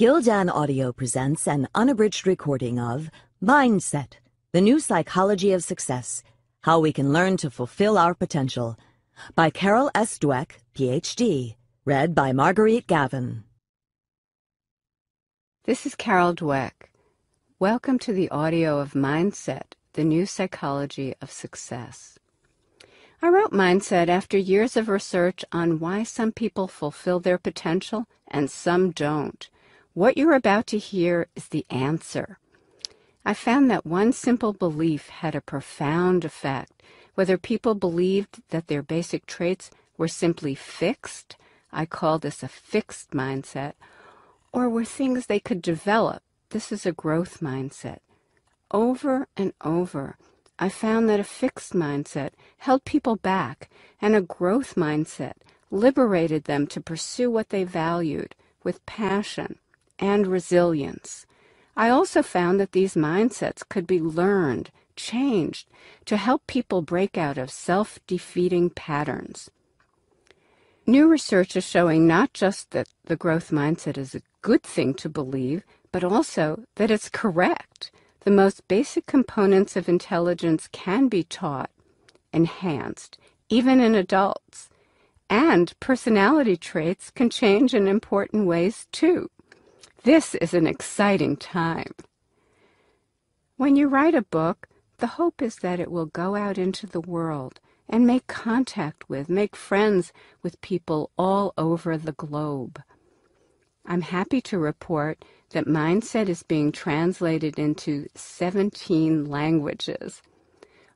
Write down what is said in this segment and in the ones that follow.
Gildan Audio presents an unabridged recording of Mindset, the new psychology of success, how we can learn to fulfill our potential, by Carol S. Dweck, PhD, read by Marguerite Gavin. This is Carol Dweck. Welcome to the audio of Mindset, the new psychology of success. I wrote Mindset after years of research on why some people fulfill their potential and some don't. What you're about to hear is the answer. I found that one simple belief had a profound effect. Whether people believed that their basic traits were simply fixed, I call this a fixed mindset, or were things they could develop. This is a growth mindset. Over and over, I found that a fixed mindset held people back, and a growth mindset liberated them to pursue what they valued with passion and resilience. I also found that these mindsets could be learned, changed, to help people break out of self defeating patterns. New research is showing not just that the growth mindset is a good thing to believe, but also that it's correct the most basic components of intelligence can be taught, enhanced, even in adults. And personality traits can change in important ways too. This is an exciting time. When you write a book, the hope is that it will go out into the world and make contact with, make friends with people all over the globe. I'm happy to report that mindset is being translated into 17 languages.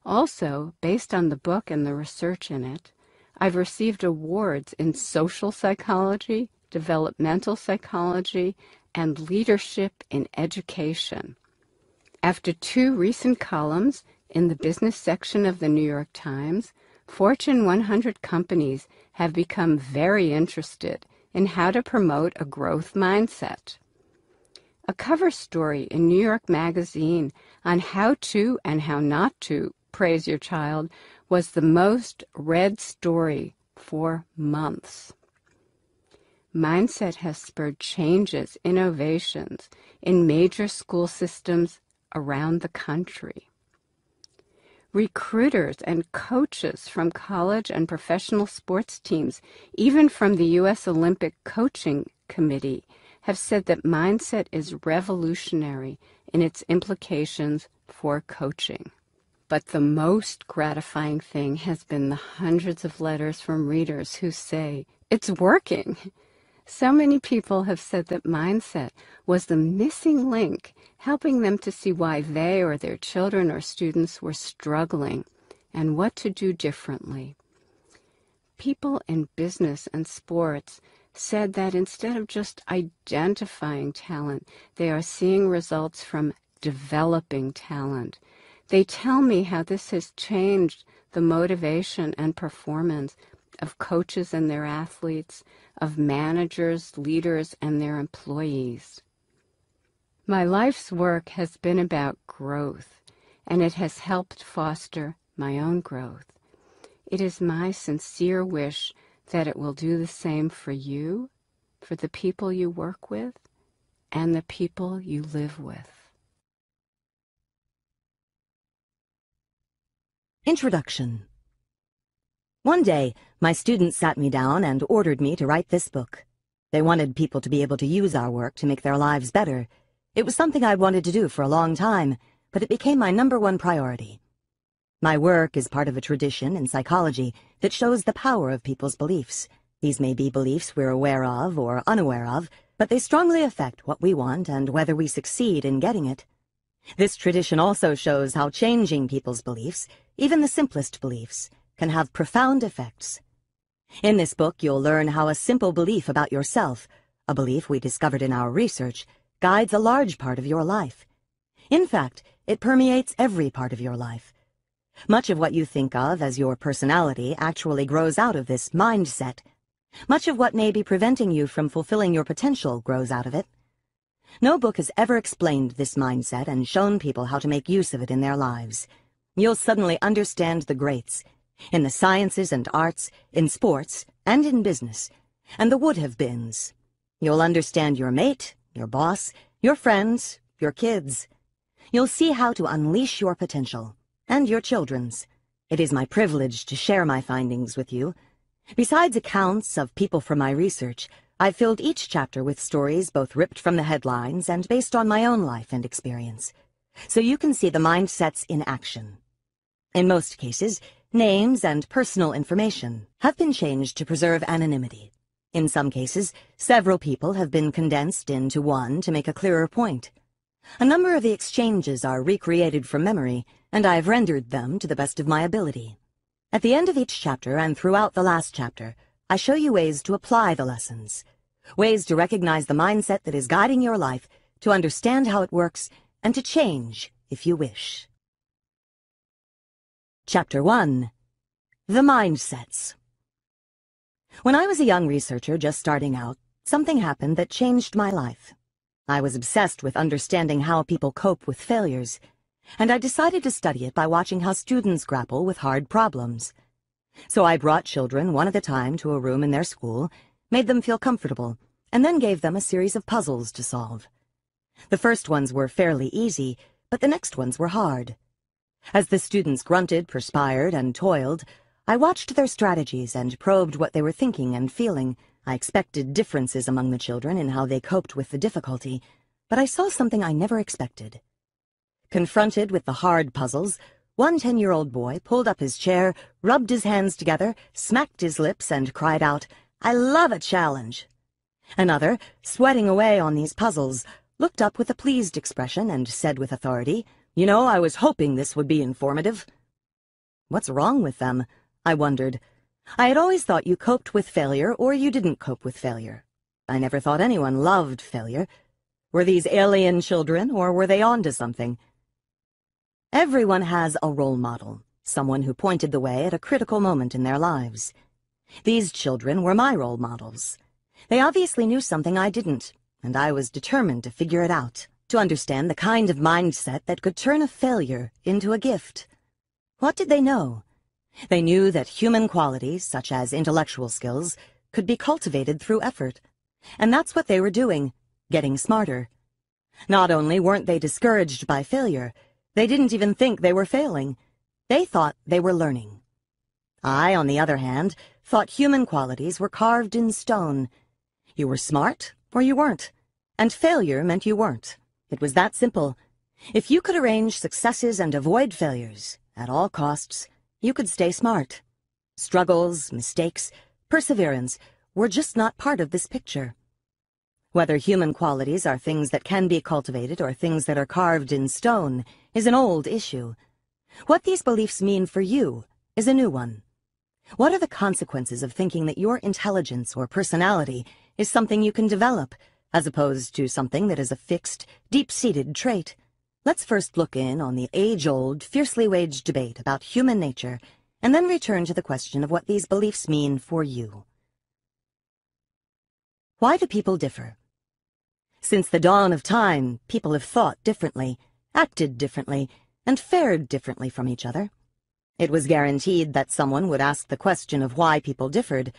Also, based on the book and the research in it, I've received awards in social psychology, developmental psychology, and leadership in education. After two recent columns in the business section of the New York Times, Fortune 100 companies have become very interested in how to promote a growth mindset. A cover story in New York Magazine on how to and how not to praise your child was the most read story for months. Mindset has spurred changes, innovations in major school systems around the country recruiters and coaches from college and professional sports teams, even from the U.S. Olympic Coaching Committee, have said that mindset is revolutionary in its implications for coaching. But the most gratifying thing has been the hundreds of letters from readers who say, it's working. So many people have said that mindset was the missing link helping them to see why they or their children or students were struggling and what to do differently. People in business and sports said that instead of just identifying talent, they are seeing results from developing talent. They tell me how this has changed the motivation and performance of coaches and their athletes, of managers, leaders, and their employees. My life's work has been about growth, and it has helped foster my own growth. It is my sincere wish that it will do the same for you, for the people you work with, and the people you live with. Introduction One day, my students sat me down and ordered me to write this book. They wanted people to be able to use our work to make their lives better, it was something I'd wanted to do for a long time, but it became my number one priority. My work is part of a tradition in psychology that shows the power of people's beliefs. These may be beliefs we're aware of or unaware of, but they strongly affect what we want and whether we succeed in getting it. This tradition also shows how changing people's beliefs, even the simplest beliefs, can have profound effects. In this book, you'll learn how a simple belief about yourself, a belief we discovered in our research, guides a large part of your life. In fact, it permeates every part of your life. Much of what you think of as your personality actually grows out of this mindset. Much of what may be preventing you from fulfilling your potential grows out of it. No book has ever explained this mindset and shown people how to make use of it in their lives. You'll suddenly understand the greats, in the sciences and arts, in sports, and in business, and the would-have-beens. You'll understand your mate, your boss, your friends, your kids. You'll see how to unleash your potential, and your children's. It is my privilege to share my findings with you. Besides accounts of people from my research, I've filled each chapter with stories both ripped from the headlines and based on my own life and experience, so you can see the mindsets in action. In most cases, names and personal information have been changed to preserve anonymity. In some cases, several people have been condensed into one to make a clearer point. A number of the exchanges are recreated from memory, and I have rendered them to the best of my ability. At the end of each chapter and throughout the last chapter, I show you ways to apply the lessons, ways to recognize the mindset that is guiding your life, to understand how it works, and to change if you wish. Chapter 1 The Mindsets When I was a young researcher just starting out, something happened that changed my life. I was obsessed with understanding how people cope with failures, and I decided to study it by watching how students grapple with hard problems. So I brought children one at a time to a room in their school, made them feel comfortable, and then gave them a series of puzzles to solve. The first ones were fairly easy, but the next ones were hard. As the students grunted, perspired, and toiled, I watched their strategies and probed what they were thinking and feeling. I expected differences among the children in how they coped with the difficulty, but I saw something I never expected. Confronted with the hard puzzles, one ten-year-old boy pulled up his chair, rubbed his hands together, smacked his lips, and cried out, I love a challenge. Another, sweating away on these puzzles, looked up with a pleased expression and said with authority, You know, I was hoping this would be informative. What's wrong with them? I wondered. I had always thought you coped with failure or you didn't cope with failure. I never thought anyone loved failure. Were these alien children, or were they onto something? Everyone has a role model, someone who pointed the way at a critical moment in their lives. These children were my role models. They obviously knew something I didn't, and I was determined to figure it out, to understand the kind of mindset that could turn a failure into a gift. What did they know? They knew that human qualities, such as intellectual skills, could be cultivated through effort. And that's what they were doing, getting smarter. Not only weren't they discouraged by failure, they didn't even think they were failing. They thought they were learning. I, on the other hand, thought human qualities were carved in stone. You were smart, or you weren't. And failure meant you weren't. It was that simple. If you could arrange successes and avoid failures, at all costs, you could stay smart. Struggles, mistakes, perseverance were just not part of this picture. Whether human qualities are things that can be cultivated or things that are carved in stone is an old issue. What these beliefs mean for you is a new one. What are the consequences of thinking that your intelligence or personality is something you can develop, as opposed to something that is a fixed, deep-seated trait? Let's first look in on the age-old, fiercely waged debate about human nature, and then return to the question of what these beliefs mean for you. Why do people differ? Since the dawn of time, people have thought differently, acted differently, and fared differently from each other. It was guaranteed that someone would ask the question of why people differed,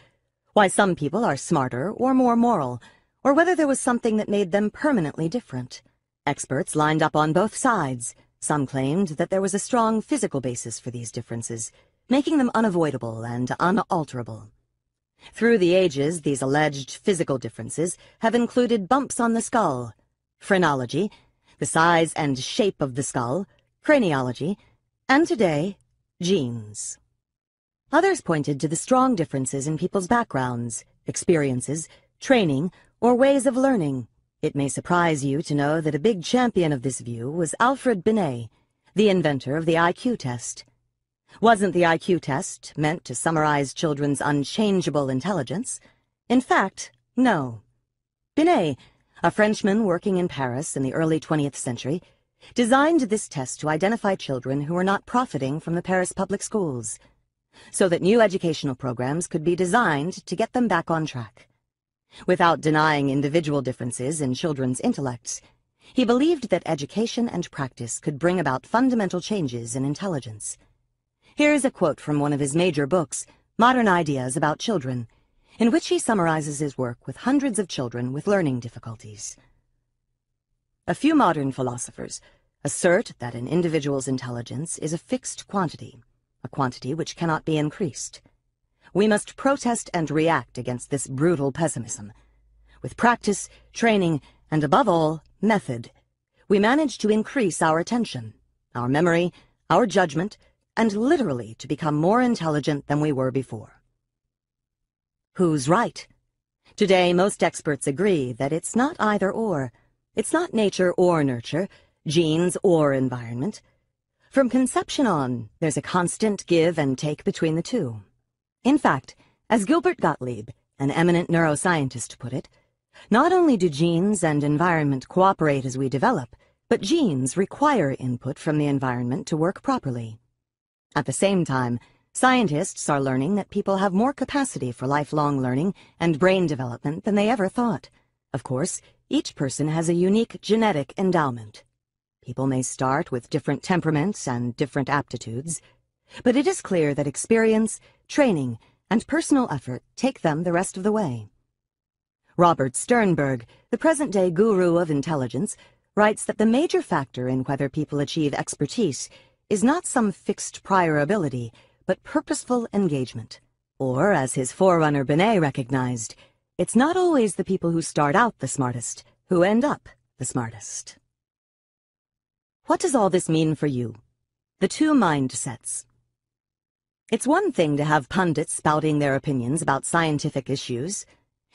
why some people are smarter or more moral, or whether there was something that made them permanently different. Experts lined up on both sides. Some claimed that there was a strong physical basis for these differences, making them unavoidable and unalterable. Through the ages, these alleged physical differences have included bumps on the skull, phrenology, the size and shape of the skull, craniology, and today, genes. Others pointed to the strong differences in people's backgrounds, experiences, training, or ways of learning. It may surprise you to know that a big champion of this view was Alfred Binet, the inventor of the IQ test. Wasn't the IQ test meant to summarize children's unchangeable intelligence? In fact, no. Binet, a Frenchman working in Paris in the early 20th century, designed this test to identify children who were not profiting from the Paris public schools, so that new educational programs could be designed to get them back on track. Without denying individual differences in children's intellects, he believed that education and practice could bring about fundamental changes in intelligence. Here's a quote from one of his major books, Modern Ideas About Children, in which he summarizes his work with hundreds of children with learning difficulties. A few modern philosophers assert that an individual's intelligence is a fixed quantity, a quantity which cannot be increased. We must protest and react against this brutal pessimism. With practice, training, and above all, method, we manage to increase our attention, our memory, our judgment, and literally to become more intelligent than we were before. Who's right? Today, most experts agree that it's not either or. It's not nature or nurture, genes or environment. From conception on, there's a constant give and take between the two. In fact, as Gilbert Gottlieb, an eminent neuroscientist, put it, not only do genes and environment cooperate as we develop, but genes require input from the environment to work properly. At the same time, scientists are learning that people have more capacity for lifelong learning and brain development than they ever thought. Of course, each person has a unique genetic endowment. People may start with different temperaments and different aptitudes, but it is clear that experience, training, and personal effort take them the rest of the way. Robert Sternberg, the present-day guru of intelligence, writes that the major factor in whether people achieve expertise is not some fixed prior ability, but purposeful engagement. Or, as his forerunner Binet recognized, it's not always the people who start out the smartest who end up the smartest. What does all this mean for you? The two mindsets. It's one thing to have pundits spouting their opinions about scientific issues.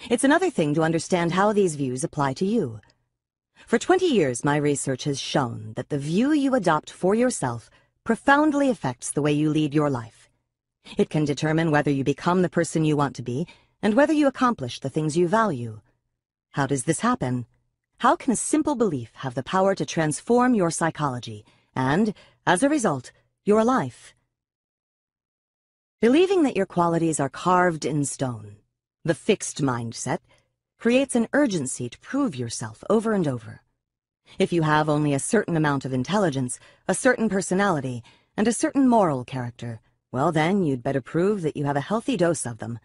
It's another thing to understand how these views apply to you. For 20 years, my research has shown that the view you adopt for yourself profoundly affects the way you lead your life. It can determine whether you become the person you want to be and whether you accomplish the things you value. How does this happen? How can a simple belief have the power to transform your psychology and, as a result, your life? Believing that your qualities are carved in stone, the fixed mindset, creates an urgency to prove yourself over and over. If you have only a certain amount of intelligence, a certain personality, and a certain moral character, well then you'd better prove that you have a healthy dose of them,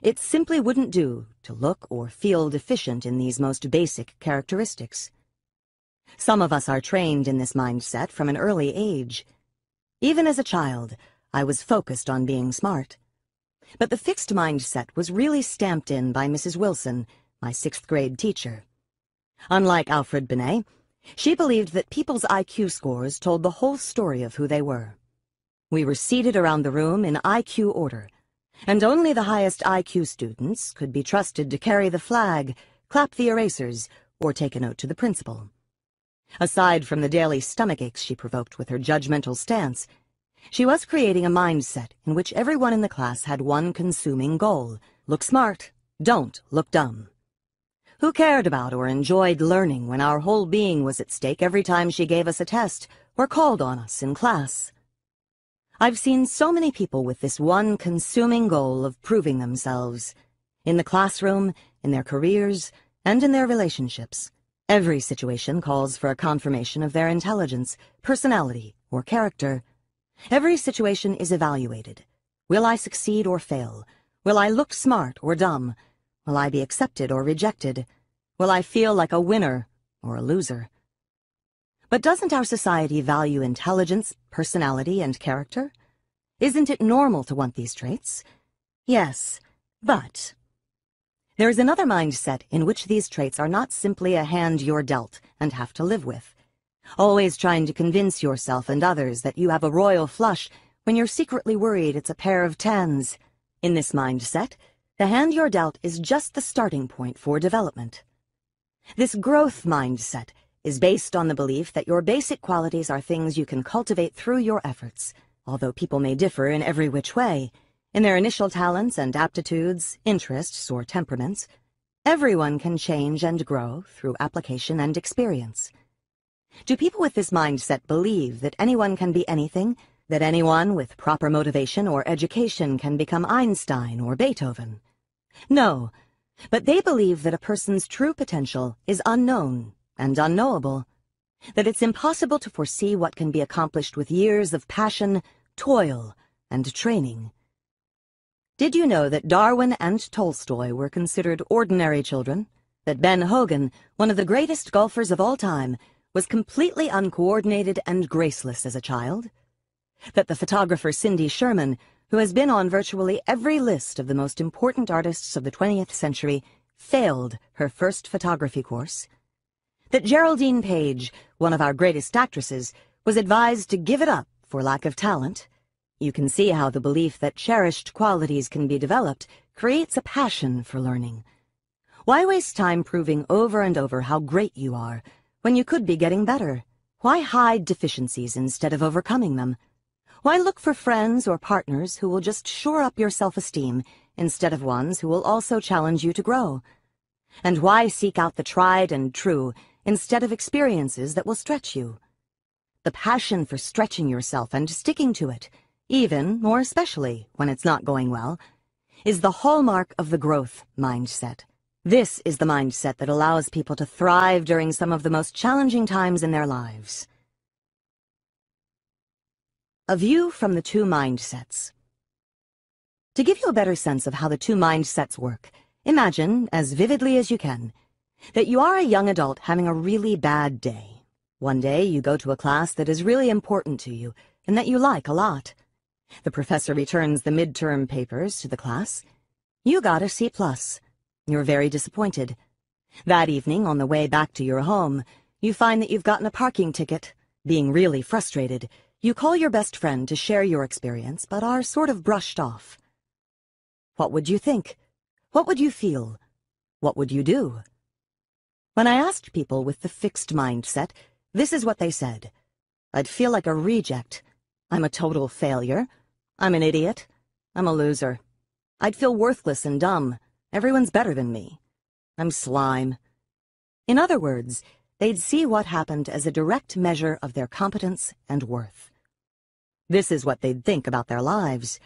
it simply wouldn't do to look or feel deficient in these most basic characteristics. Some of us are trained in this mindset from an early age. Even as a child, I was focused on being smart. But the fixed mindset was really stamped in by Mrs. Wilson, my sixth grade teacher. Unlike Alfred Binet, she believed that people's IQ scores told the whole story of who they were. We were seated around the room in IQ order, and only the highest IQ students could be trusted to carry the flag, clap the erasers, or take a note to the principal. Aside from the daily stomach aches she provoked with her judgmental stance, she was creating a mindset in which everyone in the class had one consuming goal. Look smart, don't look dumb. Who cared about or enjoyed learning when our whole being was at stake every time she gave us a test or called on us in class? I've seen so many people with this one consuming goal of proving themselves. In the classroom, in their careers, and in their relationships. Every situation calls for a confirmation of their intelligence, personality, or character. Every situation is evaluated. Will I succeed or fail? Will I look smart or dumb? Will I be accepted or rejected? Will I feel like a winner or a loser? But doesn't our society value intelligence, personality, and character? Isn't it normal to want these traits? Yes, but... There is another mindset in which these traits are not simply a hand you're dealt and have to live with. Always trying to convince yourself and others that you have a royal flush when you're secretly worried it's a pair of tens. In this mindset, the hand you're dealt is just the starting point for development. This growth mindset is based on the belief that your basic qualities are things you can cultivate through your efforts, although people may differ in every which way, in their initial talents and aptitudes, interests, or temperaments, everyone can change and grow through application and experience. Do people with this mindset believe that anyone can be anything, that anyone with proper motivation or education can become Einstein or Beethoven? No, but they believe that a person's true potential is unknown and unknowable, that it's impossible to foresee what can be accomplished with years of passion, toil, and training. Did you know that Darwin and Tolstoy were considered ordinary children, that Ben Hogan, one of the greatest golfers of all time, was completely uncoordinated and graceless as a child, that the photographer Cindy Sherman, who has been on virtually every list of the most important artists of the 20th century, failed her first photography course, that Geraldine Page, one of our greatest actresses, was advised to give it up for lack of talent. You can see how the belief that cherished qualities can be developed creates a passion for learning. Why waste time proving over and over how great you are when you could be getting better? Why hide deficiencies instead of overcoming them? Why look for friends or partners who will just shore up your self-esteem instead of ones who will also challenge you to grow? And why seek out the tried and true instead of experiences that will stretch you? The passion for stretching yourself and sticking to it, even or especially when it's not going well, is the hallmark of the growth mindset. This is the mindset that allows people to thrive during some of the most challenging times in their lives. A view from the two mindsets. To give you a better sense of how the two mindsets work, imagine, as vividly as you can, that you are a young adult having a really bad day. One day you go to a class that is really important to you and that you like a lot. The professor returns the midterm papers to the class. You got a C+. plus. You're very disappointed. That evening, on the way back to your home, you find that you've gotten a parking ticket. Being really frustrated, you call your best friend to share your experience, but are sort of brushed off. What would you think? What would you feel? What would you do? When I asked people with the fixed mindset, this is what they said. I'd feel like a reject. I'm a total failure. I'm an idiot. I'm a loser. I'd feel worthless and dumb. Everyone's better than me. I'm slime. In other words, they'd see what happened as a direct measure of their competence and worth. This is what they'd think about their lives.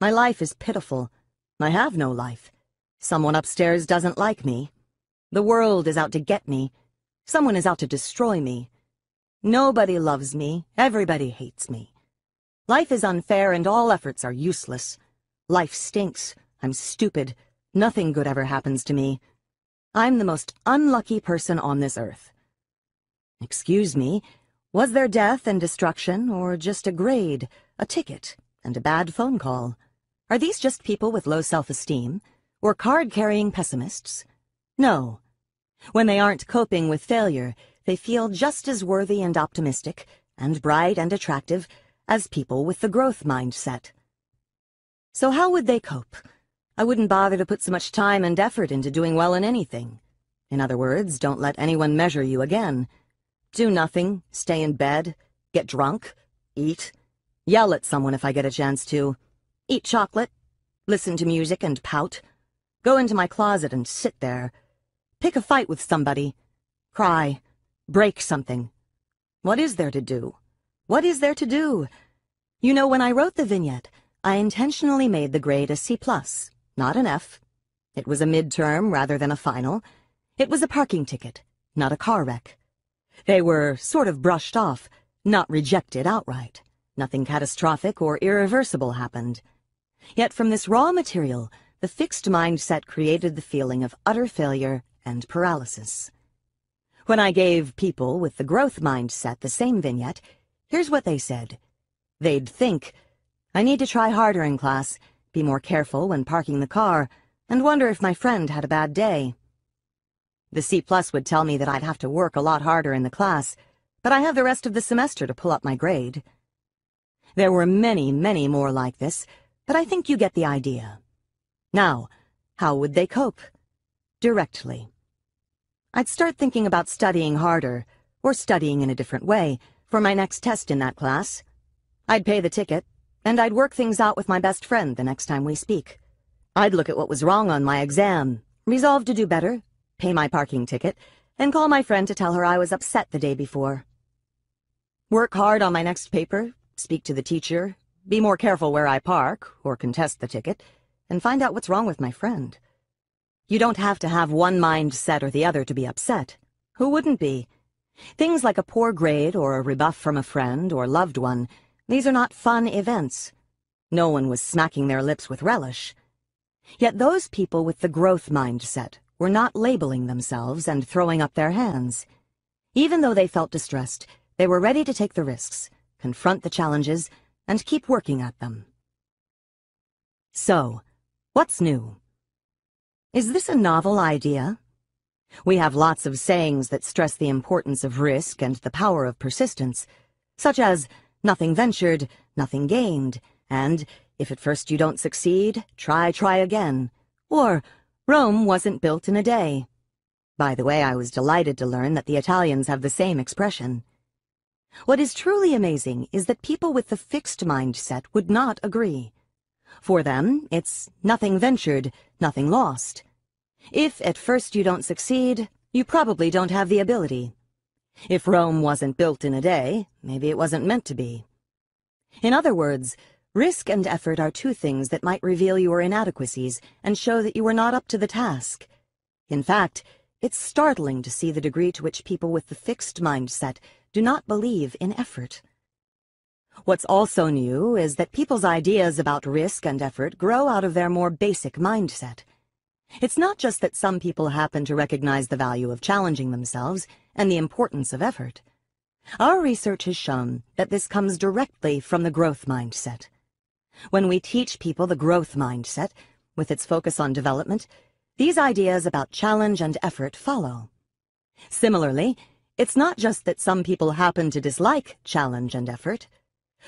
My life is pitiful. I have no life. Someone upstairs doesn't like me. The world is out to get me. Someone is out to destroy me. Nobody loves me. Everybody hates me. Life is unfair and all efforts are useless. Life stinks. I'm stupid. Nothing good ever happens to me. I'm the most unlucky person on this earth. Excuse me, was there death and destruction, or just a grade, a ticket, and a bad phone call? Are these just people with low self-esteem, or card-carrying pessimists? No. When they aren't coping with failure, they feel just as worthy and optimistic, and bright and attractive, as people with the growth mindset. So how would they cope? I wouldn't bother to put so much time and effort into doing well in anything. In other words, don't let anyone measure you again. Do nothing, stay in bed, get drunk, eat, yell at someone if I get a chance to, eat chocolate, listen to music and pout, go into my closet and sit there, pick a fight with somebody, cry, break something. What is there to do? What is there to do? You know, when I wrote the vignette, I intentionally made the grade a C+. plus not an F. It was a midterm rather than a final. It was a parking ticket, not a car wreck. They were sort of brushed off, not rejected outright. Nothing catastrophic or irreversible happened. Yet from this raw material, the fixed mindset created the feeling of utter failure and paralysis. When I gave people with the growth mindset the same vignette, here's what they said. They'd think, I need to try harder in class, be more careful when parking the car, and wonder if my friend had a bad day. The C plus would tell me that I'd have to work a lot harder in the class, but I have the rest of the semester to pull up my grade. There were many, many more like this, but I think you get the idea. Now, how would they cope? Directly. I'd start thinking about studying harder, or studying in a different way, for my next test in that class. I'd pay the ticket, and I'd work things out with my best friend the next time we speak. I'd look at what was wrong on my exam, resolve to do better, pay my parking ticket, and call my friend to tell her I was upset the day before. Work hard on my next paper, speak to the teacher, be more careful where I park, or contest the ticket, and find out what's wrong with my friend. You don't have to have one mind set or the other to be upset. Who wouldn't be? Things like a poor grade or a rebuff from a friend or loved one these are not fun events. No one was smacking their lips with relish. Yet those people with the growth mindset were not labeling themselves and throwing up their hands. Even though they felt distressed, they were ready to take the risks, confront the challenges, and keep working at them. So, what's new? Is this a novel idea? We have lots of sayings that stress the importance of risk and the power of persistence, such as, nothing ventured, nothing gained, and, if at first you don't succeed, try, try again, or, Rome wasn't built in a day. By the way, I was delighted to learn that the Italians have the same expression. What is truly amazing is that people with the fixed mindset would not agree. For them, it's nothing ventured, nothing lost. If at first you don't succeed, you probably don't have the ability. If Rome wasn't built in a day, maybe it wasn't meant to be. In other words, risk and effort are two things that might reveal your inadequacies and show that you were not up to the task. In fact, it's startling to see the degree to which people with the fixed mindset do not believe in effort. What's also new is that people's ideas about risk and effort grow out of their more basic mindset. It's not just that some people happen to recognize the value of challenging themselves and the importance of effort. Our research has shown that this comes directly from the growth mindset. When we teach people the growth mindset, with its focus on development, these ideas about challenge and effort follow. Similarly, it's not just that some people happen to dislike challenge and effort.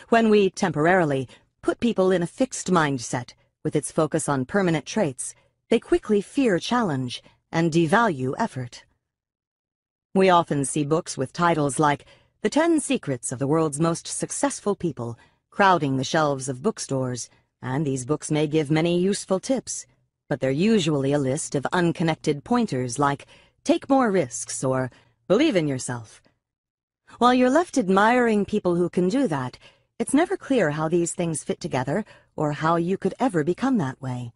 When we temporarily put people in a fixed mindset with its focus on permanent traits, they quickly fear challenge and devalue effort. We often see books with titles like The Ten Secrets of the World's Most Successful People crowding the shelves of bookstores, and these books may give many useful tips, but they're usually a list of unconnected pointers like Take more risks or Believe in yourself. While you're left admiring people who can do that, it's never clear how these things fit together or how you could ever become that way.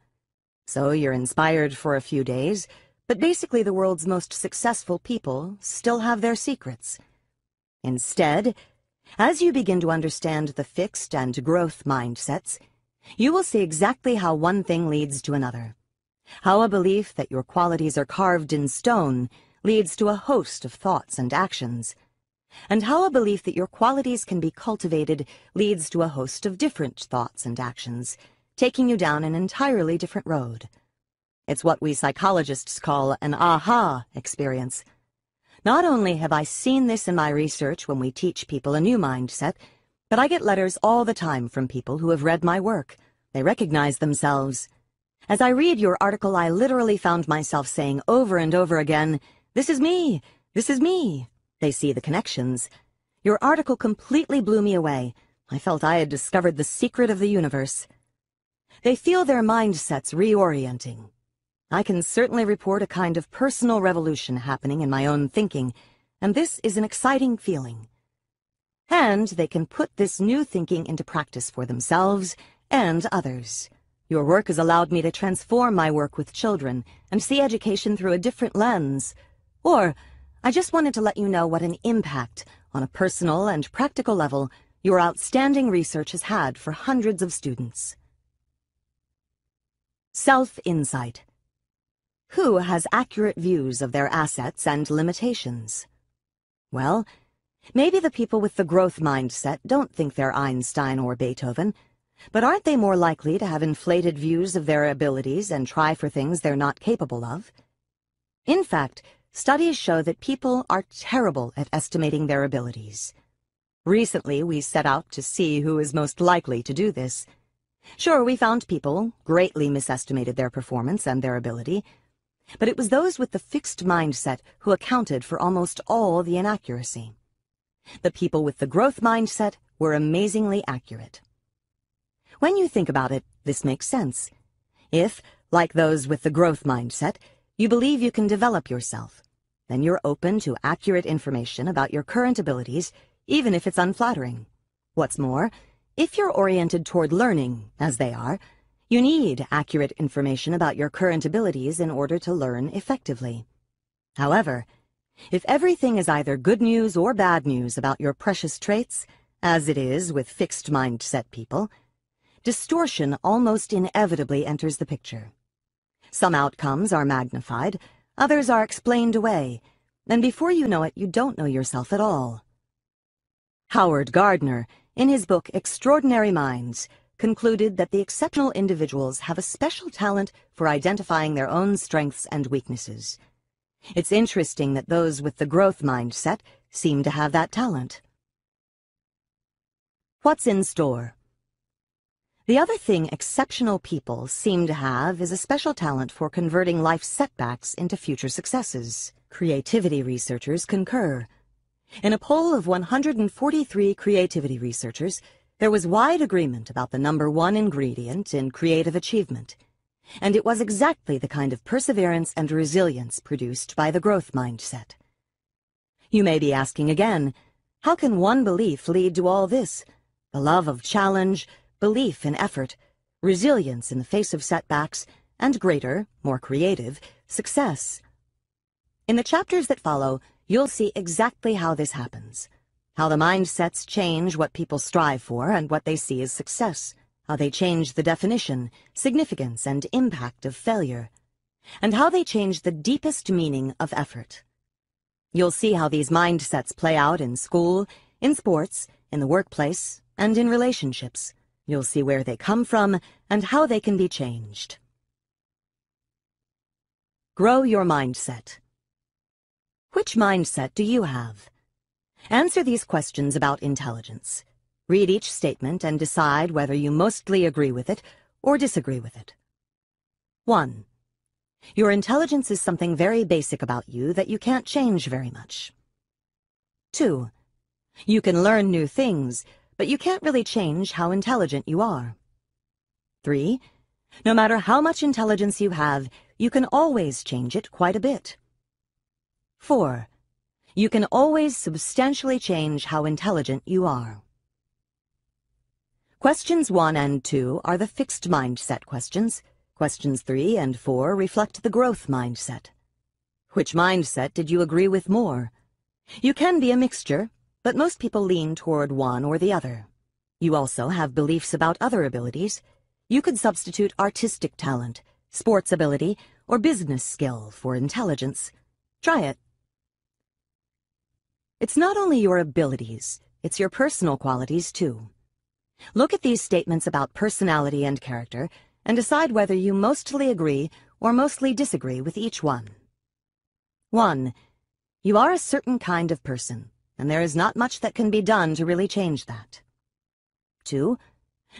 So you're inspired for a few days, but basically the world's most successful people still have their secrets. Instead, as you begin to understand the fixed and growth mindsets, you will see exactly how one thing leads to another. How a belief that your qualities are carved in stone leads to a host of thoughts and actions, and how a belief that your qualities can be cultivated leads to a host of different thoughts and actions, taking you down an entirely different road. It's what we psychologists call an aha experience. Not only have I seen this in my research when we teach people a new mindset, but I get letters all the time from people who have read my work. They recognize themselves. As I read your article, I literally found myself saying over and over again, This is me! This is me! They see the connections. Your article completely blew me away. I felt I had discovered the secret of the universe. They feel their mindsets reorienting. I can certainly report a kind of personal revolution happening in my own thinking, and this is an exciting feeling. And they can put this new thinking into practice for themselves and others. Your work has allowed me to transform my work with children and see education through a different lens. Or, I just wanted to let you know what an impact, on a personal and practical level, your outstanding research has had for hundreds of students. Self-insight. Who has accurate views of their assets and limitations? Well, maybe the people with the growth mindset don't think they're Einstein or Beethoven, but aren't they more likely to have inflated views of their abilities and try for things they're not capable of? In fact, studies show that people are terrible at estimating their abilities. Recently, we set out to see who is most likely to do this, Sure, we found people greatly misestimated their performance and their ability, but it was those with the fixed mindset who accounted for almost all the inaccuracy. The people with the growth mindset were amazingly accurate. When you think about it, this makes sense. If, like those with the growth mindset, you believe you can develop yourself, then you're open to accurate information about your current abilities, even if it's unflattering. What's more, if you're oriented toward learning, as they are, you need accurate information about your current abilities in order to learn effectively. However, if everything is either good news or bad news about your precious traits, as it is with fixed mindset people, distortion almost inevitably enters the picture. Some outcomes are magnified, Others are explained away, and before you know it, you don't know yourself at all. Howard Gardner, in his book Extraordinary Minds, concluded that the exceptional individuals have a special talent for identifying their own strengths and weaknesses. It's interesting that those with the growth mindset seem to have that talent. What's in store? The other thing exceptional people seem to have is a special talent for converting life setbacks into future successes. Creativity researchers concur. In a poll of 143 creativity researchers, there was wide agreement about the number one ingredient in creative achievement, and it was exactly the kind of perseverance and resilience produced by the growth mindset. You may be asking again, how can one belief lead to all this? The love of challenge, belief in effort, resilience in the face of setbacks, and greater, more creative, success. In the chapters that follow, you'll see exactly how this happens. How the mindsets change what people strive for and what they see as success. How they change the definition, significance, and impact of failure. And how they change the deepest meaning of effort. You'll see how these mindsets play out in school, in sports, in the workplace, and in relationships. You'll see where they come from and how they can be changed. Grow your mindset. Which mindset do you have? Answer these questions about intelligence. Read each statement and decide whether you mostly agree with it or disagree with it. 1. Your intelligence is something very basic about you that you can't change very much. 2. You can learn new things, but you can't really change how intelligent you are. 3. No matter how much intelligence you have, you can always change it quite a bit. 4. You can always substantially change how intelligent you are. Questions 1 and 2 are the fixed mindset questions. Questions 3 and 4 reflect the growth mindset. Which mindset did you agree with more? You can be a mixture, but most people lean toward one or the other. You also have beliefs about other abilities. You could substitute artistic talent, sports ability, or business skill for intelligence. Try it. It's not only your abilities, it's your personal qualities, too. Look at these statements about personality and character and decide whether you mostly agree or mostly disagree with each one. 1. You are a certain kind of person and there is not much that can be done to really change that. Two,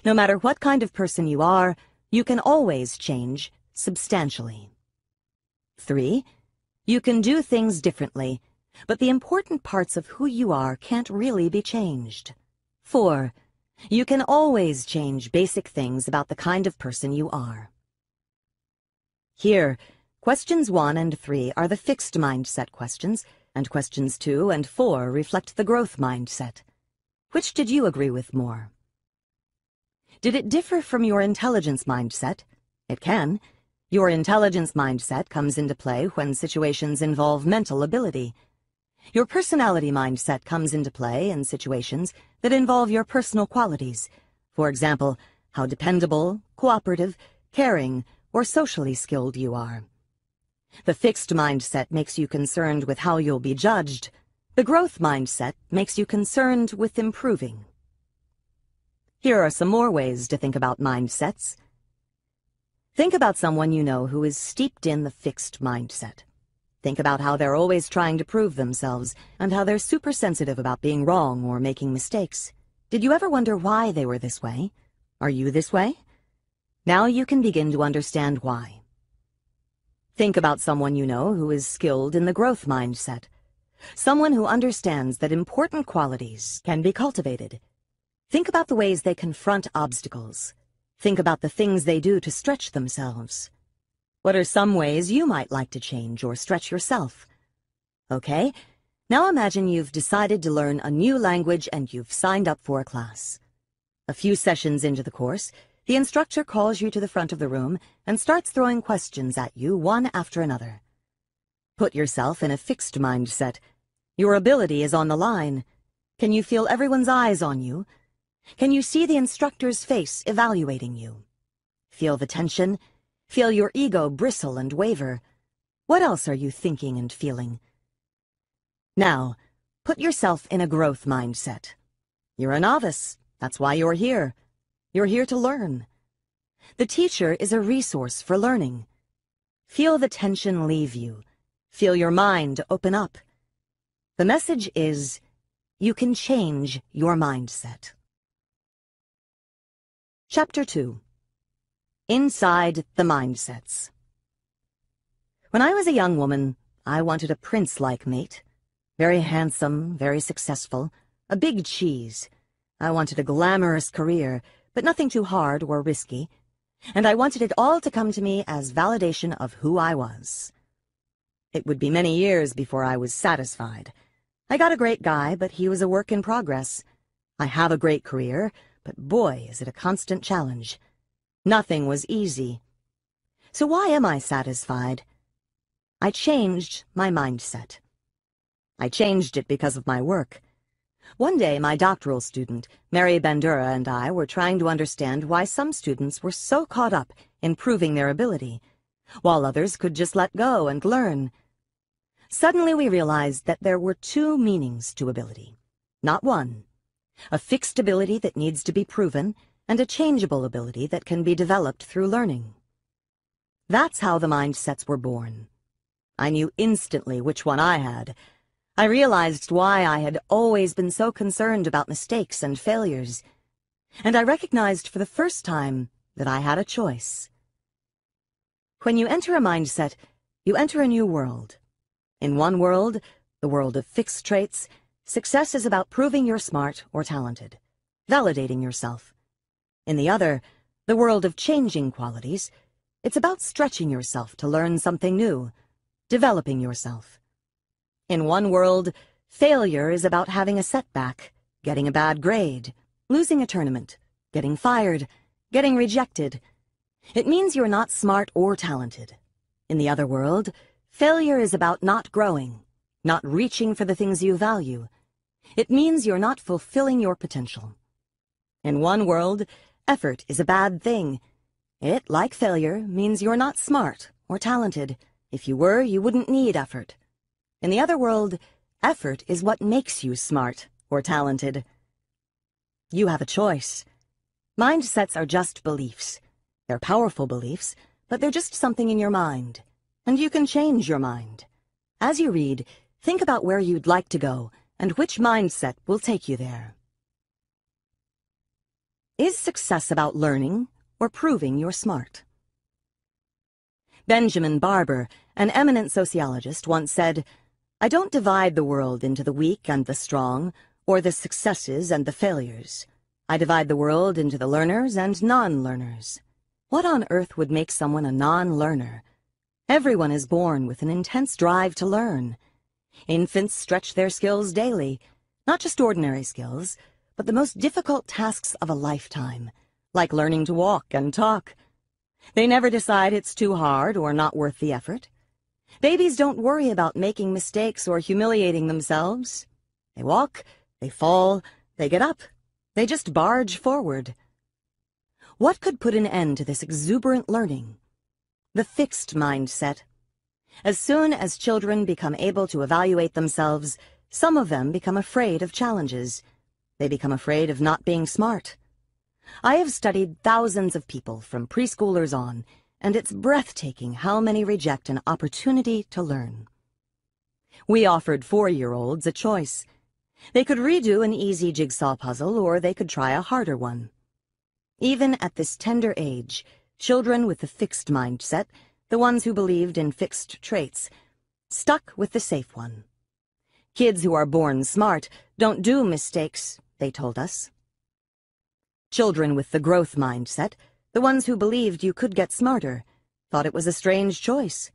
no matter what kind of person you are, you can always change substantially. Three, you can do things differently, but the important parts of who you are can't really be changed. Four, you can always change basic things about the kind of person you are. Here, questions one and three are the fixed mindset questions, and questions two and four reflect the growth mindset. Which did you agree with more? Did it differ from your intelligence mindset? It can. Your intelligence mindset comes into play when situations involve mental ability. Your personality mindset comes into play in situations that involve your personal qualities. For example, how dependable, cooperative, caring, or socially skilled you are. The fixed mindset makes you concerned with how you'll be judged. The growth mindset makes you concerned with improving. Here are some more ways to think about mindsets. Think about someone you know who is steeped in the fixed mindset. Think about how they're always trying to prove themselves and how they're super sensitive about being wrong or making mistakes. Did you ever wonder why they were this way? Are you this way? Now you can begin to understand why. Think about someone you know who is skilled in the growth mindset. Someone who understands that important qualities can be cultivated. Think about the ways they confront obstacles. Think about the things they do to stretch themselves. What are some ways you might like to change or stretch yourself? Okay, now imagine you've decided to learn a new language and you've signed up for a class. A few sessions into the course, the instructor calls you to the front of the room and starts throwing questions at you one after another. Put yourself in a fixed mindset. Your ability is on the line. Can you feel everyone's eyes on you? Can you see the instructor's face evaluating you? Feel the tension? Feel your ego bristle and waver? What else are you thinking and feeling? Now, put yourself in a growth mindset. You're a novice. That's why you're here. You're here to learn. The teacher is a resource for learning. Feel the tension leave you. Feel your mind open up. The message is, you can change your mindset. Chapter 2 Inside the Mindsets When I was a young woman, I wanted a prince-like mate. Very handsome, very successful, a big cheese. I wanted a glamorous career, but nothing too hard or risky. And I wanted it all to come to me as validation of who I was. It would be many years before I was satisfied. I got a great guy, but he was a work in progress. I have a great career, but boy, is it a constant challenge. Nothing was easy. So why am I satisfied? I changed my mindset. I changed it because of my work. One day, my doctoral student, Mary Bandura, and I were trying to understand why some students were so caught up in proving their ability, while others could just let go and learn. Suddenly we realized that there were two meanings to ability, not one a fixed ability that needs to be proven, and a changeable ability that can be developed through learning. That's how the mindsets were born. I knew instantly which one I had. I realized why I had always been so concerned about mistakes and failures. And I recognized for the first time that I had a choice. When you enter a mindset, you enter a new world. In one world, the world of fixed traits, Success is about proving you're smart or talented, validating yourself. In the other, the world of changing qualities, it's about stretching yourself to learn something new, developing yourself. In one world, failure is about having a setback, getting a bad grade, losing a tournament, getting fired, getting rejected. It means you're not smart or talented. In the other world, failure is about not growing, not reaching for the things you value, it means you're not fulfilling your potential. In one world, effort is a bad thing. It, like failure, means you're not smart or talented. If you were, you wouldn't need effort. In the other world, effort is what makes you smart or talented. You have a choice. Mindsets are just beliefs. They're powerful beliefs, but they're just something in your mind. And you can change your mind. As you read, think about where you'd like to go and which mindset will take you there. Is success about learning or proving you're smart? Benjamin Barber, an eminent sociologist, once said, I don't divide the world into the weak and the strong, or the successes and the failures. I divide the world into the learners and non-learners. What on earth would make someone a non-learner? Everyone is born with an intense drive to learn. Infants stretch their skills daily, not just ordinary skills, but the most difficult tasks of a lifetime, like learning to walk and talk. They never decide it's too hard or not worth the effort. Babies don't worry about making mistakes or humiliating themselves. They walk, they fall, they get up. They just barge forward. What could put an end to this exuberant learning? The fixed mindset. As soon as children become able to evaluate themselves, some of them become afraid of challenges. They become afraid of not being smart. I have studied thousands of people from preschoolers on, and it's breathtaking how many reject an opportunity to learn. We offered four-year-olds a choice. They could redo an easy jigsaw puzzle, or they could try a harder one. Even at this tender age, children with a fixed mindset the ones who believed in fixed traits, stuck with the safe one. Kids who are born smart don't do mistakes, they told us. Children with the growth mindset, the ones who believed you could get smarter, thought it was a strange choice.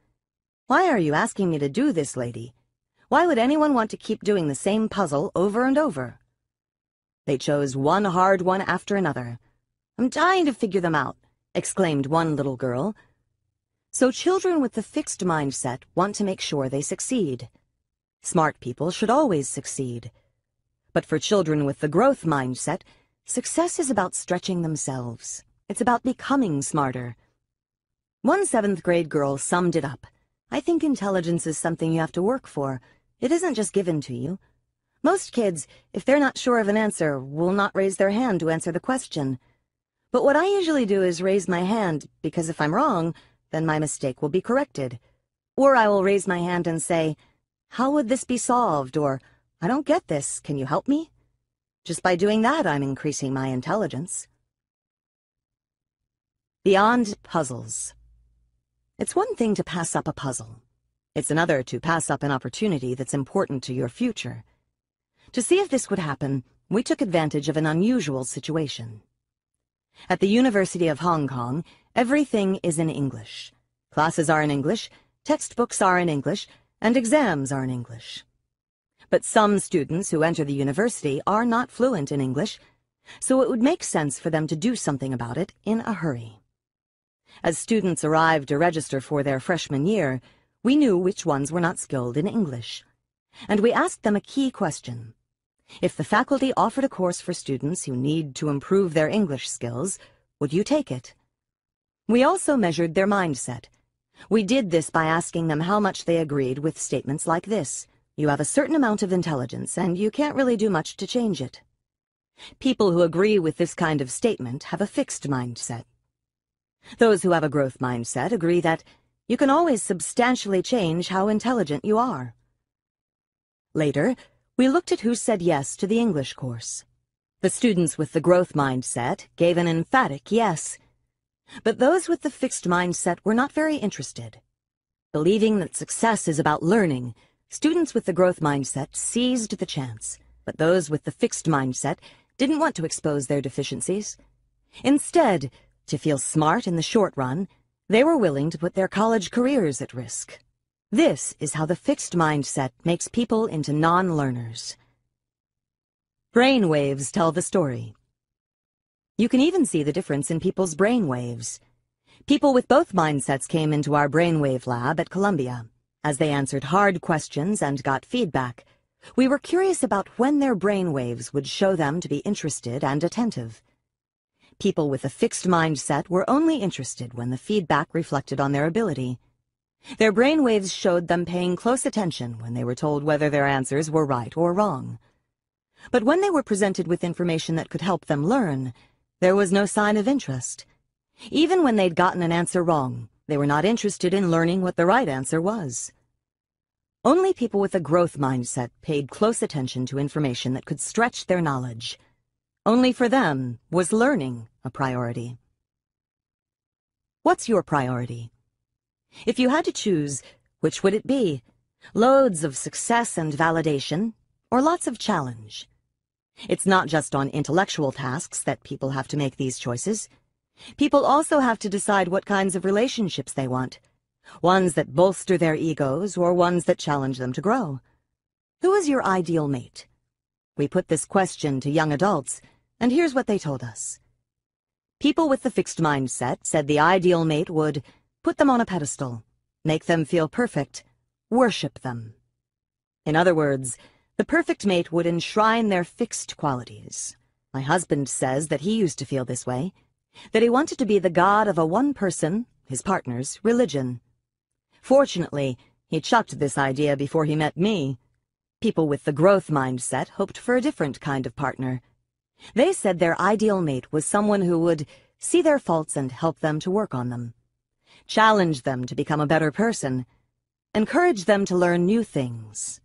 Why are you asking me to do this, lady? Why would anyone want to keep doing the same puzzle over and over? They chose one hard one after another. I'm dying to figure them out, exclaimed one little girl, so children with the fixed mindset want to make sure they succeed. Smart people should always succeed. But for children with the growth mindset, success is about stretching themselves. It's about becoming smarter. One seventh grade girl summed it up. I think intelligence is something you have to work for. It isn't just given to you. Most kids, if they're not sure of an answer, will not raise their hand to answer the question. But what I usually do is raise my hand, because if I'm wrong, then my mistake will be corrected. Or I will raise my hand and say, how would this be solved? Or, I don't get this, can you help me? Just by doing that, I'm increasing my intelligence. Beyond puzzles. It's one thing to pass up a puzzle. It's another to pass up an opportunity that's important to your future. To see if this would happen, we took advantage of an unusual situation. At the University of Hong Kong, everything is in English. Classes are in English, textbooks are in English, and exams are in English. But some students who enter the university are not fluent in English, so it would make sense for them to do something about it in a hurry. As students arrived to register for their freshman year, we knew which ones were not skilled in English. And we asked them a key question. If the faculty offered a course for students who need to improve their English skills, would you take it? We also measured their mindset. We did this by asking them how much they agreed with statements like this. You have a certain amount of intelligence, and you can't really do much to change it. People who agree with this kind of statement have a fixed mindset. Those who have a growth mindset agree that you can always substantially change how intelligent you are. Later, we looked at who said yes to the English course. The students with the growth mindset gave an emphatic yes. But those with the fixed mindset were not very interested. Believing that success is about learning, students with the growth mindset seized the chance, but those with the fixed mindset didn't want to expose their deficiencies. Instead, to feel smart in the short run, they were willing to put their college careers at risk. This is how the fixed mindset makes people into non-learners. Brain waves tell the story. You can even see the difference in people's brain waves. People with both mindsets came into our brainwave lab at Columbia. As they answered hard questions and got feedback, we were curious about when their brain waves would show them to be interested and attentive. People with a fixed mindset were only interested when the feedback reflected on their ability. Their brainwaves showed them paying close attention when they were told whether their answers were right or wrong. But when they were presented with information that could help them learn, there was no sign of interest. Even when they'd gotten an answer wrong, they were not interested in learning what the right answer was. Only people with a growth mindset paid close attention to information that could stretch their knowledge. Only for them was learning a priority. What's your priority? If you had to choose, which would it be? Loads of success and validation, or lots of challenge? It's not just on intellectual tasks that people have to make these choices. People also have to decide what kinds of relationships they want. Ones that bolster their egos, or ones that challenge them to grow. Who is your ideal mate? We put this question to young adults, and here's what they told us. People with the fixed mindset said the ideal mate would put them on a pedestal, make them feel perfect, worship them. In other words, the perfect mate would enshrine their fixed qualities. My husband says that he used to feel this way, that he wanted to be the god of a one person, his partner's, religion. Fortunately, he chucked this idea before he met me. People with the growth mindset hoped for a different kind of partner, they said their ideal mate was someone who would see their faults and help them to work on them, challenge them to become a better person, encourage them to learn new things.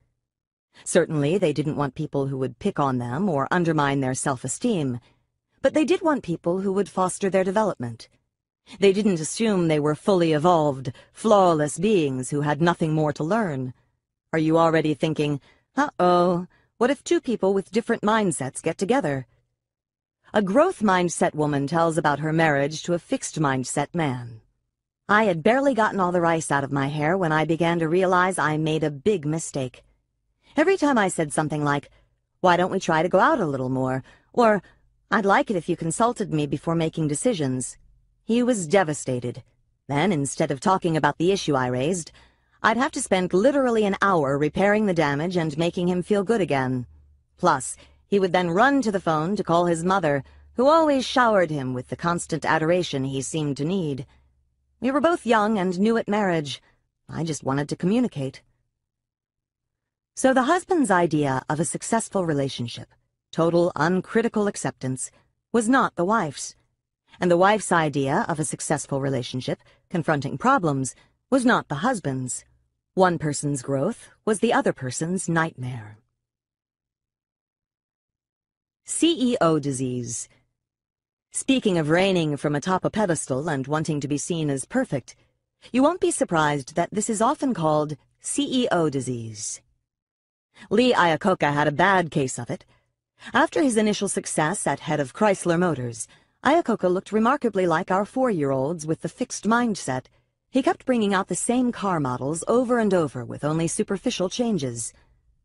Certainly, they didn't want people who would pick on them or undermine their self-esteem, but they did want people who would foster their development. They didn't assume they were fully evolved, flawless beings who had nothing more to learn. Are you already thinking, uh-oh, what if two people with different mindsets get together? A growth mindset woman tells about her marriage to a fixed mindset man. I had barely gotten all the rice out of my hair when I began to realize I made a big mistake. Every time I said something like, why don't we try to go out a little more, or I'd like it if you consulted me before making decisions, he was devastated. Then, instead of talking about the issue I raised, I'd have to spend literally an hour repairing the damage and making him feel good again. Plus, he would then run to the phone to call his mother, who always showered him with the constant adoration he seemed to need. We were both young and new at marriage. I just wanted to communicate. So the husband's idea of a successful relationship, total uncritical acceptance, was not the wife's. And the wife's idea of a successful relationship, confronting problems, was not the husband's. One person's growth was the other person's nightmare. CEO disease. Speaking of reigning from atop a pedestal and wanting to be seen as perfect, you won't be surprised that this is often called CEO disease. Lee Iacocca had a bad case of it. After his initial success at head of Chrysler Motors, Iacocca looked remarkably like our four-year-olds with the fixed mindset. He kept bringing out the same car models over and over with only superficial changes.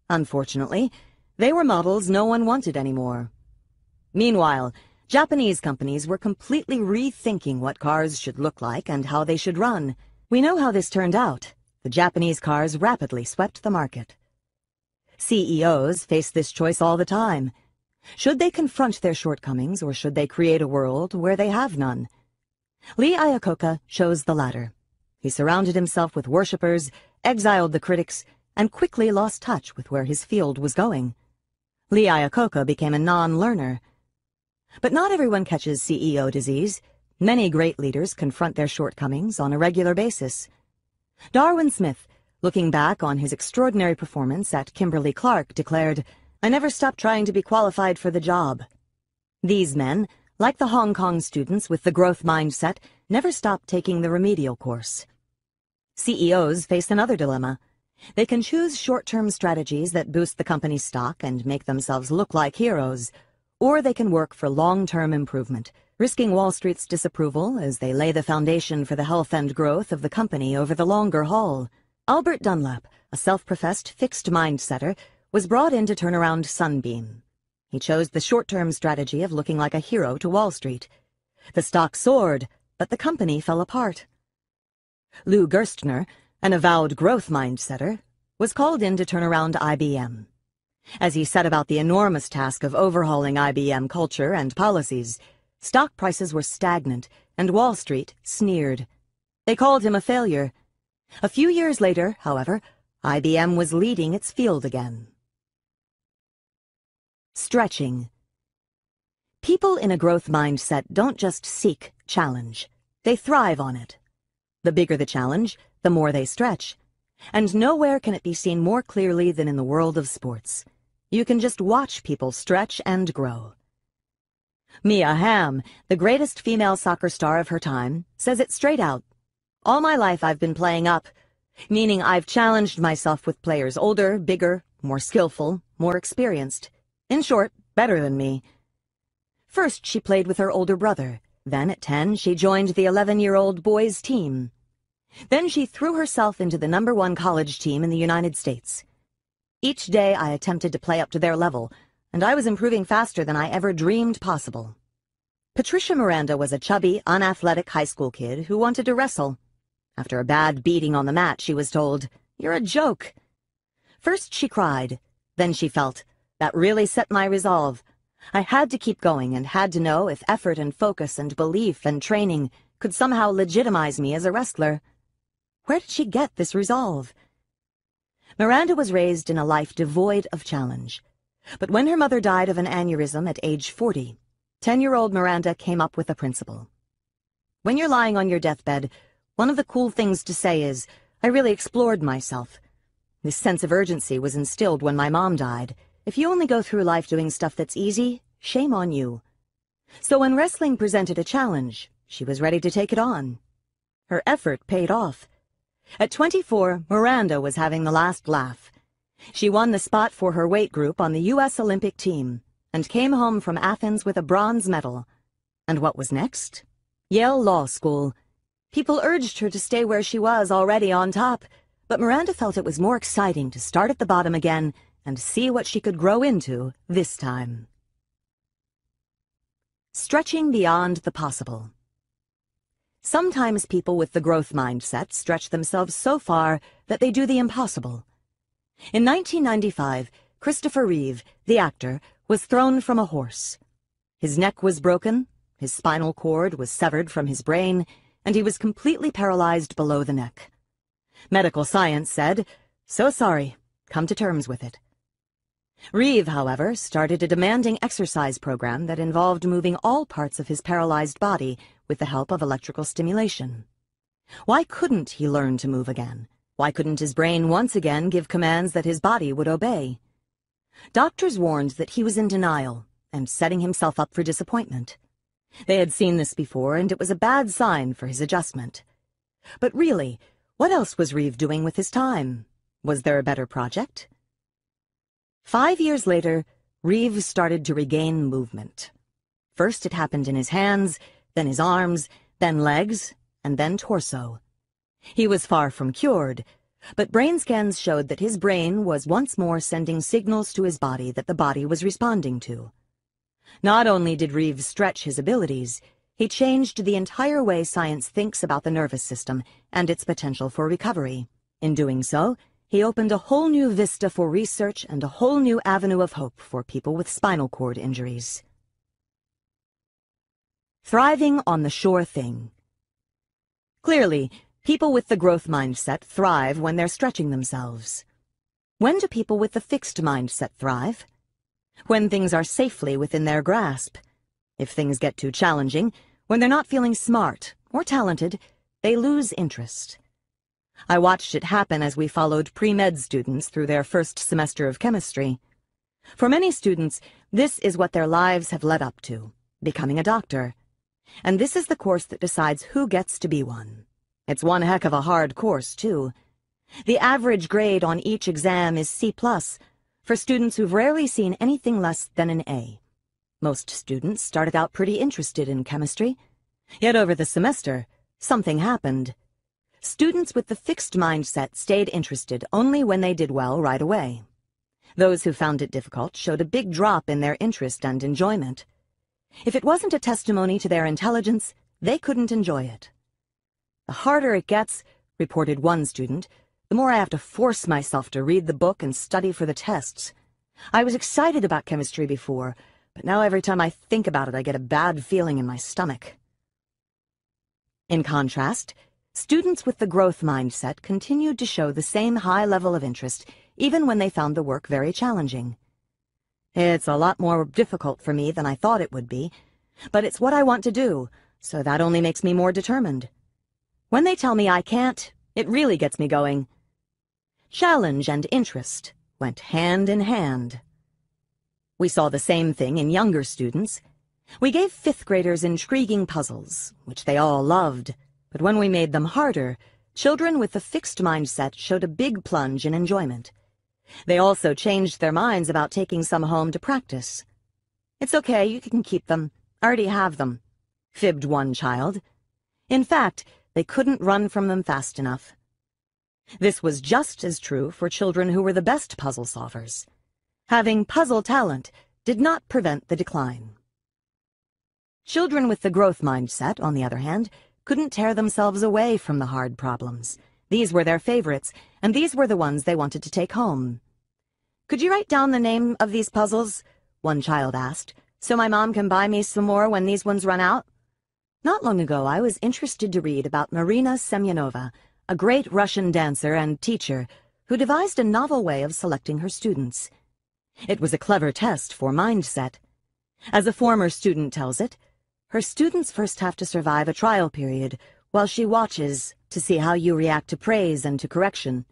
Unfortunately, they were models no one wanted anymore. Meanwhile, Japanese companies were completely rethinking what cars should look like and how they should run. We know how this turned out. The Japanese cars rapidly swept the market. CEOs face this choice all the time. Should they confront their shortcomings or should they create a world where they have none? Lee Iacocca chose the latter. He surrounded himself with worshippers, exiled the critics, and quickly lost touch with where his field was going. Lee Iacocca became a non-learner. But not everyone catches CEO disease. Many great leaders confront their shortcomings on a regular basis. Darwin Smith, looking back on his extraordinary performance at Kimberly-Clark, declared, I never stopped trying to be qualified for the job. These men, like the Hong Kong students with the growth mindset, never stopped taking the remedial course. CEOs face another dilemma. They can choose short-term strategies that boost the company's stock and make themselves look like heroes, or they can work for long-term improvement, risking Wall Street's disapproval as they lay the foundation for the health and growth of the company over the longer haul. Albert Dunlap, a self-professed fixed mindsetter, was brought in to turn around Sunbeam. He chose the short-term strategy of looking like a hero to Wall Street. The stock soared, but the company fell apart. Lou Gerstner, an avowed growth mindsetter, was called in to turn around IBM. As he set about the enormous task of overhauling IBM culture and policies, stock prices were stagnant, and Wall Street sneered. They called him a failure. A few years later, however, IBM was leading its field again. Stretching. People in a growth mindset don't just seek challenge. They thrive on it. The bigger the challenge, the more they stretch. And nowhere can it be seen more clearly than in the world of sports. You can just watch people stretch and grow. Mia Hamm, the greatest female soccer star of her time, says it straight out. All my life I've been playing up, meaning I've challenged myself with players older, bigger, more skillful, more experienced. In short, better than me. First, she played with her older brother. Then, at 10, she joined the 11-year-old boys' team. Then she threw herself into the number one college team in the United States. Each day, I attempted to play up to their level, and I was improving faster than I ever dreamed possible. Patricia Miranda was a chubby, unathletic high school kid who wanted to wrestle. After a bad beating on the mat, she was told, You're a joke. First she cried, then she felt, that really set my resolve. I had to keep going and had to know if effort and focus and belief and training could somehow legitimize me as a wrestler. Where did she get this resolve? Miranda was raised in a life devoid of challenge. But when her mother died of an aneurysm at age 40, 10-year-old Miranda came up with a principle. When you're lying on your deathbed, one of the cool things to say is, I really explored myself. This sense of urgency was instilled when my mom died, if you only go through life doing stuff that's easy, shame on you. So when wrestling presented a challenge, she was ready to take it on. Her effort paid off. At 24, Miranda was having the last laugh. She won the spot for her weight group on the U.S. Olympic team and came home from Athens with a bronze medal. And what was next? Yale Law School. People urged her to stay where she was already on top, but Miranda felt it was more exciting to start at the bottom again and see what she could grow into this time. Stretching beyond the possible. Sometimes people with the growth mindset stretch themselves so far that they do the impossible. In 1995, Christopher Reeve, the actor, was thrown from a horse. His neck was broken, his spinal cord was severed from his brain, and he was completely paralyzed below the neck. Medical science said, so sorry, come to terms with it. Reeve, however, started a demanding exercise program that involved moving all parts of his paralyzed body with the help of electrical stimulation. Why couldn't he learn to move again? Why couldn't his brain once again give commands that his body would obey? Doctors warned that he was in denial and setting himself up for disappointment. They had seen this before, and it was a bad sign for his adjustment. But really, what else was Reeve doing with his time? Was there a better project? Five years later, Reeve started to regain movement. First it happened in his hands, then his arms, then legs, and then torso. He was far from cured, but brain scans showed that his brain was once more sending signals to his body that the body was responding to. Not only did Reeves stretch his abilities, he changed the entire way science thinks about the nervous system and its potential for recovery. In doing so, he opened a whole new vista for research and a whole new avenue of hope for people with spinal cord injuries. Thriving on the sure thing. Clearly, people with the growth mindset thrive when they're stretching themselves. When do people with the fixed mindset thrive? When things are safely within their grasp. If things get too challenging, when they're not feeling smart or talented, they lose interest. I watched it happen as we followed pre-med students through their first semester of chemistry. For many students, this is what their lives have led up to, becoming a doctor. And this is the course that decides who gets to be one. It's one heck of a hard course, too. The average grade on each exam is C+, for students who've rarely seen anything less than an A. Most students started out pretty interested in chemistry, yet over the semester, something happened. Students with the fixed mindset stayed interested only when they did well right away. Those who found it difficult showed a big drop in their interest and enjoyment. If it wasn't a testimony to their intelligence, they couldn't enjoy it. The harder it gets, reported one student, the more I have to force myself to read the book and study for the tests. I was excited about chemistry before, but now every time I think about it, I get a bad feeling in my stomach. In contrast, Students with the growth mindset continued to show the same high level of interest even when they found the work very challenging. It's a lot more difficult for me than I thought it would be, but it's what I want to do, so that only makes me more determined. When they tell me I can't, it really gets me going. Challenge and interest went hand in hand. We saw the same thing in younger students. We gave fifth graders intriguing puzzles, which they all loved. But when we made them harder, children with a fixed mindset showed a big plunge in enjoyment. They also changed their minds about taking some home to practice. It's okay, you can keep them. I already have them, fibbed one child. In fact, they couldn't run from them fast enough. This was just as true for children who were the best puzzle solvers. Having puzzle talent did not prevent the decline. Children with the growth mindset, on the other hand, couldn't tear themselves away from the hard problems. These were their favorites, and these were the ones they wanted to take home. Could you write down the name of these puzzles? One child asked, so my mom can buy me some more when these ones run out. Not long ago, I was interested to read about Marina Semyonova, a great Russian dancer and teacher who devised a novel way of selecting her students. It was a clever test for mindset. As a former student tells it, her students first have to survive a trial period while she watches to see how you react to praise and to correction.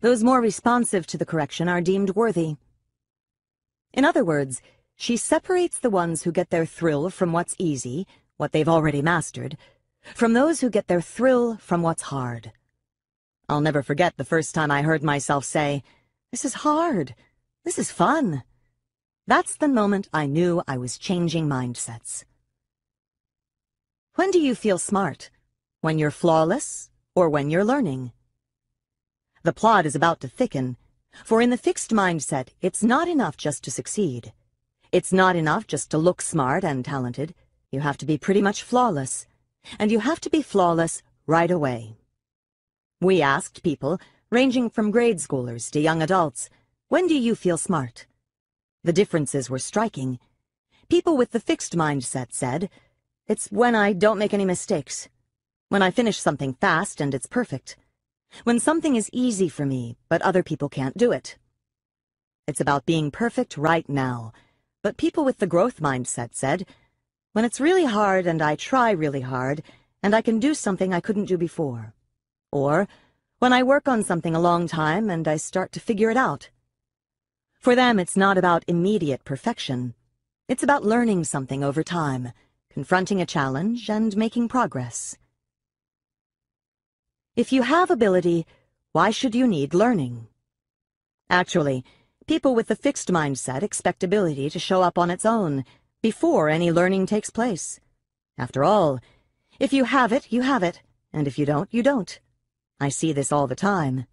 Those more responsive to the correction are deemed worthy. In other words, she separates the ones who get their thrill from what's easy, what they've already mastered, from those who get their thrill from what's hard. I'll never forget the first time I heard myself say, This is hard. This is fun. That's the moment I knew I was changing mindsets. When do you feel smart? When you're flawless or when you're learning? The plot is about to thicken, for in the fixed mindset, it's not enough just to succeed. It's not enough just to look smart and talented. You have to be pretty much flawless, and you have to be flawless right away. We asked people, ranging from grade schoolers to young adults, when do you feel smart? The differences were striking. People with the fixed mindset said, it's when I don't make any mistakes. When I finish something fast and it's perfect. When something is easy for me, but other people can't do it. It's about being perfect right now. But people with the growth mindset said, when it's really hard and I try really hard, and I can do something I couldn't do before. Or, when I work on something a long time and I start to figure it out. For them, it's not about immediate perfection. It's about learning something over time, confronting a challenge, and making progress. If you have ability, why should you need learning? Actually, people with the fixed mindset expect ability to show up on its own, before any learning takes place. After all, if you have it, you have it, and if you don't, you don't. I see this all the time.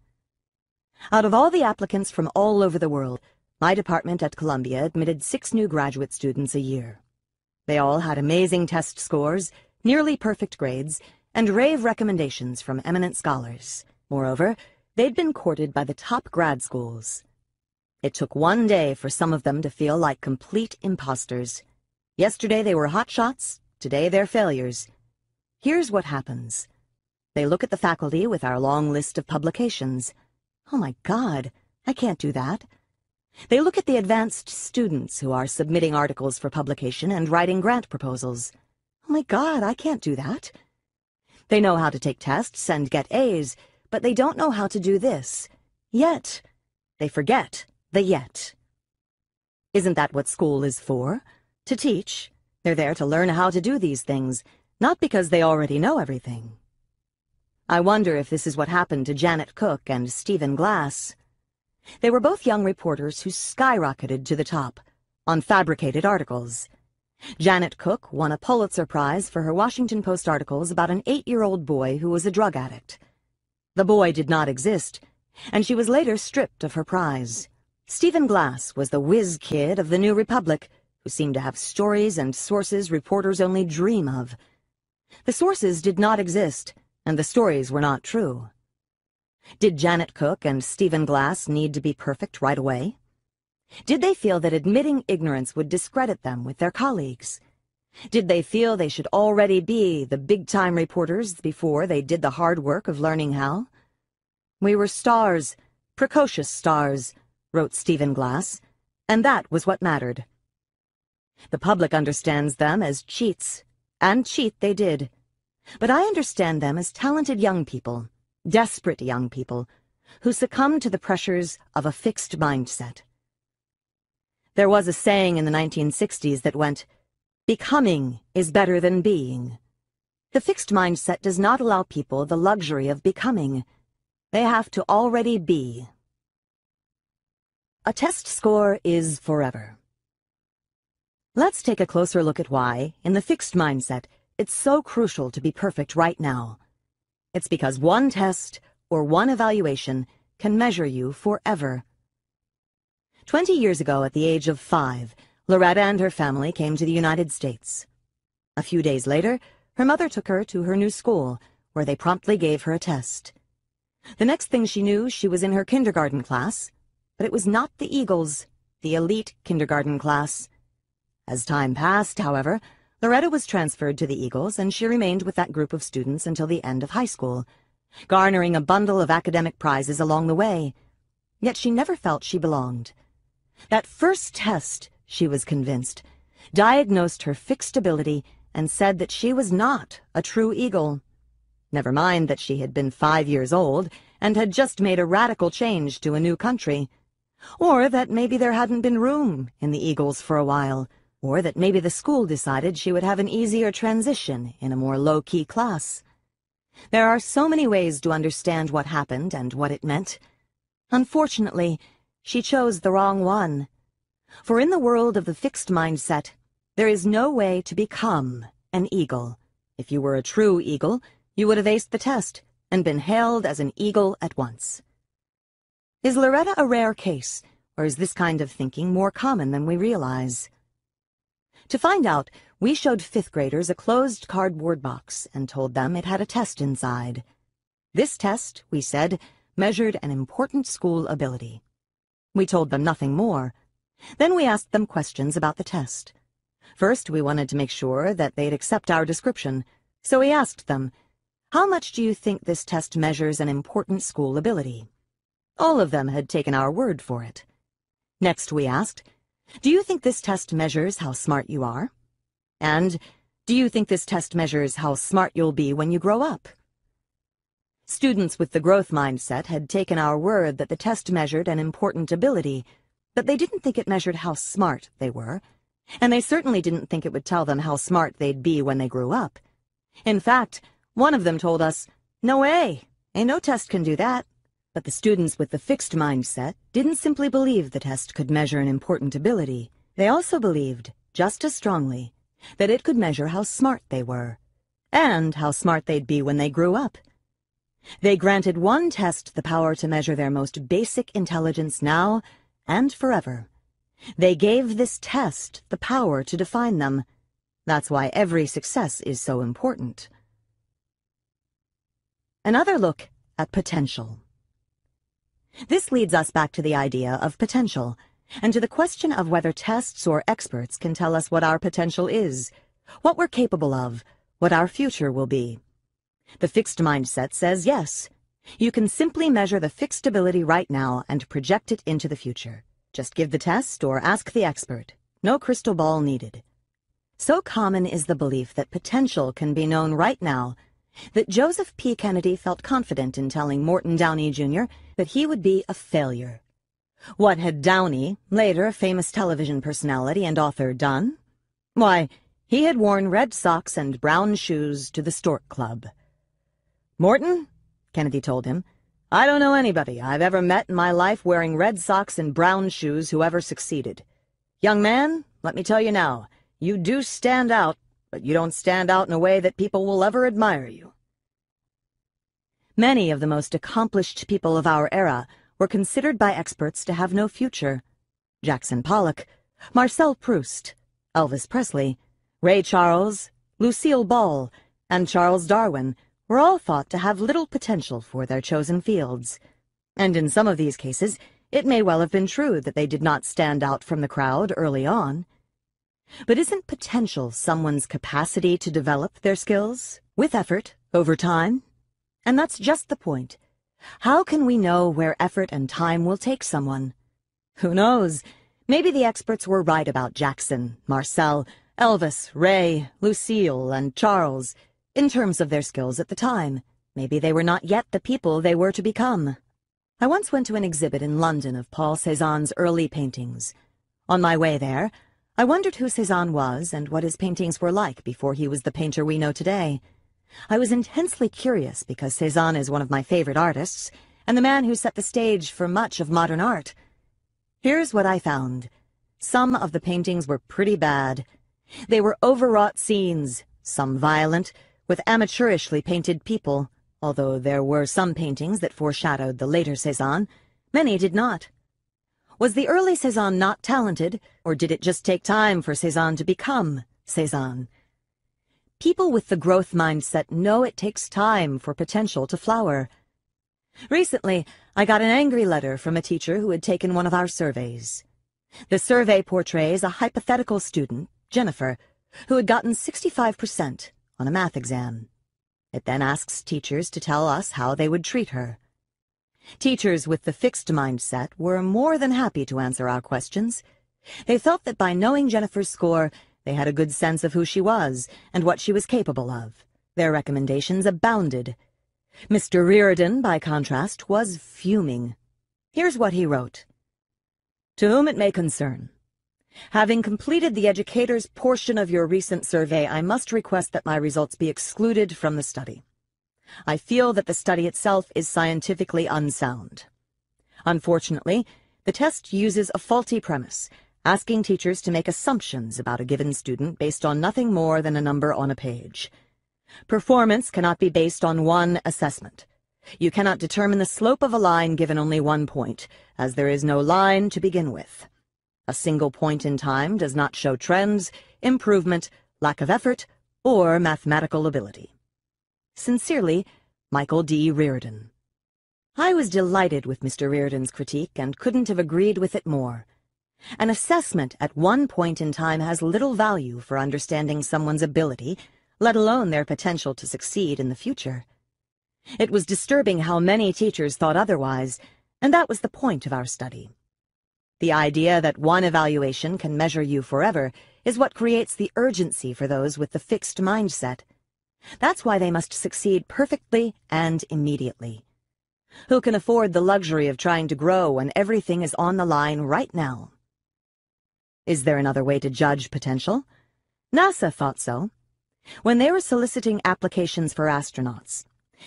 Out of all the applicants from all over the world, my department at Columbia admitted six new graduate students a year. They all had amazing test scores, nearly perfect grades, and rave recommendations from eminent scholars. Moreover, they'd been courted by the top grad schools. It took one day for some of them to feel like complete imposters. Yesterday they were hotshots, today they're failures. Here's what happens. They look at the faculty with our long list of publications. Oh my god, I can't do that. They look at the advanced students who are submitting articles for publication and writing grant proposals. Oh my god, I can't do that. They know how to take tests and get A's, but they don't know how to do this. Yet. They forget the yet. Isn't that what school is for? To teach. They're there to learn how to do these things, not because they already know everything. I wonder if this is what happened to Janet Cooke and Stephen Glass. They were both young reporters who skyrocketed to the top on fabricated articles. Janet Cooke won a Pulitzer Prize for her Washington Post articles about an eight-year-old boy who was a drug addict. The boy did not exist, and she was later stripped of her prize. Stephen Glass was the whiz kid of the New Republic, who seemed to have stories and sources reporters only dream of. The sources did not exist, and the stories were not true. Did Janet Cooke and Stephen Glass need to be perfect right away? Did they feel that admitting ignorance would discredit them with their colleagues? Did they feel they should already be the big-time reporters before they did the hard work of learning how? We were stars, precocious stars, wrote Stephen Glass, and that was what mattered. The public understands them as cheats, and cheat they did. But I understand them as talented young people, desperate young people, who succumbed to the pressures of a fixed mindset. There was a saying in the 1960s that went, Becoming is better than being. The fixed mindset does not allow people the luxury of becoming. They have to already be. A test score is forever. Let's take a closer look at why, in the fixed mindset, it's so crucial to be perfect right now. It's because one test or one evaluation can measure you forever. Twenty years ago, at the age of five, Loretta and her family came to the United States. A few days later, her mother took her to her new school, where they promptly gave her a test. The next thing she knew, she was in her kindergarten class, but it was not the Eagles, the elite kindergarten class. As time passed, however, Loretta was transferred to the Eagles, and she remained with that group of students until the end of high school, garnering a bundle of academic prizes along the way. Yet she never felt she belonged. That first test, she was convinced, diagnosed her fixed ability and said that she was not a true eagle. Never mind that she had been five years old and had just made a radical change to a new country. Or that maybe there hadn't been room in the Eagles for a while. Or that maybe the school decided she would have an easier transition in a more low-key class. There are so many ways to understand what happened and what it meant. Unfortunately, she chose the wrong one. For in the world of the fixed mindset, there is no way to become an eagle. If you were a true eagle, you would have aced the test and been hailed as an eagle at once. Is Loretta a rare case, or is this kind of thinking more common than we realize? To find out, we showed fifth graders a closed cardboard box and told them it had a test inside. This test, we said, measured an important school ability. We told them nothing more. Then we asked them questions about the test. First, we wanted to make sure that they'd accept our description, so we asked them, How much do you think this test measures an important school ability? All of them had taken our word for it. Next we asked, do you think this test measures how smart you are? And do you think this test measures how smart you'll be when you grow up? Students with the growth mindset had taken our word that the test measured an important ability, but they didn't think it measured how smart they were, and they certainly didn't think it would tell them how smart they'd be when they grew up. In fact, one of them told us, no way, ain't no test can do that. But the students with the fixed mindset didn't simply believe the test could measure an important ability. They also believed, just as strongly, that it could measure how smart they were, and how smart they'd be when they grew up. They granted one test the power to measure their most basic intelligence now and forever. They gave this test the power to define them. That's why every success is so important. Another look at potential. This leads us back to the idea of potential, and to the question of whether tests or experts can tell us what our potential is, what we're capable of, what our future will be. The fixed mindset says yes. You can simply measure the fixed ability right now and project it into the future. Just give the test or ask the expert. No crystal ball needed. So common is the belief that potential can be known right now that Joseph P. Kennedy felt confident in telling Morton Downey Jr. that he would be a failure. What had Downey, later a famous television personality and author, done? Why, he had worn red socks and brown shoes to the Stork Club. Morton, Kennedy told him, I don't know anybody I've ever met in my life wearing red socks and brown shoes who ever succeeded. Young man, let me tell you now, you do stand out but you don't stand out in a way that people will ever admire you. Many of the most accomplished people of our era were considered by experts to have no future. Jackson Pollock, Marcel Proust, Elvis Presley, Ray Charles, Lucille Ball, and Charles Darwin were all thought to have little potential for their chosen fields. And in some of these cases, it may well have been true that they did not stand out from the crowd early on. But isn't potential someone's capacity to develop their skills, with effort, over time? And that's just the point. How can we know where effort and time will take someone? Who knows? Maybe the experts were right about Jackson, Marcel, Elvis, Ray, Lucille, and Charles, in terms of their skills at the time. Maybe they were not yet the people they were to become. I once went to an exhibit in London of Paul Cézanne's early paintings. On my way there, I wondered who Cézanne was and what his paintings were like before he was the painter we know today. I was intensely curious because Cézanne is one of my favorite artists and the man who set the stage for much of modern art. Here's what I found. Some of the paintings were pretty bad. They were overwrought scenes, some violent, with amateurishly painted people, although there were some paintings that foreshadowed the later Cézanne. Many did not. Was the early Cézanne not talented, or did it just take time for Cézanne to become Cézanne? People with the growth mindset know it takes time for potential to flower. Recently, I got an angry letter from a teacher who had taken one of our surveys. The survey portrays a hypothetical student, Jennifer, who had gotten 65% on a math exam. It then asks teachers to tell us how they would treat her. Teachers with the fixed mindset were more than happy to answer our questions. They felt that by knowing Jennifer's score, they had a good sense of who she was and what she was capable of. Their recommendations abounded. Mr. Reardon, by contrast, was fuming. Here's what he wrote. To whom it may concern. Having completed the educator's portion of your recent survey, I must request that my results be excluded from the study. I feel that the study itself is scientifically unsound. Unfortunately, the test uses a faulty premise, asking teachers to make assumptions about a given student based on nothing more than a number on a page. Performance cannot be based on one assessment. You cannot determine the slope of a line given only one point, as there is no line to begin with. A single point in time does not show trends, improvement, lack of effort, or mathematical ability. Sincerely, Michael D. Reardon. I was delighted with Mr. Reardon's critique and couldn't have agreed with it more. An assessment at one point in time has little value for understanding someone's ability, let alone their potential to succeed in the future. It was disturbing how many teachers thought otherwise, and that was the point of our study. The idea that one evaluation can measure you forever is what creates the urgency for those with the fixed mindset. That's why they must succeed perfectly and immediately. Who can afford the luxury of trying to grow when everything is on the line right now? Is there another way to judge potential? NASA thought so. When they were soliciting applications for astronauts,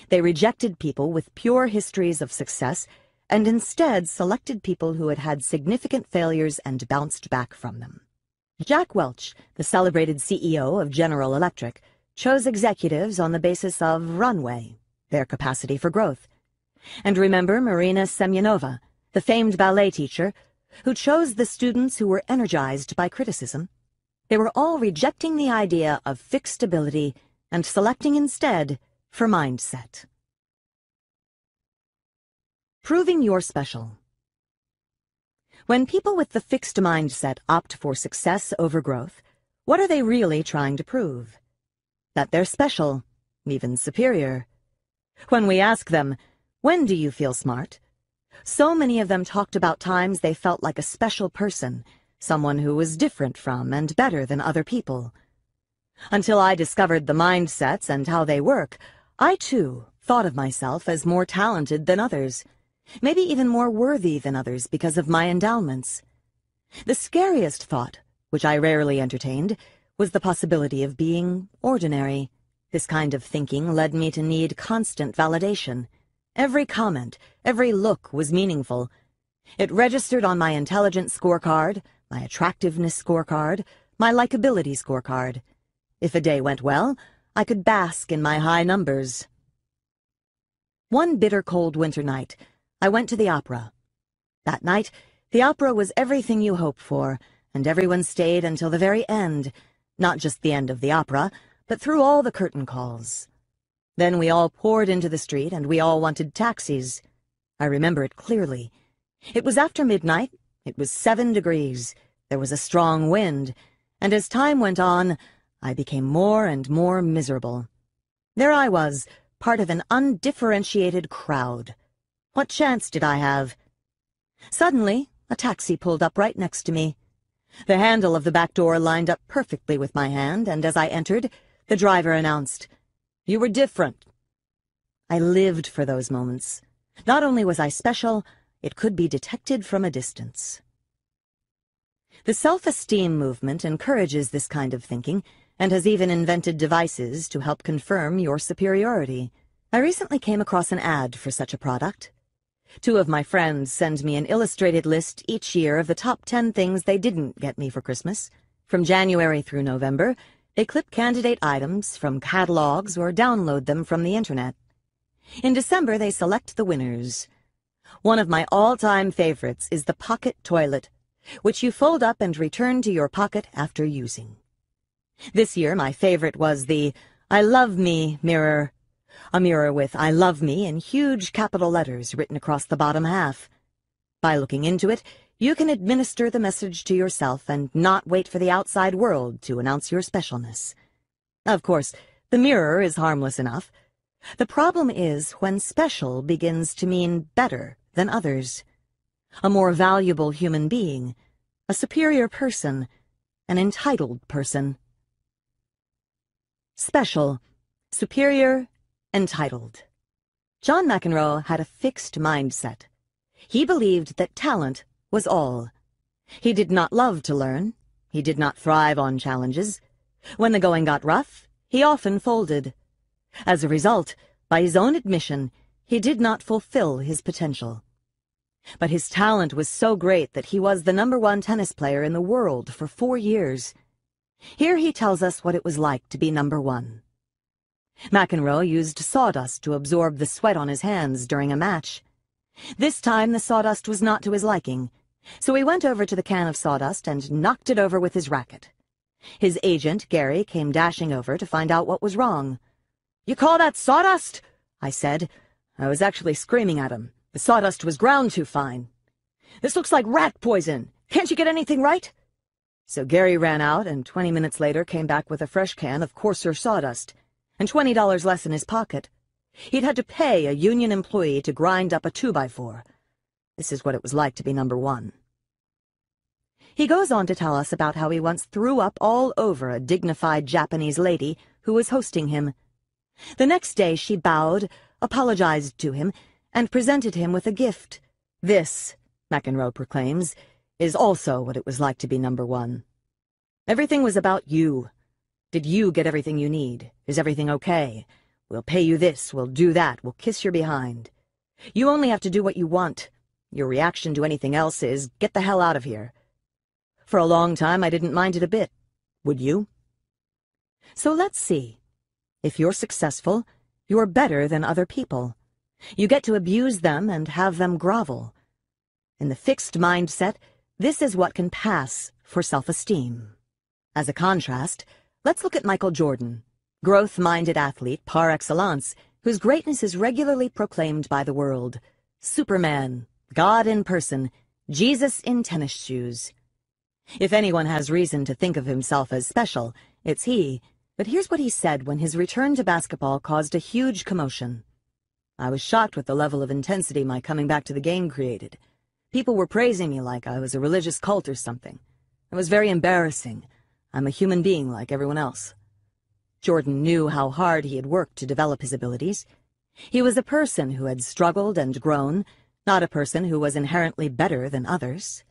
they rejected people with pure histories of success and instead selected people who had had significant failures and bounced back from them. Jack Welch, the celebrated CEO of General Electric, chose executives on the basis of runway, their capacity for growth. And remember Marina Semyonova, the famed ballet teacher, who chose the students who were energized by criticism. They were all rejecting the idea of fixed ability and selecting instead for mindset. Proving you're special. When people with the fixed mindset opt for success over growth, what are they really trying to prove? That they're special, even superior. When we ask them, when do you feel smart? So many of them talked about times they felt like a special person, someone who was different from and better than other people. Until I discovered the mindsets and how they work, I too thought of myself as more talented than others, maybe even more worthy than others because of my endowments. The scariest thought, which I rarely entertained, was the possibility of being ordinary. This kind of thinking led me to need constant validation. Every comment, every look was meaningful. It registered on my intelligence scorecard, my attractiveness scorecard, my likability scorecard. If a day went well, I could bask in my high numbers. One bitter cold winter night, I went to the opera. That night, the opera was everything you hope for, and everyone stayed until the very end, not just the end of the opera, but through all the curtain calls. Then we all poured into the street, and we all wanted taxis. I remember it clearly. It was after midnight, it was seven degrees. There was a strong wind, and as time went on, I became more and more miserable. There I was, part of an undifferentiated crowd. What chance did I have? Suddenly, a taxi pulled up right next to me. The handle of the back door lined up perfectly with my hand, and as I entered, the driver announced, You were different. I lived for those moments. Not only was I special, it could be detected from a distance. The self-esteem movement encourages this kind of thinking and has even invented devices to help confirm your superiority. I recently came across an ad for such a product. Two of my friends send me an illustrated list each year of the top 10 things they didn't get me for Christmas. From January through November, they clip candidate items from catalogs or download them from the internet. In December, they select the winners. One of my all-time favorites is the pocket toilet which you fold up and return to your pocket after using. This year, my favorite was the I Love Me mirror, a mirror with I Love Me in huge capital letters written across the bottom half. By looking into it, you can administer the message to yourself and not wait for the outside world to announce your specialness. Of course, the mirror is harmless enough. The problem is when special begins to mean better than others a more valuable human being, a superior person, an entitled person. Special, superior, entitled. John McEnroe had a fixed mindset. He believed that talent was all. He did not love to learn. He did not thrive on challenges. When the going got rough, he often folded. As a result, by his own admission, he did not fulfill his potential. But his talent was so great that he was the number one tennis player in the world for four years. Here he tells us what it was like to be number one. McEnroe used sawdust to absorb the sweat on his hands during a match. This time the sawdust was not to his liking, so he went over to the can of sawdust and knocked it over with his racket. His agent, Gary, came dashing over to find out what was wrong. You call that sawdust? I said. I was actually screaming at him. The sawdust was ground too fine. This looks like rat poison. Can't you get anything right? So Gary ran out, and twenty minutes later came back with a fresh can of coarser sawdust, and twenty dollars less in his pocket. He'd had to pay a union employee to grind up a two-by-four. This is what it was like to be number one. He goes on to tell us about how he once threw up all over a dignified Japanese lady who was hosting him. The next day she bowed, apologized to him, and presented him with a gift. This, McEnroe proclaims, is also what it was like to be number one. Everything was about you. Did you get everything you need? Is everything okay? We'll pay you this, we'll do that, we'll kiss your behind. You only have to do what you want. Your reaction to anything else is, get the hell out of here. For a long time, I didn't mind it a bit. Would you? So let's see. If you're successful, you're better than other people. You get to abuse them and have them grovel. In the fixed mindset, this is what can pass for self-esteem. As a contrast, let's look at Michael Jordan, growth-minded athlete par excellence, whose greatness is regularly proclaimed by the world. Superman, God in person, Jesus in tennis shoes. If anyone has reason to think of himself as special, it's he. But here's what he said when his return to basketball caused a huge commotion. I was shocked with the level of intensity my coming back to the game created. People were praising me like I was a religious cult or something. It was very embarrassing. I'm a human being like everyone else. Jordan knew how hard he had worked to develop his abilities. He was a person who had struggled and grown, not a person who was inherently better than others.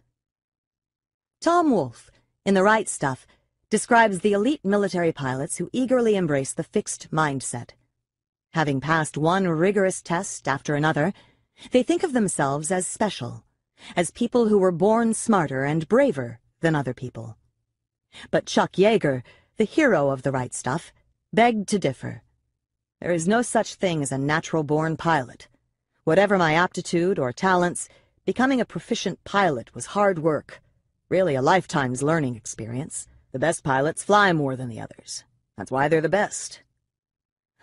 Tom Wolfe, in The Right Stuff, describes the elite military pilots who eagerly embrace the fixed mindset. Having passed one rigorous test after another, they think of themselves as special, as people who were born smarter and braver than other people. But Chuck Yeager, the hero of The Right Stuff, begged to differ. There is no such thing as a natural-born pilot. Whatever my aptitude or talents, becoming a proficient pilot was hard work. Really a lifetime's learning experience. The best pilots fly more than the others. That's why they're the best.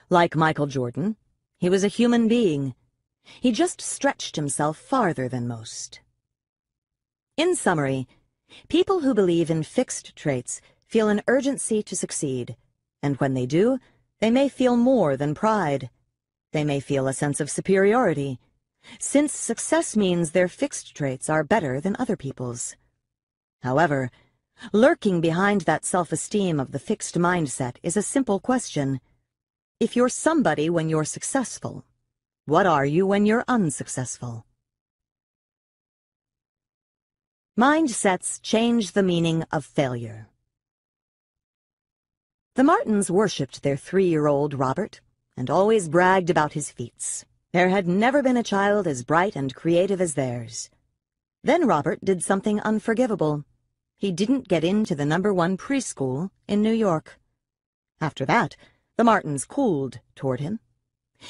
Like Michael Jordan, he was a human being. He just stretched himself farther than most. In summary, people who believe in fixed traits feel an urgency to succeed, and when they do, they may feel more than pride. They may feel a sense of superiority, since success means their fixed traits are better than other people's. However, lurking behind that self-esteem of the fixed mindset is a simple question. If you're somebody when you're successful, what are you when you're unsuccessful? Mindsets change the meaning of failure. The Martins worshipped their three-year-old Robert and always bragged about his feats. There had never been a child as bright and creative as theirs. Then Robert did something unforgivable he didn't get into the number one preschool in New York. After that, the Martins cooled toward him.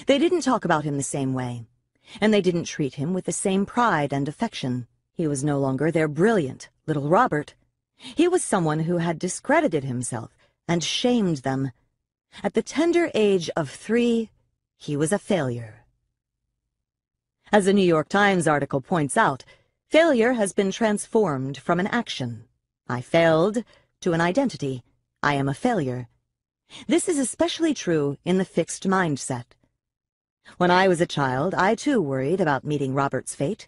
They didn't talk about him the same way, and they didn't treat him with the same pride and affection. He was no longer their brilliant little Robert. He was someone who had discredited himself and shamed them. At the tender age of three, he was a failure. As a New York Times article points out, failure has been transformed from an action. I failed, to an identity. I am a failure. This is especially true in the fixed mindset. When I was a child, I too worried about meeting Robert's fate.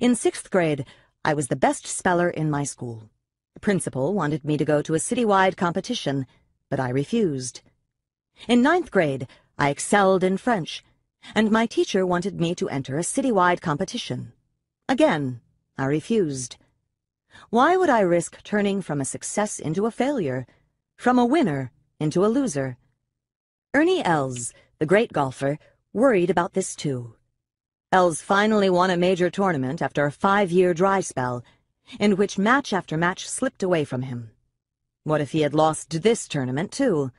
In sixth grade, I was the best speller in my school. The principal wanted me to go to a citywide competition, but I refused. In ninth grade, I excelled in French, and my teacher wanted me to enter a citywide competition. Again, I refused. Why would I risk turning from a success into a failure, from a winner into a loser? Ernie Els, the great golfer, worried about this too. Els finally won a major tournament after a five-year dry spell, in which match after match slipped away from him. What if he had lost this tournament too?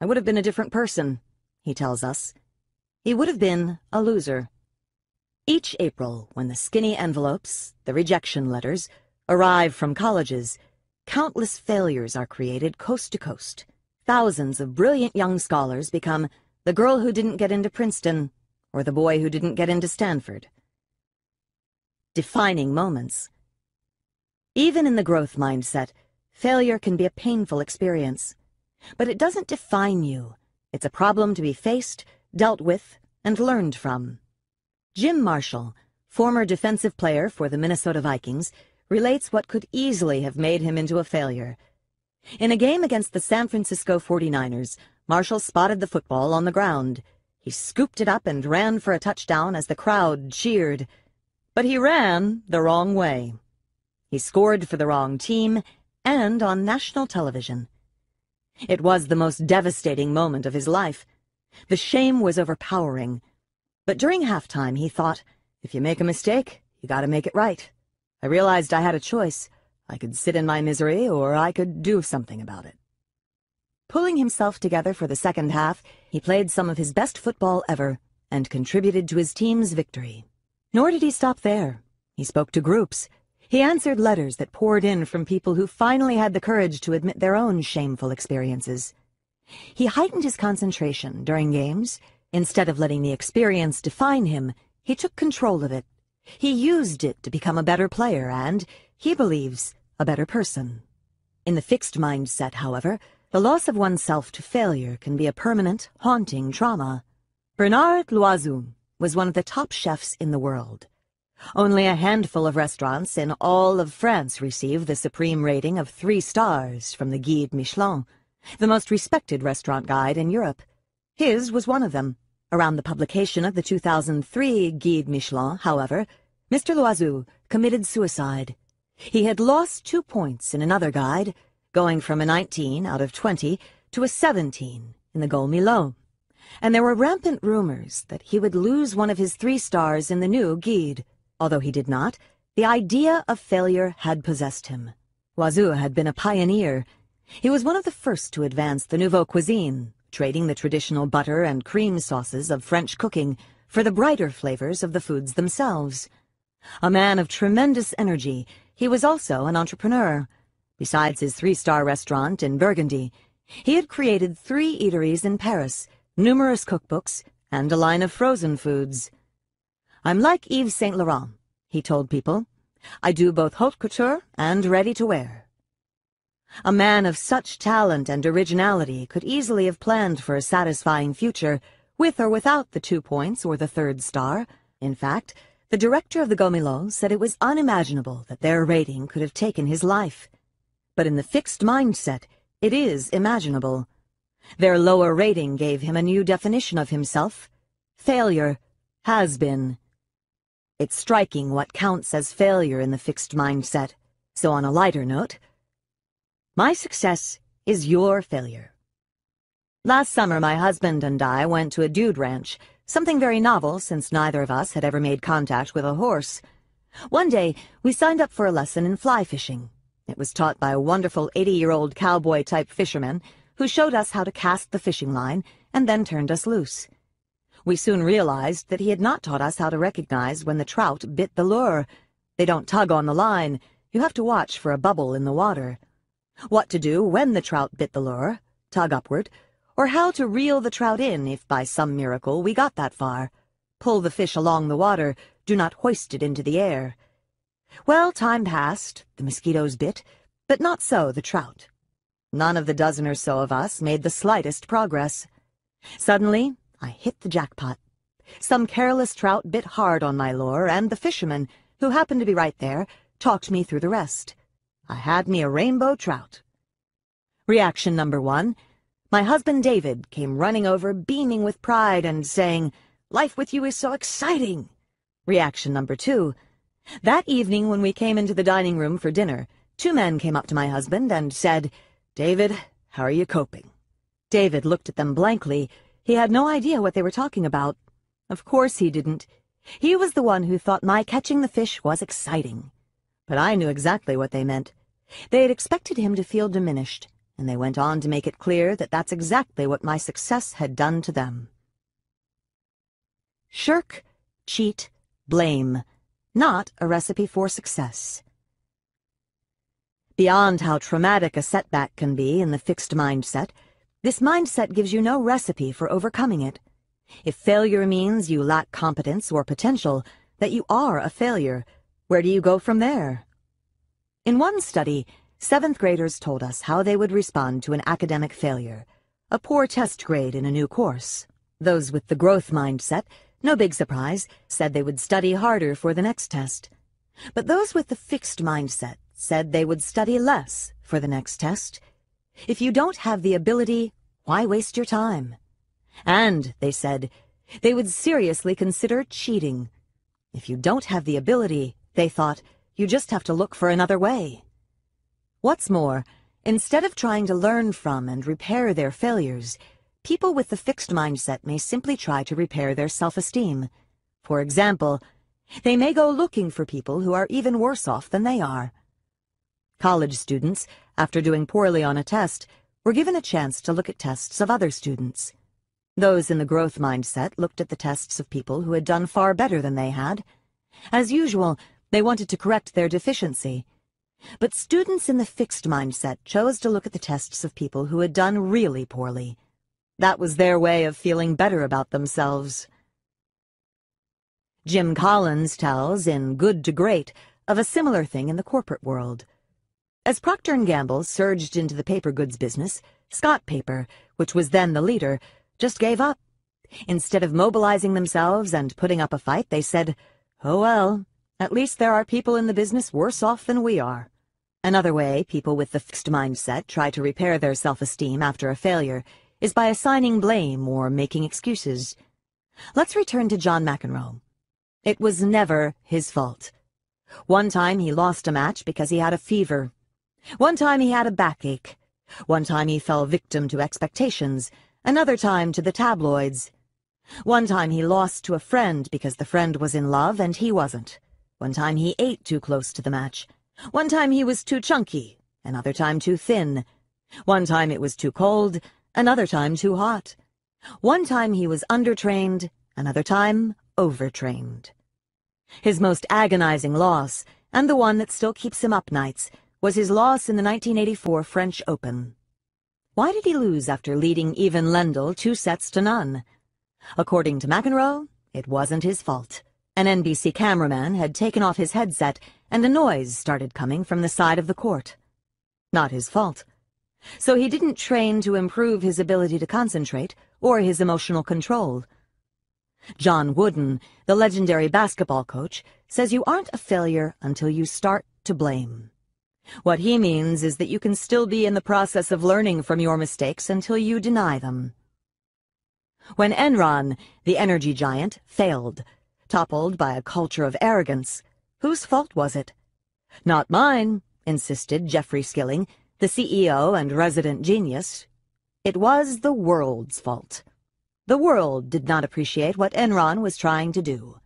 I would have been a different person, he tells us. He would have been a loser. Each April, when the skinny envelopes, the rejection letters, arrive from colleges, countless failures are created coast to coast. Thousands of brilliant young scholars become the girl who didn't get into Princeton or the boy who didn't get into Stanford. Defining moments. Even in the growth mindset, failure can be a painful experience. But it doesn't define you. It's a problem to be faced, dealt with, and learned from. Jim Marshall, former defensive player for the Minnesota Vikings, relates what could easily have made him into a failure. In a game against the San Francisco 49ers, Marshall spotted the football on the ground. He scooped it up and ran for a touchdown as the crowd cheered. But he ran the wrong way. He scored for the wrong team and on national television. It was the most devastating moment of his life. The shame was overpowering. But during halftime, he thought, if you make a mistake, you gotta make it right. I realized I had a choice. I could sit in my misery, or I could do something about it. Pulling himself together for the second half, he played some of his best football ever and contributed to his team's victory. Nor did he stop there. He spoke to groups. He answered letters that poured in from people who finally had the courage to admit their own shameful experiences. He heightened his concentration during games. Instead of letting the experience define him, he took control of it. He used it to become a better player and, he believes, a better person. In the fixed mindset, however, the loss of oneself to failure can be a permanent, haunting trauma. Bernard Loiseau was one of the top chefs in the world. Only a handful of restaurants in all of France receive the supreme rating of three stars from the Guide Michelin, the most respected restaurant guide in Europe. His was one of them. Around the publication of the 2003 Guide Michelin, however, Mr. Loiseau committed suicide. He had lost two points in another guide, going from a 19 out of 20 to a 17 in the Gault Millau and there were rampant rumors that he would lose one of his three stars in the new Guide. Although he did not, the idea of failure had possessed him. Loiseau had been a pioneer. He was one of the first to advance the nouveau cuisine, trading the traditional butter and cream sauces of French cooking for the brighter flavors of the foods themselves. A man of tremendous energy, he was also an entrepreneur. Besides his three-star restaurant in Burgundy, he had created three eateries in Paris, numerous cookbooks, and a line of frozen foods. I'm like Yves Saint Laurent, he told people. I do both haute couture and ready-to-wear. A man of such talent and originality could easily have planned for a satisfying future, with or without the two points or the third star. In fact, the director of the Millau said it was unimaginable that their rating could have taken his life. But in the fixed mindset, it is imaginable. Their lower rating gave him a new definition of himself. Failure. Has been. It's striking what counts as failure in the fixed mindset. So on a lighter note, my success is your failure. Last summer, my husband and I went to a dude ranch, something very novel since neither of us had ever made contact with a horse. One day, we signed up for a lesson in fly fishing. It was taught by a wonderful 80-year-old cowboy-type fisherman who showed us how to cast the fishing line and then turned us loose. We soon realized that he had not taught us how to recognize when the trout bit the lure. They don't tug on the line. You have to watch for a bubble in the water. What to do when the trout bit the lure, tug upward, or how to reel the trout in if by some miracle we got that far. Pull the fish along the water, do not hoist it into the air. Well, time passed, the mosquitoes bit, but not so the trout. None of the dozen or so of us made the slightest progress. Suddenly, I hit the jackpot. Some careless trout bit hard on my lure, and the fisherman, who happened to be right there, talked me through the rest. I had me a rainbow trout. Reaction number one. My husband David came running over, beaming with pride and saying, Life with you is so exciting. Reaction number two. That evening when we came into the dining room for dinner, two men came up to my husband and said, David, how are you coping? David looked at them blankly. He had no idea what they were talking about. Of course he didn't. He was the one who thought my catching the fish was exciting. But I knew exactly what they meant. They had expected him to feel diminished, and they went on to make it clear that that's exactly what my success had done to them. Shirk, cheat, blame. Not a recipe for success. Beyond how traumatic a setback can be in the fixed mindset, this mindset gives you no recipe for overcoming it. If failure means you lack competence or potential, that you are a failure, where do you go from there? In one study, seventh graders told us how they would respond to an academic failure, a poor test grade in a new course. Those with the growth mindset, no big surprise, said they would study harder for the next test. But those with the fixed mindset said they would study less for the next test. If you don't have the ability, why waste your time? And, they said, they would seriously consider cheating. If you don't have the ability, they thought, you just have to look for another way. What's more, instead of trying to learn from and repair their failures, People with the fixed mindset may simply try to repair their self-esteem. For example, they may go looking for people who are even worse off than they are. College students, after doing poorly on a test, were given a chance to look at tests of other students. Those in the growth mindset looked at the tests of people who had done far better than they had. As usual, they wanted to correct their deficiency. But students in the fixed mindset chose to look at the tests of people who had done really poorly. That was their way of feeling better about themselves. Jim Collins tells, in Good to Great, of a similar thing in the corporate world. As Procter & Gamble surged into the paper goods business, Scott Paper, which was then the leader, just gave up. Instead of mobilizing themselves and putting up a fight, they said, Oh well, at least there are people in the business worse off than we are. Another way people with the fixed mindset try to repair their self-esteem after a failure is by assigning blame or making excuses. Let's return to John McEnroe. It was never his fault. One time he lost a match because he had a fever. One time he had a backache. One time he fell victim to expectations. Another time to the tabloids. One time he lost to a friend because the friend was in love and he wasn't. One time he ate too close to the match. One time he was too chunky. Another time too thin. One time it was too cold another time too hot. One time he was undertrained, another time overtrained. His most agonizing loss, and the one that still keeps him up nights, was his loss in the 1984 French Open. Why did he lose after leading Ivan Lendl two sets to none? According to McEnroe, it wasn't his fault. An NBC cameraman had taken off his headset, and a noise started coming from the side of the court. Not his fault so he didn't train to improve his ability to concentrate or his emotional control. John Wooden, the legendary basketball coach, says you aren't a failure until you start to blame. What he means is that you can still be in the process of learning from your mistakes until you deny them. When Enron, the energy giant, failed, toppled by a culture of arrogance, whose fault was it? Not mine, insisted Jeffrey Skilling, the CEO and resident genius, it was the world's fault. The world did not appreciate what Enron was trying to do.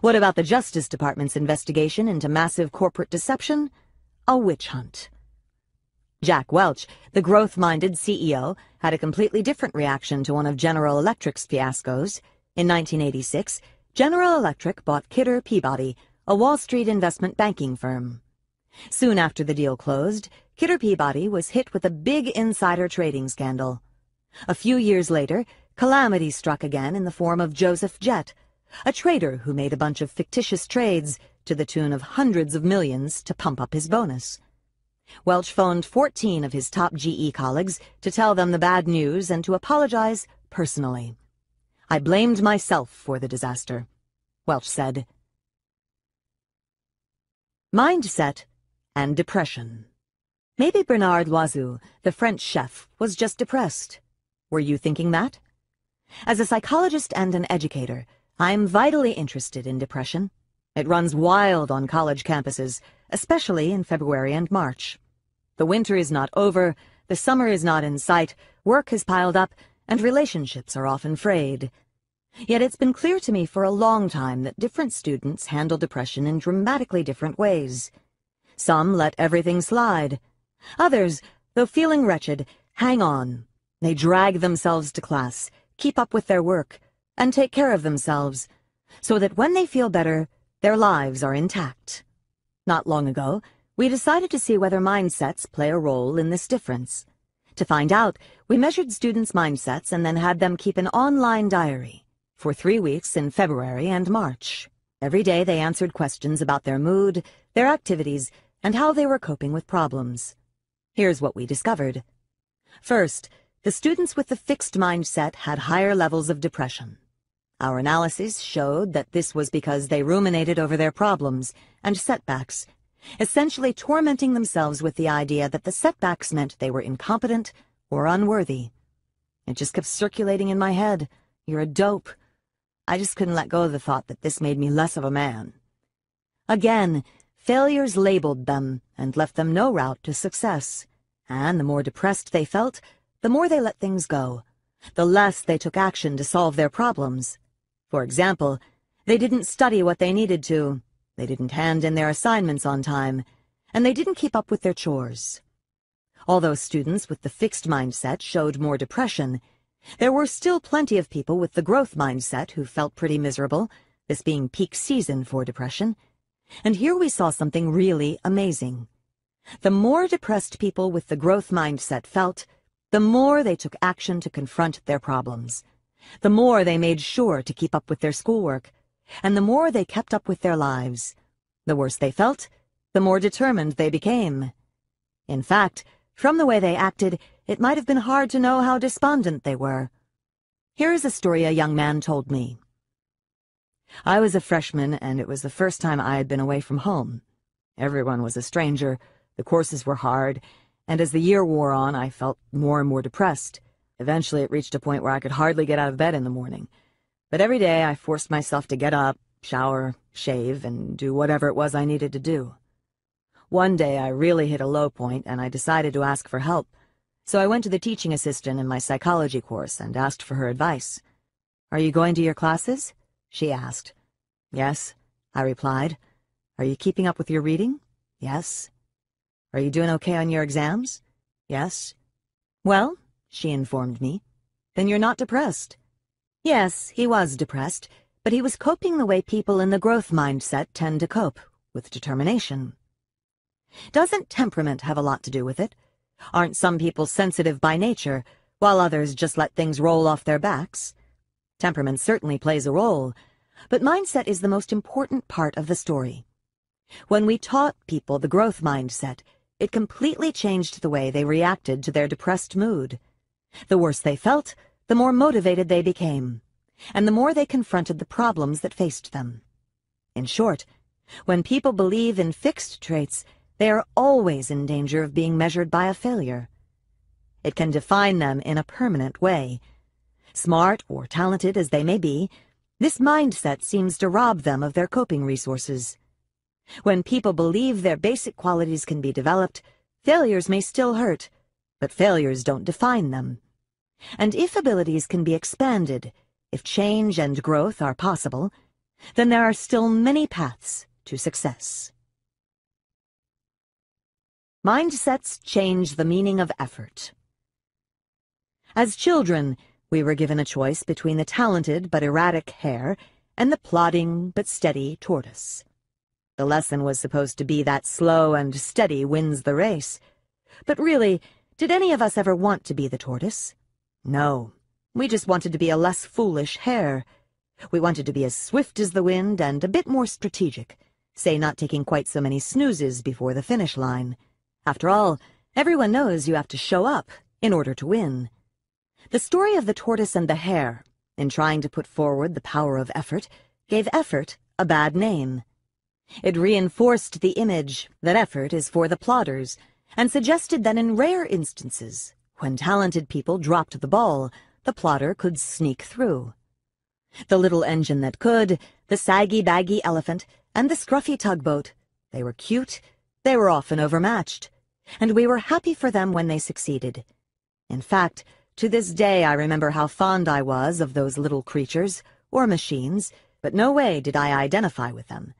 What about the Justice Department's investigation into massive corporate deception? A witch hunt. Jack Welch, the growth-minded CEO, had a completely different reaction to one of General Electric's fiascos. In 1986, General Electric bought Kidder Peabody, a Wall Street investment banking firm. Soon after the deal closed, Kidder Peabody was hit with a big insider trading scandal. A few years later, calamity struck again in the form of Joseph Jett, a trader who made a bunch of fictitious trades to the tune of hundreds of millions to pump up his bonus. Welch phoned 14 of his top GE colleagues to tell them the bad news and to apologize personally. I blamed myself for the disaster, Welch said. Mindset and depression. Maybe Bernard Loiseau, the French chef, was just depressed. Were you thinking that? As a psychologist and an educator, I'm vitally interested in depression. It runs wild on college campuses, especially in February and March. The winter is not over, the summer is not in sight, work has piled up, and relationships are often frayed. Yet it's been clear to me for a long time that different students handle depression in dramatically different ways. Some let everything slide. Others, though feeling wretched, hang on. They drag themselves to class, keep up with their work, and take care of themselves, so that when they feel better, their lives are intact. Not long ago, we decided to see whether mindsets play a role in this difference. To find out, we measured students' mindsets and then had them keep an online diary for three weeks in February and March. Every day they answered questions about their mood, their activities, and how they were coping with problems. Here's what we discovered. First, the students with the fixed mindset had higher levels of depression. Our analysis showed that this was because they ruminated over their problems and setbacks, essentially tormenting themselves with the idea that the setbacks meant they were incompetent or unworthy. It just kept circulating in my head. You're a dope. I just couldn't let go of the thought that this made me less of a man. Again, failures labeled them and left them no route to success. And the more depressed they felt, the more they let things go, the less they took action to solve their problems. For example, they didn't study what they needed to, they didn't hand in their assignments on time, and they didn't keep up with their chores. Although students with the fixed mindset showed more depression, there were still plenty of people with the growth mindset who felt pretty miserable, this being peak season for depression. And here we saw something really amazing. The more depressed people with the growth mindset felt, the more they took action to confront their problems. The more they made sure to keep up with their schoolwork, and the more they kept up with their lives. The worse they felt, the more determined they became. In fact, from the way they acted, it might have been hard to know how despondent they were. Here is a story a young man told me. I was a freshman, and it was the first time I had been away from home. Everyone was a stranger, the courses were hard, and as the year wore on, I felt more and more depressed. Eventually, it reached a point where I could hardly get out of bed in the morning. But every day, I forced myself to get up, shower, shave, and do whatever it was I needed to do. One day, I really hit a low point, and I decided to ask for help. So I went to the teaching assistant in my psychology course and asked for her advice. Are you going to your classes? She asked. Yes, I replied. Are you keeping up with your reading? Yes. Are you doing okay on your exams? Yes. Well, she informed me, then you're not depressed. Yes, he was depressed, but he was coping the way people in the growth mindset tend to cope, with determination. Doesn't temperament have a lot to do with it? Aren't some people sensitive by nature, while others just let things roll off their backs? Temperament certainly plays a role, but mindset is the most important part of the story. When we taught people the growth mindset, it completely changed the way they reacted to their depressed mood. The worse they felt, the more motivated they became, and the more they confronted the problems that faced them. In short, when people believe in fixed traits, they are always in danger of being measured by a failure. It can define them in a permanent way. Smart or talented as they may be, this mindset seems to rob them of their coping resources. When people believe their basic qualities can be developed, failures may still hurt, but failures don't define them. And if abilities can be expanded, if change and growth are possible, then there are still many paths to success. Mindsets change the meaning of effort. As children, we were given a choice between the talented but erratic hare and the plodding but steady tortoise. The lesson was supposed to be that slow and steady wins the race. But really, did any of us ever want to be the tortoise? No. We just wanted to be a less foolish hare. We wanted to be as swift as the wind and a bit more strategic, say not taking quite so many snoozes before the finish line. After all, everyone knows you have to show up in order to win. The story of the tortoise and the hare, in trying to put forward the power of effort, gave effort a bad name. It reinforced the image that effort is for the plodders, and suggested that in rare instances, when talented people dropped the ball, the plodder could sneak through. The little engine that could, the saggy-baggy elephant, and the scruffy tugboat, they were cute, they were often overmatched, and we were happy for them when they succeeded. In fact, to this day I remember how fond I was of those little creatures, or machines, but no way did I identify with them.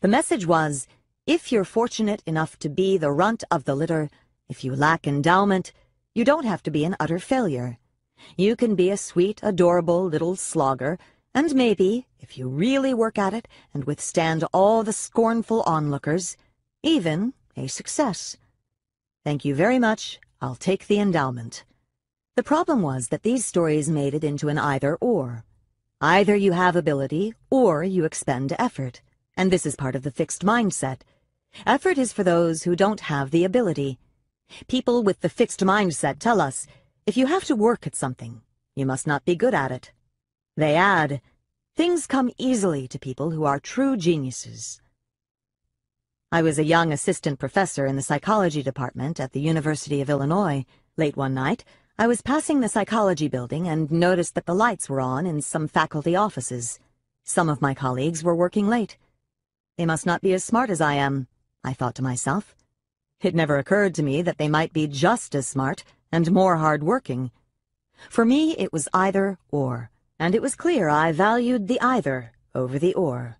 The message was, if you're fortunate enough to be the runt of the litter, if you lack endowment, you don't have to be an utter failure. You can be a sweet, adorable little slogger, and maybe, if you really work at it and withstand all the scornful onlookers, even a success. Thank you very much. I'll take the endowment. The problem was that these stories made it into an either-or. Either you have ability, or you expend effort and this is part of the fixed mindset. Effort is for those who don't have the ability. People with the fixed mindset tell us, If you have to work at something, you must not be good at it. They add, things come easily to people who are true geniuses. I was a young assistant professor in the psychology department at the University of Illinois. Late one night, I was passing the psychology building and noticed that the lights were on in some faculty offices. Some of my colleagues were working late. They must not be as smart as I am, I thought to myself. It never occurred to me that they might be just as smart and more hard-working. For me, it was either or, and it was clear I valued the either over the or.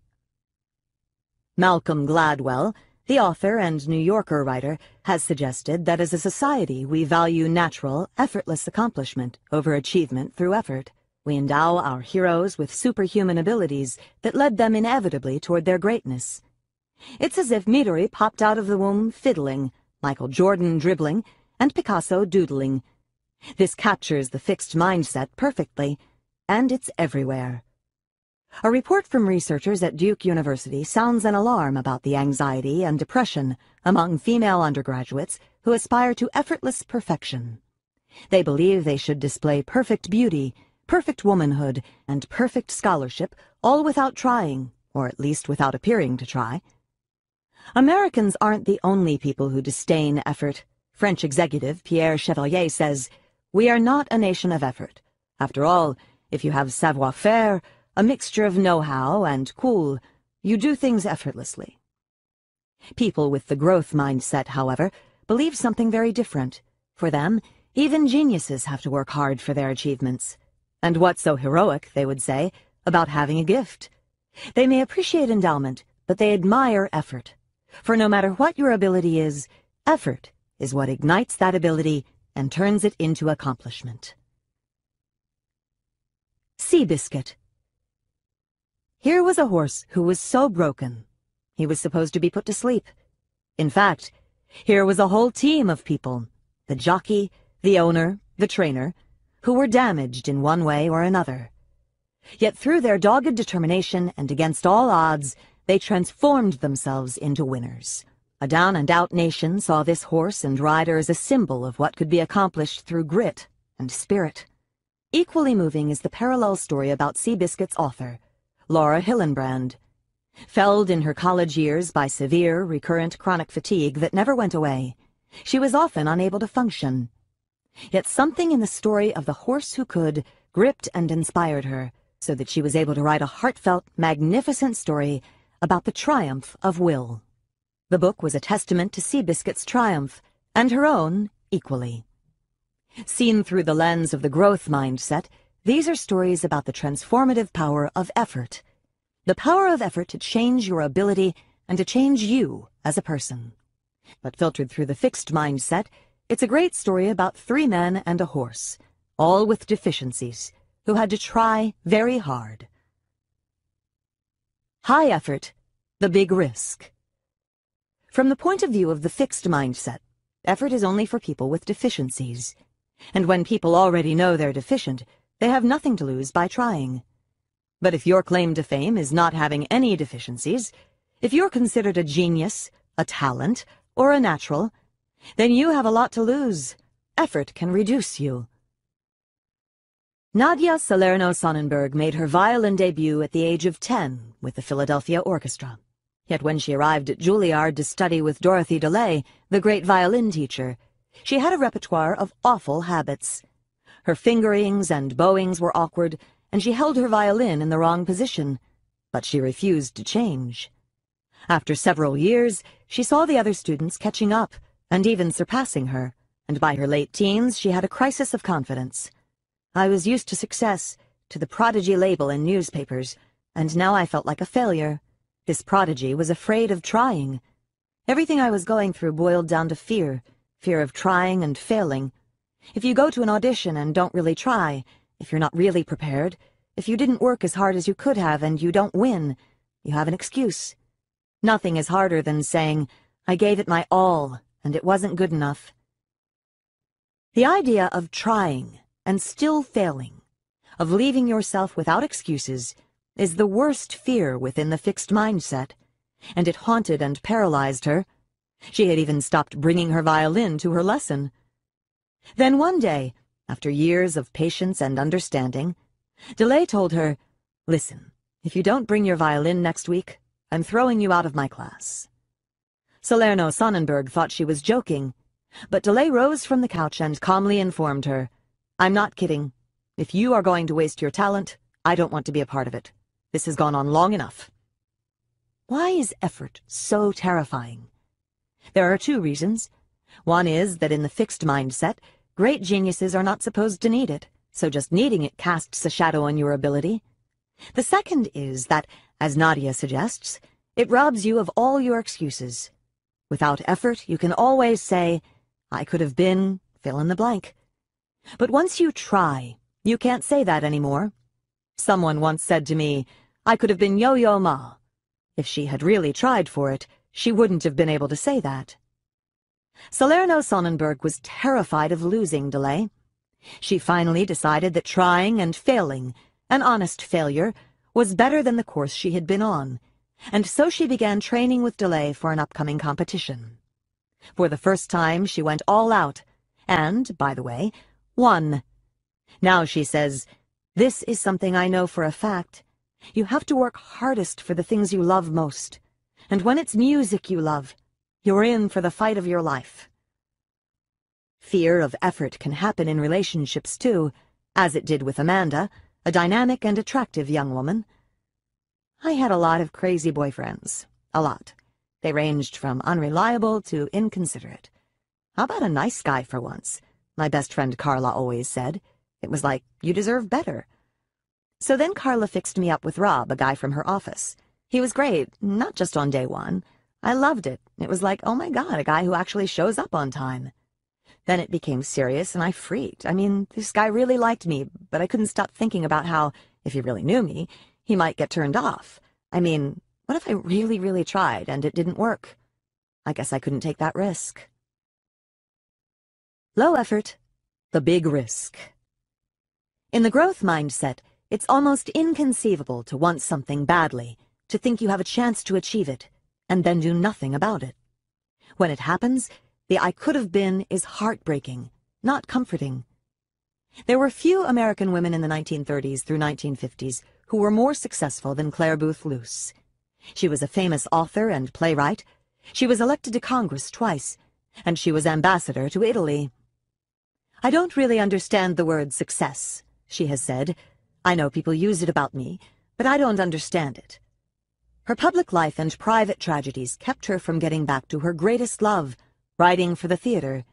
Malcolm Gladwell, the author and New Yorker writer, has suggested that as a society we value natural, effortless accomplishment over achievement through effort. We endow our heroes with superhuman abilities that led them inevitably toward their greatness. It's as if Midori popped out of the womb fiddling, Michael Jordan dribbling, and Picasso doodling. This captures the fixed mindset perfectly, and it's everywhere. A report from researchers at Duke University sounds an alarm about the anxiety and depression among female undergraduates who aspire to effortless perfection. They believe they should display perfect beauty, perfect womanhood, and perfect scholarship, all without trying, or at least without appearing to try. Americans aren't the only people who disdain effort. French executive Pierre Chevalier says, We are not a nation of effort. After all, if you have savoir-faire, a mixture of know-how and cool, you do things effortlessly. People with the growth mindset, however, believe something very different. For them, even geniuses have to work hard for their achievements. And what's so heroic, they would say, about having a gift? They may appreciate endowment, but they admire effort. For no matter what your ability is, effort is what ignites that ability and turns it into accomplishment. Seabiscuit here was a horse who was so broken, he was supposed to be put to sleep. In fact, here was a whole team of people, the jockey, the owner, the trainer, who were damaged in one way or another. Yet through their dogged determination and against all odds, they transformed themselves into winners. A down-and-out nation saw this horse and rider as a symbol of what could be accomplished through grit and spirit. Equally moving is the parallel story about Seabiscuit's author, Laura Hillenbrand. Felled in her college years by severe, recurrent chronic fatigue that never went away, she was often unable to function. Yet something in the story of the horse who could gripped and inspired her, so that she was able to write a heartfelt, magnificent story about the triumph of will. The book was a testament to Seabiscuit's triumph, and her own equally. Seen through the lens of the growth mindset, these are stories about the transformative power of effort. The power of effort to change your ability and to change you as a person. But filtered through the fixed mindset, it's a great story about three men and a horse, all with deficiencies, who had to try very hard. High effort, the big risk. From the point of view of the fixed mindset, effort is only for people with deficiencies. And when people already know they're deficient, they have nothing to lose by trying. But if your claim to fame is not having any deficiencies, if you're considered a genius, a talent, or a natural, then you have a lot to lose. Effort can reduce you. Nadja Salerno Sonnenberg made her violin debut at the age of 10 with the Philadelphia Orchestra. Yet when she arrived at Juilliard to study with Dorothy DeLay, the great violin teacher, she had a repertoire of awful habits. Her fingerings and bowings were awkward, and she held her violin in the wrong position, but she refused to change. After several years, she saw the other students catching up, and even surpassing her, and by her late teens she had a crisis of confidence. I was used to success, to the prodigy label in newspapers, and now I felt like a failure. This prodigy was afraid of trying. Everything I was going through boiled down to fear, fear of trying and failing, if you go to an audition and don't really try, if you're not really prepared, if you didn't work as hard as you could have and you don't win, you have an excuse. Nothing is harder than saying, I gave it my all, and it wasn't good enough. The idea of trying and still failing, of leaving yourself without excuses, is the worst fear within the fixed mindset, and it haunted and paralyzed her. She had even stopped bringing her violin to her lesson. Then one day, After years of patience and understanding, DeLay told her, Listen, if you don't bring your violin next week, I'm throwing you out of my class. Salerno Sonnenberg thought she was joking, but DeLay rose from the couch and calmly informed her, I'm not kidding. If you are going to waste your talent, I don't want to be a part of it. This has gone on long enough. Why is effort so terrifying? There are two reasons. One is that in the fixed mindset, great geniuses are not supposed to need it, so just needing it casts a shadow on your ability. The second is that, as Nadja suggests, it robs you of all your excuses. Without effort, you can always say, I could have been, fill in the blank. But once you try, you can't say that anymore. Someone once said to me, I could have been Yo-Yo Ma. If she had really tried for it, she wouldn't have been able to say that. Salerno Sonnenberg was terrified of losing DeLay. She finally decided that trying and failing, an honest failure, was better than the course she had been on, and so she began training with DeLay for an upcoming competition. For the first time, she went all out, and, by the way, won. Now she says, This is something I know for a fact. You have to work hardest for the things you love most. And when it's music you love, you're in for the fight of your life. Fear of effort can happen in relationships, too, as it did with Amanda, a dynamic and attractive young woman. I had a lot of crazy boyfriends. A lot. They ranged from unreliable to inconsiderate. How about a nice guy for once? My best friend Carla always said. It was like, you deserve better. So then Carla fixed me up with Rob, a guy from her office. He was great, not just on day one. I loved it. It was like, oh my god, a guy who actually shows up on time. Then it became serious, and I freaked. I mean, this guy really liked me, but I couldn't stop thinking about how, if he really knew me, he might get turned off. I mean, what if I really, really tried and it didn't work? I guess I couldn't take that risk. Low effort, the big risk. In the growth mindset, it's almost inconceivable to want something badly, to think you have a chance to achieve it, and then do nothing about it. When it happens, the I could have been is heartbreaking, not comforting. There were few American women in the 1930s through 1950s who were more successful than Clare Boothe Luce. She was a famous author and playwright. She was elected to Congress twice, and she was ambassador to Italy. I don't really understand the word success, she has said, I know people use it about me, but I don't understand it. Her public life and private tragedies kept her from getting back to her greatest love, writing for the theater.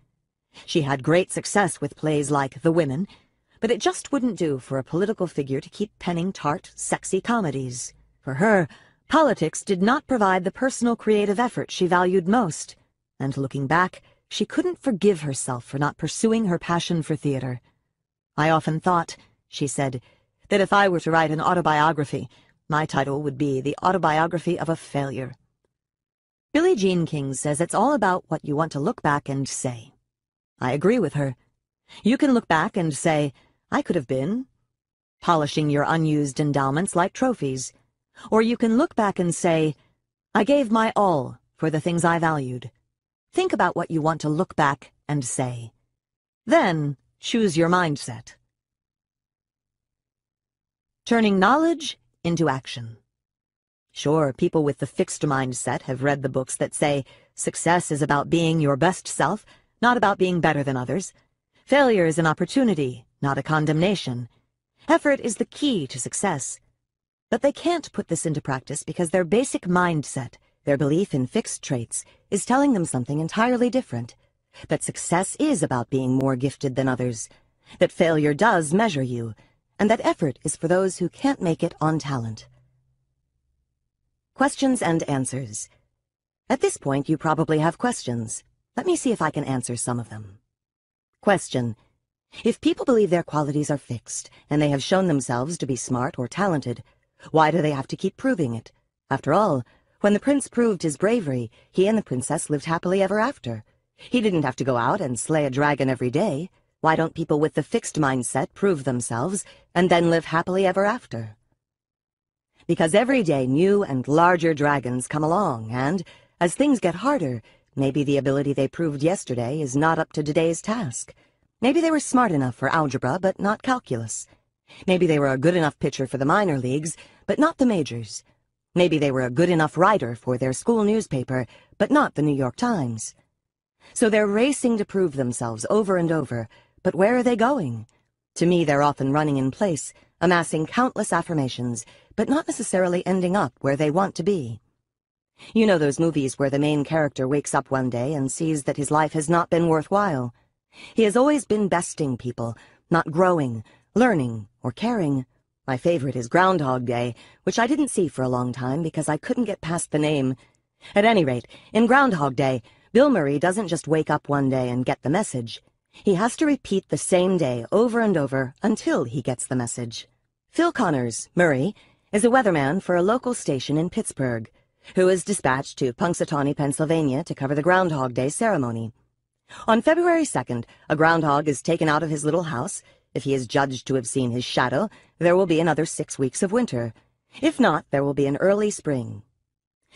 She had great success with plays like The Women, but it just wouldn't do for a political figure to keep penning tart, sexy comedies. For her, politics did not provide the personal creative effort she valued most, and looking back, she couldn't forgive herself for not pursuing her passion for theater. I often thought, she said, that if I were to write an autobiography, my title would be The Autobiography of a Failure. Billie Jean King says it's all about what you want to look back and say. I agree with her. You can look back and say, I could have been, polishing your unused endowments like trophies. Or you can look back and say, I gave my all for the things I valued. Think about what you want to look back and say. Then choose your mindset turning knowledge into action. Sure, people with the fixed mindset have read the books that say success is about being your best self, not about being better than others. Failure is an opportunity, not a condemnation. Effort is the key to success. But they can't put this into practice because their basic mindset, their belief in fixed traits, is telling them something entirely different. That success is about being more gifted than others. That failure does measure you, and that effort is for those who can't make it on talent. Questions and answers. At this point, you probably have questions. Let me see if I can answer some of them. Question. If people believe their qualities are fixed, and they have shown themselves to be smart or talented, why do they have to keep proving it? After all, when the prince proved his bravery, he and the princess lived happily ever after. He didn't have to go out and slay a dragon every day. Why don't people with the fixed mindset prove themselves and then live happily ever after? Because every day new and larger dragons come along, and, as things get harder, maybe the ability they proved yesterday is not up to today's task. Maybe they were smart enough for algebra, but not calculus. Maybe they were a good enough pitcher for the minor leagues, but not the majors. Maybe they were a good enough writer for their school newspaper, but not the New York Times. So they're racing to prove themselves over and over, but where are they going? To me, they're often running in place, amassing countless affirmations, but not necessarily ending up where they want to be. You know those movies where the main character wakes up one day and sees that his life has not been worthwhile. He has always been besting people, not growing, learning, or caring. My favorite is Groundhog Day, which I didn't see for a long time because I couldn't get past the name. At any rate, in Groundhog Day, Bill Murray doesn't just wake up one day and get the message. He has to repeat the same day over and over until he gets the message. Phil Connors, Murray, is a weatherman for a local station in Pittsburgh, who is dispatched to Punxsutawney, Pennsylvania to cover the Groundhog Day ceremony. On February 2nd, a groundhog is taken out of his little house. If he is judged to have seen his shadow, there will be another six weeks of winter. If not, there will be an early spring.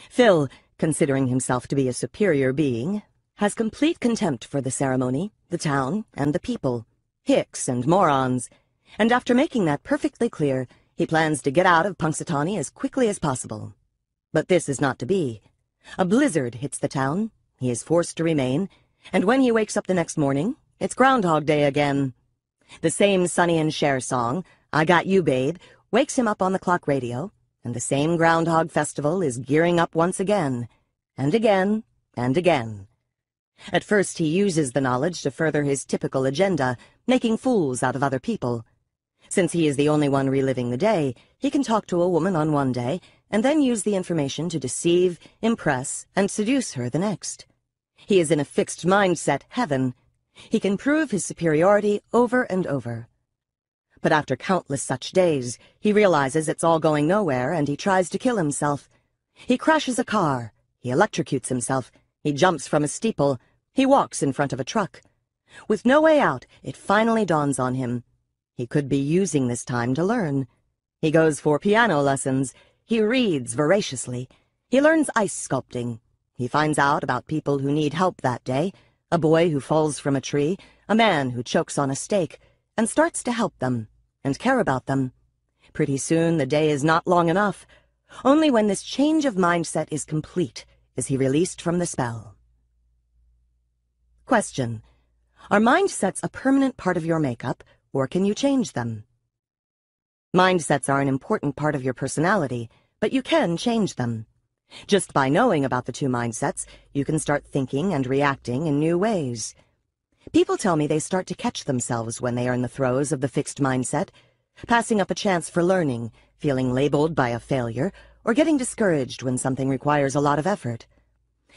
Phil, considering himself to be a superior being, has complete contempt for the ceremony, the town, and the people, hicks and morons, and after making that perfectly clear, he plans to get out of Punxsutawney as quickly as possible. But this is not to be. A blizzard hits the town, he is forced to remain, and when he wakes up the next morning, it's Groundhog Day again. The same Sonny and Cher song, I Got You Babe, wakes him up on the clock radio, and the same Groundhog Festival is gearing up once again, and again, and again. At first he uses the knowledge to further his typical agenda, making fools out of other people. Since he is the only one reliving the day, he can talk to a woman on one day, and then use the information to deceive, impress, and seduce her the next. He is in a fixed mindset heaven. He can prove his superiority over and over. But after countless such days, he realizes it's all going nowhere and he tries to kill himself. He crashes a car. He electrocutes himself. He jumps from a steeple. He walks in front of a truck. With no way out, it finally dawns on him. He could be using this time to learn. He goes for piano lessons. He reads voraciously. He learns ice sculpting. He finds out about people who need help that day, a boy who falls from a tree, a man who chokes on a steak, and starts to help them and care about them. Pretty soon the day is not long enough. Only when this change of mindset is complete is he released from the spell. Question. Are mindsets a permanent part of your makeup, or can you change them? Mindsets are an important part of your personality, but you can change them. Just by knowing about the two mindsets, you can start thinking and reacting in new ways. People tell me they start to catch themselves when they are in the throes of the fixed mindset, passing up a chance for learning, feeling labeled by a failure, or getting discouraged when something requires a lot of effort.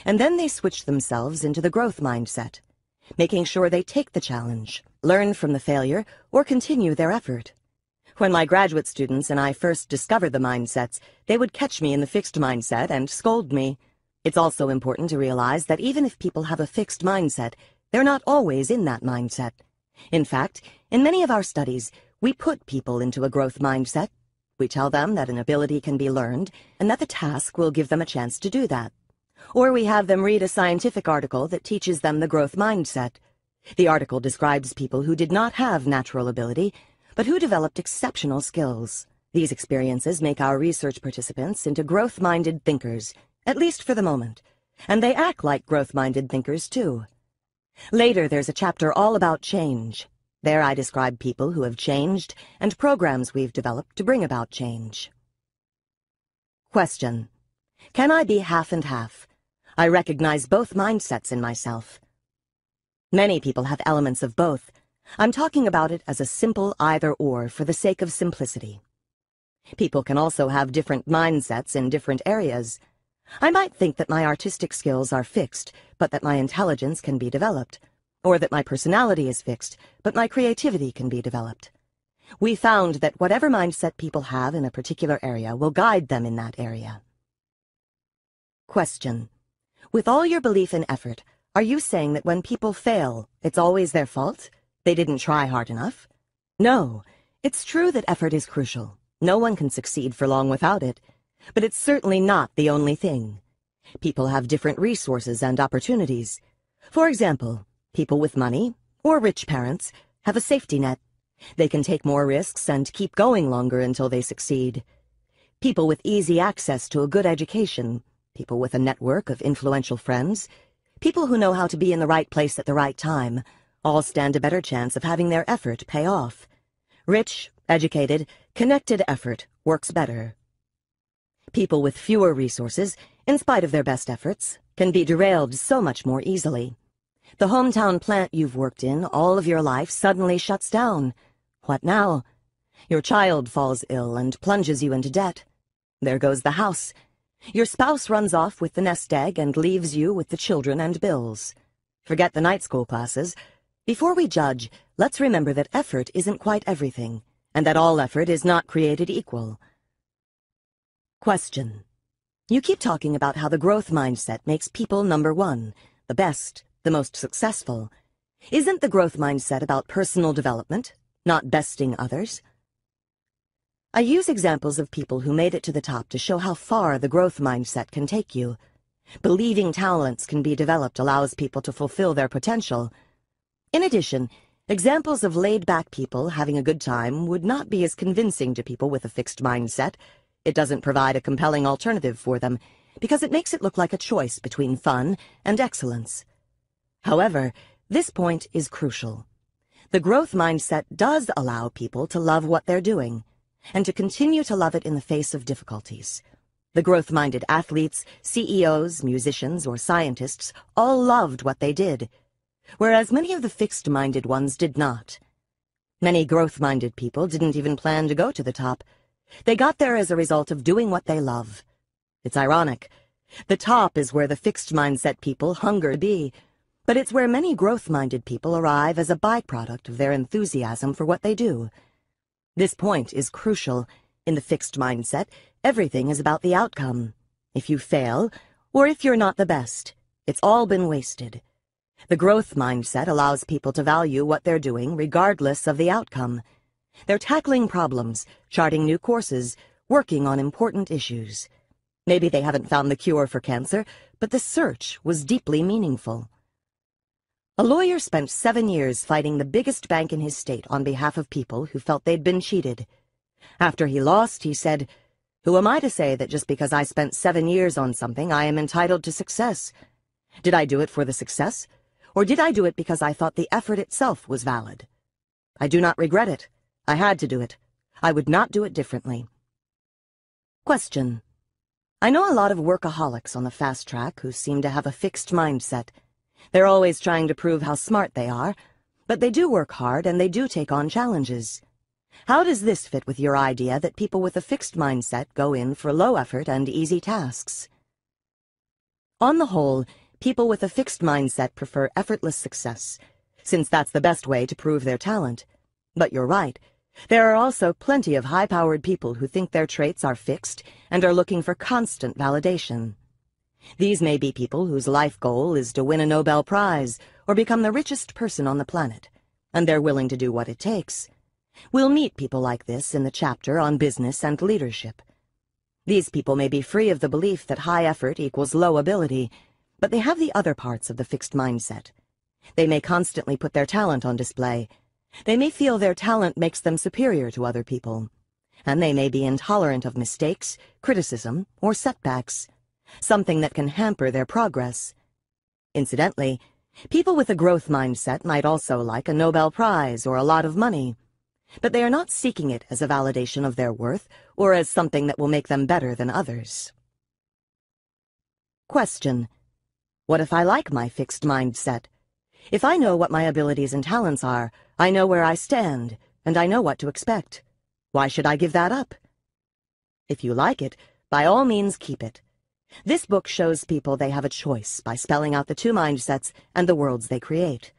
And then they switch themselves into the growth mindset, making sure they take the challenge, learn from the failure, or continue their effort. When my graduate students and I first discovered the mindsets, they would catch me in the fixed mindset and scold me. It's also important to realize that even if people have a fixed mindset, they're not always in that mindset. In fact, in many of our studies, we put people into a growth mindset. We tell them that an ability can be learned and that the task will give them a chance to do that. Or we have them read a scientific article that teaches them the growth mindset. The article describes people who did not have natural ability but who developed exceptional skills. These experiences make our research participants into growth-minded thinkers, at least for the moment, and they act like growth-minded thinkers, too. Later, there's a chapter all about change. There I describe people who have changed and programs we've developed to bring about change. Question. Can I be half and half? I recognize both mindsets in myself. Many people have elements of both, I'm talking about it as a simple either-or for the sake of simplicity. People can also have different mindsets in different areas. I might think that my artistic skills are fixed, but that my intelligence can be developed, or that my personality is fixed, but my creativity can be developed. We found that whatever mindset people have in a particular area will guide them in that area. Question. With all your belief and effort, are you saying that when people fail, it's always their fault? They didn't try hard enough. No, it's true that effort is crucial. No one can succeed for long without it. But it's certainly not the only thing. People have different resources and opportunities. For example, people with money, or rich parents, have a safety net. They can take more risks and keep going longer until they succeed. People with easy access to a good education, people with a network of influential friends, people who know how to be in the right place at the right time, all stand a better chance of having their effort pay off. Rich, educated, connected effort works better. People with fewer resources, in spite of their best efforts, can be derailed so much more easily. The hometown plant you've worked in all of your life suddenly shuts down. What now? Your child falls ill and plunges you into debt. There goes the house. Your spouse runs off with the nest egg and leaves you with the children and bills. Forget the night school classes. Before we judge, let's remember that effort isn't quite everything, and that all effort is not created equal. Question. You keep talking about how the growth mindset makes people number one, the best, the most successful. Isn't the growth mindset about personal development, not besting others? I use examples of people who made it to the top to show how far the growth mindset can take you. Believing talents can be developed allows people to fulfill their potential. In addition, examples of laid-back people having a good time would not be as convincing to people with a fixed mindset. It doesn't provide a compelling alternative for them, because it makes it look like a choice between fun and excellence. However, this point is crucial. The growth mindset does allow people to love what they're doing, and to continue to love it in the face of difficulties. The growth-minded athletes, CEOs, musicians, or scientists all loved what they did, whereas many of the fixed-minded ones did not. Many growth-minded people didn't even plan to go to the top. They got there as a result of doing what they love. It's ironic. The top is where the fixed-mindset people hunger to be, but it's where many growth-minded people arrive as a byproduct of their enthusiasm for what they do. This point is crucial. In the fixed mindset, everything is about the outcome. If you fail, or if you're not the best, it's all been wasted. The growth mindset allows people to value what they're doing regardless of the outcome. They're tackling problems, charting new courses, working on important issues. Maybe they haven't found the cure for cancer, but the search was deeply meaningful. A lawyer spent seven years fighting the biggest bank in his state on behalf of people who felt they'd been cheated. After he lost, he said, Who am I to say that just because I spent seven years on something I am entitled to success? Did I do it for the success? Or did I do it because I thought the effort itself was valid? I do not regret it. I had to do it. I would not do it differently. Question. I know a lot of workaholics on the fast track who seem to have a fixed mindset. They're always trying to prove how smart they are, but they do work hard and they do take on challenges. How does this fit with your idea that people with a fixed mindset go in for low effort and easy tasks? On the whole, people with a fixed mindset prefer effortless success, since that's the best way to prove their talent. But you're right. There are also plenty of high-powered people who think their traits are fixed and are looking for constant validation. These may be people whose life goal is to win a Nobel Prize or become the richest person on the planet, and they're willing to do what it takes. We'll meet people like this in the chapter on business and leadership. These people may be free of the belief that high effort equals low ability, but they have the other parts of the fixed mindset. They may constantly put their talent on display. They may feel their talent makes them superior to other people. And they may be intolerant of mistakes, criticism, or setbacks something that can hamper their progress. Incidentally, people with a growth mindset might also like a Nobel Prize or a lot of money, but they are not seeking it as a validation of their worth or as something that will make them better than others. Question. What if I like my fixed mindset? If I know what my abilities and talents are, I know where I stand, and I know what to expect. Why should I give that up? If you like it, by all means keep it. This book shows people they have a choice by spelling out the two mindsets and the worlds they create.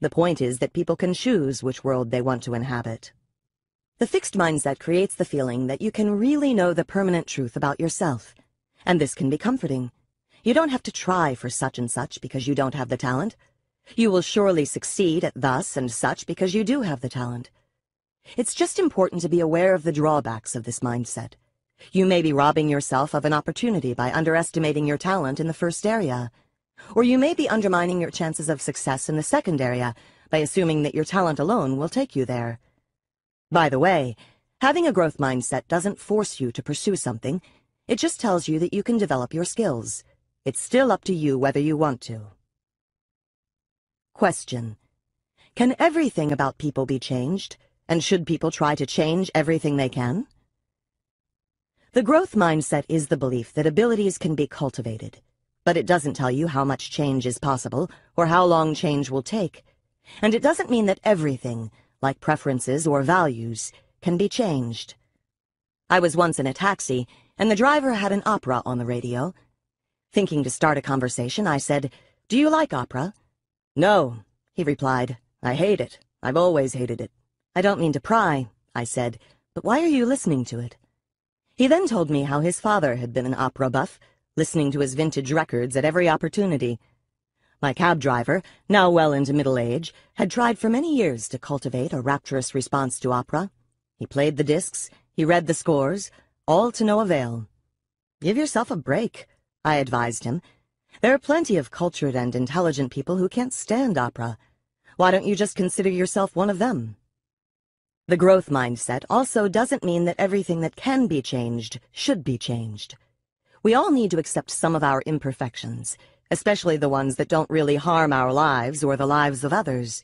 The point is that people can choose which world they want to inhabit. The fixed mindset creates the feeling that you can really know the permanent truth about yourself, and this can be comforting. You don't have to try for such and such because you don't have the talent. You will surely succeed at thus and such because you do have the talent. It's just important to be aware of the drawbacks of this mindset. You may be robbing yourself of an opportunity by underestimating your talent in the first area. Or you may be undermining your chances of success in the second area by assuming that your talent alone will take you there. By the way, having a growth mindset doesn't force you to pursue something, it just tells you that you can develop your skills. It's still up to you whether you want to. Question. Can everything about people be changed? And should people try to change everything they can? The growth mindset is the belief that abilities can be cultivated, but it doesn't tell you how much change is possible or how long change will take. And it doesn't mean that everything, like preferences or values, can be changed. I was once in a taxi, and the driver had an opera on the radio. Thinking to start a conversation, I said, Do you like opera? No, he replied. I hate it. I've always hated it. I don't mean to pry, I said, but why are you listening to it? He then told me how his father had been an opera buff, listening to his vintage records at every opportunity. My cab driver, now well into middle age, had tried for many years to cultivate a rapturous response to opera. He played the discs, he read the scores, all to no avail. Give yourself a break, I advised him. There are plenty of cultured and intelligent people who can't stand opera. Why don't you just consider yourself one of them? The growth mindset also doesn't mean that everything that can be changed should be changed. We all need to accept some of our imperfections, especially the ones that don't really harm our lives or the lives of others.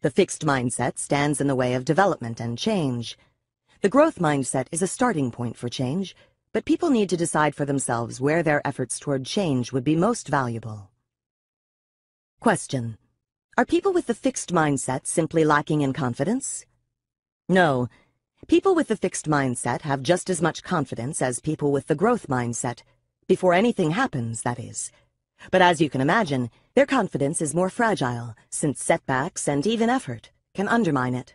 The fixed mindset stands in the way of development and change. The growth mindset is a starting point for change, but people need to decide for themselves where their efforts toward change would be most valuable. Question. Are people with the fixed mindset simply lacking in confidence? No. People with the fixed mindset have just as much confidence as people with the growth mindset. Before anything happens, that is. But as you can imagine, their confidence is more fragile, since setbacks and even effort can undermine it.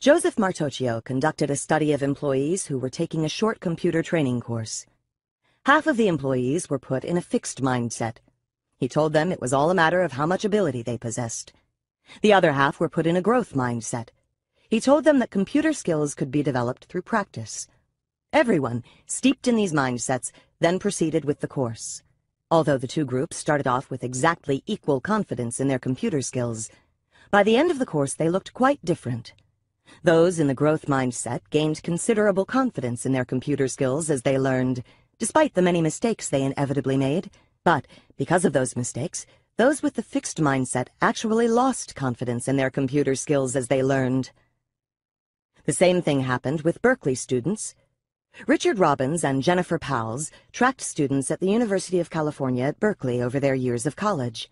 Joseph Martocchio conducted a study of employees who were taking a short computer training course. Half of the employees were put in a fixed mindset. He told them it was all a matter of how much ability they possessed. The other half were put in a growth mindset. He told them that computer skills could be developed through practice. Everyone, steeped in these mindsets, then proceeded with the course. Although the two groups started off with exactly equal confidence in their computer skills, by the end of the course they looked quite different. Those in the growth mindset gained considerable confidence in their computer skills as they learned, despite the many mistakes they inevitably made. But, because of those mistakes, those with the fixed mindset actually lost confidence in their computer skills as they learned. The same thing happened with Berkeley students Richard Robins and Jennifer Powles tracked students at the University of California at Berkeley over their years of college.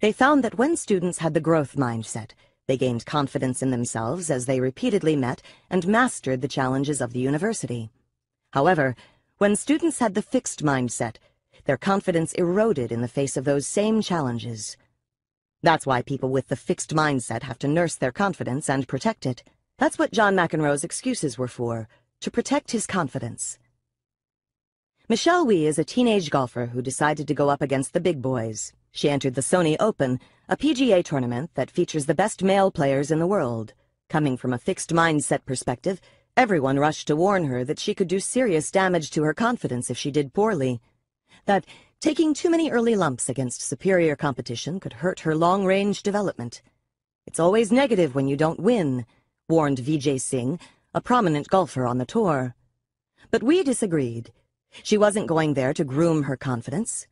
They found that when students had the growth mindset, they gained confidence in themselves as they repeatedly met and mastered the challenges of the university. However, when students had the fixed mindset, their confidence eroded in the face of those same challenges. That's why people with the fixed mindset have to nurse their confidence and protect it. That's what John McEnroe's excuses were for, to protect his confidence. Michelle Wie is a teenage golfer who decided to go up against the big boys. She entered the Sony Open, a PGA tournament that features the best male players in the world. Coming from a fixed mindset perspective, everyone rushed to warn her that she could do serious damage to her confidence if she did poorly. That taking too many early lumps against superior competition could hurt her long-range development. It's always negative when you don't win, warned Vijay Singh, a prominent golfer on the tour. But we disagreed. She wasn't going there to groom her confidence.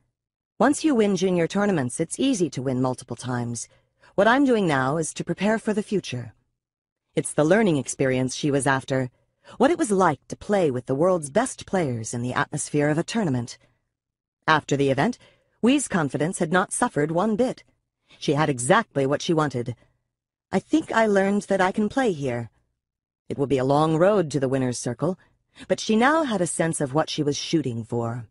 Once you win junior tournaments, it's easy to win multiple times. What I'm doing now is to prepare for the future. It's the learning experience she was after, what it was like to play with the world's best players in the atmosphere of a tournament. After the event, Wie's confidence had not suffered one bit. She had exactly what she wanted. I think I learned that I can play here. It will be a long road to the winner's circle, but she now had a sense of what she was shooting for.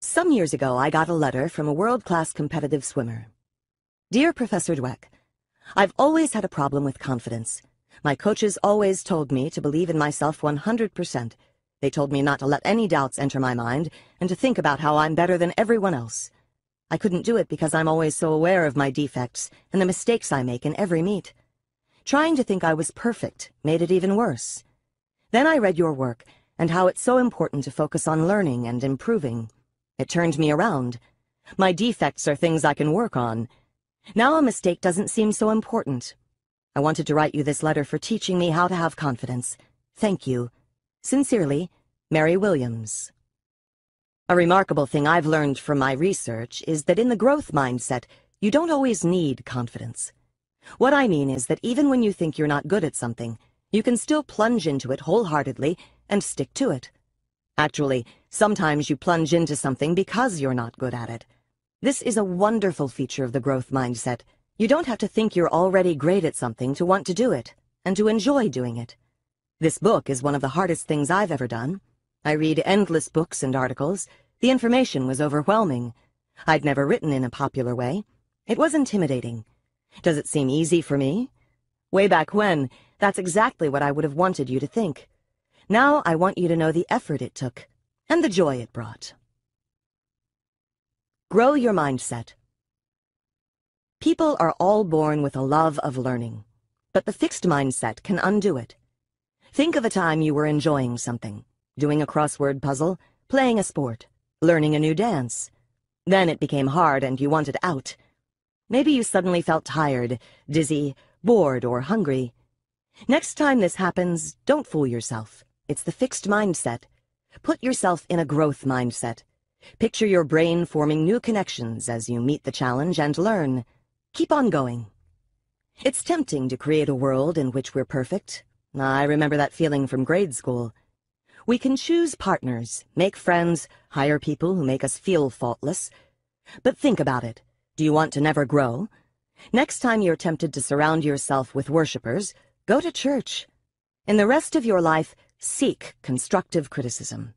Some years ago, I got a letter from a world-class competitive swimmer. Dear Professor Dweck, I've always had a problem with confidence. My coaches always told me to believe in myself 100%. They told me not to let any doubts enter my mind and to think about how I'm better than everyone else. I couldn't do it because I'm always so aware of my defects and the mistakes I make in every meet. Trying to think I was perfect made it even worse. Then I read your work and how it's so important to focus on learning and improving. It turned me around. My defects are things I can work on. Now a mistake doesn't seem so important. I wanted to write you this letter for teaching me how to have confidence. Thank you. Sincerely, Mary Williams. A remarkable thing I've learned from my research is that in the growth mindset, you don't always need confidence. What I mean is that even when you think you're not good at something, you can still plunge into it wholeheartedly and stick to it. Actually, sometimes you plunge into something because you're not good at it. This is a wonderful feature of the growth mindset. You don't have to think you're already great at something to want to do it, and to enjoy doing it. This book is one of the hardest things I've ever done. I read endless books and articles. The information was overwhelming. I'd never written in a popular way. It was intimidating. Does it seem easy for me? Way back when, that's exactly what I would have wanted you to think. Now I want you to know the effort it took, and the joy it brought. Grow your mindset. People are all born with a love of learning, but the fixed mindset can undo it. Think of a time you were enjoying something doing a crossword puzzle, playing a sport, learning a new dance. Then it became hard and you wanted out. Maybe you suddenly felt tired, dizzy, bored, or hungry. Next time this happens, don't fool yourself. It's the fixed mindset. Put yourself in a growth mindset. Picture your brain forming new connections as you meet the challenge and learn. Keep on going. It's tempting to create a world in which we're perfect. I remember that feeling from grade school. We can choose partners, make friends, hire people who make us feel faultless. But think about it. Do you want to never grow? Next time you're tempted to surround yourself with worshippers, go to church. In the rest of your life, seek constructive criticism.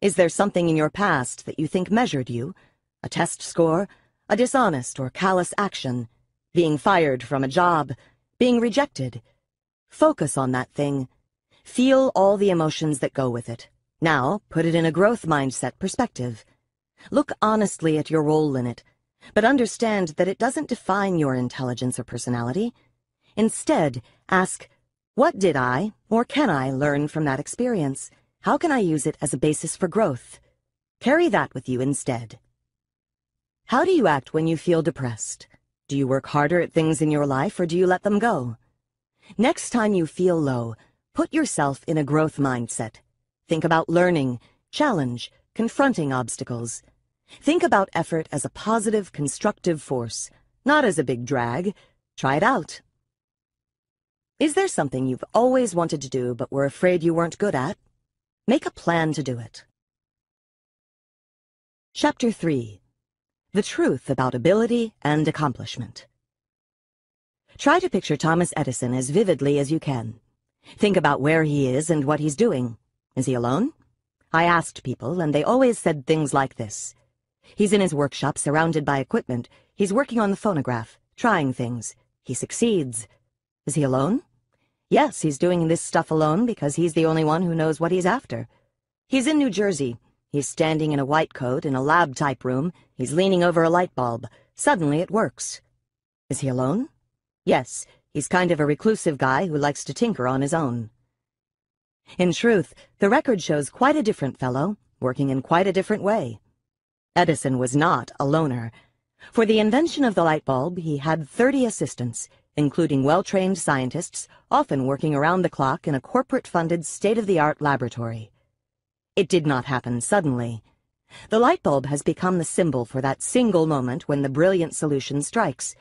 Is there something in your past that you think measured you? A test score? A dishonest or callous action? Being fired from a job? Being rejected? Focus on that thing Feel all the emotions that go with it. Now, put it in a growth mindset perspective. Look honestly at your role in it, but understand that it doesn't define your intelligence or personality. Instead, ask, what did I, or can I, learn from that experience? How can I use it as a basis for growth? Carry that with you instead. How do you act when you feel depressed? Do you work harder at things in your life, or do you let them go? Next time you feel low, Put yourself in a growth mindset. Think about learning, challenge, confronting obstacles. Think about effort as a positive, constructive force, not as a big drag. Try it out. Is there something you've always wanted to do but were afraid you weren't good at? Make a plan to do it. Chapter 3 The Truth About Ability and Accomplishment Try to picture Thomas Edison as vividly as you can. Think about where he is and what he's doing. Is he alone? I asked people, and they always said things like this. He's in his workshop, surrounded by equipment. He's working on the phonograph, trying things. He succeeds. Is he alone? Yes, he's doing this stuff alone because he's the only one who knows what he's after. He's in New Jersey. He's standing in a white coat in a lab-type room. He's leaning over a light bulb. Suddenly it works. Is he alone? Yes, He's kind of a reclusive guy who likes to tinker on his own. In truth, the record shows quite a different fellow, working in quite a different way. Edison was not a loner. For the invention of the light bulb, he had 30 assistants, including well-trained scientists, often working around the clock in a corporate-funded state-of-the-art laboratory. It did not happen suddenly. The light bulb has become the symbol for that single moment when the brilliant solution strikes,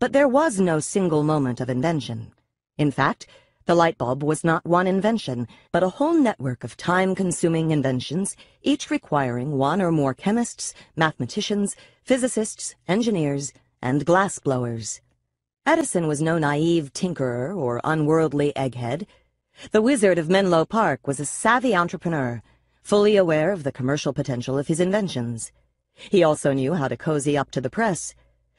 but there was no single moment of invention. In fact, the light bulb was not one invention, but a whole network of time-consuming inventions, each requiring one or more chemists, mathematicians, physicists, engineers, and glassblowers. Edison was no naive tinkerer or unworldly egghead. The Wizard of Menlo Park was a savvy entrepreneur, fully aware of the commercial potential of his inventions. He also knew how to cozy up to the press,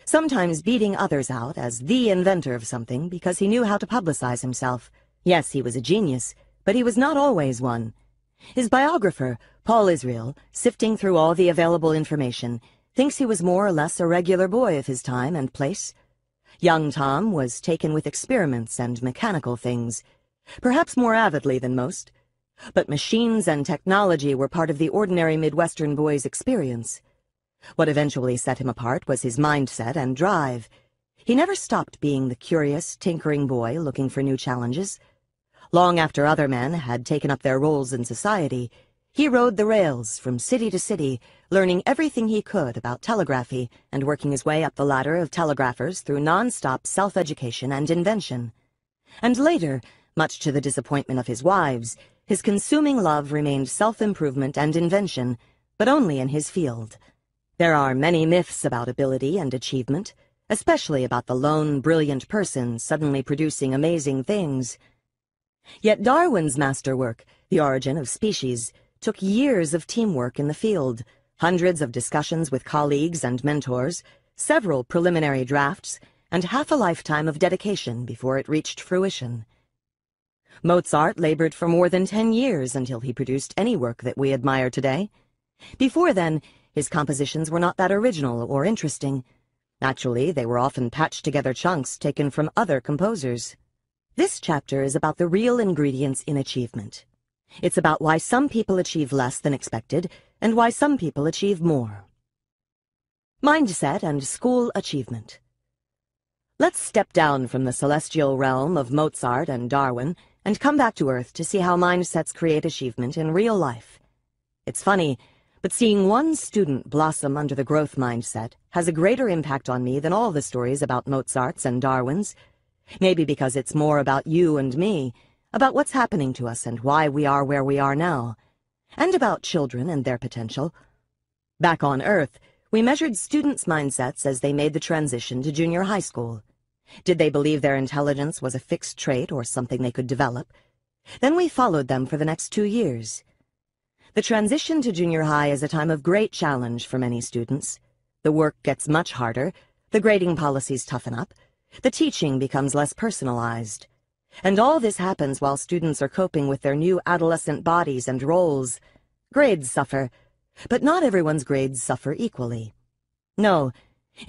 sometimes beating others out as the inventor of something because he knew how to publicize himself. Yes, he was a genius, but he was not always one. His biographer, Paul Israel, sifting through all the available information, thinks he was more or less a regular boy of his time and place. Young Tom was taken with experiments and mechanical things, perhaps more avidly than most. But machines and technology were part of the ordinary Midwestern boy's experience. What eventually set him apart was his mindset and drive. He never stopped being the curious, tinkering boy looking for new challenges. Long after other men had taken up their roles in society, he rode the rails from city to city, learning everything he could about telegraphy and working his way up the ladder of telegraphers through non-stop self-education and invention. And later, much to the disappointment of his wives, his consuming love remained self-improvement and invention, but only in his field. There are many myths about ability and achievement, especially about the lone, brilliant person suddenly producing amazing things. Yet Darwin's masterwork, The Origin of Species, took years of teamwork in the field, hundreds of discussions with colleagues and mentors, several preliminary drafts, and half a lifetime of dedication before it reached fruition. Mozart labored for more than ten years until he produced any work that we admire today. Before then, his compositions were not that original or interesting. Actually, they were often patched together chunks taken from other composers. This chapter is about the real ingredients in achievement. It's about why some people achieve less than expected and why some people achieve more. Mindset and School Achievement Let's step down from the celestial realm of Mozart and Darwin and come back to Earth to see how mindsets create achievement in real life. It's funny, but seeing one student blossom under the growth mindset has a greater impact on me than all the stories about Mozart's and Darwin's. Maybe because it's more about you and me, about what's happening to us and why we are where we are now, and about children and their potential. Back on Earth, we measured students' mindsets as they made the transition to junior high school. Did they believe their intelligence was a fixed trait or something they could develop? Then we followed them for the next two years. The transition to junior high is a time of great challenge for many students. The work gets much harder, the grading policies toughen up, the teaching becomes less personalized. And all this happens while students are coping with their new adolescent bodies and roles. Grades suffer, but not everyone's grades suffer equally. No,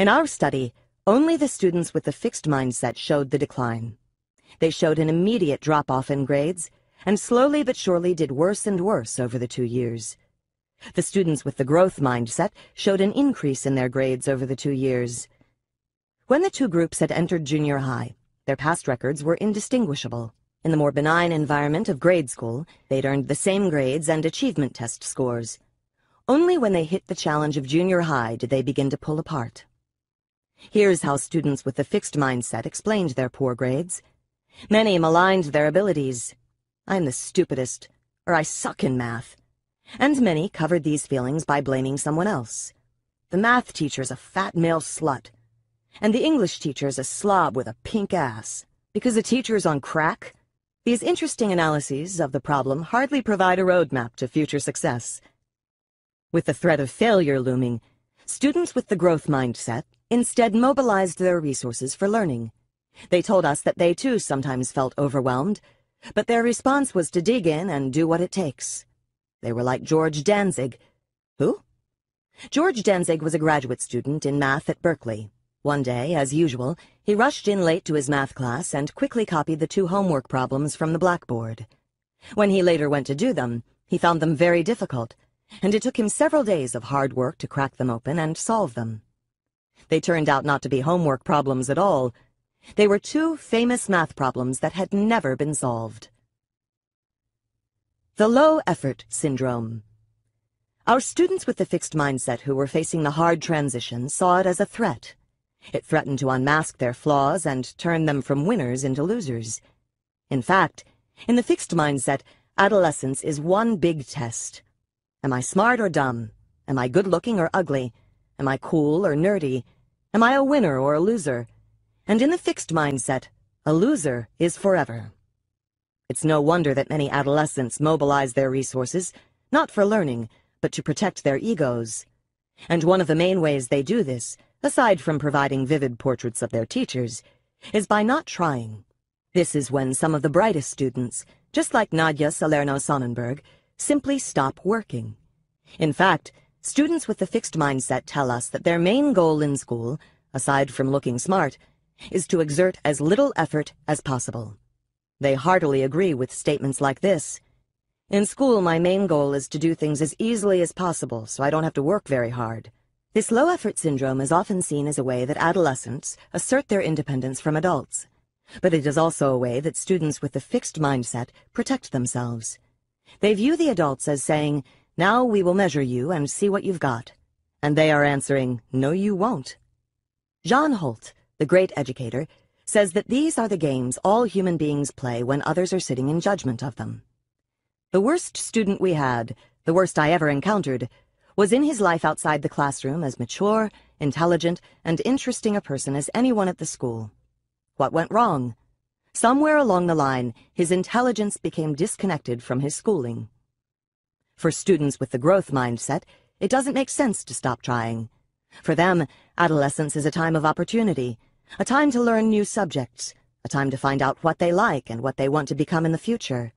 in our study, only the students with the fixed mindset showed the decline. They showed an immediate drop-off in grades, and slowly but surely did worse and worse over the two years. The students with the growth mindset showed an increase in their grades over the two years. When the two groups had entered junior high, their past records were indistinguishable. In the more benign environment of grade school, they'd earned the same grades and achievement test scores. Only when they hit the challenge of junior high did they begin to pull apart. Here's how students with the fixed mindset explained their poor grades. Many maligned their abilities. I'm the stupidest, or I suck in math. And many covered these feelings by blaming someone else. The math teacher's a fat male slut. And the English teacher's a slob with a pink ass. Because the teacher's on crack? These interesting analyses of the problem hardly provide a roadmap to future success. With the threat of failure looming, students with the growth mindset instead mobilized their resources for learning. They told us that they too sometimes felt overwhelmed but their response was to dig in and do what it takes. They were like George Dantzig. Who? George Dantzig was a graduate student in math at Berkeley. One day, as usual, he rushed in late to his math class and quickly copied the two homework problems from the blackboard. When he later went to do them, he found them very difficult, and it took him several days of hard work to crack them open and solve them. They turned out not to be homework problems at all, they were two famous math problems that had never been solved. The low-effort syndrome. Our students with the fixed mindset who were facing the hard transition saw it as a threat. It threatened to unmask their flaws and turn them from winners into losers. In fact, in the fixed mindset, adolescence is one big test. Am I smart or dumb? Am I good-looking or ugly? Am I cool or nerdy? Am I a winner or a loser? And in the fixed mindset, a loser is forever. It's no wonder that many adolescents mobilize their resources, not for learning, but to protect their egos. And one of the main ways they do this, aside from providing vivid portraits of their teachers, is by not trying. This is when some of the brightest students, just like Nadja Salerno Sonnenberg, simply stop working. In fact, students with the fixed mindset tell us that their main goal in school, aside from looking smart, is to exert as little effort as possible. They heartily agree with statements like this. In school, my main goal is to do things as easily as possible so I don't have to work very hard. This low-effort syndrome is often seen as a way that adolescents assert their independence from adults. But it is also a way that students with a fixed mindset protect themselves. They view the adults as saying, now we will measure you and see what you've got. And they are answering, no you won't. John Holt, the great educator, says that these are the games all human beings play when others are sitting in judgment of them. The worst student we had, the worst I ever encountered, was in his life outside the classroom as mature, intelligent, and interesting a person as anyone at the school. What went wrong? Somewhere along the line, his intelligence became disconnected from his schooling. For students with the growth mindset, it doesn't make sense to stop trying. For them, adolescence is a time of opportunity, a time to learn new subjects, a time to find out what they like and what they want to become in the future.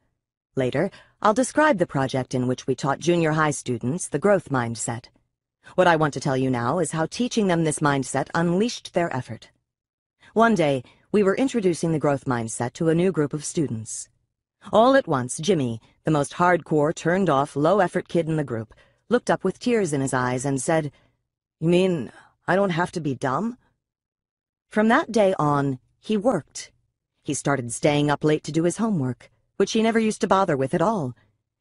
Later, I'll describe the project in which we taught junior high students the growth mindset. What I want to tell you now is how teaching them this mindset unleashed their effort. One day, we were introducing the growth mindset to a new group of students. All at once, Jimmy, the most hardcore, turned-off, low-effort kid in the group, looked up with tears in his eyes and said, You mean I don't have to be dumb? From that day on, he worked. He started staying up late to do his homework, which he never used to bother with at all.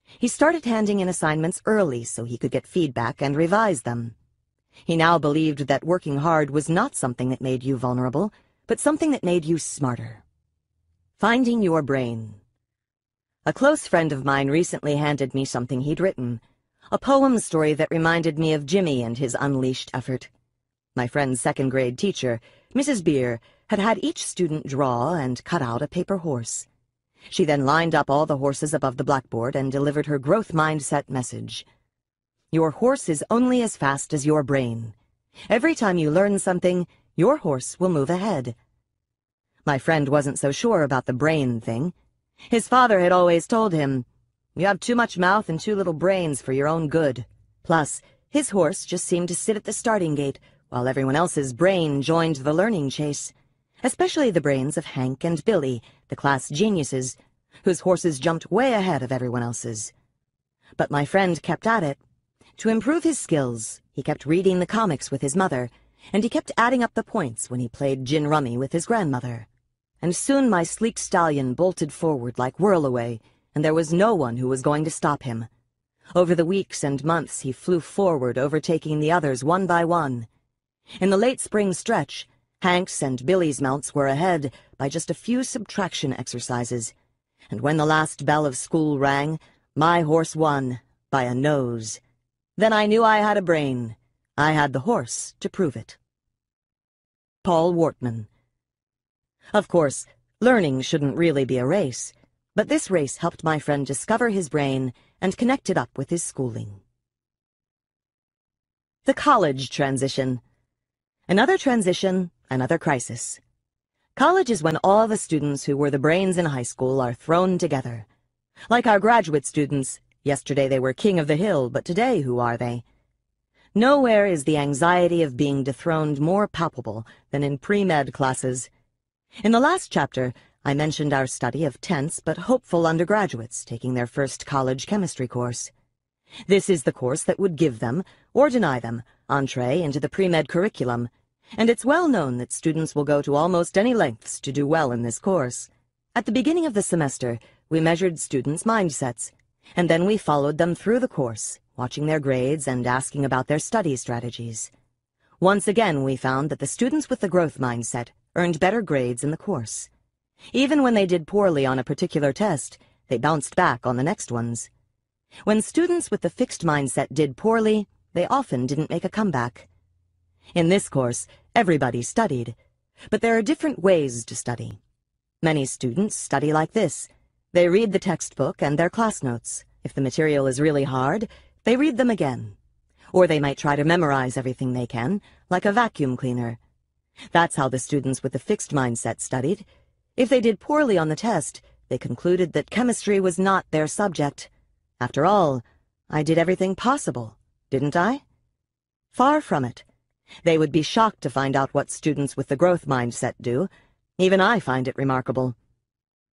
He started handing in assignments early so he could get feedback and revise them. He now believed that working hard was not something that made you vulnerable, but something that made you smarter. Finding your brain. A close friend of mine recently handed me something he'd written, a poem story that reminded me of Jimmy and his unleashed effort. My friend's second-grade teacher, Mrs. Beer, had had each student draw and cut out a paper horse. She then lined up all the horses above the blackboard and delivered her growth mindset message. Your horse is only as fast as your brain. Every time you learn something, your horse will move ahead. My friend wasn't so sure about the brain thing. His father had always told him, You have too much mouth and too little brains for your own good. Plus, his horse just seemed to sit at the starting gate, while everyone else's brain joined the learning chase. Especially the brains of Hank and Billy, the class geniuses, whose horses jumped way ahead of everyone else's. But my friend kept at it. To improve his skills, he kept reading the comics with his mother, and he kept adding up the points when he played gin rummy with his grandmother. And soon my sleek stallion bolted forward like whirlaway, and there was no one who was going to stop him. Over the weeks and months he flew forward, overtaking the others one by one. In the late spring stretch, Hank's and Billy's mounts were ahead by just a few subtraction exercises, and when the last bell of school rang, my horse won by a nose. Then I knew I had a brain. I had the horse to prove it. Paul Wortman Of course, learning shouldn't really be a race, but this race helped my friend discover his brain and connect it up with his schooling. The college transition. Another transition, another crisis. College is when all the students who were the brains in high school are thrown together. Like our graduate students, yesterday they were king of the hill, but today who are they? Nowhere is the anxiety of being dethroned more palpable than in pre-med classes. In the last chapter, I mentioned our study of tense but hopeful undergraduates taking their first college chemistry course. This is the course that would give them, or deny them, entree into the pre-med curriculum, and it's well known that students will go to almost any lengths to do well in this course. At the beginning of the semester, we measured students' mindsets, and then we followed them through the course, watching their grades and asking about their study strategies. Once again, we found that the students with the growth mindset earned better grades in the course. Even when they did poorly on a particular test, they bounced back on the next ones. When students with the fixed mindset did poorly, they often didn't make a comeback. In this course, everybody studied, but there are different ways to study. Many students study like this. They read the textbook and their class notes. If the material is really hard, they read them again. Or they might try to memorize everything they can, like a vacuum cleaner. That's how the students with the fixed mindset studied. If they did poorly on the test, they concluded that chemistry was not their subject. After all, I did everything possible, didn't I? Far from it. They would be shocked to find out what students with the growth mindset do. Even I find it remarkable.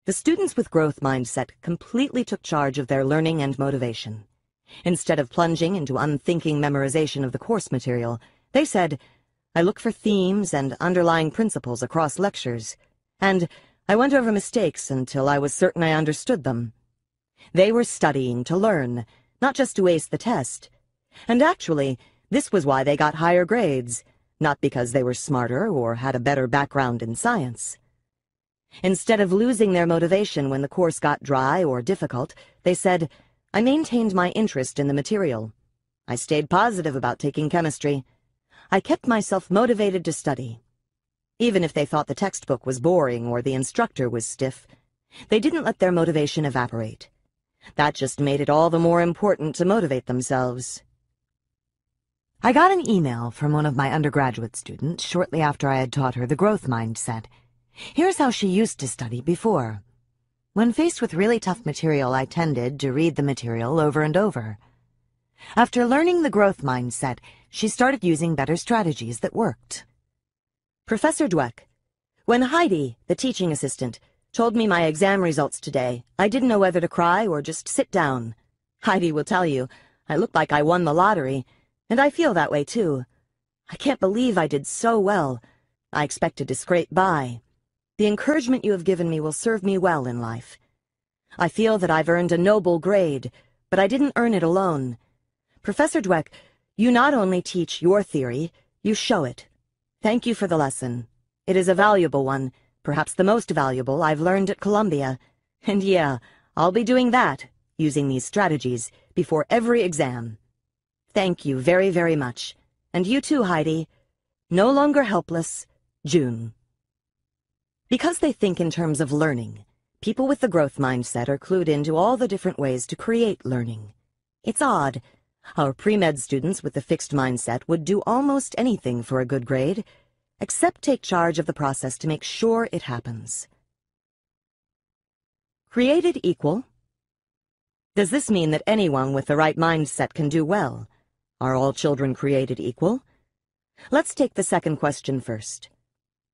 The students with growth mindset completely took charge of their learning and motivation. Instead of plunging into unthinking memorization of the course material, They said, I look for themes and underlying principles across lectures, and I went over mistakes until I was certain I understood them. They were studying to learn, not just to ace the test. And actually, this was why they got higher grades, not because they were smarter or had a better background in science. Instead of losing their motivation when the course got dry or difficult, they said, I maintained my interest in the material. I stayed positive about taking chemistry. I kept myself motivated to study. Even if they thought the textbook was boring or the instructor was stiff, they didn't let their motivation evaporate. That just made it all the more important to motivate themselves. I got an email from one of my undergraduate students shortly after I had taught her the growth mindset. Here's how she used to study before. When faced with really tough material, I tended to read the material over and over. After learning the growth mindset, she started using better strategies that worked. Professor Dweck, when Heidi, the teaching assistant, told me my exam results today, I didn't know whether to cry or just sit down. Heidi will tell you, I look like I won the lottery, and I feel that way too. I can't believe I did so well. I expected to scrape by. The encouragement you have given me will serve me well in life. I feel that I've earned a noble grade, but I didn't earn it alone. Professor Dweck, you not only teach your theory, you show it. Thank you for the lesson. It is a valuable one, perhaps the most valuable I've learned at Columbia. And yeah, I'll be doing that, using these strategies, before every exam. Thank you very, very much. And you too, Heidi. No longer helpless, June. Because they think in terms of learning, people with the growth mindset are clued into all the different ways to create learning. It's odd. Our pre-med students with the fixed mindset would do almost anything for a good grade, except take charge of the process to make sure it happens. Created equal? Does this mean that anyone with the right mindset can do well? Are all children created equal? Let's take the second question first.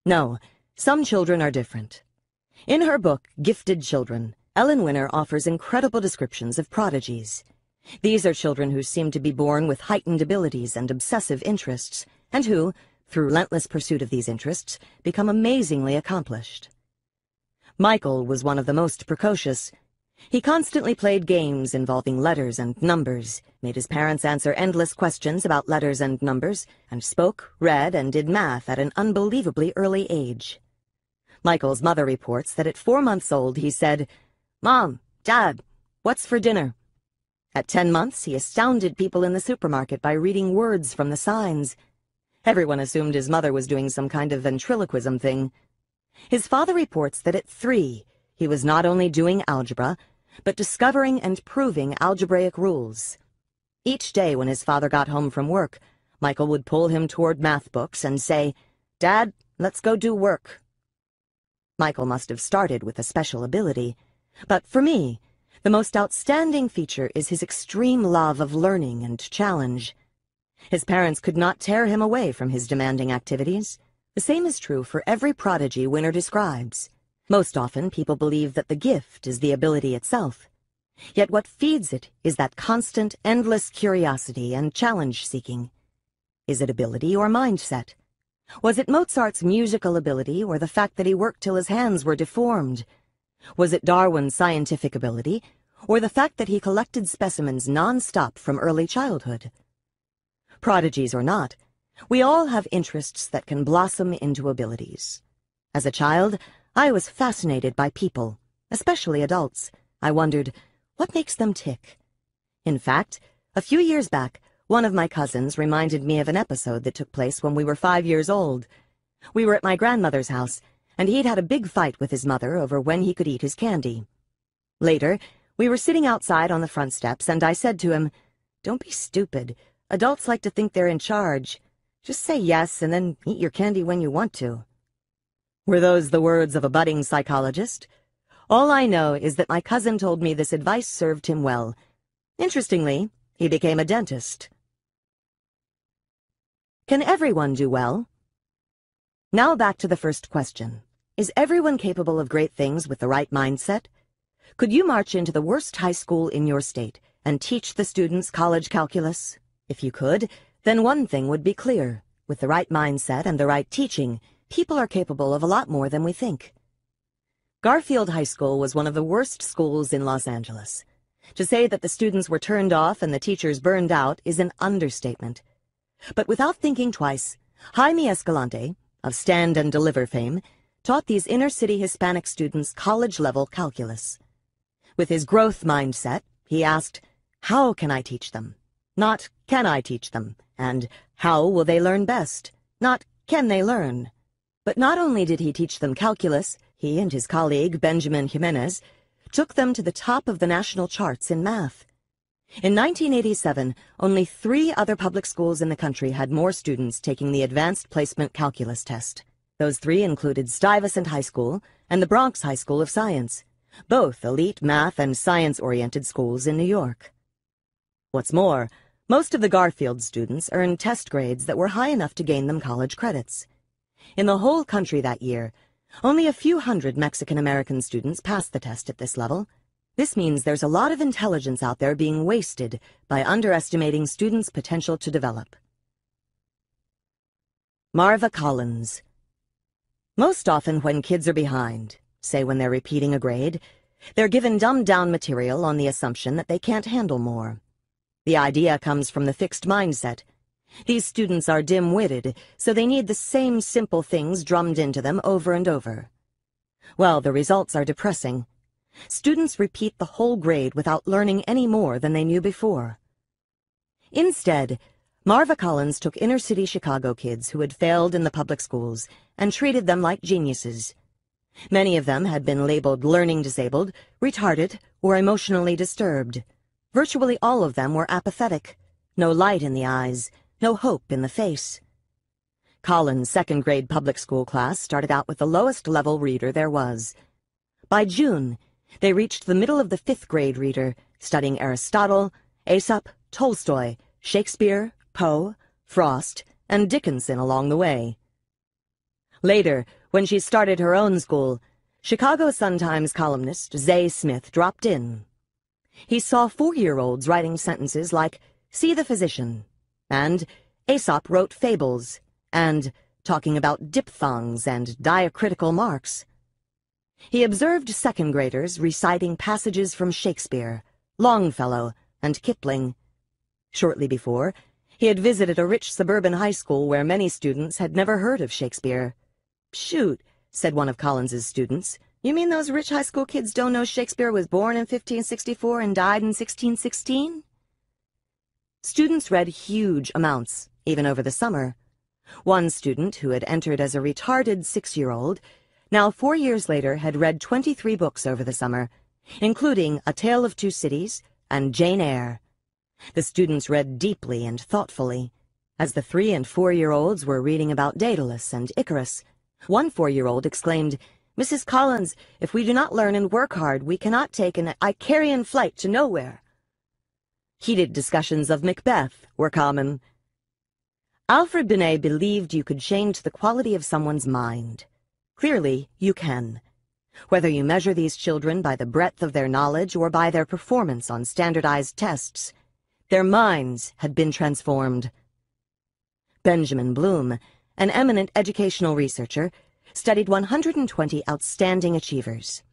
No, some children are different. In her book, Gifted Children, Ellen Winner offers incredible descriptions of prodigies. These are children who seem to be born with heightened abilities and obsessive interests, and who, through relentless pursuit of these interests, become amazingly accomplished. Michael was one of the most precocious. He constantly played games involving letters and numbers, made his parents answer endless questions about letters and numbers, and spoke, read, and did math at an unbelievably early age. Michael's mother reports that at four months old he said, Mom, Dad, what's for dinner? At ten months, he astounded people in the supermarket by reading words from the signs. Everyone assumed his mother was doing some kind of ventriloquism thing. His father reports that at three, he was not only doing algebra, but discovering and proving algebraic rules. Each day when his father got home from work, Michael would pull him toward math books and say, Dad, let's go do work. Michael must have started with a special ability. But for me, the most outstanding feature is his extreme love of learning and challenge. His parents could not tear him away from his demanding activities. The same is true for every prodigy Winner describes. Most often, people believe that the gift is the ability itself. Yet what feeds it is that constant, endless curiosity and challenge-seeking. Is it ability or mindset? Was it Mozart's musical ability or the fact that he worked till his hands were deformed? Was it Darwin's scientific ability or the fact that he collected specimens non-stop from early childhood? Prodigies or not, we all have interests that can blossom into abilities. As a child, I was fascinated by people, especially adults. I wondered, what makes them tick? In fact, a few years back, one of my cousins reminded me of an episode that took place when we were five years old. We were at my grandmother's house, and he'd had a big fight with his mother over when he could eat his candy. Later, we were sitting outside on the front steps, and I said to him, Don't be stupid. Adults like to think they're in charge. Just say yes, and then eat your candy when you want to. Were those the words of a budding psychologist? All I know is that my cousin told me this advice served him well. Interestingly, he became a dentist. Can everyone do well? Now back to the first question. Is everyone capable of great things with the right mindset? Could you march into the worst high school in your state and teach the students college calculus? If you could, then one thing would be clear. with the right mindset and the right teaching, people are capable of a lot more than we think. Garfield High School was one of the worst schools in Los Angeles. To say that the students were turned off and the teachers burned out is an understatement. But without thinking twice, Jaime Escalante, of Stand and Deliver fame, taught these inner-city Hispanic students college-level calculus. With his growth mindset, he asked, how can I teach them? Not, can I teach them? And how will they learn best? Not, can they learn? But not only did he teach them calculus, he and his colleague, Benjamin Jimenez, took them to the top of the national charts in math. In 1987, only three other public schools in the country had more students taking the Advanced Placement Calculus test. Those three included Stuyvesant High School and the Bronx High School of Science, both elite math and science-oriented schools in New York. What's more, most of the Garfield students earned test grades that were high enough to gain them college credits. In the whole country that year, only a few hundred Mexican-American students passed the test at this level, this means there's a lot of intelligence out there being wasted by underestimating students' potential to develop. Marva Collins Most often when kids are behind, say when they're repeating a grade, they're given dumbed-down material on the assumption that they can't handle more. The idea comes from the fixed mindset. These students are dim-witted, so they need the same simple things drummed into them over and over. Well, the results are depressing. Students repeat the whole grade without learning any more than they knew before. Instead, Marva Collins took inner-city Chicago kids who had failed in the public schools and treated them like geniuses. Many of them had been labeled learning disabled, retarded, or emotionally disturbed. Virtually all of them were apathetic, no light in the eyes, no hope in the face. Collins' second-grade public school class started out with the lowest level reader there was. By June, they reached the middle of the fifth grade reader, studying Aristotle, Aesop, Tolstoy, Shakespeare, Poe, Frost, and Dickinson along the way. Later, when she started her own school, Chicago Sun-Times columnist Zay Smith dropped in. He saw four-year-olds writing sentences like, see the physician, and Aesop wrote fables, and talking about diphthongs and diacritical marks. He observed second graders reciting passages from Shakespeare, Longfellow, and Kipling. Shortly before, he had visited a rich suburban high school where many students had never heard of Shakespeare. Shoot, said one of Collins's students. You mean those rich high school kids don't know Shakespeare was born in 1564 and died in 1616? Students read huge amounts, even over the summer. One student, who had entered as a retarded six-year-old, now four years later had read 23 books over the summer, including A Tale of Two Cities and Jane Eyre. The students read deeply and thoughtfully. As the three and four-year-olds were reading about Daedalus and Icarus, one four-year-old exclaimed, Mrs. Collins, if we do not learn and work hard, we cannot take an Icarian flight to nowhere. Heated discussions of Macbeth were common. Alfred Binet believed you could change the quality of someone's mind. Clearly, you can. Whether you measure these children by the breadth of their knowledge or by their performance on standardized tests, their minds had been transformed. Benjamin Bloom, an eminent educational researcher, studied 120 outstanding achievers.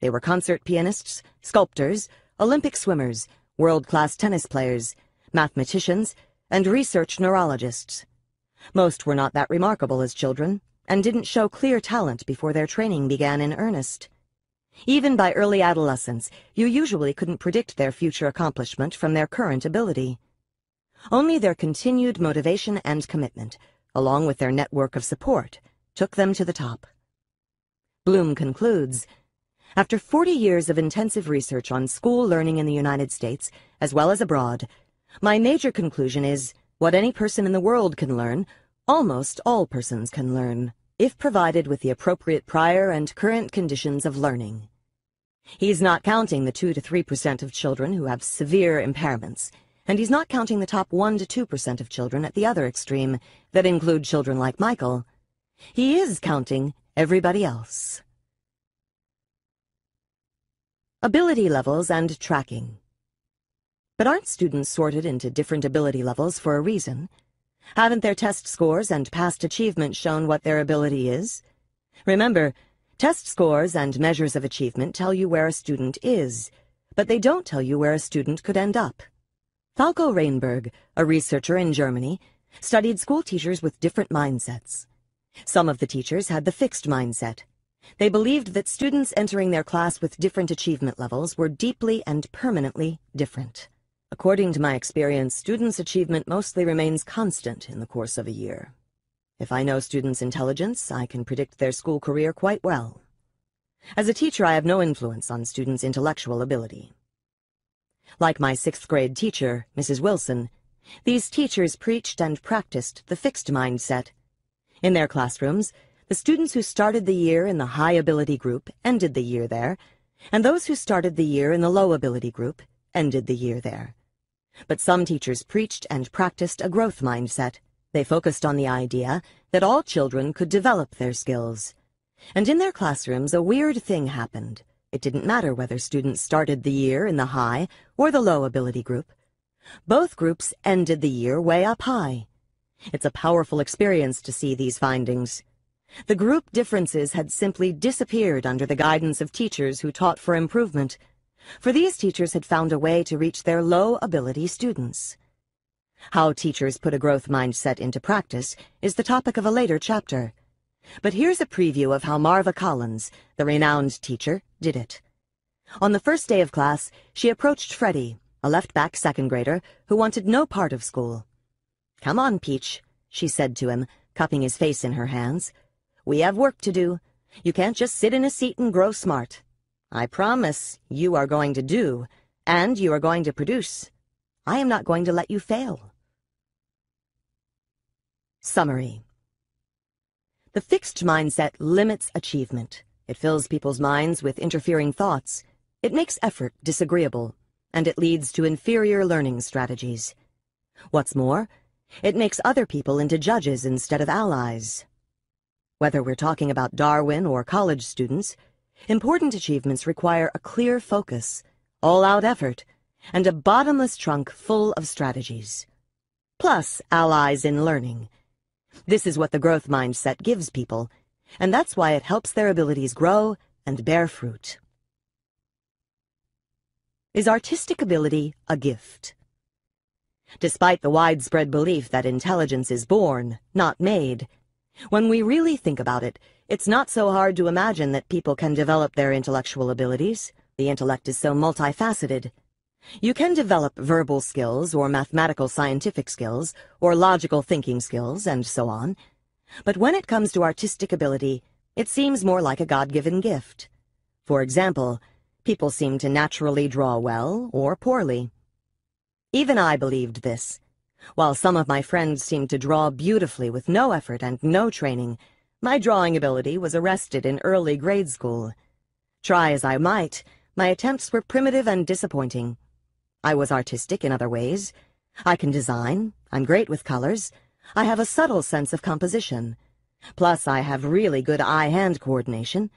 They were concert pianists, sculptors, Olympic swimmers, world-class tennis players, mathematicians, and research neurologists. Most were not that remarkable as children, and didn't show clear talent before their training began in earnest. Even by early adolescence, you usually couldn't predict their future accomplishment from their current ability. Only their continued motivation and commitment, along with their network of support, took them to the top. Bloom concludes, after 40 years of intensive research on school learning in the United States, as well as abroad, my major conclusion is, what any person in the world can learn, Almost all persons can learn, if provided with the appropriate prior and current conditions of learning. He's not counting the 2 to 3% of children who have severe impairments, and he's not counting the top 1 to 2% of children at the other extreme that include children like Michael. He is counting everybody else. Ability levels and tracking. But aren't students sorted into different ability levels for a reason? Haven't their test scores and past achievement shown what their ability is? Remember, test scores and measures of achievement tell you where a student is, but they don't tell you where a student could end up. Falko Rheinberg, a researcher in Germany, studied school teachers with different mindsets. Some of the teachers had the fixed mindset. They believed that students entering their class with different achievement levels were deeply and permanently different. According to my experience, students' achievement mostly remains constant in the course of a year. If I know students' intelligence, I can predict their school career quite well. As a teacher, I have no influence on students' intellectual ability. Like my sixth grade teacher, Mrs. Wilson, these teachers preached and practiced the fixed mindset. In their classrooms, the students who started the year in the high ability group ended the year there, and those who started the year in the low ability group ended the year there. But some teachers preached and practiced a growth mindset. They focused on the idea that all children could develop their skills. And in their classrooms, a weird thing happened. It didn't matter whether students started the year in the high or the low ability group. Both groups ended the year way up high. It's a powerful experience to see these findings. The group differences had simply disappeared under the guidance of teachers who taught for improvement, for these teachers had found a way to reach their low-ability students. How teachers put a growth mindset into practice is the topic of a later chapter. But here's a preview of how Marva Collins, the renowned teacher, did it. On the first day of class, she approached Freddie, a left-back second grader who wanted no part of school. Come on, Peach, she said to him, cupping his face in her hands. We have work to do. You can't just sit in a seat and grow smart. I promise you are going to do, and you are going to produce. I am not going to let you fail. Summary The fixed mindset limits achievement. It fills people's minds with interfering thoughts. It makes effort disagreeable, and it leads to inferior learning strategies. What's more, it makes other people into judges instead of allies. Whether we're talking about Darwin or college students, important achievements require a clear focus, all-out effort, and a bottomless trunk full of strategies. Plus allies in learning. This is what the growth mindset gives people, and that's why it helps their abilities grow and bear fruit. Is artistic ability a gift? Despite the widespread belief that intelligence is born, not made, when we really think about it, it's not so hard to imagine that people can develop their intellectual abilities. The intellect is so multifaceted. You can develop verbal skills or mathematical scientific skills or logical thinking skills and so on. But when it comes to artistic ability, it seems more like a God-given gift. For example, people seem to naturally draw well or poorly. Even I believed this. While some of my friends seemed to draw beautifully with no effort and no training, my drawing ability was arrested in early grade school. Try as I might, my attempts were primitive and disappointing. I was artistic in other ways. I can design, I'm great with colors, I have a subtle sense of composition. Plus, I have really good eye-hand coordination.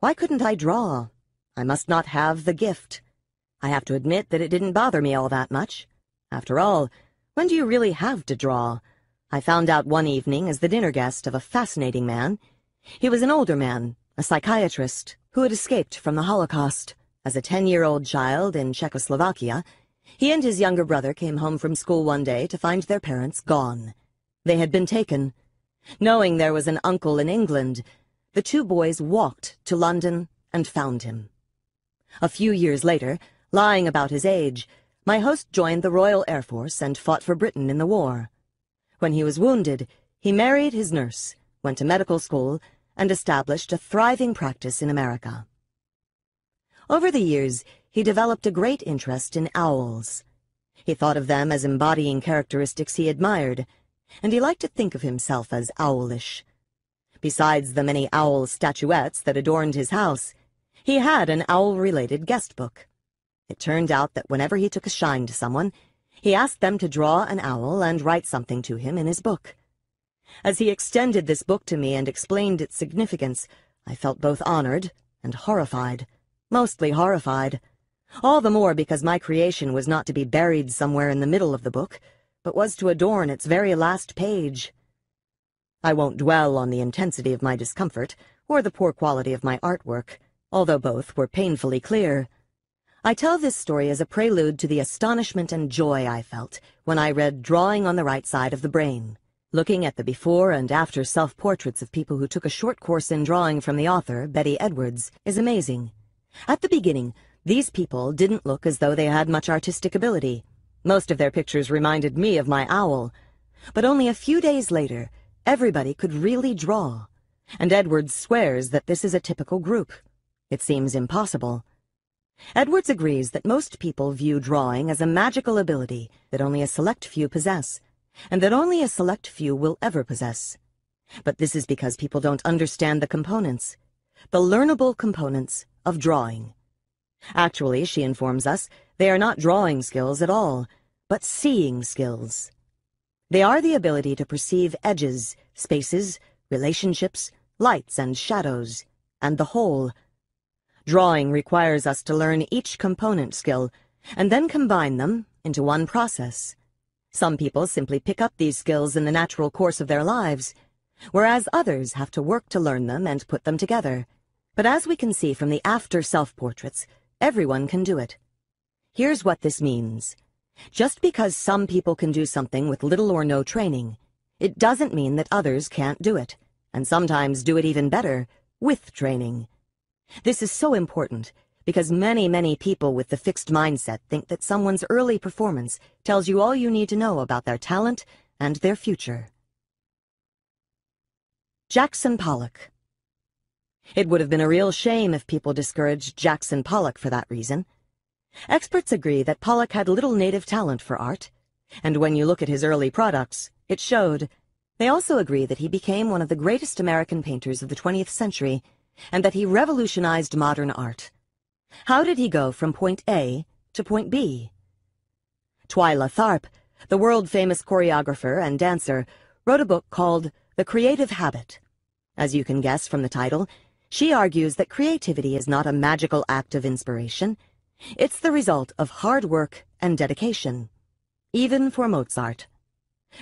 Why couldn't I draw? I must not have the gift. I have to admit that it didn't bother me all that much. After all, when do you really have to draw? I found out one evening as the dinner guest of a fascinating man. He was an older man, a psychiatrist, who had escaped from the Holocaust. As a ten-year-old child in Czechoslovakia, he and his younger brother came home from school one day to find their parents gone. They had been taken. Knowing there was an uncle in England, the two boys walked to London and found him. A few years later, lying about his age, my host joined the Royal Air Force and fought for Britain in the war. When he was wounded, he married his nurse, went to medical school, and established a thriving practice in America. Over the years, he developed a great interest in owls. He thought of them as embodying characteristics he admired, and he liked to think of himself as owlish. Besides the many owl statuettes that adorned his house, he had an owl-related guest book. It turned out that whenever he took a shine to someone, he asked them to draw an owl and write something to him in his book. As he extended this book to me and explained its significance, I felt both honored and horrified, mostly horrified. All the more because my creation was not to be buried somewhere in the middle of the book, but was to adorn its very last page. I won't dwell on the intensity of my discomfort or the poor quality of my artwork, although both were painfully clear. I tell this story as a prelude to the astonishment and joy I felt when I read Drawing on the Right Side of the Brain. Looking at the before and after self-portraits of people who took a short course in drawing from the author, Betty Edwards, is amazing. At the beginning, these people didn't look as though they had much artistic ability. Most of their pictures reminded me of my owl. But only a few days later, everybody could really draw. And Edwards swears that this is a typical group. It seems impossible. Edwards agrees that most people view drawing as a magical ability that only a select few possess, and that only a select few will ever possess. But this is because people don't understand the components, the learnable components of drawing. Actually, she informs us, they are not drawing skills at all, but seeing skills. They are the ability to perceive edges, spaces, relationships, lights and shadows, and the whole, Drawing requires us to learn each component skill and then combine them into one process. Some people simply pick up these skills in the natural course of their lives, whereas others have to work to learn them and put them together. But as we can see from the after self-portraits, everyone can do it. Here's what this means. Just because some people can do something with little or no training, it doesn't mean that others can't do it, and sometimes do it even better, with training. This is so important because many, many people with the fixed mindset think that someone's early performance tells you all you need to know about their talent and their future. Jackson Pollock It would have been a real shame if people discouraged Jackson Pollock for that reason. Experts agree that Pollock had little native talent for art, and when you look at his early products, it showed. They also agree that he became one of the greatest American painters of the 20th century and that he revolutionized modern art. How did he go from point A to point B? Twyla Tharp, the world-famous choreographer and dancer, wrote a book called The Creative Habit. As you can guess from the title, she argues that creativity is not a magical act of inspiration. It's the result of hard work and dedication, even for Mozart.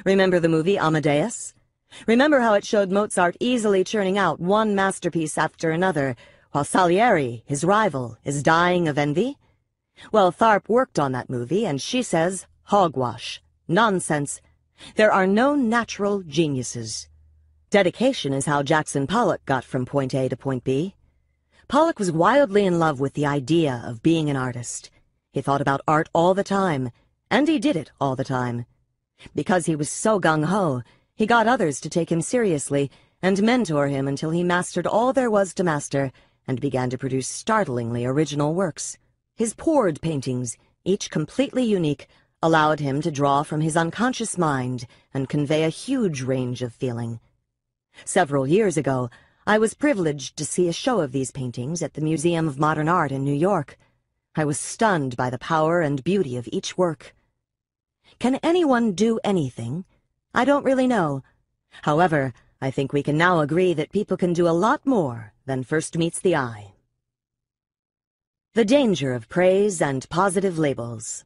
Remember the movie Amadeus? Remember how it showed Mozart easily churning out one masterpiece after another, while Salieri, his rival, is dying of envy? Well, Tharp worked on that movie, and she says, hogwash, nonsense. There are no natural geniuses. Dedication is how Jackson Pollock got from point A to point B. Pollock was wildly in love with the idea of being an artist. He thought about art all the time, and he did it all the time. Because he was so gung-ho, he got others to take him seriously and mentor him until he mastered all there was to master and began to produce startlingly original works. His poured paintings, each completely unique, allowed him to draw from his unconscious mind and convey a huge range of feeling. Several years ago, I was privileged to see a show of these paintings at the Museum of Modern Art in New York. I was stunned by the power and beauty of each work. Can anyone do anything? I don't really know. However, I think we can now agree that people can do a lot more than first meets the eye. The danger of praise and positive labels.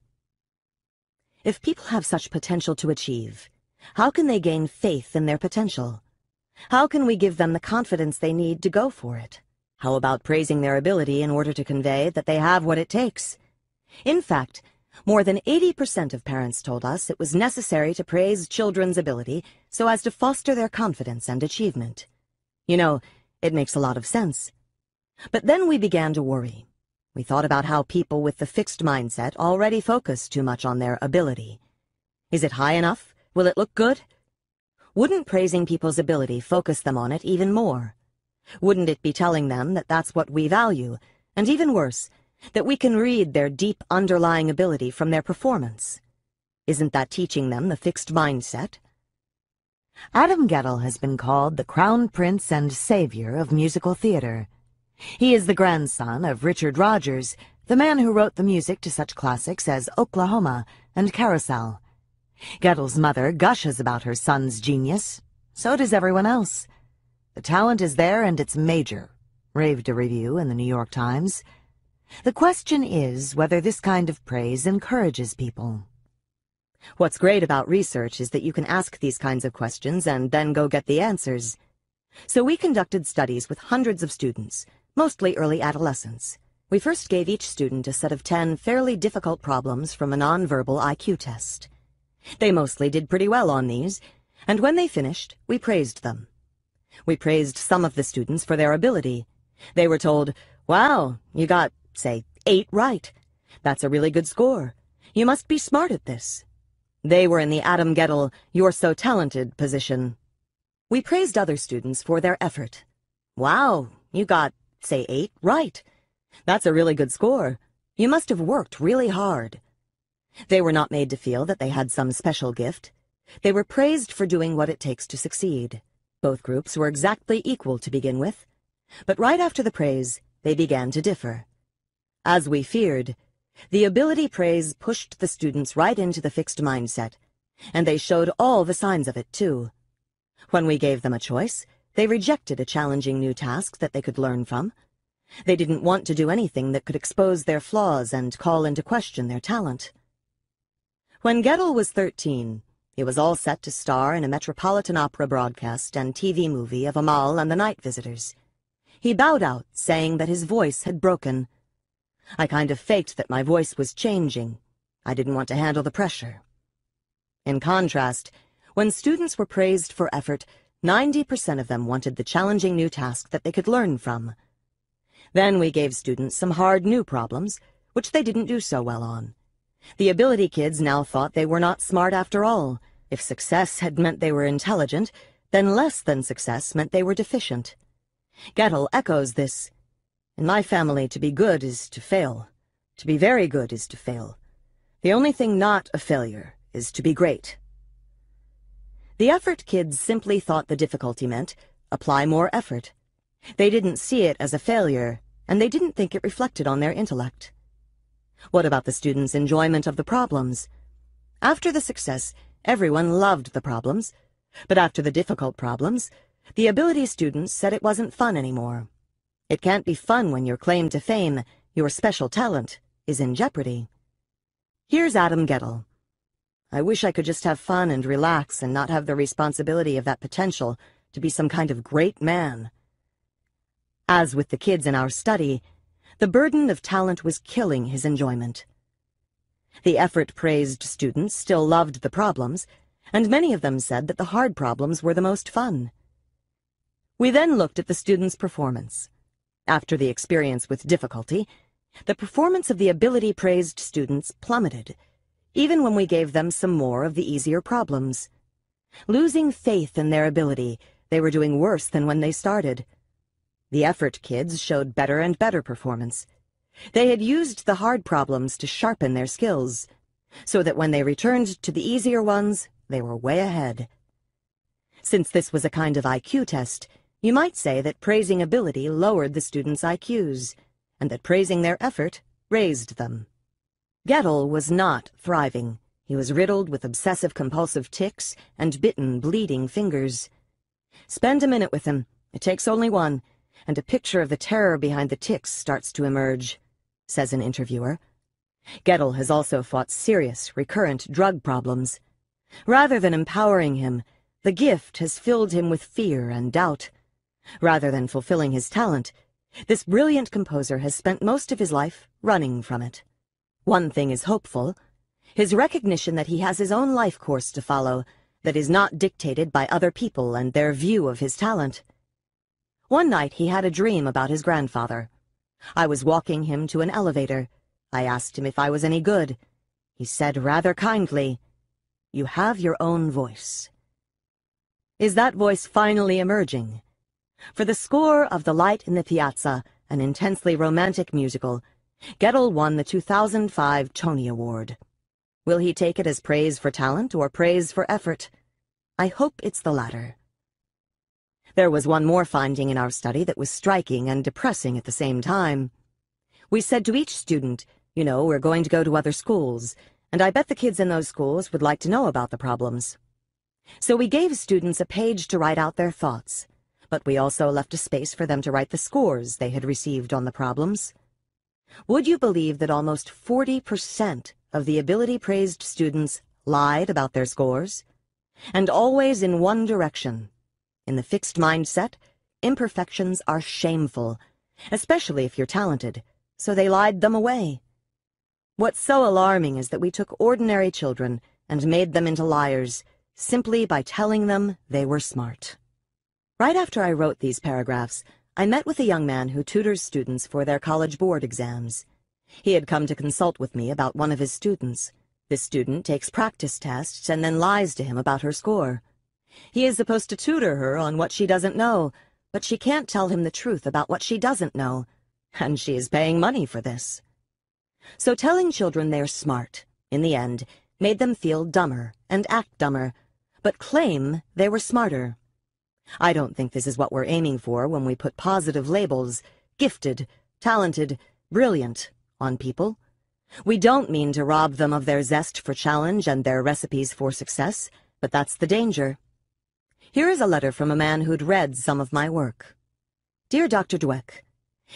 If people have such potential to achieve, how can they gain faith in their potential? How can we give them the confidence they need to go for it? How about praising their ability in order to convey that they have what it takes? In fact, more than 80% of parents told us it was necessary to praise children's ability so as to foster their confidence and achievement. You know, it makes a lot of sense. But then we began to worry. We thought about how people with the fixed mindset already focus too much on their ability. Is it high enough? Will it look good? Wouldn't praising people's ability focus them on it even more? Wouldn't it be telling them that that's what we value, and even worse, that we can read their deep underlying ability from their performance. Isn't that teaching them the fixed mindset? Adam Guettel has been called the crown prince and savior of musical theater. He is the grandson of Richard Rodgers, the man who wrote the music to such classics as Oklahoma and Carousel. Guettel's mother gushes about her son's genius. So does everyone else. The talent is there and it's major, raved a review in the New York Times. The question is whether this kind of praise encourages people. What's great about research is that you can ask these kinds of questions and then go get the answers. So we conducted studies with hundreds of students, mostly early adolescents. We first gave each student a set of 10 fairly difficult problems from a nonverbal IQ test. They mostly did pretty well on these, and when they finished, we praised them. We praised some of the students for their ability. They were told, wow, you got, say, eight right. That's a really good score. You must be smart at this. They were in the Adam Guettel, you're so talented position. We praised other students for their effort. Wow, you got, say, eight right. That's a really good score. You must have worked really hard. They were not made to feel that they had some special gift. They were praised for doing what it takes to succeed. Both groups were exactly equal to begin with. But right after the praise, they began to differ. As we feared, the ability praise pushed the students right into the fixed mindset, and they showed all the signs of it, too. When we gave them a choice, they rejected a challenging new task that they could learn from. They didn't want to do anything that could expose their flaws and call into question their talent. When Guettel was 13, he was all set to star in a Metropolitan Opera broadcast and TV movie of Amahl and the Night Visitors. He bowed out, saying that his voice had broken. I kind of faked that my voice was changing. I didn't want to handle the pressure. In contrast, when students were praised for effort, 90% of them wanted the challenging new task that they could learn from. Then we gave students some hard new problems, which they didn't do so well on. The ability kids now thought they were not smart after all. If success had meant they were intelligent, then less than success meant they were deficient. Guettel echoes this. In my family, to be good is to fail. To be very good is to fail. The only thing not a failure is to be great. The effort kids simply thought the difficulty meant apply more effort. They didn't see it as a failure, and they didn't think it reflected on their intellect. What about the students' enjoyment of the problems? After the success, everyone loved the problems. But after the difficult problems, the ability students said it wasn't fun anymore. It can't be fun when your claim to fame, your special talent, is in jeopardy. Here's Adam Guettel. I wish I could just have fun and relax and not have the responsibility of that potential to be some kind of great man. As with the kids in our study, the burden of talent was killing his enjoyment. The effort-praised students still loved the problems, and many of them said that the hard problems were the most fun. We then looked at the students' performance. After the experience with difficulty, the performance of the ability-praised students plummeted, even when we gave them some more of the easier problems. Losing faith in their ability, they were doing worse than when they started. The effort kids showed better and better performance. They had used the hard problems to sharpen their skills, so that when they returned to the easier ones, they were way ahead. Since this was a kind of IQ test, you might say that praising ability lowered the students' IQs, and that praising their effort raised them. Guettel was not thriving. He was riddled with obsessive-compulsive tics and bitten, bleeding fingers. Spend a minute with him. It takes only one and a picture of the terror behind the tics starts to emerge, says an interviewer. Guettel has also fought serious, recurrent drug problems. Rather than empowering him, the gift has filled him with fear and doubt. Rather than fulfilling his talent, this brilliant composer has spent most of his life running from it. One thing is hopeful, his recognition that he has his own life course to follow that is not dictated by other people and their view of his talent. One night he had a dream about his grandfather. I was walking him to an elevator. I asked him if I was any good. He said rather kindly, You have your own voice. Is that voice finally emerging? For the score of The Light in the Piazza, an intensely romantic musical, Guettel won the 2005 Tony Award. Will he take it as praise for talent or praise for effort? I hope it's the latter. There was one more finding in our study that was striking and depressing at the same time. We said to each student, you know, we're going to go to other schools, and I bet the kids in those schools would like to know about the problems. So we gave students a page to write out their thoughts, but we also left a space for them to write the scores they had received on the problems. Would you believe that almost 40% of the ability-praised students lied about their scores. And always in one direction. In the fixed mindset, imperfections are shameful, especially if you're talented, so they lied them away. What's so alarming is that we took ordinary children and made them into liars, simply by telling them they were smart. Right after I wrote these paragraphs, I met with a young man who tutors students for their college board exams. He had come to consult with me about one of his students. This student takes practice tests and then lies to him about her score. He is supposed to tutor her on what she doesn't know, but she can't tell him the truth about what she doesn't know, and she is paying money for this. So telling children they're smart, in the end, made them feel dumber and act dumber, but claim they were smarter. I don't think this is what we're aiming for when we put positive labels, gifted, talented, brilliant, on people. We don't mean to rob them of their zest for challenge and their recipes for success, but that's the danger. Here is a letter from a man who'd read some of my work. Dear Dr. Dweck,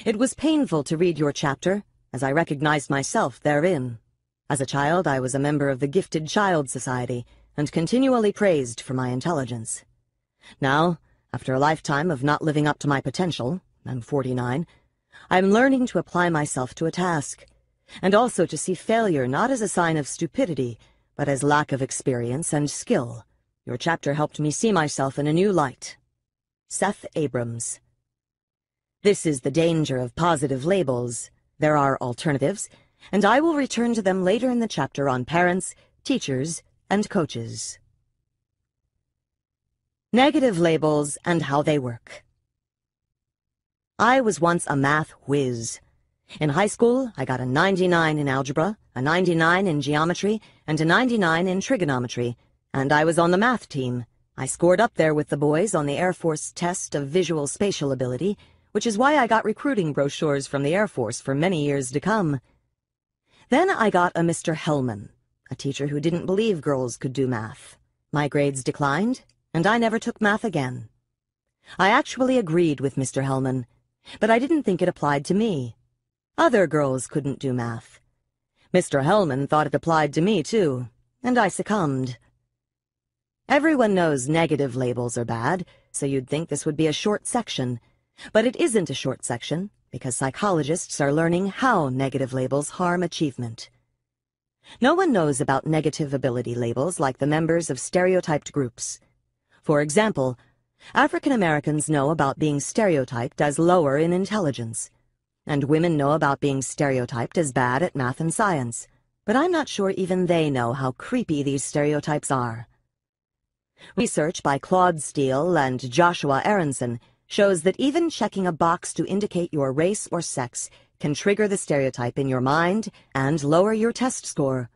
It was painful to read your chapter, as I recognized myself therein. As a child, I was a member of the Gifted Child Society, and continually praised for my intelligence. Now, after a lifetime of not living up to my potential, I'm 49, I'm learning to apply myself to a task, and also to see failure not as a sign of stupidity, but as lack of experience and skill. Your chapter helped me see myself in a new light. Seth Abrams This is the danger of positive labels. There are alternatives, and I will return to them later in the chapter on parents, teachers, and coaches. Negative labels and how they work. I was once a math whiz. In high school, I got a 99 in algebra, a 99 in geometry, and a 99 in trigonometry, and I was on the math team. I scored up there with the boys on the Air Force test of visual spatial ability, which is why I got recruiting brochures from the Air Force for many years to come. Then I got a Mr. Hellman, a teacher who didn't believe girls could do math. My grades declined, and I never took math again. I actually agreed with Mr. Hellman, but I didn't think it applied to me. Other girls couldn't do math. Mr. Hellman thought it applied to me, too, and I succumbed. Everyone knows negative labels are bad, so you'd think this would be a short section, but it isn't a short section, because psychologists are learning how negative labels harm achievement. No one knows about negative ability labels like the members of stereotyped groups. For example, African Americans know about being stereotyped as lower in intelligence, and women know about being stereotyped as bad at math and science, but I'm not sure even they know how creepy these stereotypes are. Research by Claude Steele and Joshua Aronson shows that even checking a box to indicate your race or sex can trigger the stereotype in your mind and lower your test score.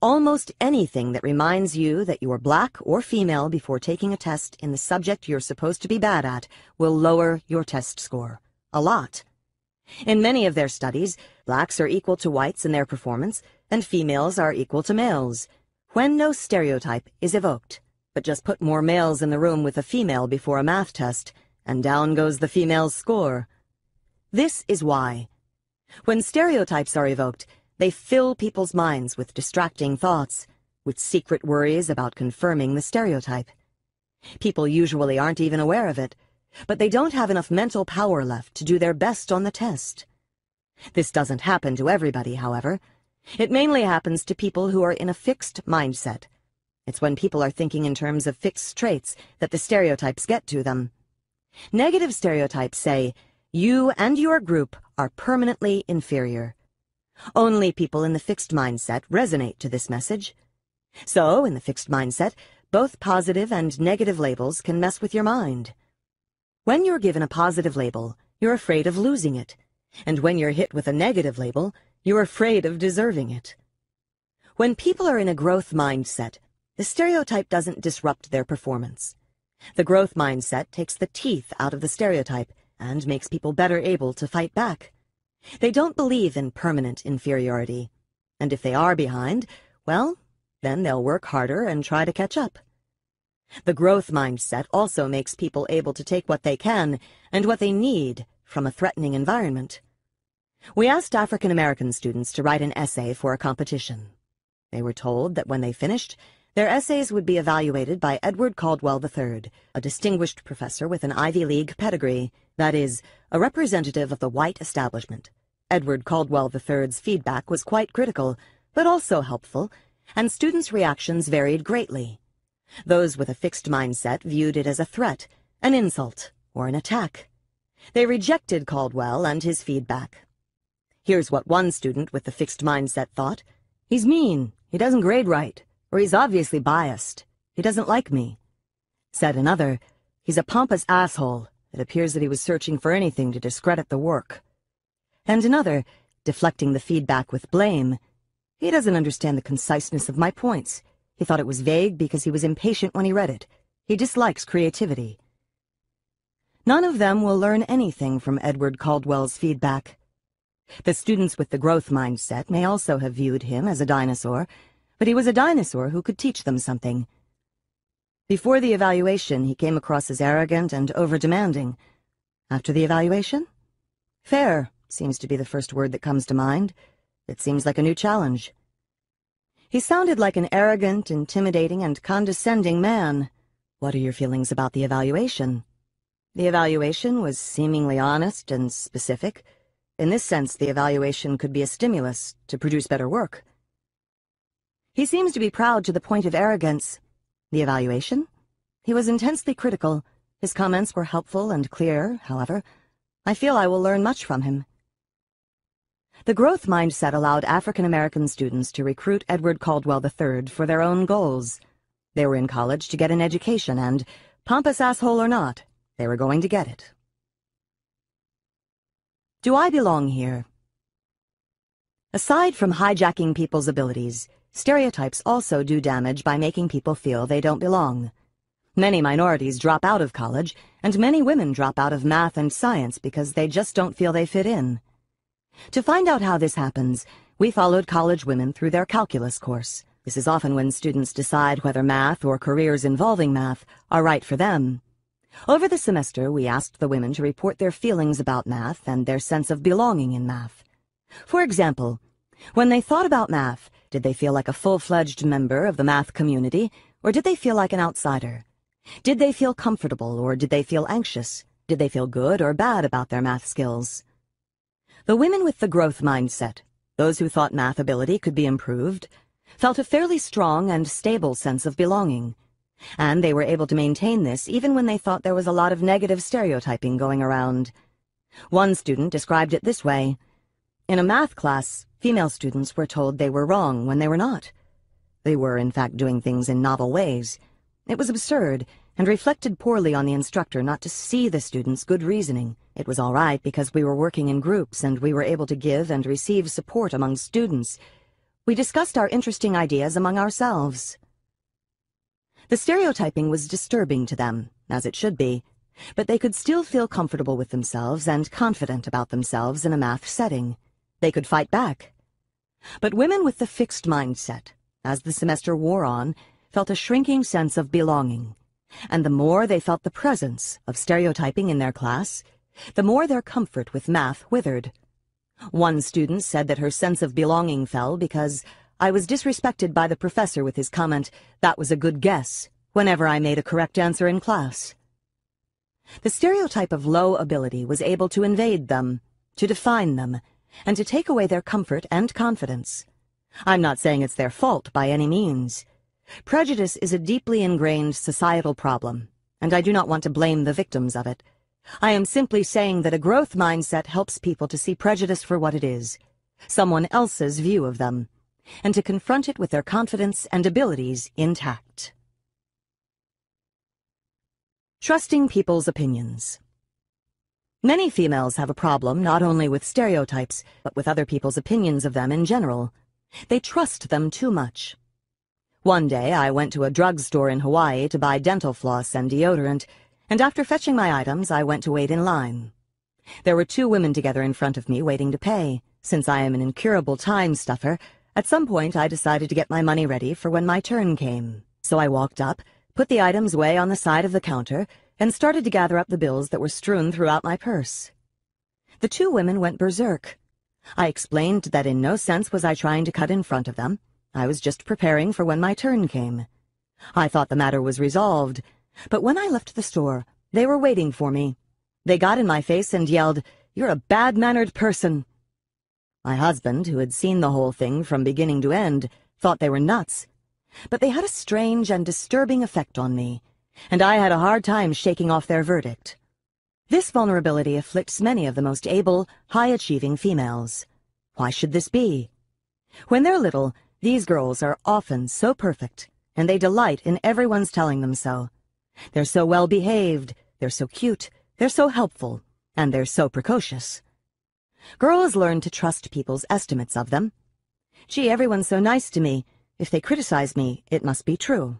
Almost anything that reminds you that you are black or female before taking a test in the subject you're supposed to be bad at will lower your test score. A lot. In many of their studies, blacks are equal to whites in their performance, and females are equal to males, when no stereotype is evoked. But just put more males in the room with a female before a math test, and down goes the female's score. This is why. When stereotypes are evoked, they fill people's minds with distracting thoughts, with secret worries about confirming the stereotype. People usually aren't even aware of it, but they don't have enough mental power left to do their best on the test. This doesn't happen to everybody, however. It mainly happens to people who are in a fixed mindset. It's when people are thinking in terms of fixed traits that the stereotypes get to them. Negative stereotypes say, you and your group are permanently inferior. Only people in the fixed mindset resonate to this message. So, in the fixed mindset, both positive and negative labels can mess with your mind. When you're given a positive label, you're afraid of losing it. And when you're hit with a negative label, you're afraid of deserving it. When people are in a growth mindset, the stereotype doesn't disrupt their performance. The growth mindset takes the teeth out of the stereotype and makes people better able to fight back. They don't believe in permanent inferiority. And if they are behind, well, then they'll work harder and try to catch up. The growth mindset also makes people able to take what they can and what they need from a threatening environment. We asked African American students to write an essay for a competition. They were told that when they finished, their essays would be evaluated by Edward Caldwell III, a distinguished professor with an Ivy League pedigree, that is, a representative of the white establishment. Edward Caldwell III's feedback was quite critical, but also helpful, and students' reactions varied greatly. Those with a fixed mindset viewed it as a threat, an insult, or an attack. They rejected Caldwell and his feedback. Here's what one student with the fixed mindset thought. He's mean. He doesn't grade right. Or he's obviously biased. He doesn't like me. Said another, he's a pompous asshole. It appears that he was searching for anything to discredit the work. And another, deflecting the feedback with blame, he doesn't understand the conciseness of my points. He thought it was vague because he was impatient when he read it. He dislikes creativity. None of them will learn anything from Edward Caldwell's feedback. The students with the growth mindset may also have viewed him as a dinosaur, but he was a dinosaur who could teach them something. Before the evaluation, he came across as arrogant and over-demanding. After the evaluation? Fair seems to be the first word that comes to mind. It seems like a new challenge. He sounded like an arrogant, intimidating, and condescending man. What are your feelings about the evaluation? The evaluation was seemingly honest and specific. In this sense, the evaluation could be a stimulus to produce better work. He seems to be proud to the point of arrogance. The evaluation? He was intensely critical. His comments were helpful and clear, however. I feel I will learn much from him. The growth mindset allowed African American students to recruit Edward Caldwell III for their own goals. They were in college to get an education and, pompous asshole or not, they were going to get it. Do I belong here? Aside from hijacking people's abilities, Stereotypes also do damage by making people feel they don't belong. Many minorities drop out of college, and many women drop out of math and science because they just don't feel they fit in. To find out how this happens, we followed college women through their calculus course. This is often when students decide whether math or careers involving math are right for them. Over the semester, we asked the women to report their feelings about math and their sense of belonging in math. For example, when they thought about math, did they feel like a full-fledged member of the math community, or did they feel like an outsider? Did they feel comfortable, or did they feel anxious? Did they feel good or bad about their math skills? The women with the growth mindset, those who thought math ability could be improved, felt a fairly strong and stable sense of belonging. And they were able to maintain this even when they thought there was a lot of negative stereotyping going around. One student described it this way. In a math class, Female students were told they were wrong when they were not. They were, in fact, doing things in novel ways. It was absurd, and reflected poorly on the instructor not to see the students' good reasoning. It was all right because we were working in groups and we were able to give and receive support among students. We discussed our interesting ideas among ourselves. The stereotyping was disturbing to them, as it should be, but they could still feel comfortable with themselves and confident about themselves in a math setting. They could fight back. But women with the fixed mindset, as the semester wore on, felt a shrinking sense of belonging. And the more they felt the presence of stereotyping in their class, the more their comfort with math withered. One student said that her sense of belonging fell because I was disrespected by the professor with his comment, that was a good guess, whenever I made a correct answer in class. The stereotype of low ability was able to invade them, to define them, and to take away their comfort and confidence. I'm not saying it's their fault by any means. Prejudice is a deeply ingrained societal problem, and I do not want to blame the victims of it. I am simply saying that a growth mindset helps people to see prejudice for what it is, someone else's view of them, and to confront it with their confidence and abilities intact. Trusting people's opinions. Many females have a problem not only with stereotypes, but with other people's opinions of them in general. They trust them too much. One day, I went to a drugstore in Hawaii to buy dental floss and deodorant, and after fetching my items, I went to wait in line. There were two women together in front of me waiting to pay. Since I am an incurable time stuffer, at some point I decided to get my money ready for when my turn came. So I walked up, put the items away on the side of the counter, and started to gather up the bills that were strewn throughout my purse. The two women went berserk. I explained that in no sense was I trying to cut in front of them. I was just preparing for when my turn came. I thought the matter was resolved, but when I left the store, they were waiting for me. They got in my face and yelled, You're a bad-mannered person. My husband, who had seen the whole thing from beginning to end, thought they were nuts. But they had a strange and disturbing effect on me, and I had a hard time shaking off their verdict. This vulnerability afflicts many of the most able, high-achieving females. Why should this be? When they're little, these girls are often so perfect, and they delight in everyone's telling them so. They're so well-behaved, they're so cute, they're so helpful, and they're so precocious. Girls learn to trust people's estimates of them. Gee, everyone's so nice to me. If they criticize me, it must be true.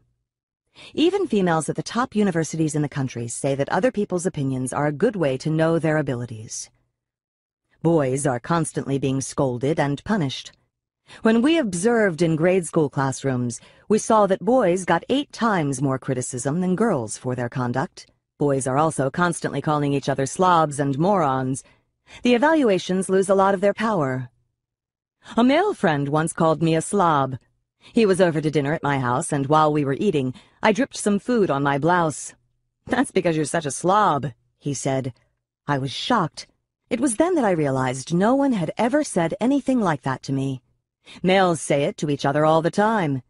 Even females at the top universities in the country say that other people's opinions are a good way to know their abilities. Boys are constantly being scolded and punished. When we observed in grade school classrooms, we saw that boys got eight times more criticism than girls for their conduct. Boys are also constantly calling each other slobs and morons. The evaluations lose a lot of their power. A male friend once called me a slob, he was over to dinner at my house, and while we were eating, I dripped some food on my blouse. That's because you're such a slob, he said. I was shocked. It was then that I realized no one had ever said anything like that to me. Males say it to each other all the time.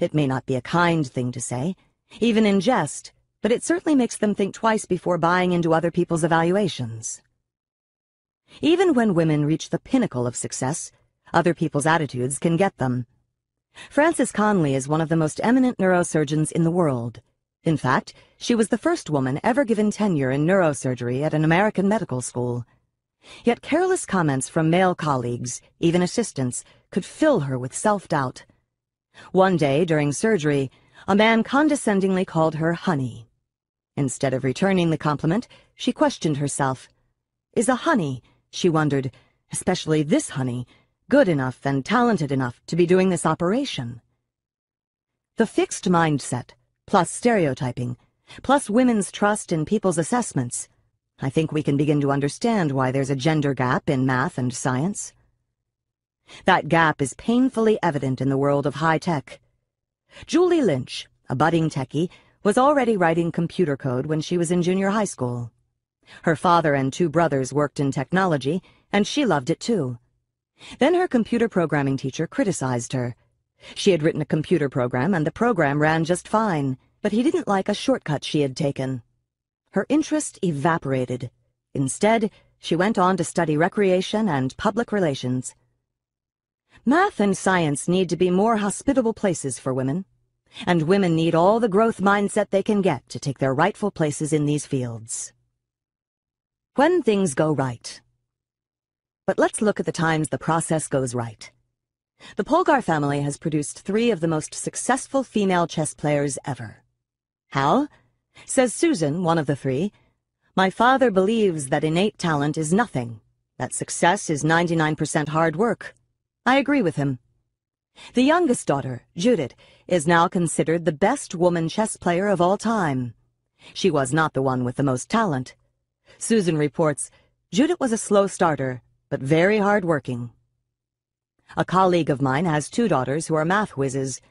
It may not be a kind thing to say, even in jest, but it certainly makes them think twice before buying into other people's evaluations. Even when women reach the pinnacle of success, other people's attitudes can get them. Frances Conley is one of the most eminent neurosurgeons in the world. In fact, she was the first woman ever given tenure in neurosurgery at an American medical school. Yet careless comments from male colleagues, even assistants, could fill her with self-doubt. One day, during surgery, a man condescendingly called her honey. Instead of returning the compliment, she questioned herself. Is a honey, she wondered, especially this honey, good enough and talented enough to be doing this operation. The fixed mindset, plus stereotyping, plus women's trust in people's assessments, I think we can begin to understand why there's a gender gap in math and science. That gap is painfully evident in the world of high tech. Julie Lynch, a budding techie, was already writing computer code when she was in junior high school. Her father and two brothers worked in technology, and she loved it too. Then her computer programming teacher criticized her. She had written a computer program, and the program ran just fine, but he didn't like a shortcut she had taken. Her interest evaporated. Instead, she went on to study recreation and public relations. Math and science need to be more hospitable places for women, and women need all the growth mindset they can get to take their rightful places in these fields. When things go right, but let's look at the times the process goes right. The Polgar family has produced three of the most successful female chess players ever. How? Says Susan, one of the three. My father believes that innate talent is nothing, that success is 99% hard work. I agree with him. The youngest daughter, Judith, is now considered the best woman chess player of all time. She was not the one with the most talent. Susan reports, Judith was a slow starter, but very hard-working. A colleague of mine has two daughters who are math whizzes.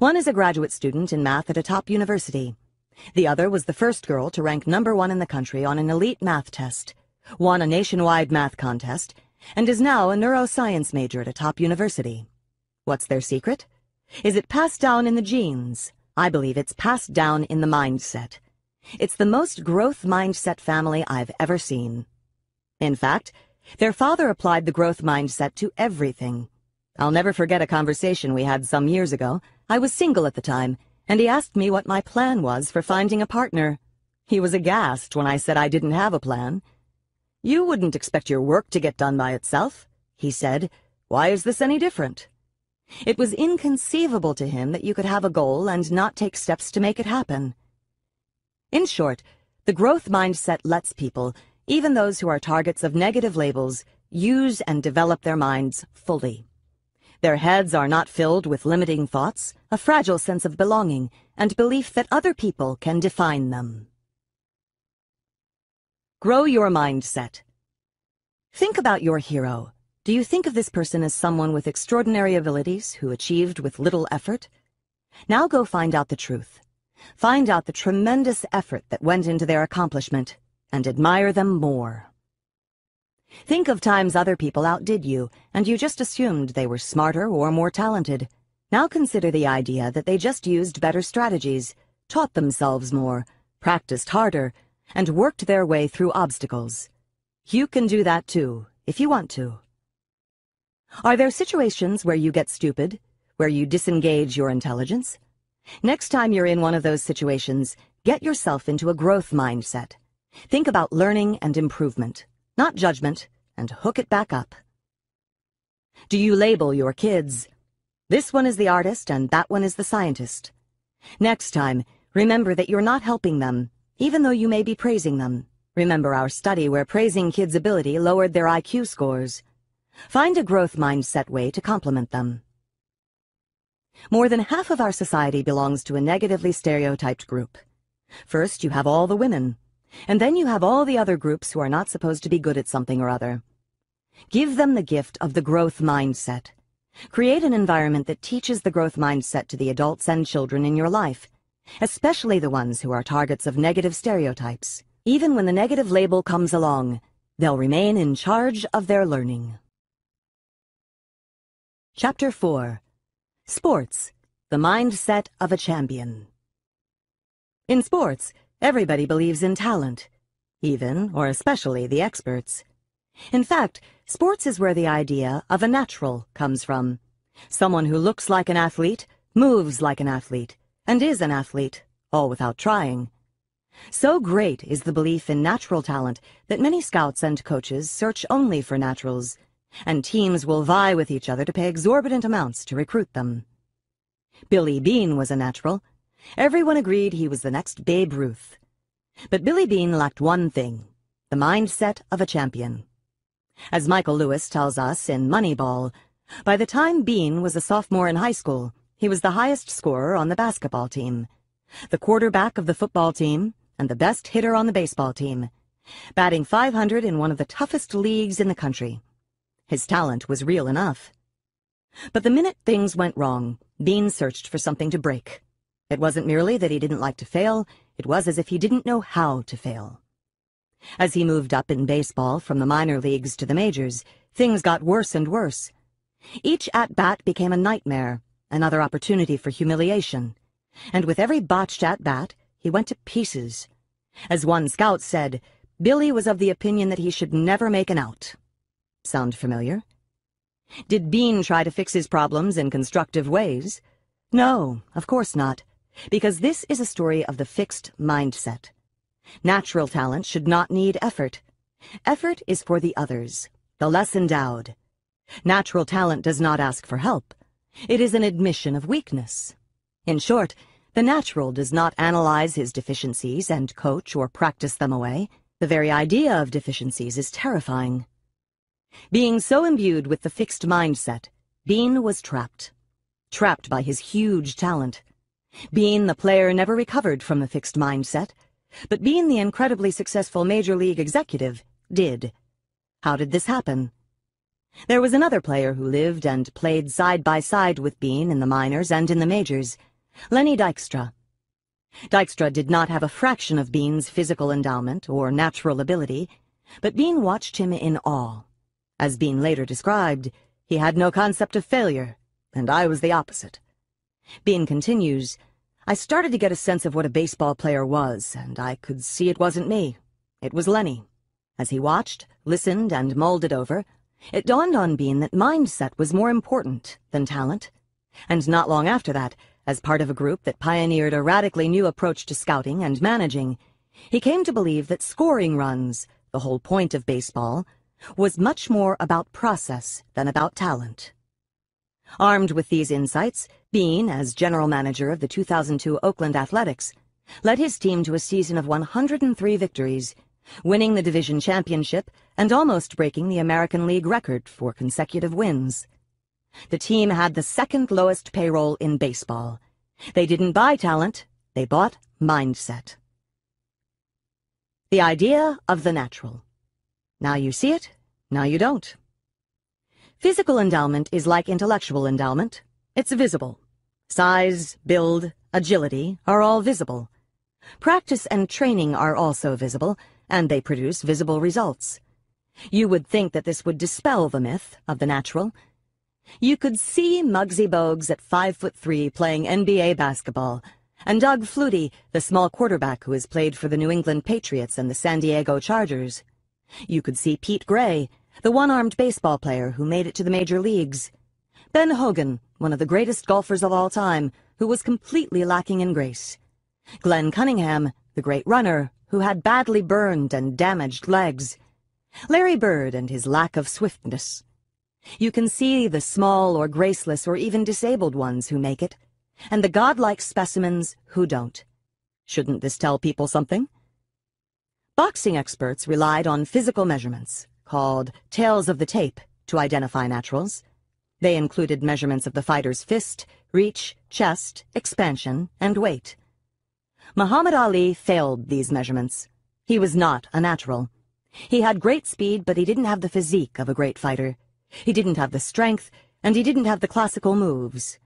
One is a graduate student in math at a top university. The other was the first girl to rank number one in the country on an elite math test, won a nationwide math contest, and is now a neuroscience major at a top university. What's their secret? Is it passed down in the genes? I believe it's passed down in the mindset. It's the most growth mindset family I've ever seen. In fact, their father applied the growth mindset to everything. I'll never forget a conversation we had some years ago. I was single at the time, and he asked me what my plan was for finding a partner. He was aghast when I said I didn't have a plan. You wouldn't expect your work to get done by itself, he said. Why is this any different? It was inconceivable to him that you could have a goal and not take steps to make it happen. In short, the growth mindset lets people even those who are targets of negative labels use and develop their minds fully. Their heads are not filled with limiting thoughts, a fragile sense of belonging, and belief that other people can define them. Grow your mindset. Think about your hero. Do you think of this person as someone with extraordinary abilities who achieved with little effort? Now go find out the truth. Find out the tremendous effort that went into their accomplishment and admire them more. Think of times other people outdid you, and you just assumed they were smarter or more talented. Now consider the idea that they just used better strategies, taught themselves more, practiced harder, and worked their way through obstacles. You can do that too, if you want to. Are there situations where you get stupid, where you disengage your intelligence? Next time you're in one of those situations, get yourself into a growth mindset. Think about learning and improvement, not judgment, and hook it back up. Do you label your kids? This one is the artist and that one is the scientist. Next time, remember that you're not helping them, even though you may be praising them. Remember our study where praising kids' ability lowered their IQ scores. Find a growth mindset way to compliment them. More than half of our society belongs to a negatively stereotyped group. First, you have all the women, and then you have all the other groups who are not supposed to be good at something or other. Give them the gift of the growth mindset. Create an environment that teaches the growth mindset to the adults and children in your life, especially the ones who are targets of negative stereotypes. Even when the negative label comes along, they'll remain in charge of their learning. Chapter 4 Sports, the Mindset of a Champion In sports, everybody believes in talent, even or especially the experts. In fact, sports is where the idea of a natural comes from. Someone who looks like an athlete, moves like an athlete, and is an athlete, all without trying. So great is the belief in natural talent that many scouts and coaches search only for naturals and teams will vie with each other to pay exorbitant amounts to recruit them. Billy Beane was a natural. Everyone agreed he was the next Babe Ruth. But Billy Beane lacked one thing, the mindset of a champion. As Michael Lewis tells us in Moneyball, by the time Beane was a sophomore in high school, he was the highest scorer on the basketball team, the quarterback of the football team, and the best hitter on the baseball team, batting 500 in one of the toughest leagues in the country. His talent was real enough. But the minute things went wrong, Beane searched for something to break. It wasn't merely that he didn't like to fail, it was as if he didn't know how to fail. As he moved up in baseball from the minor leagues to the majors, things got worse and worse. Each at-bat became a nightmare, another opportunity for humiliation. And with every botched at-bat, he went to pieces. As one scout said, Billy was of the opinion that he should never make an out. Sound familiar? Did Beane try to fix his problems in constructive ways? No, of course not, because this is a story of the fixed mindset. Natural talent should not need effort. Effort is for the others, the less endowed. Natural talent does not ask for help. It is an admission of weakness. In short, the natural does not analyze his deficiencies and coach or practice them away. The very idea of deficiencies is terrifying. Being so imbued with the fixed mindset, Beane was trapped. Trapped by his huge talent. Beane, the player, never recovered from the fixed mindset, but Beane, the incredibly successful Major League executive, did. How did this happen? There was another player who lived and played side by side with Beane in the minors and in the majors, Lenny Dykstra. Dykstra did not have a fraction of Beane's physical endowment or natural ability, but Beane watched him in awe. As Beane later described, he had no concept of failure, and I was the opposite. Beane continues, I started to get a sense of what a baseball player was, and I could see it wasn't me. It was Lenny. As he watched, listened, and mulled it over, it dawned on Beane that mindset was more important than talent. And not long after that, as part of a group that pioneered a radically new approach to scouting and managing, he came to believe that scoring runs, the whole point of baseball, was much more about process than about talent. Armed with these insights, Beane, as general manager of the 2002 Oakland Athletics, led his team to a season of 103 victories, winning the division championship and almost breaking the American League record for consecutive wins. The team had the second lowest payroll in baseball. They didn't buy talent, they bought mindset. The idea of the natural. Now you see it, now you don't. Physical endowment is like intellectual endowment. It's visible. Size, build, agility are all visible. Practice and training are also visible, and they produce visible results. You would think that this would dispel the myth of the natural. You could see Muggsy Bogues at five foot three playing NBA basketball, and Doug Flutie, the small quarterback who has played for the New England Patriots and the San Diego Chargers. You could see Pete Gray, the one-armed baseball player who made it to the major leagues. Ben Hogan, one of the greatest golfers of all time, who was completely lacking in grace. Glenn Cunningham, the great runner, who had badly burned and damaged legs. Larry Bird and his lack of swiftness. You can see the small or graceless or even disabled ones who make it, and the godlike specimens who don't. Shouldn't this tell people something? Boxing experts relied on physical measurements, called tales of the tape, to identify naturals. They included measurements of the fighter's fist, reach, chest, expansion, and weight. Muhammad Ali failed these measurements. He was not a natural. He had great speed, but he didn't have the physique of a great fighter. He didn't have the strength, and he didn't have the classical moves.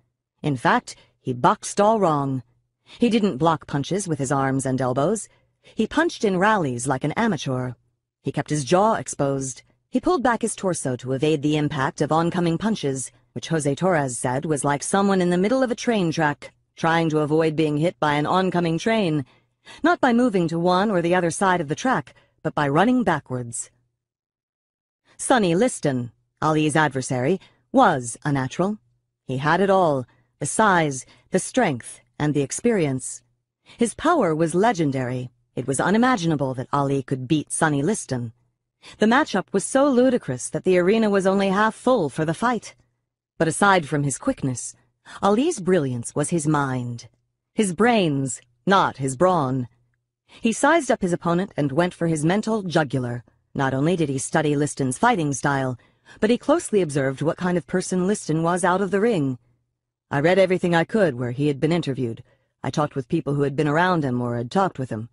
In fact, he boxed all wrong. He didn't block punches with his arms and elbows. He punched in rallies like an amateur. He kept his jaw exposed. He pulled back his torso to evade the impact of oncoming punches, which Jose Torres said was like someone in the middle of a train track, trying to avoid being hit by an oncoming train, not by moving to one or the other side of the track, but by running backwards. Sonny Liston, Ali's adversary, was a natural. He had it all, the size, the strength, and the experience. His power was legendary. It was unimaginable that Ali could beat Sonny Liston. The matchup was so ludicrous that the arena was only half full for the fight. But aside from his quickness, Ali's brilliance was his mind. His brains, not his brawn. He sized up his opponent and went for his mental jugular. Not only did he study Liston's fighting style, but he closely observed what kind of person Liston was out of the ring. I read everything I could where he had been interviewed. I talked with people who had been around him or had talked with him.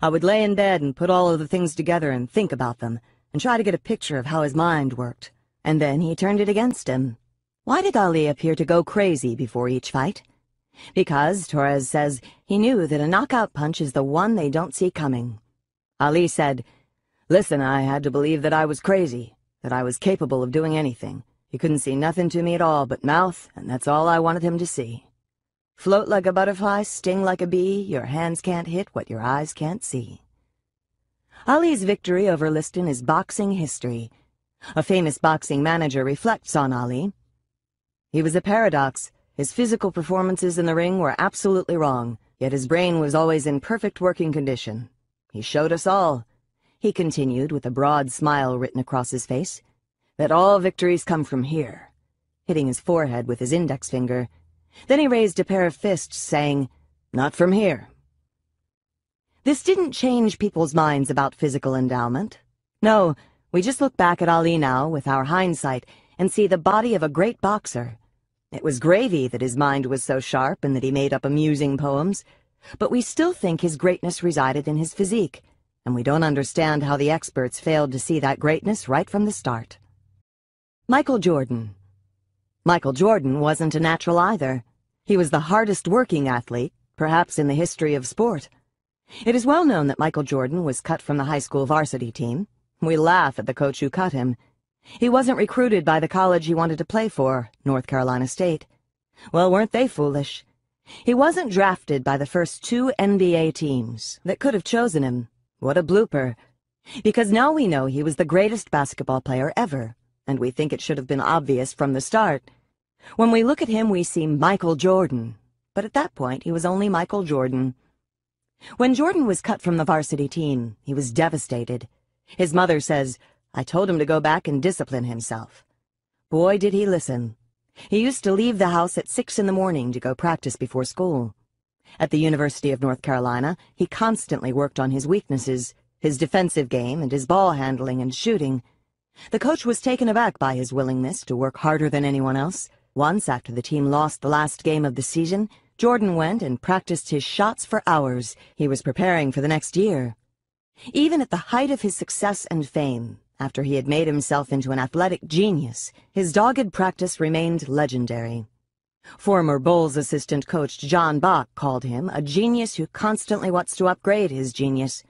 I would lay in bed and put all of the things together and think about them, and try to get a picture of how his mind worked. And then he turned it against him. Why did Ali appear to go crazy before each fight? Because, Torres says, he knew that a knockout punch is the one they don't see coming. Ali said, Listen, I had to believe that I was crazy, that I was capable of doing anything. He couldn't see nothing to me at all but mouth, and that's all I wanted him to see. Float like a butterfly, sting like a bee, your hands can't hit what your eyes can't see. Ali's victory over Liston is boxing history. A famous boxing manager reflects on Ali. He was a paradox. His physical performances in the ring were absolutely wrong, yet his brain was always in perfect working condition. He showed us all, he continued with a broad smile written across his face, that all victories come from here, hitting his forehead with his index finger. Then he raised a pair of fists, saying, Not from here. This didn't change people's minds about physical endowment. No, we just look back at Ali now with our hindsight and see the body of a great boxer. It was gravy that his mind was so sharp and that he made up amusing poems, but we still think his greatness resided in his physique, and we don't understand how the experts failed to see that greatness right from the start. Michael Jordan. Michael Jordan wasn't a natural either. He was the hardest working athlete, perhaps in the history of sport. It is well known that Michael Jordan was cut from the high school varsity team. We laugh at the coach who cut him. He wasn't recruited by the college he wanted to play for, North Carolina State. Well, weren't they foolish? He wasn't drafted by the first two NBA teams that could have chosen him. What a blooper. Because now we know he was the greatest basketball player ever and we think it should have been obvious from the start. When we look at him, we see Michael Jordan, but at that point, he was only Michael Jordan. When Jordan was cut from the varsity team, he was devastated. His mother says, I told him to go back and discipline himself. Boy, did he listen. He used to leave the house at six in the morning to go practice before school. At the University of North Carolina, he constantly worked on his weaknesses, his defensive game and his ball handling and shooting. The coach was taken aback by his willingness to work harder than anyone else. Once, after the team lost the last game of the season, Jordan went and practiced his shots for hours. He was preparing for the next year. Even at the height of his success and fame, after he had made himself into an athletic genius, his dogged practice remained legendary. Former Bulls assistant coach John Bach called him a genius who constantly wants to upgrade his genius.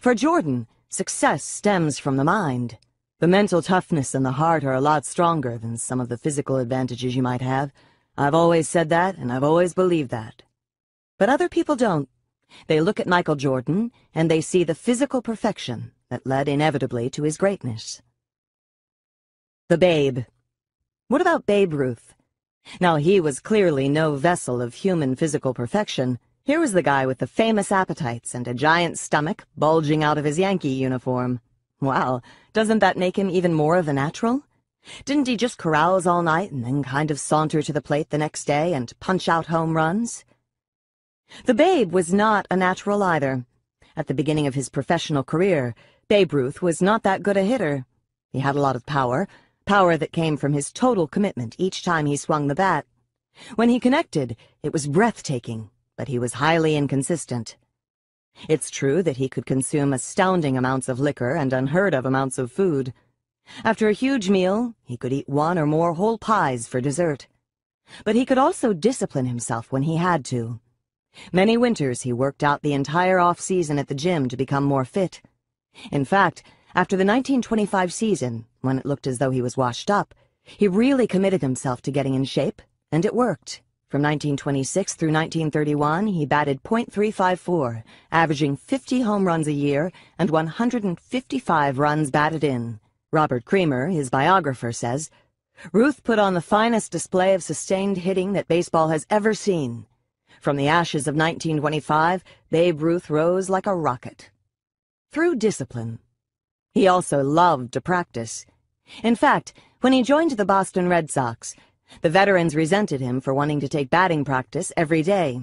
For Jordan, success stems from the mind. The mental toughness and the heart are a lot stronger than some of the physical advantages you might have. I've always said that, and I've always believed that. But other people don't. They look at Michael Jordan, and they see the physical perfection that led inevitably to his greatness. The Babe. What about Babe Ruth? Now he was clearly no vessel of human physical perfection. Here was the guy with the famous appetites and a giant stomach bulging out of his Yankee uniform. Wow, doesn't that make him even more of a natural? Didn't he just carouse all night and then kind of saunter to the plate the next day and punch out home runs? The Babe was not a natural either. At the beginning of his professional career, Babe Ruth was not that good a hitter. He had a lot of power, power that came from his total commitment each time he swung the bat. When he connected, it was breathtaking, but he was highly inconsistent. It's true that he could consume astounding amounts of liquor and unheard of amounts of food. After a huge meal, he could eat one or more whole pies for dessert. But he could also discipline himself when he had to. Many winters he worked out the entire off-season at the gym to become more fit. In fact, after the 1925 season, when it looked as though he was washed up, he really committed himself to getting in shape, and it worked. From 1926 through 1931, he batted .354, averaging 50 home runs a year and 155 runs batted in. Robert Creamer, his biographer, says, Ruth put on the finest display of sustained hitting that baseball has ever seen. From the ashes of 1925, Babe Ruth rose like a rocket. Through discipline, he also loved to practice. In fact, when he joined the Boston Red Sox, the veterans resented him for wanting to take batting practice every day.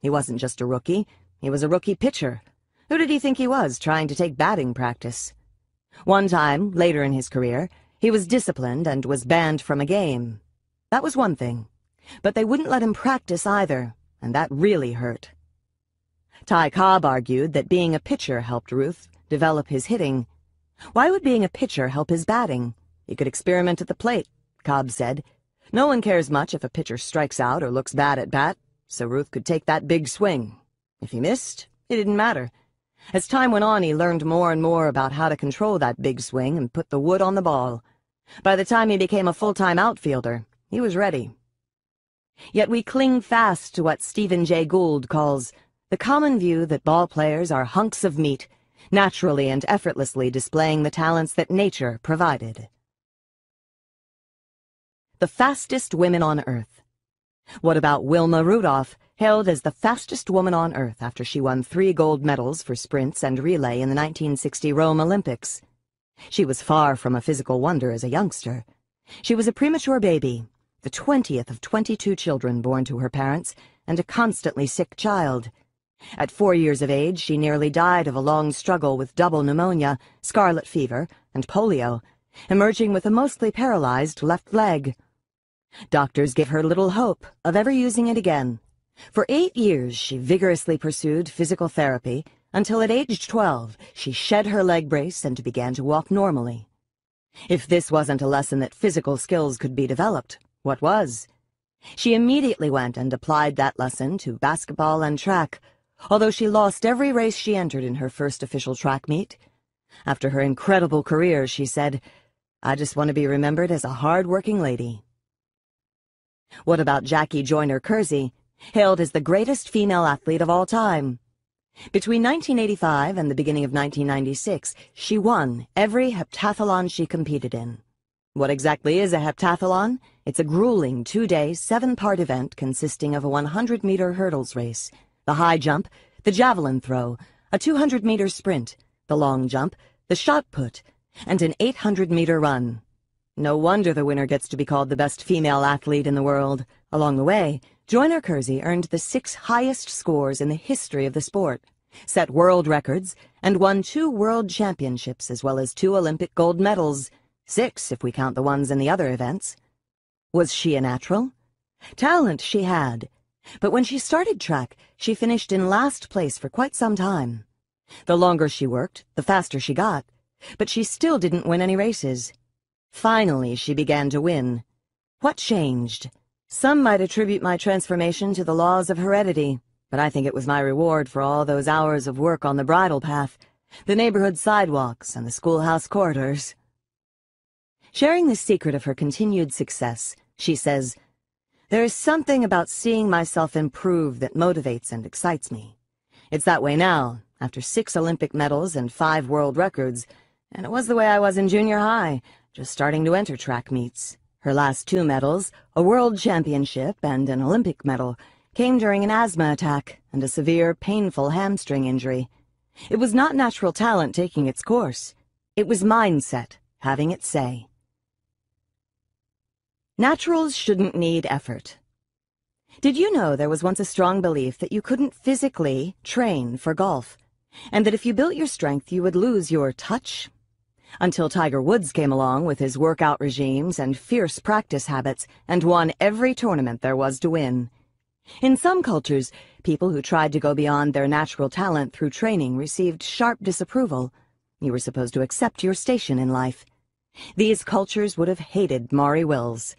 He wasn't just a rookie, he was a rookie pitcher. Who did he think he was, trying to take batting practice? One time, later in his career, he was disciplined and was banned from a game. That was one thing. But they wouldn't let him practice either, and that really hurt. Ty Cobb argued that being a pitcher helped Ruth develop his hitting, why would being a pitcher help his batting? He could experiment at the plate, Cobb said. No one cares much if a pitcher strikes out or looks bad at bat, so Ruth could take that big swing. If he missed, it didn't matter. As time went on, he learned more and more about how to control that big swing and put the wood on the ball. By the time he became a full-time outfielder, he was ready. Yet we cling fast to what Stephen Jay Gould calls the common view that ball players are hunks of meat naturally and effortlessly displaying the talents that nature provided. The fastest women on Earth. What about Wilma Rudolph, hailed as the fastest woman on Earth after she won three gold medals for sprints and relay in the 1960 Rome Olympics? She was far from a physical wonder as a youngster. She was a premature baby, the 20th of 22 children born to her parents, and a constantly sick child. At four years of age, she nearly died of a long struggle with double pneumonia, scarlet fever, and polio, emerging with a mostly paralyzed left leg. Doctors gave her little hope of ever using it again. For eight years, she vigorously pursued physical therapy until at age 12, she shed her leg brace and began to walk normally. If this wasn't a lesson that physical skills could be developed, what was? She immediately went and applied that lesson to basketball and track, although she lost every race she entered in her first official track meet. After her incredible career, she said, I just want to be remembered as a hard-working lady. What about Jackie Joyner Kersee, hailed as the greatest female athlete of all time? Between 1985 and the beginning of 1996, she won every heptathlon she competed in. What exactly is a heptathlon? It's a grueling two-day, seven-part event consisting of a 100-meter hurdles race, the high jump, the javelin throw, a 200-meter sprint, the long jump, the shot put, and an 800-meter run. No wonder the winner gets to be called the best female athlete in the world. Along the way, Joyner Kersee earned the six highest scores in the history of the sport, set world records, and won two world championships as well as two Olympic gold medals, six if we count the ones in the other events. Was she a natural? Talent she had, but when she started track, she finished in last place for quite some time. The longer she worked, the faster she got. But she still didn't win any races. Finally, she began to win. What changed? Some might attribute my transformation to the laws of heredity, but I think it was my reward for all those hours of work on the bridle path, the neighborhood sidewalks, and the schoolhouse corridors. Sharing the secret of her continued success, she says, There is something about seeing myself improve that motivates and excites me. It's that way now, after six Olympic medals and five world records, and it was the way I was in junior high, just starting to enter track meets. Her last two medals, a world championship and an Olympic medal, came during an asthma attack and a severe, painful hamstring injury. It was not natural talent taking its course. It was mindset having its say. Naturals shouldn't need effort. Did you know there was once a strong belief that you couldn't physically train for golf, and that if you built your strength you would lose your touch, until Tiger Woods came along with his workout regimes and fierce practice habits and won every tournament there was to win. In some cultures, people who tried to go beyond their natural talent through training received sharp disapproval. You were supposed to accept your station in life. These cultures would have hated Maury Wills.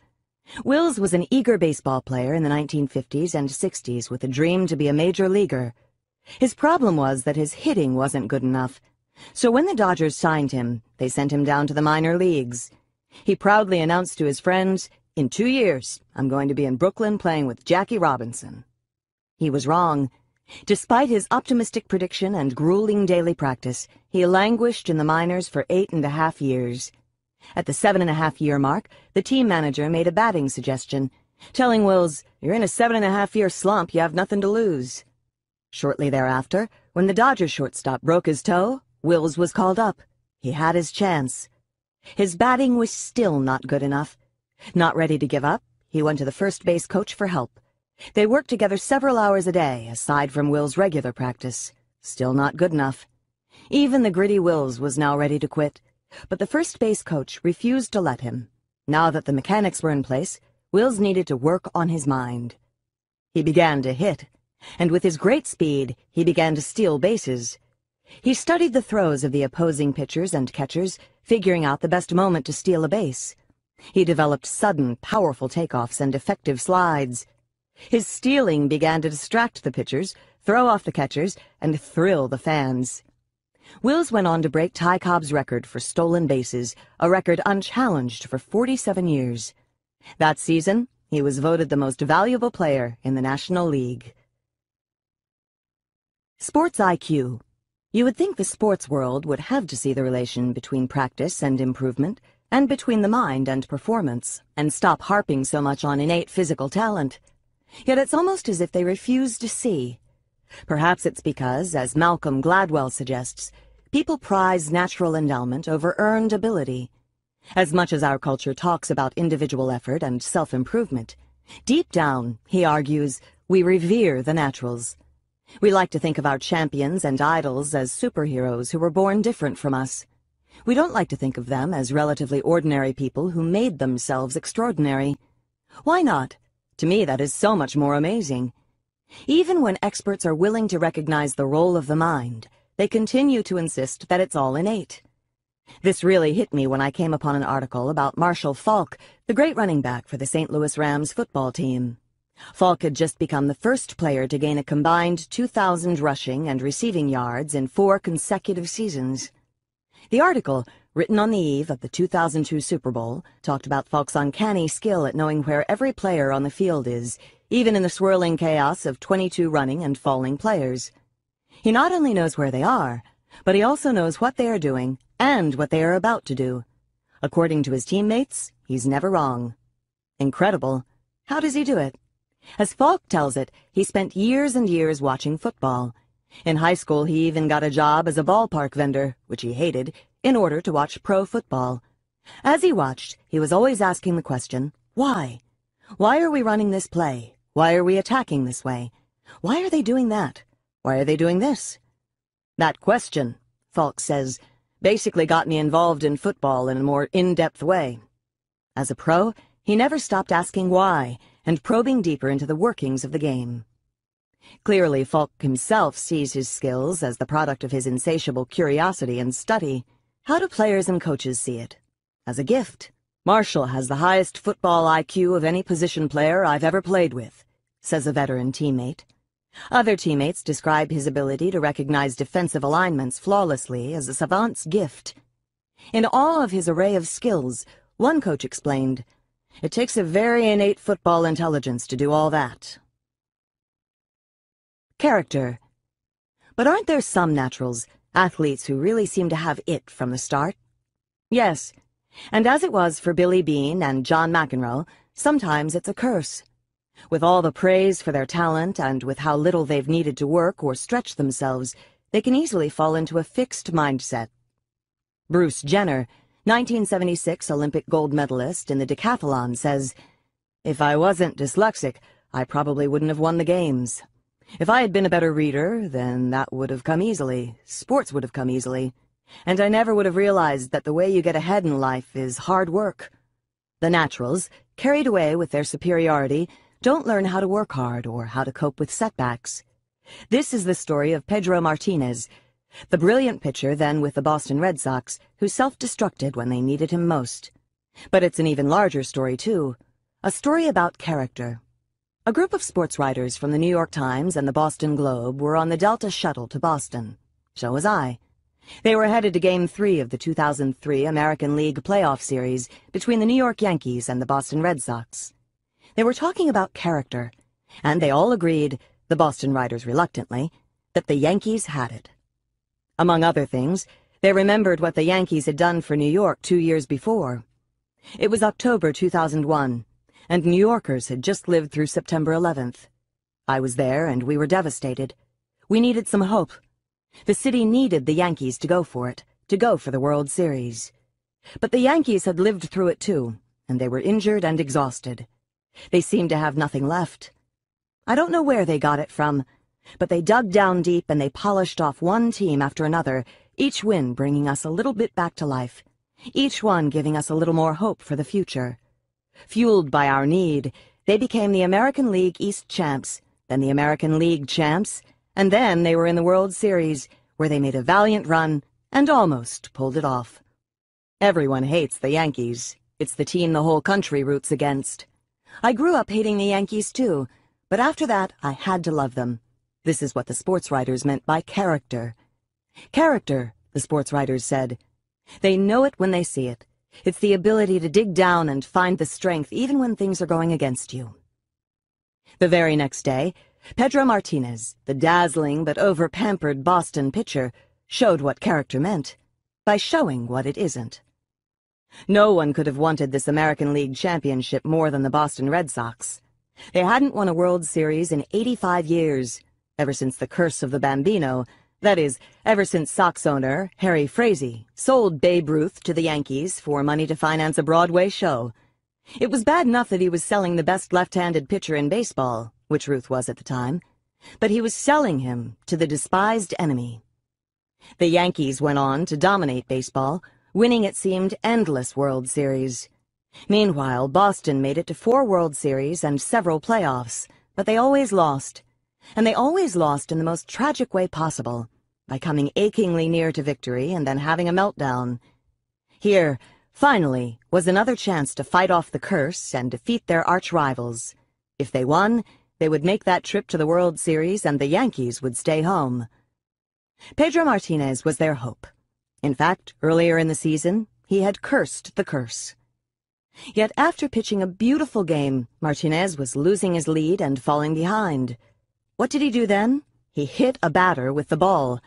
Wills was an eager baseball player in the 1950s and 60s with a dream to be a major leaguer. His problem was that his hitting wasn't good enough, so when the Dodgers signed him, they sent him down to the minor leagues. He proudly announced to his friends, In two years, I'm going to be in Brooklyn playing with Jackie Robinson. He was wrong. Despite his optimistic prediction and grueling daily practice, he languished in the minors for eight and a half years. At the seven and a half year mark, the team manager made a batting suggestion, telling Wills, You're in a seven and a half year slump, you have nothing to lose. Shortly thereafter, when the Dodgers shortstop broke his toe, Wills was called up. He had his chance. His batting was still not good enough. Not ready to give up, he went to the first base coach for help. They worked together several hours a day, aside from Wills' regular practice. Still not good enough. Even the gritty Wills was now ready to quit, but the first base coach refused to let him. Now that the mechanics were in place, Wills needed to work on his mind. He began to hit, and with his great speed, he began to steal bases. He studied the throws of the opposing pitchers and catchers, figuring out the best moment to steal a base. He developed sudden, powerful takeoffs and effective slides. His stealing began to distract the pitchers, throw off the catchers, and thrill the fans. Wills went on to break Ty Cobb's record for stolen bases, a record unchallenged for 47 years. That season, he was voted the most valuable player in the National League. Sports IQ you would think the sports world would have to see the relation between practice and improvement, and between the mind and performance, and stop harping so much on innate physical talent. Yet it's almost as if they refuse to see. Perhaps it's because, as Malcolm Gladwell suggests, people prize natural endowment over earned ability. As much as our culture talks about individual effort and self-improvement, deep down, he argues, we revere the naturals. We like to think of our champions and idols as superheroes who were born different from us. We don't like to think of them as relatively ordinary people who made themselves extraordinary. Why not? To me, that is so much more amazing. Even when experts are willing to recognize the role of the mind, they continue to insist that it's all innate. This really hit me when I came upon an article about Marshall Faulk, the great running back for the St. Louis Rams football team. Faulk had just become the first player to gain a combined 2,000 rushing and receiving yards in four consecutive seasons. The article, written on the eve of the 2002 Super Bowl, talked about Faulk's uncanny skill at knowing where every player on the field is, even in the swirling chaos of 22 running and falling players. He not only knows where they are, but he also knows what they are doing and what they are about to do. According to his teammates, he's never wrong. Incredible. How does he do it? As Faulk tells it, he spent years and years watching football. In high school, he even got a job as a ballpark vendor, which he hated, in order to watch pro football. As he watched, he was always asking the question, why? Why are we running this play? Why are we attacking this way? Why are they doing that? Why are they doing this? That question, Faulk says, basically got me involved in football in a more in-depth way. As a pro, he never stopped asking why, and probing deeper into the workings of the game. Clearly, Faulk himself sees his skills as the product of his insatiable curiosity and study. How do players and coaches see it? As a gift. Marshall has the highest football IQ of any position player I've ever played with, says a veteran teammate. Other teammates describe his ability to recognize defensive alignments flawlessly as a savant's gift. In awe of his array of skills, one coach explained, It takes a very innate football intelligence to do all that. Character. But aren't there some naturals, athletes who really seem to have it from the start? Yes, and as it was for Billy Beane and John McEnroe, sometimes it's a curse. With all the praise for their talent and with how little they've needed to work or stretch themselves, they can easily fall into a fixed mindset. Bruce Jenner, 1976 Olympic gold medalist in the decathlon, says, If I wasn't dyslexic, I probably wouldn't have won the games. If I had been a better reader, then that would have come easily. Sports would have come easily. And I never would have realized that the way you get ahead in life is hard work. The naturals, carried away with their superiority, don't learn how to work hard or how to cope with setbacks. This is the story of Pedro Martinez, the brilliant pitcher then with the Boston Red Sox, who self-destructed when they needed him most. But it's an even larger story, too. A story about character. A group of sports writers from the New York Times and the Boston Globe were on the Delta shuttle to Boston. So was I. They were headed to Game 3 of the 2003 American League playoff series between the New York Yankees and the Boston Red Sox. They were talking about character, and they all agreed, the Boston writers reluctantly, that the Yankees had it. Among other things, they remembered what the Yankees had done for New York two years before. It was October 2001, and New Yorkers had just lived through September 11th. I was there, and we were devastated. We needed some hope. The city needed the Yankees to go for it, to go for the World Series. But the Yankees had lived through it too, and they were injured and exhausted. They seemed to have nothing left. I don't know where they got it from, but they dug down deep and they polished off one team after another, each win bringing us a little bit back to life, each one giving us a little more hope for the future. Fueled by our need, they became the American League East champs, then the American League champs, and then they were in the World Series, where they made a valiant run and almost pulled it off. Everyone hates the Yankees. It's the team the whole country roots against. I grew up hating the Yankees too, but after that I had to love them. This is what the sports writers meant by character. Character, the sports writers said. They know it when they see it. It's the ability to dig down and find the strength even when things are going against you. The very next day, Pedro Martinez, the dazzling but over-pampered Boston pitcher, showed what character meant by showing what it isn't. No one could have wanted this American League championship more than the Boston Red Sox. They hadn't won a World Series in 85 years, ever since the curse of the Bambino, that is, ever since Sox owner Harry Frazee sold Babe Ruth to the Yankees for money to finance a Broadway show. It was bad enough that he was selling the best left-handed pitcher in baseball, which Ruth was at the time, but he was selling him to the despised enemy. The Yankees went on to dominate baseball, winning it seemed endless World Series. Meanwhile, Boston made it to four World Series and several playoffs, but they always lost. And they always lost in the most tragic way possible, by coming achingly near to victory and then having a meltdown. Here, finally, was another chance to fight off the curse and defeat their arch-rivals. If they won, they would make that trip to the World Series and the Yankees would stay home. Pedro Martinez was their hope. In fact, earlier in the season, he had cursed the curse. Yet after pitching a beautiful game, Martinez was losing his lead and falling behind. What did he do then? He hit a batter with the ball.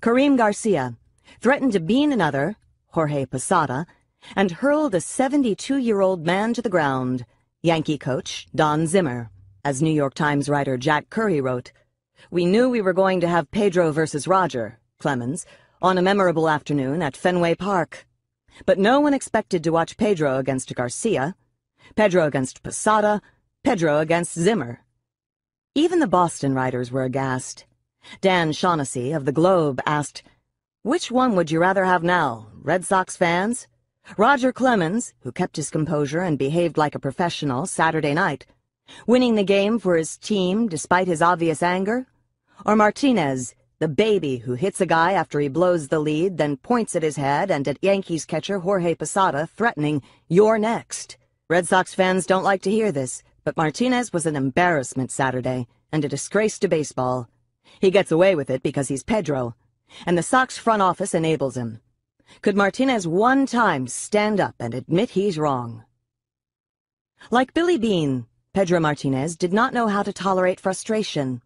Karim Garcia threatened to bean another, Jorge Posada, and hurled a 72-year-old man to the ground, Yankee coach Don Zimmer. As New York Times writer Jack Curry wrote, We knew we were going to have Pedro versus Roger, Clemens, on a memorable afternoon at Fenway Park. But no one expected to watch Pedro against Garcia, Pedro against Posada, Pedro against Zimmer. Even the Boston writers were aghast. Dan Shaughnessy of the Globe asked, Which one would you rather have now, Red Sox fans? Roger Clemens, who kept his composure and behaved like a professional Saturday night, winning the game for his team despite his obvious anger? Or Martinez, the baby who hits a guy after he blows the lead, then points at his head and at Yankees catcher Jorge Posada, threatening, You're next. Red Sox fans don't like to hear this, but Martinez was an embarrassment Saturday and a disgrace to baseball. He gets away with it because he's Pedro, and the Sox front office enables him. Could Martinez one time stand up and admit he's wrong? Like Billy Beane, Pedro Martinez did not know how to tolerate frustration,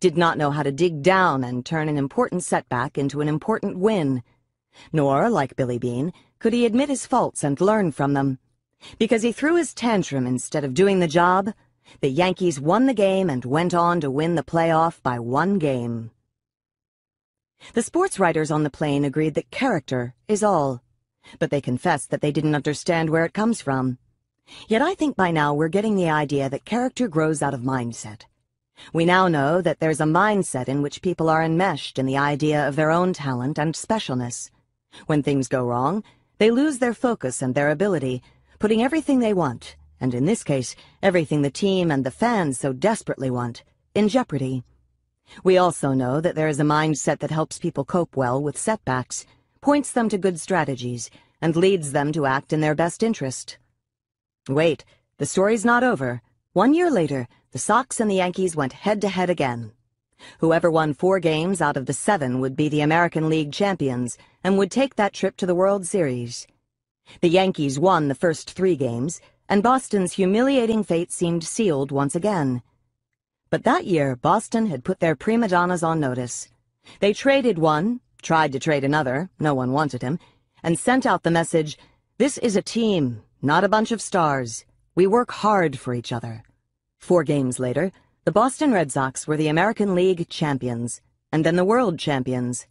did not know how to dig down and turn an important setback into an important win. Nor, like Billy Beane, could he admit his faults and learn from them. Because he threw his tantrum instead of doing the job, the Yankees won the game and went on to win the playoff by one game. The sports writers on the plane agreed that character is all, but they confessed that they didn't understand where it comes from. Yet I think by now we're getting the idea that character grows out of mindset. We now know that there's a mindset in which people are enmeshed in the idea of their own talent and specialness. When things go wrong, they lose their focus and their ability, putting everything they want, and in this case, everything the team and the fans so desperately want, in jeopardy. We also know that there is a mindset that helps people cope well with setbacks, points them to good strategies, and leads them to act in their best interest. Wait, the story's not over. One year later, the Sox and the Yankees went head-to-head again. Whoever won four games out of the seven would be the American League champions and would take that trip to the World Series. The Yankees won the first three games, and Boston's humiliating fate seemed sealed once again. But that year, Boston had put their prima donnas on notice. They traded one, tried to trade another, no one wanted him, and sent out the message, This is a team, not a bunch of stars. We work hard for each other. Four games later, the Boston Red Sox were the American League champions, and then the world champions.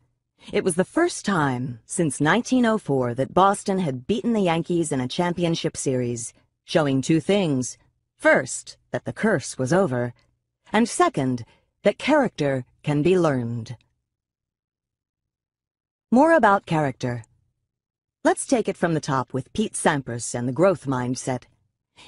It was the first time since 1904 that Boston had beaten the Yankees in a championship series, showing two things. First, that the curse was over, and second, that character can be learned. More about character. Let's take it from the top with Pete Sampras and the growth mindset.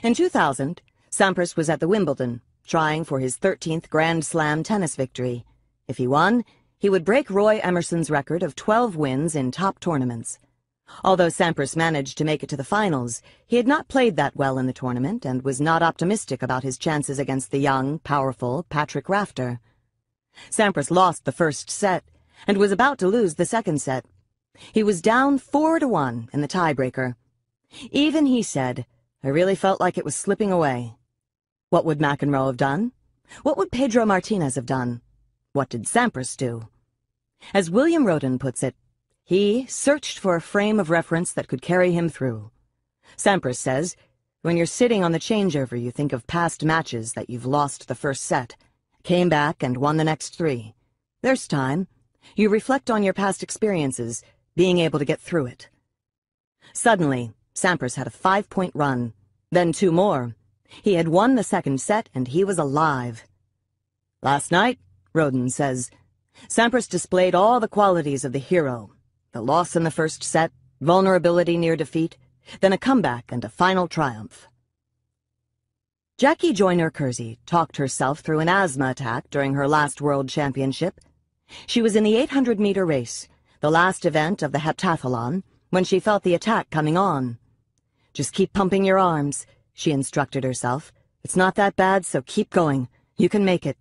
In 2000, Sampras was at the Wimbledon, trying for his 13th Grand Slam tennis victory. If he won, he would break Roy Emerson's record of 12 wins in top tournaments. Although Sampras managed to make it to the finals, he had not played that well in the tournament and was not optimistic about his chances against the young, powerful Patrick Rafter. Sampras lost the first set and was about to lose the second set. He was down four to one in the tiebreaker. Even he said, I really felt like it was slipping away. What would McEnroe have done? What would Pedro Martinez have done? What did Sampras do? As William Rhoden puts it, he searched for a frame of reference that could carry him through. Sampras says, when you're sitting on the changeover, you think of past matches that you've lost the first set, came back and won the next three. There's time. You reflect on your past experiences, being able to get through it. Suddenly, Sampras had a five-point run, then two more, he had won the second set, and he was alive. Last night, Rhoden says, Sampras displayed all the qualities of the hero. The loss in the first set, vulnerability near defeat, then a comeback and a final triumph. Jackie Joyner Kersee talked herself through an asthma attack during her last World Championship. She was in the 800-meter race, the last event of the heptathlon, when she felt the attack coming on. Just keep pumping your arms, she instructed herself. It's not that bad, so keep going. You can make it.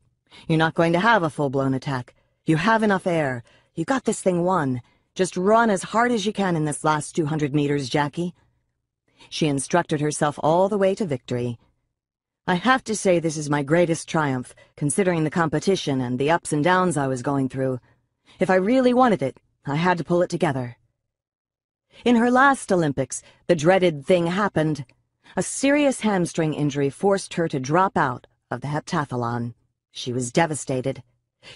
You're not going to have a full-blown attack. You have enough air. You got this thing won. Just run as hard as you can in this last 200 meters, Jackie. She instructed herself all the way to victory. I have to say this is my greatest triumph, considering the competition and the ups and downs I was going through. If I really wanted it, I had to pull it together. In her last Olympics, the dreaded thing happened. A serious hamstring injury forced her to drop out of the heptathlon. She was devastated.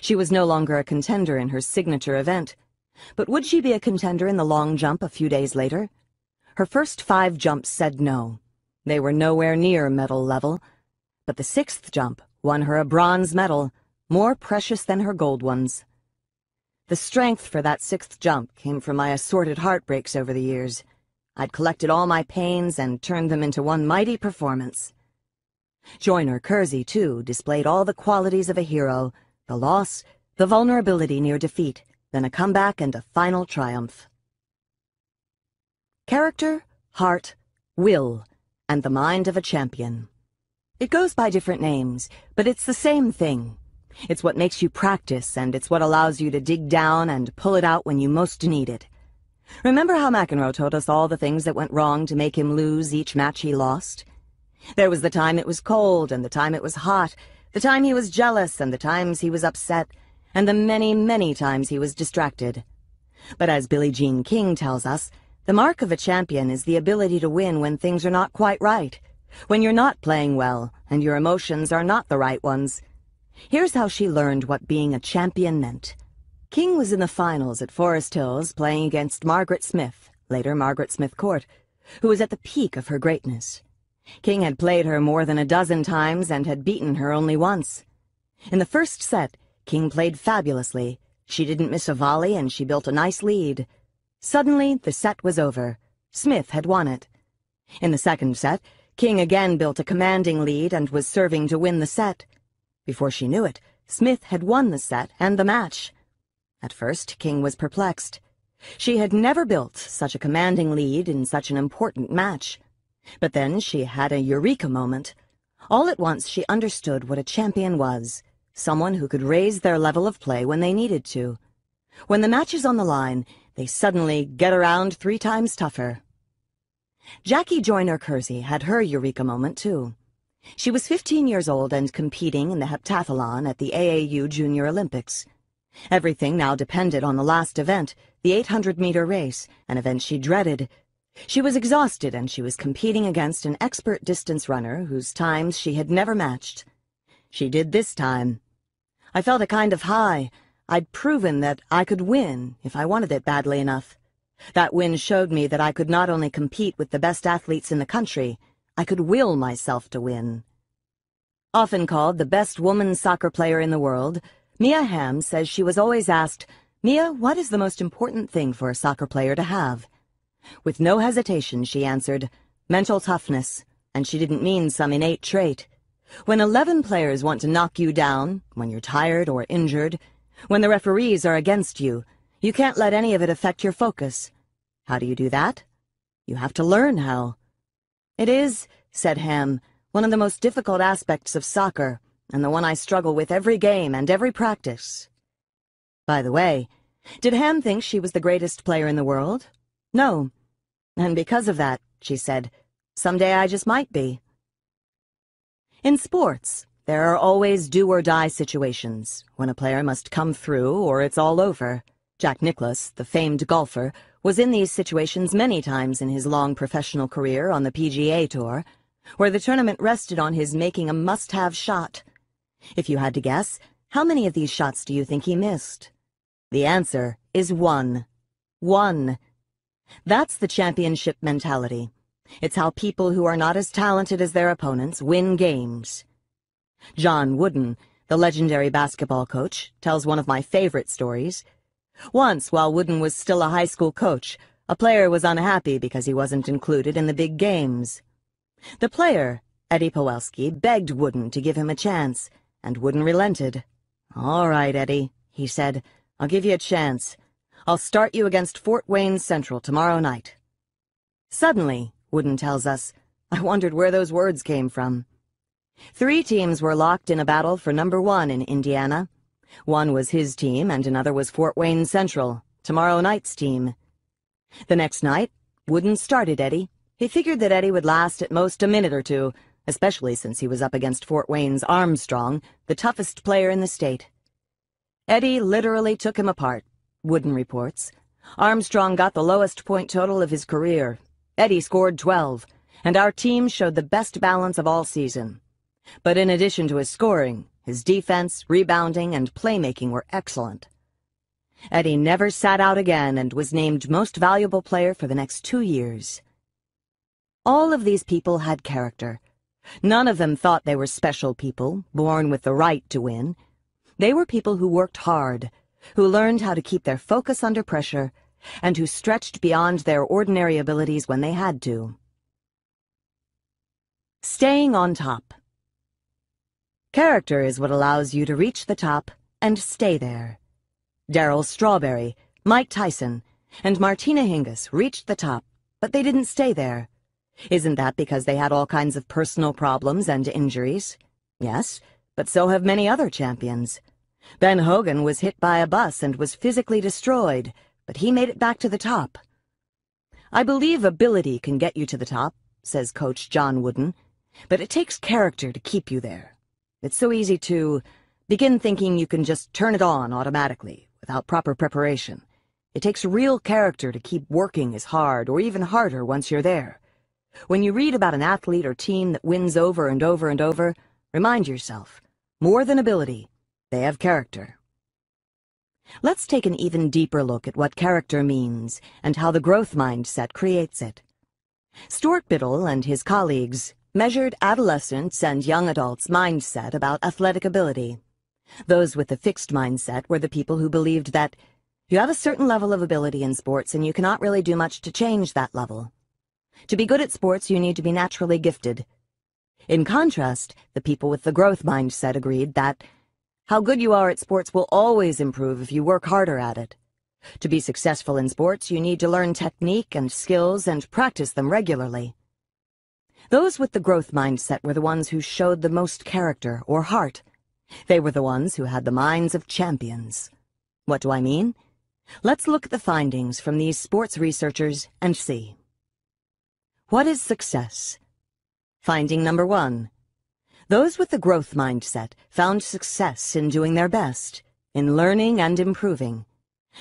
She was no longer a contender in her signature event. But would she be a contender in the long jump a few days later? Her first five jumps said no. They were nowhere near medal level. But the sixth jump won her a bronze medal, more precious than her gold ones. The strength for that sixth jump came from my assorted heartbreaks over the years. I'd collected all my pains and turned them into one mighty performance. Joyner Kersee, too, displayed all the qualities of a hero, the loss, the vulnerability near defeat, then a comeback and a final triumph. Character, heart, will, and the mind of a champion. It goes by different names, but it's the same thing. It's what makes you practice, and it's what allows you to dig down and pull it out when you most need it. Remember how McEnroe told us all the things that went wrong to make him lose each match he lost? There was the time it was cold, and the time it was hot, the time he was jealous, and the times he was upset, and the many, many times he was distracted. But as Billie Jean King tells us, the mark of a champion is the ability to win when things are not quite right, when you're not playing well, and your emotions are not the right ones. Here's how she learned what being a champion meant. King was in the finals at Forest Hills playing against Margaret Smith, later Margaret Smith Court, who was at the peak of her greatness. King had played her more than a dozen times and had beaten her only once. In the first set, King played fabulously. She didn't miss a volley and she built a nice lead. Suddenly, the set was over. Smith had won it. In the second set, King again built a commanding lead and was serving to win the set. Before she knew it, Smith had won the set and the match. At first, King was perplexed. She had never built such a commanding lead in such an important match. But then she had a eureka moment. All at once she understood what a champion was, someone who could raise their level of play when they needed to. When the match is on the line, they suddenly get around three times tougher. Jackie Joyner Kersee had her eureka moment, too. She was 15 years old and competing in the heptathlon at the AAU Junior Olympics. Everything now depended on the last event, the 800-meter race, an event she dreaded. She was exhausted and she was competing against an expert distance runner whose times she had never matched. She did this time. I felt a kind of high. I'd proven that I could win if I wanted it badly enough. That win showed me that I could not only compete with the best athletes in the country, I could will myself to win. Often called the best woman soccer player in the world, Mia Hamm says she was always asked, Mia, what is the most important thing for a soccer player to have? With no hesitation, she answered, mental toughness, and she didn't mean some innate trait. When 11 players want to knock you down, when you're tired or injured, when the referees are against you, you can't let any of it affect your focus. How do you do that? You have to learn how. It is, said Hamm, one of the most difficult aspects of soccer, and the one I struggle with every game and every practice. By the way, did Hamm think she was the greatest player in the world? No. And because of that, she said, someday I just might be. In sports, there are always do-or-die situations, when a player must come through or it's all over. Jack Nicklaus, the famed golfer, was in these situations many times in his long professional career on the PGA Tour, where the tournament rested on his making a must-have shot. If you had to guess, how many of these shots do you think he missed? The answer is one. One. That's the championship mentality. It's how people who are not as talented as their opponents win games. John Wooden, the legendary basketball coach, tells one of my favorite stories. Once, while Wooden was still a high school coach, a player was unhappy because he wasn't included in the big games. The player, Eddie Pawelski, begged Wooden to give him a chance, and Wooden relented. All right, Eddie, he said. I'll give you a chance. I'll start you against Fort Wayne Central tomorrow night. Suddenly, Wooden tells us, I wondered where those words came from. Three teams were locked in a battle for number one in Indiana. One was his team, and another was Fort Wayne Central, tomorrow night's team. The next night, Wooden started Eddie. He figured that Eddie would last at most a minute or two, especially since he was up against Fort Wayne's Armstrong, the toughest player in the state. Eddie literally took him apart, Wooden reports. Armstrong got the lowest point total of his career. Eddie scored 12, and our team showed the best balance of all season. But in addition to his scoring, his defense, rebounding, and playmaking were excellent. Eddie never sat out again and was named most valuable player for the next two years. All of these people had character, None of them thought they were special people, born with the right to win. They were people who worked hard, who learned how to keep their focus under pressure, and who stretched beyond their ordinary abilities when they had to. Staying on top. Character is what allows you to reach the top and stay there. Darryl Strawberry, Mike Tyson, and Martina Hingis reached the top, but they didn't stay there. Isn't that because they had all kinds of personal problems and injuries? Yes, but so have many other champions. Ben Hogan was hit by a bus and was physically destroyed, but he made it back to the top. I believe ability can get you to the top, says Coach John Wooden, but it takes character to keep you there. It's so easy to begin thinking you can just turn it on automatically, without proper preparation. It takes real character to keep working as hard or even harder once you're there. When you read about an athlete or team that wins over and over and over, remind yourself, more than ability, they have character. Let's take an even deeper look at what character means and how the growth mindset creates it. Stuart Biddle and his colleagues measured adolescents and young adults' mindset about athletic ability. Those with the fixed mindset were the people who believed that you have a certain level of ability in sports and you cannot really do much to change that level. To be good at sports, you need to be naturally gifted. In contrast, the people with the growth mindset agreed that how good you are at sports will always improve if you work harder at it. To be successful in sports, you need to learn technique and skills and practice them regularly. Those with the growth mindset were the ones who showed the most character or heart. They were the ones who had the minds of champions. What do I mean? Let's look at the findings from these sports researchers and see. What is success? Finding number one. Those with the growth mindset found success in doing their best, in learning and improving.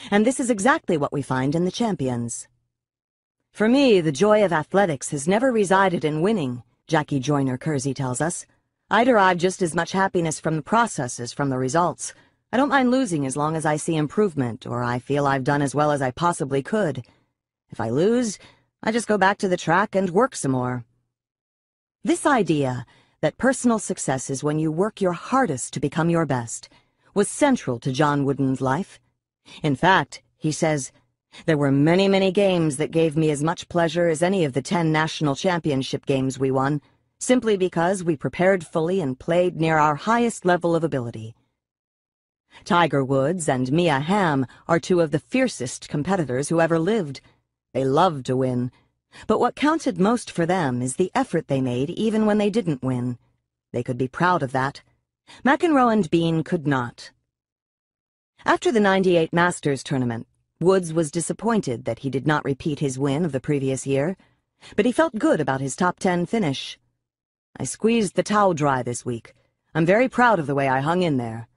And this is exactly what we find in the champions. For me, the joy of athletics has never resided in winning, Jackie Joyner Kersee tells us. I derive just as much happiness from the process as from the results. I don't mind losing as long as I see improvement or I feel I've done as well as I possibly could. If I lose, I just go back to the track and work some more. This idea that personal success is when you work your hardest to become your best was central to John Wooden's life. In fact, he says, there were many, many games that gave me as much pleasure as any of the ten national championship games we won, simply because we prepared fully and played near our highest level of ability. Tiger Woods and Mia Hamm are two of the fiercest competitors who ever lived, they love to win. But what counted most for them is the effort they made even when they didn't win. They could be proud of that. McEnroe and Beane could not. After the 98 Masters tournament, Woods was disappointed that he did not repeat his win of the previous year, but he felt good about his top 10 finish. I squeezed the towel dry this week. I'm very proud of the way I hung in there.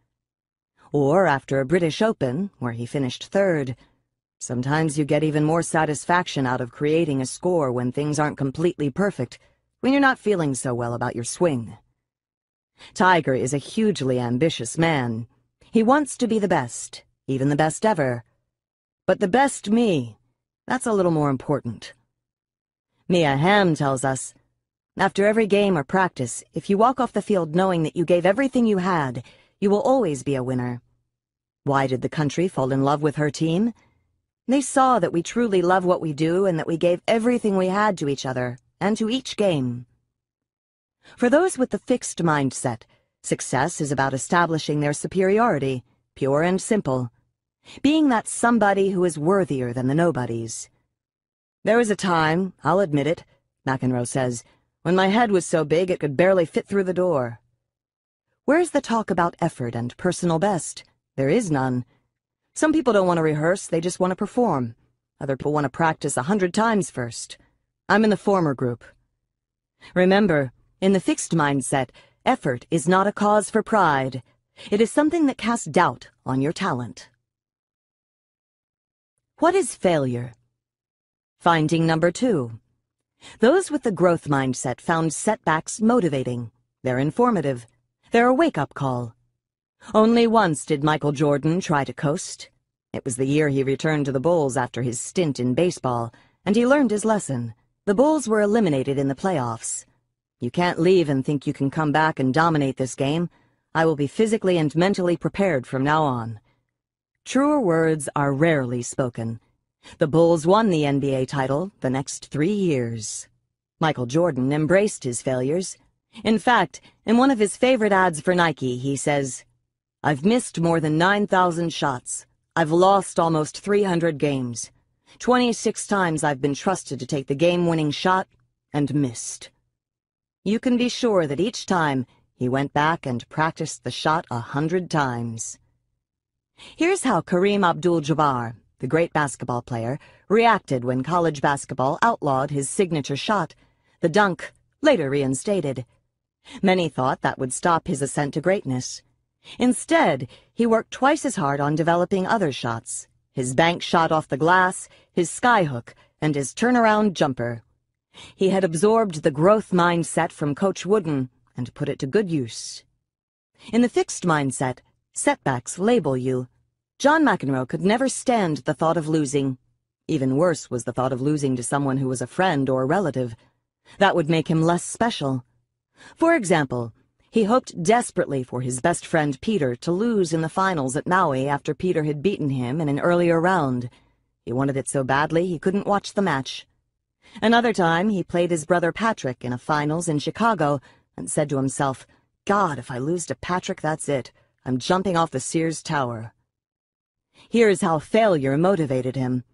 Or after a British Open, where he finished third, Sometimes you get even more satisfaction out of creating a score when things aren't completely perfect, when you're not feeling so well about your swing. Tiger is a hugely ambitious man. He wants to be the best, even the best ever. But the best me, that's a little more important. Mia Hamm tells us, after every game or practice, if you walk off the field knowing that you gave everything you had, you will always be a winner. Why did the country fall in love with her team? They saw that we truly love what we do and that we gave everything we had to each other and to each game. For those with the fixed mindset, success is about establishing their superiority, pure and simple, being that somebody who is worthier than the nobodies. There was a time, I'll admit it, McEnroe says, when my head was so big it could barely fit through the door. Where's the talk about effort and personal best? There is none. Some people don't want to rehearse, they just want to perform. Other people want to practice a hundred times first. I'm in the former group. Remember, in the fixed mindset, effort is not a cause for pride. It is something that casts doubt on your talent. What is failure? Finding number two. Those with the growth mindset found setbacks motivating. They're informative. They're a wake-up call. Only once did Michael Jordan try to coast. It was the year he returned to the Bulls after his stint in baseball, and he learned his lesson. The Bulls were eliminated in the playoffs. You can't leave and think you can come back and dominate this game. I will be physically and mentally prepared from now on. Truer words are rarely spoken. The Bulls won the NBA title the next three years. Michael Jordan embraced his failures. In fact, in one of his favorite ads for Nike, he says, I've missed more than 9,000 shots. I've lost almost 300 games. 26 times I've been trusted to take the game-winning shot and missed. You can be sure that each time he went back and practiced the shot a hundred times. Here's how Kareem Abdul-Jabbar, the great basketball player, reacted when college basketball outlawed his signature shot, the dunk, later reinstated. Many thought that would stop his ascent to greatness. Instead, he worked twice as hard on developing other shots, his bank shot off the glass, his skyhook, and his turnaround jumper. He had absorbed the growth mindset from Coach Wooden and put it to good use. In the fixed mindset, setbacks label you. John McEnroe could never stand the thought of losing. Even worse was the thought of losing to someone who was a friend or a relative. That would make him less special. For example, he hoped desperately for his best friend Peter to lose in the finals at Maui after Peter had beaten him in an earlier round. He wanted it so badly he couldn't watch the match. Another time, he played his brother Patrick in a finals in Chicago and said to himself, God, if I lose to Patrick, that's it. I'm jumping off the Sears Tower. Here's how failure motivated him.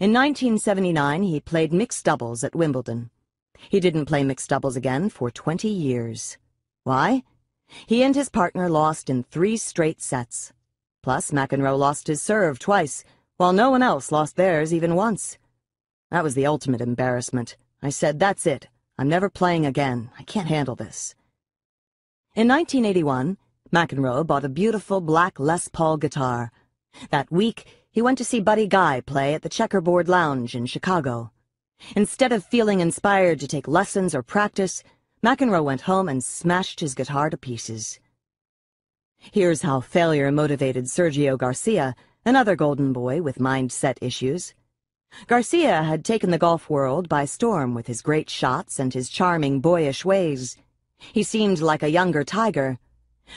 In 1979, he played mixed doubles at Wimbledon. He didn't play mixed doubles again for 20 years. Why? He and his partner lost in three straight sets. Plus, McEnroe lost his serve twice, while no one else lost theirs even once. That was the ultimate embarrassment. I said, that's it. I'm never playing again. I can't handle this. In 1981, McEnroe bought a beautiful black Les Paul guitar. That week, he went to see Buddy Guy play at the Checkerboard Lounge in Chicago. Instead of feeling inspired to take lessons or practice, McEnroe went home and smashed his guitar to pieces. Here's how failure motivated Sergio Garcia, another golden boy with mindset issues. Garcia had taken the golf world by storm with his great shots and his charming boyish ways. He seemed like a younger Tiger.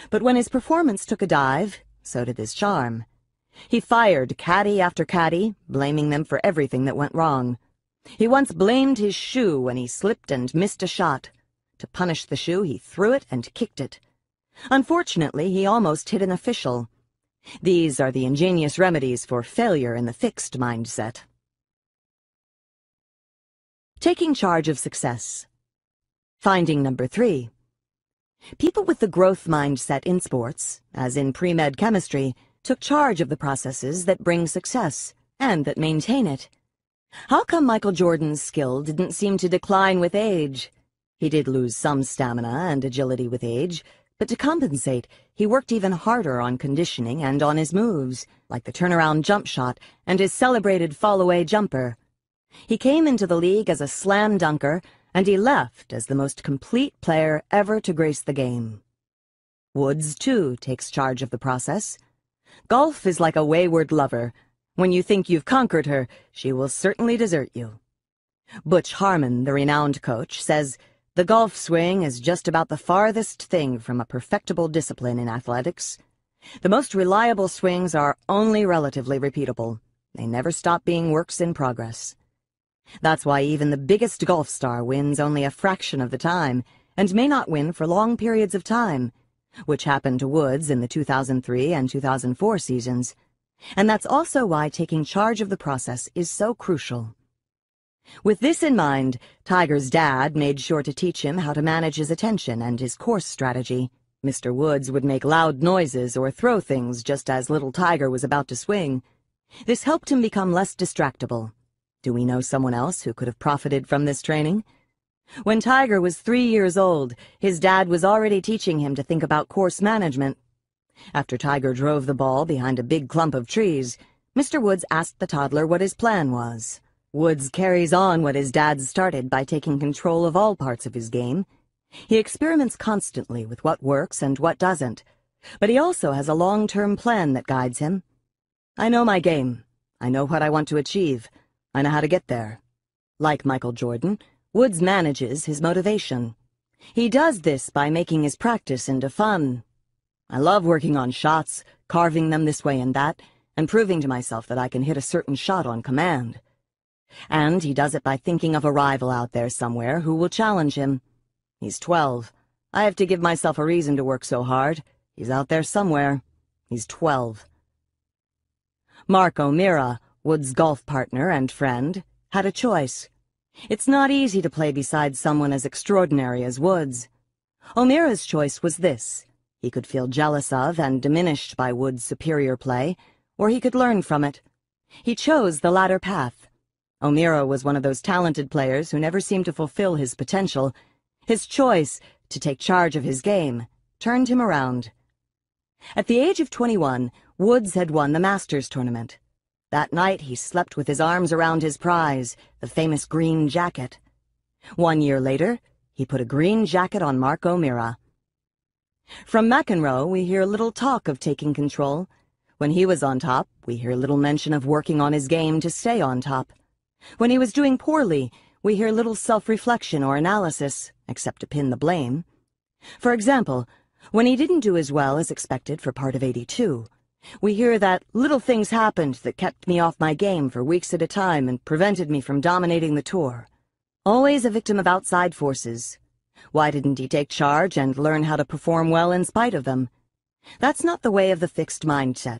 But when his performance took a dive, so did his charm. He fired caddy after caddy, blaming them for everything that went wrong. He once blamed his shoe when he slipped and missed a shot. To punish the shoe, he threw it and kicked it. Unfortunately, he almost hit an official. These are the ingenious remedies for failure in the fixed mindset. Taking charge of success. Finding number three. People with the growth mindset in sports, as in pre-med chemistry, took charge of the processes that bring success and that maintain it. How come Michael Jordan's skill didn't seem to decline with age? He did lose some stamina and agility with age, but to compensate, he worked even harder on conditioning and on his moves, like the turnaround jump shot and his celebrated fall-away jumper. He came into the league as a slam dunker, and he left as the most complete player ever to grace the game. Woods, too, takes charge of the process. Golf is like a wayward lover. When you think you've conquered her, she will certainly desert you. Butch Harmon, the renowned coach, says, the golf swing is just about the farthest thing from a perfectible discipline in athletics. The most reliable swings are only relatively repeatable. They never stop being works in progress. That's why even the biggest golf star wins only a fraction of the time, and may not win for long periods of time, which happened to Woods in the 2003 and 2004 seasons. And that's also why taking charge of the process is so crucial. With this in mind, Tiger's dad made sure to teach him how to manage his attention and his course strategy. Mr. Woods would make loud noises or throw things just as little Tiger was about to swing. This helped him become less distractible. Do we know someone else who could have profited from this training? When Tiger was three years old, his dad was already teaching him to think about course management. After Tiger drove the ball behind a big clump of trees, Mr. Woods asked the toddler what his plan was. Woods carries on what his dad started by taking control of all parts of his game. He experiments constantly with what works and what doesn't, but he also has a long-term plan that guides him. I know my game. I know what I want to achieve. I know how to get there. Like Michael Jordan, Woods manages his motivation. He does this by making his practice into fun. I love working on shots, carving them this way and that, and proving to myself that I can hit a certain shot on command. And he does it by thinking of a rival out there somewhere who will challenge him. He's twelve. I have to give myself a reason to work so hard. He's out there somewhere. He's 12. Mark O'Meara, Woods' golf partner and friend, had a choice. It's not easy to play beside someone as extraordinary as Woods. O'Meara's choice was this. He could feel jealous of and diminished by Woods' superior play, or he could learn from it. He chose the latter path. O'Meara was one of those talented players who never seemed to fulfill his potential. His choice, to take charge of his game, turned him around. At the age of 21, Woods had won the Masters tournament. That night he slept with his arms around his prize, the famous green jacket. One year later, he put a green jacket on Mark O'Meara. From McEnroe, we hear little talk of taking control. When he was on top, we hear little mention of working on his game to stay on top. When he was doing poorly, we hear little self-reflection or analysis, except to pin the blame. For example, when he didn't do as well as expected for part of 82, we hear that little things happened that kept me off my game for weeks at a time and prevented me from dominating the tour. Always a victim of outside forces. Why didn't he take charge and learn how to perform well in spite of them? That's not the way of the fixed mindset.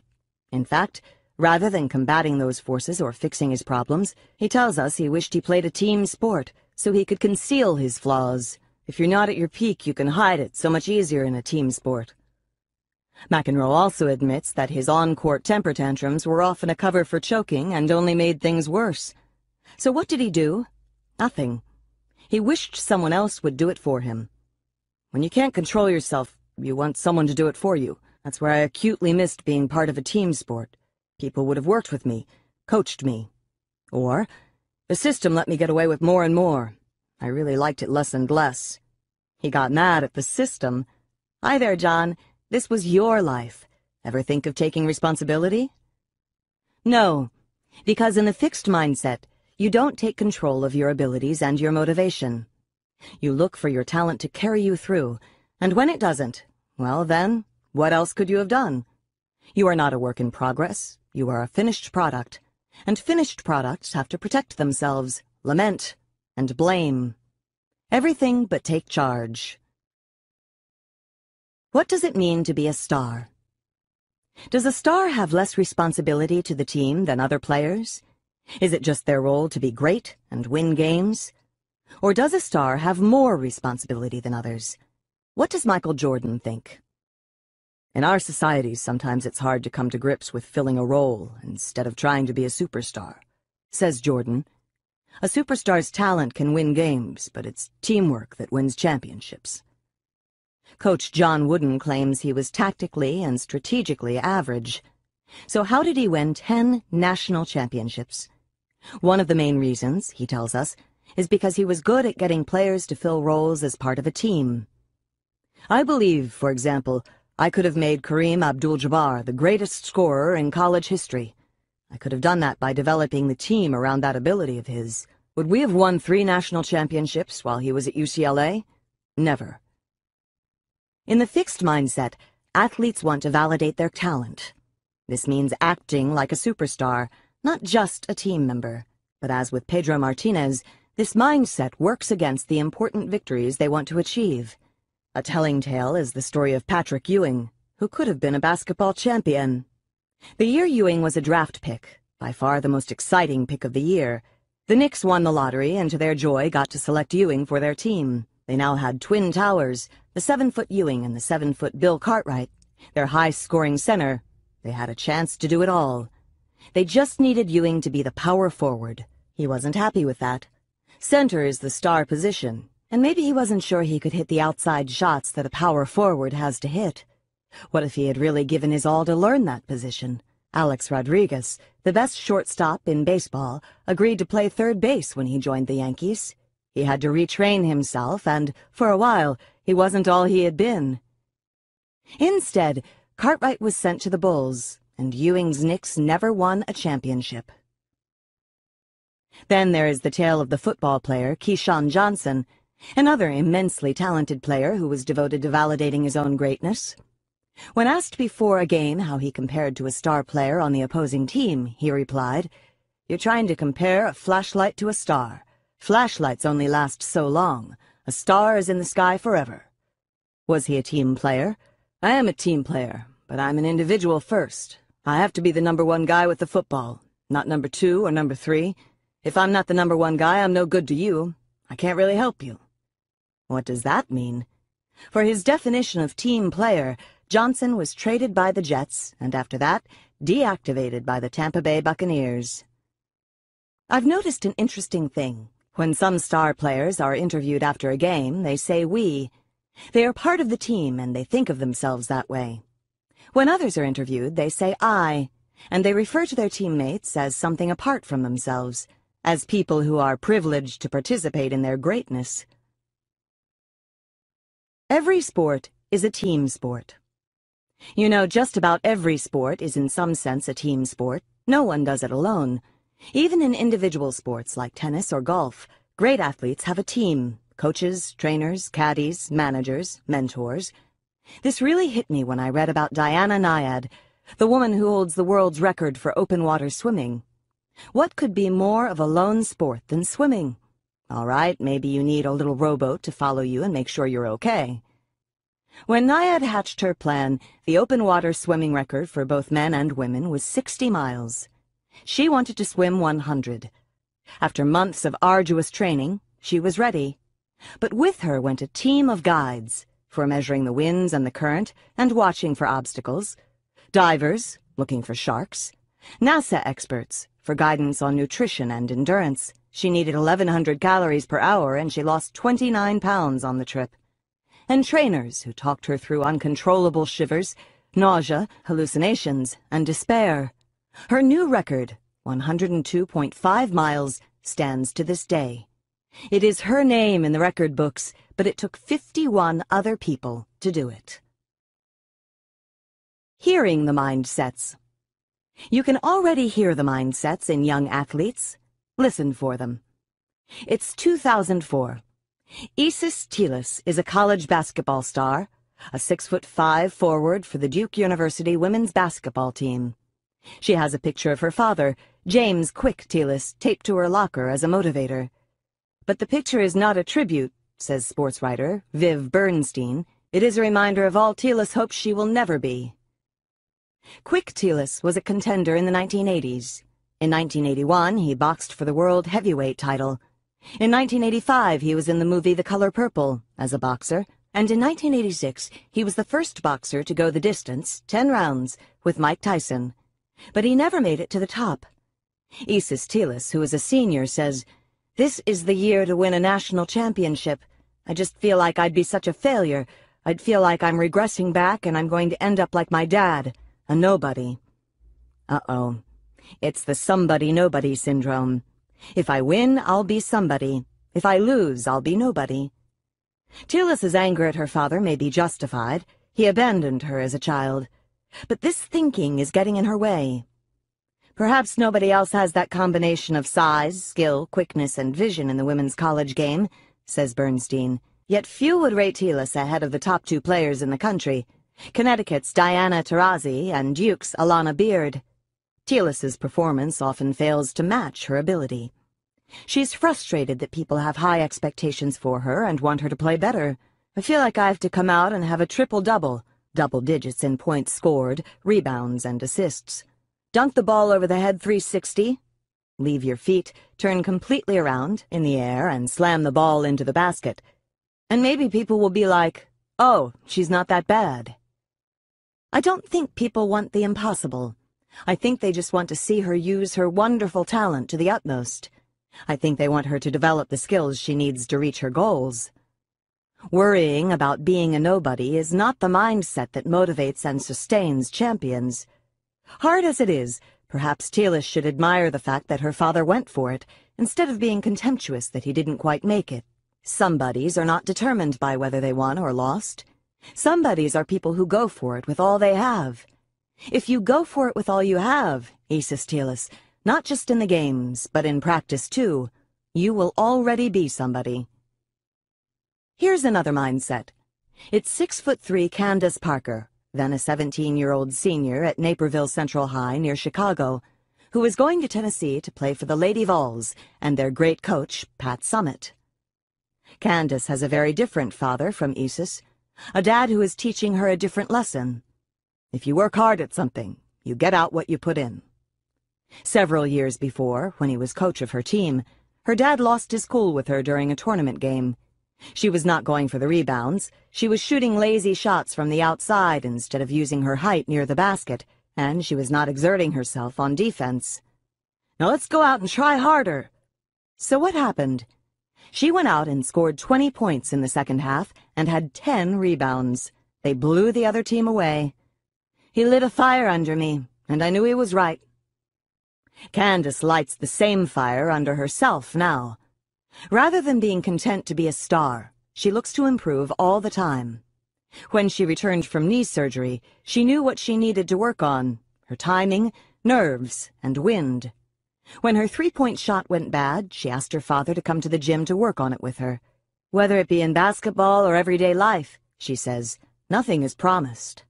In fact, rather than combating those forces or fixing his problems, he tells us he wished he played a team sport so he could conceal his flaws. If you're not at your peak, you can hide it so much easier in a team sport. McEnroe also admits that his on-court temper tantrums were often a cover for choking and only made things worse. So what did he do? Nothing. He wished someone else would do it for him. When you can't control yourself, you want someone to do it for you. That's where I acutely missed being part of a team sport. People would have worked with me, coached me. Or, the system let me get away with more and more. I really liked it less and less. He got mad at the system. Hi there, John. This was your life. Ever think of taking responsibility? No, because in the fixed mindset, you don't take control of your abilities and your motivation. You look for your talent to carry you through, and when it doesn't, well then, what else could you have done? You are not a work in progress, you are a finished product, and finished products have to protect themselves, lament, and blame. Everything but take charge. What does it mean to be a star? Does a star have less responsibility to the team than other players? Is it just their role to be great and win games? Or does a star have more responsibility than others? What does Michael Jordan think? In our societies, sometimes it's hard to come to grips with filling a role instead of trying to be a superstar, says Jordan, a superstar's talent can win games, but it's teamwork that wins championships. Coach John Wooden claims he was tactically and strategically average. So how did he win 10 national championships? One of the main reasons, he tells us, is because he was good at getting players to fill roles as part of a team. I believe, for example, I could have made Kareem Abdul-Jabbar the greatest scorer in college history. I could have done that by developing the team around that ability of his. Would we have won three national championships while he was at UCLA? Never. In the fixed mindset, athletes want to validate their talent. This means acting like a superstar, not just a team member. But as with Pedro Martinez, this mindset works against the important victories they want to achieve. A telling tale is the story of Patrick Ewing, who could have been a basketball champion. The year Ewing was a draft pick, by far the most exciting pick of the year. The Knicks won the lottery and to their joy got to select Ewing for their team. They now had twin towers, the seven-foot Ewing and the seven-foot Bill Cartwright. Their high-scoring center. They had a chance to do it all. They just needed Ewing to be the power forward. He wasn't happy with that. Center is the star position, and maybe he wasn't sure he could hit the outside shots that a power forward has to hit. What if he had really given his all to learn that position? Alex Rodriguez, the best shortstop in baseball, agreed to play third base when he joined the Yankees. He had to retrain himself, and, for a while, he wasn't all he had been. Instead, Cartwright was sent to the Bulls, and Ewing's Knicks never won a championship. Then there is the tale of the football player, Keyshawn Johnson, another immensely talented player who was devoted to validating his own greatness. When asked before a game how he compared to a star player on the opposing team, he replied, You're trying to compare a flashlight to a star. Flashlights only last so long. A star is in the sky forever. Was he a team player? I am a team player, but I'm an individual first. I have to be the number one guy with the football, not number two or number three. If I'm not the number one guy, I'm no good to you. I can't really help you. What does that mean? For his definition of team player, Johnson was traded by the Jets, and after that, deactivated by the Tampa Bay Buccaneers. I've noticed an interesting thing. When some star players are interviewed after a game, they say we. They are part of the team, and they think of themselves that way. When others are interviewed, they say I, and they refer to their teammates as something apart from themselves, as people who are privileged to participate in their greatness. Every sport is a team sport. You know, just about every sport is in some sense a team sport. No one does it alone. Even in individual sports like tennis or golf, great athletes have a team, coaches, trainers, caddies, managers, mentors. This really hit me when I read about Diana Nyad, the woman who holds the world's record for open water swimming. What could be more of a lone sport than swimming? All right, maybe you need a little rowboat to follow you and make sure you're okay. When Nyad hatched her plan, the open water swimming record for both men and women was 60 miles. She wanted to swim 100. After months of arduous training, she was ready. But with her went a team of guides for measuring the winds and the current and watching for obstacles, divers looking for sharks, NASA experts for guidance on nutrition and endurance. She needed 1,100 calories per hour and she lost 29 pounds on the trip and trainers who talked her through uncontrollable shivers, nausea, hallucinations, and despair. Her new record, 102.5 miles, stands to this day. It is her name in the record books, but it took 51 other people to do it. Hearing the mindsets. You can already hear the mindsets in young athletes. Listen for them. It's 2004. Iciss Tillis is a college basketball star, a six-foot-five forward for the Duke University women's basketball team. She has a picture of her father, James Quick Tillis, taped to her locker as a motivator. But the picture is not a tribute, says sports writer Viv Bernstein. It is a reminder of all Tillis hopes she will never be. Quick Tillis was a contender in the 1980s. In 1981, he boxed for the world heavyweight title. In 1985, he was in the movie The Color Purple as a boxer, and in 1986, he was the first boxer to go the distance, 10 rounds, with Mike Tyson. But he never made it to the top. Iciss Tillis, who is a senior, says, This is the year to win a national championship. I just feel like I'd be such a failure. I'd feel like I'm regressing back and I'm going to end up like my dad, a nobody. Uh-oh. It's the somebody-nobody syndrome. If I win, I'll be somebody. If I lose, I'll be nobody. Tillis's anger at her father may be justified. He abandoned her as a child. But this thinking is getting in her way. Perhaps nobody else has that combination of size, skill, quickness, and vision in the women's college game, says Bernstein. Yet few would rate Tillis ahead of the top two players in the country, Connecticut's Diana Taurasi and Duke's Alana Beard. Tillis's performance often fails to match her ability. She's frustrated that people have high expectations for her and want her to play better. I feel like I have to come out and have a triple-double, double digits in points scored, rebounds, and assists. Dunk the ball over the head 360, leave your feet, turn completely around, in the air, and slam the ball into the basket. And maybe people will be like, oh, she's not that bad. I don't think people want the impossible. I think they just want to see her use her wonderful talent to the utmost. I think they want her to develop the skills she needs to reach her goals. Worrying about being a nobody is not the mindset that motivates and sustains champions. Hard as it is, perhaps Tillis should admire the fact that her father went for it, instead of being contemptuous that he didn't quite make it. Somebodies are not determined by whether they won or lost. Somebodies are people who go for it with all they have. If you go for it with all you have, Iciss Tillis, not just in the games, but in practice too, you will already be somebody. Here's another mindset. It's six foot three Candace Parker, then a 17-year-old senior at Naperville Central High near Chicago, who is going to Tennessee to play for the Lady Vols and their great coach, Pat Summitt. Candace has a very different father from Iciss, a dad who is teaching her a different lesson. If you work hard at something, you get out what you put in. Several years before, when he was coach of her team, her dad lost his cool with her during a tournament game. She was not going for the rebounds. She was shooting lazy shots from the outside instead of using her height near the basket, and she was not exerting herself on defense. Now let's go out and try harder. So what happened? She went out and scored 20 points in the second half and had 10 rebounds. They blew the other team away. He lit a fire under me, and I knew he was right. Candace lights the same fire under herself now. Rather than being content to be a star, she looks to improve all the time. When she returned from knee surgery, she knew what she needed to work on, her timing, nerves, and wind. When her three-point shot went bad, she asked her father to come to the gym to work on it with her. Whether it be in basketball or everyday life, she says, nothing is promised.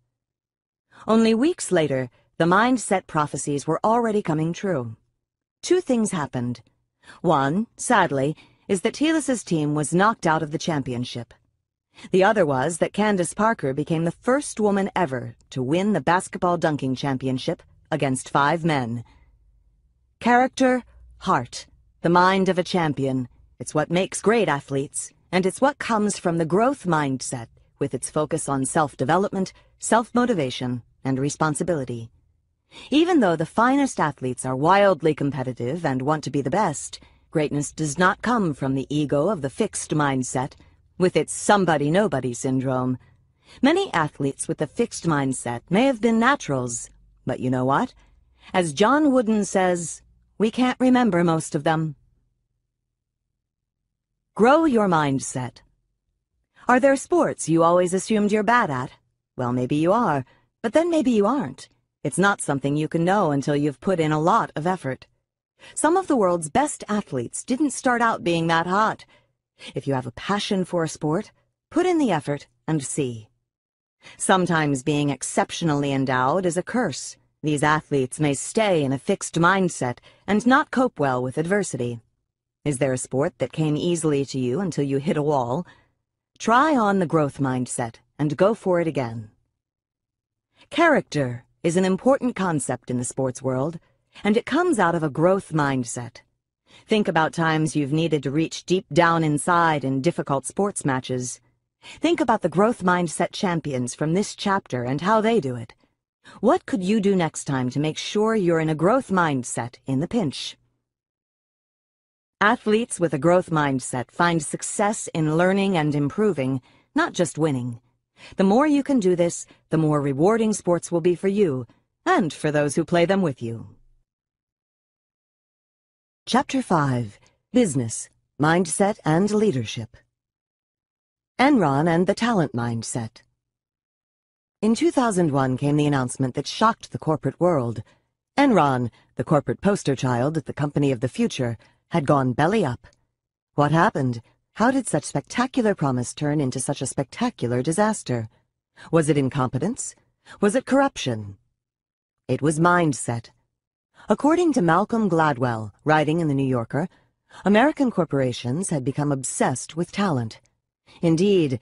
Only weeks later, the mindset prophecies were already coming true. Two things happened. One, sadly, is that Tillis's team was knocked out of the championship. The other was that Candace Parker became the first woman ever to win the basketball dunking championship against five men. Character, heart, the mind of a champion. It's what makes great athletes, and it's what comes from the growth mindset with its focus on self-development, self-motivation, and responsibility. Even though the finest athletes are wildly competitive and want to be the best, greatness does not come from the ego of the fixed mindset, with its somebody-nobody syndrome. Many athletes with a fixed mindset may have been naturals, but you know what? As John Wooden says, we can't remember most of them. Grow your mindset. Are there sports you always assumed you're bad at? Well, maybe you are, but then maybe you aren't. It's not something you can know until you've put in a lot of effort. Some of the world's best athletes didn't start out being that hot. If you have a passion for a sport, put in the effort and see. Sometimes being exceptionally endowed is a curse. These athletes may stay in a fixed mindset and not cope well with adversity. Is there a sport that came easily to you until you hit a wall? Try on the growth mindset and go for it again. Character is an important concept in the sports world, and it comes out of a growth mindset. Think about times you've needed to reach deep down inside in difficult sports matches. Think about the growth mindset champions from this chapter and how they do it. What could you do next time to make sure you're in a growth mindset in the pinch? Athletes with a growth mindset find success in learning and improving, not just winning. The more you can do this, the more rewarding sports will be for you, and for those who play them with you. Chapter 5 Business, Mindset and Leadership Enron and the Talent Mindset In 2001 came the announcement that shocked the corporate world. Enron, the corporate poster child, at the company of the future, had gone belly up. What happened? How did such spectacular promise turn into such a spectacular disaster? Was it incompetence? Was it corruption? It was mindset. According to Malcolm Gladwell, writing in The New Yorker, American corporations had become obsessed with talent. Indeed,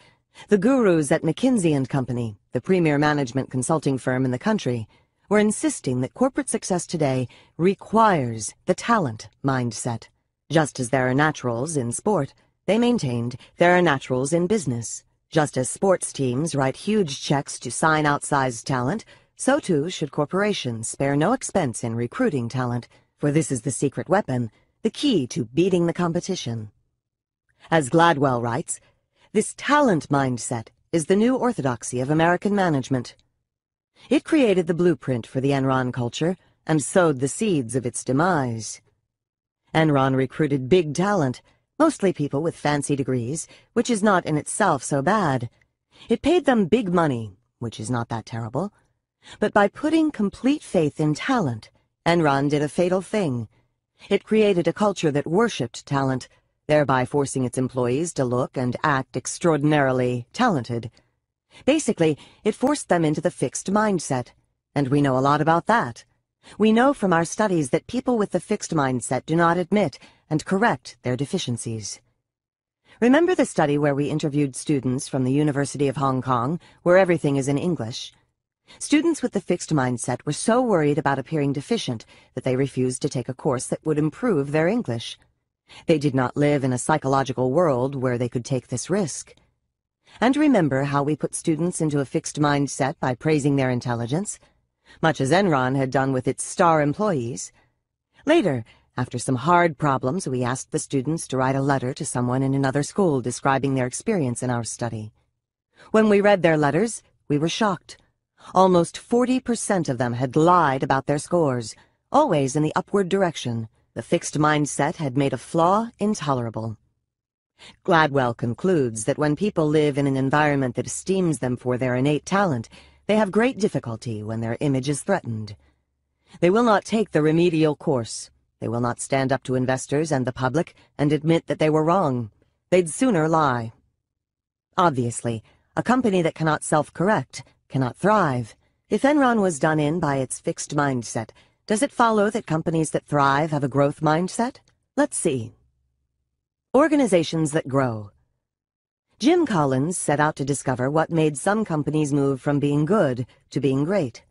the gurus at McKinsey & Company, the premier management consulting firm in the country, were insisting that corporate success today requires the talent mindset. Just as there are naturals in sport, they maintained there are naturals in business. Just as sports teams write huge checks to sign outsized talent, so too should corporations spare no expense in recruiting talent, for this is the secret weapon, the key to beating the competition. As Gladwell writes, this talent mindset is the new orthodoxy of American management. It created the blueprint for the Enron culture and sowed the seeds of its demise. Enron recruited big talent, mostly people with fancy degrees, which is not in itself so bad. It paid them big money, which is not that terrible. But by putting complete faith in talent, Enron did a fatal thing. It created a culture that worshipped talent, thereby forcing its employees to look and act extraordinarily talented. Basically, it forced them into the fixed mindset, and we know a lot about that. We know from our studies that people with the fixed mindset do not admit and correct their deficiencies. Remember the study where we interviewed students from the University of Hong Kong, where everything is in English? Students with the fixed mindset were so worried about appearing deficient that they refused to take a course that would improve their English. They did not live in a psychological world where they could take this risk. And remember how we put students into a fixed mindset by praising their intelligence, much as Enron had done with its star employees. Later, after some hard problems, we asked the students to write a letter to someone in another school describing their experience in our study. When we read their letters, we were shocked. Almost 40% of them had lied about their scores, always in the upward direction. The fixed mindset had made a flaw intolerable. Gladwell concludes that when people live in an environment that esteems them for their innate talent, they have great difficulty when their image is threatened. They will not take the remedial course. They will not stand up to investors and the public and admit that they were wrong. They'd sooner lie. Obviously, a company that cannot self-correct cannot thrive. If Enron was done in by its fixed mindset, does it follow that companies that thrive have a growth mindset? Let's see. Organizations that grow. Jim Collins set out to discover what made some companies move from being good to being great.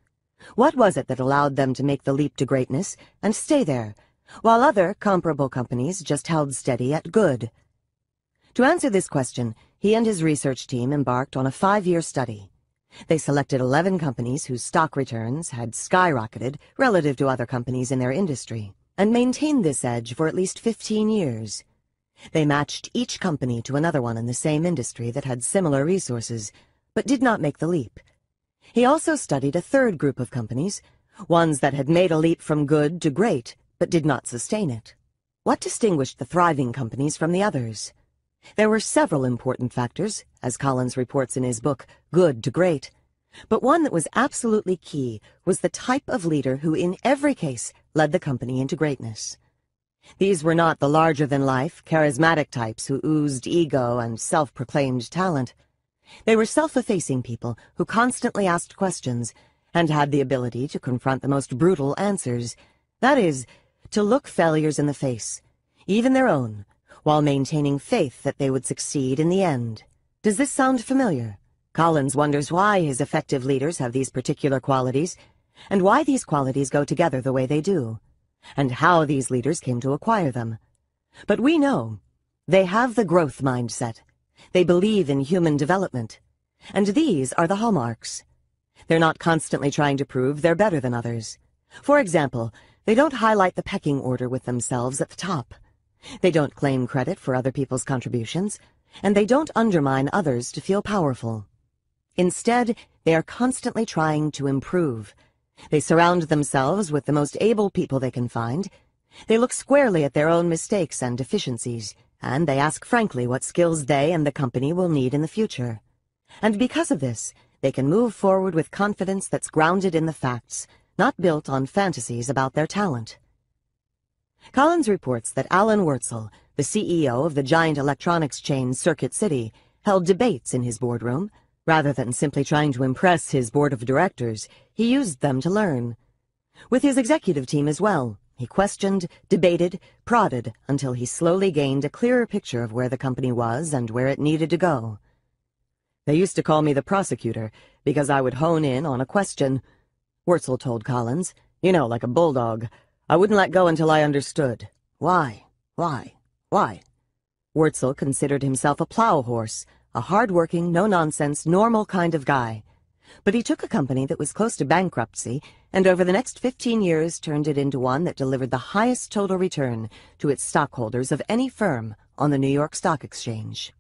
What was it that allowed them to make the leap to greatness and stay there, while other comparable companies just held steady at good? To answer this question, he and his research team embarked on a five-year study. They selected 11 companies whose stock returns had skyrocketed relative to other companies in their industry, and maintained this edge for at least 15 years. They matched each company to another one in the same industry that had similar resources, but did not make the leap. He also studied a third group of companies, ones that had made a leap from good to great, but did not sustain it. What distinguished the thriving companies from the others? There were several important factors, as Collins reports in his book, Good to Great. But one that was absolutely key was the type of leader who in every case led the company into greatness. These were not the larger-than-life, charismatic types who oozed ego and self-proclaimed talent. They were self-effacing people who constantly asked questions and had the ability to confront the most brutal answers. That is, to look failures in the face, even their own, while maintaining faith that they would succeed in the end. Does this sound familiar? Collins wonders why his effective leaders have these particular qualities, and why these qualities go together the way they do, and how these leaders came to acquire them. But we know. They have the growth mindset. They believe in human development. And these are the hallmarks. They're not constantly trying to prove they're better than others. For example, they don't highlight the pecking order with themselves at the top. They don't claim credit for other people's contributions, and they don't undermine others to feel powerful. Instead, they are constantly trying to improve. They surround themselves with the most able people they can find. They look squarely at their own mistakes and deficiencies, and they ask frankly what skills they and the company will need in the future. And because of this, they can move forward with confidence that's grounded in the facts, not built on fantasies about their talent. Collins reports that Alan Wurtzel, the CEO of the giant electronics chain Circuit City, held debates in his boardroom. Rather than simply trying to impress his board of directors, he used them to learn. With his executive team as well, he questioned, debated, prodded until he slowly gained a clearer picture of where the company was and where it needed to go. They used to call me the prosecutor because I would hone in on a question. Wurtzel told Collins, you know, like a bulldog. I wouldn't let go until I understood. Why? Why? Why? Wurtzel considered himself a plow horse, a hard-working, no-nonsense, normal kind of guy. But he took a company that was close to bankruptcy and over the next 15 years turned it into one that delivered the highest total return to its stockholders of any firm on the New York Stock Exchange.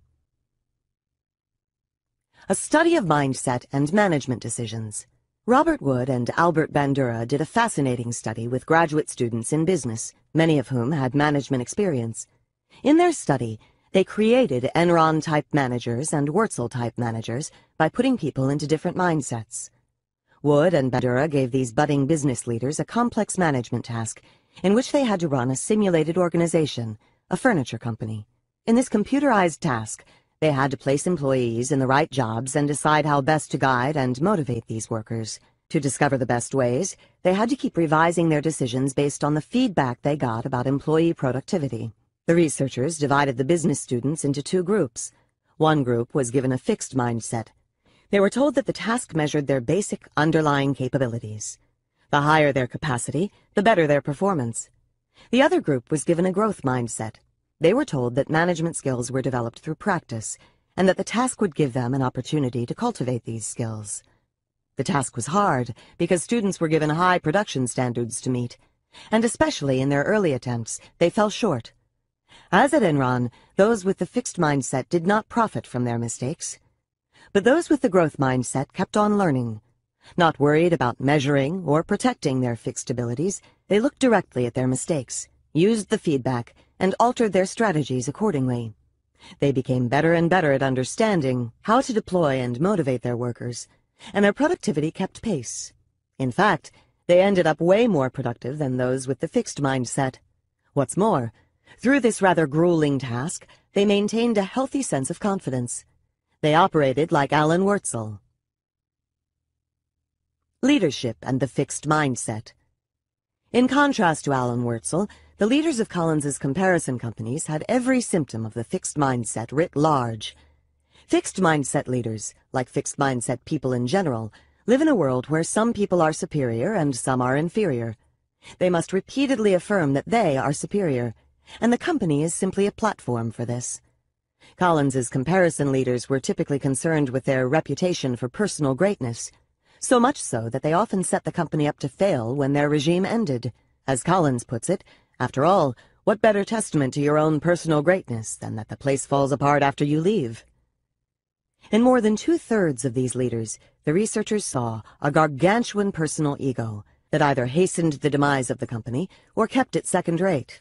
A study of mindset and management decisions. Robert Wood and Albert Bandura did a fascinating study with graduate students in business, many of whom had management experience. In their study, they created Enron-type managers and Wurtzel-type managers by putting people into different mindsets. Wood and Bandura gave these budding business leaders a complex management task in which they had to run a simulated organization, a furniture company. In this computerized task, they had to place employees in the right jobs and decide how best to guide and motivate these workers. To discover the best ways, they had to keep revising their decisions based on the feedback they got about employee productivity. The researchers divided the business students into two groups. One group was given a fixed mindset. They were told that the task measured their basic underlying capabilities. The higher their capacity, the better their performance. The other group was given a growth mindset. They were told that management skills were developed through practice, and that the task would give them an opportunity to cultivate these skills. The task was hard because students were given high production standards to meet, and especially in their early attempts, they fell short. As at Enron, those with the fixed mindset did not profit from their mistakes. But those with the growth mindset kept on learning. Not worried about measuring or protecting their fixed abilities, they looked directly at their mistakes, used the feedback, and altered their strategies accordingly. They became better and better at understanding how to deploy and motivate their workers, and their productivity kept pace. In fact, they ended up way more productive than those with the fixed mindset. What's more, through this rather grueling task, they maintained a healthy sense of confidence. They operated like Alan Wurtzel. Leadership and the Fixed Mindset In contrast to Alan Wurtzel, the leaders of Collins's comparison companies had every symptom of the fixed mindset writ large. Fixed mindset leaders, like fixed mindset people in general, live in a world where some people are superior and some are inferior. They must repeatedly affirm that they are superior, and the company is simply a platform for this. Collins's comparison leaders were typically concerned with their reputation for personal greatness, so much so that they often set the company up to fail when their regime ended. As Collins puts it, after all, what better testament to your own personal greatness than that the place falls apart after you leave? In more than two-thirds of these leaders, the researchers saw a gargantuan personal ego that either hastened the demise of the company or kept it second-rate.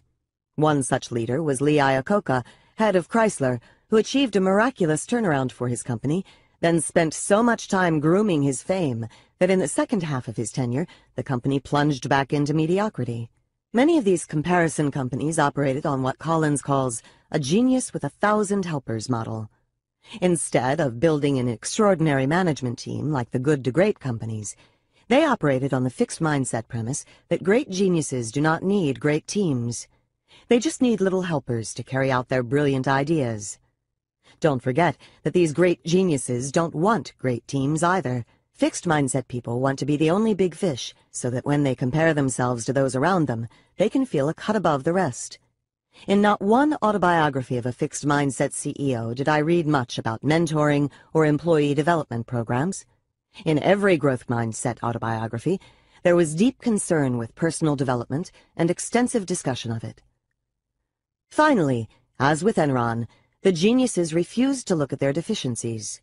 One such leader was Lee Iacocca, head of Chrysler, who achieved a miraculous turnaround for his company, then spent so much time grooming his fame that in the second half of his tenure, the company plunged back into mediocrity. Many of these comparison companies operated on what Collins calls a genius with a thousand helpers model. Instead of building an extraordinary management team like the good to great companies, they operated on the fixed mindset premise that great geniuses do not need great teams. They just need little helpers to carry out their brilliant ideas. Don't forget that these great geniuses don't want great teams either. Fixed mindset people want to be the only big fish so that when they compare themselves to those around them, they can feel a cut above the rest. In not one autobiography of a fixed mindset CEO did I read much about mentoring or employee development programs. In every growth mindset autobiography, there was deep concern with personal development and extensive discussion of it. Finally, as with Enron, the geniuses refused to look at their deficiencies.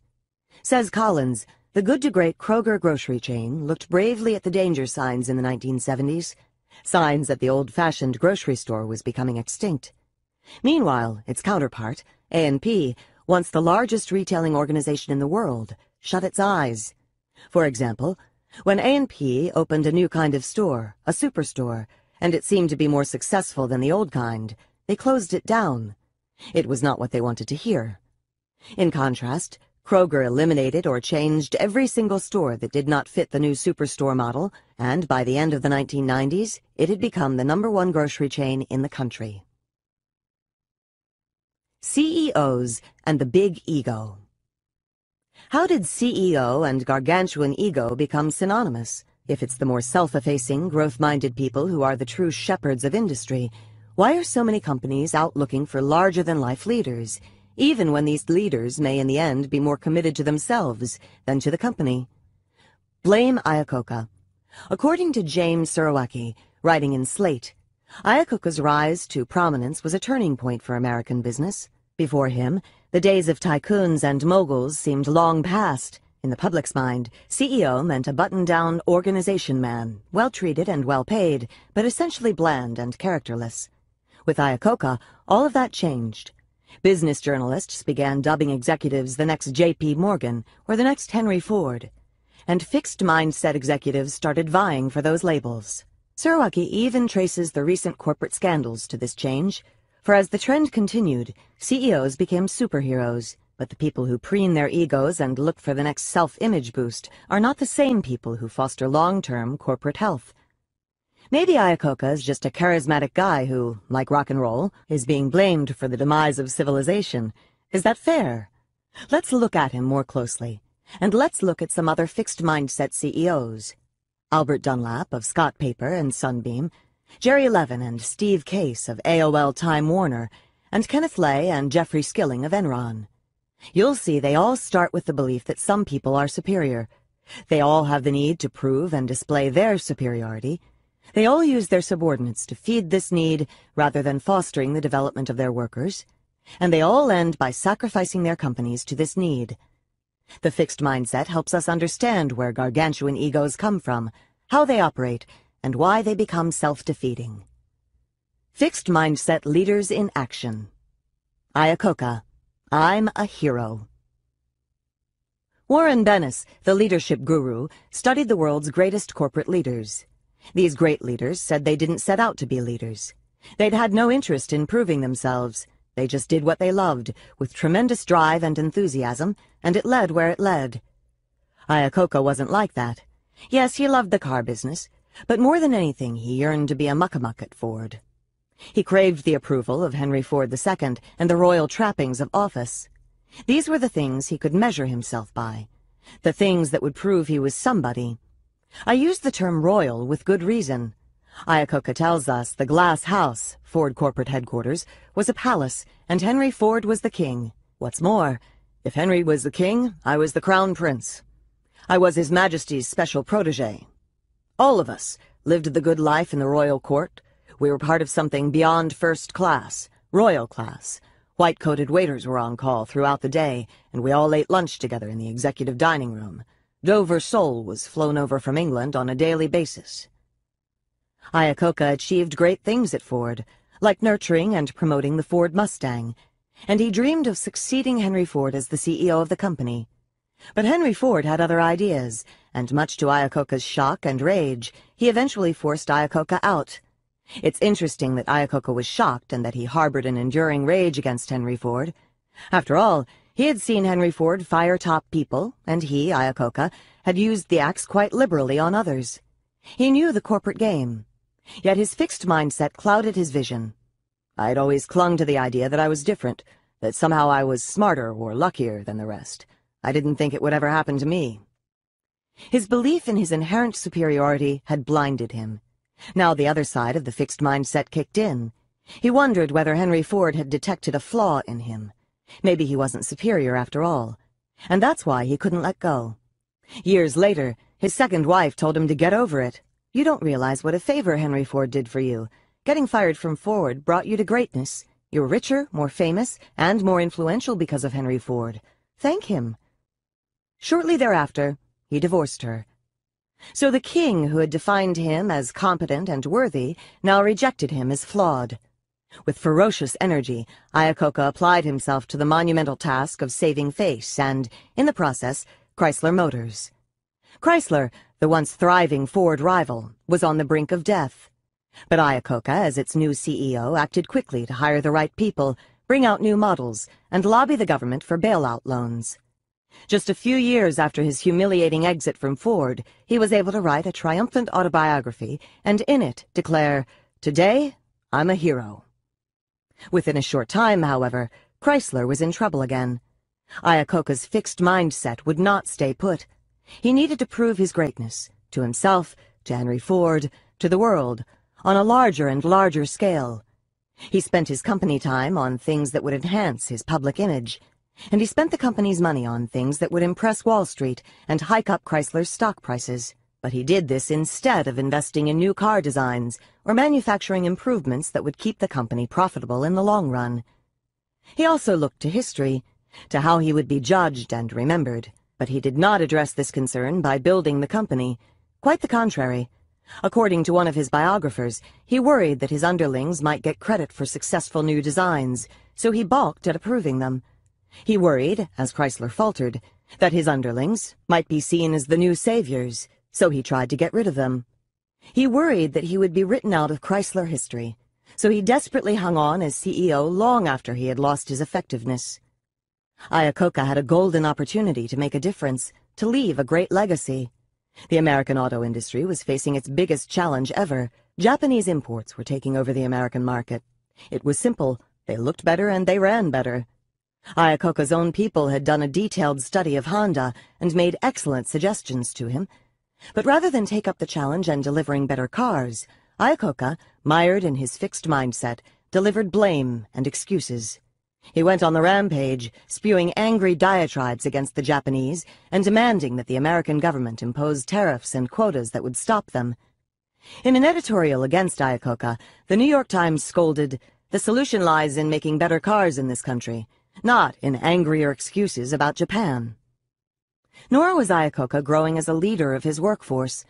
Says Collins, the good-to-great Kroger grocery chain looked bravely at the danger signs in the 1970s, signs that the old-fashioned grocery store was becoming extinct. Meanwhile, its counterpart, A&P, once the largest retailing organization in the world, shut its eyes. For example, when A&P opened a new kind of store, a superstore, and it seemed to be more successful than the old kind, they closed it down. It was not what they wanted to hear. In contrast, Kroger eliminated or changed every single store that did not fit the new superstore model, and by the end of the 1990s, it had become the number one grocery chain in the country. CEOs and the Big Ego How did CEO and gargantuan ego become synonymous? If it's the more self-effacing, growth-minded people who are the true shepherds of industry, why are so many companies out looking for larger-than-life leaders, even when these leaders may in the end be more committed to themselves than to the company? Blame Iacocca. According to James Surowiecki, writing in Slate, Iacocca's rise to prominence was a turning point for American business. Before him, the days of tycoons and moguls seemed long past. In the public's mind, CEO meant a button-down organization man, well-treated and well-paid, but essentially bland and characterless. With Iacocca, all of that changed. Business journalists began dubbing executives the next J.P. Morgan or the next Henry Ford. And fixed mindset executives started vying for those labels. Surowiecki even traces the recent corporate scandals to this change, for as the trend continued, CEOs became superheroes, but the people who preen their egos and look for the next self-image boost are not the same people who foster long-term corporate health. Maybe Iacocca is just a charismatic guy who, like rock and roll, is being blamed for the demise of civilization. Is that fair? Let's look at him more closely. And let's look at some other fixed mindset CEOs. Albert Dunlap of Scott Paper and Sunbeam, Jerry Levin and Steve Case of AOL Time Warner, and Kenneth Lay and Jeffrey Skilling of Enron. You'll see they all start with the belief that some people are superior. They all have the need to prove and display their superiority. They all use their subordinates to feed this need rather than fostering the development of their workers. And they all end by sacrificing their companies to this need. The fixed mindset helps us understand where gargantuan egos come from, how they operate, and why they become self-defeating. Fixed mindset leaders in action. Iacocca, I'm a hero. Warren Bennis, the leadership guru, studied the world's greatest corporate leaders. These great leaders said they didn't set out to be leaders. They'd had no interest in proving themselves. They just did what they loved, with tremendous drive and enthusiasm, and it led where it led. Iacocca wasn't like that. Yes, he loved the car business, but more than anything he yearned to be a muckamuck at Ford. He craved the approval of Henry Ford II and the royal trappings of office. These were the things he could measure himself by, the things that would prove he was somebody. I use the term royal with good reason. Iacocca tells us the glass house, Ford corporate headquarters, was a palace, and Henry Ford was the king. What's more, if Henry was the king, I was the crown prince. I was His Majesty's special protege. All of us lived the good life in the royal court. We were part of something beyond first class, royal class. White-coated waiters were on call throughout the day, and we all ate lunch together in the executive dining room. Dover sole was flown over from England on a daily basis. Iacocca achieved great things at Ford, like nurturing and promoting the Ford Mustang, and he dreamed of succeeding Henry Ford as the CEO of the company. But Henry Ford had other ideas, and much to Iacocca's shock and rage, he eventually forced Iacocca out. It's interesting that Iacocca was shocked and that he harbored an enduring rage against Henry Ford. After all, he had seen Henry Ford fire top people, and he, Iacocca, had used the axe quite liberally on others. He knew the corporate game. Yet his fixed mindset clouded his vision. I'd always clung to the idea that I was different, that somehow I was smarter or luckier than the rest. I didn't think it would ever happen to me. His belief in his inherent superiority had blinded him. Now the other side of the fixed mindset kicked in. He wondered whether Henry Ford had detected a flaw in him. Maybe he wasn't superior after all. And that's why he couldn't let go. Years later, his second wife told him to get over it. You don't realize what a favor Henry Ford did for you. Getting fired from Ford brought you to greatness. You're richer, more famous, and more influential because of Henry Ford. Thank him. Shortly thereafter, he divorced her. So the king who had defined him as competent and worthy now rejected him as flawed. With ferocious energy, Iacocca applied himself to the monumental task of saving face and, in the process, Chrysler Motors. Chrysler, the once thriving Ford rival, was on the brink of death. But Iacocca, as its new CEO, acted quickly to hire the right people, bring out new models, and lobby the government for bailout loans. Just a few years after his humiliating exit from Ford, he was able to write a triumphant autobiography and in it declare, Today, I'm a hero. Within a short time, however, Chrysler was in trouble again. Iacocca's fixed mindset would not stay put. He needed to prove his greatness, to himself, to Henry Ford, to the world, on a larger and larger scale. He spent his company time on things that would enhance his public image, and he spent the company's money on things that would impress Wall Street and hike up Chrysler's stock prices. But he did this instead of investing in new car designs or manufacturing improvements that would keep the company profitable in the long run. He also looked to history, to how he would be judged and remembered, but he did not address this concern by building the company. Quite the contrary. According to one of his biographers, he worried that his underlings might get credit for successful new designs, so he balked at approving them. He worried, as Chrysler faltered, that his underlings might be seen as the new saviors, so he tried to get rid of them. He worried that he would be written out of Chrysler history, so he desperately hung on as CEO long after he had lost his effectiveness. Iacocca had a golden opportunity to make a difference, to leave a great legacy. The American auto industry was facing its biggest challenge ever. Japanese imports were taking over the American market. It was simple. They looked better and they ran better. Iacocca's own people had done a detailed study of Honda and made excellent suggestions to him. But rather than take up the challenge and delivering better cars, Iacocca, mired in his fixed mindset, delivered blame and excuses. He went on the rampage, spewing angry diatribes against the Japanese and demanding that the American government impose tariffs and quotas that would stop them. In an editorial against Iacocca, the New York Times scolded, The solution lies in making better cars in this country, not in angrier excuses about Japan. Nor was Iacocca growing as a leader of his workforce.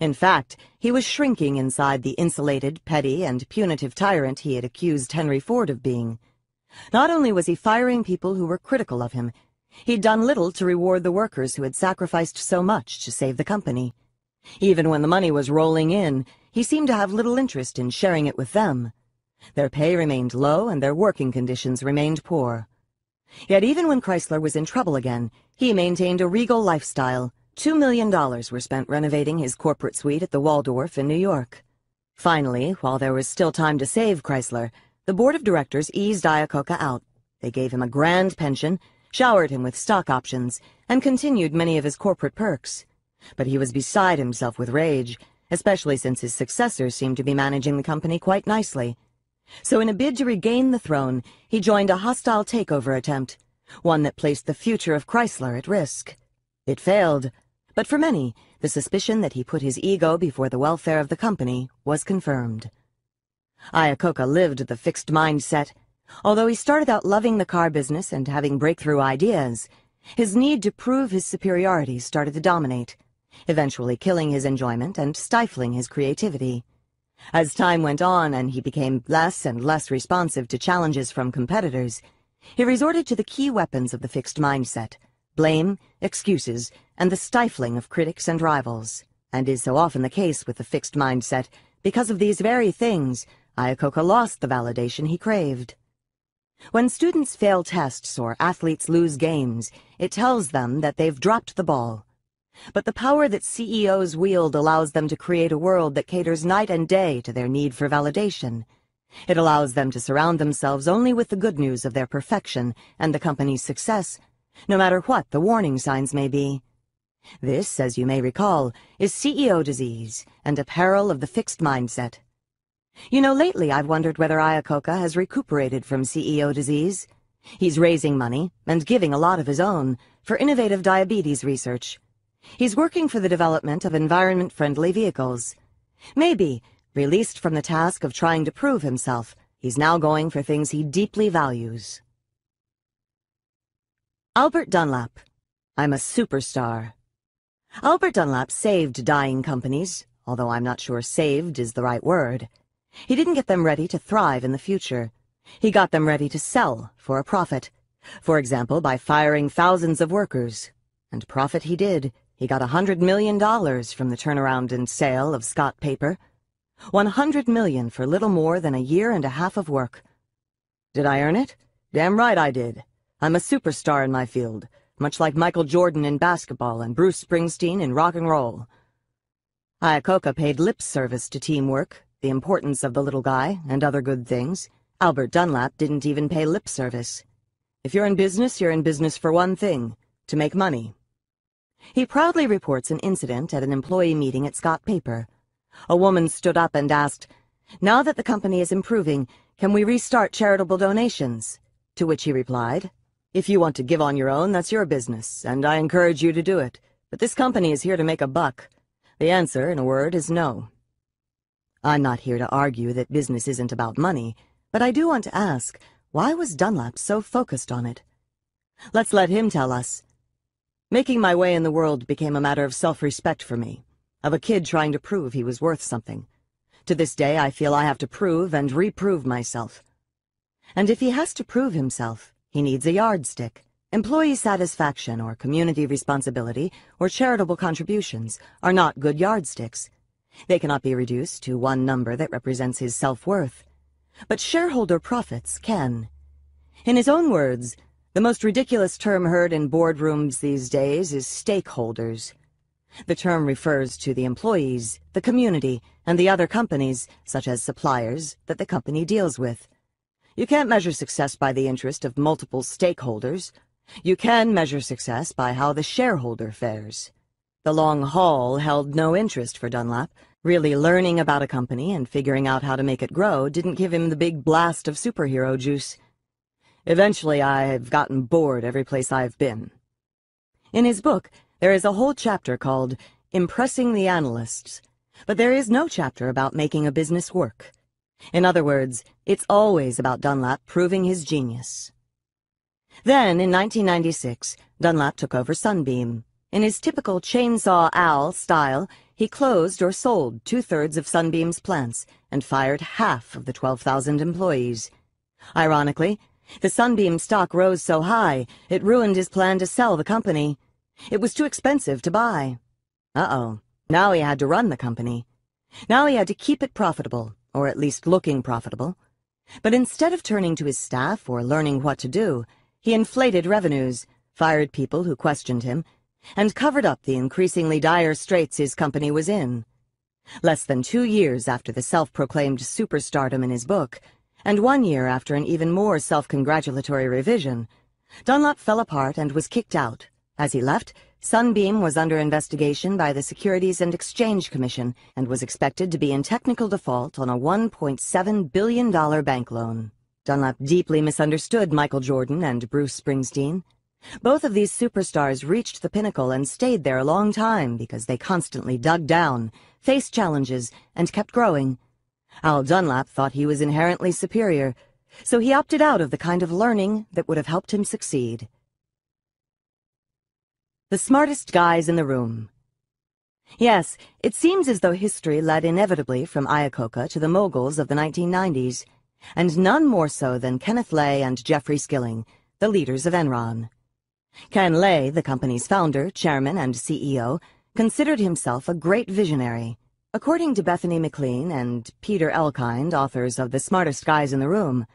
In fact, he was shrinking inside the insulated, petty, and punitive tyrant he had accused Henry Ford of being. Not only was he firing people who were critical of him, he'd done little to reward the workers who had sacrificed so much to save the company. Even when the money was rolling in, he seemed to have little interest in sharing it with them. Their pay remained low and their working conditions remained poor. Yet even when Chrysler was in trouble again, he maintained a regal lifestyle. Two million dollars were spent renovating his corporate suite at the Waldorf in New York. Finally, while there was still time to save Chrysler, the board of directors eased Iacocca out. They gave him a grand pension, showered him with stock options, and continued many of his corporate perks. But he was beside himself with rage, especially since his successors seemed to be managing the company quite nicely. So in a bid to regain the throne, he joined a hostile takeover attempt, one that placed the future of Chrysler at risk. It failed, but for many, the suspicion that he put his ego before the welfare of the company was confirmed. Iacocca lived the fixed mindset. Although he started out loving the car business and having breakthrough ideas, his need to prove his superiority started to dominate, eventually killing his enjoyment and stifling his creativity. As time went on and he became less and less responsive to challenges from competitors, he resorted to the key weapons of the fixed mindset, blame, excuses, and the stifling of critics and rivals, and is so often the case with the fixed mindset, because of these very things, Iacocca lost the validation he craved. When students fail tests or athletes lose games, it tells them that they've dropped the ball. But the power that CEOs wield allows them to create a world that caters night and day to their need for validation. It allows them to surround themselves only with the good news of their perfection and the company's success, no matter what the warning signs may be. This, as you may recall, is CEO disease and a peril of the fixed mindset. You know, lately I've wondered whether Iacocca has recuperated from CEO disease. He's raising money, and giving a lot of his own, for innovative diabetes research. He's working for the development of environment-friendly vehicles. Maybe, released from the task of trying to prove himself, he's now going for things he deeply values. Albert Dunlap. I'm a superstar. Albert Dunlap saved dying companies, although I'm not sure saved is the right word. He didn't get them ready to thrive in the future. He got them ready to sell for a profit. For example, by firing thousands of workers. And profit he did. He got a hundred million dollars from the turnaround and sale of Scott paper. 100 million for little more than a year and a half of work. Did I earn it? Damn right I did. I'm a superstar in my field, much like Michael Jordan in basketball and Bruce Springsteen in rock and roll. Iacocca paid lip service to teamwork, the importance of the little guy, and other good things. Albert Dunlap didn't even pay lip service. If you're in business, you're in business for one thing, to make money. He proudly reports an incident at an employee meeting at Scott Paper. A woman stood up and asked, Now that the company is improving, can we restart charitable donations? To which he replied, If you want to give on your own, that's your business, and I encourage you to do it. But this company is here to make a buck. The answer, in a word, is no. I'm not here to argue that business isn't about money, but I do want to ask, why was Dunlap so focused on it? Let's let him tell us. Making my way in the world became a matter of self-respect for me, of a kid trying to prove he was worth something. To this day, I feel I have to prove and reprove myself. And if he has to prove himself, he needs a yardstick. Employee satisfaction or community responsibility or charitable contributions are not good yardsticks. They cannot be reduced to one number that represents his self-worth. But shareholder profits can. In his own words, the most ridiculous term heard in boardrooms these days is stakeholders. The term refers to the employees, the community, and the other companies, such as suppliers, that the company deals with. You can't measure success by the interest of multiple stakeholders. You can measure success by how the shareholder fares. The long haul held no interest for Dunlap. Really learning about a company and figuring out how to make it grow didn't give him the big blast of superhero juice. Eventually, I've gotten bored every place I've been. In his book, there is a whole chapter called Impressing the Analysts, but there is no chapter about making a business work. In other words, it's always about Dunlap proving his genius. Then, in 1996, Dunlap took over Sunbeam. In his typical Chainsaw Al style, he closed or sold two-thirds of Sunbeam's plants and fired half of the 12,000 employees. Ironically, the Sunbeam stock rose so high, it ruined his plan to sell the company. It was too expensive to buy. Uh-oh. Now he had to run the company. Now he had to keep it profitable, or at least looking profitable. But instead of turning to his staff or learning what to do, he inflated revenues, fired people who questioned him, and covered up the increasingly dire straits his company was in. Less than two years after the self-proclaimed superstardom in his book, and one year after an even more self-congratulatory revision, Dunlap fell apart and was kicked out. As he left, Sunbeam was under investigation by the Securities and Exchange Commission and was expected to be in technical default on a $1.7 billion bank loan. Dunlap deeply misunderstood Michael Jordan and Bruce Springsteen. Both of these superstars reached the pinnacle and stayed there a long time because they constantly dug down, faced challenges, and kept growing. Al Dunlap thought he was inherently superior, so he opted out of the kind of learning that would have helped him succeed. The smartest guys in the room. Yes, it seems as though history led inevitably from Iacocca to the moguls of the 1990s, and none more so than Kenneth Lay and Jeffrey Skilling, the leaders of Enron. Ken Lay, the company's founder, chairman, and CEO, considered himself a great visionary. According to Bethany McLean and Peter Elkind, authors of The Smartest Guys in the Room,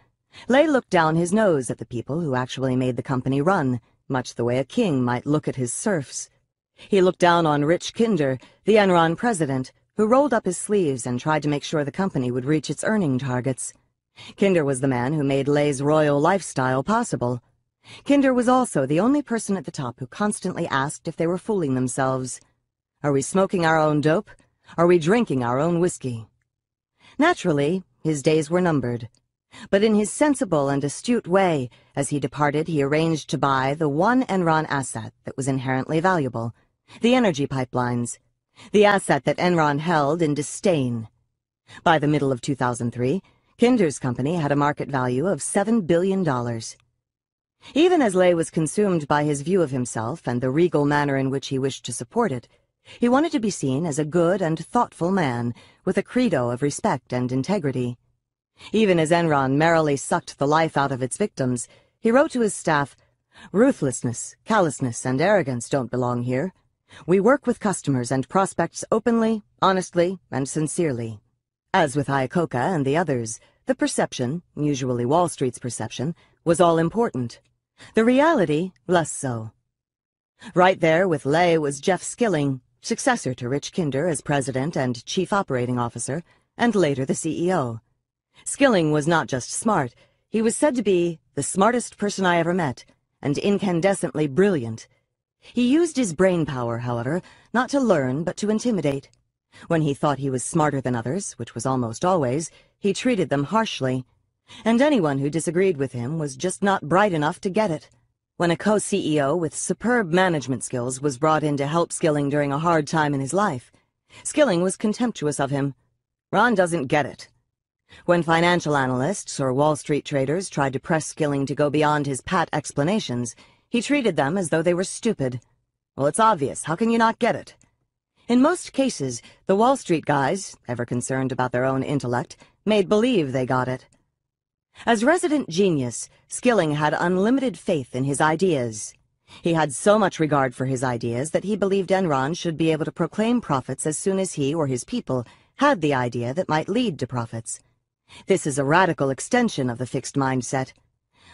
Lay looked down his nose at the people who actually made the company run, much the way a king might look at his serfs. He looked down on Rich Kinder, the Enron president, who rolled up his sleeves and tried to make sure the company would reach its earning targets. Kinder was the man who made Lay's royal lifestyle possible. Kinder was also the only person at the top who constantly asked if they were fooling themselves. Are we smoking our own dope? Are we drinking our own whiskey? Naturally, his days were numbered. But in his sensible and astute way, as he departed, he arranged to buy the one Enron asset that was inherently valuable, the energy pipelines, the asset that Enron held in disdain. By the middle of 2003, Kinder's company had a market value of $7 billion. Even as Lay was consumed by his view of himself and the regal manner in which he wished to support it, he wanted to be seen as a good and thoughtful man with a credo of respect and integrity. Even as Enron merrily sucked the life out of its victims, he wrote to his staff, Ruthlessness, callousness, and arrogance don't belong here. We work with customers and prospects openly, honestly, and sincerely. As with Iacocca and the others, the perception, usually Wall Street's perception, was all important. The reality, less so. Right there with Lay was Jeff Skilling, successor to Rich Kinder as president and chief operating officer, and later the CEO. Skilling was not just smart, he was said to be the smartest person I ever met, and incandescently brilliant. He used his brain power, however, not to learn, but to intimidate. When he thought he was smarter than others, which was almost always, he treated them harshly. And anyone who disagreed with him was just not bright enough to get it. When a co-CEO with superb management skills was brought in to help Skilling during a hard time in his life, Skilling was contemptuous of him. Ron doesn't get it. When financial analysts or Wall Street traders tried to press Skilling to go beyond his pat explanations, he treated them as though they were stupid. Well, it's obvious. How can you not get it? In most cases, the Wall Street guys, ever concerned about their own intellect, made believe they got it. As resident genius, Skilling had unlimited faith in his ideas. He had so much regard for his ideas that he believed Enron should be able to proclaim profits as soon as he or his people had the idea that might lead to profits. This is a radical extension of the fixed mindset.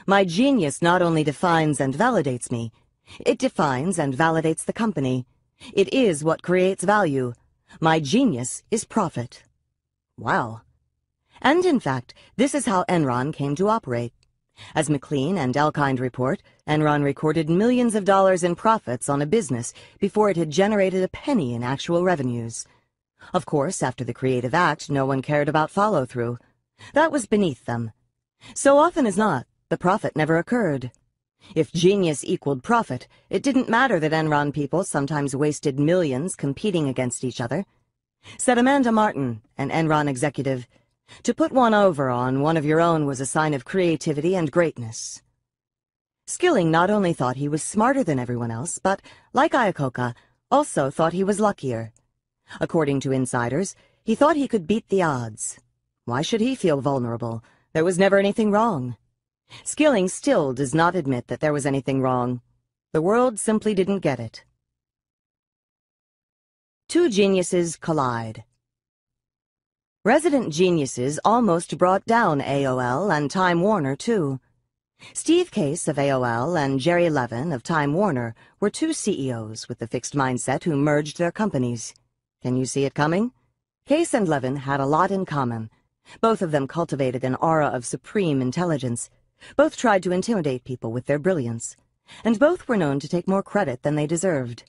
My genius not only defines and validates me, it defines and validates the company. It is what creates value. My genius is profit. Wow. And in fact, this is how Enron came to operate. As McLean and Elkind report, Enron recorded millions of dollars in profits on a business before it had generated a penny in actual revenues. Of course, after the creative act, no one cared about follow-through. That was beneath them. So often as not, the profit never occurred. If genius equaled profit, it didn't matter that Enron people sometimes wasted millions competing against each other. Said Amanda Martin, an Enron executive, to put one over on one of your own was a sign of creativity and greatness. Skilling not only thought he was smarter than everyone else, but, like Iacocca, also thought he was luckier. According to insiders, he thought he could beat the odds. Why should he feel vulnerable? There was never anything wrong. Skilling still does not admit that there was anything wrong. The world simply didn't get it. Two geniuses collide. Resident geniuses almost brought down AOL and Time Warner, too. Steve Case of AOL and Jerry Levin of Time Warner were two CEOs with the fixed mindset who merged their companies. Can you see it coming? Case and Levin had a lot in common. Both of them cultivated an aura of supreme intelligence. Both tried to intimidate people with their brilliance. And both were known to take more credit than they deserved.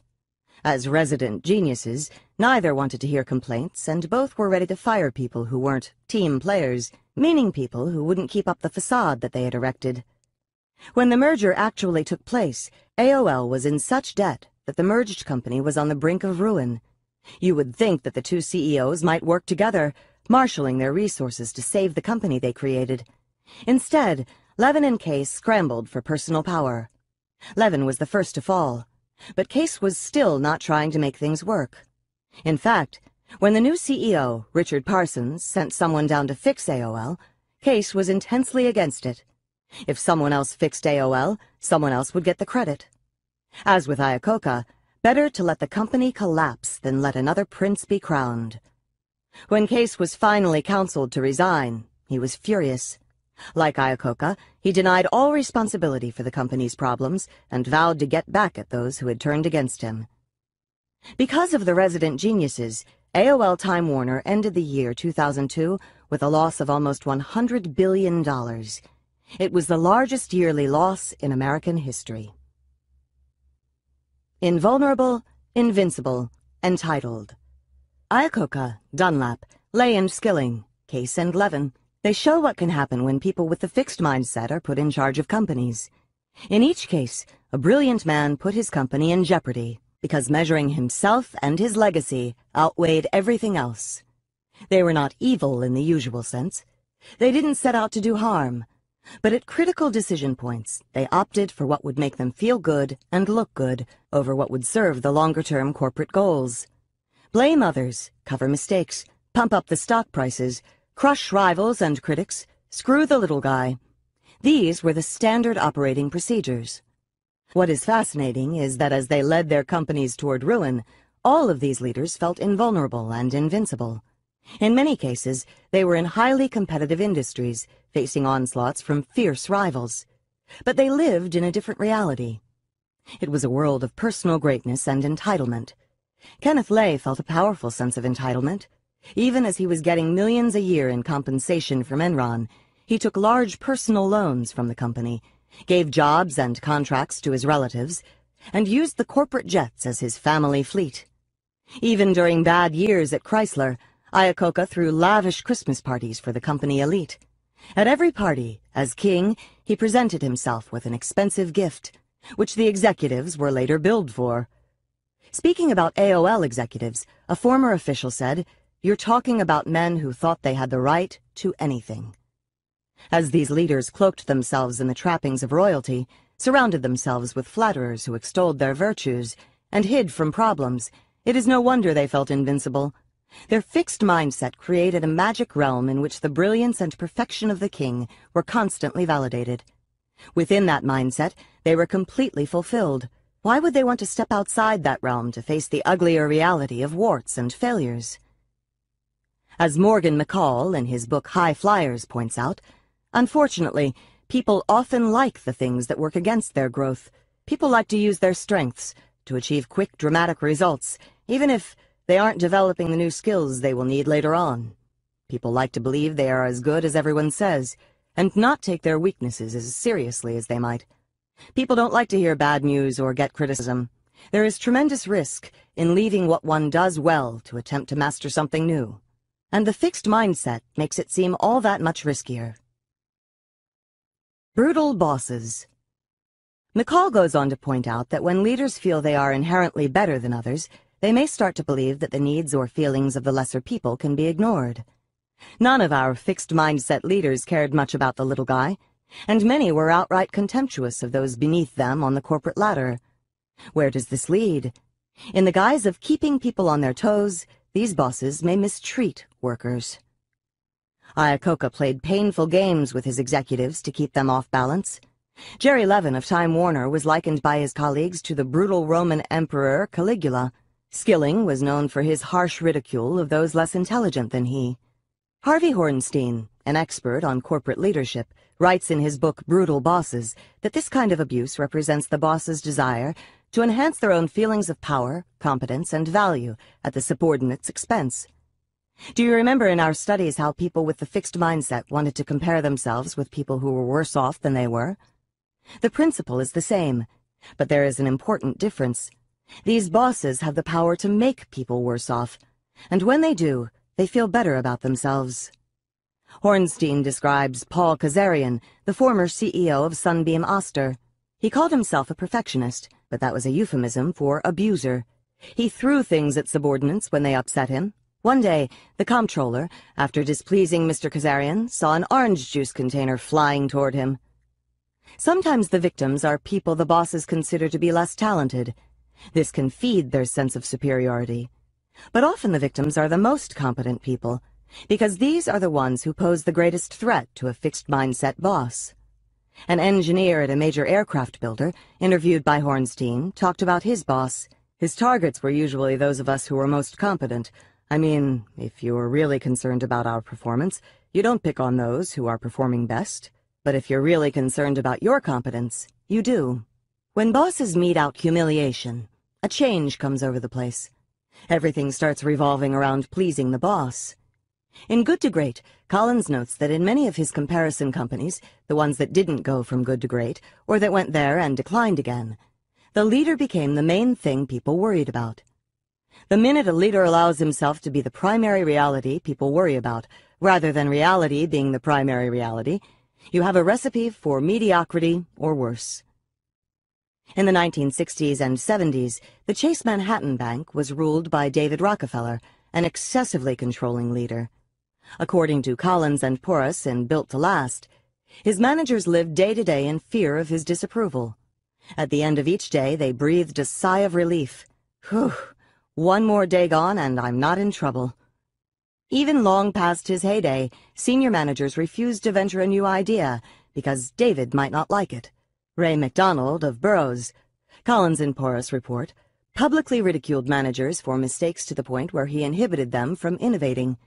As resident geniuses, neither wanted to hear complaints, and both were ready to fire people who weren't team players, meaning people who wouldn't keep up the facade that they had erected. When the merger actually took place, AOL was in such debt that the merged company was on the brink of ruin. You would think that the two CEOs might work together, marshaling their resources to save the company they created. Instead, Levin and Case scrambled for personal power. Levin was the first to fall. But Case was still not trying to make things work. In fact, when the new CEO, Richard Parsons, sent someone down to fix AOL, Case was intensely against it. If someone else fixed AOL, someone else would get the credit. As with Iacocca, better to let the company collapse than let another prince be crowned. When Case was finally counseled to resign, he was furious. Like Iacocca, he denied all responsibility for the company's problems and vowed to get back at those who had turned against him. Because of the resident geniuses, AOL Time Warner ended the year 2002 with a loss of almost $100 billion. It was the largest yearly loss in American history. Invulnerable, Invincible, Entitled. Iacocca, Dunlap, Lay and Skilling, Case and Levin, they show what can happen when people with the fixed mindset are put in charge of companies. In each case, a brilliant man put his company in jeopardy because measuring himself and his legacy outweighed everything else. They were not evil in the usual sense. They didn't set out to do harm. But at critical decision points, they opted for what would make them feel good and look good over what would serve the longer-term corporate goals. Blame others, cover mistakes, pump up the stock prices, crush rivals and critics, screw the little guy. These were the standard operating procedures. What is fascinating is that as they led their companies toward ruin, all of these leaders felt invulnerable and invincible. In many cases, they were in highly competitive industries, facing onslaughts from fierce rivals. But they lived in a different reality. It was a world of personal greatness and entitlement. Kenneth Lay felt a powerful sense of entitlement, even as he was getting millions a year in compensation from Enron, he took large personal loans from the company, gave jobs and contracts to his relatives, and used the corporate jets as his family fleet. Even during bad years at Chrysler, Iacocca threw lavish Christmas parties for the company elite. At every party, as king, he presented himself with an expensive gift, which the executives were later billed for. Speaking about AOL executives, a former official said, you're talking about men who thought they had the right to anything. As these leaders cloaked themselves in the trappings of royalty, surrounded themselves with flatterers who extolled their virtues, and hid from problems, it is no wonder they felt invincible. Their fixed mindset created a magic realm in which the brilliance and perfection of the king were constantly validated. Within that mindset, they were completely fulfilled. Why would they want to step outside that realm to face the uglier reality of warts and failures? As Morgan McCall, in his book High Flyers, points out, unfortunately, people often like the things that work against their growth. People like to use their strengths to achieve quick, dramatic results, even if they aren't developing the new skills they will need later on. People like to believe they are as good as everyone says, and not take their weaknesses as seriously as they might. People don't like to hear bad news or get criticism. There is tremendous risk in leaving what one does well to attempt to master something new. And the fixed mindset makes it seem all that much riskier. Brutal bosses. McCall goes on to point out that when leaders feel they are inherently better than others, they may start to believe that the needs or feelings of the lesser people can be ignored. None of our fixed mindset leaders cared much about the little guy, and many were outright contemptuous of those beneath them on the corporate ladder. Where does this lead? In the guise of keeping people on their toes, these bosses may mistreat workers. Iacocca played painful games with his executives to keep them off balance. Jerry Levin of Time Warner was likened by his colleagues to the brutal Roman Emperor Caligula. Skilling was known for his harsh ridicule of those less intelligent than he. Harvey Hornstein, an expert on corporate leadership, writes in his book Brutal Bosses that this kind of abuse represents the boss's desire to enhance their own feelings of power, competence, and value at the subordinate's expense. Do you remember in our studies how people with the fixed mindset wanted to compare themselves with people who were worse off than they were? The principle is the same, but there is an important difference. These bosses have the power to make people worse off, and when they do, they feel better about themselves. Hornstein describes Paul Kazarian, the former CEO of Sunbeam Oster. He called himself a perfectionist, but that was a euphemism for abuser. He threw things at subordinates when they upset him, one day, the comptroller, after displeasing Mr. Kazarian, saw an orange juice container flying toward him. Sometimes the victims are people the bosses consider to be less talented. This can feed their sense of superiority. But often the victims are the most competent people, because these are the ones who pose the greatest threat to a fixed mindset boss. An engineer at a major aircraft builder, interviewed by Hornstein, talked about his boss. His targets were usually those of us who were most competent, I mean, if you're really concerned about our performance, you don't pick on those who are performing best. But if you're really concerned about your competence, you do. When bosses mete out humiliation, a change comes over the place. Everything starts revolving around pleasing the boss. In Good to Great, Collins notes that in many of his comparison companies, the ones that didn't go from good to great, or that went there and declined again, the leader became the main thing people worried about. The minute a leader allows himself to be the primary reality people worry about, rather than reality being the primary reality, you have a recipe for mediocrity or worse. In the 1960s and 70s, the Chase Manhattan Bank was ruled by David Rockefeller, an excessively controlling leader. According to Collins and Porras in Built to Last, his managers lived day to day in fear of his disapproval. At the end of each day, they breathed a sigh of relief. Whew! One more day gone and I'm not in trouble. Even long past his heyday, senior managers refused to venture a new idea because David might not like it. Ray McDonald of Burroughs, Collins and Porras report, publicly ridiculed managers for mistakes to the point where he inhibited them from innovating.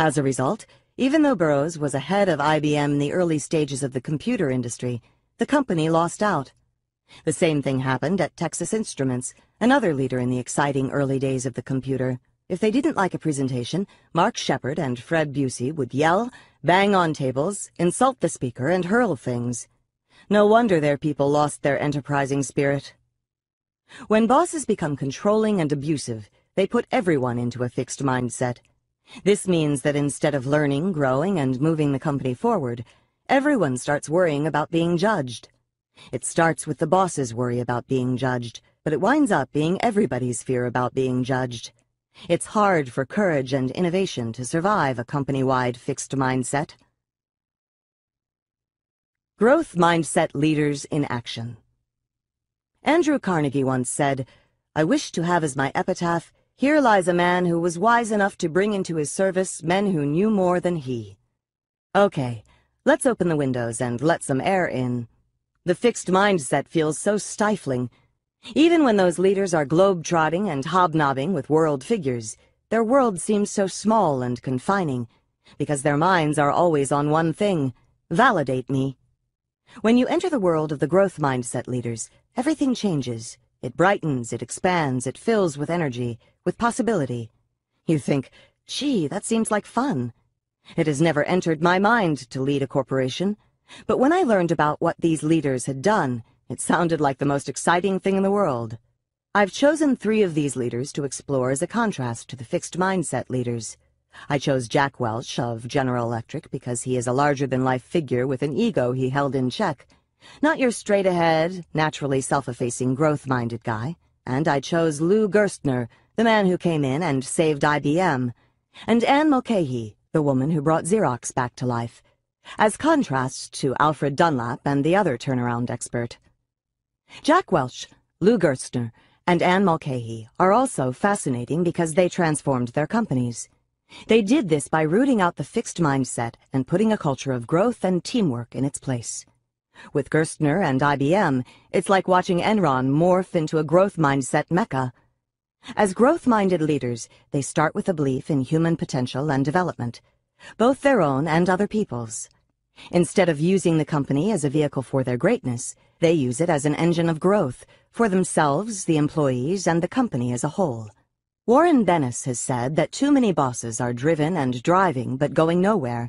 As a result, even though Burroughs was ahead of IBM in the early stages of the computer industry, the company lost out. The same thing happened at Texas Instruments, another leader in the exciting early days of the computer. If they didn't like a presentation, Mark Shepherd and Fred Bucy would yell, bang on tables, insult the speaker, and hurl things. No wonder their people lost their enterprising spirit. When bosses become controlling and abusive, they put everyone into a fixed mindset. This means that instead of learning, growing, and moving the company forward, everyone starts worrying about being judged. It starts with the boss's worry about being judged, but it winds up being everybody's fear about being judged. It's hard for courage and innovation to survive a company-wide fixed mindset. Growth Mindset Leaders in Action Andrew Carnegie once said, I wish to have as my epitaph, Here lies a man who was wise enough to bring into his service men who knew more than he. Okay, let's open the windows and let some air in. The fixed mindset feels so stifling. Even when those leaders are globe-trotting and hobnobbing with world figures, their world seems so small and confining, because their minds are always on one thing, validate me. When you enter the world of the growth mindset leaders, everything changes. It brightens, it expands, it fills with energy, with possibility. You think, gee, that seems like fun. It has never entered my mind to lead a corporation, but when I learned about what these leaders had done, it sounded like the most exciting thing in the world. I've chosen three of these leaders to explore as a contrast to the fixed mindset leaders. I chose Jack Welch of General Electric because he is a larger-than-life figure with an ego he held in check. Not your straight-ahead, naturally self-effacing, growth-minded guy. And I chose Lou Gerstner, the man who came in and saved IBM, and Anne Mulcahy, the woman who brought Xerox back to life, as contrasts to Alfred Dunlap and the other turnaround expert. Jack Welch, Lou Gerstner, and Anne Mulcahy are also fascinating because they transformed their companies. They did this by rooting out the fixed mindset and putting a culture of growth and teamwork in its place. With Gerstner and IBM, it's like watching Enron morph into a growth mindset mecca. As growth-minded leaders, they start with a belief in human potential and development, both their own and other people's. Instead of using the company as a vehicle for their greatness, they use it as an engine of growth for themselves, the employees, and the company as a whole. Warren Bennis has said that too many bosses are driven and driving but going nowhere.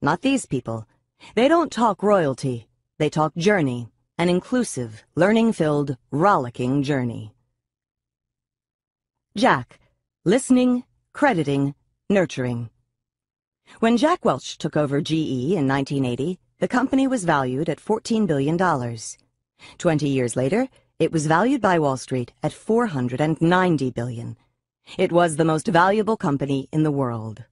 Not these people. They don't talk royalty. They talk journey, an inclusive, learning-filled, rollicking journey. Jack. Listening, crediting, nurturing. When Jack Welch took over GE in 1980, the company was valued at $14 billion. Twenty years later, it was valued by Wall Street at 490 billion. It was the most valuable company in the world.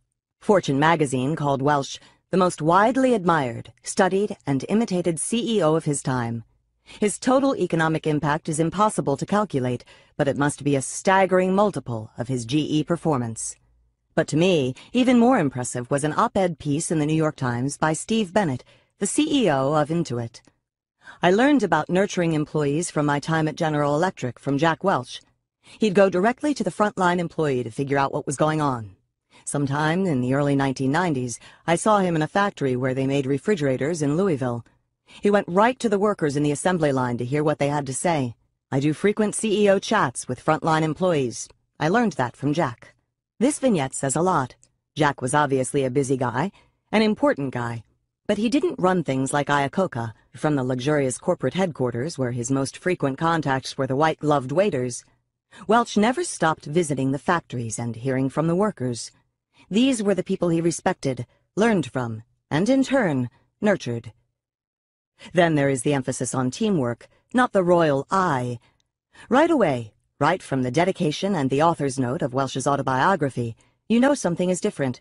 Fortune magazine called Welch the most widely admired, studied, and imitated CEO of his time. His total economic impact is impossible to calculate, but it must be a staggering multiple of his GE performance. But to me, even more impressive was an op-ed piece in the New York Times by Steve Bennett, the CEO of Intuit. I learned about nurturing employees from my time at General Electric from Jack Welch. He'd go directly to the frontline employee to figure out what was going on. Sometime in the early 1990s, I saw him in a factory where they made refrigerators in Louisville. He went right to the workers in the assembly line to hear what they had to say. I do frequent CEO chats with frontline employees. I learned that from Jack. This vignette says a lot. Jack was obviously a busy guy, an important guy, but he didn't run things like Iacocca, from the luxurious corporate headquarters where his most frequent contacts were the white-gloved waiters. Welch never stopped visiting the factories and hearing from the workers. These were the people he respected, learned from, and in turn, nurtured. Then there is the emphasis on teamwork, not the royal I. Right away, Right from the dedication and the author's note of Welch's autobiography, you know something is different.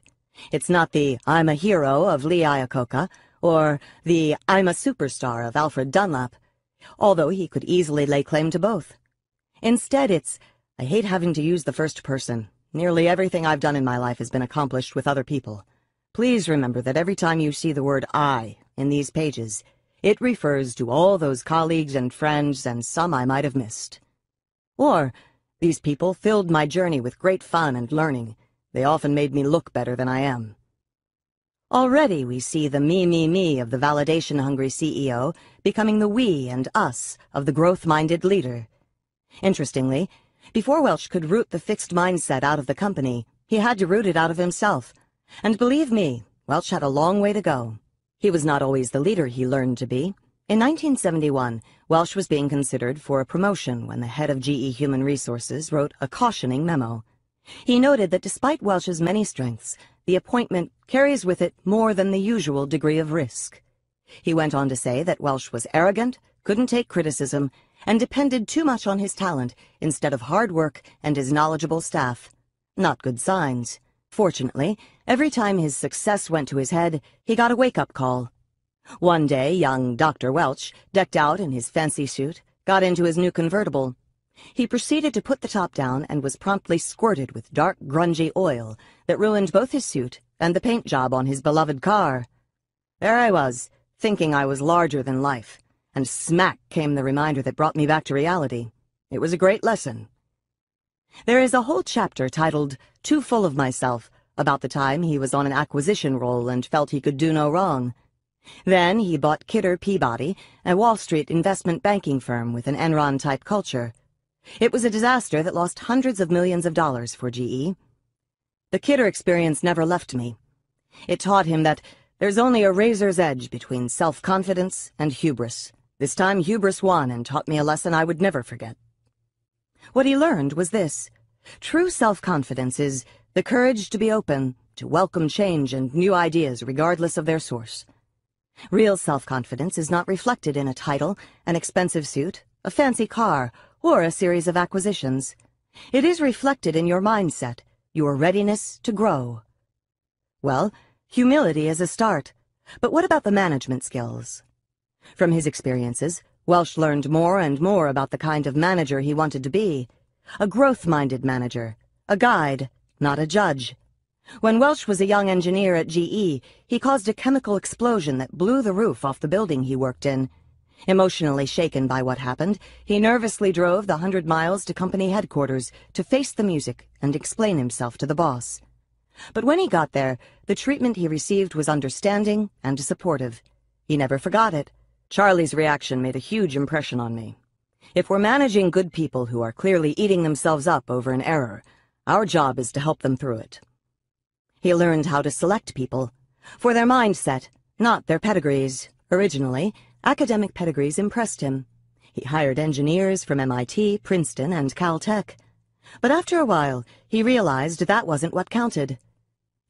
It's not the I'm a hero of Lee Iacocca, or the I'm a superstar of Alfred Dunlap, although he could easily lay claim to both. Instead, it's, I hate having to use the first person. Nearly everything I've done in my life has been accomplished with other people. Please remember that every time you see the word I in these pages, it refers to all those colleagues and friends and some I might have missed. Or, these people filled my journey with great fun and learning. They often made me look better than I am. Already we see the me, me, me of the validation-hungry CEO becoming the we and us of the growth-minded leader. Interestingly, before Welch could root the fixed mindset out of the company, he had to root it out of himself. And believe me, Welch had a long way to go. He was not always the leader he learned to be. In 1971, Welch was being considered for a promotion when the head of GE Human Resources wrote a cautioning memo. He noted that despite Welch's many strengths, the appointment carries with it more than the usual degree of risk. He went on to say that Welch was arrogant, couldn't take criticism, and depended too much on his talent instead of hard work and his knowledgeable staff. Not good signs. Fortunately, every time his success went to his head, he got a wake-up call. One day, young Dr. Welch, decked out in his fancy suit, got into his new convertible. He proceeded to put the top down and was promptly squirted with dark, grungy oil that ruined both his suit and the paint job on his beloved car. There I was, thinking I was larger than life, and smack came the reminder that brought me back to reality. It was a great lesson. There is a whole chapter titled Too Full of Myself about the time he was on an acquisition roll and felt he could do no wrong. Then he bought Kidder Peabody, a Wall Street investment banking firm with an Enron-type culture. It was a disaster that lost hundreds of millions of dollars for GE. The Kidder experience never left me. It taught him that there's only a razor's edge between self-confidence and hubris. This time hubris won and taught me a lesson I would never forget. What he learned was this. True self-confidence is the courage to be open, to welcome change and new ideas regardless of their source. Real self-confidence is not reflected in a title, an expensive suit, a fancy car, or a series of acquisitions. It is reflected in your mindset, your readiness to grow. Well, humility is a start, but what about the management skills? From his experiences, Welch learned more and more about the kind of manager he wanted to be. A growth-minded manager, a guide, not a judge. When Welch was a young engineer at GE, he caused a chemical explosion that blew the roof off the building he worked in. Emotionally shaken by what happened, he nervously drove the hundred miles to company headquarters to face the music and explain himself to the boss. But when he got there, the treatment he received was understanding and supportive. He never forgot it. Charlie's reaction made a huge impression on me. If we're managing good people who are clearly eating themselves up over an error, our job is to help them through it. He learned how to select people, for their mindset, not their pedigrees. Originally, Academic pedigrees impressed him. He hired engineers from MIT, Princeton, and Caltech. But after a while, he realized that wasn't what counted.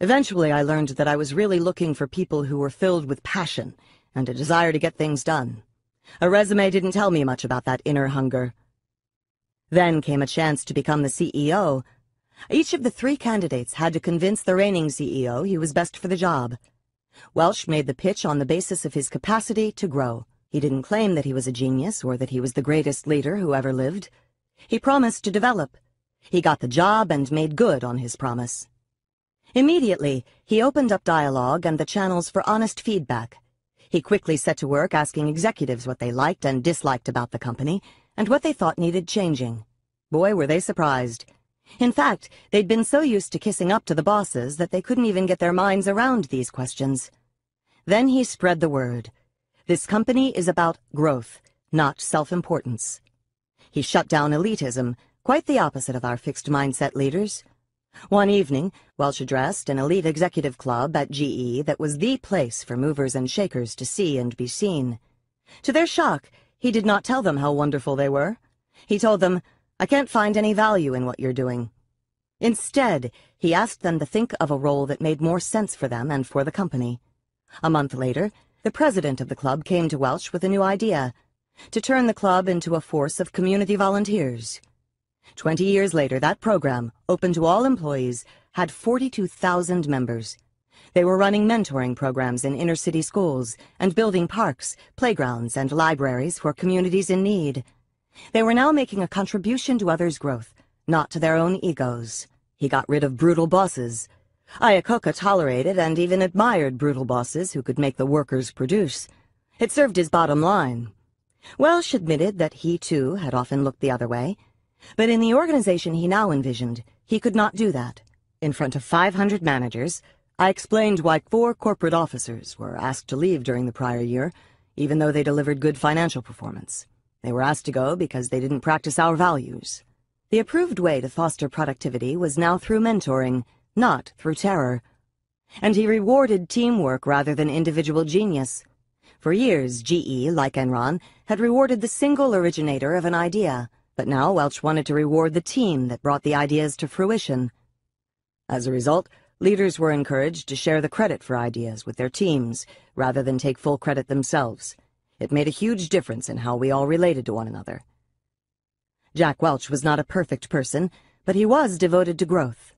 Eventually, I learned that I was really looking for people who were filled with passion and a desire to get things done. A resume didn't tell me much about that inner hunger. Then came a chance to become the CEO. Each of the three candidates had to convince the reigning CEO he was best for the job. Welch made the pitch on the basis of his capacity to grow. He didn't claim that he was a genius or that he was the greatest leader who ever lived. He promised to develop. He got the job and made good on his promise. Immediately, he opened up dialogue and the channels for honest feedback. He quickly set to work asking executives what they liked and disliked about the company and what they thought needed changing. Boy, were they surprised. In fact, they'd been so used to kissing up to the bosses that they couldn't even get their minds around these questions. Then he spread the word. This company is about growth, not self-importance. He shut down elitism, quite the opposite of our fixed mindset leaders. One evening, Welch addressed an elite executive club at GE that was the place for movers and shakers to see and be seen. To their shock, he did not tell them how wonderful they were. He told them, I can't find any value in what you're doing. Instead, he asked them to think of a role that made more sense for them and for the company. A month later, the president of the club came to Welch with a new idea, to turn the club into a force of community volunteers. Twenty years later, that program, open to all employees, had 42,000 members. They were running mentoring programs in inner-city schools and building parks, playgrounds, and libraries for communities in need. They were now making a contribution to others' growth, not to their own egos. He got rid of brutal bosses. Iacocca tolerated and even admired brutal bosses who could make the workers produce. It served his bottom line. Welch admitted that he, too, had often looked the other way. But in the organization he now envisioned, he could not do that. In front of 500 managers, I explained why four corporate officers were asked to leave during the prior year, even though they delivered good financial performance. They were asked to go because they didn't practice our values. The approved way to foster productivity was now through mentoring, not through terror. And he rewarded teamwork rather than individual genius. For years, GE, like Enron, had rewarded the single originator of an idea, but now Welch wanted to reward the team that brought the ideas to fruition. As a result, leaders were encouraged to share the credit for ideas with their teams, rather than take full credit themselves. It made a huge difference in how we all related to one another. Jack Welch was not a perfect person, but he was devoted to growth.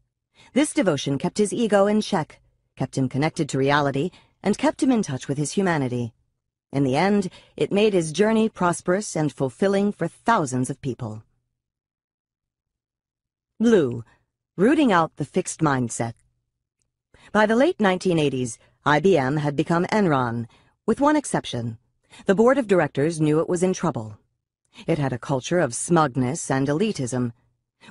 This devotion kept his ego in check, kept him connected to reality, and kept him in touch with his humanity. In the end, it made his journey prosperous and fulfilling for thousands of people. Lou, rooting out the fixed mindset. By the late 1980s, IBM had become Enron, with one exception. The board of directors knew it was in trouble. It had a culture of smugness and elitism.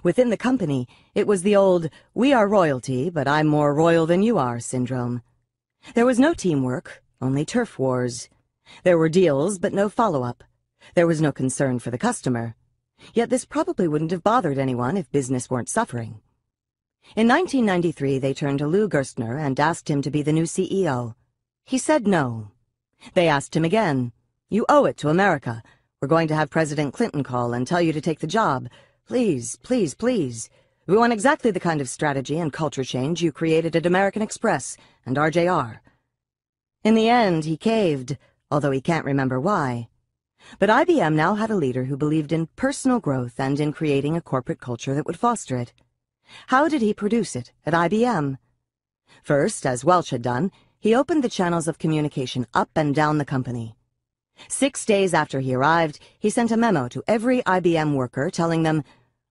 Within the company, it was the old, we are royalty, but I'm more royal than you are syndrome. There was no teamwork, only turf wars. There were deals, but no follow-up. There was no concern for the customer. Yet this probably wouldn't have bothered anyone if business weren't suffering. In 1993, they turned to Lou Gerstner and asked him to be the new CEO. He said no. They asked him again. You owe it to America. We're going to have President Clinton call and tell you to take the job. Please, please, please. We want exactly the kind of strategy and culture change you created at American Express and RJR. In the end, he caved, although he can't remember why. But IBM now had a leader who believed in personal growth and in creating a corporate culture that would foster it. How did he produce it at IBM? First, as Welch had done, he opened the channels of communication up and down the company. Six days after he arrived, he sent a memo to every IBM worker telling them,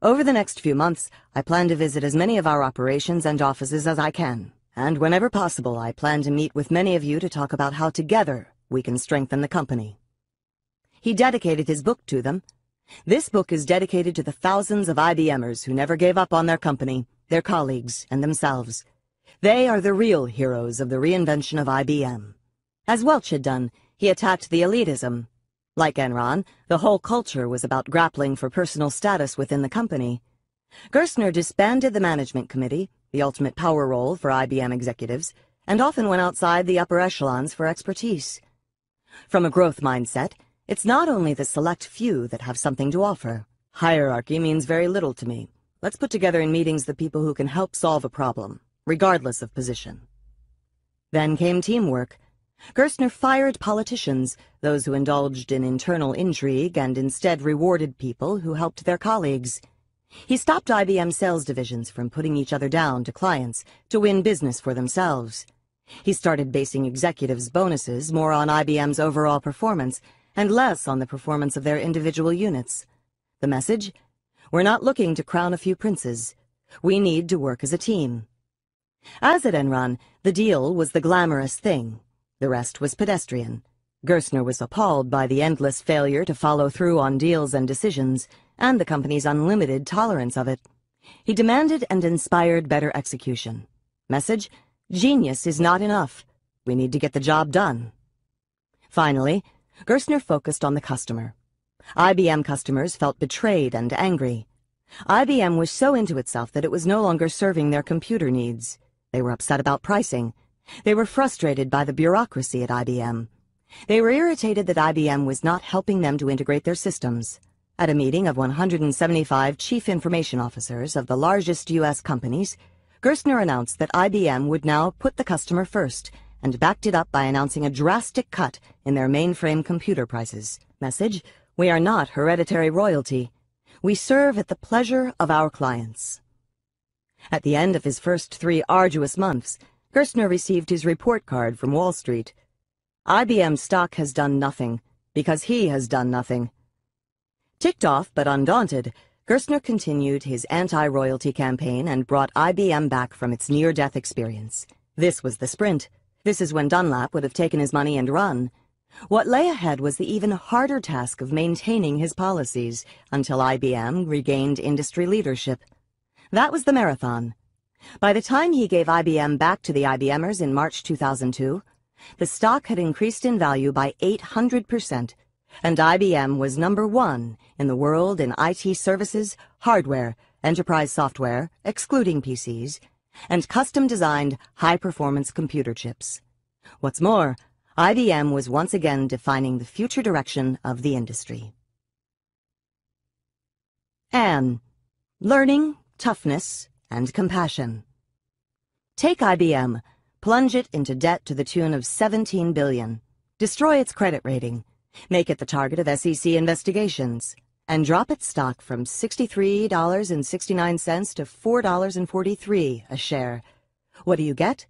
over the next few months, I plan to visit as many of our operations and offices as I can. And whenever possible, I plan to meet with many of you to talk about how together we can strengthen the company. He dedicated his book to them. This book is dedicated to the thousands of IBMers who never gave up on their company, their colleagues, and themselves. They are the real heroes of the reinvention of IBM. As Welch had done, he attacked the elitism, like Enron, the whole culture was about grappling for personal status within the company. Gerstner disbanded the management committee, the ultimate power role for IBM executives, and often went outside the upper echelons for expertise. From a growth mindset, it's not only the select few that have something to offer. Hierarchy means very little to me. Let's put together in meetings the people who can help solve a problem, regardless of position. Then came teamwork, Gerstner fired politicians, those who indulged in internal intrigue and instead rewarded people who helped their colleagues. He stopped IBM sales divisions from putting each other down to clients to win business for themselves. He started basing executives' bonuses more on IBM's overall performance and less on the performance of their individual units. The message? We're not looking to crown a few princes. We need to work as a team. As at Enron, the deal was the glamorous thing. The rest was pedestrian. Gerstner was appalled by the endless failure to follow through on deals and decisions, and the company's unlimited tolerance of it. He demanded and inspired better execution. Message, genius is not enough. We need to get the job done. Finally, Gerstner focused on the customer. IBM customers felt betrayed and angry. IBM was so into itself that it was no longer serving their computer needs. They were upset about pricing, they were frustrated by the bureaucracy at IBM. They were irritated that IBM was not helping them to integrate their systems. At a meeting of 175 chief information officers of the largest U.S. companies, Gerstner announced that IBM would now put the customer first and backed it up by announcing a drastic cut in their mainframe computer prices. Message, we are not hereditary royalty. We serve at the pleasure of our clients. At the end of his first three arduous months, Gerstner received his report card from Wall Street. IBM stock has done nothing, because he has done nothing. Ticked off but undaunted, Gerstner continued his anti-royalty campaign and brought IBM back from its near-death experience. This was the sprint. This is when Dunlap would have taken his money and run. What lay ahead was the even harder task of maintaining his policies until IBM regained industry leadership. That was the marathon. By the time he gave IBM back to the IBMers in March 2002, the stock had increased in value by 800%, and IBM was number one in the world in IT services, hardware, enterprise software, excluding PCs, and custom-designed high-performance computer chips. What's more, IBM was once again defining the future direction of the industry. Anne. Learning, toughness, and compassion. Take IBM, plunge it into debt to the tune of 17 billion, destroy its credit rating, make it the target of SEC investigations, and drop its stock from $63.69 to $4.43 a share. What do you get?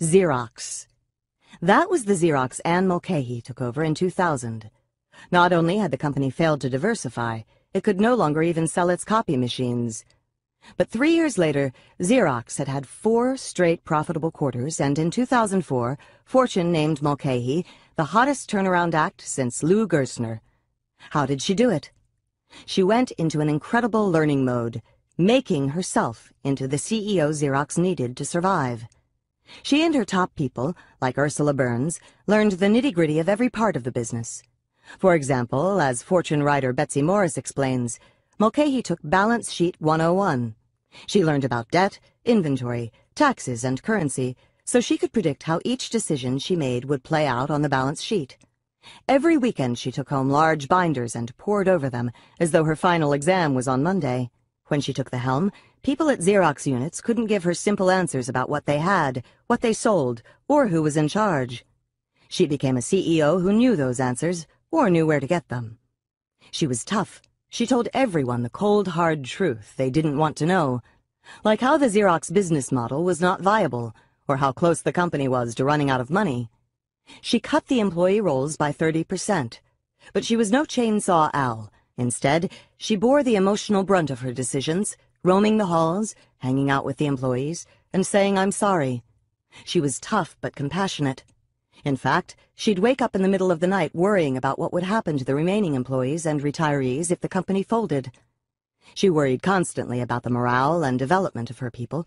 Xerox. That was the Xerox Anne Mulcahy took over in 2000. Not only had the company failed to diversify, it could no longer even sell its copy machines. But three years later, Xerox had had four straight profitable quarters, and in 2004, Fortune named Mulcahy the hottest turnaround act since Lou Gerstner. How did she do it? She went into an incredible learning mode, making herself into the CEO Xerox needed to survive. She and her top people, like Ursula Burns, learned the nitty-gritty of every part of the business. For example, as Fortune writer Betsy Morris explains, Mulcahy took Balance Sheet 101, She learned about debt, inventory, taxes, and currency, so she could predict how each decision she made would play out on the balance sheet. Every weekend she took home large binders and pored over them, as though her final exam was on Monday. When she took the helm, people at Xerox units couldn't give her simple answers about what they had, what they sold, or who was in charge. She became a CEO who knew those answers, or knew where to get them. She was tough. She told everyone the cold, hard truth they didn't want to know, like how the Xerox business model was not viable, or how close the company was to running out of money. She cut the employee rolls by 30%, but she was no chainsaw Al. Instead, she bore the emotional brunt of her decisions, roaming the halls, hanging out with the employees, and saying I'm sorry. She was tough but compassionate. In fact, she'd wake up in the middle of the night worrying about what would happen to the remaining employees and retirees if the company folded. She worried constantly about the morale and development of her people,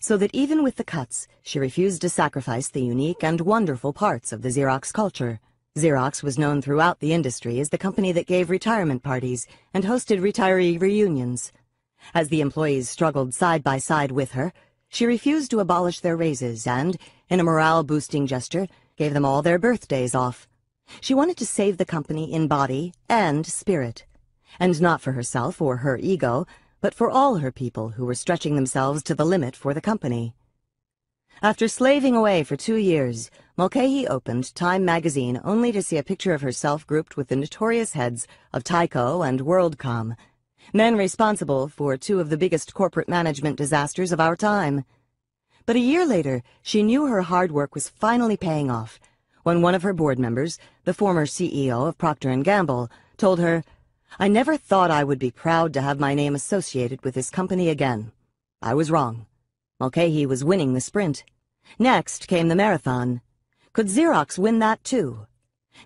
so that even with the cuts, she refused to sacrifice the unique and wonderful parts of the Xerox culture. Xerox was known throughout the industry as the company that gave retirement parties and hosted retiree reunions. As the employees struggled side by side with her, she refused to abolish their raises and, in a morale-boosting gesture, gave them all their birthdays off. She wanted to save the company in body and spirit, and not for herself or her ego, but for all her people who were stretching themselves to the limit for the company. After slaving away for two years, Mulcahy opened Time magazine only to see a picture of herself grouped with the notorious heads of Tyco and WorldCom, men responsible for two of the biggest corporate management disasters of our time. But a year later, she knew her hard work was finally paying off when one of her board members, the former CEO of Procter & Gamble, told her, I never thought I would be proud to have my name associated with this company again. I was wrong. Mulcahy was winning the sprint. Next came the marathon. Could Xerox win that too?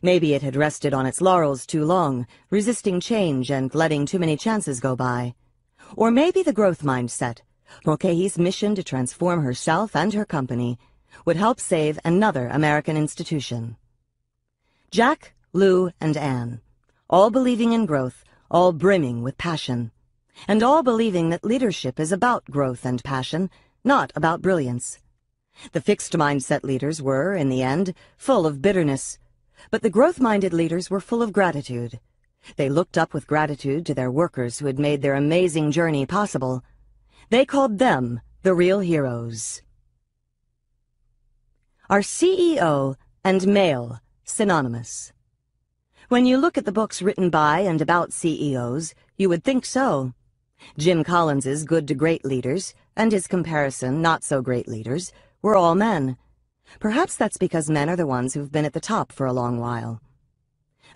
Maybe it had rested on its laurels too long, resisting change and letting too many chances go by. Or maybe the growth mindset, Mulcahy's mission to transform herself and her company, would help save another American institution. Jack, Lou, and Anne all believing in growth, all brimming with passion, and all believing that leadership is about growth and passion, not about brilliance. The fixed mindset leaders were, in the end, full of bitterness, but the growth-minded leaders were full of gratitude. They looked up with gratitude to their workers who had made their amazing journey possible. They called them the real heroes. Are CEO and male synonymous? When you look at the books written by and about CEOs, you would think so. Jim Collins's Good to Great Leaders and his comparison Not So Great Leaders were all men. Perhaps that's because men are the ones who've been at the top for a long while.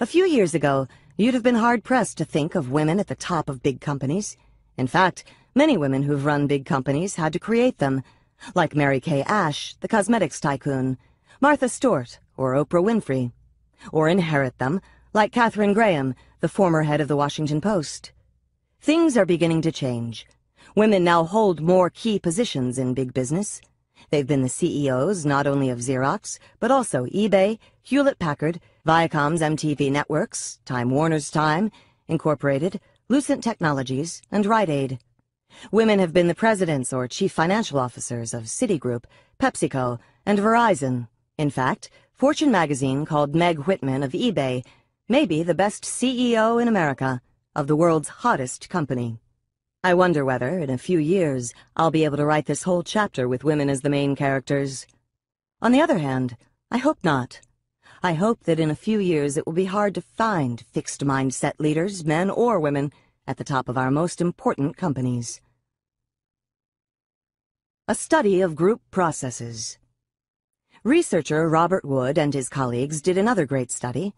A few years ago, you'd have been hard-pressed to think of women at the top of big companies. In fact, many women who've run big companies had to create them, like Mary Kay Ash, the cosmetics tycoon, Martha Stewart, or Oprah Winfrey, or inherit them, like Katharine Graham, the former head of the Washington Post. Things are beginning to change. Women now hold more key positions in big business. They've been the CEOs not only of Xerox, but also eBay, Hewlett-Packard, Viacom's MTV Networks, Time Warner's Time, Incorporated, Lucent Technologies, and Rite Aid. Women have been the presidents or chief financial officers of Citigroup, PepsiCo, and Verizon. In fact, Fortune magazine called Meg Whitman of eBay maybe the best CEO in America of the world's hottest company. I wonder whether, in a few years, I'll be able to write this whole chapter with women as the main characters. On the other hand, I hope not. I hope that in a few years it will be hard to find fixed mindset leaders, men or women, at the top of our most important companies. A study of group processes. Researcher Robert Wood and his colleagues did another great study,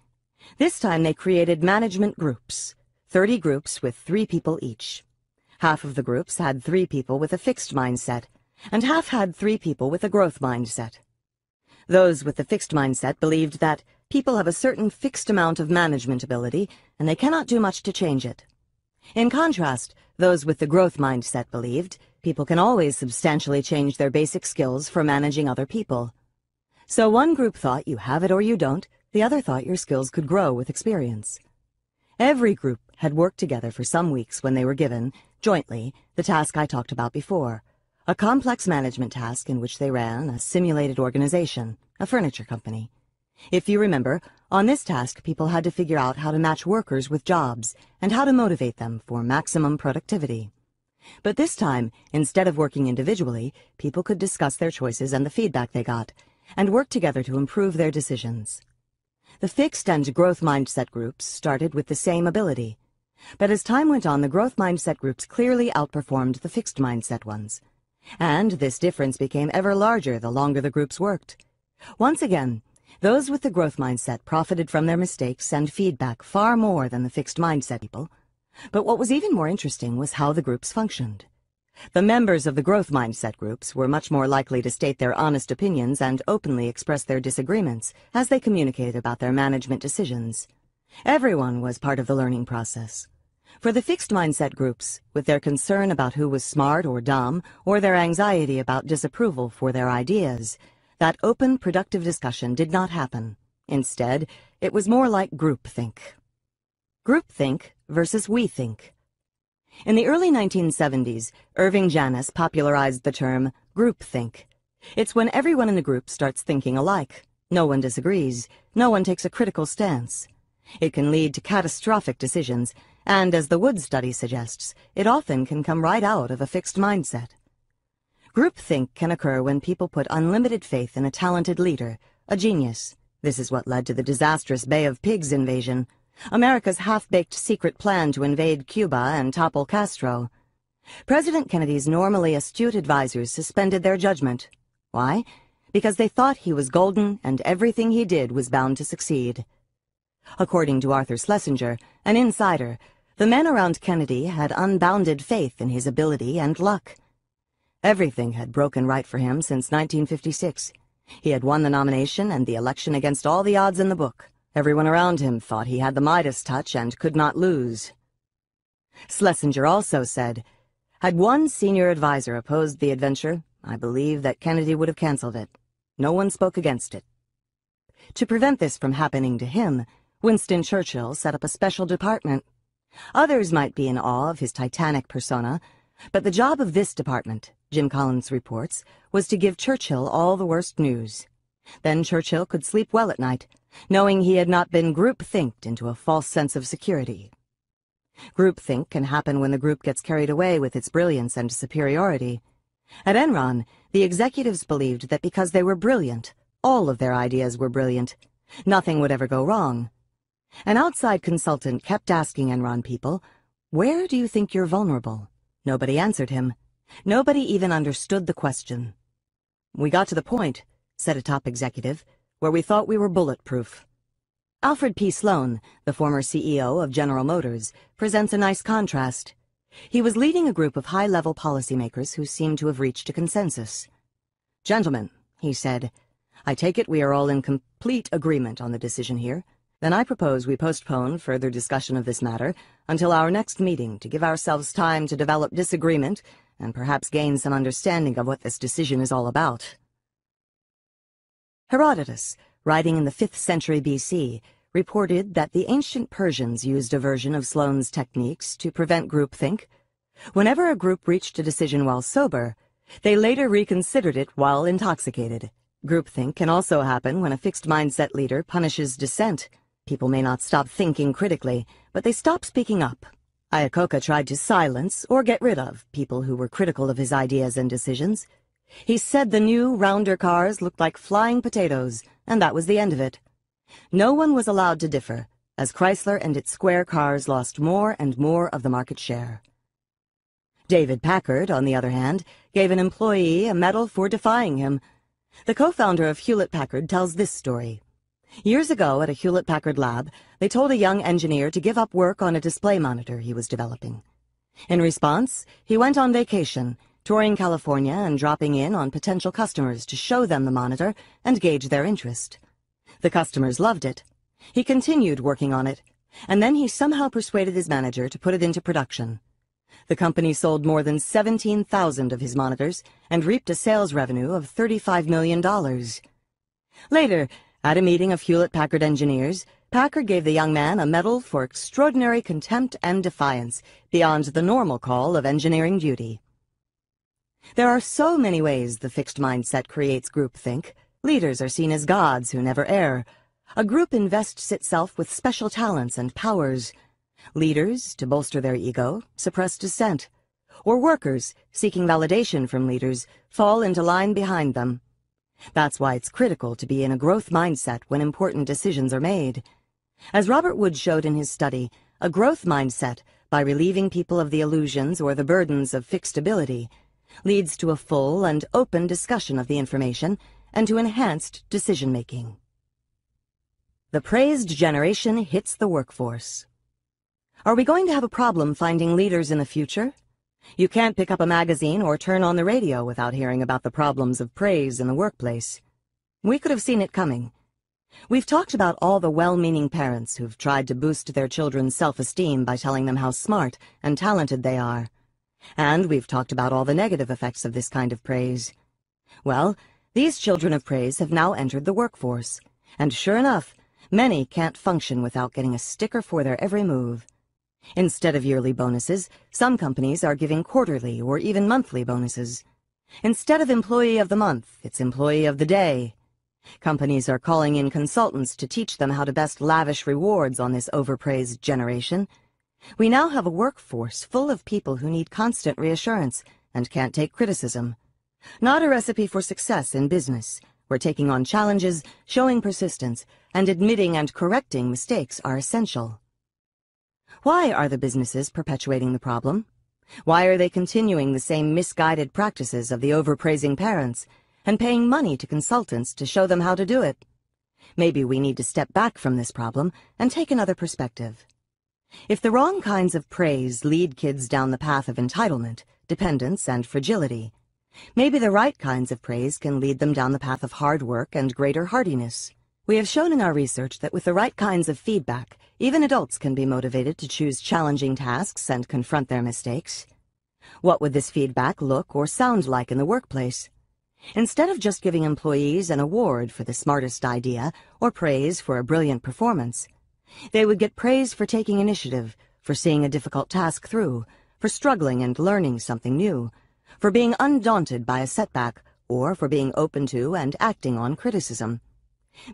this time they created management groups, 30 groups with three people each. Half of the groups had three people with a fixed mindset, and half had three people with a growth mindset. Those with the fixed mindset believed that people have a certain fixed amount of management ability, and they cannot do much to change it. In contrast, those with the growth mindset believed people can always substantially change their basic skills for managing other people. So one group thought you have it or you don't, the other thought your skills could grow with experience. Every group had worked together for some weeks when they were given, jointly, the task I talked about before, a complex management task in which they ran a simulated organization, a furniture company. If you remember, on this task people had to figure out how to match workers with jobs and how to motivate them for maximum productivity. But this time, instead of working individually, people could discuss their choices and the feedback they got, and work together to improve their decisions. The fixed and growth mindset groups started with the same ability. But as time went on, the growth mindset groups clearly outperformed the fixed mindset ones. And this difference became ever larger the longer the groups worked. Once again, those with the growth mindset profited from their mistakes and feedback far more than the fixed mindset people. But what was even more interesting was how the groups functioned. The members of the growth mindset groups were much more likely to state their honest opinions and openly express their disagreements as they communicated about their management decisions. Everyone was part of the learning process. For the fixed mindset groups, with their concern about who was smart or dumb, or their anxiety about disapproval for their ideas, that open, productive discussion did not happen. Instead, it was more like groupthink. Groupthink versus we think. In the early 1970s, Irving Janis popularized the term groupthink. It's when everyone in the group starts thinking alike. No one disagrees. No one takes a critical stance. It can lead to catastrophic decisions, and as the Wood study suggests, it often can come right out of a fixed mindset. Groupthink can occur when people put unlimited faith in a talented leader, a genius. This is what led to the disastrous Bay of Pigs invasion, America's half-baked secret plan to invade Cuba and topple Castro. President Kennedy's normally astute advisers suspended their judgment. Why? Because they thought he was golden and everything he did was bound to succeed. According to Arthur Schlesinger, an insider, the men around Kennedy had unbounded faith in his ability and luck. Everything had broken right for him since 1956. He had won the nomination and the election against all the odds in the book. Everyone around him thought he had the Midas touch and could not lose. Schlesinger also said, Had one senior advisor opposed the adventure, I believe that Kennedy would have canceled it. No one spoke against it. To prevent this from happening to him, Winston Churchill set up a special department. Others might be in awe of his titanic persona, but the job of this department, Jim Collins reports, was to give Churchill all the worst news. Then Churchill could sleep well at night, knowing he had not been group-thinked into a false sense of security. Groupthink can happen when the group gets carried away with its brilliance and superiority. At Enron, the executives believed that because they were brilliant, all of their ideas were brilliant. Nothing would ever go wrong. An outside consultant kept asking Enron people, Where do you think you're vulnerable? Nobody answered him. Nobody even understood the question. We got to the point, said a top executive, where we thought we were bulletproof. Alfred P. Sloan, the former CEO of General Motors, presents a nice contrast. He was leading a group of high-level policymakers who seemed to have reached a consensus. Gentlemen, he said, I take it we are all in complete agreement on the decision here. Then I propose we postpone further discussion of this matter until our next meeting to give ourselves time to develop disagreement and perhaps gain some understanding of what this decision is all about. Herodotus, writing in the 5th century BC, reported that the ancient Persians used a version of Sloan's techniques to prevent groupthink. Whenever a group reached a decision while sober, they later reconsidered it while intoxicated. Groupthink can also happen when a fixed mindset leader punishes dissent. People may not stop thinking critically, but they stop speaking up. Iacocca tried to silence or get rid of people who were critical of his ideas and decisions. He said the new, rounder cars looked like flying potatoes, and that was the end of it. No one was allowed to differ, as Chrysler and its square cars lost more and more of the market share. David Packard, on the other hand, gave an employee a medal for defying him. The co-founder of Hewlett-Packard tells this story. Years ago at a Hewlett-Packard lab, they told a young engineer to give up work on a display monitor he was developing. In response, he went on vacation touring California and dropping in on potential customers to show them the monitor and gauge their interest. The customers loved it. He continued working on it, and then he somehow persuaded his manager to put it into production. The company sold more than 17,000 of his monitors and reaped a sales revenue of $35 million. Later, at a meeting of Hewlett-Packard engineers, Packard gave the young man a medal for extraordinary contempt and defiance beyond the normal call of engineering duty. There are so many ways the fixed mindset creates groupthink. Leaders are seen as gods who never err. A group invests itself with special talents and powers. Leaders, to bolster their ego, suppress dissent. Or workers, seeking validation from leaders, fall into line behind them. That's why it's critical to be in a growth mindset when important decisions are made. As Robert Wood showed in his study, a growth mindset, by relieving people of the illusions or the burdens of fixed ability, leads to a full and open discussion of the information and to enhanced decision-making. The praised generation hits the workforce. Are we going to have a problem finding leaders in the future? You can't pick up a magazine or turn on the radio without hearing about the problems of praise in the workplace. We could have seen it coming. We've talked about all the well-meaning parents who've tried to boost their children's self-esteem by telling them how smart and talented they are. And we've talked about all the negative effects of this kind of praise. Well, these children of praise have now entered the workforce. And sure enough, many can't function without getting a sticker for their every move. Instead of yearly bonuses, some companies are giving quarterly or even monthly bonuses. Instead of Employee of the Month, it's Employee of the Day. Companies are calling in consultants to teach them how to best lavish rewards on this overpraised generation. We now have a workforce full of people who need constant reassurance and can't take criticism. Not a recipe for success in business, where taking on challenges, showing persistence, and admitting and correcting mistakes are essential. Why are the businesses perpetuating the problem? Why are they continuing the same misguided practices of the overpraising parents and paying money to consultants to show them how to do it. Maybe we need to step back from this problem and take another perspective. If the wrong kinds of praise lead kids down the path of entitlement, dependence, and fragility, maybe the right kinds of praise can lead them down the path of hard work and greater hardiness. We have shown in our research that with the right kinds of feedback, even adults can be motivated to choose challenging tasks and confront their mistakes. What would this feedback look or sound like in the workplace? Instead of just giving employees an award for the smartest idea or praise for a brilliant performance, they would get praise for taking initiative, for seeing a difficult task through, for struggling and learning something new, for being undaunted by a setback, or for being open to and acting on criticism.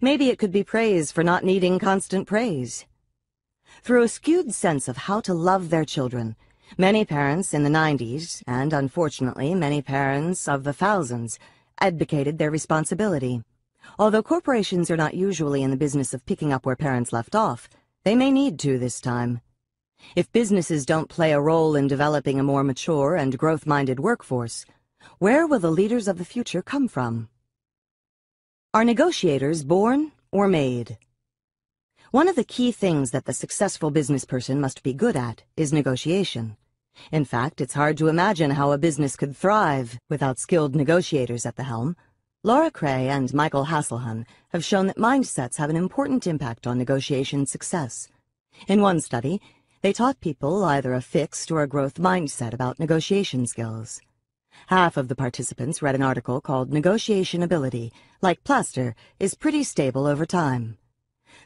Maybe it could be praise for not needing constant praise. Through a skewed sense of how to love their children, many parents in the 90s, and unfortunately many parents of the thousands, advocated their responsibility. Although corporations are not usually in the business of picking up where parents left off, they may need to this time. If businesses don't play a role in developing a more mature and growth-minded workforce, where will the leaders of the future come from? Are negotiators born or made? One of the key things that the successful business person must be good at is negotiation. In fact, it's hard to imagine how a business could thrive without skilled negotiators at the helm. Laura Kray and Michael Haselhuhn have shown that mindsets have an important impact on negotiation success. In one study, they taught people either a fixed or a growth mindset about negotiation skills. Half of the participants read an article called Negotiation Ability, like plaster, is pretty stable over time.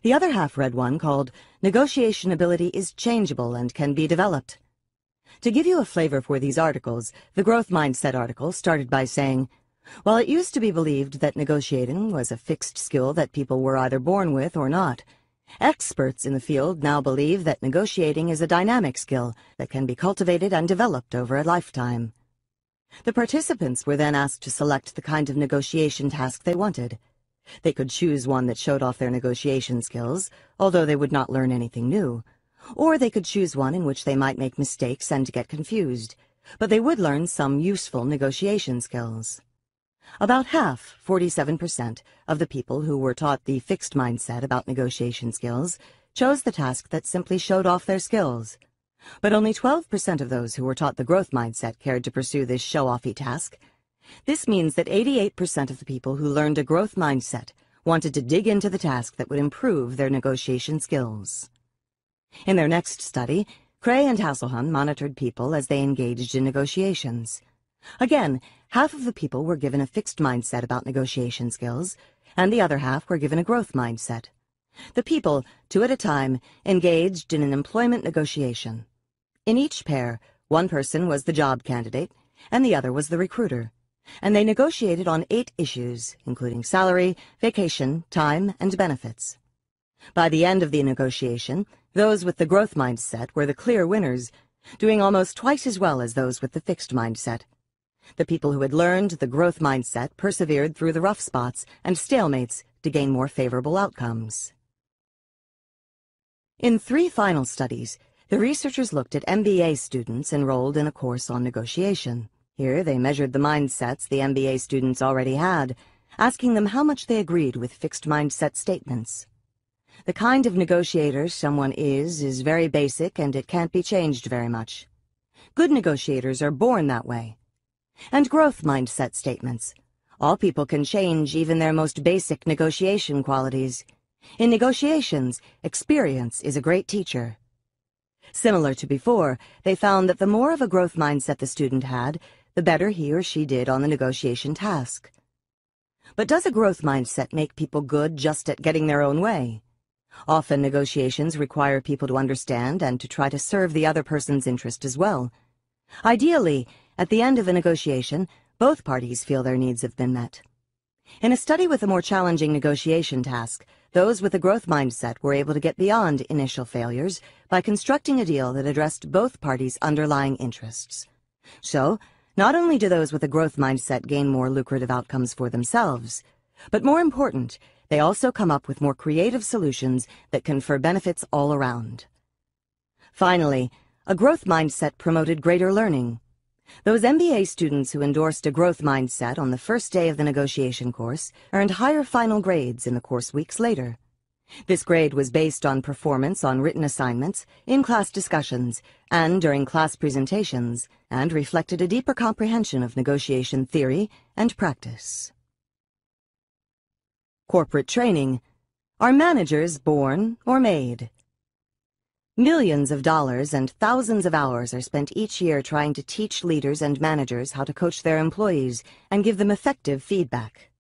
The other half read one called Negotiation Ability is Changeable and Can Be Developed. To give you a flavor for these articles, the Growth Mindset article started by saying, While it used to be believed that negotiating was a fixed skill that people were either born with or not, experts in the field now believe that negotiating is a dynamic skill that can be cultivated and developed over a lifetime. The participants were then asked to select the kind of negotiation task they wanted. They could choose one that showed off their negotiation skills, although they would not learn anything new. Or they could choose one in which they might make mistakes and get confused, but they would learn some useful negotiation skills. About half, 47%, of the people who were taught the fixed mindset about negotiation skills chose the task that simply showed off their skills. But only 12% of those who were taught the growth mindset cared to pursue this show-offy task. This means that 88% of the people who learned a growth mindset wanted to dig into the task that would improve their negotiation skills. In their next study, Kray and Haselhuhn monitored people as they engaged in negotiations. Again, half of the people were given a fixed mindset about negotiation skills, and the other half were given a growth mindset. The people, two at a time, engaged in an employment negotiation. In each pair, one person was the job candidate, and the other was the recruiter, and they negotiated on eight issues, including salary, vacation, time, and benefits. By the end of the negotiation, those with the growth mindset were the clear winners, doing almost twice as well as those with the fixed mindset. The people who had learned the growth mindset persevered through the rough spots and stalemates to gain more favorable outcomes. In three final studies, the researchers looked at MBA students enrolled in a course on negotiation. Here, they measured the mindsets the MBA students already had, asking them how much they agreed with fixed mindset statements. The kind of negotiator someone is is very basic and it can't be changed very much. Good negotiators are born that way. And growth mindset statements. All people can change even their most basic negotiation qualities. In negotiations, experience is a great teacher. Similar to before, they found that the more of a growth mindset the student had, the better he or she did on the negotiation task. But does a growth mindset make people good just at getting their own way? Often negotiations require people to understand and to try to serve the other person's interest as well. Ideally, at the end of a negotiation, both parties feel their needs have been met. In a study with a more challenging negotiation task, those with a growth mindset were able to get beyond initial failures by constructing a deal that addressed both parties' underlying interests. So, not only do those with a growth mindset gain more lucrative outcomes for themselves, but more important, they also come up with more creative solutions that confer benefits all around. Finally, a growth mindset promoted greater learning. Those MBA students who endorsed a growth mindset on the first day of the negotiation course earned higher final grades in the course weeks later. This grade was based on performance on written assignments, in-class discussions, and during class presentations, and reflected a deeper comprehension of negotiation theory and practice. Corporate training. Are managers born or made? Millions of dollars and thousands of hours are spent each year trying to teach leaders and managers how to coach their employees and give them effective feedback.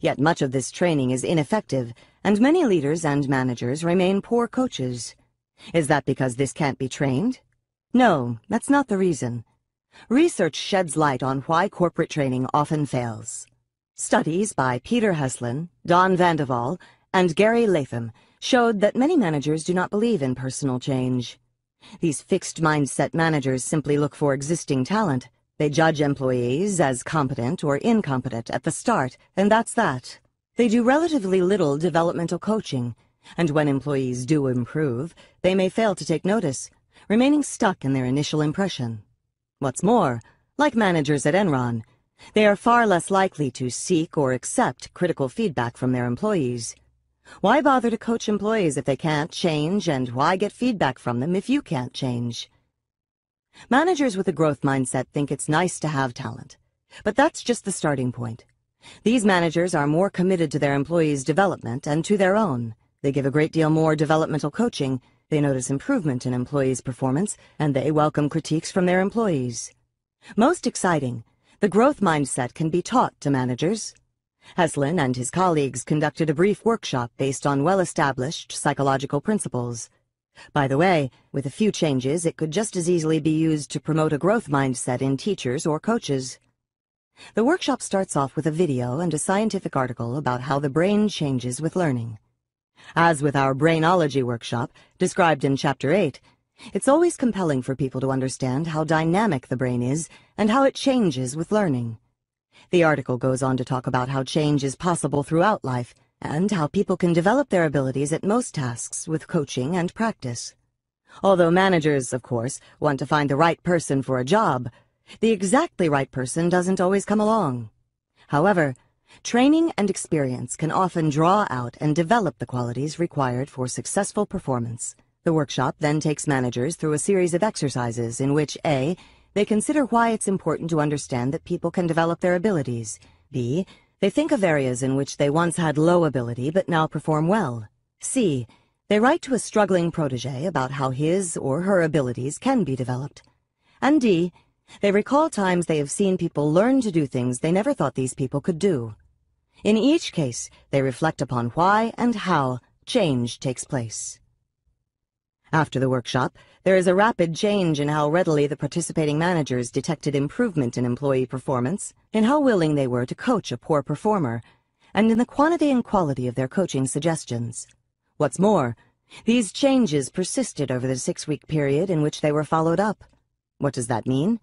Yet much of this training is ineffective, and many leaders and managers remain poor coaches. Is that because this can't be trained? No, that's not the reason. Research sheds light on why corporate training often fails. Studies by Peter Heslin, Don Vandewalle, and Gary Latham showed that many managers do not believe in personal change. These fixed mindset managers simply look for existing talent. They judge employees as competent or incompetent at the start, and that's that. They do relatively little developmental coaching, and when employees do improve, they may fail to take notice, remaining stuck in their initial impression. What's more, like managers at Enron, they are far less likely to seek or accept critical feedback from their employees. Why bother to coach employees if they can't change, and why get feedback from them if you can't change? Managers with a growth mindset think it's nice to have talent, but that's just the starting point. These managers are more committed to their employees' development and to their own. They give a great deal more developmental coaching, they notice improvement in employees' performance, and they welcome critiques from their employees. Most exciting, the growth mindset can be taught to managers. Heslin and his colleagues conducted a brief workshop based on well-established psychological principles. By the way, with a few changes, it could just as easily be used to promote a growth mindset in teachers or coaches. The workshop starts off with a video and a scientific article about how the brain changes with learning. As with our Brainology workshop, described in Chapter 8, it's always compelling for people to understand how dynamic the brain is and how it changes with learning. The article goes on to talk about how change is possible throughout life and how people can develop their abilities at most tasks with coaching and practice. Although managers, of course, want to find the right person for a job, the exactly right person doesn't always come along. However, training and experience can often draw out and develop the qualities required for successful performance. The workshop then takes managers through a series of exercises in which A. They consider why it's important to understand that people can develop their abilities. B. They think of areas in which they once had low ability but now perform well. C. They write to a struggling protege about how his or her abilities can be developed. And D. They recall times they have seen people learn to do things they never thought these people could do. In each case, they reflect upon why and how change takes place. After the workshop, there is a rapid change in how readily the participating managers detected improvement in employee performance, in how willing they were to coach a poor performer, and in the quantity and quality of their coaching suggestions. What's more, these changes persisted over the six-week period in which they were followed up. What does that mean?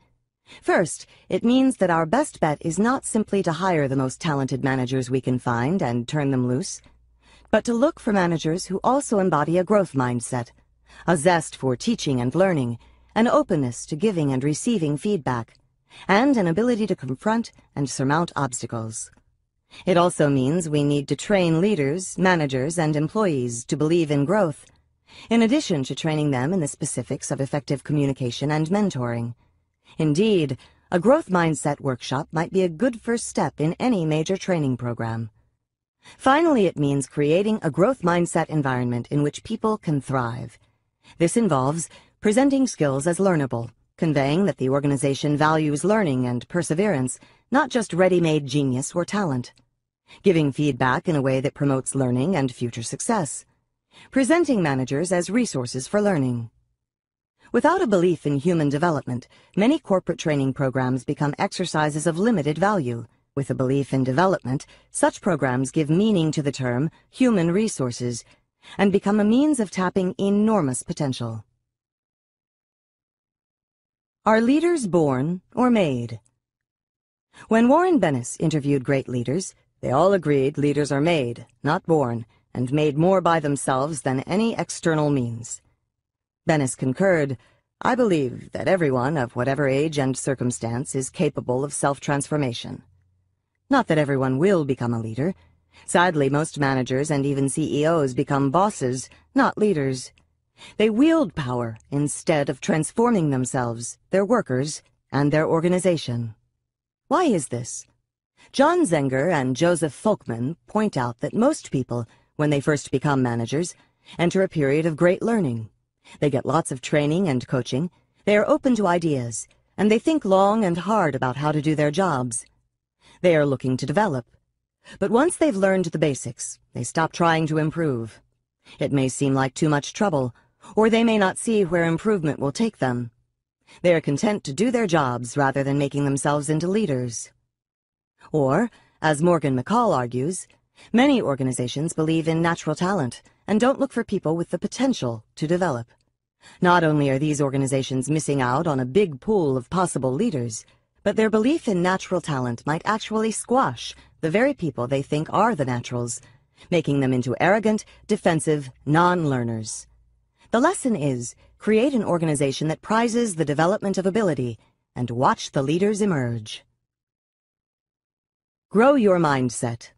First, it means that our best bet is not simply to hire the most talented managers we can find and turn them loose, but to look for managers who also embody a growth mindset, a zest for teaching and learning, an openness to giving and receiving feedback, and an ability to confront and surmount obstacles. It also means we need to train leaders, managers, and employees to believe in growth, in addition to training them in the specifics of effective communication and mentoring. Indeed, a growth mindset workshop might be a good first step in any major training program. Finally, it means creating a growth mindset environment in which people can thrive. This involves presenting skills as learnable, conveying that the organization values learning and perseverance, not just ready-made genius or talent. Giving feedback in a way that promotes learning and future success. Presenting managers as resources for learning. Without a belief in human development, many corporate training programs become exercises of limited value. With a belief in development, such programs give meaning to the term human resources and become a means of tapping enormous potential. Are leaders born or made? When Warren Bennis interviewed great leaders, they all agreed leaders are made, not born, and made more by themselves than any external means. Bennis concurred, I believe that everyone of whatever age and circumstance is capable of self-transformation. Not that everyone will become a leader. Sadly, most managers and even CEOs become bosses, not leaders. They wield power instead of transforming themselves, their workers, and their organization. Why is this? John Zenger and Joseph Folkman point out that most people, when they first become managers, enter a period of great learning. They get lots of training and coaching, they are open to ideas, and they think long and hard about how to do their jobs. They are looking to develop. But once they've learned the basics, they stop trying to improve. It may seem like too much trouble, or they may not see where improvement will take them. They are content to do their jobs rather than making themselves into leaders. Or, as Morgan McCall argues, many organizations believe in natural talent and don't look for people with the potential to develop. Not only are these organizations missing out on a big pool of possible leaders, but their belief in natural talent might actually squash the very people they think are the naturals, making them into arrogant, defensive, non-learners. The lesson is Create an organization that prizes the development of ability and watch the leaders emerge. Grow your mindset.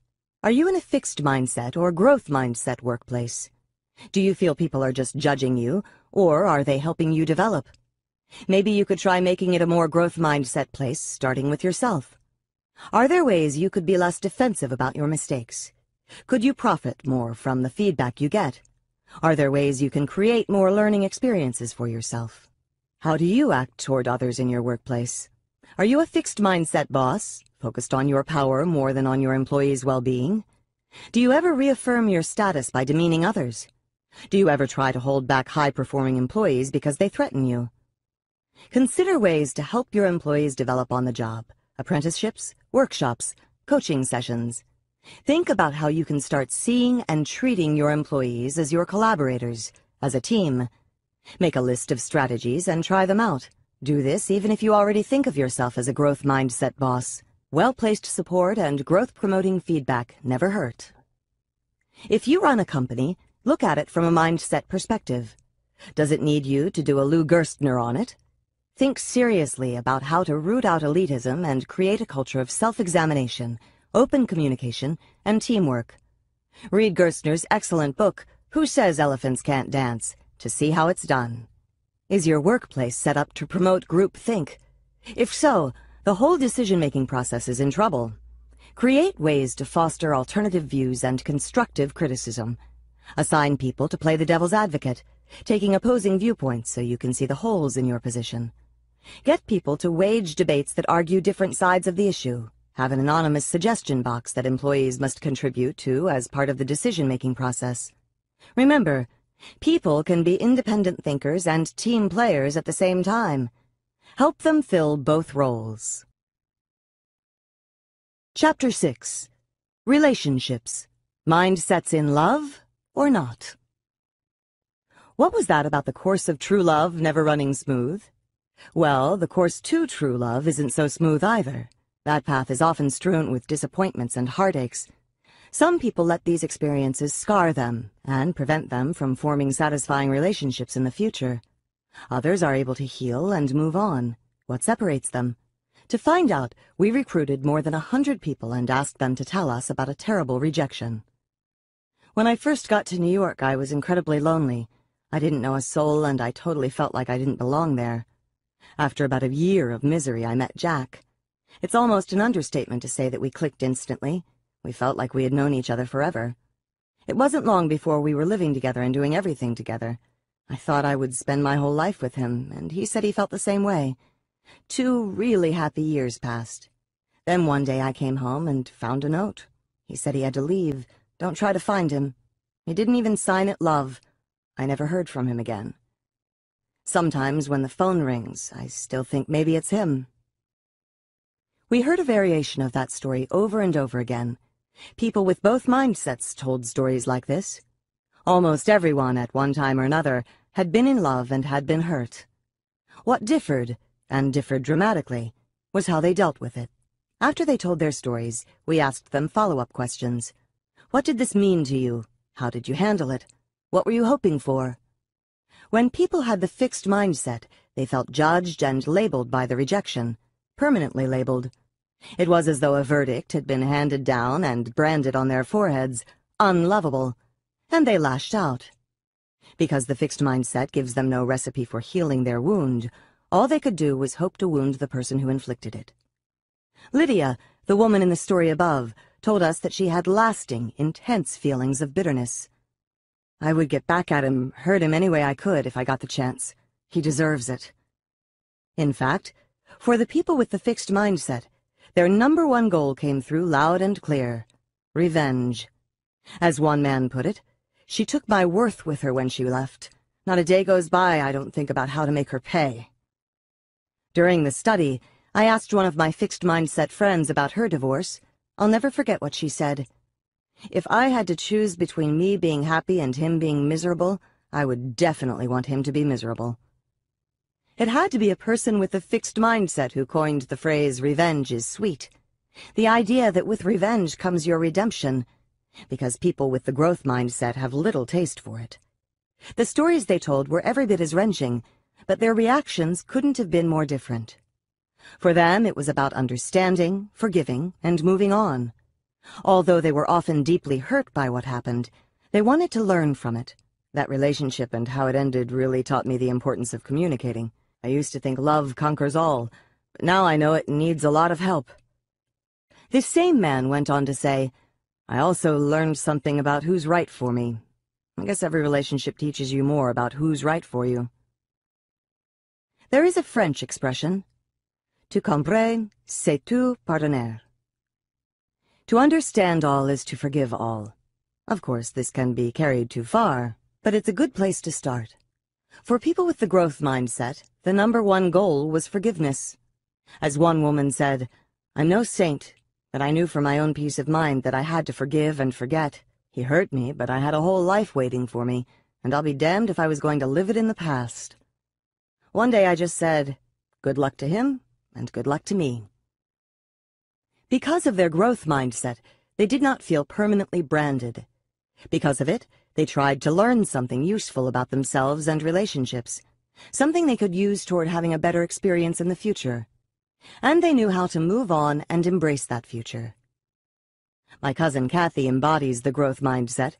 Are you in a fixed mindset or growth mindset workplace? Do you feel people are just judging you, or are they helping you develop? Maybe you could try making it a more growth mindset place, starting with yourself. Are there ways you could be less defensive about your mistakes? Could you profit more from the feedback you get? Are there ways you can create more learning experiences for yourself? How do you act toward others in your workplace? Are you a fixed mindset boss, focused on your power more than on your employees' well-being? Do you ever reaffirm your status by demeaning others? Do you ever try to hold back high-performing employees because they threaten you? Consider ways to help your employees develop on the job, apprenticeships, workshops, coaching sessions, Think about how you can start seeing and treating your employees as your collaborators, as a team. Make a list of strategies and try them out. Do this even if you already think of yourself as a growth mindset boss. Well-placed support and growth-promoting feedback never hurt. If you run a company, look at it from a mindset perspective. Does it need you to do a Lou Gerstner on it? Think seriously about how to root out elitism and create a culture of self-examination open communication, and teamwork. Read Gerstner's excellent book, Who Says Elephants Can't Dance, to see how it's done. Is your workplace set up to promote group think? If so, the whole decision-making process is in trouble. Create ways to foster alternative views and constructive criticism. Assign people to play the devil's advocate, taking opposing viewpoints so you can see the holes in your position. Get people to wage debates that argue different sides of the issue. Have an anonymous suggestion box that employees must contribute to as part of the decision-making process. Remember, people can be independent thinkers and team players at the same time. Help them fill both roles. Chapter 6 Relationships Mindsets in Love or Not? What was that about the course of true love never running smooth? Well, the course to true love isn't so smooth either. That path is often strewn with disappointments and heartaches. Some people let these experiences scar them and prevent them from forming satisfying relationships in the future. Others are able to heal and move on. What separates them? To find out, we recruited more than a hundred people and asked them to tell us about a terrible rejection. When I first got to New York, I was incredibly lonely. I didn't know a soul, and I totally felt like I didn't belong there. After about a year of misery, I met Jack. It's almost an understatement to say that we clicked instantly. We felt like we had known each other forever. It wasn't long before we were living together and doing everything together. I thought I would spend my whole life with him, and he said he felt the same way. Two really happy years passed. Then one day I came home and found a note. He said he had to leave. Don't try to find him. He didn't even sign it love. I never heard from him again. Sometimes when the phone rings, I still think maybe it's him. We heard a variation of that story over and over again. People with both mindsets told stories like this. Almost everyone, at one time or another, had been in love and had been hurt. What differed, and differed dramatically, was how they dealt with it. After they told their stories, we asked them follow-up questions. What did this mean to you? How did you handle it? What were you hoping for? When people had the fixed mindset, they felt judged and labeled by the rejection, permanently labeled. It was as though a verdict had been handed down and branded on their foreheads, unlovable, and they lashed out. Because the fixed mindset gives them no recipe for healing their wound, all they could do was hope to wound the person who inflicted it. Lydia, the woman in the story above, told us that she had lasting, intense feelings of bitterness. I would get back at him, hurt him any way I could if I got the chance. He deserves it. In fact, for the people with the fixed mindset, their number one goal came through loud and clear. Revenge. As one man put it, she took my worth with her when she left. Not a day goes by I don't think about how to make her pay. During the study, I asked one of my fixed mindset friends about her divorce. I'll never forget what she said. If I had to choose between me being happy and him being miserable, I would definitely want him to be miserable. It had to be a person with a fixed mindset who coined the phrase, revenge is sweet. The idea that with revenge comes your redemption, because people with the growth mindset have little taste for it. The stories they told were every bit as wrenching, but their reactions couldn't have been more different. For them, it was about understanding, forgiving, and moving on. Although they were often deeply hurt by what happened, they wanted to learn from it. That relationship and how it ended really taught me the importance of communicating. I used to think love conquers all, but now I know it needs a lot of help. This same man went on to say, I also learned something about who's right for me. I guess every relationship teaches you more about who's right for you. There is a French expression, tu comprends, c'est tout pardonner. To understand all is to forgive all. Of course, this can be carried too far, but it's a good place to start. For people with the growth mindset, the number one goal was forgiveness. As one woman said, I'm no saint, but I knew for my own peace of mind that I had to forgive and forget. He hurt me, but I had a whole life waiting for me, and I'll be damned if I was going to live it in the past. One day I just said, good luck to him, and good luck to me. Because of their growth mindset, they did not feel permanently branded. Because of it, they tried to learn something useful about themselves and relationships, something they could use toward having a better experience in the future. And they knew how to move on and embrace that future. My cousin Kathy embodies the growth mindset.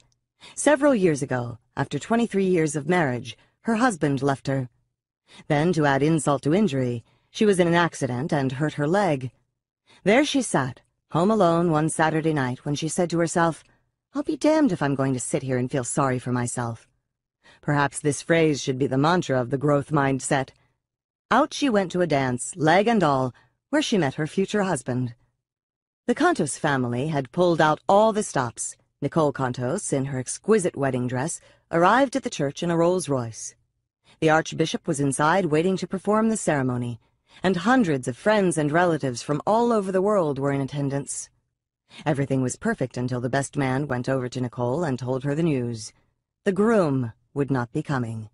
Several years ago, after 23 years of marriage, her husband left her. Then, to add insult to injury, she was in an accident and hurt her leg. There she sat, home alone one Saturday night when she said to herself, I'll be damned if I'm going to sit here and feel sorry for myself. Perhaps this phrase should be the mantra of the growth mindset. Out she went to a dance, leg and all, where she met her future husband. The Contos family had pulled out all the stops. Nicole Contos, in her exquisite wedding dress, arrived at the church in a Rolls Royce. The Archbishop was inside waiting to perform the ceremony, and hundreds of friends and relatives from all over the world were in attendance. Everything was perfect until the best man went over to Nicole and told her the news. The groom would not be coming.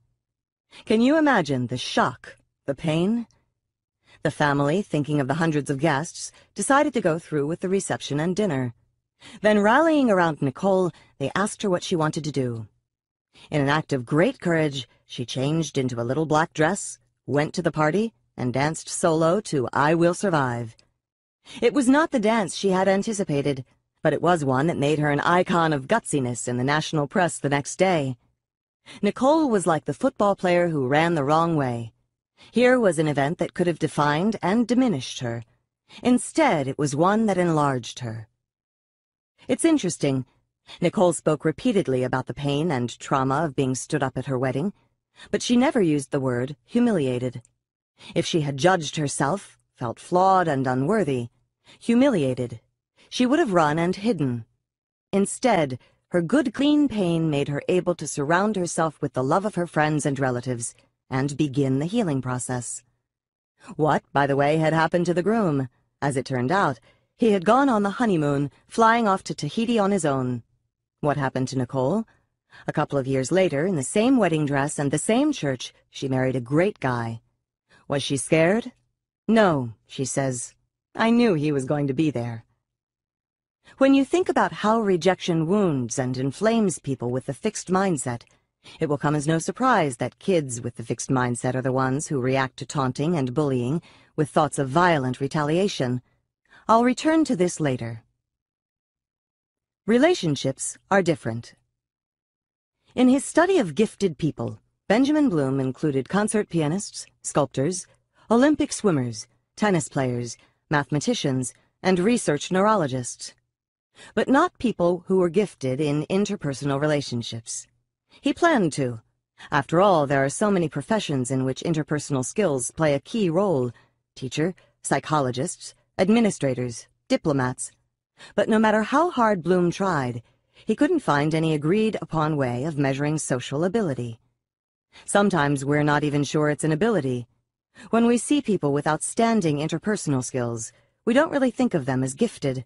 Can you imagine the shock, the pain? The family, thinking of the hundreds of guests, decided to go through with the reception and dinner. Then, rallying around Nicole, they asked her what she wanted to do. In an act of great courage, she changed into a little black dress, went to the party, and danced solo to I Will Survive. It was not the dance she had anticipated, but it was one that made her an icon of gutsiness in the national press the next day. Nicole was like the football player who ran the wrong way. Here was an event that could have defined and diminished her. Instead, it was one that enlarged her. It's interesting. Nicole spoke repeatedly about the pain and trauma of being stood up at her wedding, but she never used the word humiliated. If she had judged herself, felt flawed and unworthy, humiliated, she would have run and hidden. Instead, her good clean pain made her able to surround herself with the love of her friends and relatives and begin the healing process. What, by the way, had happened to the groom? As it turned out, he had gone on the honeymoon, flying off to Tahiti on his own. What happened to Nicole? A couple of years later, in the same wedding dress and the same church, she married a great guy. Was she scared? No, she says. I knew he was going to be there. When you think about how rejection wounds and inflames people with the fixed mindset, it will come as no surprise that kids with the fixed mindset are the ones who react to taunting and bullying with thoughts of violent retaliation. I'll return to this later. Relationships are different. In his study of gifted people, Benjamin Bloom included concert pianists, sculptors, Olympic swimmers, tennis players, mathematicians, and research neurologists. But not people who were gifted in interpersonal relationships. He planned to. After all, there are so many professions in which interpersonal skills play a key role. Teacher, psychologists, administrators, diplomats. But no matter how hard Bloom tried, he couldn't find any agreed-upon way of measuring social ability. Sometimes we're not even sure it's an ability. When we see people with outstanding interpersonal skills, we don't really think of them as gifted.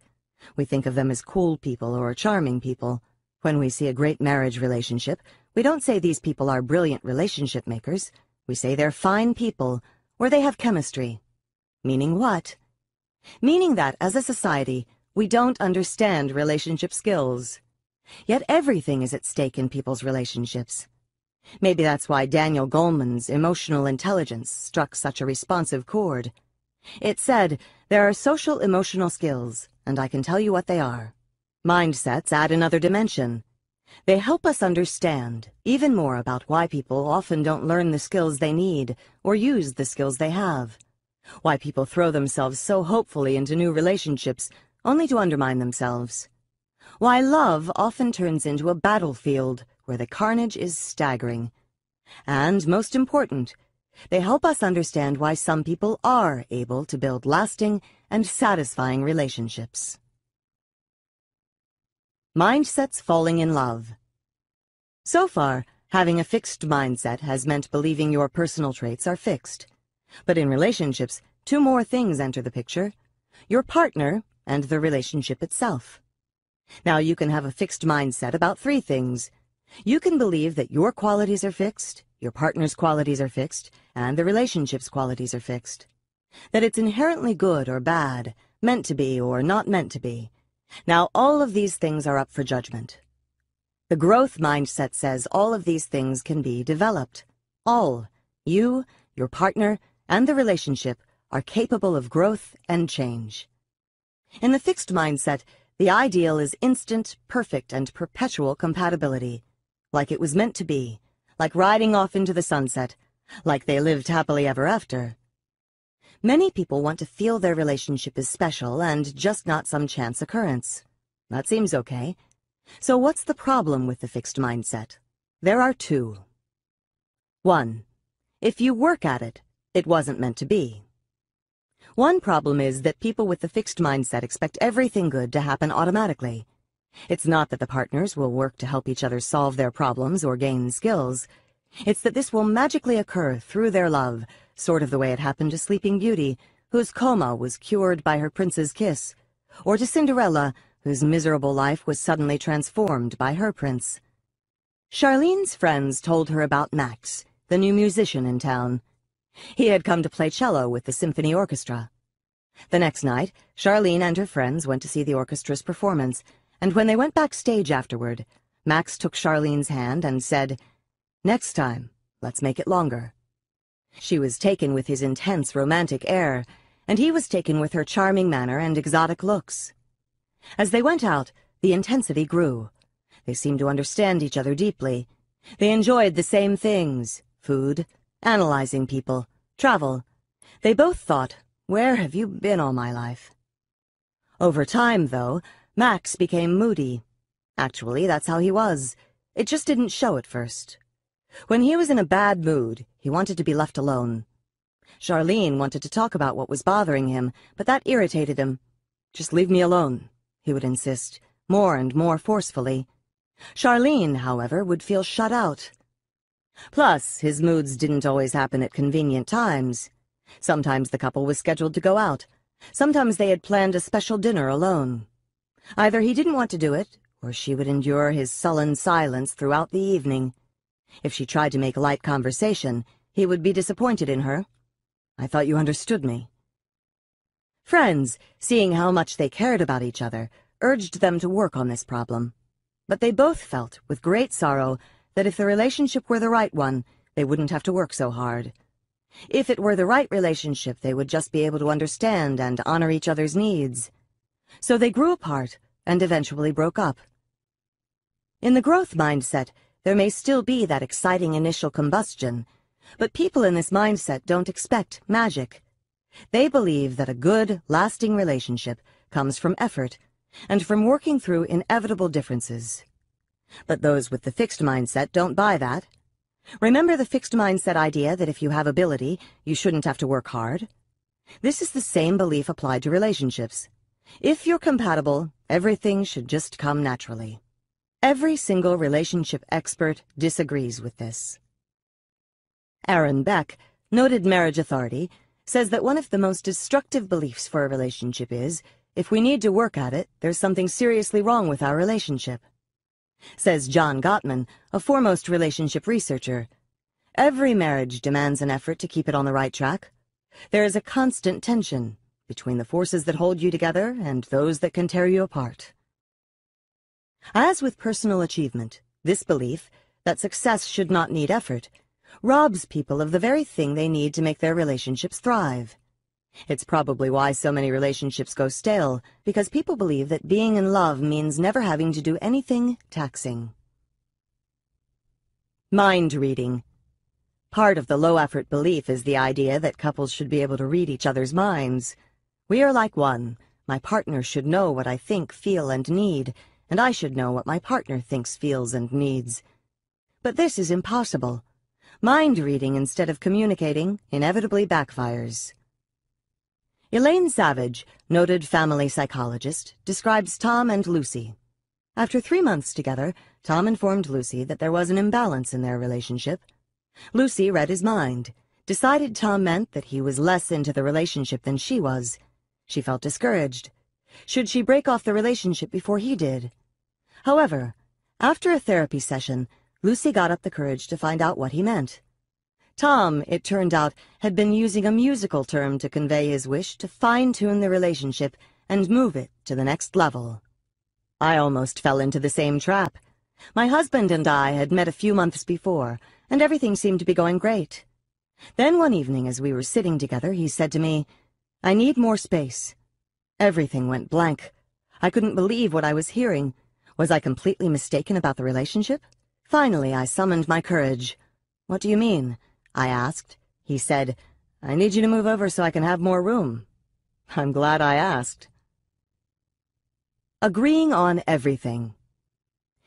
We think of them as cool people or charming people. When we see a great marriage relationship, we don't say these people are brilliant relationship makers. We say they're fine people, or they have chemistry. Meaning what? meaning that, as a society, we don't understand relationship skills. Yet everything is at stake in people's relationships. Maybe that's why Daniel Goleman's emotional intelligence struck such a responsive chord. It said, there are social emotional skills, and I can tell you what they are. Mindsets add another dimension. They help us understand even more about why people often don't learn the skills they need or use the skills they have why people throw themselves so hopefully into new relationships only to undermine themselves, why love often turns into a battlefield where the carnage is staggering. And, most important, they help us understand why some people are able to build lasting and satisfying relationships. Mindsets falling in love. So far, having a fixed mindset has meant believing your personal traits are fixed. But in relationships, two more things enter the picture. Your partner and the relationship itself. Now you can have a fixed mindset about three things. You can believe that your qualities are fixed, your partner's qualities are fixed, and the relationship's qualities are fixed. That it's inherently good or bad, meant to be or not meant to be. Now all of these things are up for judgment. The growth mindset says all of these things can be developed. All. You, your partner, and the relationship are capable of growth and change. In the fixed mindset, the ideal is instant, perfect, and perpetual compatibility, like it was meant to be, like riding off into the sunset, like they lived happily ever after. Many people want to feel their relationship is special and just not some chance occurrence. That seems okay. So what's the problem with the fixed mindset? There are two. One, if you work at it, it wasn't meant to be. One problem is that people with the fixed mindset expect everything good to happen automatically. It's not that the partners will work to help each other solve their problems or gain skills. It's that this will magically occur through their love, sort of the way it happened to Sleeping Beauty, whose coma was cured by her prince's kiss, or to Cinderella, whose miserable life was suddenly transformed by her prince. Charlene's friends told her about Max, the new musician in town. He had come to play cello with the symphony orchestra. The next night, Charlene and her friends went to see the orchestra's performance, and when they went backstage afterward, Max took Charlene's hand and said, Next time, let's make it longer. She was taken with his intense romantic air, and he was taken with her charming manner and exotic looks. As they went out, the intensity grew. They seemed to understand each other deeply. They enjoyed the same things, food, analyzing people, travel. They both thought, where have you been all my life? Over time, though, Max became moody. Actually, that's how he was. It just didn't show at first. When he was in a bad mood, he wanted to be left alone. Charlene wanted to talk about what was bothering him, but that irritated him. Just leave me alone, he would insist, more and more forcefully. Charlene, however, would feel shut out. Plus, his moods didn't always happen at convenient times. Sometimes the couple was scheduled to go out. Sometimes they had planned a special dinner alone. Either he didn't want to do it, or she would endure his sullen silence throughout the evening. If she tried to make light conversation, he would be disappointed in her. I thought you understood me. Friends, seeing how much they cared about each other, urged them to work on this problem. But they both felt, with great sorrow, that if the relationship were the right one, they wouldn't have to work so hard. If it were the right relationship, they would just be able to understand and honor each other's needs. So they grew apart and eventually broke up. In the growth mindset, there may still be that exciting initial combustion, but people in this mindset don't expect magic. They believe that a good, lasting relationship comes from effort and from working through inevitable differences. But those with the fixed mindset don't buy that. Remember the fixed mindset idea that if you have ability, you shouldn't have to work hard? This is the same belief applied to relationships. If you're compatible, everything should just come naturally. Every single relationship expert disagrees with this. Aaron Beck, noted marriage authority, says that one of the most destructive beliefs for a relationship is, if we need to work at it, there's something seriously wrong with our relationship. Says John Gottman, a foremost relationship researcher, every marriage demands an effort to keep it on the right track. There is a constant tension between the forces that hold you together and those that can tear you apart. As with personal achievement, this belief, that success should not need effort, robs people of the very thing they need to make their relationships thrive. It's probably why so many relationships go stale, because people believe that being in love means never having to do anything taxing. Mind reading. Part of the low-effort belief is the idea that couples should be able to read each other's minds. We are like one. My partner should know what I think, feel, and need, and I should know what my partner thinks, feels, and needs. But this is impossible. Mind reading instead of communicating inevitably backfires. Elaine Savage, noted family psychologist, describes Tom and Lucy. After three months together, Tom informed Lucy that there was an imbalance in their relationship. Lucy read his mind, decided Tom meant that he was less into the relationship than she was. She felt discouraged. Should she break off the relationship before he did? However, after a therapy session, Lucy got up the courage to find out what he meant. Tom, it turned out, had been using a musical term to convey his wish to fine-tune the relationship and move it to the next level. I almost fell into the same trap. My husband and I had met a few months before, and everything seemed to be going great. Then one evening as we were sitting together, he said to me, I need more space. Everything went blank. I couldn't believe what I was hearing. Was I completely mistaken about the relationship? Finally, I summoned my courage. What do you mean? I asked. He said, I need you to move over so I can have more room. I'm glad I asked. Agreeing on everything.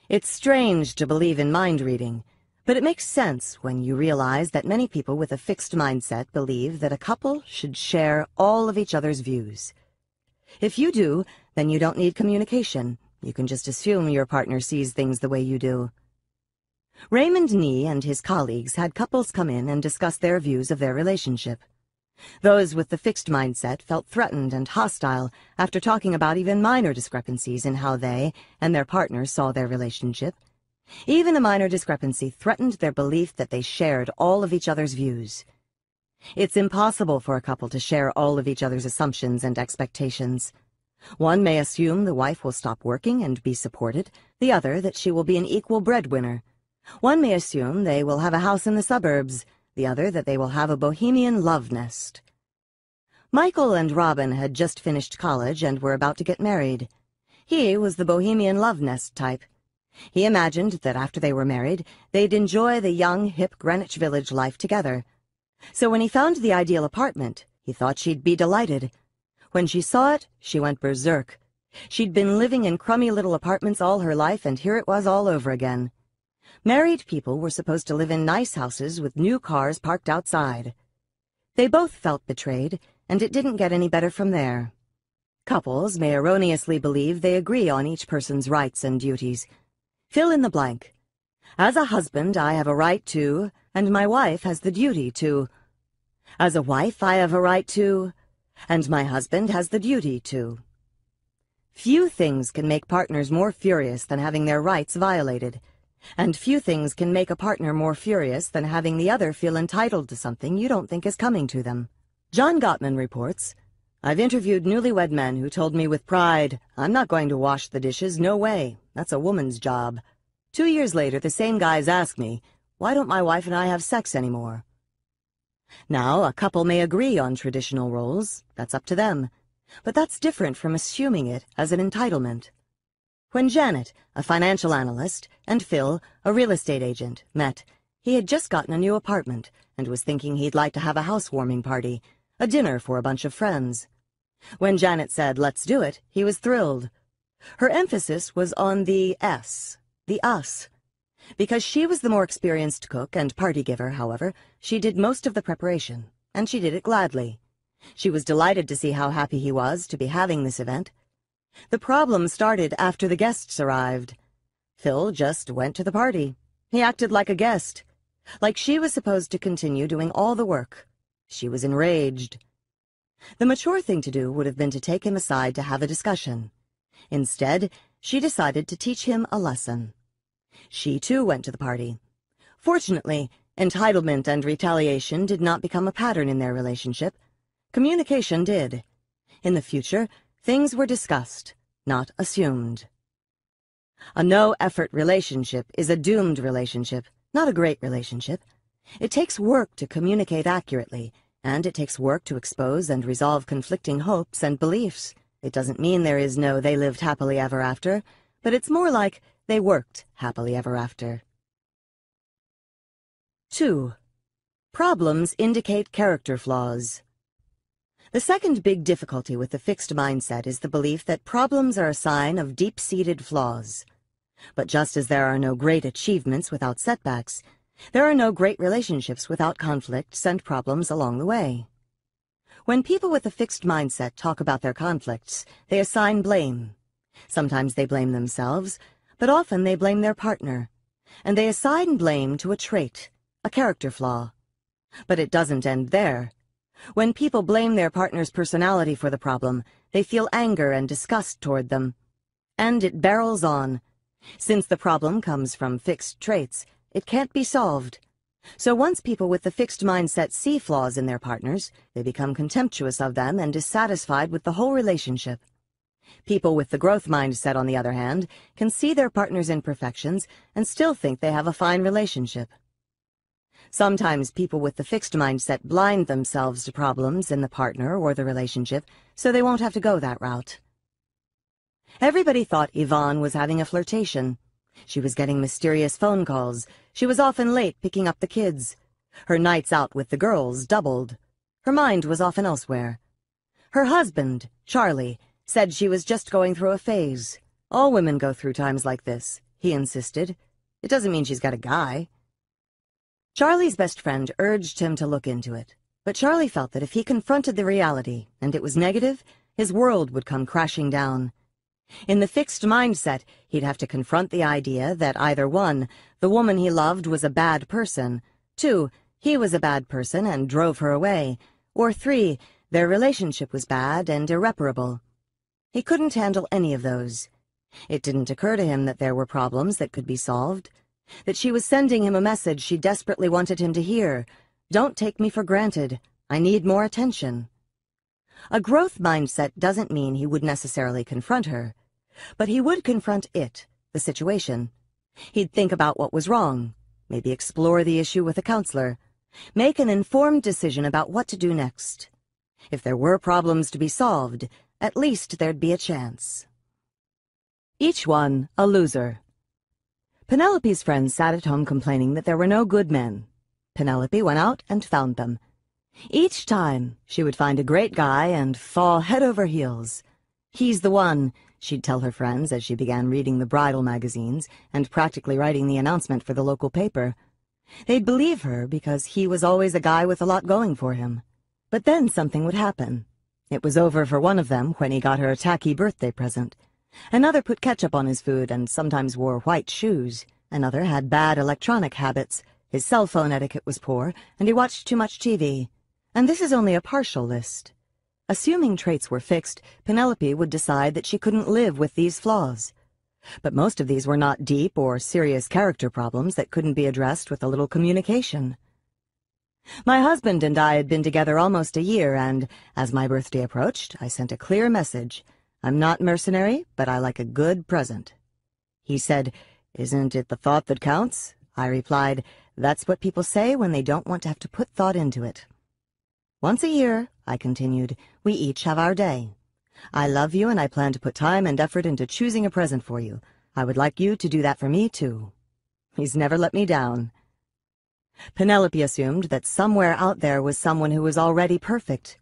It's strange to believe in mind reading, but it makes sense when you realize that many people with a fixed mindset believe that a couple should share all of each other's views. If you do, then you don't need communication, You can just assume your partner sees things the way you do. Raymond Knee and his colleagues had couples come in and discuss their views of their relationship. Those with the fixed mindset felt threatened and hostile after talking about even minor discrepancies in how they and their partners saw their relationship. Even a minor discrepancy threatened their belief that they shared all of each other's views. It's impossible for a couple to share all of each other's assumptions and expectations. One may assume the wife will stop working and be supported, the other that she will be an equal breadwinner. One may assume they will have a house in the suburbs, the other that they will have a bohemian love nest. Michael and Robin had just finished college and were about to get married. He was the bohemian love nest type. He imagined that after they were married, they'd enjoy the young, hip Greenwich Village life together. So when he found the ideal apartment, he thought she'd be delighted. When she saw it, she went berserk. She'd been living in crummy little apartments all her life, and here it was all over again. Married people were supposed to live in nice houses with new cars parked outside. They both felt betrayed, and it didn't get any better from there. Couples may erroneously believe they agree on each person's rights and duties. Fill in the blank. As a husband, I have a right to, and my wife has the duty to. As a wife, I have a right to, and my husband has the duty to. Few things can make partners more furious than having their rights violated. And few things can make a partner more furious than having the other feel entitled to something you don't think is coming to them. John Gottman reports, I've interviewed newlywed men who told me with pride, I'm not going to wash the dishes, no way. That's a woman's job. Two years later, the same guys ask me, why don't my wife and I have sex anymore? Now, a couple may agree on traditional roles. That's up to them. But that's different from assuming it as an entitlement. When Janet, a financial analyst, and Phil, a real estate agent, met, he had just gotten a new apartment and was thinking he'd like to have a housewarming party, a dinner for a bunch of friends. When Janet said, let's do it, he was thrilled. Her emphasis was on the S, the us. Because she was the more experienced cook and party giver, however, she did most of the preparation, and she did it gladly. She was delighted to see how happy he was to be having this event, the problem started after the guests arrived. Phil just went to the party. He acted like a guest, like she was supposed to continue doing all the work. She was enraged. The mature thing to do would have been to take him aside to have a discussion. Instead, she decided to teach him a lesson. She too went to the party. Fortunately, entitlement and retaliation did not become a pattern in their relationship. Communication did. In the future, Things were discussed, not assumed. A no-effort relationship is a doomed relationship, not a great relationship. It takes work to communicate accurately, and it takes work to expose and resolve conflicting hopes and beliefs. It doesn't mean there is no they lived happily ever after, but it's more like they worked happily ever after. 2. Problems indicate character flaws. The second big difficulty with the fixed mindset is the belief that problems are a sign of deep-seated flaws. But just as there are no great achievements without setbacks, there are no great relationships without conflicts and problems along the way. When people with a fixed mindset talk about their conflicts, they assign blame. Sometimes they blame themselves, but often they blame their partner. And they assign blame to a trait, a character flaw. But it doesn't end there. When people blame their partner's personality for the problem, they feel anger and disgust toward them. And it barrels on. Since the problem comes from fixed traits, it can't be solved. So once people with the fixed mindset see flaws in their partners, they become contemptuous of them and dissatisfied with the whole relationship. People with the growth mindset, on the other hand, can see their partner's imperfections and still think they have a fine relationship. Sometimes people with the fixed mindset blind themselves to problems in the partner or the relationship, so they won't have to go that route. Everybody thought Yvonne was having a flirtation. She was getting mysterious phone calls. She was often late picking up the kids. Her nights out with the girls doubled. Her mind was often elsewhere. Her husband, Charlie, said she was just going through a phase. All women go through times like this, he insisted. It doesn't mean she's got a guy. Charlie's best friend urged him to look into it, but Charlie felt that if he confronted the reality, and it was negative, his world would come crashing down. In the fixed mindset, he'd have to confront the idea that either one, the woman he loved was a bad person, two, he was a bad person and drove her away, or three, their relationship was bad and irreparable. He couldn't handle any of those. It didn't occur to him that there were problems that could be solved, that she was sending him a message she desperately wanted him to hear. Don't take me for granted. I need more attention. A growth mindset doesn't mean he would necessarily confront her, but he would confront it, the situation. He'd think about what was wrong, maybe explore the issue with a counselor, make an informed decision about what to do next. If there were problems to be solved, at least there'd be a chance. Each one a loser. Penelope's friends sat at home complaining that there were no good men. Penelope went out and found them. Each time, she would find a great guy and fall head over heels. He's the one, she'd tell her friends as she began reading the bridal magazines and practically writing the announcement for the local paper. They'd believe her because he was always a guy with a lot going for him. But then something would happen. It was over for one of them when he got her a tacky birthday present. Another put ketchup on his food and sometimes wore white shoes. Another had bad electronic habits. His cell phone etiquette was poor, and he watched too much TV. And this is only a partial list. Assuming traits were fixed, Penelope would decide that she couldn't live with these flaws. But most of these were not deep or serious character problems that couldn't be addressed with a little communication. My husband and I had been together almost a year, and as my birthday approached, I sent a clear message. I'm not mercenary, but I like a good present. He said, Isn't it the thought that counts? I replied, That's what people say when they don't want to have to put thought into it. Once a year, I continued, we each have our day. I love you and I plan to put time and effort into choosing a present for you. I would like you to do that for me, too. He's never let me down. Penelope assumed that somewhere out there was someone who was already perfect.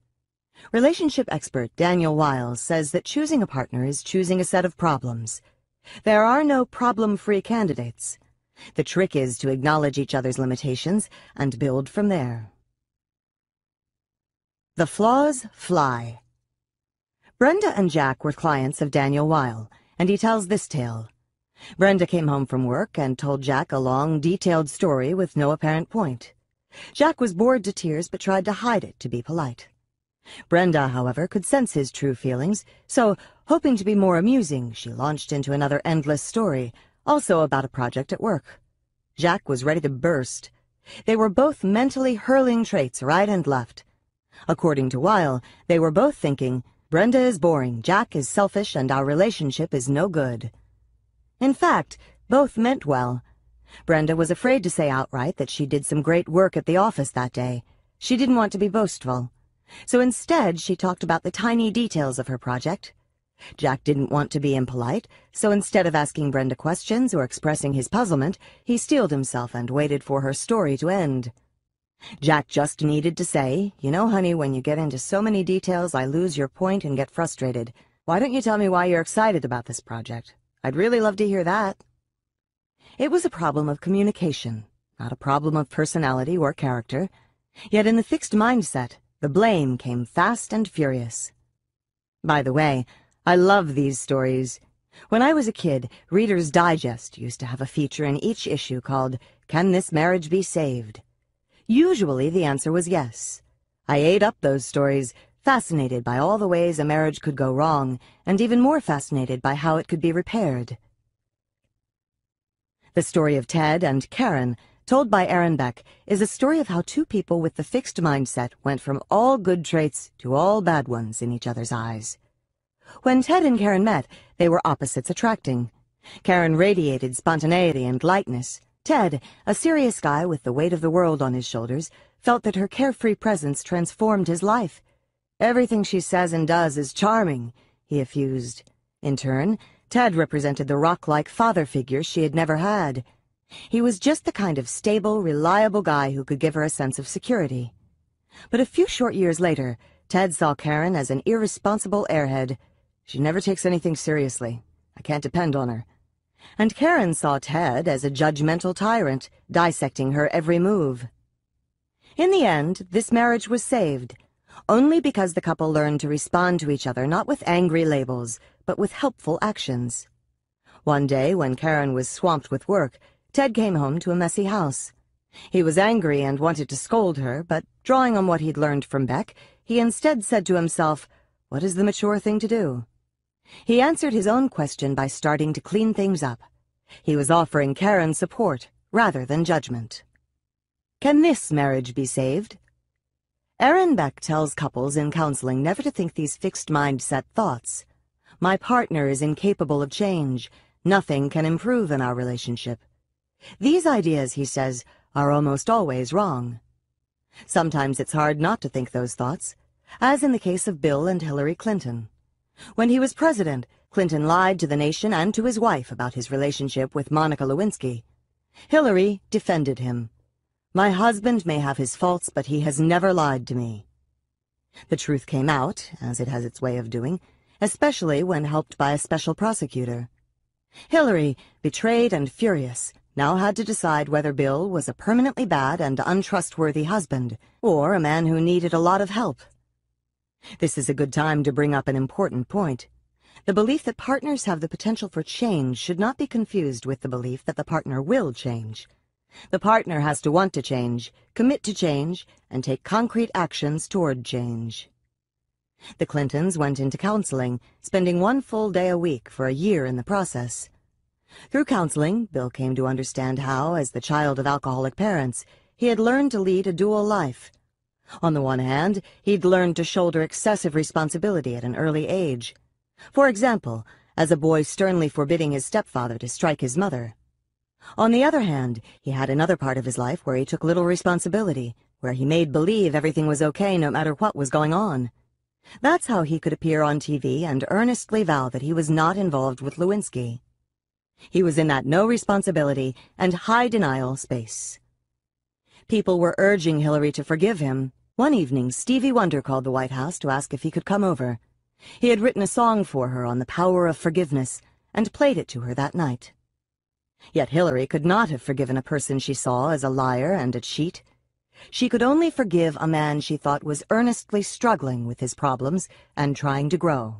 Relationship expert Daniel Wiles says that choosing a partner is choosing a set of problems. There are no problem-free candidates. The trick is to acknowledge each other's limitations and build from there. The Flaws Fly Brenda and Jack were clients of Daniel Wile, and he tells this tale. Brenda came home from work and told Jack a long, detailed story with no apparent point. Jack was bored to tears but tried to hide it to be polite. Brenda, however, could sense his true feelings, so, hoping to be more amusing, she launched into another endless story, also about a project at work. Jack was ready to burst. They were both mentally hurling traits right and left. According to Wile, they were both thinking, Brenda is boring, Jack is selfish, and our relationship is no good. In fact, both meant well. Brenda was afraid to say outright that she did some great work at the office that day. She didn't want to be boastful. So instead, she talked about the tiny details of her project. Jack didn't want to be impolite, so instead of asking Brenda questions or expressing his puzzlement, he steeled himself and waited for her story to end. Jack just needed to say, You know, honey, when you get into so many details, I lose your point and get frustrated. Why don't you tell me why you're excited about this project? I'd really love to hear that. It was a problem of communication, not a problem of personality or character. Yet in the fixed mindset, the blame came fast and furious. By the way, I love these stories. When I was a kid, Reader's Digest used to have a feature in each issue called Can This Marriage Be Saved? Usually the answer was yes. I ate up those stories, fascinated by all the ways a marriage could go wrong, and even more fascinated by how it could be repaired. The story of Ted and Karen, told by Aaron Beck, is a story of how two people with the fixed mindset went from all good traits to all bad ones in each other's eyes. When Ted and Karen met, they were opposites attracting. Karen radiated spontaneity and lightness, Ted, a serious guy with the weight of the world on his shoulders, felt that her carefree presence transformed his life. Everything she says and does is charming, he effused. In turn, Ted represented the rock-like father figure she had never had. He was just the kind of stable, reliable guy who could give her a sense of security. But a few short years later, Ted saw Karen as an irresponsible airhead. She never takes anything seriously. I can't depend on her and Karen saw Ted as a judgmental tyrant, dissecting her every move. In the end, this marriage was saved. only because the couple learned to respond to each other not with angry labels, but with helpful actions. One day, when Karen was swamped with work, Ted came home to a messy house. He was angry and wanted to scold her, but drawing on what he'd learned from Beck, he instead said to himself, What is the mature thing to do? He answered his own question by starting to clean things up. He was offering Karen support rather than judgment. Can this marriage be saved? Aaron Beck tells couples in counseling never to think these fixed mindset thoughts. My partner is incapable of change. Nothing can improve in our relationship. These ideas, he says, are almost always wrong. Sometimes it's hard not to think those thoughts, as in the case of Bill and Hillary Clinton. When he was president, Clinton lied to the nation and to his wife about his relationship with Monica Lewinsky. Hillary defended him. My husband may have his faults, but he has never lied to me. The truth came out, as it has its way of doing, especially when helped by a special prosecutor. Hillary, betrayed and furious, now had to decide whether Bill was a permanently bad and untrustworthy husband, or a man who needed a lot of help. This is a good time to bring up an important point. The belief that partners have the potential for change should not be confused with the belief that the partner will change. The partner has to want to change, commit to change, and take concrete actions toward change. The Clintons went into counseling, spending one full day a week for a year in the process. Through counseling, Bill came to understand how, as the child of alcoholic parents, he had learned to lead a dual life. On the one hand, he'd learned to shoulder excessive responsibility at an early age. For example, as a boy sternly forbidding his stepfather to strike his mother. On the other hand, he had another part of his life where he took little responsibility, where he made believe everything was okay no matter what was going on. That's how he could appear on TV and earnestly vow that he was not involved with Lewinsky. He was in that no responsibility and high denial space. People were urging Hillary to forgive him. One evening, Stevie Wonder called the White House to ask if he could come over. He had written a song for her on the power of forgiveness and played it to her that night. Yet Hillary could not have forgiven a person she saw as a liar and a cheat. She could only forgive a man she thought was earnestly struggling with his problems and trying to grow.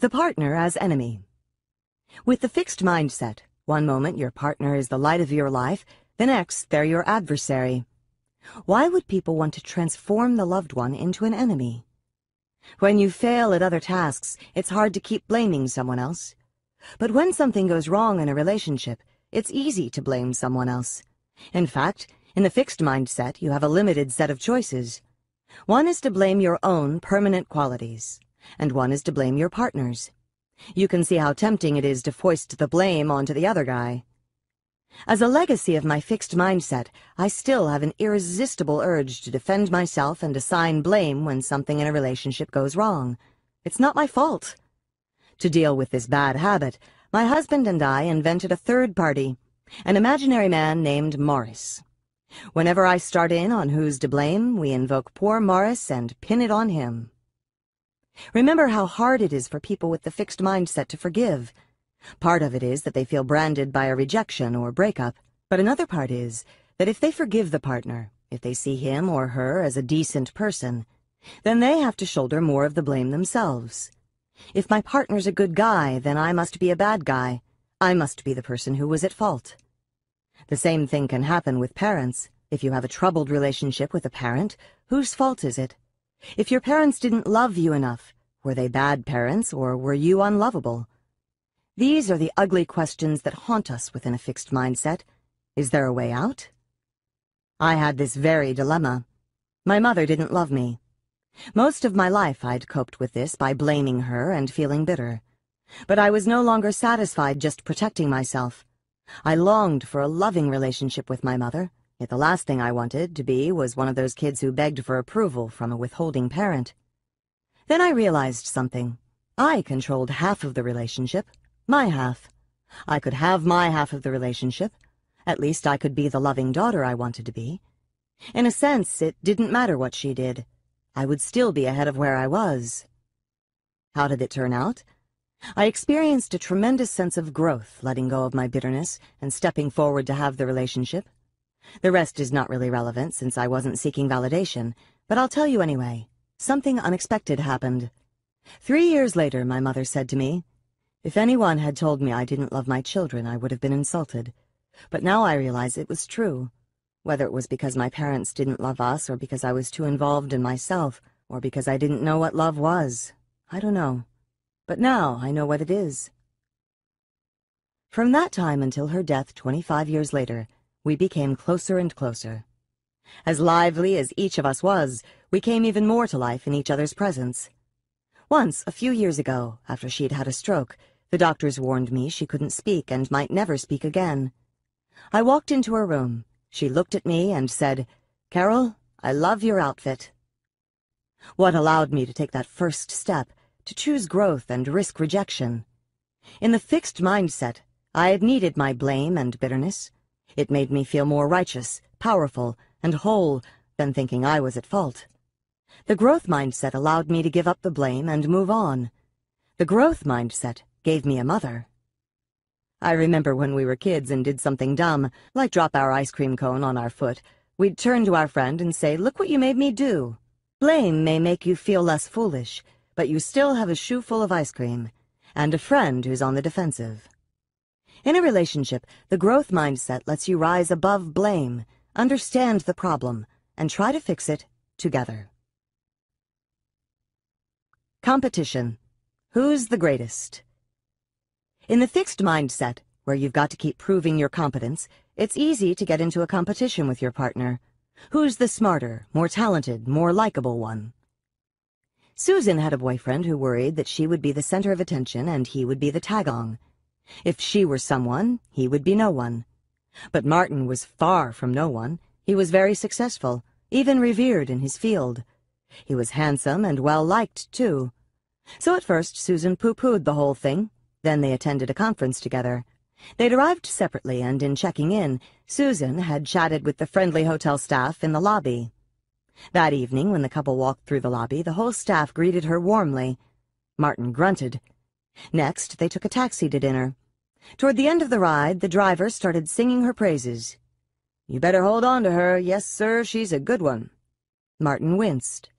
The partner as enemy. With the fixed mindset, one moment your partner is the light of your life, the next they're your adversary. Why would people want to transform the loved one into an enemy? When you fail at other tasks, it's hard to keep blaming someone else. But when something goes wrong in a relationship, it's easy to blame someone else. In fact, in the fixed mindset, you have a limited set of choices. One is to blame your own permanent qualities and one is to blame your partner's. You can see how tempting it is to foist the blame onto the other guy. As a legacy of my fixed mindset, I still have an irresistible urge to defend myself and assign blame when something in a relationship goes wrong. It's not my fault. To deal with this bad habit, my husband and I invented a third party, an imaginary man named Morris. Whenever I start in on who's to blame, we invoke poor Morris and pin it on him. Remember how hard it is for people with the fixed mindset to forgive. Part of it is that they feel branded by a rejection or breakup, but another part is that if they forgive the partner, if they see him or her as a decent person, then they have to shoulder more of the blame themselves. If my partner's a good guy, then I must be a bad guy. I must be the person who was at fault. The same thing can happen with parents. If you have a troubled relationship with a parent, whose fault is it? If your parents didn't love you enough, were they bad parents or were you unlovable? These are the ugly questions that haunt us within a fixed mindset. Is there a way out? I had this very dilemma. My mother didn't love me. Most of my life I'd coped with this by blaming her and feeling bitter. But I was no longer satisfied just protecting myself. I longed for a loving relationship with my mother, Yet the last thing I wanted to be was one of those kids who begged for approval from a withholding parent. Then I realized something. I controlled half of the relationship, my half. I could have my half of the relationship. At least I could be the loving daughter I wanted to be. In a sense, it didn't matter what she did. I would still be ahead of where I was. How did it turn out? I experienced a tremendous sense of growth letting go of my bitterness and stepping forward to have the relationship. The rest is not really relevant since I wasn't seeking validation, but I'll tell you anyway. Something unexpected happened. Three years later, my mother said to me, If anyone had told me I didn't love my children, I would have been insulted. But now I realize it was true. Whether it was because my parents didn't love us, or because I was too involved in myself, or because I didn't know what love was, I don't know. But now I know what it is. From that time until her death 25 years later, we became closer and closer. As lively as each of us was, we came even more to life in each other's presence. Once, a few years ago, after she'd had a stroke, the doctors warned me she couldn't speak and might never speak again. I walked into her room. She looked at me and said, Carol, I love your outfit. What allowed me to take that first step, to choose growth and risk rejection? In the fixed mindset, I had needed my blame and bitterness. It made me feel more righteous, powerful, and whole than thinking I was at fault. The growth mindset allowed me to give up the blame and move on. The growth mindset gave me a mother. I remember when we were kids and did something dumb, like drop our ice cream cone on our foot, we'd turn to our friend and say, look what you made me do. Blame may make you feel less foolish, but you still have a shoe full of ice cream, and a friend who's on the defensive. In a relationship, the growth mindset lets you rise above blame, understand the problem, and try to fix it together. Competition. Who's the greatest? In the fixed mindset, where you've got to keep proving your competence, it's easy to get into a competition with your partner. Who's the smarter, more talented, more likable one? Susan had a boyfriend who worried that she would be the center of attention and he would be the tagong. If she were someone, he would be no one. But Martin was far from no one. He was very successful, even revered in his field. He was handsome and well-liked, too. So at first Susan pooh-poohed the whole thing, then they attended a conference together. They'd arrived separately, and in checking in, Susan had chatted with the friendly hotel staff in the lobby. That evening, when the couple walked through the lobby, the whole staff greeted her warmly. Martin grunted. Next, they took a taxi to dinner. Toward the end of the ride, the driver started singing her praises. You better hold on to her. Yes, sir, she's a good one. Martin winced.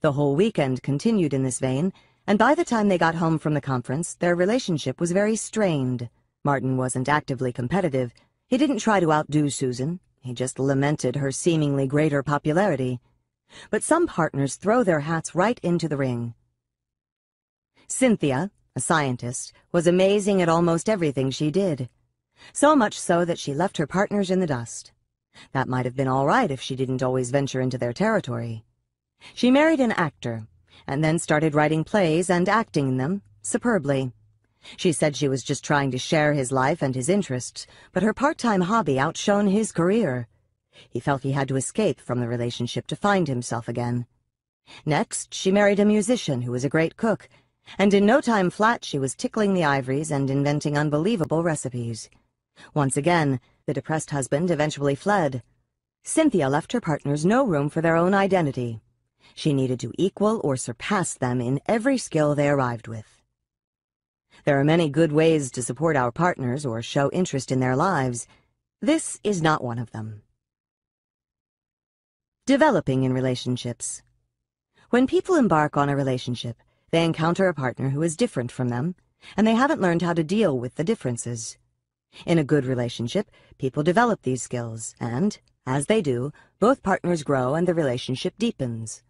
The whole weekend continued in this vein, and by the time they got home from the conference, their relationship was very strained. Martin wasn't actively competitive. He didn't try to outdo Susan. He just lamented her seemingly greater popularity. But some partners throw their hats right into the ring. Cynthia, a scientist, was amazing at almost everything she did. So much so that she left her partners in the dust. That might have been all right if she didn't always venture into their territory. She married an actor, and then started writing plays and acting in them superbly. She said she was just trying to share his life and his interests, but her part-time hobby outshone his career. He felt he had to escape from the relationship to find himself again. Next, she married a musician who was a great cook, and in no time flat she was tickling the ivories and inventing unbelievable recipes. Once again, the depressed husband eventually fled. Cynthia left her partners no room for their own identity. She needed to equal or surpass them in every skill they arrived with. There are many good ways to support our partners or show interest in their lives. This is not one of them. Developing in relationships. When people embark on a relationship, they encounter a partner who is different from them, and they haven't learned how to deal with the differences. In a good relationship, people develop these skills, and, as they do, both partners grow and the relationship deepens.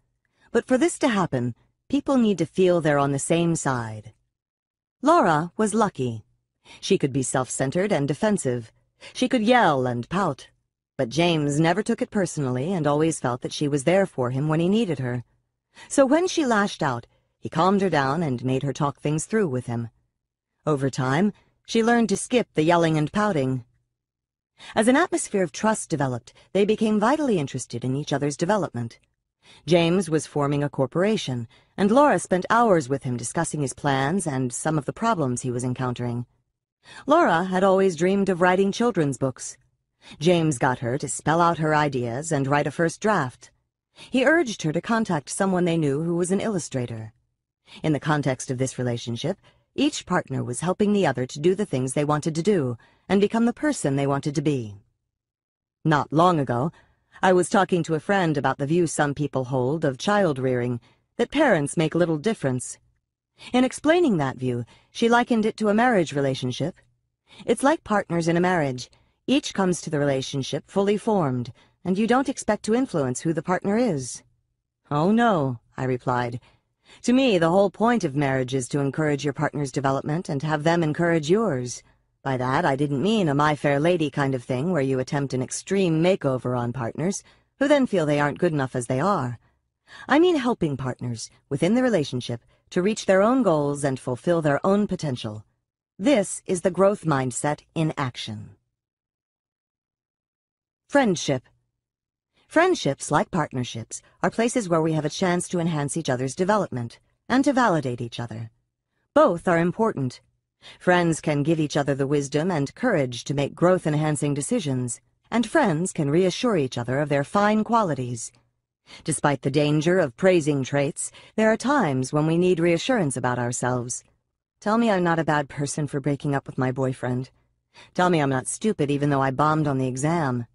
But for this to happen, people need to feel they're on the same side. Laura was lucky. She could be self-centered and defensive. She could yell and pout. But James never took it personally and always felt that she was there for him when he needed her. So when she lashed out, he calmed her down and made her talk things through with him. Over time, she learned to skip the yelling and pouting. As an atmosphere of trust developed, they became vitally interested in each other's development. James was forming a corporation, and Laura spent hours with him discussing his plans and some of the problems he was encountering. Laura had always dreamed of writing children's books. James got her to spell out her ideas and write a first draft. He urged her to contact someone they knew who was an illustrator. In the context of this relationship, each partner was helping the other to do the things they wanted to do and become the person they wanted to be. Not long ago, I was talking to a friend about the view some people hold of child rearing, that parents make little difference. In explaining that view, she likened it to a marriage relationship. It's like partners in a marriage. Each comes to the relationship fully formed, and you don't expect to influence who the partner is. Oh no, I replied. To me, the whole point of marriage is to encourage your partner's development and have them encourage yours. By that, I didn't mean a My Fair Lady kind of thing where you attempt an extreme makeover on partners, who then feel they aren't good enough as they are. I mean helping partners, within the relationship, to reach their own goals and fulfill their own potential. This is the growth mindset in action. Friendship. Friendships, like partnerships, are places where we have a chance to enhance each other's development and to validate each other. Both are important. Friends can give each other the wisdom and courage to make growth-enhancing decisions, and friends can reassure each other of their fine qualities. Despite the danger of praising traits, there are times when we need reassurance about ourselves. Tell me I'm not a bad person for breaking up with my boyfriend. Tell me I'm not stupid even though I bombed on the exam.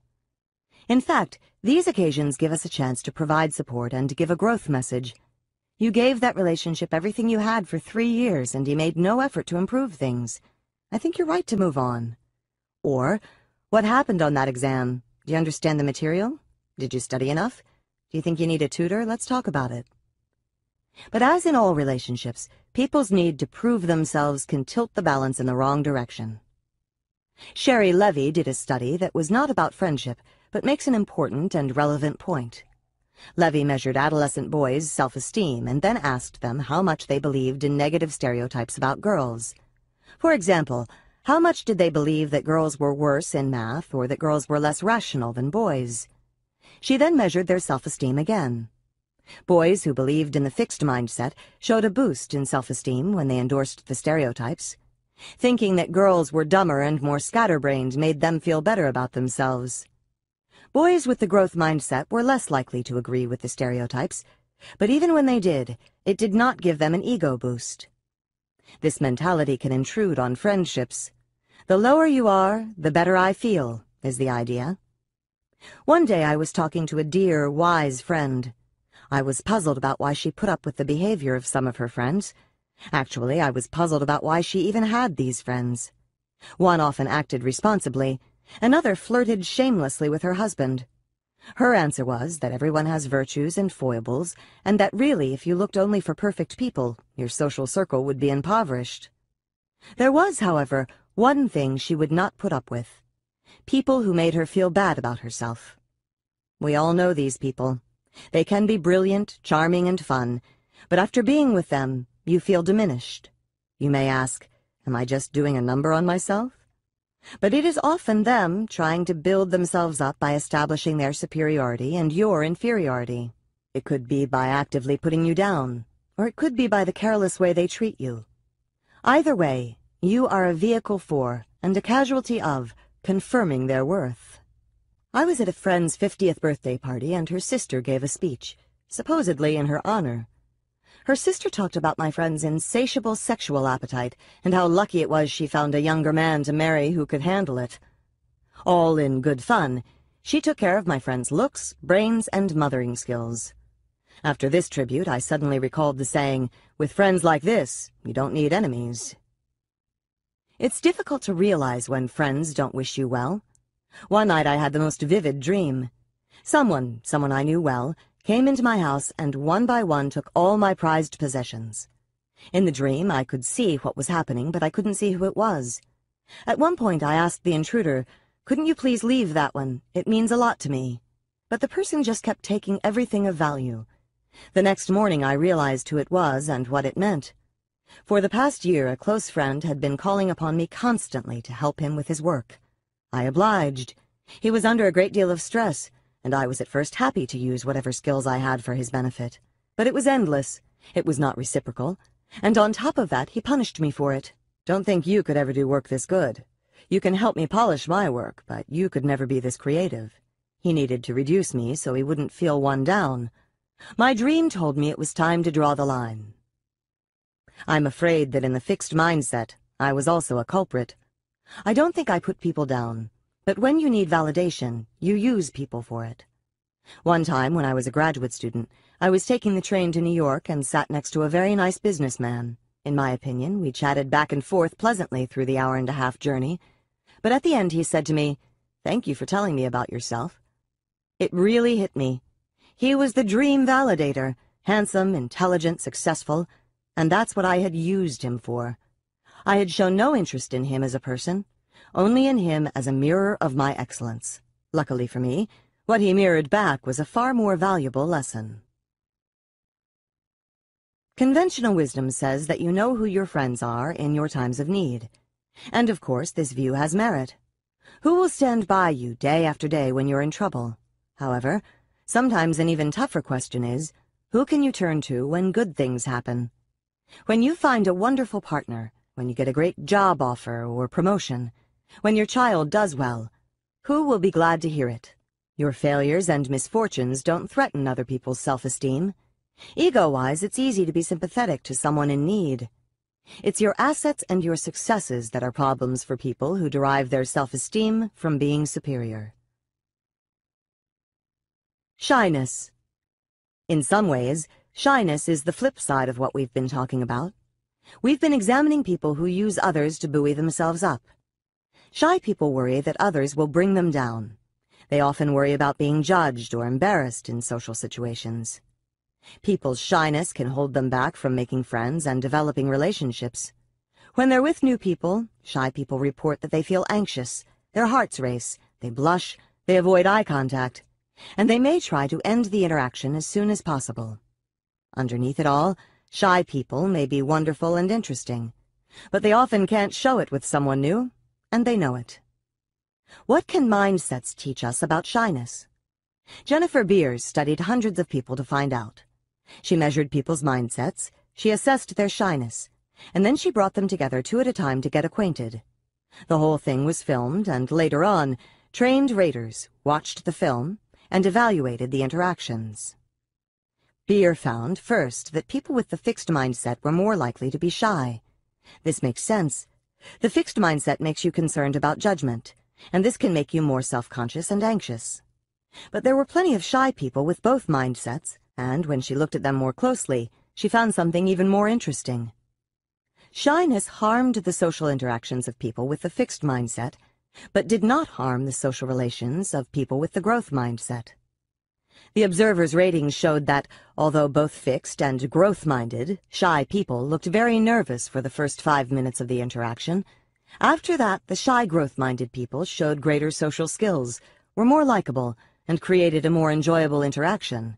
In fact, these occasions give us a chance to provide support and to give a growth message. You gave that relationship everything you had for three years and you made no effort to improve things. I think you're right to move on. Or, what happened on that exam? Do you understand the material? Did you study enough? Do you think you need a tutor? Let's talk about it. But as in all relationships, people's need to prove themselves can tilt the balance in the wrong direction. Sheri Levy did a study that was not about friendship, but makes an important and relevant point. Levy measured adolescent boys' self-esteem and then asked them how much they believed in negative stereotypes about girls. For example, how much did they believe that girls were worse in math or that girls were less rational than boys? She then measured their self-esteem again. Boys who believed in the fixed mindset showed a boost in self-esteem when they endorsed the stereotypes. Thinking that girls were dumber and more scatterbrained made them feel better about themselves. Boys with the growth mindset were less likely to agree with the stereotypes, but even when they did, it did not give them an ego boost. This mentality can intrude on friendships. The lower you are, the better I feel, is the idea. One day I was talking to a dear, wise friend. I was puzzled about why she put up with the behavior of some of her friends. Actually, I was puzzled about why she even had these friends. One often acted responsibly, another flirted shamelessly with her husband. Her answer was that everyone has virtues and foibles, and that really, if you looked only for perfect people, your social circle would be impoverished. There was, however, one thing she would not put up with people who made her feel bad about herself. We all know these people. They can be brilliant, charming, and fun, but after being with them, you feel diminished. You may ask, am I just doing a number on myself? But it is often them trying to build themselves up by establishing their superiority and your inferiority. It could be by actively putting you down, or it could be by the careless way they treat you. Either way, you are a vehicle for, and a casualty of, confirming their worth. I was at a friend's 50th birthday party and her sister gave a speech, supposedly in her honor. Her sister talked about my friend's insatiable sexual appetite and how lucky it was she found a younger man to marry who could handle it. All in good fun, she took care of my friend's looks, brains, and mothering skills. After this tribute, I suddenly recalled the saying, with friends like this, you don't need enemies. It's difficult to realize when friends don't wish you well. One night I had the most vivid dream. Someone, someone I knew well, came into my house and one by one took all my prized possessions. In the dream, I could see what was happening, but I couldn't see who it was. At one point, I asked the intruder, couldn't you please leave that one? It means a lot to me. But the person just kept taking everything of value. The next morning, I realized who it was and what it meant. For the past year, a close friend had been calling upon me constantly to help him with his work. I obliged. He was under a great deal of stress, and I was at first happy to use whatever skills I had for his benefit. But it was endless. It was not reciprocal. And on top of that, he punished me for it. Don't think you could ever do work this good. You can help me polish my work, but you could never be this creative. He needed to reduce me so he wouldn't feel one down. My dream told me it was time to draw the line. I'm afraid that in the fixed mindset, I was also a culprit. I don't think I put people down. But when you need validation, you use people for it. One time, when I was a graduate student, I was taking the train to New York and sat next to a very nice businessman. In my opinion, we chatted back and forth pleasantly through the hour and a half journey. But at the end, he said to me, Thank you for telling me about yourself. It really hit me. He was the dream validator, handsome, intelligent, successful, and that's what I had used him for. I had shown no interest in him as a person, only in him as a mirror of my excellence. Luckily for me, what he mirrored back was a far more valuable lesson. Conventional wisdom says that you know who your friends are in your times of need. And of course, this view has merit. Who will stand by you day after day when you're in trouble? However, sometimes an even tougher question is, who can you turn to when good things happen? When you find a wonderful partner, when you get a great job offer or promotion, when your child does well, who will be glad to hear it? Your failures and misfortunes don't threaten other people's self-esteem. Ego-wise, it's easy to be sympathetic to someone in need. It's your assets and your successes that are problems for people who derive their self-esteem from being superior. Shyness. In some ways, shyness is the flip side of what we've been talking about. We've been examining people who use others to buoy themselves up. Shy people worry that others will bring them down. They often worry about being judged or embarrassed in social situations. People's shyness can hold them back from making friends and developing relationships. When they're with new people, shy people report that they feel anxious, their hearts race, they blush, they avoid eye contact, and they may try to end the interaction as soon as possible. Underneath it all, shy people may be wonderful and interesting, but they often can't show it with someone new, and they know it. What can mindsets teach us about shyness? Jennifer Beer studied hundreds of people to find out. She measured people's mindsets, she assessed their shyness, and then she brought them together two at a time to get acquainted. The whole thing was filmed, and later on, trained raters watched the film and evaluated the interactions. Beer found, first, that people with the fixed mindset were more likely to be shy. This makes sense. The fixed mindset makes you concerned about judgment, and this can make you more self-conscious and anxious. But there were plenty of shy people with both mindsets, and when she looked at them more closely, she found something even more interesting. Shyness harmed the social interactions of people with the fixed mindset, but did not harm the social relations of people with the growth mindset. The observer's ratings showed that, although both fixed and growth-minded, shy people looked very nervous for the first five minutes of the interaction. After that, the shy growth-minded people showed greater social skills, were more likable, and created a more enjoyable interaction.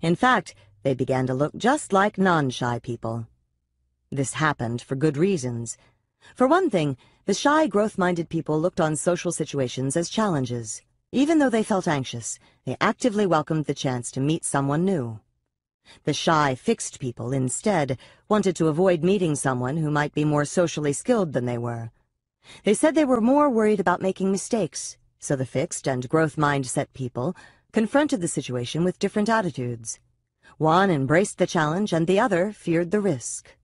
In fact, they began to look just like non-shy people. This happened for good reasons. For one thing, the shy, growth-minded people looked on social situations as challenges. Even though they felt anxious, they actively welcomed the chance to meet someone new. The shy, fixed people, instead, wanted to avoid meeting someone who might be more socially skilled than they were. They said they were more worried about making mistakes, so the fixed and growth mindset people confronted the situation with different attitudes. One embraced the challenge and the other feared the risk.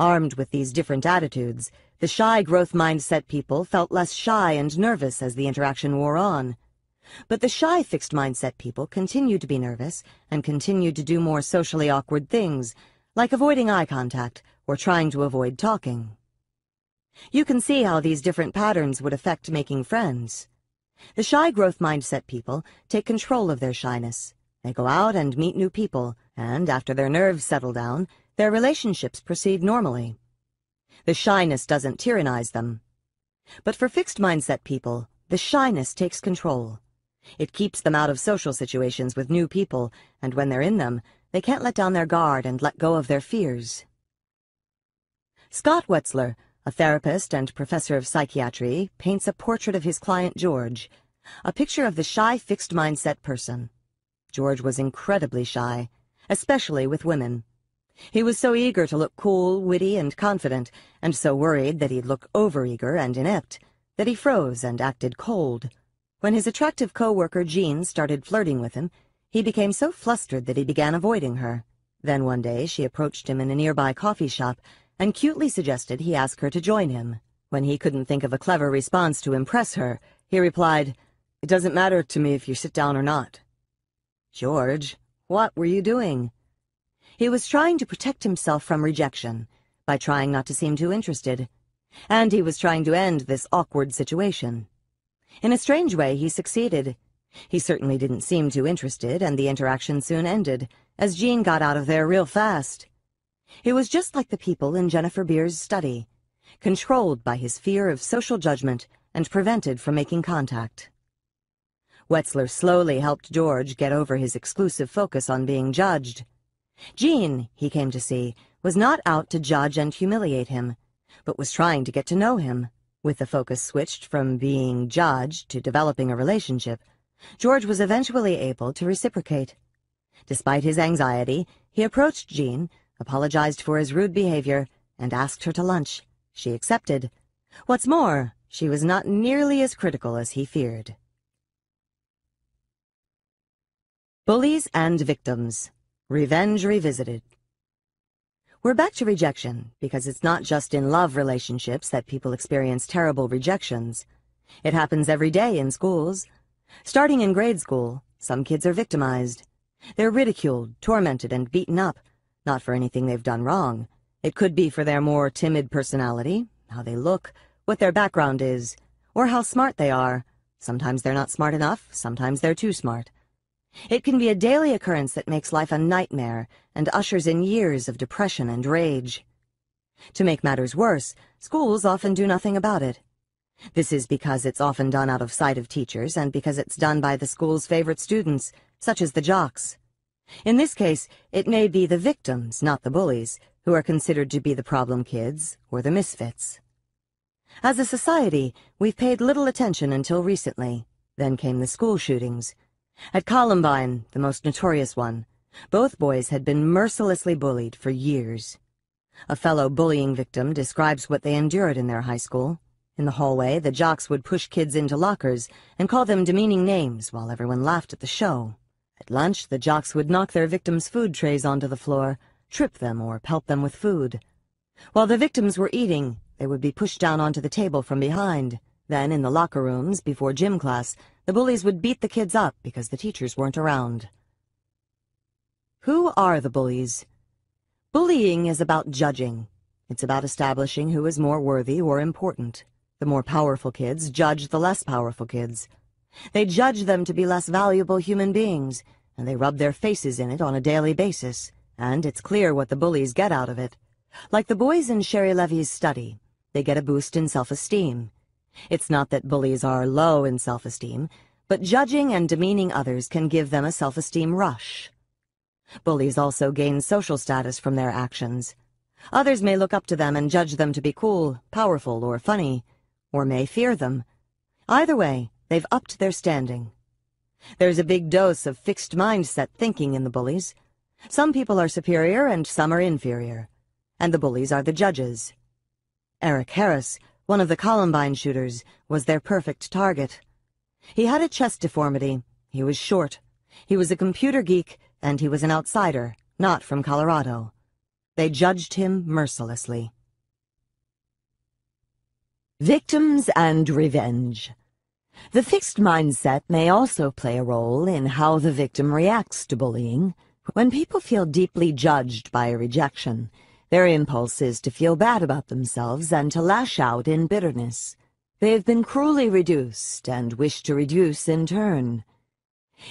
Armed with these different attitudes, the shy growth mindset people felt less shy and nervous as the interaction wore on. But the shy fixed mindset people continued to be nervous and continued to do more socially awkward things, like avoiding eye contact or trying to avoid talking. You can see how these different patterns would affect making friends. The shy growth mindset people take control of their shyness. They go out and meet new people, and after their nerves settle down, their relationships proceed normally. The shyness doesn't tyrannize them. But for fixed mindset people, the shyness takes control. It keeps them out of social situations with new people, and when they're in them, they can't let down their guard and let go of their fears. Scott Wetzler, a therapist and professor of psychiatry, paints a portrait of his client George, a picture of the shy, fixed mindset person. George was incredibly shy, especially with women. He was so eager to look cool, witty, and confident, and so worried that he'd look overeager and inept, that he froze and acted cold. When his attractive co-worker Jean started flirting with him, he became so flustered that he began avoiding her. Then one day she approached him in a nearby coffee shop and cutely suggested he ask her to join him. When he couldn't think of a clever response to impress her, he replied, It doesn't matter to me if you sit down or not. George, what were you doing? He was trying to protect himself from rejection by trying not to seem too interested. And he was trying to end this awkward situation. In a strange way, he succeeded. He certainly didn't seem too interested, and the interaction soon ended, as Jean got out of there real fast. He was just like the people in Jennifer Beer's study, controlled by his fear of social judgment and prevented from making contact. Wetzler slowly helped George get over his exclusive focus on being judged. Jean, he came to see, was not out to judge and humiliate him, but was trying to get to know him. With the focus switched from being judged to developing a relationship, George was eventually able to reciprocate. Despite his anxiety, he approached Jean, apologized for his rude behavior, and asked her to lunch. She accepted. What's more, she was not nearly as critical as he feared. Bullies and Victims Revenge Revisited We're back to rejection, because it's not just in love relationships that people experience terrible rejections. It happens every day in schools. Starting in grade school, some kids are victimized. They're ridiculed, tormented, and beaten up, not for anything they've done wrong, it could be for their more timid personality, how they look, what their background is, or how smart they are. Sometimes they're not smart enough, sometimes they're too smart. It can be a daily occurrence that makes life a nightmare and ushers in years of depression and rage. To make matters worse, schools often do nothing about it. This is because it's often done out of sight of teachers and because it's done by the school's favorite students, such as the jocks. In this case, it may be the victims, not the bullies, who are considered to be the problem kids or the misfits. As a society, we've paid little attention until recently. Then came the school shootings. At Columbine, the most notorious one, both boys had been mercilessly bullied for years. A fellow bullying victim describes what they endured in their high school. In the hallway, the jocks would push kids into lockers and call them demeaning names while everyone laughed at the show. At lunch, the jocks would knock their victims' food trays onto the floor trip them or pelt them with food. While the victims were eating, they would be pushed down onto the table from behind. Then, in the locker rooms, before gym class, the bullies would beat the kids up because the teachers weren't around. Who are the bullies? Bullying is about judging. It's about establishing who is more worthy or important. The more powerful kids judge the less powerful kids. They judge them to be less valuable human beings, and they rub their faces in it on a daily basis. And it's clear what the bullies get out of it. Like the boys in Sheri Levy's study, they get a boost in self-esteem. It's not that bullies are low in self-esteem, but judging and demeaning others can give them a self-esteem rush. Bullies also gain social status from their actions. Others may look up to them and judge them to be cool, powerful, or funny, or may fear them. Either way, they've upped their standing. There's a big dose of fixed mindset thinking in the bullies, some people are superior and some are inferior, and the bullies are the judges. Eric Harris, one of the Columbine shooters, was their perfect target. He had a chest deformity, he was short, he was a computer geek, and he was an outsider, not from Colorado. They judged him mercilessly. Victims and Revenge The fixed mindset may also play a role in how the victim reacts to bullying. When people feel deeply judged by a rejection, their impulse is to feel bad about themselves and to lash out in bitterness. They have been cruelly reduced and wish to reduce in turn.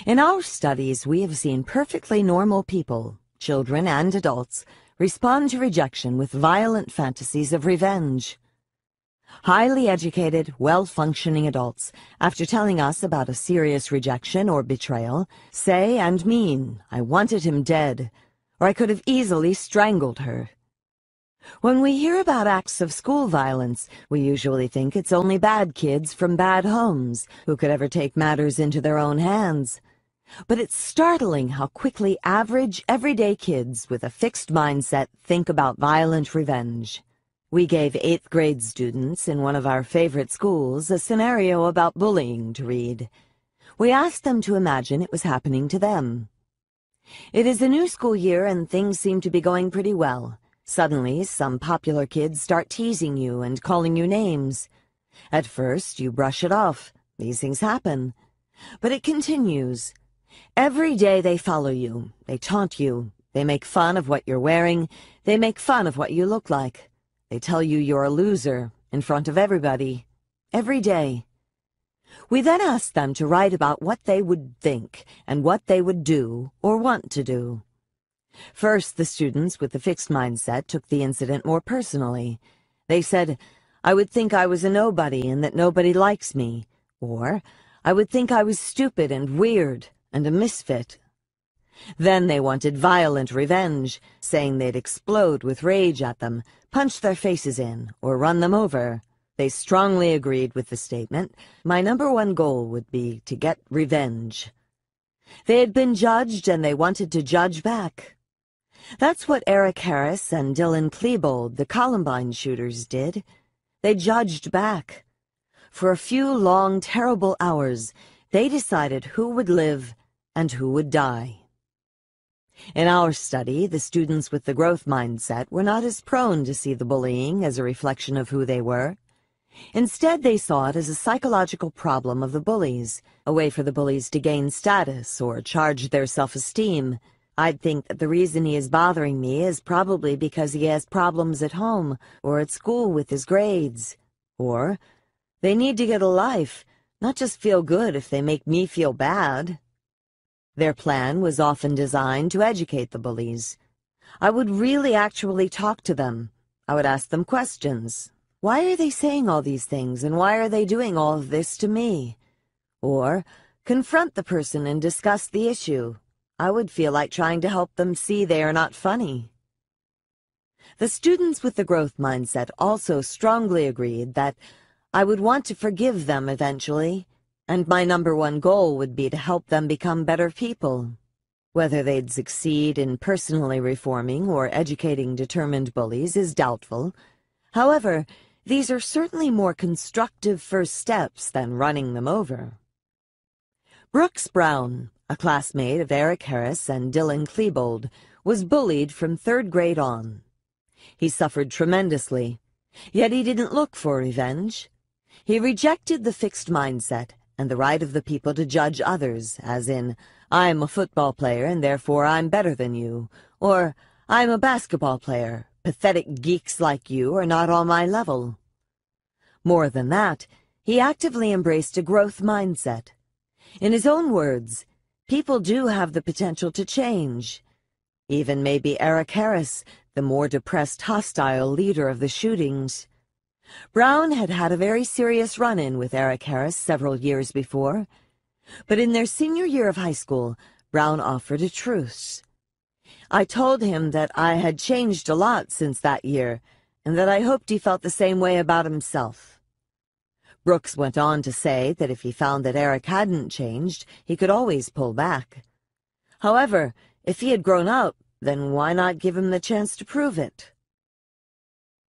In our studies, we have seen perfectly normal people, children and adults, respond to rejection with violent fantasies of revenge. Highly educated, well-functioning adults, after telling us about a serious rejection or betrayal, say and mean, I wanted him dead, or I could have easily strangled her. When we hear about acts of school violence, we usually think it's only bad kids from bad homes who could ever take matters into their own hands. But it's startling how quickly average, everyday kids with a fixed mindset think about violent revenge. We gave eighth grade students in one of our favorite schools a scenario about bullying to read. We asked them to imagine it was happening to them. It is a new school year and things seem to be going pretty well. Suddenly, some popular kids start teasing you and calling you names. At first, you brush it off. These things happen. But it continues. Every day they follow you. They taunt you. They make fun of what you're wearing. They make fun of what you look like. They tell you you're a loser in front of everybody. Every day. We then ask them to write about what they would think and what they would do or want to do. First, the students with the fixed mindset took the incident more personally. They said, I would think I was a nobody and that nobody likes me, or I would think I was stupid and weird and a misfit. Then they wanted violent revenge, saying they'd explode with rage at them, punch their faces in, or run them over. They strongly agreed with the statement, my number one goal would be to get revenge. They had been judged and they wanted to judge back. That's what Eric Harris and Dylan Klebold, the Columbine shooters, did. They judged back. For a few long, terrible hours, they decided who would live and who would die. In our study, the students with the growth mindset were not as prone to see the bullying as a reflection of who they were. Instead, they saw it as a psychological problem of the bullies, a way for the bullies to gain status or charge their self-esteem. I'd think that the reason he is bothering me is probably because he has problems at home or at school with his grades. Or, they need to get a life, not just feel good if they make me feel bad. Their plan was often designed to educate the bullies. I would really actually talk to them. I would ask them questions, why are they saying all these things, and why are they doing all of this to me? Or, confront the person and discuss the issue. I would feel like trying to help them see they are not funny. The students with the growth mindset also strongly agreed that I would want to forgive them eventually, and my number one goal would be to help them become better people. Whether they'd succeed in personally reforming or educating determined bullies is doubtful. However, these are certainly more constructive first steps than running them over. Brooks Brown, a classmate of Eric Harris and Dylan Klebold, was bullied from third grade on. He suffered tremendously, yet he didn't look for revenge. He rejected the fixed mindset and the right of the people to judge others, as in, I'm a football player and therefore I'm better than you, or I'm a basketball player, Pathetic geeks like you are not on my level. More than that, he actively embraced a growth mindset. In his own words, people do have the potential to change. Even maybe Eric Harris, the more depressed, hostile leader of the shootings. Brown had had a very serious run-in with Eric Harris several years before. But in their senior year of high school, Brown offered a truce. I told him that I had changed a lot since that year, and that I hoped he felt the same way about himself. Brooks went on to say that if he found that Eric hadn't changed, he could always pull back. However, if he had grown up, then why not give him the chance to prove it?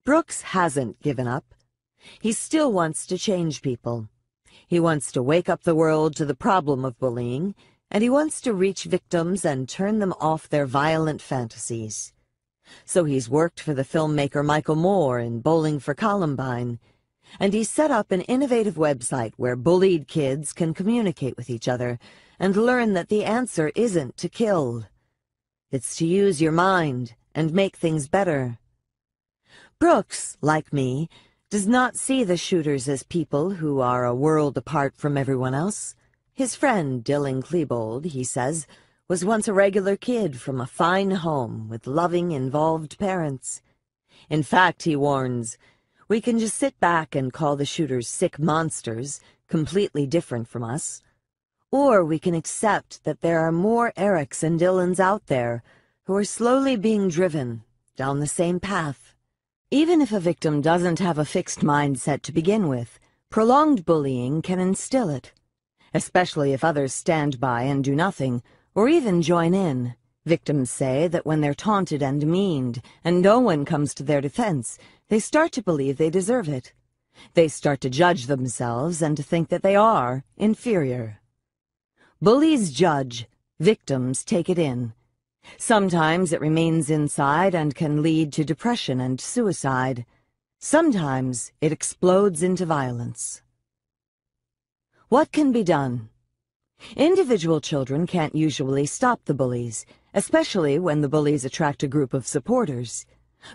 Brooks hasn't given up. He still wants to change people. He wants to wake up the world to the problem of bullying, and he wants to reach victims and turn them off their violent fantasies. So he's worked for the filmmaker Michael Moore in Bowling for Columbine, and he set up an innovative website where bullied kids can communicate with each other and learn that the answer isn't to kill. It's to use your mind and make things better. Brooks, like me, does not see the shooters as people who are a world apart from everyone else. His friend, Dylan Klebold, he says, was once a regular kid from a fine home with loving, involved parents. In fact, he warns, we can just sit back and call the shooters sick monsters, completely different from us. Or we can accept that there are more Erics and Dylans out there who are slowly being driven down the same path. Even if a victim doesn't have a fixed mindset to begin with, prolonged bullying can instill it especially if others stand by and do nothing, or even join in. Victims say that when they're taunted and meaned, and no one comes to their defense, they start to believe they deserve it. They start to judge themselves and to think that they are inferior. Bullies judge, victims take it in. Sometimes it remains inside and can lead to depression and suicide. Sometimes it explodes into violence. What can be done? Individual children can't usually stop the bullies, especially when the bullies attract a group of supporters.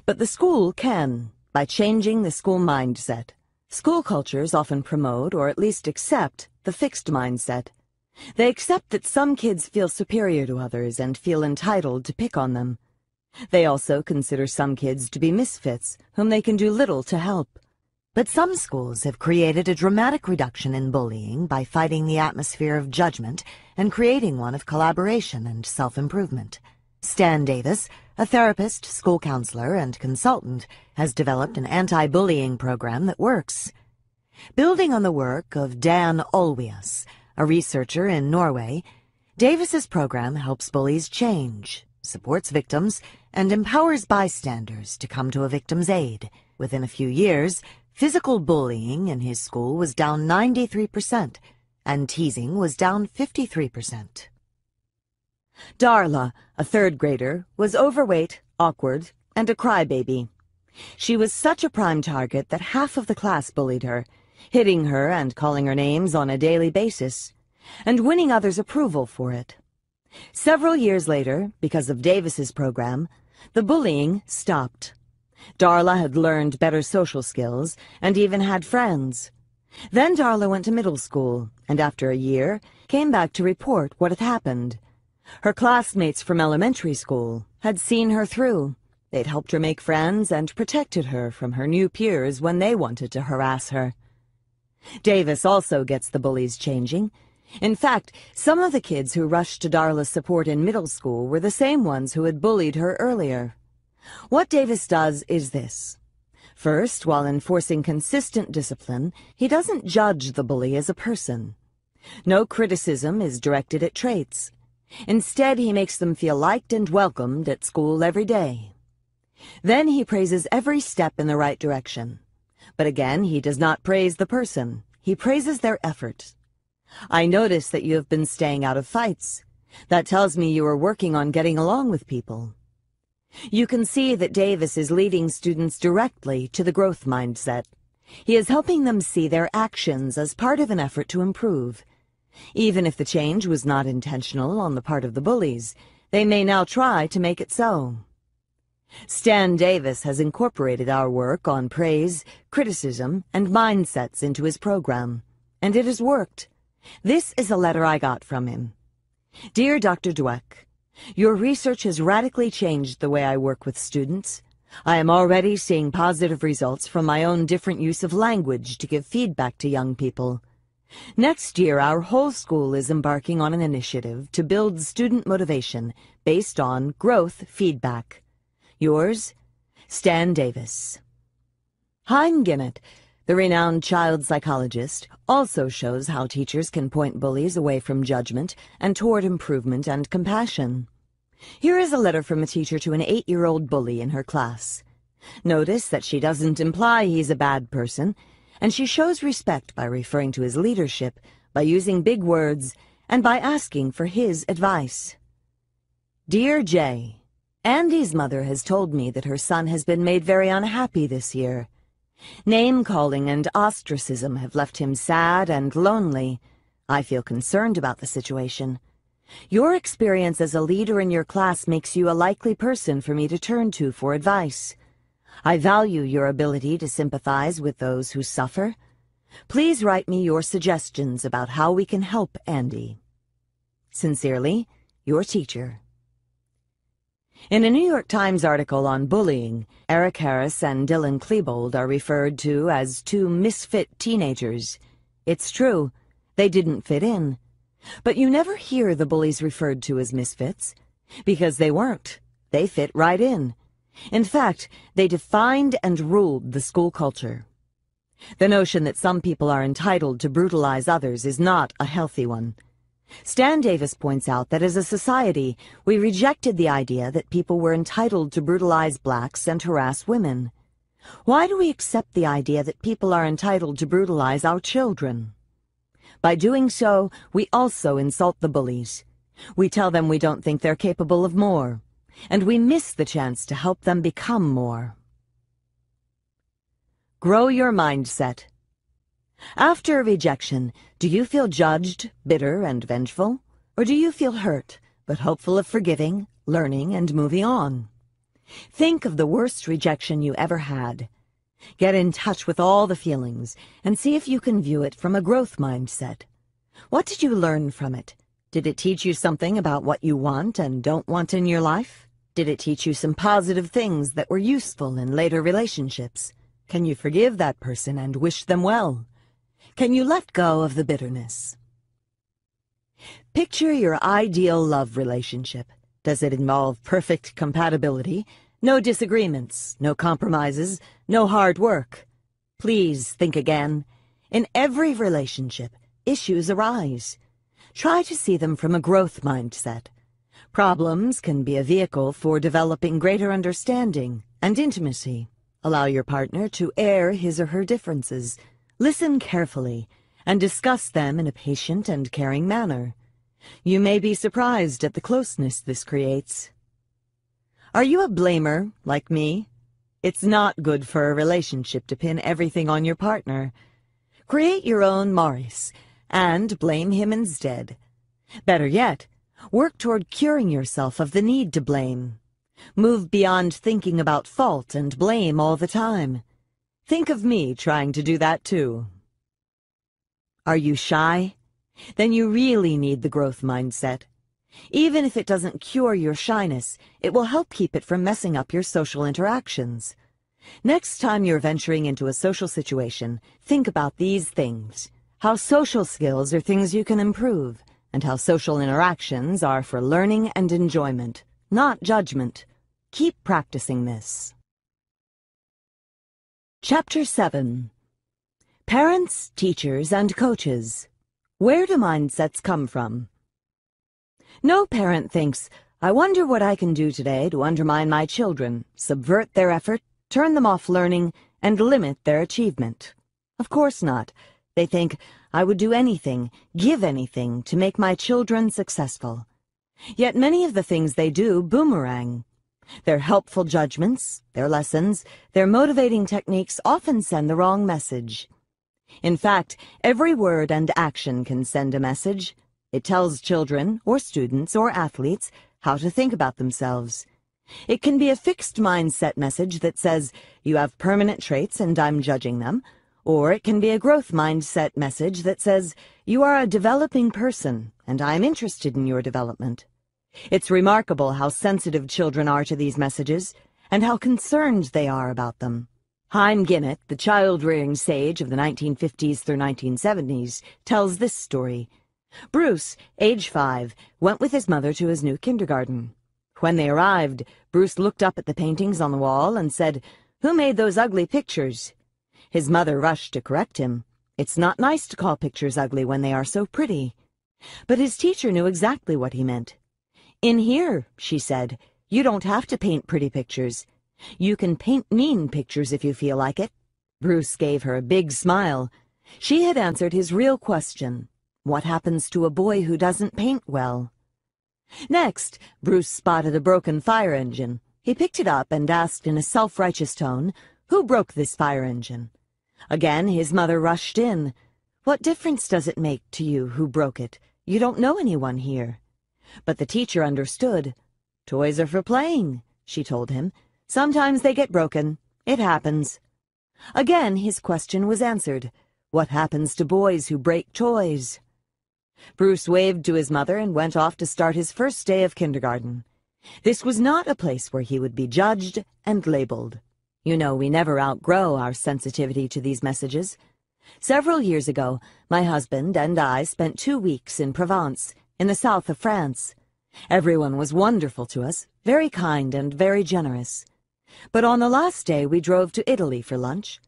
But the school can, by changing the school mindset. School cultures often promote, or at least accept, the fixed mindset. They accept that some kids feel superior to others and feel entitled to pick on them. They also consider some kids to be misfits, whom they can do little to help. But some schools have created a dramatic reduction in bullying by fighting the atmosphere of judgment and creating one of collaboration and self-improvement. Stan Davis, a therapist, school counselor, and consultant, has developed an anti-bullying program that works. Building on the work of Dan Olweus, a researcher in Norway, Davis's program helps bullies change, supports victims, and empowers bystanders to come to a victim's aid. Within a few years, physical bullying in his school was down 93%, and teasing was down 53%. Darla, a third grader, was overweight, awkward, and a crybaby. She was such a prime target that half of the class bullied her, hitting her and calling her names on a daily basis, and winning others' approval for it. Several years later, because of Davis's program, the bullying stopped. Darla had learned better social skills and even had friends. Then Darla went to middle school, and after a year, came back to report what had happened. Her classmates from elementary school had seen her through. They'd helped her make friends and protected her from her new peers when they wanted to harass her. Davis also gets the bullies changing. In fact, some of the kids who rushed to Darla's support in middle school were the same ones who had bullied her earlier. What Davis does is this. First, while enforcing consistent discipline, he doesn't judge the bully as a person. No criticism is directed at traits. Instead, he makes them feel liked and welcomed at school every day. Then he praises every step in the right direction. But again, he does not praise the person. He praises their effort. I notice that you have been staying out of fights. That tells me you are working on getting along with people. You can see that Davis is leading students directly to the growth mindset. He is helping them see their actions as part of an effort to improve. Even if the change was not intentional on the part of the bullies, they may now try to make it so. Stan Davis has incorporated our work on praise, criticism, and mindsets into his program, and it has worked. This is a letter I got from him. Dear Dr. Dweck, your research has radically changed the way I work with students. I am already seeing positive results from my own different use of language to give feedback to young people. Next year, our whole school is embarking on an initiative to build student motivation based on growth feedback. Yours, Stan Davis. Haim the renowned child psychologist, also shows how teachers can point bullies away from judgment and toward improvement and compassion. Here is a letter from a teacher to an eight-year-old bully in her class. Notice that she doesn't imply he's a bad person, and she shows respect by referring to his leadership, by using big words, and by asking for his advice. Dear Jay, Andy's mother has told me that her son has been made very unhappy this year. Name-calling and ostracism have left him sad and lonely. I feel concerned about the situation. Your experience as a leader in your class makes you a likely person for me to turn to for advice. I value your ability to sympathize with those who suffer. Please write me your suggestions about how we can help Andy. Sincerely, your teacher. In a New York Times article on bullying, Eric Harris and Dylan Klebold are referred to as two misfit teenagers. It's true, they didn't fit in. But you never hear the bullies referred to as misfits, because they weren't. They fit right in. In fact, they defined and ruled the school culture. The notion that some people are entitled to brutalize others is not a healthy one. Stan Davis points out that as a society, we rejected the idea that people were entitled to brutalize blacks and harass women. Why do we accept the idea that people are entitled to brutalize our children? By doing so, we also insult the bullies. We tell them we don't think they're capable of more, and we miss the chance to help them become more. Grow your mindset. After rejection, do you feel judged, bitter, and vengeful? Or do you feel hurt, but hopeful of forgiving, learning, and moving on? Think of the worst rejection you ever had. Get in touch with all the feelings and see if you can view it from a growth mindset. What did you learn from it? Did it teach you something about what you want and don't want in your life? Did it teach you some positive things that were useful in later relationships? Can you forgive that person and wish them well? Can you let go of the bitterness? Picture your ideal love relationship. Does it involve perfect compatibility? No disagreements, no compromises, no hard work? Please think again. In every relationship, issues arise. Try to see them from a growth mindset. Problems can be a vehicle for developing greater understanding and intimacy. Allow your partner to air his or her differences. Listen carefully and discuss them in a patient and caring manner. You may be surprised at the closeness this creates. Are you a blamer, like me? It's not good for a relationship to pin everything on your partner. Create your own Maurice and blame him instead. Better yet, work toward curing yourself of the need to blame. Move beyond thinking about fault and blame all the time. Think of me trying to do that too. Are you shy? Then you really need the growth mindset. Even if it doesn't cure your shyness, it will help keep it from messing up your social interactions. Next time you're venturing into a social situation, think about these things. How social skills are things you can improve, and how social interactions are for learning and enjoyment, not judgment. Keep practicing this. Chapter 7 Parents, Teachers, and Coaches Where do mindsets come from? No parent thinks, I wonder what I can do today to undermine my children, subvert their effort, turn them off learning, and limit their achievement. Of course not. They think, I would do anything, give anything, to make my children successful. Yet many of the things they do boomerang. Their helpful judgments, their lessons, their motivating techniques often send the wrong message. In fact, every word and action can send a message. It tells children, or students, or athletes how to think about themselves. It can be a fixed mindset message that says, you have permanent traits and I'm judging them, or it can be a growth mindset message that says, you are a developing person, and I am interested in your development. It's remarkable how sensitive children are to these messages, and how concerned they are about them. Haim Ginott, the child-rearing sage of the 1950s through 1970s, tells this story. Bruce, age five, went with his mother to his new kindergarten. When they arrived, Bruce looked up at the paintings on the wall and said, Who made those ugly pictures? His mother rushed to correct him. It's not nice to call pictures ugly when they are so pretty. But his teacher knew exactly what he meant. In here, she said, you don't have to paint pretty pictures. You can paint mean pictures if you feel like it. Bruce gave her a big smile. She had answered his real question. What happens to a boy who doesn't paint well? Next, Bruce spotted a broken fire engine. He picked it up and asked in a self-righteous tone, Who broke this fire engine? Again, his mother rushed in. What difference does it make to you who broke it? You don't know anyone here. But the teacher understood. Toys are for playing, she told him. Sometimes they get broken. It happens. Again, his question was answered. What happens to boys who break toys? Bruce waved to his mother and went off to start his first day of kindergarten. This was not a place where he would be judged and labeled. You know, we never outgrow our sensitivity to these messages. Several years ago, my husband and I spent two weeks in Provence, in the south of France. Everyone was wonderful to us, very kind and very generous. But on the last day, we drove to Italy for lunch.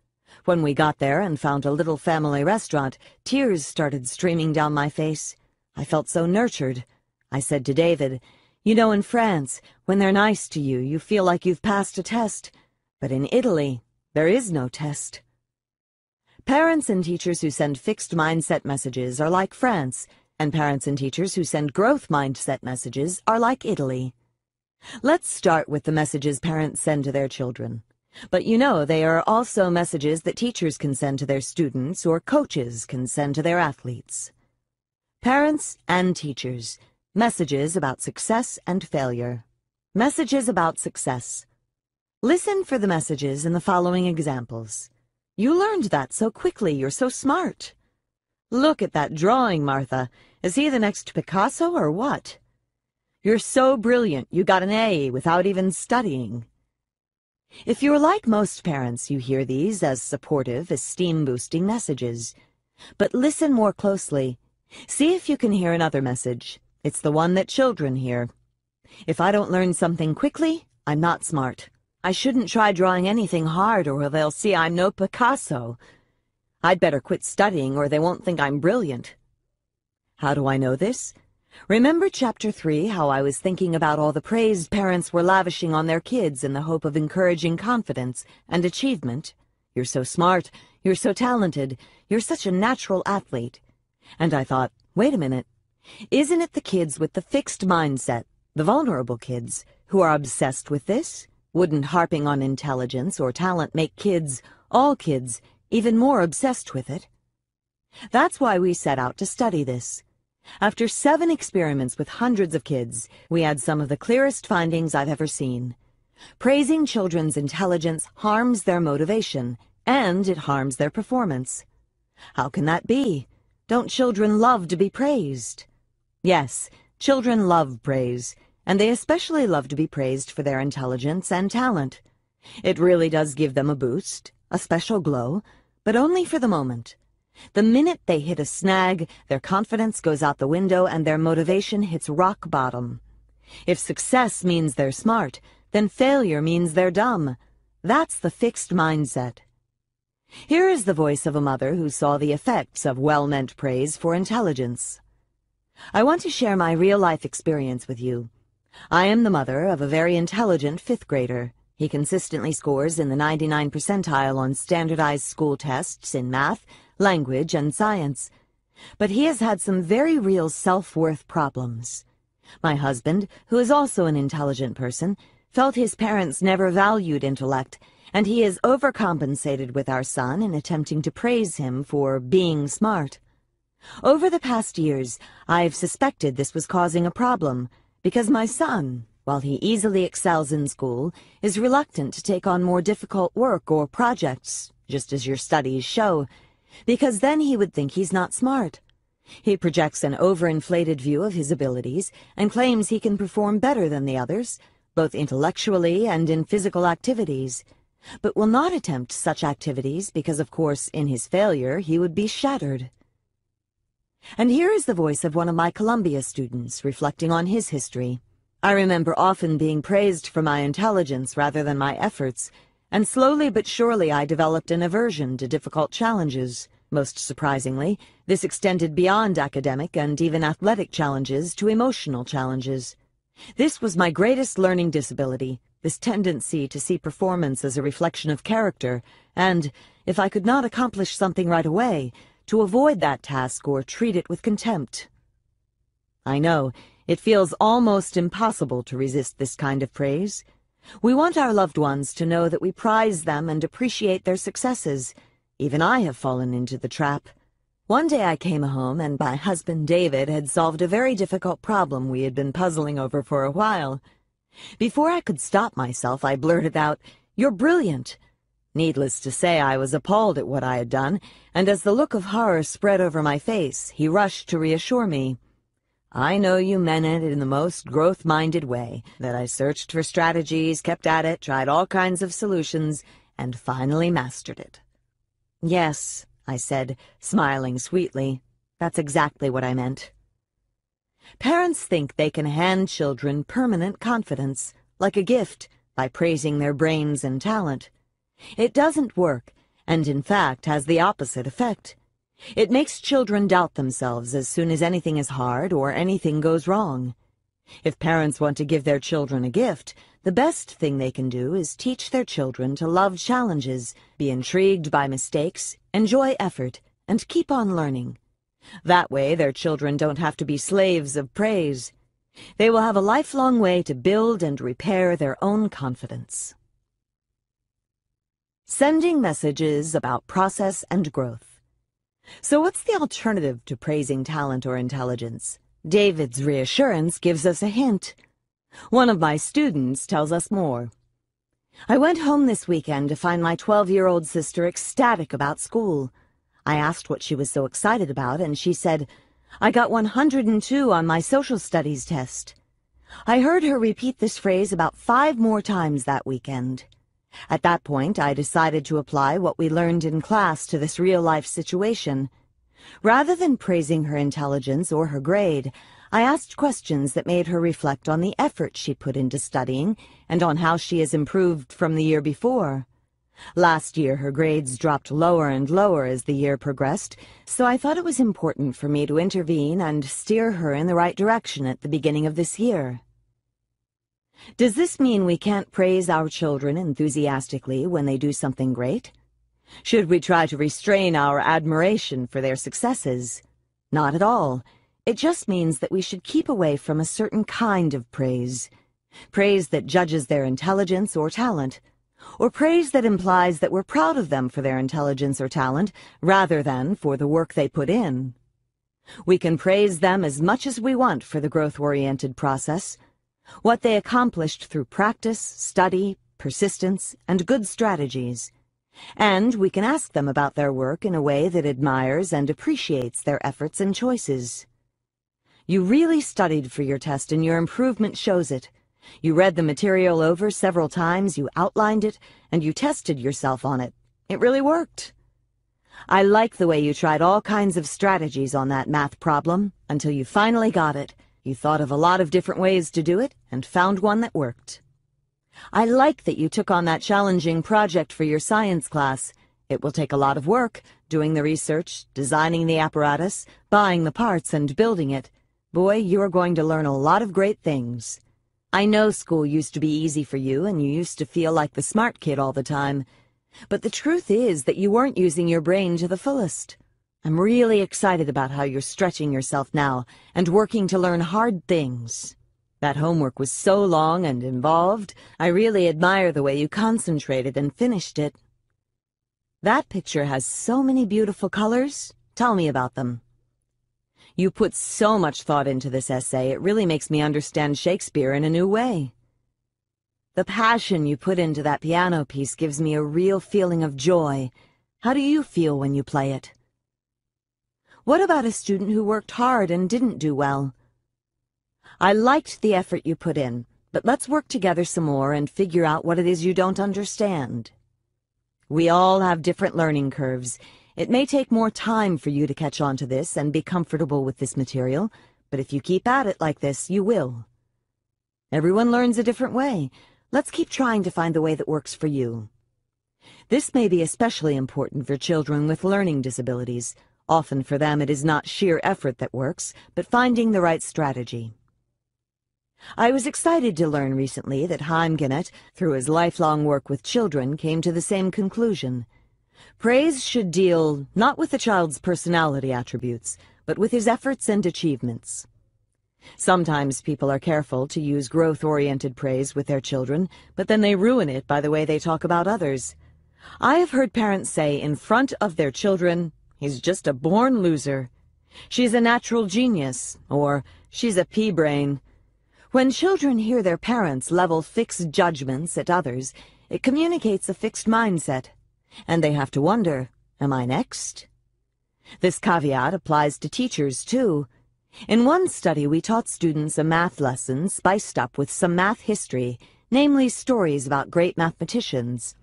When we got there and found a little family restaurant, tears started streaming down my face. I felt so nurtured. I said to David, You know, in France, when they're nice to you, you feel like you've passed a test. But in Italy, there is no test. Parents and teachers who send fixed mindset messages are like France. And parents and teachers who send growth mindset messages are like Italy. Let's start with the messages parents send to their children. But you know, they are also messages that teachers can send to their students or coaches can send to their athletes. Parents and teachers, messages about success and failure. Messages about success. Listen for the messages in the following examples. You learned that so quickly, you're so smart. Look at that drawing, Martha. Is he the next Picasso or what? You're so brilliant, you got an A without even studying. If you're like most parents, you hear these as supportive, esteem-boosting messages. But listen more closely. See if you can hear another message. It's the one that children hear. If I don't learn something quickly, I'm not smart. I shouldn't try drawing anything hard or they'll see I'm no Picasso. I'd better quit studying or they won't think I'm brilliant. How do I know this? Remember chapter 3, how I was thinking about all the praise parents were lavishing on their kids in the hope of encouraging confidence and achievement? You're so smart, you're so talented, you're such a natural athlete. And I thought, wait a minute, isn't it the kids with the fixed mindset, the vulnerable kids, who are obsessed with this? Wouldn't harping on intelligence or talent make kids, all kids, even more obsessed with it. That's why we set out to study this. After seven experiments with hundreds of kids, we had some of the clearest findings I've ever seen. Praising children's intelligence harms their motivation, and it harms their performance. How can that be? Don't children love to be praised? Yes, children love praise, and they especially love to be praised for their intelligence and talent. It really does give them a boost, a special glow, but only for the moment. The minute they hit a snag, their confidence goes out the window and their motivation hits rock bottom. If success means they're smart, then failure means they're dumb. That's the fixed mindset. Here is the voice of a mother who saw the effects of well-meant praise for intelligence. I want to share my real-life experience with you. I am the mother of a very intelligent fifth grader. He consistently scores in the 99 percentile on standardized school tests in math, language, and science. But he has had some very real self-worth problems. My husband, who is also an intelligent person, felt his parents never valued intellect, and he is overcompensated with our son in attempting to praise him for being smart. Over the past years, I've suspected this was causing a problem, because my son, while he easily excels in school, is reluctant to take on more difficult work or projects, just as your studies show, because then he would think he's not smart. He projects an overinflated view of his abilities and claims he can perform better than the others, both intellectually and in physical activities, but will not attempt such activities because, of course, in his failure he would be shattered. And here is the voice of one of my Columbia students reflecting on his history. I remember often being praised for my intelligence rather than my efforts, and slowly but surely I developed an aversion to difficult challenges. Most surprisingly, this extended beyond academic and even athletic challenges to emotional challenges. This was my greatest learning disability, this tendency to see performance as a reflection of character, and, if I could not accomplish something right away, to avoid that task or treat it with contempt. I know, it feels almost impossible to resist this kind of praise. We want our loved ones to know that we prize them and appreciate their successes. Even I have fallen into the trap. One day I came home and my husband David had solved a very difficult problem we had been puzzling over for a while. Before I could stop myself, I blurted out, You're brilliant. Needless to say, I was appalled at what I had done, and as the look of horror spread over my face, he rushed to reassure me. I know you meant it in the most growth-minded way, that I searched for strategies, kept at it, tried all kinds of solutions, and finally mastered it. Yes, I said, smiling sweetly. That's exactly what I meant. Parents think they can hand children permanent confidence, like a gift, by praising their brains and talent. It doesn't work, and in fact has the opposite effect. It makes children doubt themselves as soon as anything is hard or anything goes wrong. If parents want to give their children a gift, the best thing they can do is teach their children to love challenges, be intrigued by mistakes, enjoy effort, and keep on learning. That way, their children don't have to be slaves of praise. They will have a lifelong way to build and repair their own confidence. Sending messages about process and growth. So what's the alternative to praising talent or intelligence? David's reassurance gives us a hint. One of my students tells us more. I went home this weekend to find my 12-year-old sister ecstatic about school. I asked what she was so excited about, and she said, I got 102 on my social studies test. I heard her repeat this phrase about five more times that weekend. At that point, I decided to apply what we learned in class to this real-life situation. Rather than praising her intelligence or her grade, I asked questions that made her reflect on the effort she put into studying and on how she has improved from the year before. Last year, her grades dropped lower and lower as the year progressed, so I thought it was important for me to intervene and steer her in the right direction at the beginning of this year. Does this mean we can't praise our children enthusiastically when they do something great? Should we try to restrain our admiration for their successes? Not at all. It just means that we should keep away from a certain kind of praise. Praise that judges their intelligence or talent, or praise that implies that we're proud of them for their intelligence or talent, rather than for the work they put in. We can praise them as much as we want for the growth-oriented process, what they accomplished through practice, study, persistence, and good strategies. And we can ask them about their work in a way that admires and appreciates their efforts and choices. You really studied for your test and your improvement shows it. You read the material over several times, you outlined it, and you tested yourself on it. It really worked. I like the way you tried all kinds of strategies on that math problem until you finally got it. You thought of a lot of different ways to do it and found one that worked. I like that you took on that challenging project for your science class. It will take a lot of work, doing the research, designing the apparatus, buying the parts, and building it. Boy, you are going to learn a lot of great things. I know school used to be easy for you, and you used to feel like the smart kid all the time. But the truth is that you weren't using your brain to the fullest. I'm really excited about how you're stretching yourself now and working to learn hard things. That homework was so long and involved, I really admire the way you concentrated and finished it. That picture has so many beautiful colors. Tell me about them. You put so much thought into this essay, it really makes me understand Shakespeare in a new way. The passion you put into that piano piece gives me a real feeling of joy. How do you feel when you play it? What about a student who worked hard and didn't do well? I liked the effort you put in, but let's work together some more and figure out what it is you don't understand. We all have different learning curves, it may take more time for you to catch on to this and be comfortable with this material, but if you keep at it like this, you will. Everyone learns a different way. Let's keep trying to find the way that works for you. This may be especially important for children with learning disabilities. Often for them it is not sheer effort that works, but finding the right strategy. I was excited to learn recently that Haim Ginott, through his lifelong work with children, came to the same conclusion. Praise should deal not with the child's personality attributes, but with his efforts and achievements. Sometimes people are careful to use growth-oriented praise with their children, but then they ruin it by the way they talk about others. I have heard parents say in front of their children, he's just a born loser. She's a natural genius, or she's a pea-brain. When children hear their parents level fixed judgments at others, it communicates a fixed mindset and they have to wonder, am I next? This caveat applies to teachers, too. In one study, we taught students a math lesson spiced up with some math history, namely stories about great mathematicians.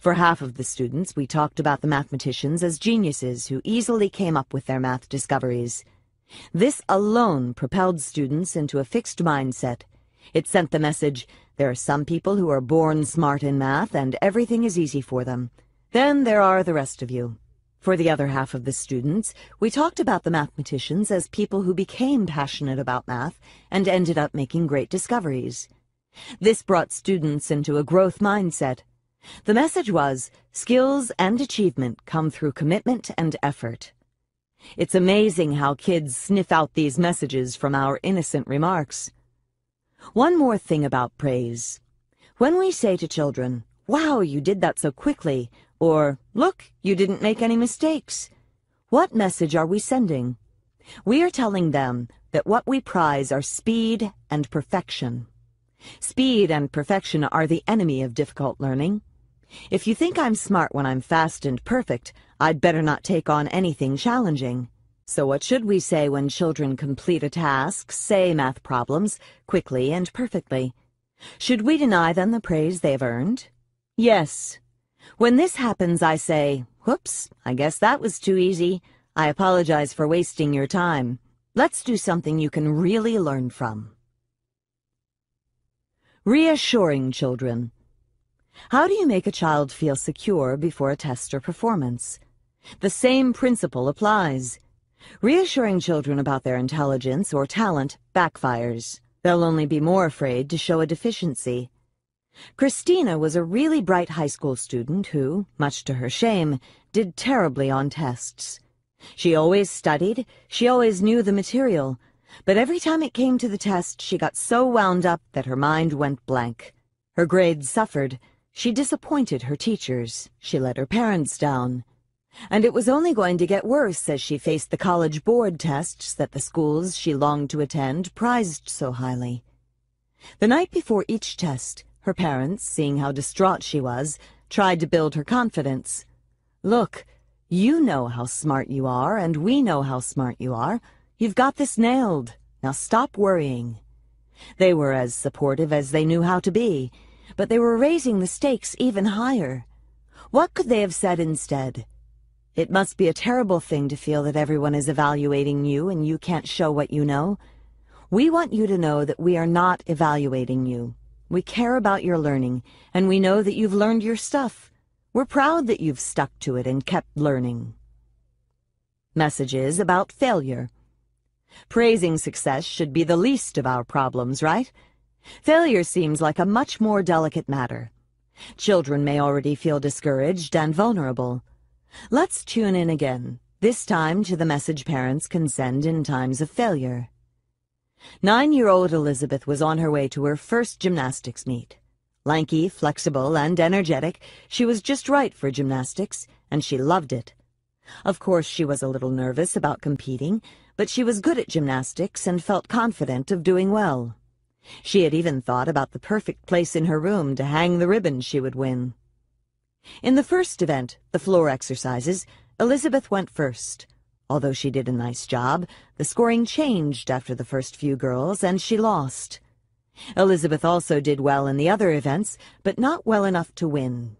For half of the students, we talked about the mathematicians as geniuses who easily came up with their math discoveries. This alone propelled students into a fixed mindset. It sent the message, there are some people who are born smart in math and everything is easy for them. Then there are the rest of you. For the other half of the students, we talked about the mathematicians as people who became passionate about math and ended up making great discoveries. This brought students into a growth mindset. The message was, skills and achievement come through commitment and effort. It's amazing how kids sniff out these messages from our innocent remarks. One more thing about praise. When we say to children, wow, you did that so quickly, or look, you didn't make any mistakes, what message are we sending? We are telling them that what we prize are speed and perfection. Speed and perfection are the enemy of difficult learning. If you think I'm smart when I'm fast and perfect, I'd better not take on anything challenging. So what should we say when children complete a task, say math problems, quickly and perfectly? Should we deny them the praise they've earned? Yes. When this happens, I say, whoops, I guess that was too easy. I apologize for wasting your time. Let's do something you can really learn from. Reassuring children. How do you make a child feel secure before a test or performance? The same principle applies. Reassuring children about their intelligence or talent backfires. They'll only be more afraid to show a deficiency. Christina was a really bright high school student who, much to her shame, did terribly on tests. She always studied, she always knew the material, but every time it came to the test she got so wound up that her mind went blank. Her grades suffered, she disappointed her teachers, she let her parents down. And it was only going to get worse as she faced the college board tests that the schools she longed to attend prized so highly. The night before each test, her parents, seeing how distraught she was, tried to build her confidence. Look, you know how smart you are, and we know how smart you are. You've got this nailed. Now stop worrying. They were as supportive as they knew how to be, but they were raising the stakes even higher. What could they have said instead? It must be a terrible thing to feel that everyone is evaluating you and you can't show what you know. We want you to know that we are not evaluating you. We care about your learning, and we know that you've learned your stuff. We're proud that you've stuck to it and kept learning. Messages about failure. Praising success should be the least of our problems, right? Failure seems like a much more delicate matter. Children may already feel discouraged and vulnerable. Let's tune in again, this time to the message parents can send in times of failure. Nine-year-old Elizabeth was on her way to her first gymnastics meet. Lanky, flexible, and energetic, she was just right for gymnastics, and she loved it. Of course, she was a little nervous about competing, but she was good at gymnastics and felt confident of doing well. She had even thought about the perfect place in her room to hang the ribbon she would win. In the first event, the floor exercises, Elizabeth went first. Although she did a nice job, the scoring changed after the first few girls, and she lost. Elizabeth also did well in the other events, but not well enough to win.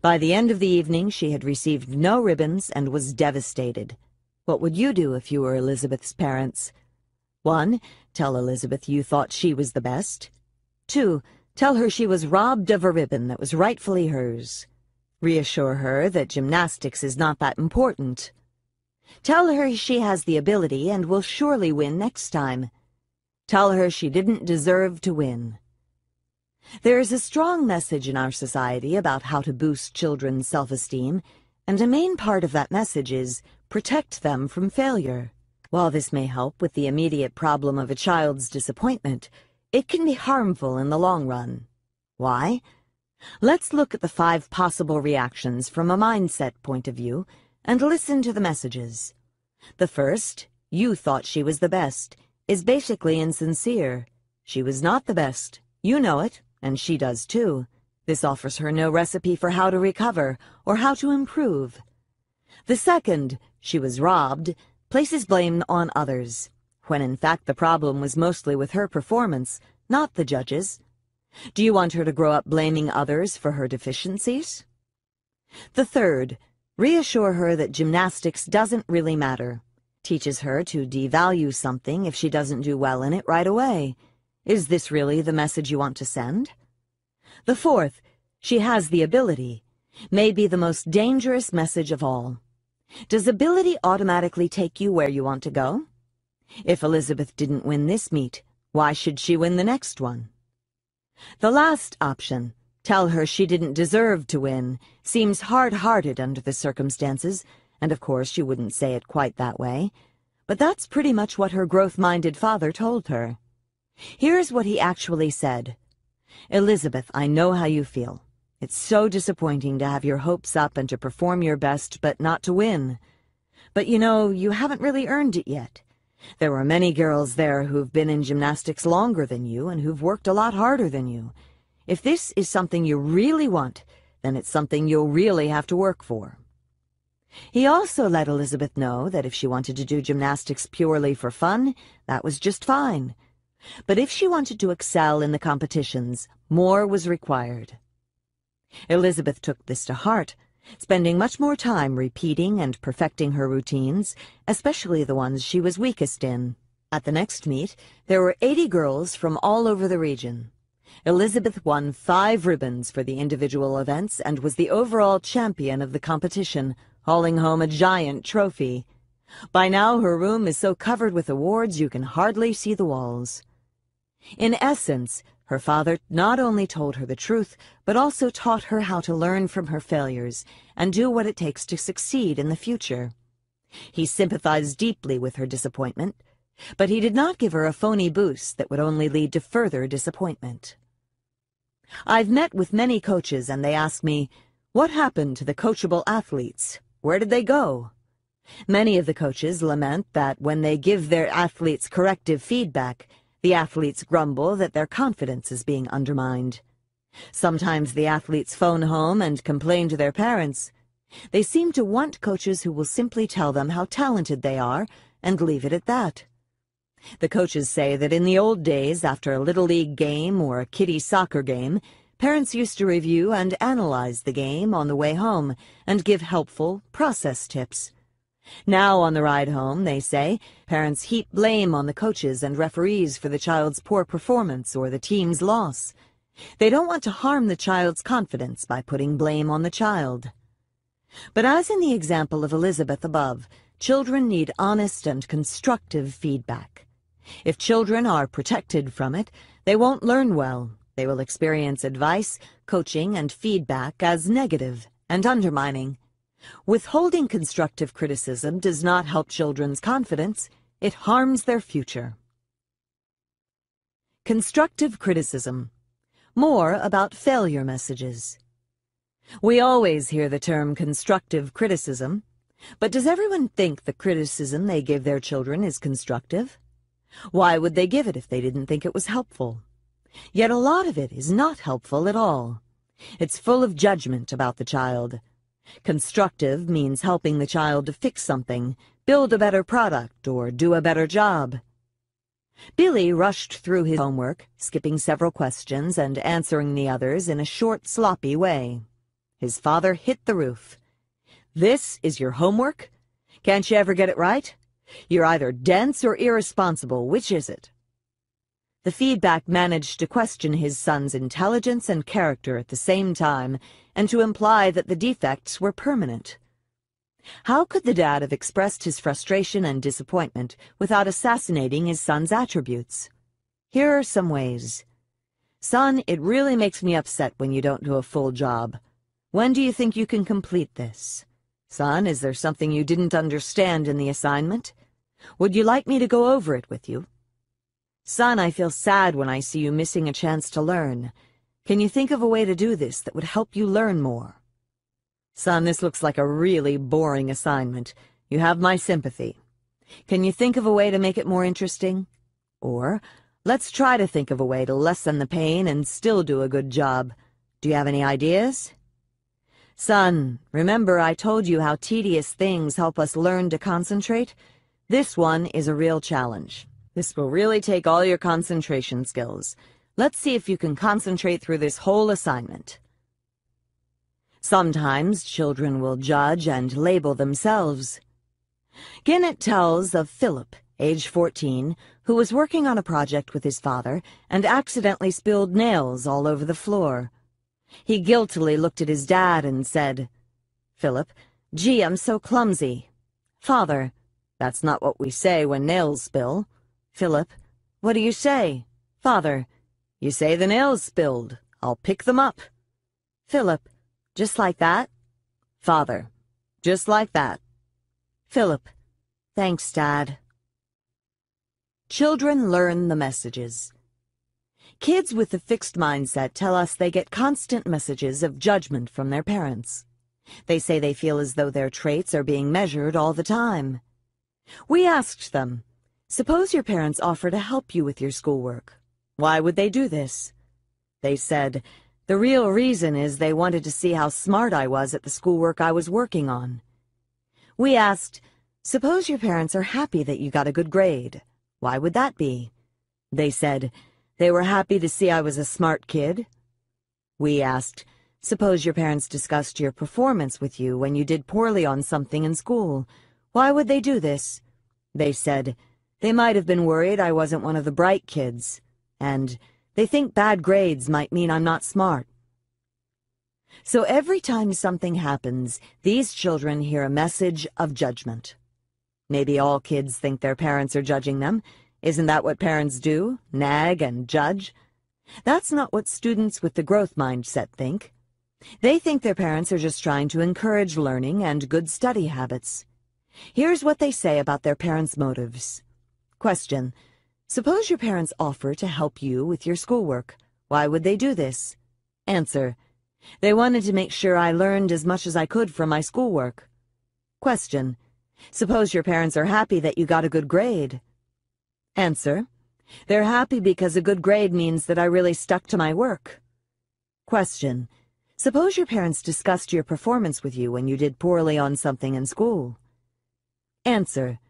By the end of the evening, she had received no ribbons and was devastated. What would you do if you were Elizabeth's parents? 1. Tell Elizabeth you thought she was the best. 2. Tell her she was robbed of a ribbon that was rightfully hers. Reassure her that gymnastics is not that important. Tell her she has the ability and will surely win next time. Tell her she didn't deserve to win. There is a strong message in our society about how to boost children's self-esteem, and a main part of that message is protect them from failure. While this may help with the immediate problem of a child's disappointment, it can be harmful in the long run. Why? Let's look at the five possible reactions from a mindset point of view and listen to the messages. The first, you thought she was the best, is basically insincere. She was not the best. You know it, and she does too. This offers her no recipe for how to recover or how to improve. The second, she was robbed, places blame on others, when in fact the problem was mostly with her performance, not the judges. Do you want her to grow up blaming others for her deficiencies? The third, reassure her that gymnastics doesn't really matter. Teaches her to devalue something if she doesn't do well in it right away. Is this really the message you want to send? The fourth, she has the ability, may be the most dangerous message of all. Does ability automatically take you where you want to go? If Elizabeth didn't win this meet, why should she win the next one? The last option, tell her she didn't deserve to win, seems hard-hearted under the circumstances, And of course she wouldn't say it quite that way. But that's pretty much what her growth-minded father told her. Here's what he actually said. Elizabeth, I know how you feel. It's so disappointing to have your hopes up and to perform your best, but not to win. But you know, you haven't really earned it yet. There were many girls there who've been in gymnastics longer than you and who've worked a lot harder than you. If this is something you really want, then it's something you'll really have to work for. He also let Elizabeth know that if she wanted to do gymnastics purely for fun, that was just fine. But if she wanted to excel in the competitions, more was required. Elizabeth took this to heart, spending much more time repeating and perfecting her routines, especially the ones she was weakest in. At the next meet, there were 80 girls from all over the region. Elizabeth won five ribbons for the individual events and was the overall champion of the competition, hauling home a giant trophy. By now her room is so covered with awards you can hardly see the walls. In essence, her father not only told her the truth, but also taught her how to learn from her failures and do what it takes to succeed in the future. He sympathized deeply with her disappointment, but he did not give her a phony boost that would only lead to further disappointment. I've met with many coaches and they ask me, what happened to the coachable athletes? Where did they go? Many of the coaches lament that when they give their athletes corrective feedback, the athletes grumble that their confidence is being undermined. Sometimes the athletes phone home and complain to their parents. They seem to want coaches who will simply tell them how talented they are and leave it at that. The coaches say that in the old days, after a Little League game or a kiddie soccer game, parents used to review and analyze the game on the way home and give helpful process tips. Now on the ride home, they say, parents heap blame on the coaches and referees for the child's poor performance or the team's loss. They don't want to harm the child's confidence by putting blame on the child. But as in the example of Elizabeth above, children need honest and constructive feedback. If children are protected from it, they won't learn well. They will experience advice, coaching, and feedback as negative and undermining. Withholding constructive criticism does not help children's confidence, it harms their future. Constructive criticism. More about failure messages. We always hear the term constructive criticism, but does everyone think the criticism they give their children is constructive? Why would they give it if they didn't think it was helpful? Yet a lot of it is not helpful at all. It's full of judgment about the child, Constructive means helping the child to fix something, build a better product, or do a better job. Billy rushed through his homework, skipping several questions and answering the others in a short, sloppy way. His father hit the roof. This is your homework? Can't you ever get it right? You're either dense or irresponsible. Which is it? The feedback managed to question his son's intelligence and character at the same time, and to imply that the defects were permanent. How could the dad have expressed his frustration and disappointment without assassinating his son's attributes? Here are some ways. Son, it really makes me upset when you don't do a full job. When do you think you can complete this? Son, is there something you didn't understand in the assignment? Would you like me to go over it with you? Son, I feel sad when I see you missing a chance to learn. Can you think of a way to do this that would help you learn more? Son, this looks like a really boring assignment. You have my sympathy. Can you think of a way to make it more interesting? Or, let's try to think of a way to lessen the pain and still do a good job. Do you have any ideas? Son, remember I told you how tedious things help us learn to concentrate? This one is a real challenge. This will really take all your concentration skills. Let's see if you can concentrate through this whole assignment. Sometimes children will judge and label themselves. Ginott tells of Philip, age 14, who was working on a project with his father and accidentally spilled nails all over the floor. He guiltily looked at his dad and said, Philip, gee, I'm so clumsy. Father, that's not what we say when nails spill. Philip, what do you say? Father, you say the nails spilled. I'll pick them up. Philip, just like that? Father, just like that. Philip. Thanks, Dad. Children learn the messages. Kids with a fixed mindset tell us they get constant messages of judgment from their parents. They say they feel as though their traits are being measured all the time. We asked them, suppose your parents offer to help you with your schoolwork. Why would they do this? They said, the real reason is they wanted to see how smart I was at the schoolwork I was working on. We asked, suppose your parents are happy that you got a good grade. Why would that be? They said, they were happy to see I was a smart kid. We asked, suppose your parents discussed your performance with you when you did poorly on something in school. Why would they do this? They said, they might have been worried I wasn't one of the bright kids, and they think bad grades might mean I'm not smart. So every time something happens, these children hear a message of judgment. Maybe all kids think their parents are judging them, isn't that what parents do? Nag and judge? That's not what students with the growth mindset think. They think their parents are just trying to encourage learning and good study habits. Here's what they say about their parents' motives. Question. Suppose your parents offer to help you with your schoolwork. Why would they do this? Answer. They wanted to make sure I learned as much as I could from my schoolwork. Question. Suppose your parents are happy that you got a good grade. Answer. They're happy because a good grade means that I really stuck to my work. Question. Suppose your parents discussed your performance with you when you did poorly on something in school. Answer.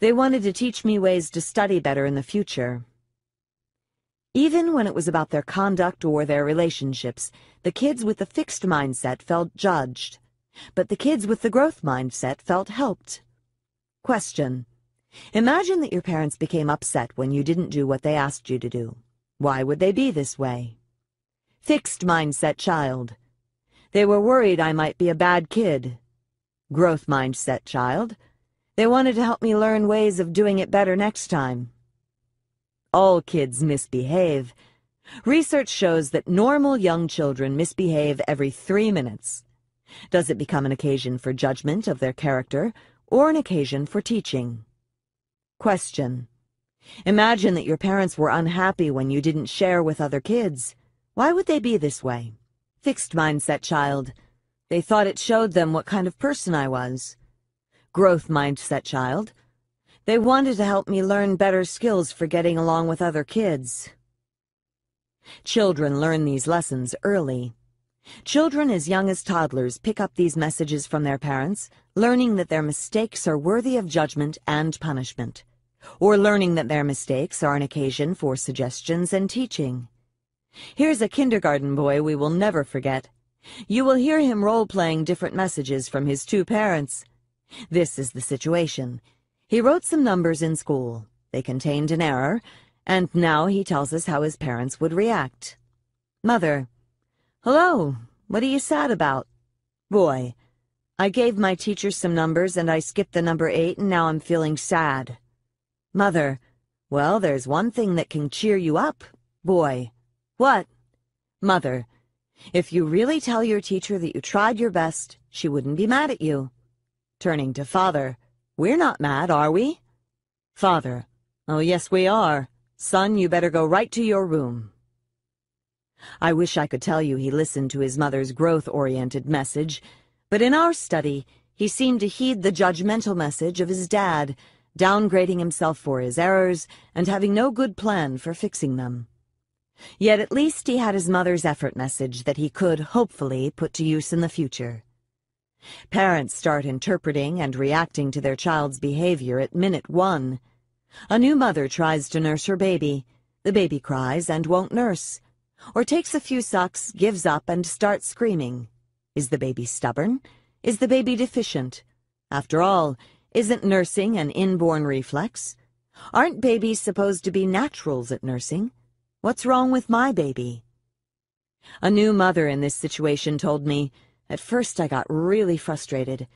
They wanted to teach me ways to study better in the future. Even when it was about their conduct or their relationships, the kids with the fixed mindset felt judged, but the kids with the growth mindset felt helped. Question. Imagine that your parents became upset when you didn't do what they asked you to do. Why would they be this way? Fixed mindset child. They were worried I might be a bad kid. Growth mindset child. They wanted to help me learn ways of doing it better next time. All kids misbehave. Research shows that normal young children misbehave every three minutes. Does it become an occasion for judgment of their character or an occasion for teaching? Question. Imagine that your parents were unhappy when you didn't share with other kids. Why would they be this way? Fixed mindset child. They thought it showed them what kind of person I was. Growth mindset child. They wanted to help me learn better skills for getting along with other kids. Children learn these lessons early. Children as young as toddlers pick up these messages from their parents, learning that their mistakes are worthy of judgment and punishment or learning that their mistakes are an occasion for suggestions and teaching. Here's a kindergarten boy we will never forget. You will hear him role-playing different messages from his two parents. This is the situation. He wrote some numbers in school. They contained an error, and now he tells us how his parents would react. Mother, Hello, what are you sad about? Boy, I gave my teacher some numbers and I skipped the number eight and now I'm feeling sad. Mother, well, there's one thing that can cheer you up. Boy, what? Mother, if you really tell your teacher that you tried your best, she wouldn't be mad at you. Turning to father, we're not mad, are we? Father, oh yes we are. Son, you better go right to your room. I wish I could tell you he listened to his mother's growth-oriented message, but in our study, he seemed to heed the judgmental message of his dad downgrading himself for his errors, and having no good plan for fixing them. Yet at least he had his mother's effort message that he could, hopefully, put to use in the future. Parents start interpreting and reacting to their child's behavior at minute one. A new mother tries to nurse her baby. The baby cries and won't nurse. Or takes a few sucks, gives up, and starts screaming. Is the baby stubborn? Is the baby deficient? After all, isn't nursing an inborn reflex? Aren't babies supposed to be naturals at nursing? What's wrong with my baby? A new mother in this situation told me, at first I got really frustrated.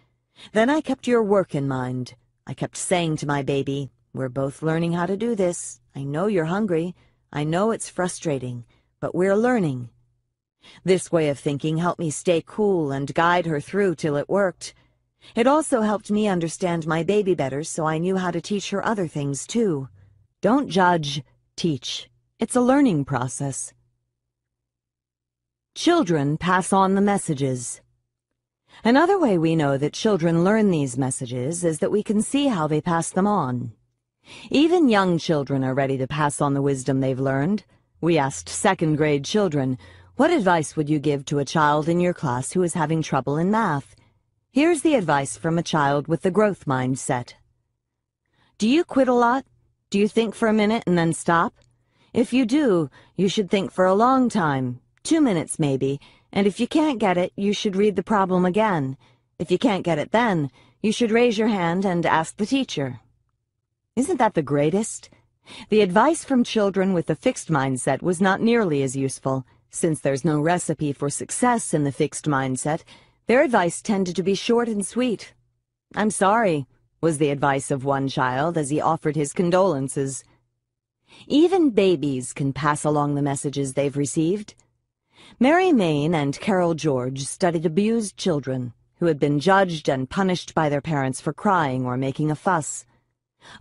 Then I kept your work in mind. I kept saying to my baby, we're both learning how to do this. I know you're hungry. I know it's frustrating, but we're learning. This way of thinking helped me stay cool and guide her through till it worked. It also helped me understand my baby better so I knew how to teach her other things too. Don't judge, teach. It's a learning process. Children pass on the messages. Another way we know that children learn these messages is that we can see how they pass them on. Even young children are ready to pass on the wisdom they've learned. We asked second grade children, what advice would you give to a child in your class who is having trouble in math? Here's the advice from a child with the growth mindset. Do you quit a lot? Do you think for a minute and then stop? If you do, you should think for a long time, two minutes maybe, and if you can't get it, you should read the problem again. If you can't get it then, you should raise your hand and ask the teacher. Isn't that the greatest? The advice from children with a fixed mindset was not nearly as useful. Since there's no recipe for success in the fixed mindset, their advice tended to be short and sweet. I'm sorry, was the advice of one child as he offered his condolences. Even babies can pass along the messages they've received. Mary Main and Carol George studied abused children who had been judged and punished by their parents for crying or making a fuss.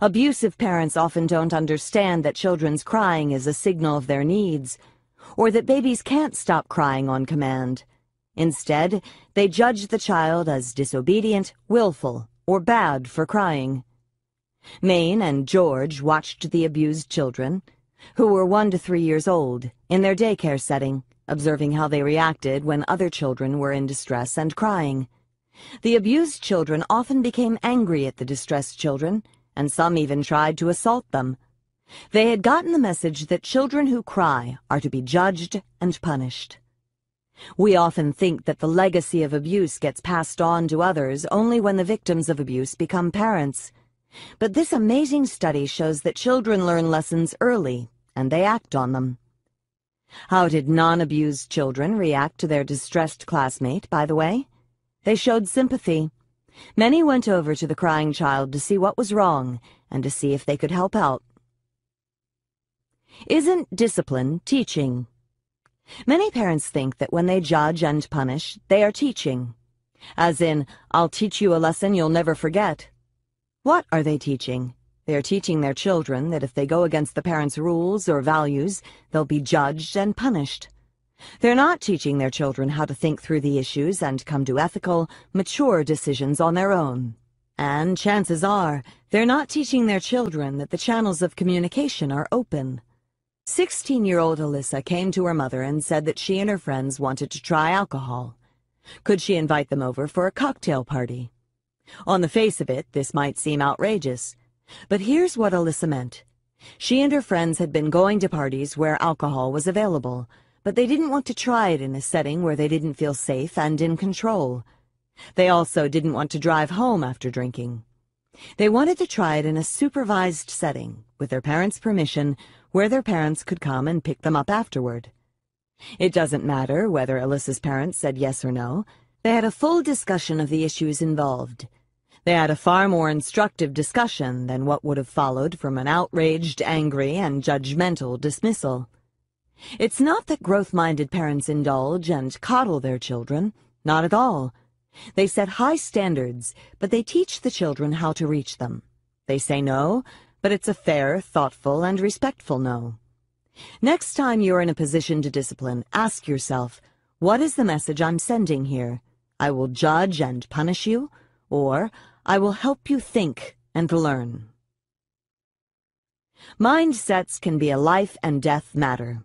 Abusive parents often don't understand that children's crying is a signal of their needs, or that babies can't stop crying on command. Instead, they judge the child as disobedient, willful, or bad for crying. Main and George watched the abused children, who were one to three years old, in their daycare setting, observing how they reacted when other children were in distress and crying. The abused children often became angry at the distressed children, and some even tried to assault them. They had gotten the message that children who cry are to be judged and punished. We often think that the legacy of abuse gets passed on to others only when the victims of abuse become parents. But this amazing study shows that children learn lessons early, and they act on them. How did non-abused children react to their distressed classmate, by the way? They showed sympathy. Many went over to the crying child to see what was wrong and to see if they could help out. Isn't discipline teaching? Many parents think that when they judge and punish, they are teaching. As in, I'll teach you a lesson you'll never forget. What are they teaching? They are teaching their children that if they go against the parents' rules or values, they'll be judged and punished. They're not teaching their children how to think through the issues and come to ethical, mature decisions on their own. And chances are, they're not teaching their children that the channels of communication are open. Sixteen-year-old Alyssa came to her mother and said that she and her friends wanted to try alcohol. Could she invite them over for a cocktail party? On the face of it, this might seem outrageous. But here's what Alyssa meant. She and her friends had been going to parties where alcohol was available, but they didn't want to try it in a setting where they didn't feel safe and in control. They also didn't want to drive home after drinking. They wanted to try it in a supervised setting, with their parents' permission, where their parents could come and pick them up afterward. It doesn't matter whether Alyssa's parents said yes or no. They had a full discussion of the issues involved. They had a far more instructive discussion than what would have followed from an outraged, angry, and judgmental dismissal. It's not that growth-minded parents indulge and coddle their children. Not at all. They set high standards, but they teach the children how to reach them. They say no, but it's a fair, thoughtful, and respectful no. Next time you're in a position to discipline, ask yourself, what is the message I'm sending here? I will judge and punish you, or I will help you think and learn. Mindsets can be a life and death matter.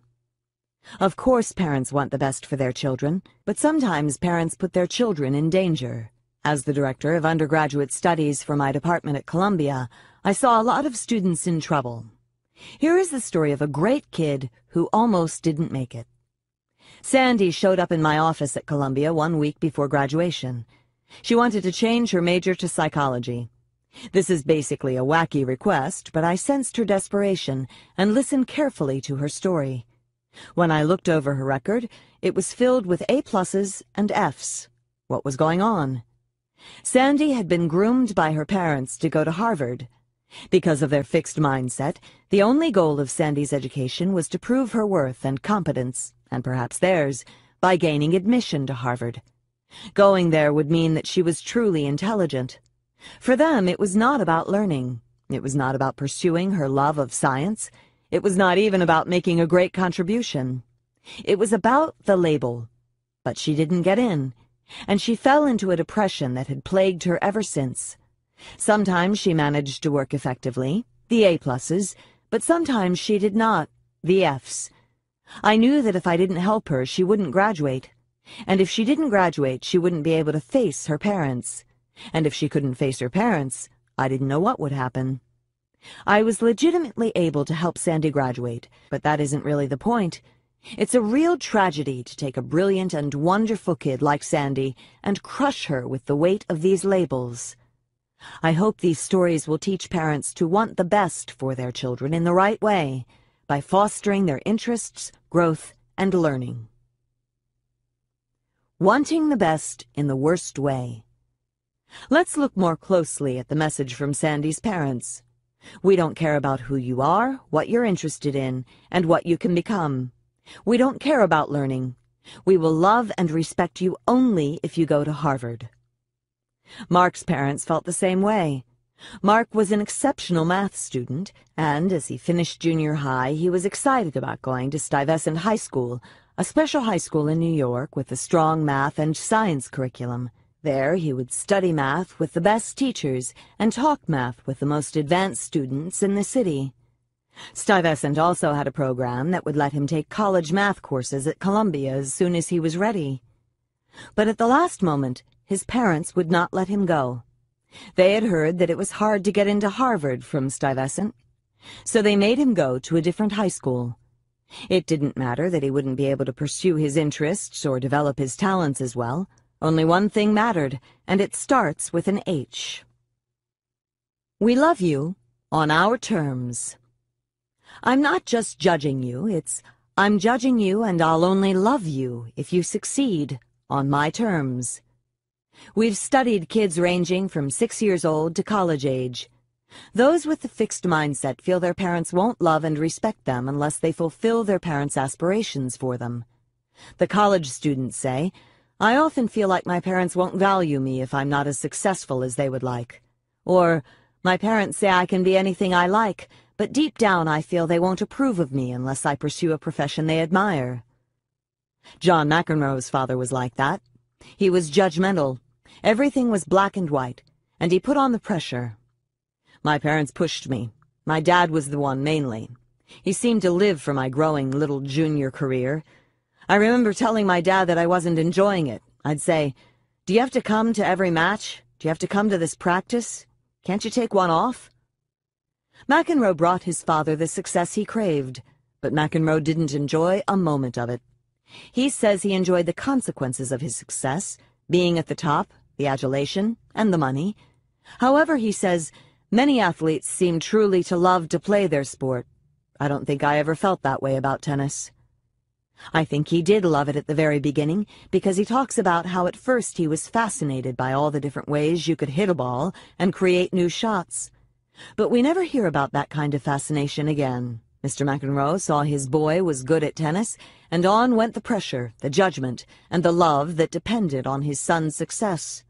Of course parents want the best for their children, but sometimes parents put their children in danger. As the director of undergraduate studies for my department at Columbia, I saw a lot of students in trouble. Here is the story of a great kid who almost didn't make it. Sandy showed up in my office at Columbia one week before graduation. She wanted to change her major to psychology. This is basically a wacky request, but I sensed her desperation and listened carefully to her story. When I looked over her record, it was filled with A-pluses and Fs. What was going on? Sandy had been groomed by her parents to go to Harvard. Because of their fixed mindset, the only goal of Sandy's education was to prove her worth and competence, and perhaps theirs, by gaining admission to Harvard. Going there would mean that she was truly intelligent. For them, it was not about learning. It was not about pursuing her love of science. It was not even about making a great contribution. It was about the label. But she didn't get in, and she fell into a depression that had plagued her ever since. Sometimes she managed to work effectively, the A-pluses, but sometimes she did not, the Fs. I knew that if I didn't help her, she wouldn't graduate. And if she didn't graduate, she wouldn't be able to face her parents. And if she couldn't face her parents, I didn't know what would happen. I was legitimately able to help Sandy graduate, but that isn't really the point. It's a real tragedy to take a brilliant and wonderful kid like Sandy and crush her with the weight of these labels. I hope these stories will teach parents to want the best for their children in the right way by fostering their interests, growth, and learning. Wanting the best in the worst way. Let's look more closely at the message from Sandy's parents. We don't care about who you are, what you're interested in, and what you can become. We don't care about learning. We will love and respect you only if you go to Harvard. Mark's parents felt the same way. Mark was an exceptional math student, and as he finished junior high, he was excited about going to Stuyvesant High School, a special high school in New York with a strong math and science curriculum. There he would study math with the best teachers and talk math with the most advanced students in the city. Stuyvesant also had a program that would let him take college math courses at Columbia as soon as he was ready. But at the last moment, his parents would not let him go. They had heard that it was hard to get into Harvard from Stuyvesant, so they made him go to a different high school. It didn't matter that he wouldn't be able to pursue his interests or develop his talents as well. Only one thing mattered, and it starts with an H. We love you on our terms. I'm not just judging you, it's I'm judging you and I'll only love you if you succeed on my terms. We've studied kids ranging from six years old to college age. Those with the fixed mindset feel their parents won't love and respect them unless they fulfill their parents' aspirations for them. The college students say, I often feel like my parents won't value me if I'm not as successful as they would like. Or, my parents say I can be anything I like, but deep down I feel they won't approve of me unless I pursue a profession they admire. John McEnroe's father was like that. He was judgmental. Everything was black and white, and he put on the pressure. My parents pushed me. My dad was the one, mainly. He seemed to live for my growing little junior career. I remember telling my dad that I wasn't enjoying it. I'd say, Do you have to come to every match? Do you have to come to this practice? Can't you take one off? McEnroe brought his father the success he craved, but McEnroe didn't enjoy a moment of it. He says he enjoyed the consequences of his success, being at the top, the adulation, and the money. However, he says, many athletes seem truly to love to play their sport. I don't think I ever felt that way about tennis. I think he did love it at the very beginning, because he talks about how at first he was fascinated by all the different ways you could hit a ball and create new shots. But we never hear about that kind of fascination again. Mr. McEnroe saw his boy was good at tennis, and on went the pressure, the judgment, and the love that depended on his son's success.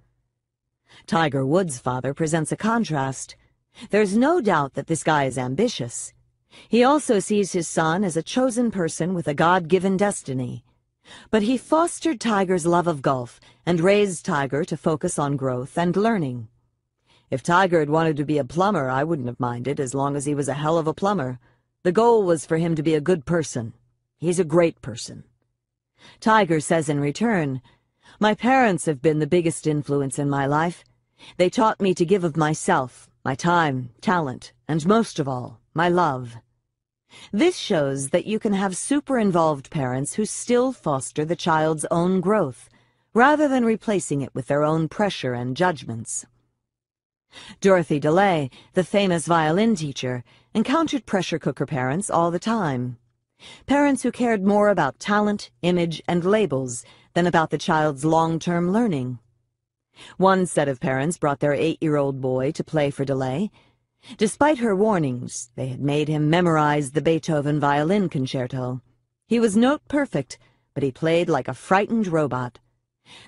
Tiger Woods' father presents a contrast. There's no doubt that this guy is ambitious. He also sees his son as a chosen person with a God-given destiny. But he fostered Tiger's love of golf and raised Tiger to focus on growth and learning. If Tiger had wanted to be a plumber, I wouldn't have minded, as long as he was a hell of a plumber. The goal was for him to be a good person. He's a great person. Tiger says in return, My parents have been the biggest influence in my life. They taught me to give of myself, my time, talent, and most of all, my love. This shows that you can have super-involved parents who still foster the child's own growth, rather than replacing it with their own pressure and judgments. Dorothy DeLay, the famous violin teacher, encountered pressure cooker parents all the time. Parents who cared more about talent, image, and labels than about the child's long-term learning. One set of parents brought their eight-year-old boy to play for DeLay. Despite her warnings, they had made him memorize the Beethoven violin concerto. He was note perfect, but he played like a frightened robot.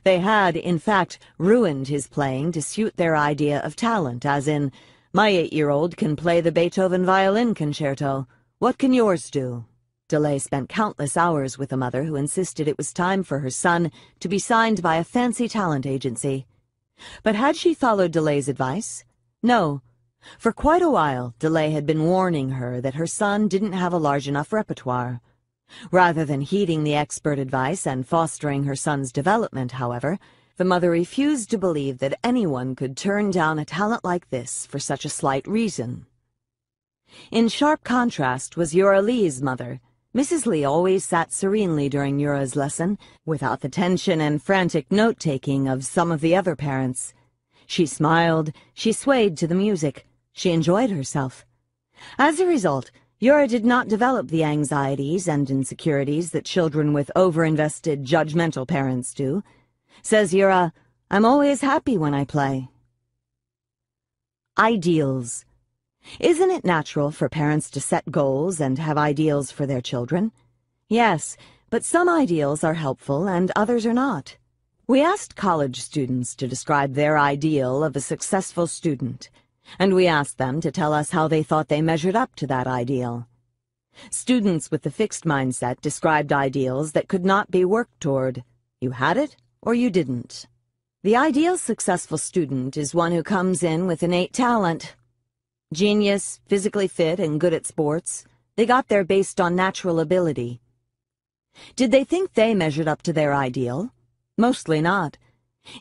They had, in fact, ruined his playing to suit their idea of talent, as in, my eight-year-old can play the Beethoven violin concerto. What can yours do? DeLay spent countless hours with a mother who insisted it was time for her son to be signed by a fancy talent agency. But had she followed DeLay's advice? No. For quite a while, DeLay had been warning her that her son didn't have a large enough repertoire. Rather than heeding the expert advice and fostering her son's development, however, the mother refused to believe that anyone could turn down a talent like this for such a slight reason. In sharp contrast was Yura mother, Mrs. Lee always sat serenely during Yura's lesson, without the tension and frantic note-taking of some of the other parents. She smiled, she swayed to the music, she enjoyed herself. As a result, Yura did not develop the anxieties and insecurities that children with over-invested, judgmental parents do. Says Yura, I'm always happy when I play. Ideals isn't it natural for parents to set goals and have ideals for their children? Yes, but some ideals are helpful and others are not. We asked college students to describe their ideal of a successful student, and we asked them to tell us how they thought they measured up to that ideal. Students with the fixed mindset described ideals that could not be worked toward. You had it, or you didn't. The ideal successful student is one who comes in with innate talent, Genius, physically fit, and good at sports. They got there based on natural ability. Did they think they measured up to their ideal? Mostly not.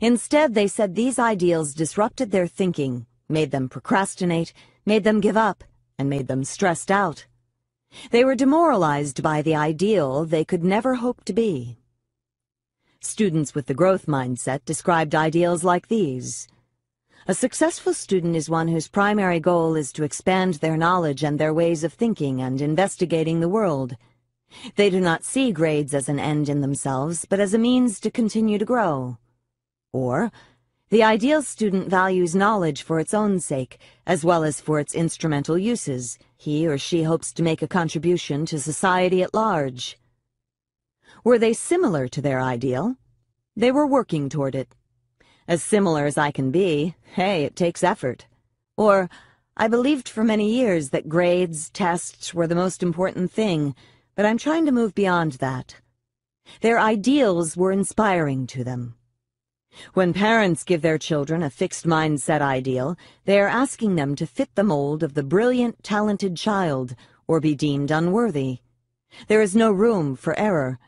Instead, they said these ideals disrupted their thinking, made them procrastinate, made them give up, and made them stressed out. They were demoralized by the ideal they could never hope to be. Students with the growth mindset described ideals like these. A successful student is one whose primary goal is to expand their knowledge and their ways of thinking and investigating the world. They do not see grades as an end in themselves, but as a means to continue to grow. Or, the ideal student values knowledge for its own sake, as well as for its instrumental uses. He or she hopes to make a contribution to society at large. Were they similar to their ideal? They were working toward it. As similar as I can be, hey, it takes effort. Or, I believed for many years that grades, tests were the most important thing, but I'm trying to move beyond that. Their ideals were inspiring to them. When parents give their children a fixed mindset ideal, they are asking them to fit the mold of the brilliant, talented child, or be deemed unworthy. There is no room for error,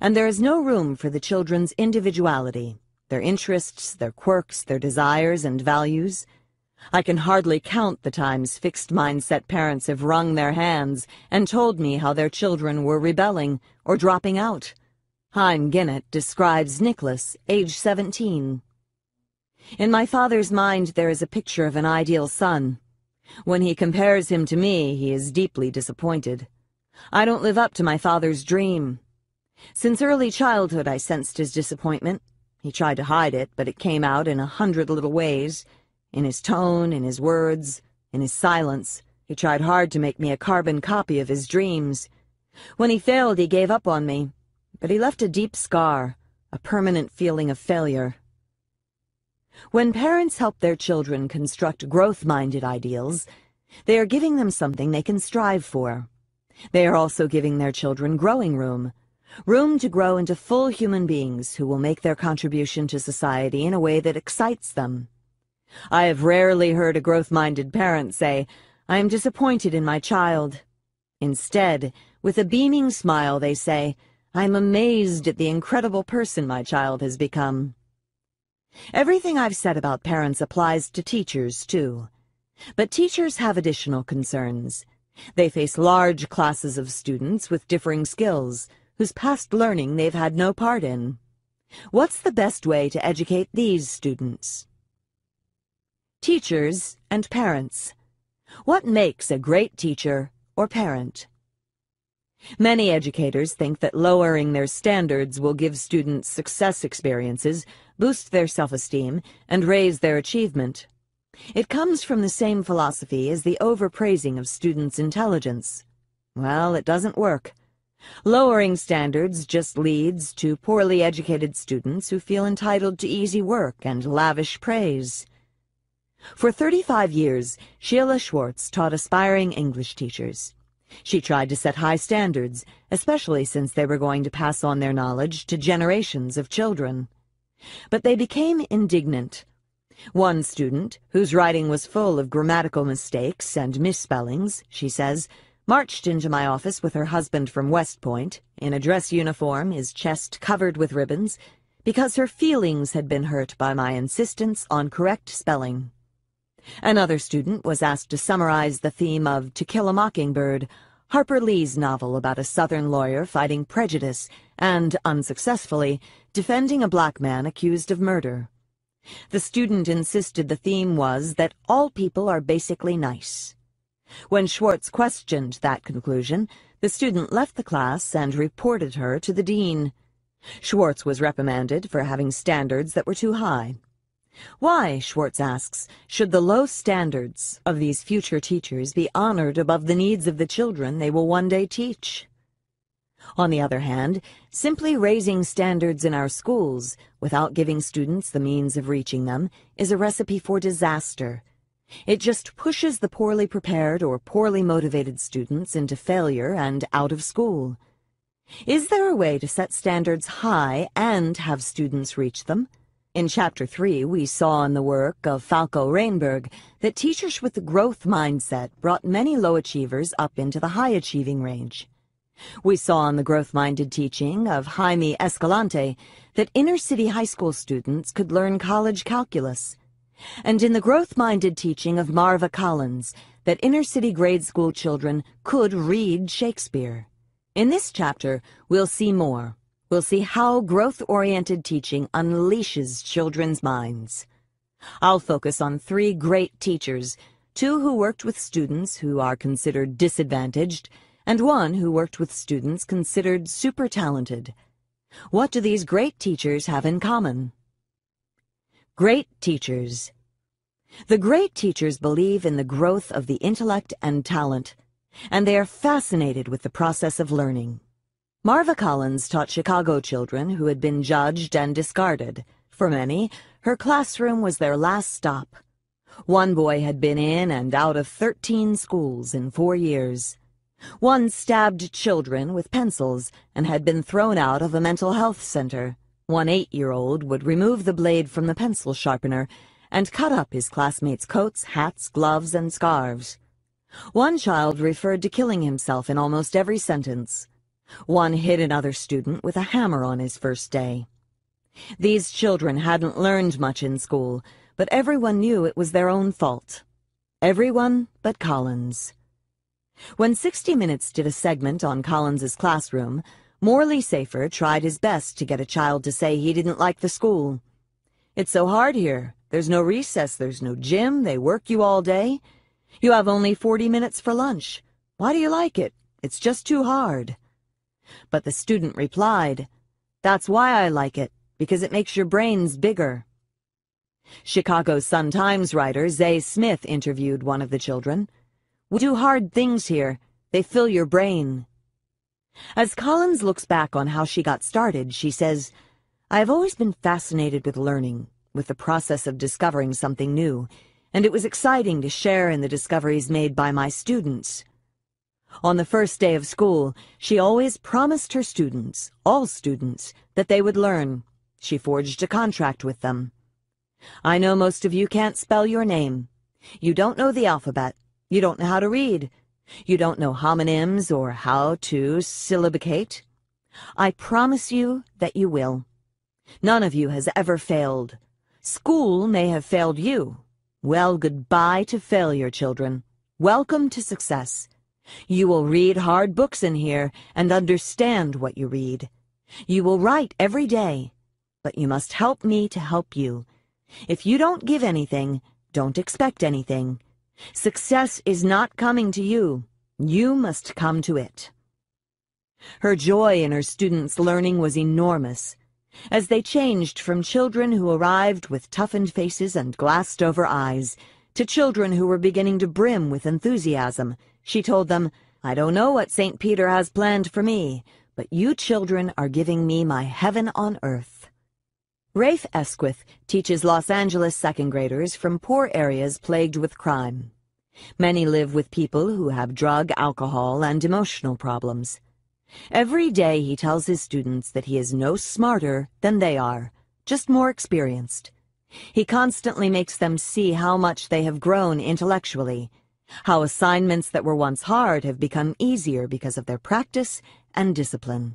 and there is no room for the children's individuality their interests, their quirks, their desires and values. I can hardly count the times fixed-mindset parents have wrung their hands and told me how their children were rebelling or dropping out. Haim Ginott describes Nicholas, age 17. In my father's mind there is a picture of an ideal son. When he compares him to me, he is deeply disappointed. I don't live up to my father's dream. Since early childhood I sensed his disappointment. He tried to hide it, but it came out in a hundred little ways. In his tone, in his words, in his silence. He tried hard to make me a carbon copy of his dreams. When he failed, he gave up on me. But he left a deep scar, a permanent feeling of failure. When parents help their children construct growth-minded ideals, they are giving them something they can strive for. They are also giving their children growing room, Room to grow into full human beings who will make their contribution to society in a way that excites them. I have rarely heard a growth-minded parent say, I am disappointed in my child. Instead, with a beaming smile, they say, I am amazed at the incredible person my child has become. Everything I've said about parents applies to teachers, too. But teachers have additional concerns. They face large classes of students with differing skills, whose past learning they've had no part in. What's the best way to educate these students? Teachers and parents. What makes a great teacher or parent? Many educators think that lowering their standards will give students success experiences, boost their self-esteem, and raise their achievement. It comes from the same philosophy as the overpraising of students' intelligence. Well, it doesn't work. Lowering standards just leads to poorly educated students who feel entitled to easy work and lavish praise. For 35 years, Sheila Schwartz taught aspiring English teachers. She tried to set high standards, especially since they were going to pass on their knowledge to generations of children. But they became indignant. One student, whose writing was full of grammatical mistakes and misspellings, she says, marched into my office with her husband from West Point, in a dress uniform, his chest covered with ribbons, because her feelings had been hurt by my insistence on correct spelling. Another student was asked to summarize the theme of To Kill a Mockingbird, Harper Lee's novel about a Southern lawyer fighting prejudice and, unsuccessfully, defending a black man accused of murder. The student insisted the theme was that all people are basically nice. When Schwartz questioned that conclusion, the student left the class and reported her to the dean. Schwartz was reprimanded for having standards that were too high. Why, Schwartz asks, should the low standards of these future teachers be honored above the needs of the children they will one day teach? On the other hand, simply raising standards in our schools without giving students the means of reaching them is a recipe for disaster. It just pushes the poorly prepared or poorly motivated students into failure and out of school. Is there a way to set standards high and have students reach them? In Chapter 3, we saw in the work of Falko Rheinberg that teachers with the growth mindset brought many low achievers up into the high-achieving range. We saw in the growth-minded teaching of Jaime Escalante that inner-city high school students could learn college calculus, and in the growth-minded teaching of Marva Collins that inner-city grade school children could read Shakespeare. In this chapter, we'll see more we'll see how growth-oriented teaching unleashes children's minds. I'll focus on three great teachers, two who worked with students who are considered disadvantaged, and one who worked with students considered super talented. What do these great teachers have in common? Great teachers. The great teachers believe in the growth of the intellect and talent, and they are fascinated with the process of learning. Marva Collins taught Chicago children who had been judged and discarded. For many, her classroom was their last stop. One boy had been in and out of 13 schools in four years. One stabbed children with pencils and had been thrown out of a mental health center. One eight-year-old would remove the blade from the pencil sharpener and cut up his classmates' coats, hats, gloves, and scarves. One child referred to killing himself in almost every sentence. One hit another student with a hammer on his first day. These children hadn't learned much in school, but everyone knew it was their own fault. Everyone but Collins. When 60 Minutes did a segment on Collins's classroom, Morley Safer tried his best to get a child to say he didn't like the school. It's so hard here. There's no recess, there's no gym, they work you all day. You have only 40 minutes for lunch. Why do you like it? It's just too hard. But the student replied, That's why I like it, because it makes your brains bigger. Chicago Sun-Times writer Zay Smith interviewed one of the children. We do hard things here. They fill your brain. As Collins looks back on how she got started, she says, I have always been fascinated with learning, with the process of discovering something new, and it was exciting to share in the discoveries made by my students. On the first day of school, she always promised her students, all students, that they would learn. She forged a contract with them. I know most of you can't spell your name. You don't know the alphabet. You don't know how to read. You don't know homonyms or how to syllabicate. I promise you that you will. None of you has ever failed. School may have failed you. Well, goodbye to failure, children. Welcome to success. You will read hard books in here and understand what you read. You will write every day, but you must help me to help you. If you don't give anything, don't expect anything. Success is not coming to you. You must come to it. Her joy in her students' learning was enormous. As they changed from children who arrived with toughened faces and glassed-over eyes to children who were beginning to brim with enthusiasm, she told them, I don't know what St. Peter has planned for me, but you children are giving me my heaven on earth. Rafe Esquith teaches Los Angeles second graders from poor areas plagued with crime. Many live with people who have drug, alcohol, and emotional problems. Every day he tells his students that he is no smarter than they are, just more experienced. He constantly makes them see how much they have grown intellectually, how assignments that were once hard have become easier because of their practice and discipline.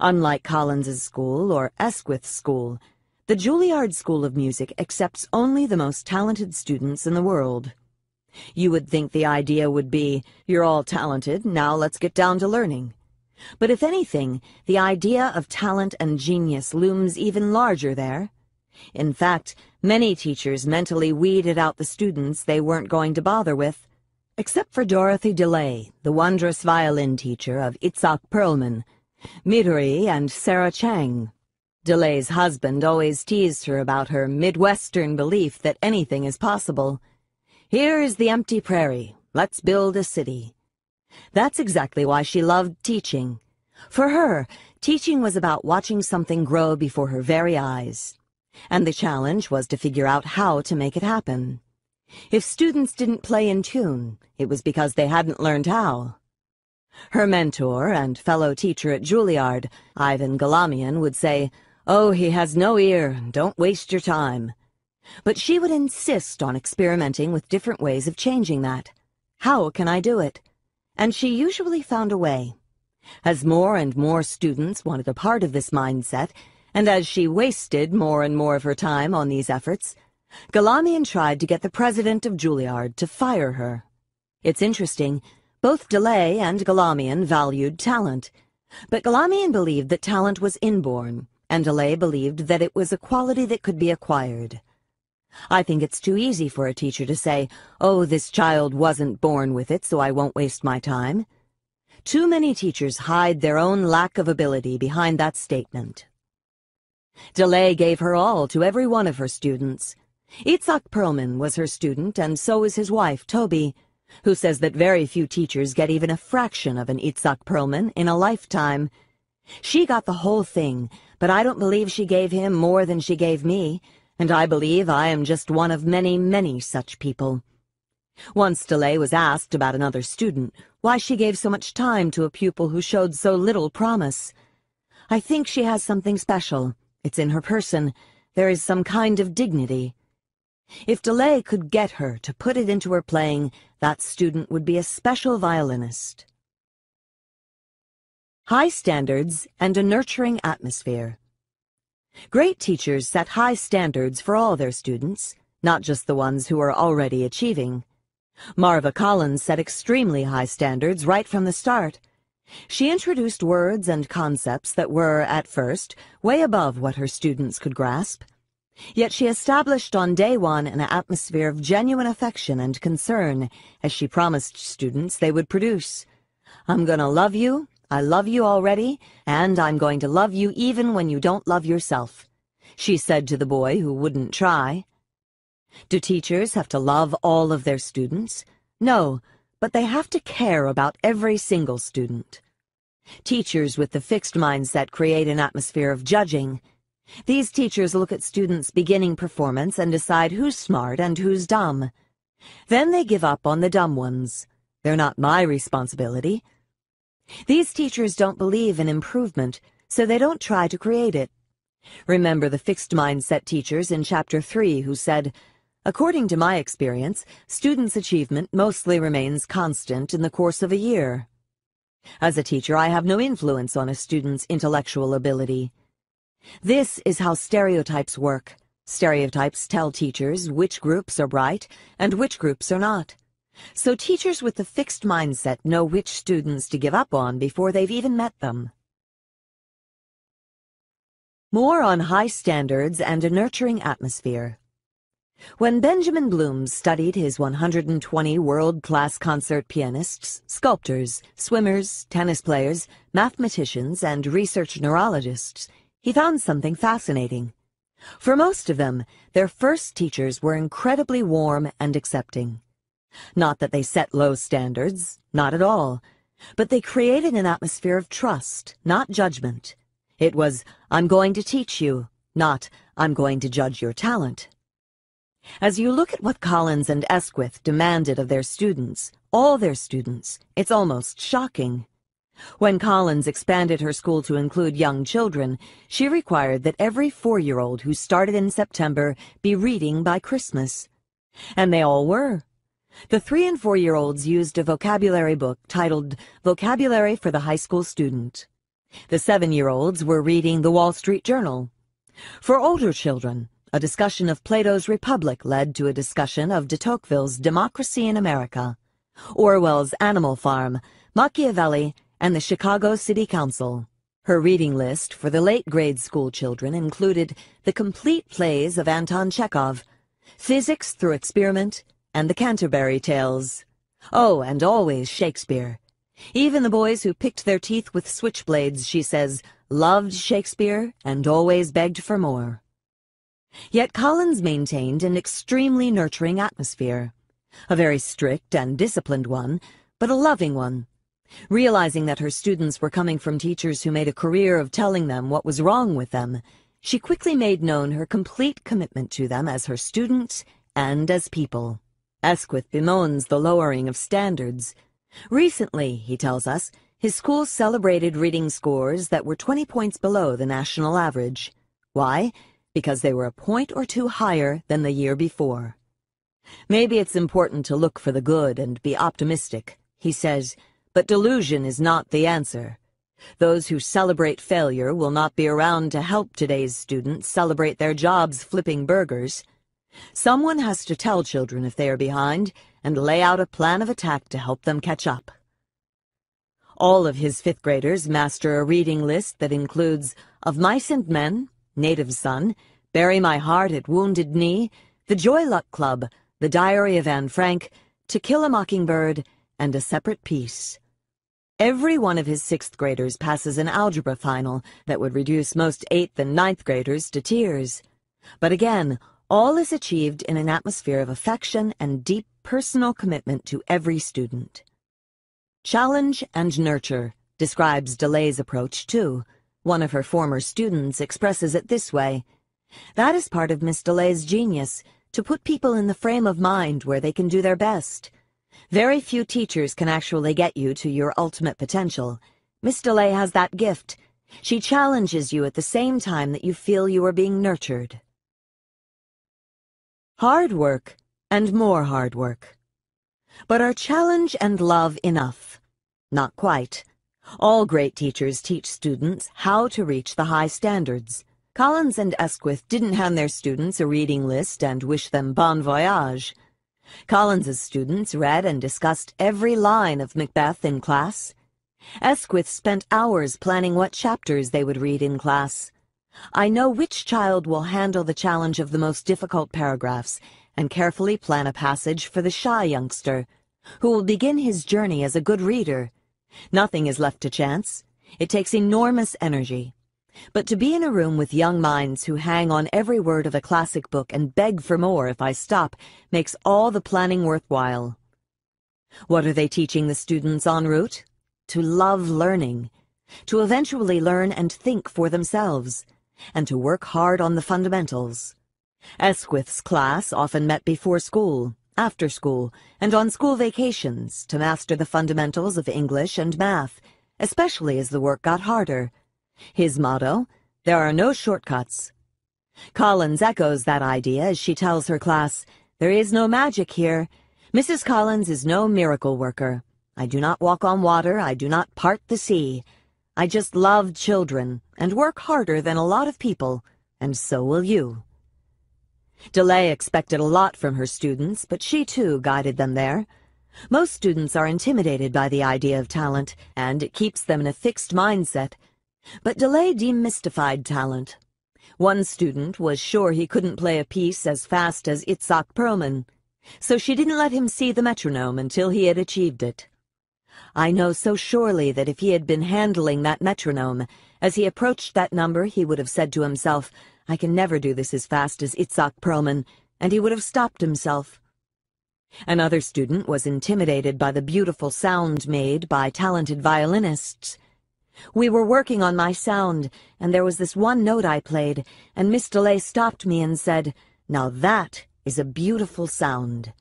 Unlike Collins's school or Esquith's school, the Juilliard School of Music accepts only the most talented students in the world. You would think the idea would be, you're all talented, now let's get down to learning. But if anything, the idea of talent and genius looms even larger there. In fact, many teachers mentally weeded out the students they weren't going to bother with, except for Dorothy DeLay, the wondrous violin teacher of Itzhak Perlman, Midori and Sarah Chang. DeLay's husband always teased her about her Midwestern belief that anything is possible. Here is the empty prairie. Let's build a city. That's exactly why she loved teaching. For her, teaching was about watching something grow before her very eyes. And the challenge was to figure out how to make it happen. If students didn't play in tune, it was because they hadn't learned how. Her mentor and fellow teacher at Juilliard, Ivan Galamian, would say, Oh, he has no ear, don't waste your time. But she would insist on experimenting with different ways of changing that. How can I do it? And she usually found a way. As more and more students wanted a part of this mindset, and as she wasted more and more of her time on these efforts, Galamian tried to get the president of Juilliard to fire her. It's interesting, both DeLay and Galamian valued talent, but Galamian believed that talent was inborn, and DeLay believed that it was a quality that could be acquired. I think it's too easy for a teacher to say, oh, this child wasn't born with it, so I won't waste my time. Too many teachers hide their own lack of ability behind that statement. DeLay gave her all to every one of her students. Itzhak Perlman was her student, and so is his wife, Toby, who says that very few teachers get even a fraction of an Itzhak Perlman in a lifetime. She got the whole thing, but I don't believe she gave him more than she gave me, and I believe I am just one of many, many such people. Once DeLay was asked about another student, why she gave so much time to a pupil who showed so little promise. I think she has something special. It's in her person. There is some kind of dignity. If DeLay could get her to put it into her playing, that student would be a special violinist. High standards and a nurturing atmosphere. Great teachers set high standards for all their students, not just the ones who are already achieving. Marva Collins set extremely high standards right from the start. She introduced words and concepts that were, at first, way above what her students could grasp. Yet she established on day one an atmosphere of genuine affection and concern, as she promised students they would produce. I'm gonna love you, I love you already, and I'm going to love you even when you don't love yourself, she said to the boy who wouldn't try. Do teachers have to love all of their students? No, but they have to care about every single student. Teachers with the fixed mindset create an atmosphere of judging. These teachers look at students' beginning performance and decide who's smart and who's dumb. Then they give up on the dumb ones. They're not my responsibility. These teachers don't believe in improvement, so they don't try to create it. Remember the fixed mindset teachers in Chapter 3 who said, According to my experience, students' achievement mostly remains constant in the course of a year. As a teacher, I have no influence on a student's intellectual ability. This is how stereotypes work. Stereotypes tell teachers which groups are bright and which groups are not. So teachers with the fixed mindset know which students to give up on before they've even met them. More on high standards and a nurturing atmosphere. When Benjamin Bloom studied his 120 world-class concert pianists, sculptors, swimmers, tennis players, mathematicians, and research neurologists, he found something fascinating. For most of them, their first teachers were incredibly warm and accepting. Not that they set low standards, not at all, but they created an atmosphere of trust, not judgment. It was, I'm going to teach you, not, I'm going to judge your talent. As you look at what Collins and Esquith demanded of their students, all their students, it's almost shocking. When Collins expanded her school to include young children, she required that every four-year-old who started in September be reading by Christmas. And they all were. The three and four-year-olds used a vocabulary book titled Vocabulary for the High School Student. The seven-year-olds were reading the Wall Street Journal. For older children, a discussion of Plato's Republic led to a discussion of de Tocqueville's Democracy in America, Orwell's Animal Farm, Machiavelli, and the Chicago City Council. Her reading list for the late grade school children included the complete plays of Anton Chekhov, Physics Through Experiment, and the Canterbury Tales. Oh, and always Shakespeare. Even the boys who picked their teeth with switchblades, she says, loved Shakespeare and always begged for more. Yet Collins maintained an extremely nurturing atmosphere. A very strict and disciplined one, but a loving one. Realizing that her students were coming from teachers who made a career of telling them what was wrong with them, she quickly made known her complete commitment to them as her students and as people. Esquith bemoans the lowering of standards. Recently, he tells us, his school celebrated reading scores that were 20 points below the national average. Why? because they were a point or two higher than the year before. Maybe it's important to look for the good and be optimistic, he says, but delusion is not the answer. Those who celebrate failure will not be around to help today's students celebrate their jobs flipping burgers. Someone has to tell children if they are behind and lay out a plan of attack to help them catch up. All of his fifth graders master a reading list that includes Of Mice and Men, Native Son, Bury My Heart at Wounded Knee, The Joy Luck Club, The Diary of Anne Frank, To Kill a Mockingbird, and A Separate Peace. Every one of his sixth graders passes an algebra final that would reduce most eighth and ninth graders to tears. But again, all is achieved in an atmosphere of affection and deep personal commitment to every student. Challenge and nurture describes DeLay's approach, too. One of her former students expresses it this way. That is part of Miss DeLay's genius, to put people in the frame of mind where they can do their best. Very few teachers can actually get you to your ultimate potential. Miss DeLay has that gift. She challenges you at the same time that you feel you are being nurtured. Hard work and more hard work. But are challenge and love enough? Not quite. All great teachers teach students how to reach the high standards. Collins and Esquith didn't hand their students a reading list and wish them bon voyage. Collins's students read and discussed every line of Macbeth in class. Esquith spent hours planning what chapters they would read in class. I know which child will handle the challenge of the most difficult paragraphs and carefully plan a passage for the shy youngster, who will begin his journey as a good reader Nothing is left to chance. It takes enormous energy. But to be in a room with young minds who hang on every word of a classic book and beg for more if I stop makes all the planning worthwhile. What are they teaching the students en route? To love learning, to eventually learn and think for themselves, and to work hard on the fundamentals. Esquith's class often met before school after school, and on school vacations to master the fundamentals of English and math, especially as the work got harder. His motto, there are no shortcuts. Collins echoes that idea as she tells her class, there is no magic here. Mrs. Collins is no miracle worker. I do not walk on water, I do not part the sea. I just love children and work harder than a lot of people, and so will you. DeLay expected a lot from her students, but she too guided them there. Most students are intimidated by the idea of talent, and it keeps them in a fixed mindset. But DeLay demystified talent. One student was sure he couldn't play a piece as fast as Itzhak Perlman, so she didn't let him see the metronome until he had achieved it. I know so surely that if he had been handling that metronome, as he approached that number he would have said to himself, I can never do this as fast as Itzhak Perlman, and he would have stopped himself. Another student was intimidated by the beautiful sound made by talented violinists. We were working on my sound, and there was this one note I played, and Miss DeLay stopped me and said, Now that is a beautiful sound.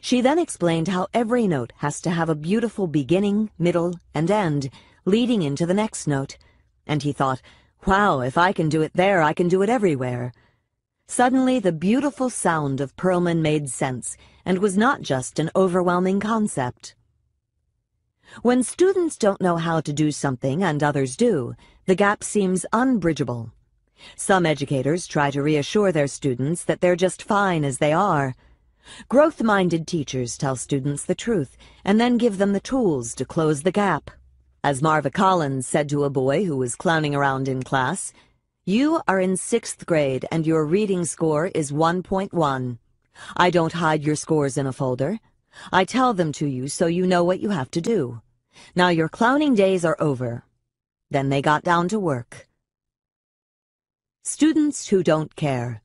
She then explained how every note has to have a beautiful beginning, middle, and end, leading into the next note. And he thought, wow, if I can do it there, I can do it everywhere. Suddenly, the beautiful sound of Perlman made sense and was not just an overwhelming concept. When students don't know how to do something and others do, the gap seems unbridgeable. Some educators try to reassure their students that they're just fine as they are. Growth-minded teachers tell students the truth and then give them the tools to close the gap. As Marva Collins said to a boy who was clowning around in class, You are in sixth grade and your reading score is 1.1. I don't hide your scores in a folder. I tell them to you so you know what you have to do. Now your clowning days are over. Then they got down to work. Students who don't care.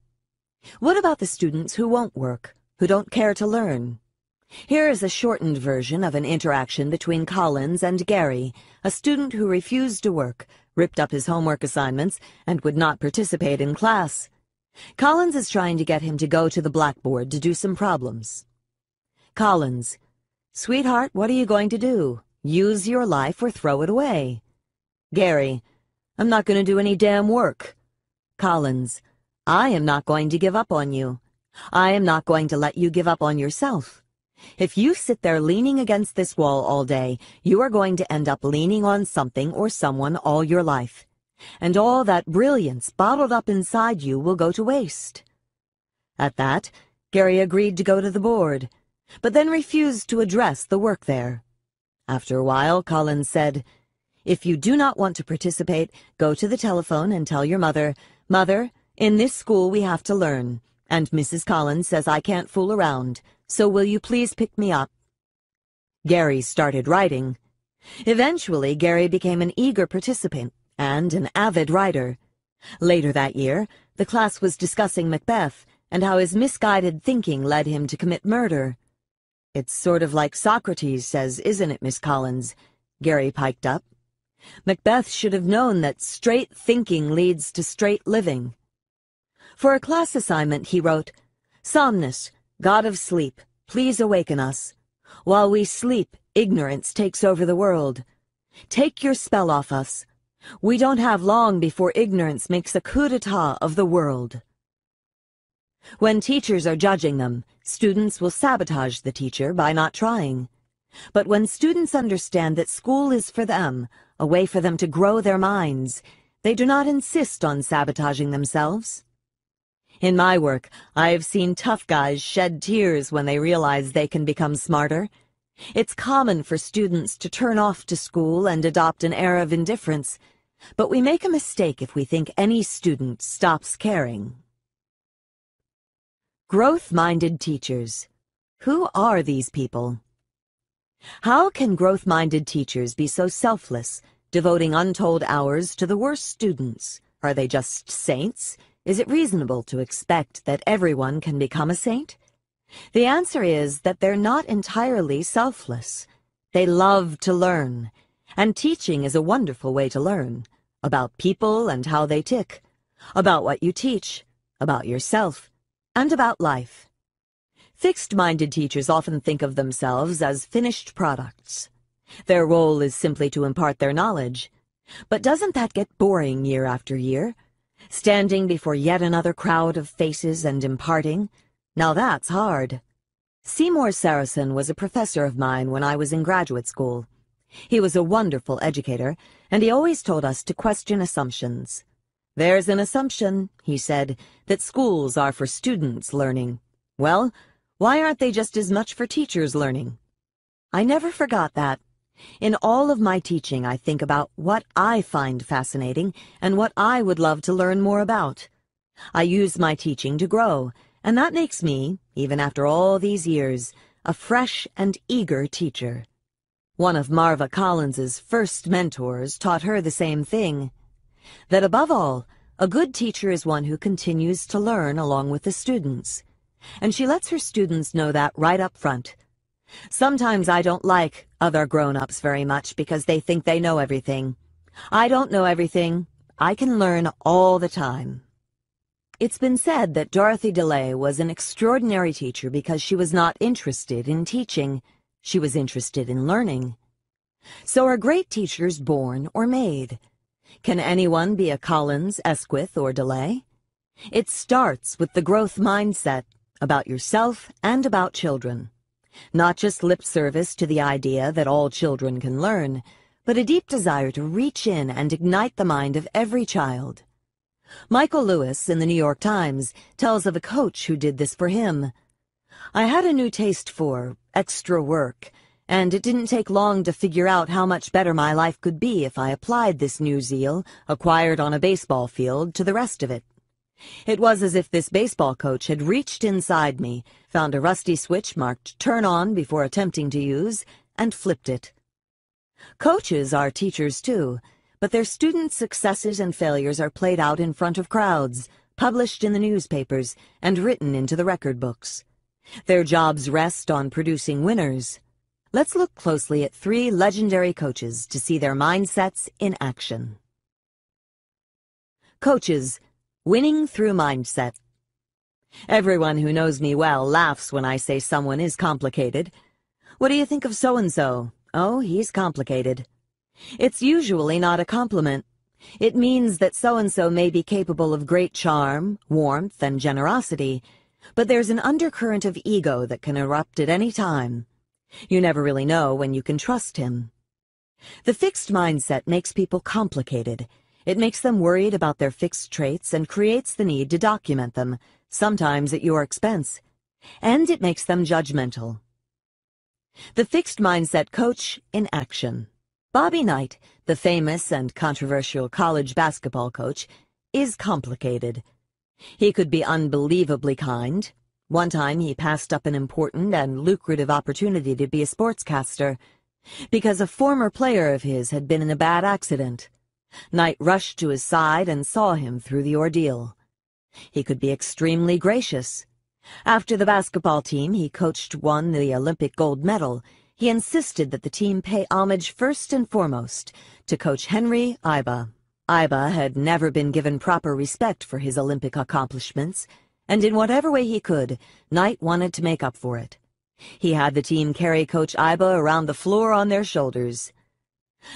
What about the students who won't work, who don't care to learn? Here is a shortened version of an interaction between Collins and Gary, a student who refused to work, ripped up his homework assignments, and would not participate in class. Collins is trying to get him to go to the blackboard to do some problems. Collins, Sweetheart, what are you going to do? Use your life or throw it away? Gary, I'm not going to do any damn work. Collins, I am not going to give up on you. I am not going to let you give up on yourself. If you sit there leaning against this wall all day, you are going to end up leaning on something or someone all your life. And all that brilliance bottled up inside you will go to waste. At that, Gary agreed to go to the board, but then refused to address the work there. After a while, Collins said, If you do not want to participate, go to the telephone and tell your mother, Mother, in this school we have to learn, and Mrs. Collins says I can't fool around so will you please pick me up? Gary started writing. Eventually, Gary became an eager participant and an avid writer. Later that year, the class was discussing Macbeth and how his misguided thinking led him to commit murder. It's sort of like Socrates says, isn't it, Miss Collins? Gary piked up. Macbeth should have known that straight thinking leads to straight living. For a class assignment, he wrote, Somnus, God of sleep, please awaken us. While we sleep, ignorance takes over the world. Take your spell off us. We don't have long before ignorance makes a coup d'etat of the world. When teachers are judging them, students will sabotage the teacher by not trying. But when students understand that school is for them, a way for them to grow their minds, they do not insist on sabotaging themselves. In my work, I have seen tough guys shed tears when they realize they can become smarter. It's common for students to turn off to school and adopt an air of indifference, but we make a mistake if we think any student stops caring. Growth-minded teachers. Who are these people? How can growth-minded teachers be so selfless, devoting untold hours to the worst students? Are they just saints? Is it reasonable to expect that everyone can become a saint? The answer is that they're not entirely selfless. They love to learn, and teaching is a wonderful way to learn about people and how they tick, about what you teach, about yourself, and about life. Fixed-minded teachers often think of themselves as finished products. Their role is simply to impart their knowledge. But doesn't that get boring year after year? standing before yet another crowd of faces and imparting. Now that's hard. Seymour Sarason was a professor of mine when I was in graduate school. He was a wonderful educator, and he always told us to question assumptions. There's an assumption, he said, that schools are for students learning. Well, why aren't they just as much for teachers learning? I never forgot that. In all of my teaching, I think about what I find fascinating and what I would love to learn more about. I use my teaching to grow, and that makes me, even after all these years, a fresh and eager teacher. One of Marva Collins's first mentors taught her the same thing, that above all, a good teacher is one who continues to learn along with the students. And she lets her students know that right up front. Sometimes I don't like other grown-ups very much because they think they know everything. I don't know everything. I can learn all the time. It's been said that Dorothy DeLay was an extraordinary teacher because she was not interested in teaching. She was interested in learning. So are great teachers born or made? Can anyone be a Collins, Esquith, or DeLay? It starts with the growth mindset about yourself and about children. Not just lip service to the idea that all children can learn, but a deep desire to reach in and ignite the mind of every child. Michael Lewis in the New York Times tells of a coach who did this for him. I had a new taste for extra work, and it didn't take long to figure out how much better my life could be if I applied this new zeal, acquired on a baseball field, to the rest of it. It was as if this baseball coach had reached inside me, found a rusty switch marked turn on before attempting to use, and flipped it. Coaches are teachers too, but their students' successes and failures are played out in front of crowds, published in the newspapers, and written into the record books. Their jobs rest on producing winners. Let's look closely at three legendary coaches to see their mindsets in action. Coaches Winning through mindset. Everyone who knows me well laughs when I say someone is complicated. What do you think of so-and-so? Oh, he's complicated. It's usually not a compliment. It means that so-and-so may be capable of great charm, warmth, and generosity, but there's an undercurrent of ego that can erupt at any time. You never really know when you can trust him. The fixed mindset makes people complicated, it makes them worried about their fixed traits and creates the need to document them, sometimes at your expense. And it makes them judgmental. The Fixed Mindset Coach in Action Bobby Knight, the famous and controversial college basketball coach, is complicated. He could be unbelievably kind. One time he passed up an important and lucrative opportunity to be a sportscaster because a former player of his had been in a bad accident. Knight rushed to his side and saw him through the ordeal. He could be extremely gracious. After the basketball team he coached won the Olympic gold medal, he insisted that the team pay homage first and foremost to Coach Henry Iba. Iba had never been given proper respect for his Olympic accomplishments, and in whatever way he could, Knight wanted to make up for it. He had the team carry Coach Iba around the floor on their shoulders.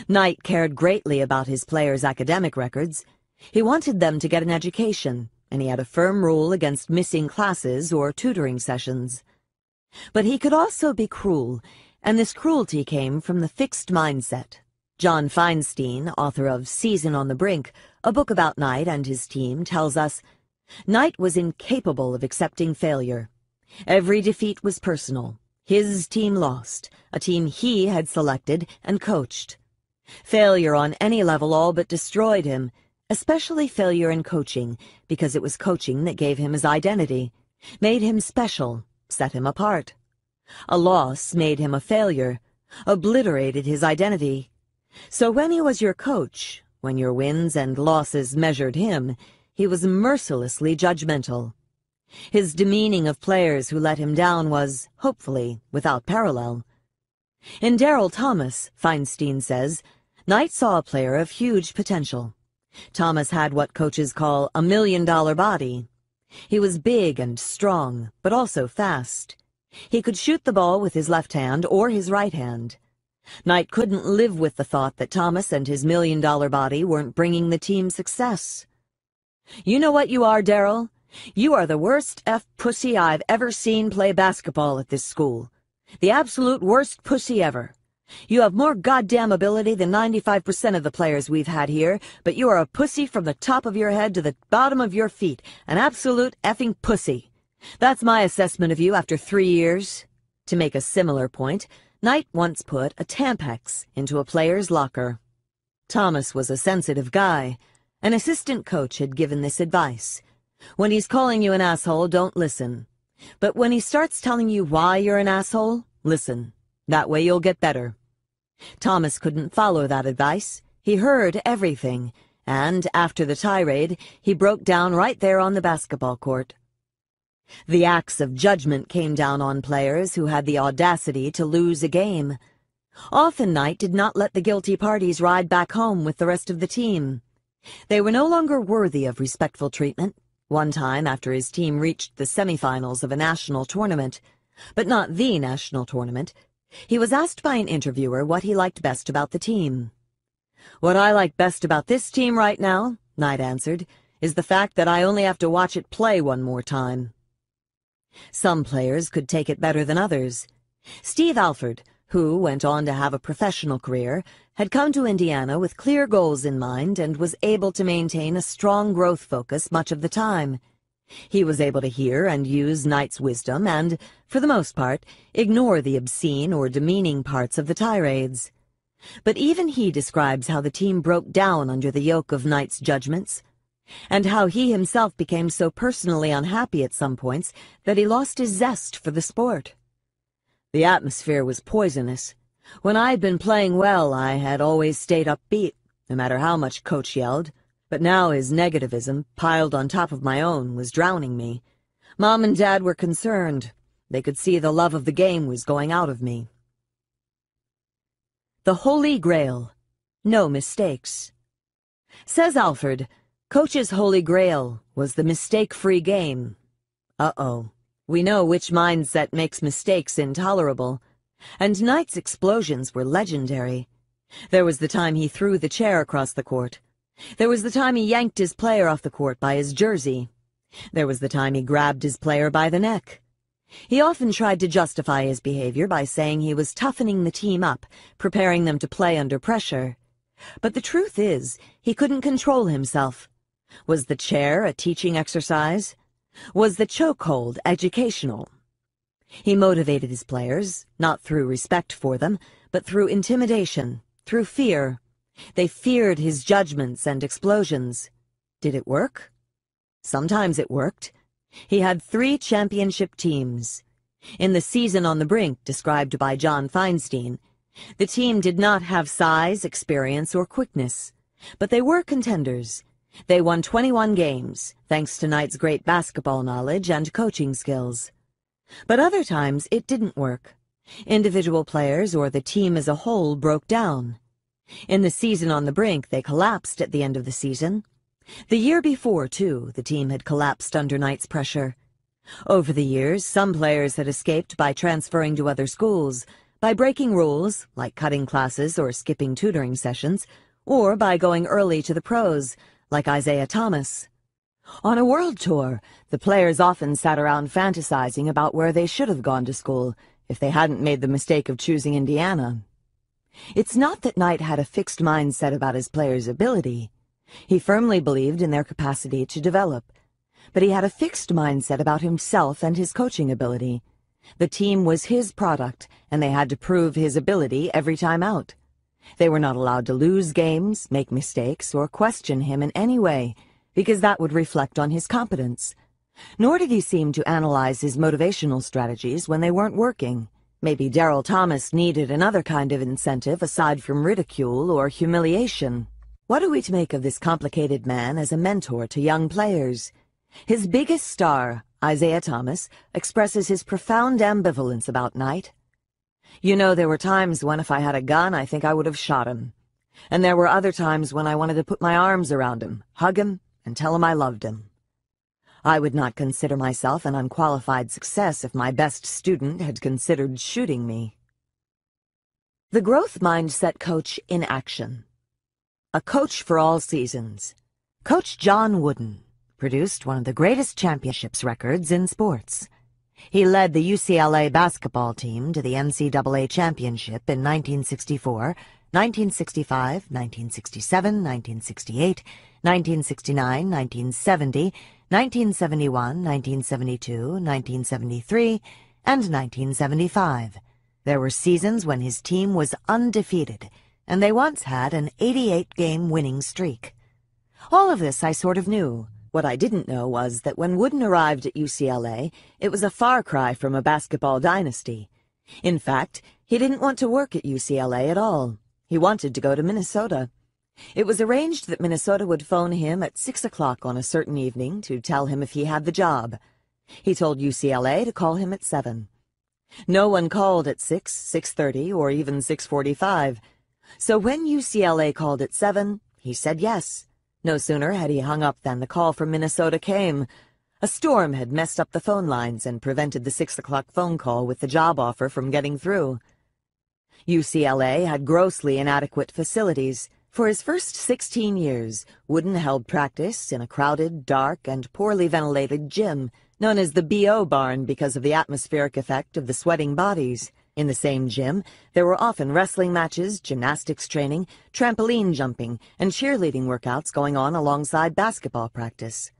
Knight cared greatly about his players' academic records. He wanted them to get an education, and he had a firm rule against missing classes or tutoring sessions. But he could also be cruel, and this cruelty came from the fixed mindset. John Feinstein, author of Season on the Brink, a book about Knight and his team, tells us, Knight was incapable of accepting failure. Every defeat was personal. His team lost, a team he had selected and coached. Failure on any level all but destroyed him, especially failure in coaching, because it was coaching that gave him his identity, made him special, set him apart. A loss made him a failure, obliterated his identity. So when he was your coach, when your wins and losses measured him, he was mercilessly judgmental. His demeaning of players who let him down was, hopefully, without parallel. In Daryl Thomas, Feinstein says, Knight saw a player of huge potential. Thomas had what coaches call a million-dollar body. He was big and strong, but also fast. He could shoot the ball with his left hand or his right hand. Knight couldn't live with the thought that Thomas and his million-dollar body weren't bringing the team success. You know what you are, Daryl? You are the worst F pussy I've ever seen play basketball at this school. The absolute worst pussy ever. You have more goddamn ability than 95% of the players we've had here, but you are a pussy from the top of your head to the bottom of your feet. An absolute effing pussy. That's my assessment of you after three years. To make a similar point, Knight once put a Tampax into a player's locker. Thomas was a sensitive guy. An assistant coach had given this advice. When he's calling you an asshole, don't listen. But when he starts telling you why you're an asshole, listen. That way you'll get better. Thomas couldn't follow that advice. He heard everything, and after the tirade, he broke down right there on the basketball court. The axe of judgment came down on players who had the audacity to lose a game. Often Knight did not let the guilty parties ride back home with the rest of the team. They were no longer worthy of respectful treatment, one time after his team reached the semifinals of a national tournament, but not the national tournament, he was asked by an interviewer what he liked best about the team. What I like best about this team right now, Knight answered, is the fact that I only have to watch it play one more time. Some players could take it better than others. Steve Alford, who went on to have a professional career, had come to Indiana with clear goals in mind and was able to maintain a strong growth focus much of the time. He was able to hear and use Knight's wisdom and, for the most part, ignore the obscene or demeaning parts of the tirades. But even he describes how the team broke down under the yoke of Knight's judgments, and how he himself became so personally unhappy at some points that he lost his zest for the sport. The atmosphere was poisonous. When I had been playing well, I had always stayed upbeat, no matter how much Coach yelled, but now his negativism, piled on top of my own, was drowning me. Mom and Dad were concerned. They could see the love of the game was going out of me. The Holy Grail. No mistakes. Says Alford, Coach's holy grail was the mistake-free game. Uh-oh. We know which mindset makes mistakes intolerable. And Knight's explosions were legendary. There was the time he threw the chair across the court. There was the time he yanked his player off the court by his jersey. There was the time he grabbed his player by the neck. He often tried to justify his behavior by saying he was toughening the team up, preparing them to play under pressure. But the truth is, he couldn't control himself. Was the chair a teaching exercise? Was the chokehold educational? He motivated his players, not through respect for them, but through intimidation, through fear. They feared his judgments and explosions. Did it work? Sometimes it worked. He had three championship teams. In the season on the brink, described by John Feinstein, the team did not have size, experience, or quickness, but they were contenders, they won 21 games, thanks to Knight's great basketball knowledge and coaching skills. But other times, it didn't work. Individual players or the team as a whole broke down. In the season on the brink, they collapsed at the end of the season. The year before, too, the team had collapsed under Knight's pressure. Over the years, some players had escaped by transferring to other schools, by breaking rules, like cutting classes or skipping tutoring sessions, or by going early to the pros, like Isiah Thomas. On a world tour, the players often sat around fantasizing about where they should have gone to school if they hadn't made the mistake of choosing Indiana. It's not that Knight had a fixed mindset about his players' ability. He firmly believed in their capacity to develop. But he had a fixed mindset about himself and his coaching ability. The team was his product, and they had to prove his ability every time out. They were not allowed to lose games, make mistakes, or question him in any way, because that would reflect on his competence. Nor did he seem to analyze his motivational strategies when they weren't working. Maybe Daryl Thomas needed another kind of incentive aside from ridicule or humiliation. What are we to make of this complicated man as a mentor to young players? His biggest star, Isiah Thomas, expresses his profound ambivalence about Knight. You know, there were times when if I had a gun, I think I would have shot him. And there were other times when I wanted to put my arms around him, hug him, and tell him I loved him. I would not consider myself an unqualified success if my best student had considered shooting me. The Growth Mindset Coach in Action A Coach for All Seasons Coach John Wooden produced one of the greatest championships records in sports. He led the UCLA basketball team to the NCAA championship in 1964, 1965, 1967, 1968, 1969, 1970, 1971, 1972, 1973, and 1975. There were seasons when his team was undefeated, and they once had an 88-game winning streak. All of this I sort of knew. What I didn't know was that when Wooden arrived at UCLA, it was a far cry from a basketball dynasty. In fact, he didn't want to work at UCLA at all. He wanted to go to Minnesota. It was arranged that Minnesota would phone him at six o'clock on a certain evening to tell him if he had the job. He told UCLA to call him at 7. No one called at 6, 6.30, or even 6.45. So when UCLA called at 7, he said yes. No sooner had he hung up than the call from Minnesota came. A storm had messed up the phone lines and prevented the 6 o'clock phone call with the job offer from getting through. UCLA had grossly inadequate facilities. For his first 16 years, Wooden held practice in a crowded, dark, and poorly ventilated gym known as the BO barn because of the atmospheric effect of the sweating bodies. In the same gym, there were often wrestling matches, gymnastics training, trampoline jumping, and cheerleading workouts going on alongside basketball practice.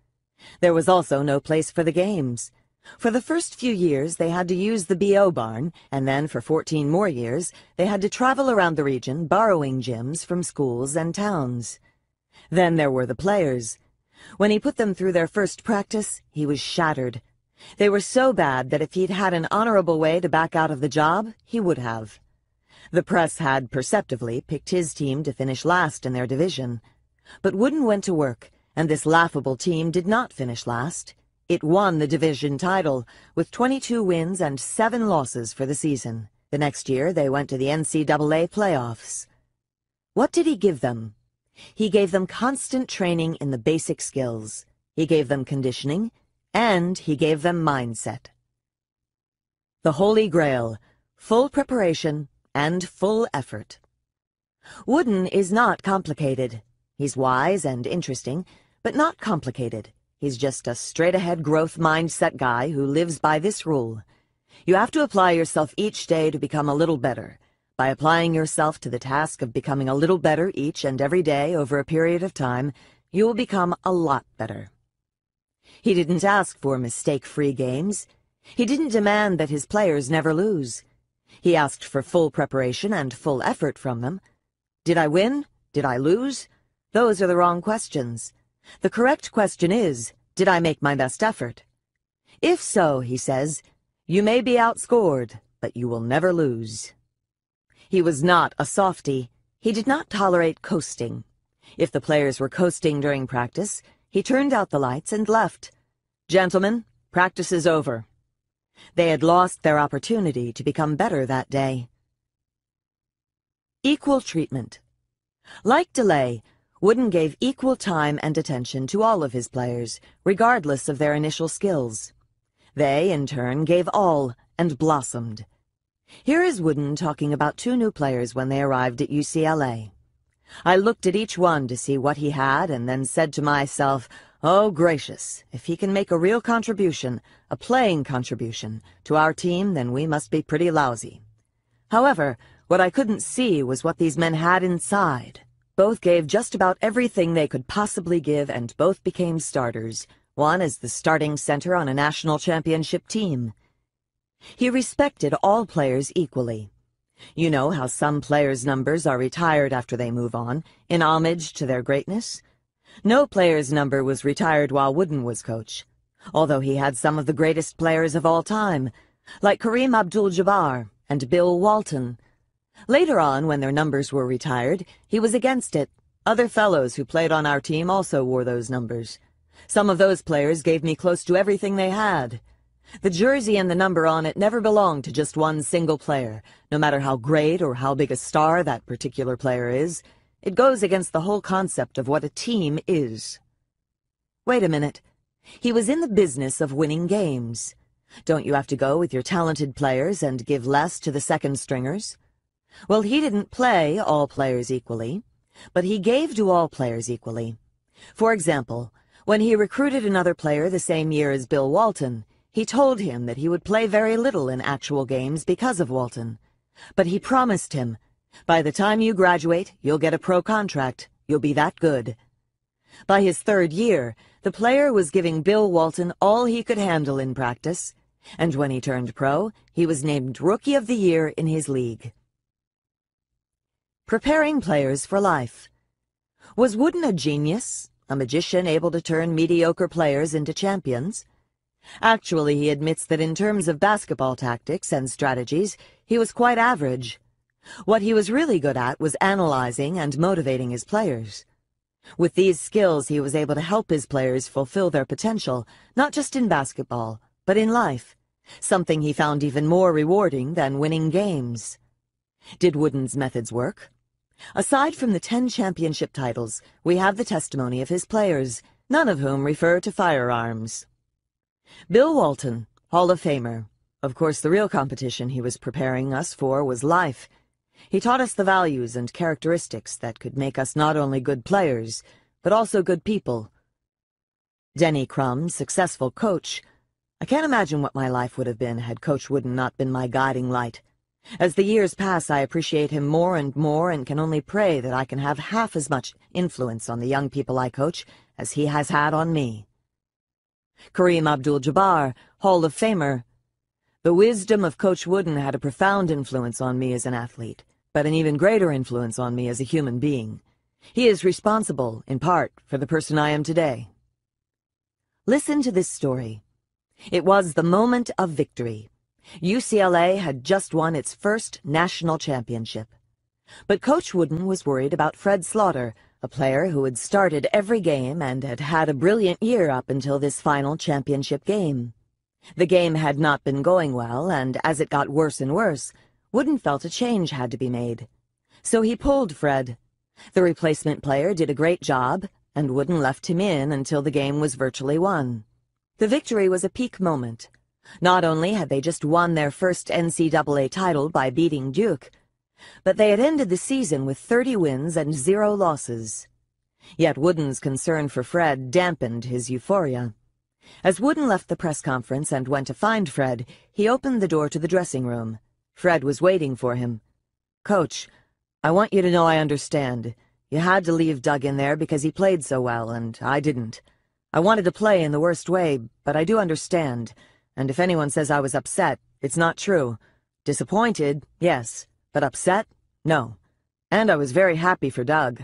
There was also no place for the games. For the first few years, they had to use the BO barn, and then for 14 more years, they had to travel around the region borrowing gyms from schools and towns. Then there were the players. When he put them through their first practice, he was shattered. They were so bad that if he'd had an honorable way to back out of the job, he would have. The press had perceptively picked his team to finish last in their division. But Wooden went to work, and this laughable team did not finish last. It won the division title, with 22 wins and 7 losses for the season. The next year, they went to the NCAA playoffs. What did he give them? He gave them constant training in the basic skills. He gave them conditioning, and he gave them mindset. The Holy Grail, full preparation and full effort. Wooden is not complicated. He's wise and interesting, but not complicated. He's just a straight-ahead growth mindset guy who lives by this rule. You have to apply yourself each day to become a little better. By applying yourself to the task of becoming a little better each and every day over a period of time, you will become a lot better. He didn't ask for mistake-free games. He didn't demand that his players never lose. He asked for full preparation and full effort from them. Did I win? Did I lose? Those are the wrong questions. The correct question is, did I make my best effort? If so, he says, you may be outscored, but you will never lose. He was not a softy. He did not tolerate coasting. If the players were coasting during practice, he turned out the lights and left. Gentlemen, practice is over. They had lost their opportunity to become better that day. Equal treatment. Like DeLay, Wooden gave equal time and attention to all of his players, regardless of their initial skills. They, in turn, gave all and blossomed. Here is Wooden talking about two new players when they arrived at UCLA. I looked at each one to see what he had and then said to myself, Oh, gracious, if he can make a real contribution, a playing contribution, to our team, then we must be pretty lousy. However, what I couldn't see was what these men had inside. Both gave just about everything they could possibly give, and both became starters, one as the starting center on a national championship team. He respected all players equally. You know how some players' numbers are retired after they move on, in homage to their greatness? No player's number was retired while Wooden was coach, although he had some of the greatest players of all time, like Kareem Abdul-Jabbar and Bill Walton. Later on, when their numbers were retired, he was against it. Other fellows who played on our team also wore those numbers. Some of those players gave me close to everything they had. The jersey and the number on it never belonged to just one single player, no matter how great or how big a star that particular player is. It goes against the whole concept of what a team is. Wait a minute. He was in the business of winning games. Don't you have to go with your talented players and give less to the second stringers? Well, he didn't play all players equally, but he gave to all players equally. For example, when he recruited another player the same year as Bill Walton, he told him that he would play very little in actual games because of Walton. But he promised him, by the time you graduate, you'll get a pro contract. You'll be that good. By his third year, the player was giving Bill Walton all he could handle in practice, and when he turned pro, he was named Rookie of the Year in his league. Preparing players for life. Was Wooden a genius, a magician able to turn mediocre players into champions? Actually, he admits that in terms of basketball tactics and strategies, he was quite average. What he was really good at was analyzing and motivating his players. With these skills, he was able to help his players fulfill their potential, not just in basketball, but in life, something he found even more rewarding than winning games. Did Wooden's methods work? Aside from the ten championship titles, we have the testimony of his players, none of whom refer to firearms. Bill Walton, Hall of Famer. Of course, the real competition he was preparing us for was life. He taught us the values and characteristics that could make us not only good players, but also good people. Denny Crum, successful coach. I can't imagine what my life would have been had Coach Wooden not been my guiding light. As the years pass, I appreciate him more and more and can only pray that I can have half as much influence on the young people I coach as he has had on me. Kareem Abdul-Jabbar, Hall of Famer. The wisdom of Coach Wooden had a profound influence on me as an athlete, but an even greater influence on me as a human being. He is responsible, in part, for the person I am today. Listen to this story. It was the moment of victory. UCLA had just won its first national championship. But Coach Wooden was worried about Fred Slaughter, a player who had started every game and had had a brilliant year up until this final championship game. The game had not been going well, and as it got worse and worse, Wooden felt a change had to be made. So he pulled Fred. The replacement player did a great job, and Wooden left him in until the game was virtually won. The victory was a peak moment. Not only had they just won their first NCAA title by beating Duke, but they had ended the season with 30 wins and zero losses. Yet Wooden's concern for Fred dampened his euphoria. As Wooden left the press conference and went to find Fred, he opened the door to the dressing room. Fred was waiting for him. Coach, I want you to know I understand. You had to leave Doug in there because he played so well, and I didn't. I wanted to play in the worst way, but I do understand and if anyone says I was upset, it's not true. Disappointed, yes, but upset, no. And I was very happy for Doug.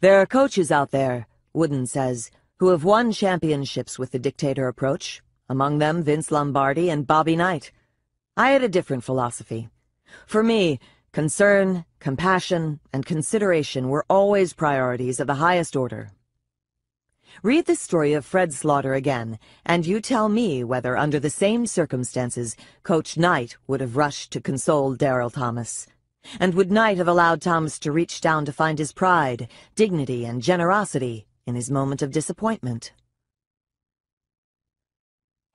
There are coaches out there, Wooden says, who have won championships with the dictator approach, among them Vince Lombardi and Bobby Knight. I had a different philosophy. For me, concern, compassion, and consideration were always priorities of the highest order. Read the story of Fred Slaughter again, and you tell me whether under the same circumstances Coach Knight would have rushed to console Daryl Thomas. And would Knight have allowed Thomas to reach down to find his pride, dignity, and generosity in his moment of disappointment?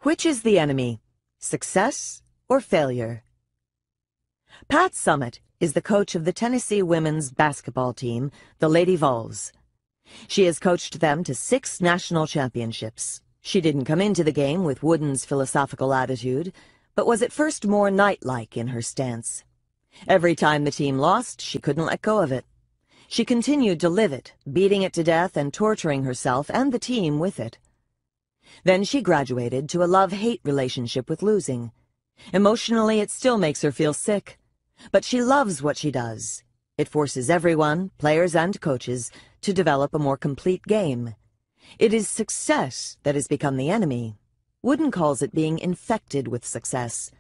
Which is the enemy, success or failure? Pat Summitt is the coach of the Tennessee women's basketball team, the Lady Vols. She has coached them to six national championships. She didn't come into the game with Wooden's philosophical attitude, but was at first more knight-like in her stance. Every time the team lost, she couldn't let go of it. She continued to live it, beating it to death and torturing herself and the team with it. Then she graduated to a love-hate relationship with losing. Emotionally, it still makes her feel sick. But she loves what she does. It forces everyone, players and coaches, to develop a more complete game. It is success that has become the enemy. Wooden calls it being infected with success.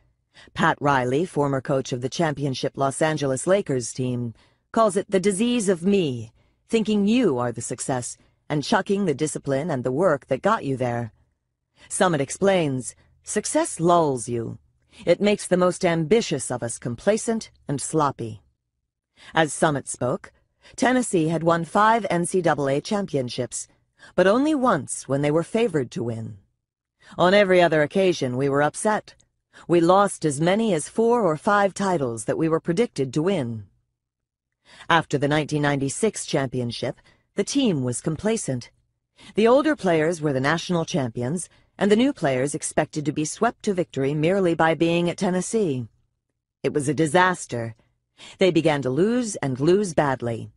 Pat Riley, former coach of the championship Los Angeles Lakers team, calls it the disease of me, thinking you are the success and chucking the discipline and the work that got you there. Summitt explains, success lulls you. It makes the most ambitious of us complacent and sloppy. As Summitt spoke, Tennessee had won five NCAA championships, but only once when they were favored to win. On every other occasion, we were upset. We lost as many as four or five titles that we were predicted to win. After the 1996 championship, the team was complacent. The older players were the national champions, and the new players expected to be swept to victory merely by being at Tennessee. It was a disaster, they began to lose and lose badly.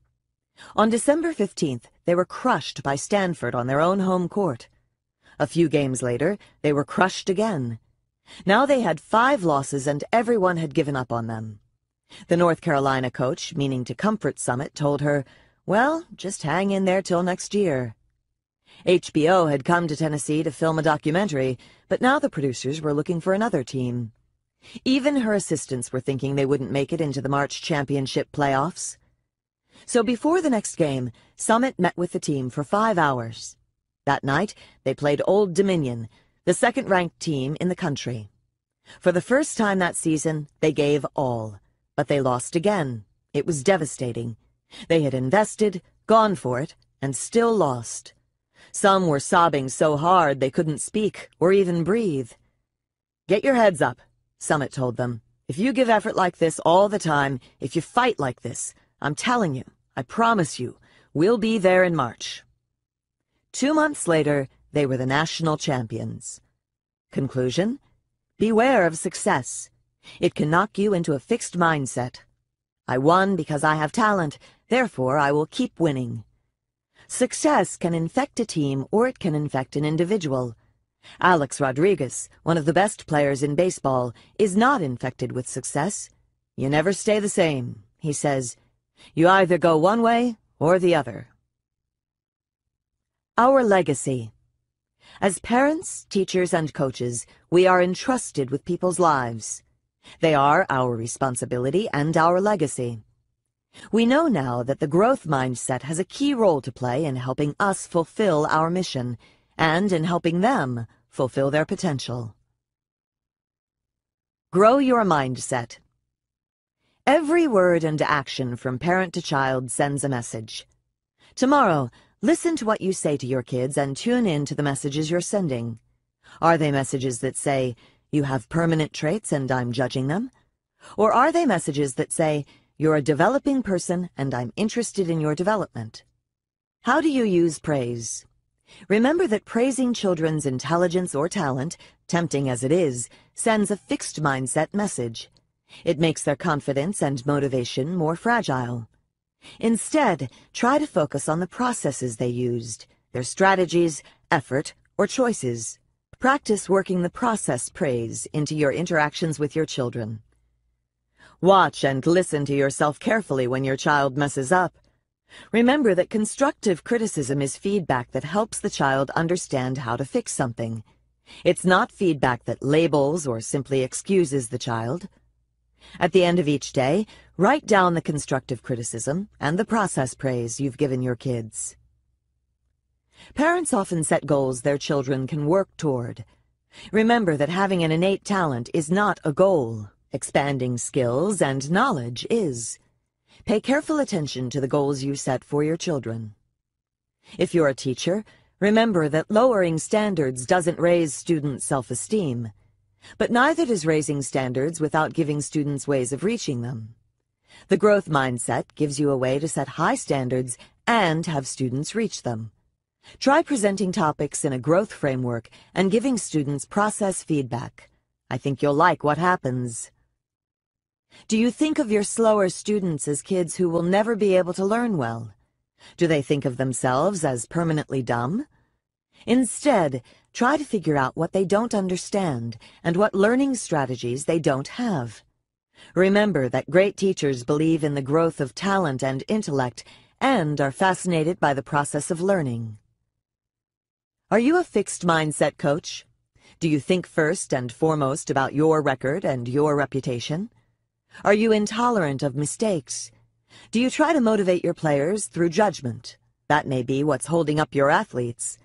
On December 15th, they were crushed by Stanford on their own home court. A few games later, they were crushed again. Now they had five losses and everyone had given up on them. The North Carolina coach, meaning to comfort Summitt, told her, well, just hang in there till next year. HBO had come to Tennessee to film a documentary, but now the producers were looking for another team. Even her assistants were thinking they wouldn't make it into the March Championship playoffs. So before the next game, Summitt met with the team for five hours. That night, they played Old Dominion, the second-ranked team in the country. For the first time that season, they gave all, but they lost again. It was devastating. They had invested, gone for it, and still lost. Some were sobbing so hard they couldn't speak or even breathe. Get your heads up, Summitt told them. If you give effort like this all the time, if you fight like this, I'm telling you, I promise you, we'll be there in March. Two months later, they were the national champions. Conclusion? Beware of success. It can knock you into a fixed mindset. I won because I have talent, therefore I will keep winning. Success can infect a team or it can infect an individual. Alex Rodriguez, one of the best players in baseball, is not infected with success. You never stay the same, he says. You either go one way or the other. Our legacy. As parents, teachers, and coaches, we are entrusted with people's lives. They are our responsibility and our legacy. We know now that the growth mindset has a key role to play in helping us fulfill our mission and in helping them fulfill their potential. Grow your mindset. Every word and action from parent to child sends a message. Tomorrow, Listen to what you say to your kids and tune in to the messages you're sending. Are they messages that say, you have permanent traits and I'm judging them? Or are they messages that say, you're a developing person and I'm interested in your development? How do you use praise? Remember that praising children's intelligence or talent, tempting as it is, sends a fixed mindset message. It makes their confidence and motivation more fragile. Instead, try to focus on the processes they used, their strategies, effort, or choices. Practice working the process praise into your interactions with your children. Watch and listen to yourself carefully when your child messes up. Remember that constructive criticism is feedback that helps the child understand how to fix something. It's not feedback that labels or simply excuses the child. At the end of each day, write down the constructive criticism and the process praise you've given your kids. Parents often set goals their children can work toward. Remember that having an innate talent is not a goal. Expanding skills and knowledge is. Pay careful attention to the goals you set for your children. If you're a teacher, remember that lowering standards doesn't raise student self-esteem. But neither does raising standards without giving students ways of reaching them. The growth mindset gives you a way to set high standards and have students reach them. Try presenting topics in a growth framework and giving students process feedback. I think you'll like what happens. Do you think of your slower students as kids who will never be able to learn well? Do they think of themselves as permanently dumb? Instead, Try to figure out what they don't understand and what learning strategies they don't have. Remember that great teachers believe in the growth of talent and intellect and are fascinated by the process of learning. Are you a fixed mindset coach? Do you think first and foremost about your record and your reputation? Are you intolerant of mistakes? Do you try to motivate your players through judgment? That may be what's holding up your athletes.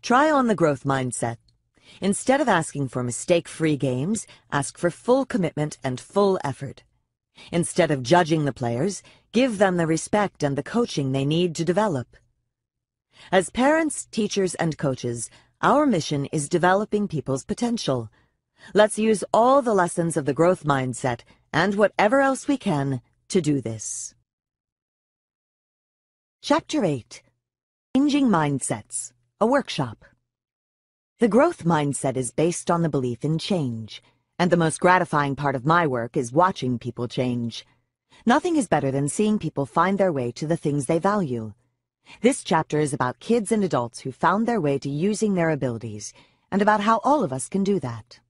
Try on the growth mindset. Instead of asking for mistake-free games, ask for full commitment and full effort. Instead of judging the players, give them the respect and the coaching they need to develop. As parents, teachers, and coaches, our mission is developing people's potential. Let's use all the lessons of the growth mindset and whatever else we can to do this. Chapter 8 Changing Mindsets a workshop. The growth mindset is based on the belief in change, and the most gratifying part of my work is watching people change. Nothing is better than seeing people find their way to the things they value. This chapter is about kids and adults who found their way to using their abilities, and about how all of us can do that.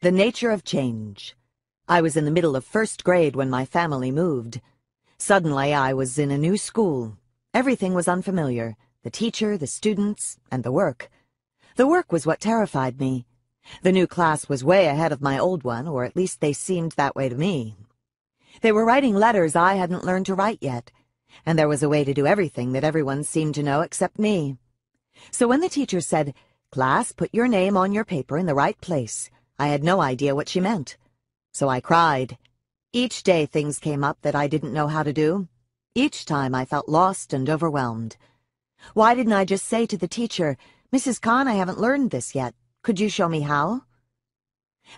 The nature of change. I was in the middle of first grade when my family moved. Suddenly I was in a new school. Everything was unfamiliar the teacher, the students, and the work. The work was what terrified me. The new class was way ahead of my old one, or at least they seemed that way to me. They were writing letters I hadn't learned to write yet, and there was a way to do everything that everyone seemed to know except me. So when the teacher said, Class, put your name on your paper in the right place. I had no idea what she meant. So I cried. Each day things came up that I didn't know how to do. Each time I felt lost and overwhelmed. Why didn't I just say to the teacher, Mrs. Kahn, I haven't learned this yet. Could you show me how?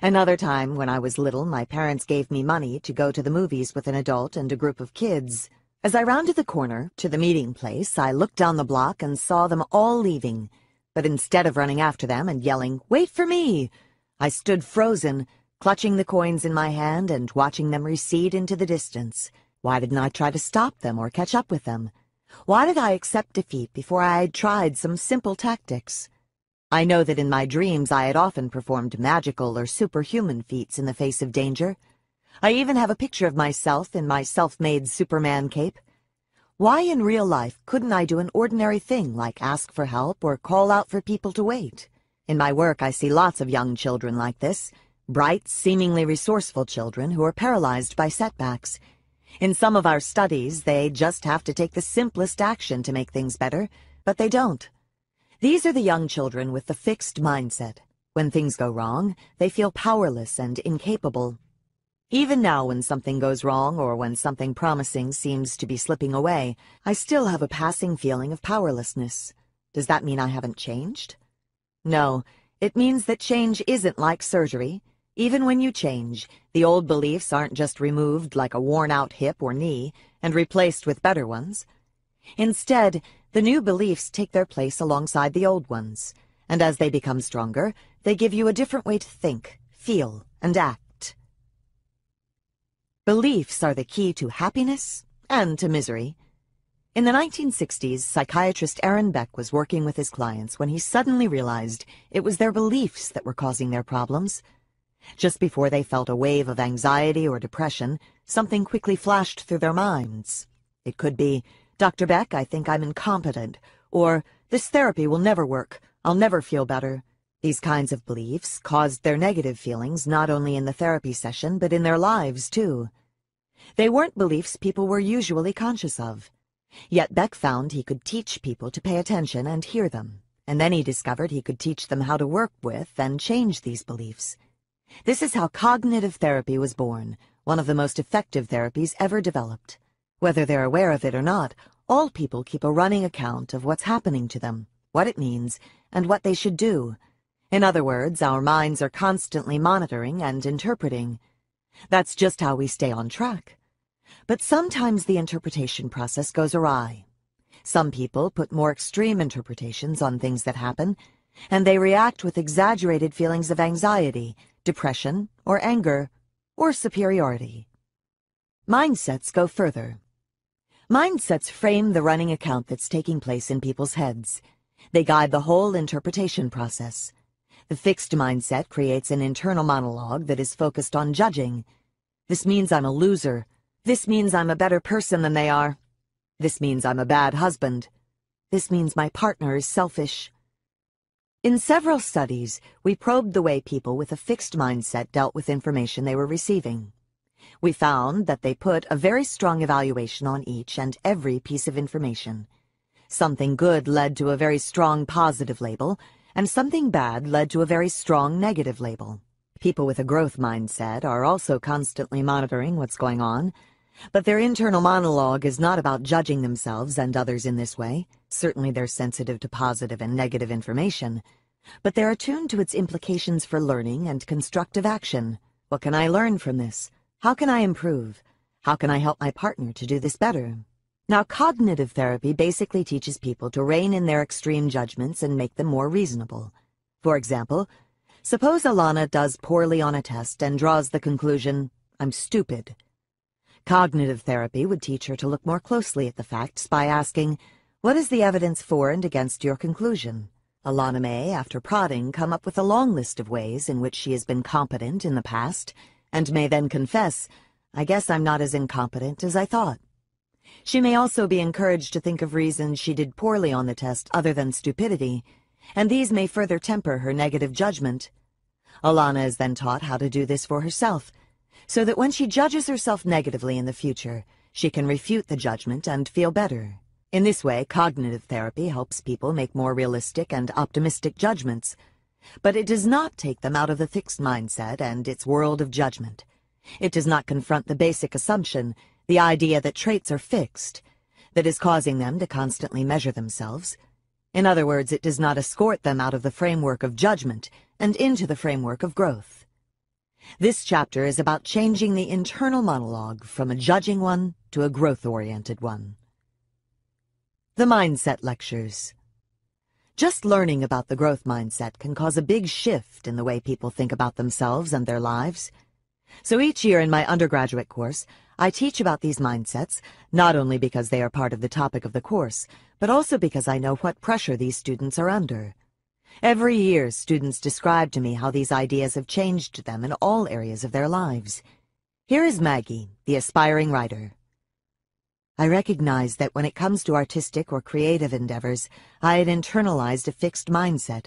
Another time, when I was little, my parents gave me money to go to the movies with an adult and a group of kids. As I rounded the corner to the meeting place, I looked down the block and saw them all leaving. But instead of running after them and yelling, Wait for me! I stood frozen, clutching the coins in my hand and watching them recede into the distance. Why didn't I try to stop them or catch up with them? Why did I accept defeat before I had tried some simple tactics? I know that in my dreams I had often performed magical or superhuman feats in the face of danger. I even have a picture of myself in my self-made Superman cape. Why in real life couldn't I do an ordinary thing like ask for help or call out for people to wait? In my work I see lots of young children like this, bright, seemingly resourceful children who are paralyzed by setbacks. In some of our studies, they just have to take the simplest action to make things better, but they don't. These are the young children with the fixed mindset. When things go wrong, they feel powerless and incapable. Even now when something goes wrong or when something promising seems to be slipping away, I still have a passing feeling of powerlessness. Does that mean I haven't changed? No, it means that change isn't like surgery. Even when you change, the old beliefs aren't just removed like a worn-out hip or knee and replaced with better ones. Instead, the new beliefs take their place alongside the old ones, and as they become stronger, they give you a different way to think, feel, and act. Beliefs are the key to happiness and to misery. In the 1960s, psychiatrist Aaron Beck was working with his clients when he suddenly realized it was their beliefs that were causing their problems. Just before they felt a wave of anxiety or depression, something quickly flashed through their minds. It could be, Dr. Beck, I think I'm incompetent, or this therapy will never work, I'll never feel better. These kinds of beliefs caused their negative feelings not only in the therapy session, but in their lives, too. They weren't beliefs people were usually conscious of. Yet Beck found he could teach people to pay attention and hear them, and then he discovered he could teach them how to work with and change these beliefs. This is how cognitive therapy was born, one of the most effective therapies ever developed. Whether they're aware of it or not, all people keep a running account of what's happening to them, what it means, and what they should do. In other words, our minds are constantly monitoring and interpreting. That's just how we stay on track. But sometimes the interpretation process goes awry. Some people put more extreme interpretations on things that happen, and they react with exaggerated feelings of anxiety, depression, or anger, or superiority. Mindsets go further. Mindsets frame the running account that's taking place in people's heads. They guide the whole interpretation process. The fixed mindset creates an internal monologue that is focused on judging. This means I'm a loser. This means I'm a better person than they are. This means I'm a bad husband. This means my partner is selfish. In several studies, we probed the way people with a fixed mindset dealt with information they were receiving. We found that they put a very strong evaluation on each and every piece of information. Something good led to a very strong positive label, and something bad led to a very strong negative label. People with a growth mindset are also constantly monitoring what's going on, but their internal monologue is not about judging themselves and others in this way. Certainly they're sensitive to positive and negative information, but they're attuned to its implications for learning and constructive action. What can I learn from this? How can I improve? How can I help my partner to do this better? Now, cognitive therapy basically teaches people to rein in their extreme judgments and make them more reasonable. For example, suppose Alana does poorly on a test and draws the conclusion, I'm stupid. Cognitive therapy would teach her to look more closely at the facts by asking, what is the evidence for and against your conclusion? Alana may, after prodding, come up with a long list of ways in which she has been competent in the past, and may then confess, I guess I'm not as incompetent as I thought. She may also be encouraged to think of reasons she did poorly on the test other than stupidity, and these may further temper her negative judgment. Alana is then taught how to do this for herself, so that when she judges herself negatively in the future, she can refute the judgment and feel better. In this way, cognitive therapy helps people make more realistic and optimistic judgments. But it does not take them out of the fixed mindset and its world of judgment. It does not confront the basic assumption, the idea that traits are fixed, that is causing them to constantly measure themselves. In other words, it does not escort them out of the framework of judgment and into the framework of growth. This chapter is about changing the internal monologue from a judging one to a growth-oriented one. The Mindset Lectures Just learning about the growth mindset can cause a big shift in the way people think about themselves and their lives. So each year in my undergraduate course, I teach about these mindsets, not only because they are part of the topic of the course, but also because I know what pressure these students are under. Every year, students describe to me how these ideas have changed them in all areas of their lives. Here is Maggie, the aspiring writer. I recognized that when it comes to artistic or creative endeavors, I had internalized a fixed mindset.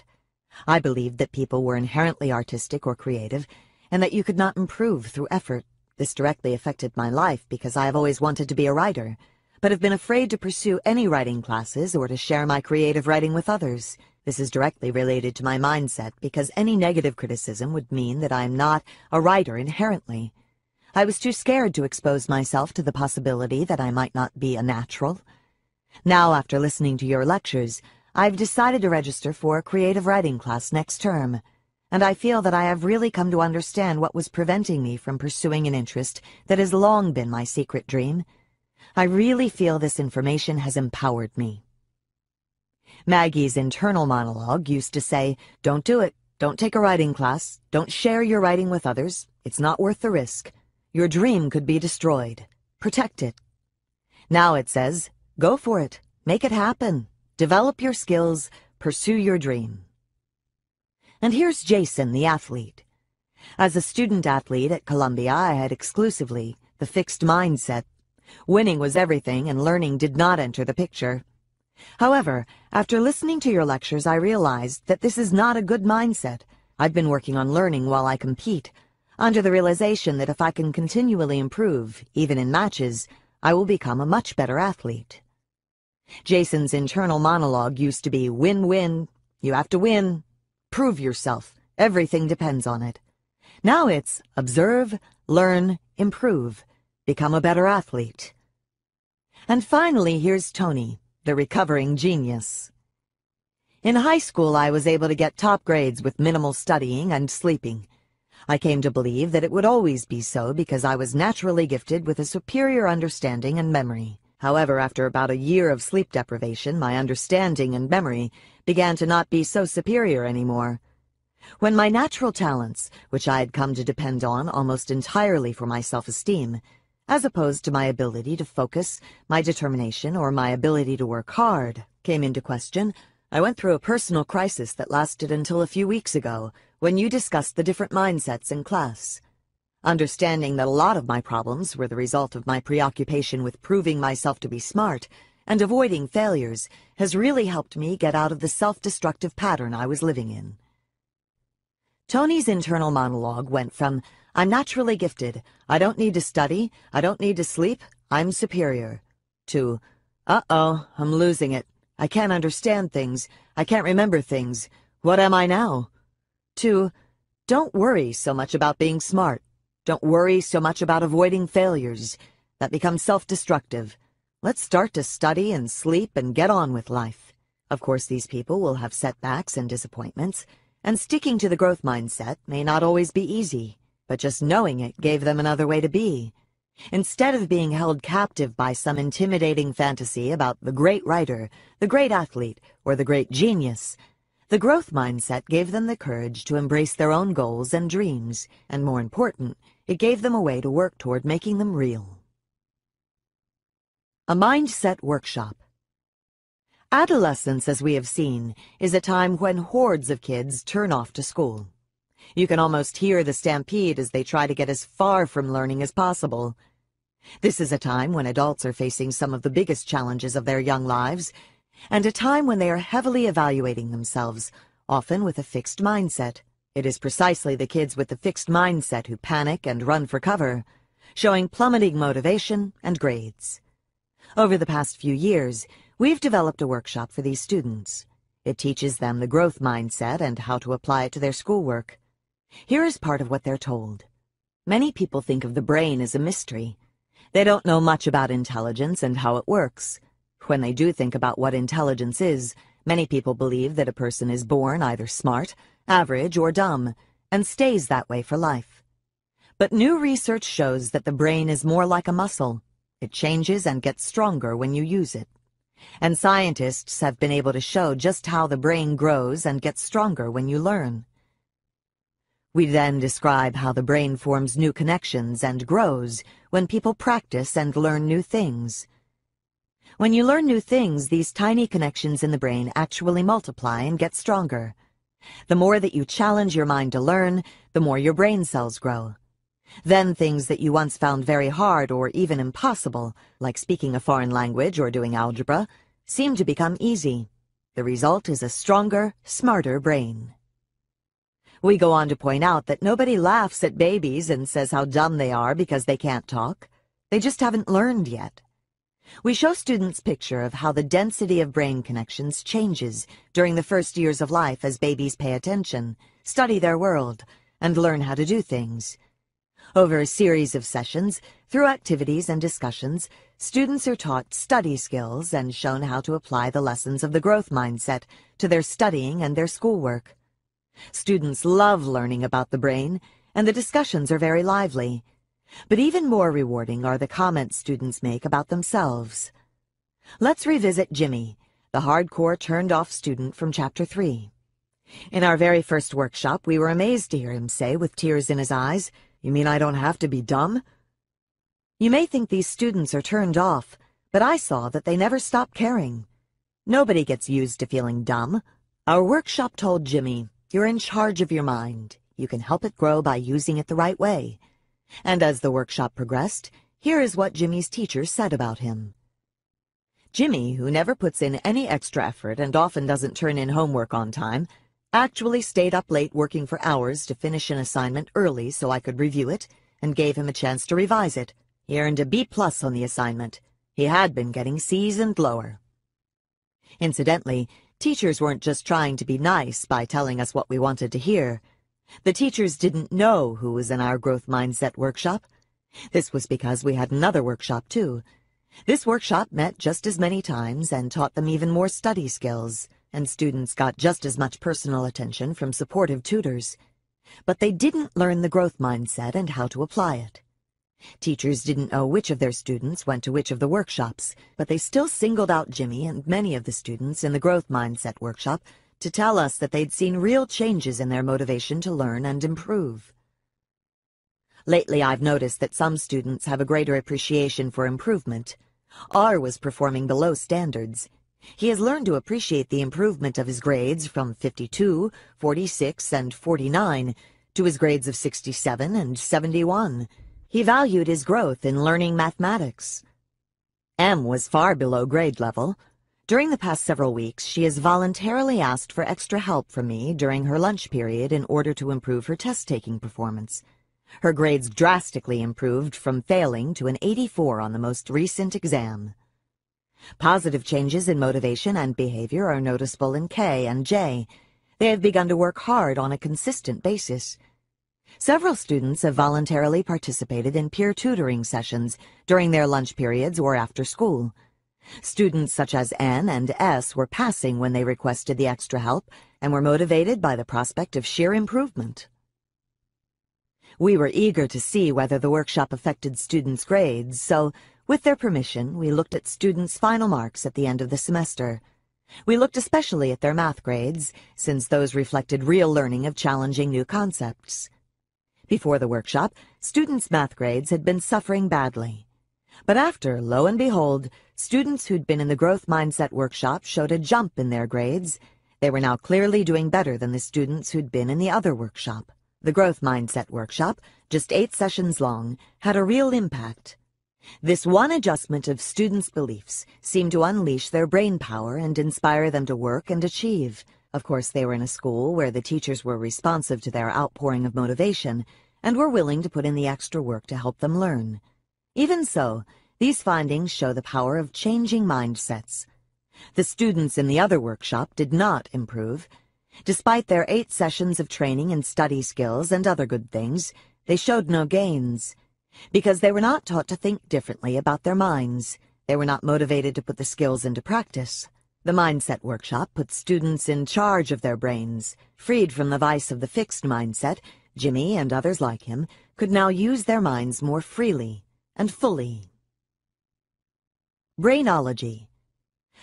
I believed that people were inherently artistic or creative, and that you could not improve through effort. This directly affected my life because I have always wanted to be a writer, but have been afraid to pursue any writing classes or to share my creative writing with others. This is directly related to my mindset because any negative criticism would mean that I am not a writer inherently. I was too scared to expose myself to the possibility that I might not be a natural. Now, after listening to your lectures, I've decided to register for a creative writing class next term, and I feel that I have really come to understand what was preventing me from pursuing an interest that has long been my secret dream. I really feel this information has empowered me. Maggie's internal monologue used to say, don't do it, don't take a writing class, don't share your writing with others, it's not worth the risk. Your dream could be destroyed. Protect it. Now it says, go for it. Make it happen. Develop your skills. Pursue your dream. And here's Jason, the athlete. As a student athlete at Columbia, I had exclusively the fixed mindset. Winning was everything, and learning did not enter the picture. However, after listening to your lectures, I realized that this is not a good mindset. I've been working on learning while I compete, under the realization that if I can continually improve, even in matches, I will become a much better athlete. Jason's internal monologue used to be win-win, you have to win, prove yourself, everything depends on it. Now it's observe, learn, improve, become a better athlete. And finally, here's Tony, the recovering genius. In high school, I was able to get top grades with minimal studying and sleeping. I came to believe that it would always be so because I was naturally gifted with a superior understanding and memory. However, after about a year of sleep deprivation, my understanding and memory began to not be so superior anymore. When my natural talents, which I had come to depend on almost entirely for my self-esteem, as opposed to my ability to focus, my determination, or my ability to work hard, came into question, I went through a personal crisis that lasted until a few weeks ago, when you discussed the different mindsets in class. Understanding that a lot of my problems were the result of my preoccupation with proving myself to be smart and avoiding failures has really helped me get out of the self-destructive pattern I was living in. Tony's internal monologue went from, I'm naturally gifted, I don't need to study, I don't need to sleep, I'm superior, to, uh-oh, I'm losing it, I can't understand things, I can't remember things, what am I now? Two, don't worry so much about being smart. Don't worry so much about avoiding failures. That becomes self-destructive. Let's start to study and sleep and get on with life. Of course, these people will have setbacks and disappointments, and sticking to the growth mindset may not always be easy, but just knowing it gave them another way to be. Instead of being held captive by some intimidating fantasy about the great writer, the great athlete, or the great genius, the growth mindset gave them the courage to embrace their own goals and dreams, and more important, it gave them a way to work toward making them real. A Mindset Workshop Adolescence, as we have seen, is a time when hordes of kids turn off to school. You can almost hear the stampede as they try to get as far from learning as possible. This is a time when adults are facing some of the biggest challenges of their young lives, and a time when they are heavily evaluating themselves, often with a fixed mindset. It is precisely the kids with the fixed mindset who panic and run for cover, showing plummeting motivation and grades. Over the past few years, We've developed a workshop for these students. It teaches them the growth mindset and how to apply it to their schoolwork. Here is part of what they're told. Many people think of the brain as a mystery. They don't know much about intelligence and how it works. When they do think about what intelligence is, many people believe that a person is born either smart, average, or dumb, and stays that way for life. But new research shows that the brain is more like a muscle. It changes and gets stronger when you use it. And scientists have been able to show just how the brain grows and gets stronger when you learn. We then describe how the brain forms new connections and grows when people practice and learn new things. When you learn new things, these tiny connections in the brain actually multiply and get stronger. The more that you challenge your mind to learn, the more your brain cells grow. Then things that you once found very hard or even impossible, like speaking a foreign language or doing algebra, seem to become easy. The result is a stronger, smarter brain. We go on to point out that nobody laughs at babies and says how dumb they are because they can't talk. They just haven't learned yet. We show students picture of how the density of brain connections changes during the first years of life as babies pay attention, study their world, and learn how to do things. Over a series of sessions, through activities and discussions, students are taught study skills and shown how to apply the lessons of the growth mindset to their studying and their schoolwork. Students love learning about the brain, and the discussions are very lively. But even more rewarding are the comments students make about themselves. Let's revisit Jimmy, the hardcore turned-off student from Chapter 3. In our very first workshop, we were amazed to hear him say, with tears in his eyes, You mean I don't have to be dumb? You may think these students are turned off, but I saw that they never stop caring. Nobody gets used to feeling dumb. Our workshop told Jimmy, you're in charge of your mind. You can help it grow by using it the right way. And as the workshop progressed, here is what Jimmy's teacher said about him. Jimmy, who never puts in any extra effort and often doesn't turn in homework on time, actually stayed up late working for hours to finish an assignment early so I could review it, and gave him a chance to revise it. He earned a B plus on the assignment. He had been getting C's and lower. Incidentally, Teachers weren't just trying to be nice by telling us what we wanted to hear. The teachers didn't know who was in our growth mindset workshop. This was because we had another workshop, too. This workshop met just as many times and taught them even more study skills, and students got just as much personal attention from supportive tutors. But they didn't learn the growth mindset and how to apply it. Teachers didn't know which of their students went to which of the workshops, but they still singled out Jimmy and many of the students in the Growth Mindset workshop to tell us that they'd seen real changes in their motivation to learn and improve. Lately, I've noticed that some students have a greater appreciation for improvement. R was performing below standards. He has learned to appreciate the improvement of his grades from 52, 46, and 49 to his grades of 67 and 71. He valued his growth in learning mathematics. M was far below grade level. During the past several weeks, she has voluntarily asked for extra help from me during her lunch period in order to improve her test-taking performance. Her grades drastically improved from failing to an 84 on the most recent exam. Positive changes in motivation and behavior are noticeable in K and J. They have begun to work hard on a consistent basis. Several students have voluntarily participated in peer tutoring sessions during their lunch periods or after school. Students such as N and S were passing when they requested the extra help and were motivated by the prospect of sheer improvement. We were eager to see whether the workshop affected students' grades, so, with their permission, we looked at students' final marks at the end of the semester. We looked especially at their math grades, since those reflected real learning of challenging new concepts. Before the workshop, students' math grades had been suffering badly. But after, lo and behold, students who'd been in the growth mindset workshop showed a jump in their grades. They were now clearly doing better than the students who'd been in the other workshop. The growth mindset workshop, just eight sessions long, had a real impact. This one adjustment of students' beliefs seemed to unleash their brain power and inspire them to work and achieve. Of course, they were in a school where the teachers were responsive to their outpouring of motivation and were willing to put in the extra work to help them learn. Even so, these findings show the power of changing mindsets. The students in the other workshop did not improve. Despite their eight sessions of training in study skills and other good things, they showed no gains. Because they were not taught to think differently about their minds. They were not motivated to put the skills into practice. The Mindset Workshop puts students in charge of their brains. Freed from the vice of the fixed mindset, Jimmy and others like him could now use their minds more freely and fully. Brainology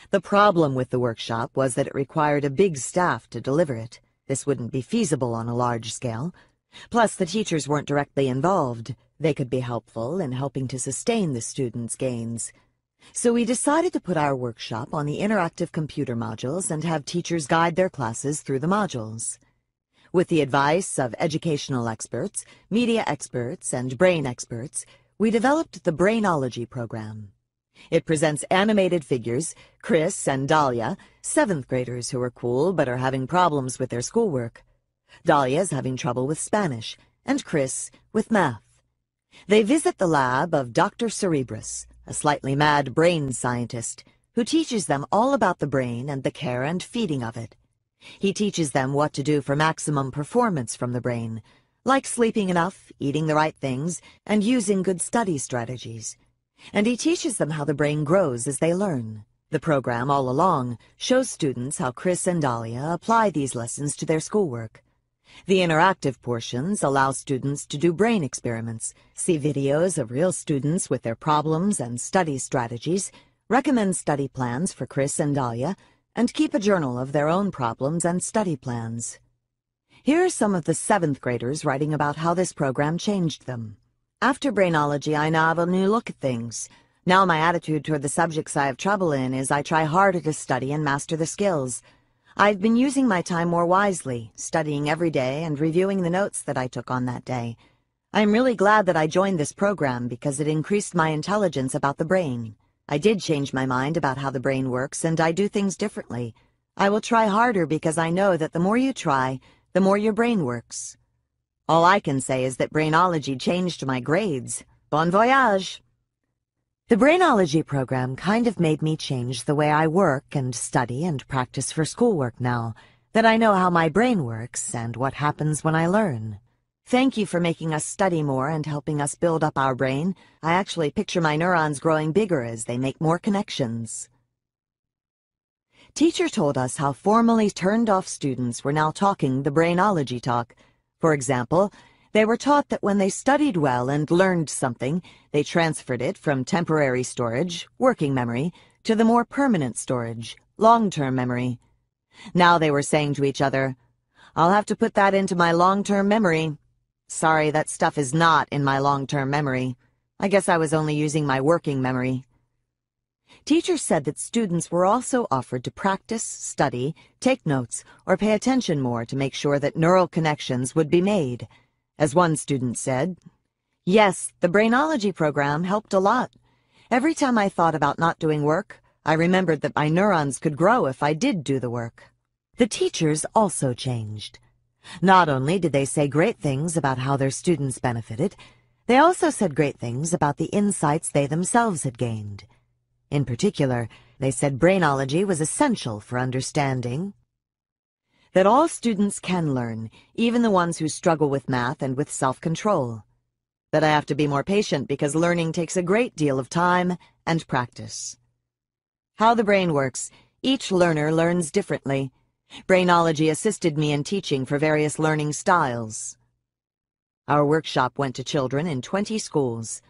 The problem with the workshop was that it required a big staff to deliver it. This wouldn't be feasible on a large scale. Plus, the teachers weren't directly involved. They could be helpful in helping to sustain the students' gains. So we decided to put our workshop on the interactive computer modules and have teachers guide their classes through the modules. With the advice of educational experts, media experts, and brain experts, we developed the Brainology program. It presents animated figures, Chris and Dahlia, seventh graders who are cool but are having problems with their schoolwork. Dahlia is having trouble with Spanish, and Chris with math. They visit the lab of Dr. Cerebrus, a slightly mad brain scientist, who teaches them all about the brain and the care and feeding of it. He teaches them what to do for maximum performance from the brain, like sleeping enough, eating the right things, and using good study strategies. And he teaches them how the brain grows as they learn. The program all along shows students how Chris and Dahlia apply these lessons to their schoolwork. The interactive portions allow students to do brain experiments, see videos of real students with their problems and study strategies, recommend study plans for Chris and Dahlia, and keep a journal of their own problems and study plans. Here are some of the seventh graders writing about how this program changed them. After Brainology, I now have a new look at things. Now my attitude toward the subjects I have trouble in is I try harder to study and master the skills. I've been using my time more wisely, studying every day and reviewing the notes that I took on that day. I'm really glad that I joined this program because it increased my intelligence about the brain. I did change my mind about how the brain works and I do things differently. I will try harder because I know that the more you try, the more your brain works. All I can say is that Brainology changed my grades. Bon voyage! The Brainology program kind of made me change the way I work and study and practice for schoolwork now, that I know how my brain works and what happens when I learn. Thank you for making us study more and helping us build up our brain. I actually picture my neurons growing bigger as they make more connections. Teacher told us how formally turned-off students were now talking the Brainology talk. For example, they were taught that when they studied well and learned something, they transferred it from temporary storage, working memory, to the more permanent storage, long-term memory. Now they were saying to each other, I'll have to put that into my long-term memory. Sorry, that stuff is not in my long-term memory. I guess I was only using my working memory. Teachers said that students were also offered to practice, study, take notes, or pay attention more to make sure that neural connections would be made. As one student said, Yes, the Brainology program helped a lot. Every time I thought about not doing work, I remembered that my neurons could grow if I did do the work. The teachers also changed. Not only did they say great things about how their students benefited, they also said great things about the insights they themselves had gained. In particular, they said Brainology was essential for understanding that all students can learn, even the ones who struggle with math and with self-control. That I have to be more patient because learning takes a great deal of time and practice. How the brain works. Each learner learns differently. Brainology assisted me in teaching for various learning styles. Our workshop went to children in 20 schools.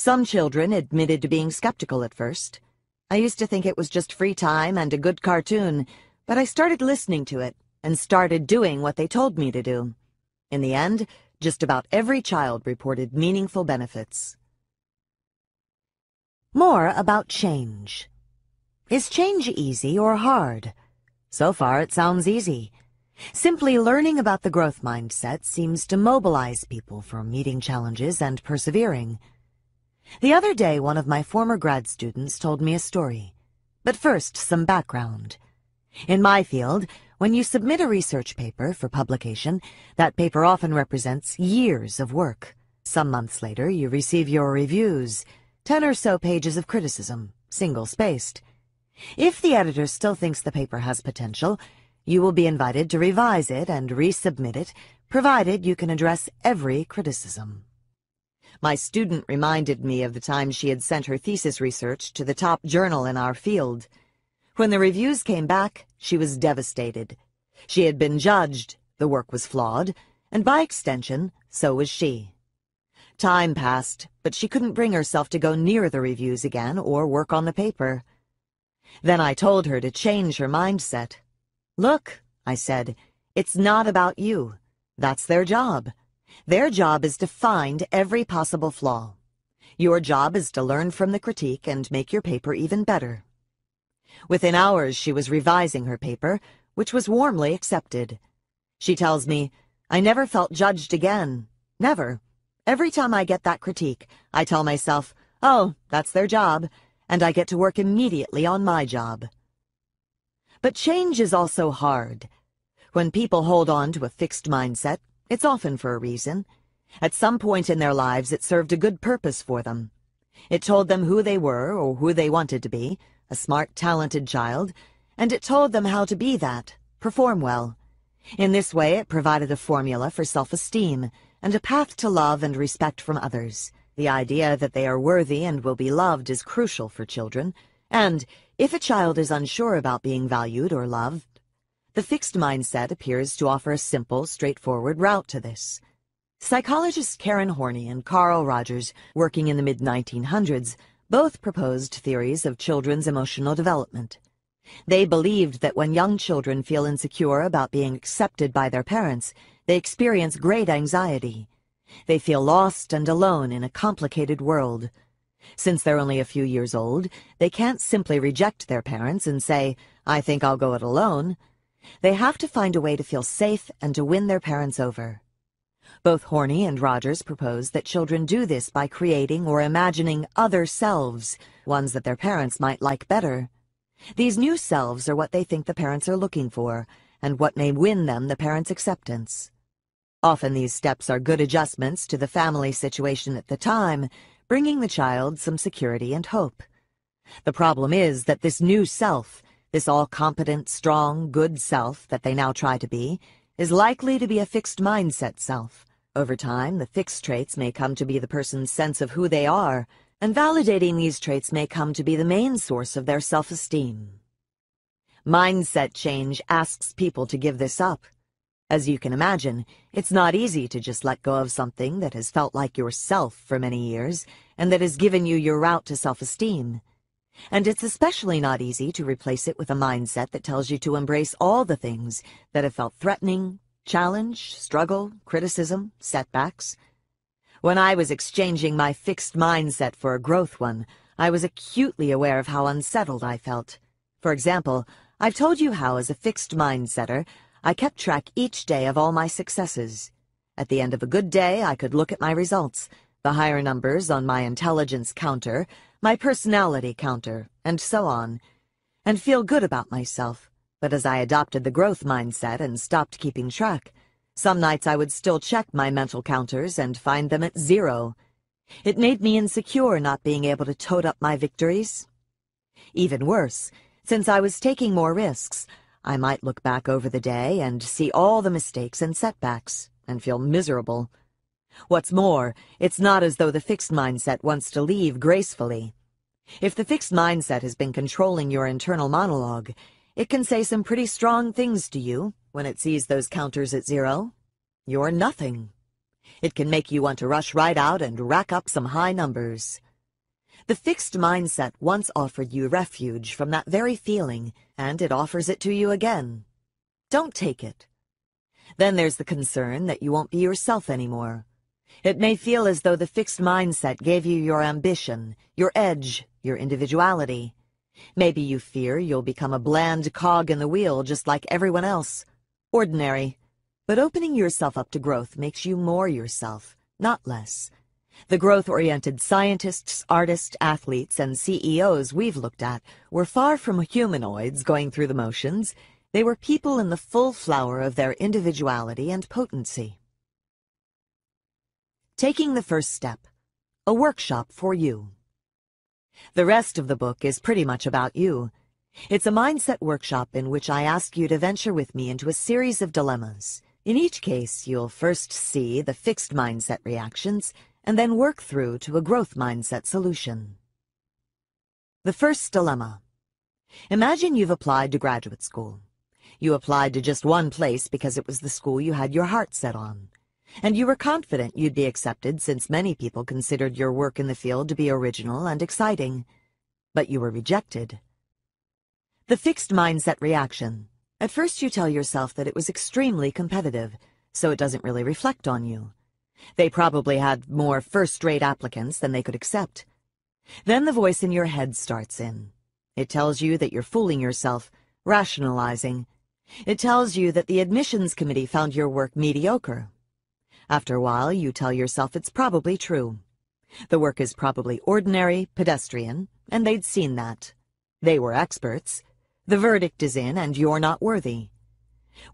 Some children admitted to being skeptical at first. I used to think it was just free time and a good cartoon, but I started listening to it and started doing what they told me to do. In the end, just about every child reported meaningful benefits. More about change. Is change easy or hard? So far, it sounds easy. Simply learning about the growth mindset seems to mobilize people for meeting challenges and persevering. The other day, one of my former grad students told me a story. But first, some background. In my field, when you submit a research paper for publication, that paper often represents years of work. Some months later, you receive your reviews, ten or so pages of criticism, single-spaced. If the editor still thinks the paper has potential, you will be invited to revise it and resubmit it, provided you can address every criticism. My student reminded me of the time she had sent her thesis research to the top journal in our field. When the reviews came back, she was devastated. She had been judged, the work was flawed, and by extension, so was she. Time passed, but she couldn't bring herself to go near the reviews again or work on the paper. Then I told her to change her mindset. Look, I said, it's not about you. That's their job. Their job is to find every possible flaw. Your job is to learn from the critique and make your paper even better. Within hours, she was revising her paper, which was warmly accepted. She tells me, I never felt judged again. Never. Every time I get that critique, I tell myself, oh, that's their job, and I get to work immediately on my job. But change is also hard. When people hold on to a fixed mindset, it's often for a reason. At some point in their lives, it served a good purpose for them. It told them who they were or who they wanted to be, a smart, talented child, and it told them how to be that, perform well. In this way, it provided a formula for self-esteem and a path to love and respect from others. The idea that they are worthy and will be loved is crucial for children, and if a child is unsure about being valued or loved, the fixed mindset appears to offer a simple, straightforward route to this. Psychologists Karen Horney and Carl Rogers, working in the mid-1900s, both proposed theories of children's emotional development. They believed that when young children feel insecure about being accepted by their parents, they experience great anxiety. They feel lost and alone in a complicated world. Since they're only a few years old, they can't simply reject their parents and say, I think I'll go it alone. They have to find a way to feel safe and to win their parents over. Both Horney and Rogers propose that children do this by creating or imagining other selves, ones that their parents might like better. These new selves are what they think the parents are looking for, and what may win them the parents' acceptance. Often these steps are good adjustments to the family situation at the time, bringing the child some security and hope. The problem is that this new self, this all-competent, strong, good self that they now try to be, is likely to be a fixed mindset self. Over time, the fixed traits may come to be the person's sense of who they are, and validating these traits may come to be the main source of their self-esteem. Mindset change asks people to give this up. As you can imagine, it's not easy to just let go of something that has felt like yourself for many years and that has given you your route to self-esteem. And it's especially not easy to replace it with a mindset that tells you to embrace all the things that have felt threatening, challenge, struggle, criticism, setbacks. When I was exchanging my fixed mindset for a growth one, I was acutely aware of how unsettled I felt. For example, I've told you how, as a fixed mindsetter, I kept track each day of all my successes. At the end of a good day, I could look at my results, the higher numbers on my intelligence counter, my personality counter, and so on, and feel good about myself. But as I adopted the growth mindset and stopped keeping track, some nights I would still check my mental counters and find them at zero. It made me insecure not being able to tote up my victories. Even worse, since I was taking more risks, I might look back over the day and see all the mistakes and setbacks and feel miserable. What's more, it's not as though the fixed mindset wants to leave gracefully. If the fixed mindset has been controlling your internal monologue, it can say some pretty strong things to you when it sees those counters at zero. You're nothing. It can make you want to rush right out and rack up some high numbers. The fixed mindset once offered you refuge from that very feeling, and it offers it to you again. Don't take it. Then there's the concern that you won't be yourself anymore. It may feel as though the fixed mindset gave you your ambition, your edge, your individuality. Maybe you fear you'll become a bland cog in the wheel just like everyone else. Ordinary. But opening yourself up to growth makes you more yourself, not less. The growth-oriented scientists, artists, athletes, and CEOs we've looked at were far from humanoids going through the motions. They were people in the full flower of their individuality and potency. Taking the First Step, a workshop for you. The rest of the book is pretty much about you. It's a mindset workshop in which I ask you to venture with me into a series of dilemmas. In each case, you'll first see the fixed mindset reactions and then work through to a growth mindset solution. The first dilemma. Imagine you've applied to graduate school. You applied to just one place because it was the school you had your heart set on. And you were confident you'd be accepted since many people considered your work in the field to be original and exciting. But you were rejected. The fixed mindset reaction. At first you tell yourself that it was extremely competitive, so it doesn't really reflect on you. They probably had more first-rate applicants than they could accept. Then the voice in your head starts in. It tells you that you're fooling yourself, rationalizing. It tells you that the admissions committee found your work mediocre. After a while, you tell yourself it's probably true. The work is probably ordinary, pedestrian, and they'd seen that. They were experts. The verdict is in, and you're not worthy.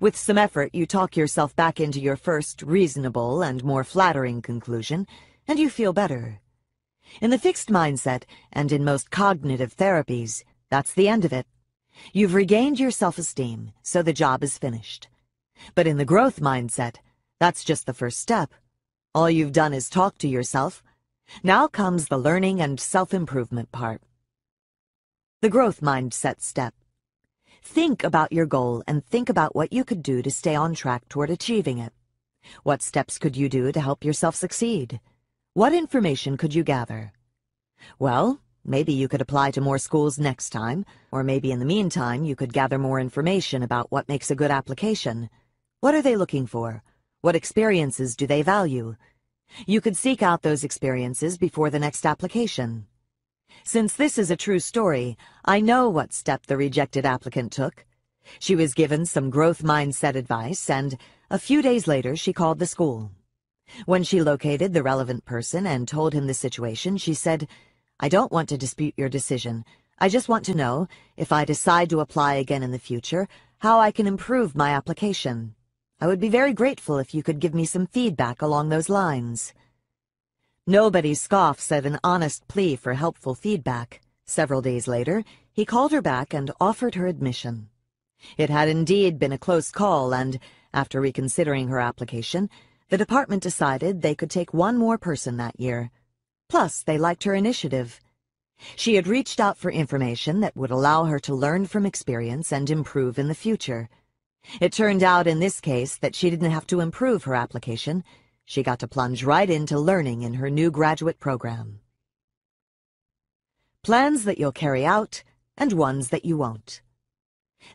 With some effort, you talk yourself back into your first reasonable and more flattering conclusion, and you feel better. In the fixed mindset, and in most cognitive therapies, that's the end of it. You've regained your self-esteem, so the job is finished. But in the growth mindset, that's just the first step. All you've done is talk to yourself. Now comes the learning and self-improvement part. The growth mindset step. Think about your goal and think about what you could do to stay on track toward achieving it. What steps could you do to help yourself succeed? What information could you gather? Well, maybe you could apply to more schools next time, or maybe in the meantime you could gather more information about what makes a good application. What are they looking for? What experiences do they value? You could seek out those experiences before the next application. Since this is a true story, I know what step the rejected applicant took. She was given some growth mindset advice, and a few days later she called the school. When she located the relevant person and told him the situation, she said, I don't want to dispute your decision. I just want to know, if I decide to apply again in the future, how I can improve my application. I would be very grateful if you could give me some feedback along those lines. Nobody scoffs at an honest plea for helpful feedback. Several days later, he called her back and offered her admission. It had indeed been a close call, and, after reconsidering her application, the department decided they could take one more person that year. Plus, they liked her initiative. She had reached out for information that would allow her to learn from experience and improve in the future. It turned out in this case that she didn't have to improve her application, she got to plunge right into learning in her new graduate program. Plans that you'll carry out and ones that you won't.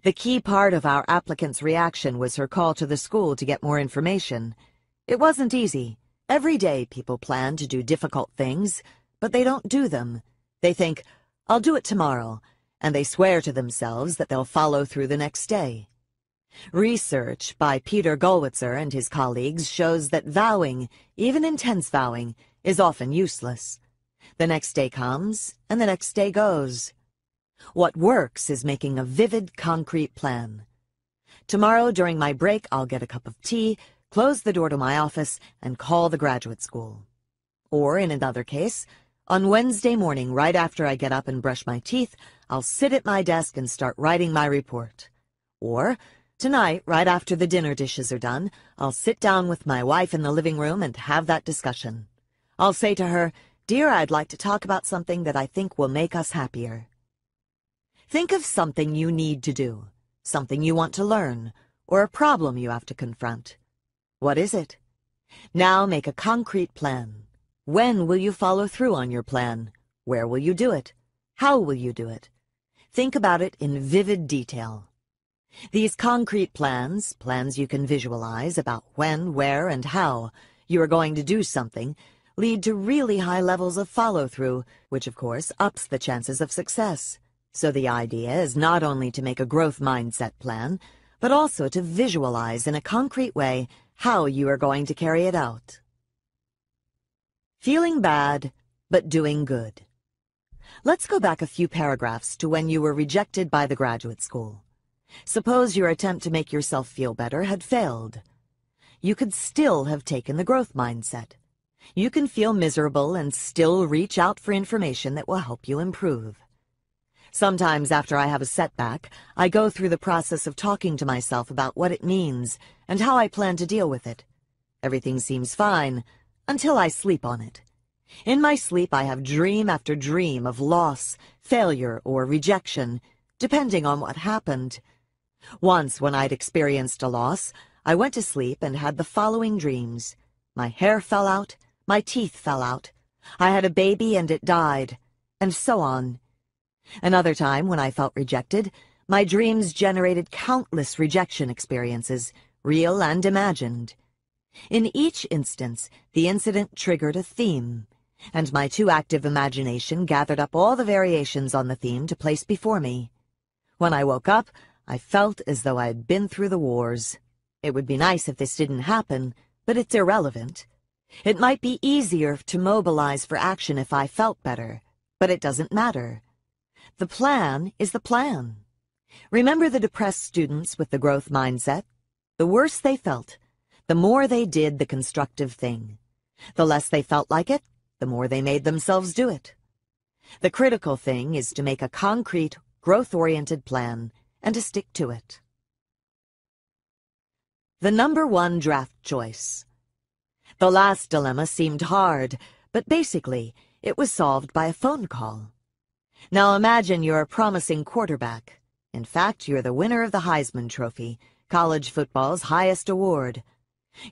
The key part of our applicant's reaction was her call to the school to get more information. It wasn't easy. Every day people plan to do difficult things, but they don't do them. They think, I'll do it tomorrow, and they swear to themselves that they'll follow through the next day. Research by Peter Gollwitzer and his colleagues shows that vowing, even intense vowing, is often useless. The next day comes, and the next day goes. What works is making a vivid, concrete plan. Tomorrow during my break, I'll get a cup of tea, close the door to my office, and call the graduate school. Or, in another case, on Wednesday morning, right after I get up and brush my teeth, I'll sit at my desk and start writing my report. Or, Tonight, right after the dinner dishes are done, I'll sit down with my wife in the living room and have that discussion. I'll say to her, Dear, I'd like to talk about something that I think will make us happier. Think of something you need to do, something you want to learn, or a problem you have to confront. What is it? Now make a concrete plan. When will you follow through on your plan? Where will you do it? How will you do it? Think about it in vivid detail. These concrete plans, plans you can visualize about when, where, and how you are going to do something, lead to really high levels of follow-through, which of course ups the chances of success. So the idea is not only to make a growth mindset plan, but also to visualize in a concrete way how you are going to carry it out. Feeling bad, but doing good. Let's go back a few paragraphs to when you were rejected by the graduate school. Suppose your attempt to make yourself feel better had failed. You could still have taken the growth mindset. You can feel miserable and still reach out for information that will help you improve. Sometimes after I have a setback, I go through the process of talking to myself about what it means and how I plan to deal with it. Everything seems fine until I sleep on it. In my sleep, I have dream after dream of loss, failure, or rejection, depending on what happened. Once, when I'd experienced a loss, I went to sleep and had the following dreams. My hair fell out, my teeth fell out, I had a baby and it died, and so on. Another time, when I felt rejected, my dreams generated countless rejection experiences, real and imagined. In each instance, the incident triggered a theme, and my too active imagination gathered up all the variations on the theme to place before me. When I woke up, I felt as though I had been through the wars. It would be nice if this didn't happen, but it's irrelevant. It might be easier to mobilize for action if I felt better, but it doesn't matter. The plan is the plan. Remember the depressed students with the growth mindset? The worse they felt, the more they did the constructive thing. The less they felt like it, the more they made themselves do it. The critical thing is to make a concrete, growth-oriented plan and to stick to it. The number one draft choice. The last dilemma seemed hard, but basically, it was solved by a phone call. Now imagine you're a promising quarterback. In fact, you're the winner of the Heisman Trophy, college football's highest award.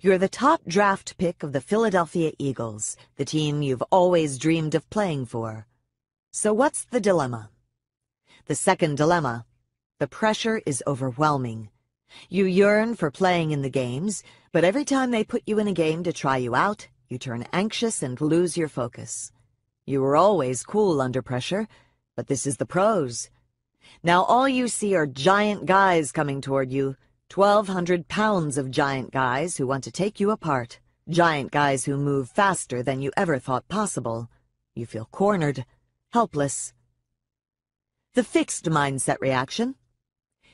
You're the top draft pick of the Philadelphia Eagles, the team you've always dreamed of playing for. So what's the dilemma? The second dilemma. The pressure is overwhelming. You yearn for playing in the games, but every time they put you in a game to try you out, you turn anxious and lose your focus. You were always cool under pressure, but this is the pros. Now all you see are giant guys coming toward you, 1,200 pounds of giant guys who want to take you apart, giant guys who move faster than you ever thought possible. You feel cornered, helpless. The fixed mindset reaction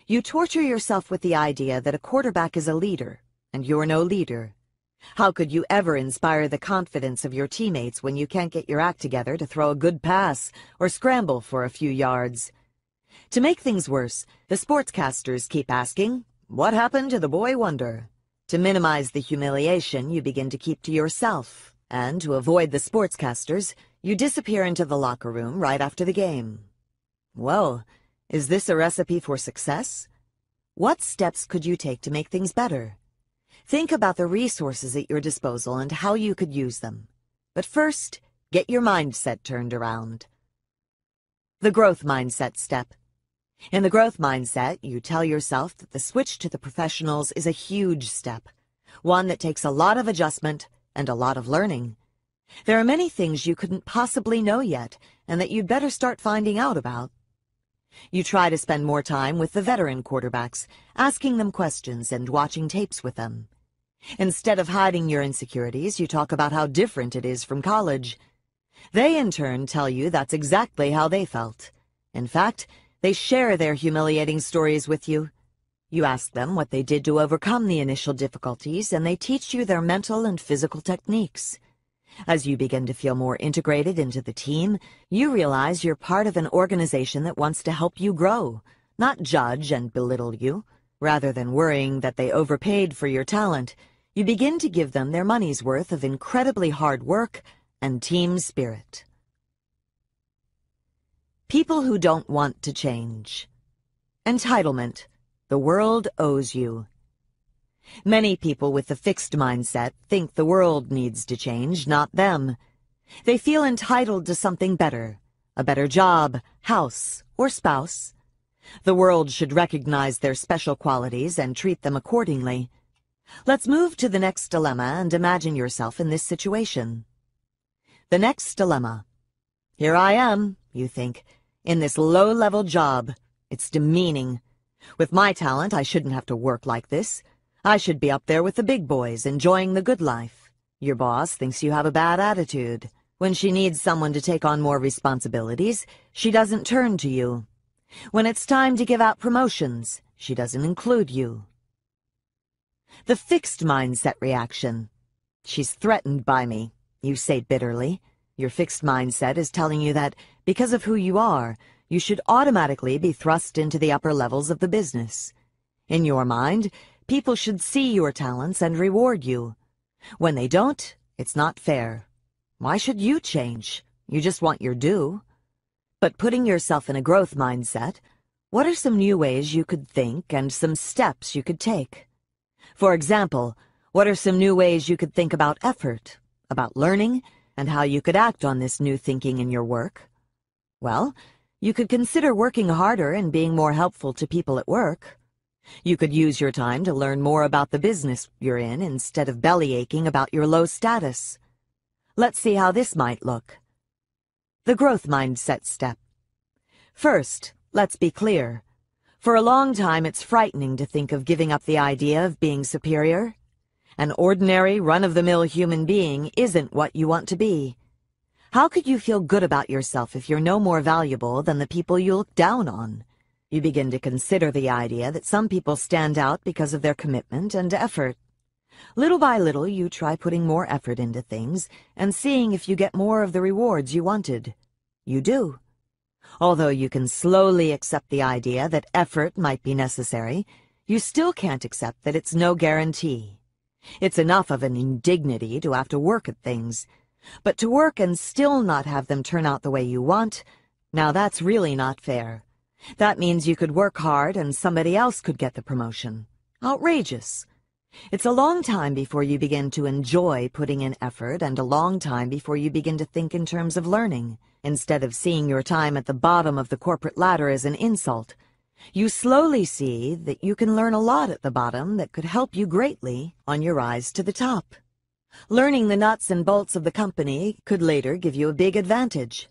you torture yourself with the idea that a quarterback is a leader, and you're no leader. How could you ever inspire the confidence of your teammates when you can't get your act together to throw a good pass or scramble for a few yards? To make things worse, the sportscasters keep asking, what happened to the boy wonder? To minimize the humiliation, you begin to keep to yourself, and to avoid the sportscasters, you disappear into the locker room right after the game. Well, is this a recipe for success? What steps could you take to make things better? Think about the resources at your disposal and how you could use them. But first, get your mindset turned around. The growth mindset step. In the growth mindset, you tell yourself that the switch to the professionals is a huge step, one that takes a lot of adjustment and a lot of learning. There are many things you couldn't possibly know yet, and that you'd better start finding out about. You try to spend more time with the veteran quarterbacks, asking them questions and watching tapes with them. Instead of hiding your insecurities, you talk about how different it is from college. They, in turn, tell you that's exactly how they felt. In fact, they share their humiliating stories with you. You ask them what they did to overcome the initial difficulties, and they teach you their mental and physical techniques. As you begin to feel more integrated into the team, you realize you're part of an organization that wants to help you grow, not judge and belittle you. Rather than worrying that they overpaid for your talent, you begin to give them their money's worth of incredibly hard work and team spirit. People who don't want to change. Entitlement. The world owes you. Many people with the fixed mindset think the world needs to change, not them. They feel entitled to something better, a better job, house, or spouse. The world should recognize their special qualities and treat them accordingly. Let's move to the next dilemma and imagine yourself in this situation. The next dilemma. Here I am, you think, in this low-level job. It's demeaning. With my talent, I shouldn't have to work like this. I should be up there with the big boys, enjoying the good life. Your boss thinks you have a bad attitude. When she needs someone to take on more responsibilities, she doesn't turn to you. When it's time to give out promotions, she doesn't include you. The fixed mindset reaction. She's threatened by me, you say bitterly. Your fixed mindset is telling you that, because of who you are, you should automatically be thrust into the upper levels of the business. In your mind, people should see your talents and reward you. When they don't, it's not fair. Why should you change? You just want your due. But putting yourself in a growth mindset, what are some new ways you could think and some steps you could take? For example, what are some new ways you could think about effort, about learning, and how you could act on this new thinking in your work? Well, you could consider working harder and being more helpful to people at work. You could use your time to learn more about the business you're in instead of belly aching about your low status. Let's see how this might look. The growth mindset step. First, let's be clear. For a long time, it's frightening to think of giving up the idea of being superior. An ordinary, run-of-the-mill human being isn't what you want to be. How could you feel good about yourself if you're no more valuable than the people you look down on? You begin to consider the idea that some people stand out because of their commitment and effort. Little by little, you try putting more effort into things and seeing if you get more of the rewards you wanted. You do. Although you can slowly accept the idea that effort might be necessary, you still can't accept that it's no guarantee. It's enough of an indignity to have to work at things, but to work and still not have them turn out the way you want, now that's really not fair. That means you could work hard and somebody else could get the promotion. Outrageous. It's a long time before you begin to enjoy putting in effort and a long time before you begin to think in terms of learning. Instead of seeing your time at the bottom of the corporate ladder as an insult, you slowly see that you can learn a lot at the bottom that could help you greatly on your rise to the top. Learning the nuts and bolts of the company could later give you a big advantage.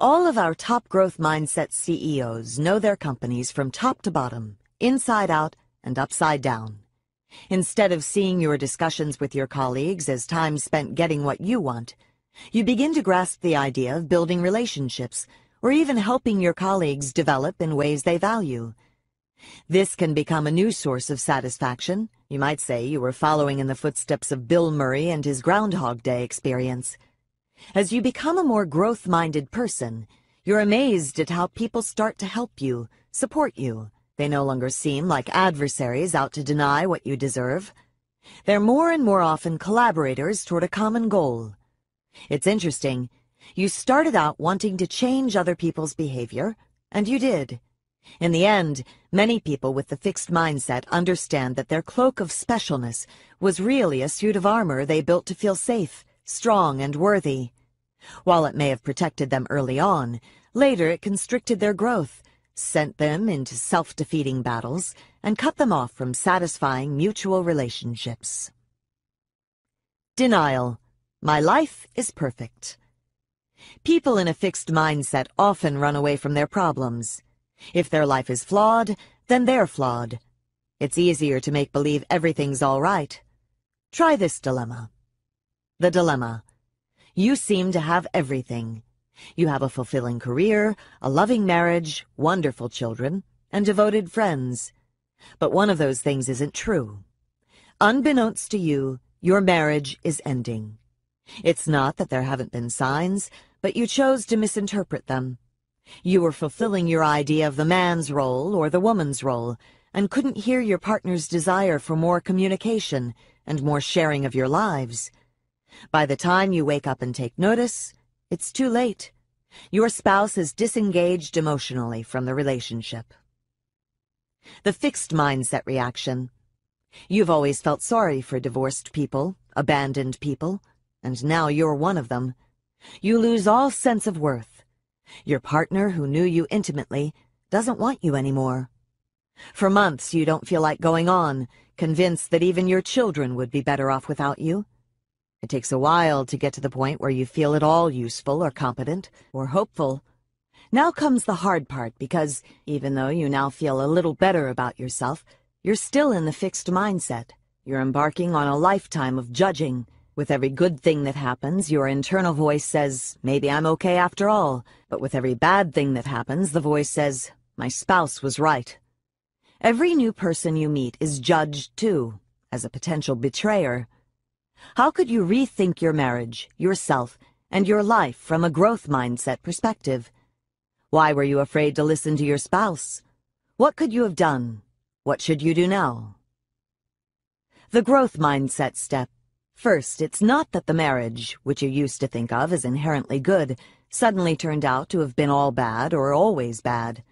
All of our top growth mindset CEOs know their companies from top to bottom, inside out and upside down. Instead of seeing your discussions with your colleagues as time spent getting what you want, you begin to grasp the idea of building relationships or even helping your colleagues develop in ways they value. This can become a new source of satisfaction. You might say you were following in the footsteps of Bill Murray and his Groundhog Day experience. As you become a more growth-minded person, you're amazed at how people start to help you, support you, they no longer seem like adversaries out to deny what you deserve. They're more and more often collaborators toward a common goal. It's interesting. You started out wanting to change other people's behavior, and you did. In the end, many people with the fixed mindset understand that their cloak of specialness was really a suit of armor they built to feel safe, strong, and worthy. While it may have protected them early on, later it constricted their growth, sent them into self-defeating battles, and cut them off from satisfying mutual relationships. Denial. My life is perfect. People in a fixed mindset often run away from their problems. If their life is flawed, then they're flawed. It's easier to make believe everything's all right. Try this dilemma. The dilemma. You seem to have everything. You have a fulfilling career, a loving marriage, wonderful children, and devoted friends. But one of those things isn't true. Unbeknownst to you, your marriage is ending. It's not that there haven't been signs, but you chose to misinterpret them. You were fulfilling your idea of the man's role or the woman's role, and couldn't hear your partner's desire for more communication and more sharing of your lives. By the time you wake up and take notice, it's too late. Your spouse is disengaged emotionally from the relationship. The fixed mindset reaction. You've always felt sorry for divorced people, abandoned people, and now you're one of them. You lose all sense of worth. Your partner, who knew you intimately, doesn't want you anymore. For months you don't feel like going on, convinced that even your children would be better off without you. It takes a while to get to the point where you feel at all useful or competent or hopeful. Now comes the hard part because, even though you now feel a little better about yourself, you're still in the fixed mindset. You're embarking on a lifetime of judging. With every good thing that happens, your internal voice says, maybe I'm okay after all. But with every bad thing that happens, the voice says, my spouse was right. Every new person you meet is judged, too, as a potential betrayer. How could you rethink your marriage, yourself, and your life from a growth mindset perspective? Why were you afraid to listen to your spouse? What could you have done? What should you do now? The growth mindset step. First, it's not that the marriage, which you used to think of as inherently good, suddenly turned out to have been all bad or always bad.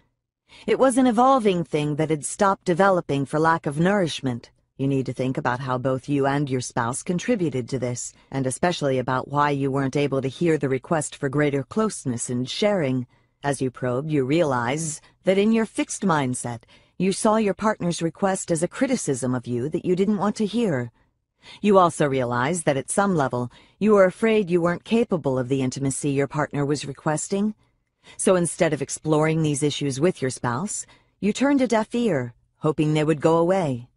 It was an evolving thing that had stopped developing for lack of nourishment. You need to think about how both you and your spouse contributed to this, and especially about why you weren't able to hear the request for greater closeness and sharing. As you probe, you realize that in your fixed mindset, you saw your partner's request as a criticism of you that you didn't want to hear. You also realize that at some level, you were afraid you weren't capable of the intimacy your partner was requesting. So instead of exploring these issues with your spouse, you turned a deaf ear, hoping they would go away.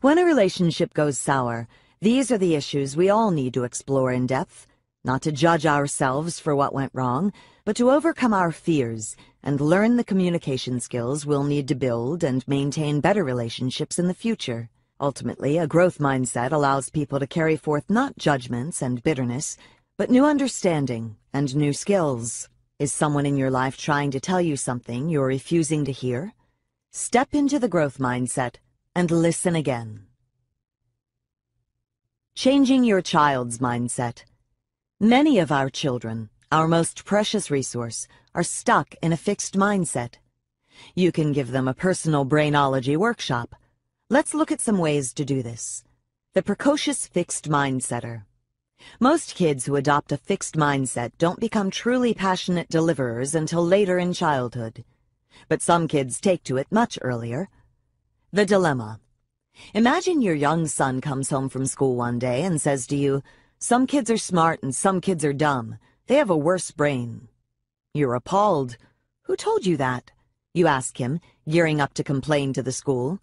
When a relationship goes sour, these are the issues we all need to explore in depth, not to judge ourselves for what went wrong, but to overcome our fears and learn the communication skills we'll need to build and maintain better relationships in the future. Ultimately, a growth mindset allows people to carry forth not judgments and bitterness, but new understanding and new skills. Is someone in your life trying to tell you something you're refusing to hear? Step into the growth mindset and listen again. Changing your child's mindset. Many of our children, our most precious resource, are stuck in a fixed mindset. You can give them a personal brainology workshop. Let's look at some ways to do this. The precocious fixed mindsetter. Most kids who adopt a fixed mindset don't become truly passionate deliverers until later in childhood. But some kids take to it much earlier. The dilemma. Imagine your young son comes home from school one day and says to you, some kids are smart and some kids are dumb. They have a worse brain. You're appalled. Who told you that? You ask him, gearing up to complain to the school.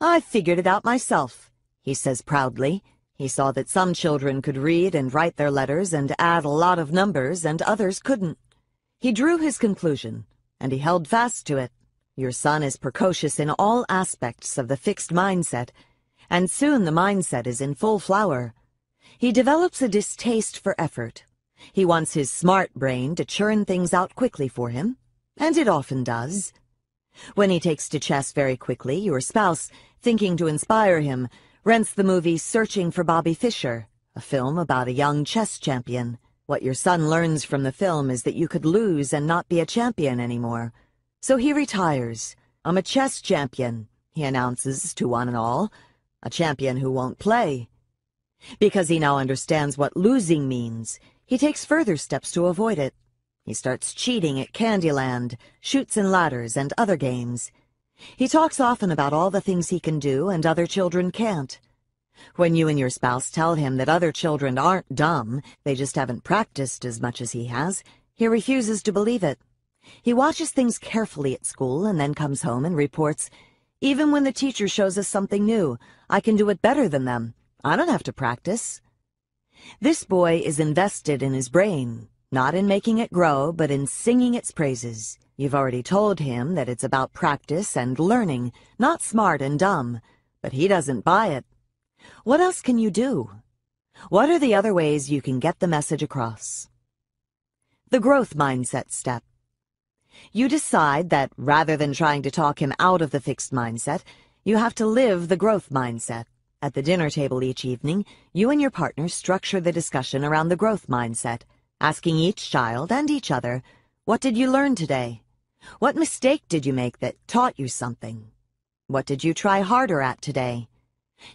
I figured it out myself, he says proudly. He saw that some children could read and write their letters and add a lot of numbers and others couldn't. He drew his conclusion, and he held fast to it. Your son is precocious in all aspects of the fixed mindset, and soon the mindset is in full flower. He develops a distaste for effort. He wants his smart brain to churn things out quickly for him, and it often does. When he takes to chess very quickly, your spouse, thinking to inspire him, rents the movie Searching for Bobby Fischer, a film about a young chess champion. What your son learns from the film is that you could lose and not be a champion anymore. So he retires. I'm a chess champion, he announces to one and all. A champion who won't play. Because he now understands what losing means, he takes further steps to avoid it. He starts cheating at Candyland, Chutes and Ladders, and other games. He talks often about all the things he can do and other children can't. When you and your spouse tell him that other children aren't dumb, they just haven't practiced as much as he has, he refuses to believe it. He watches things carefully at school and then comes home and reports, Even when the teacher shows us something new, I can do it better than them. I don't have to practice. This boy is invested in his brain, not in making it grow, but in singing its praises. You've already told him that it's about practice and learning, not smart and dumb, but he doesn't buy it. What else can you do? What are the other ways you can get the message across? The growth mindset step. You decide that rather than trying to talk him out of the fixed mindset, you have to live the growth mindset. At the dinner table each evening, you and your partner structure the discussion around the growth mindset, asking each child and each other, what did you learn today? What mistake did you make that taught you something? What did you try harder at today?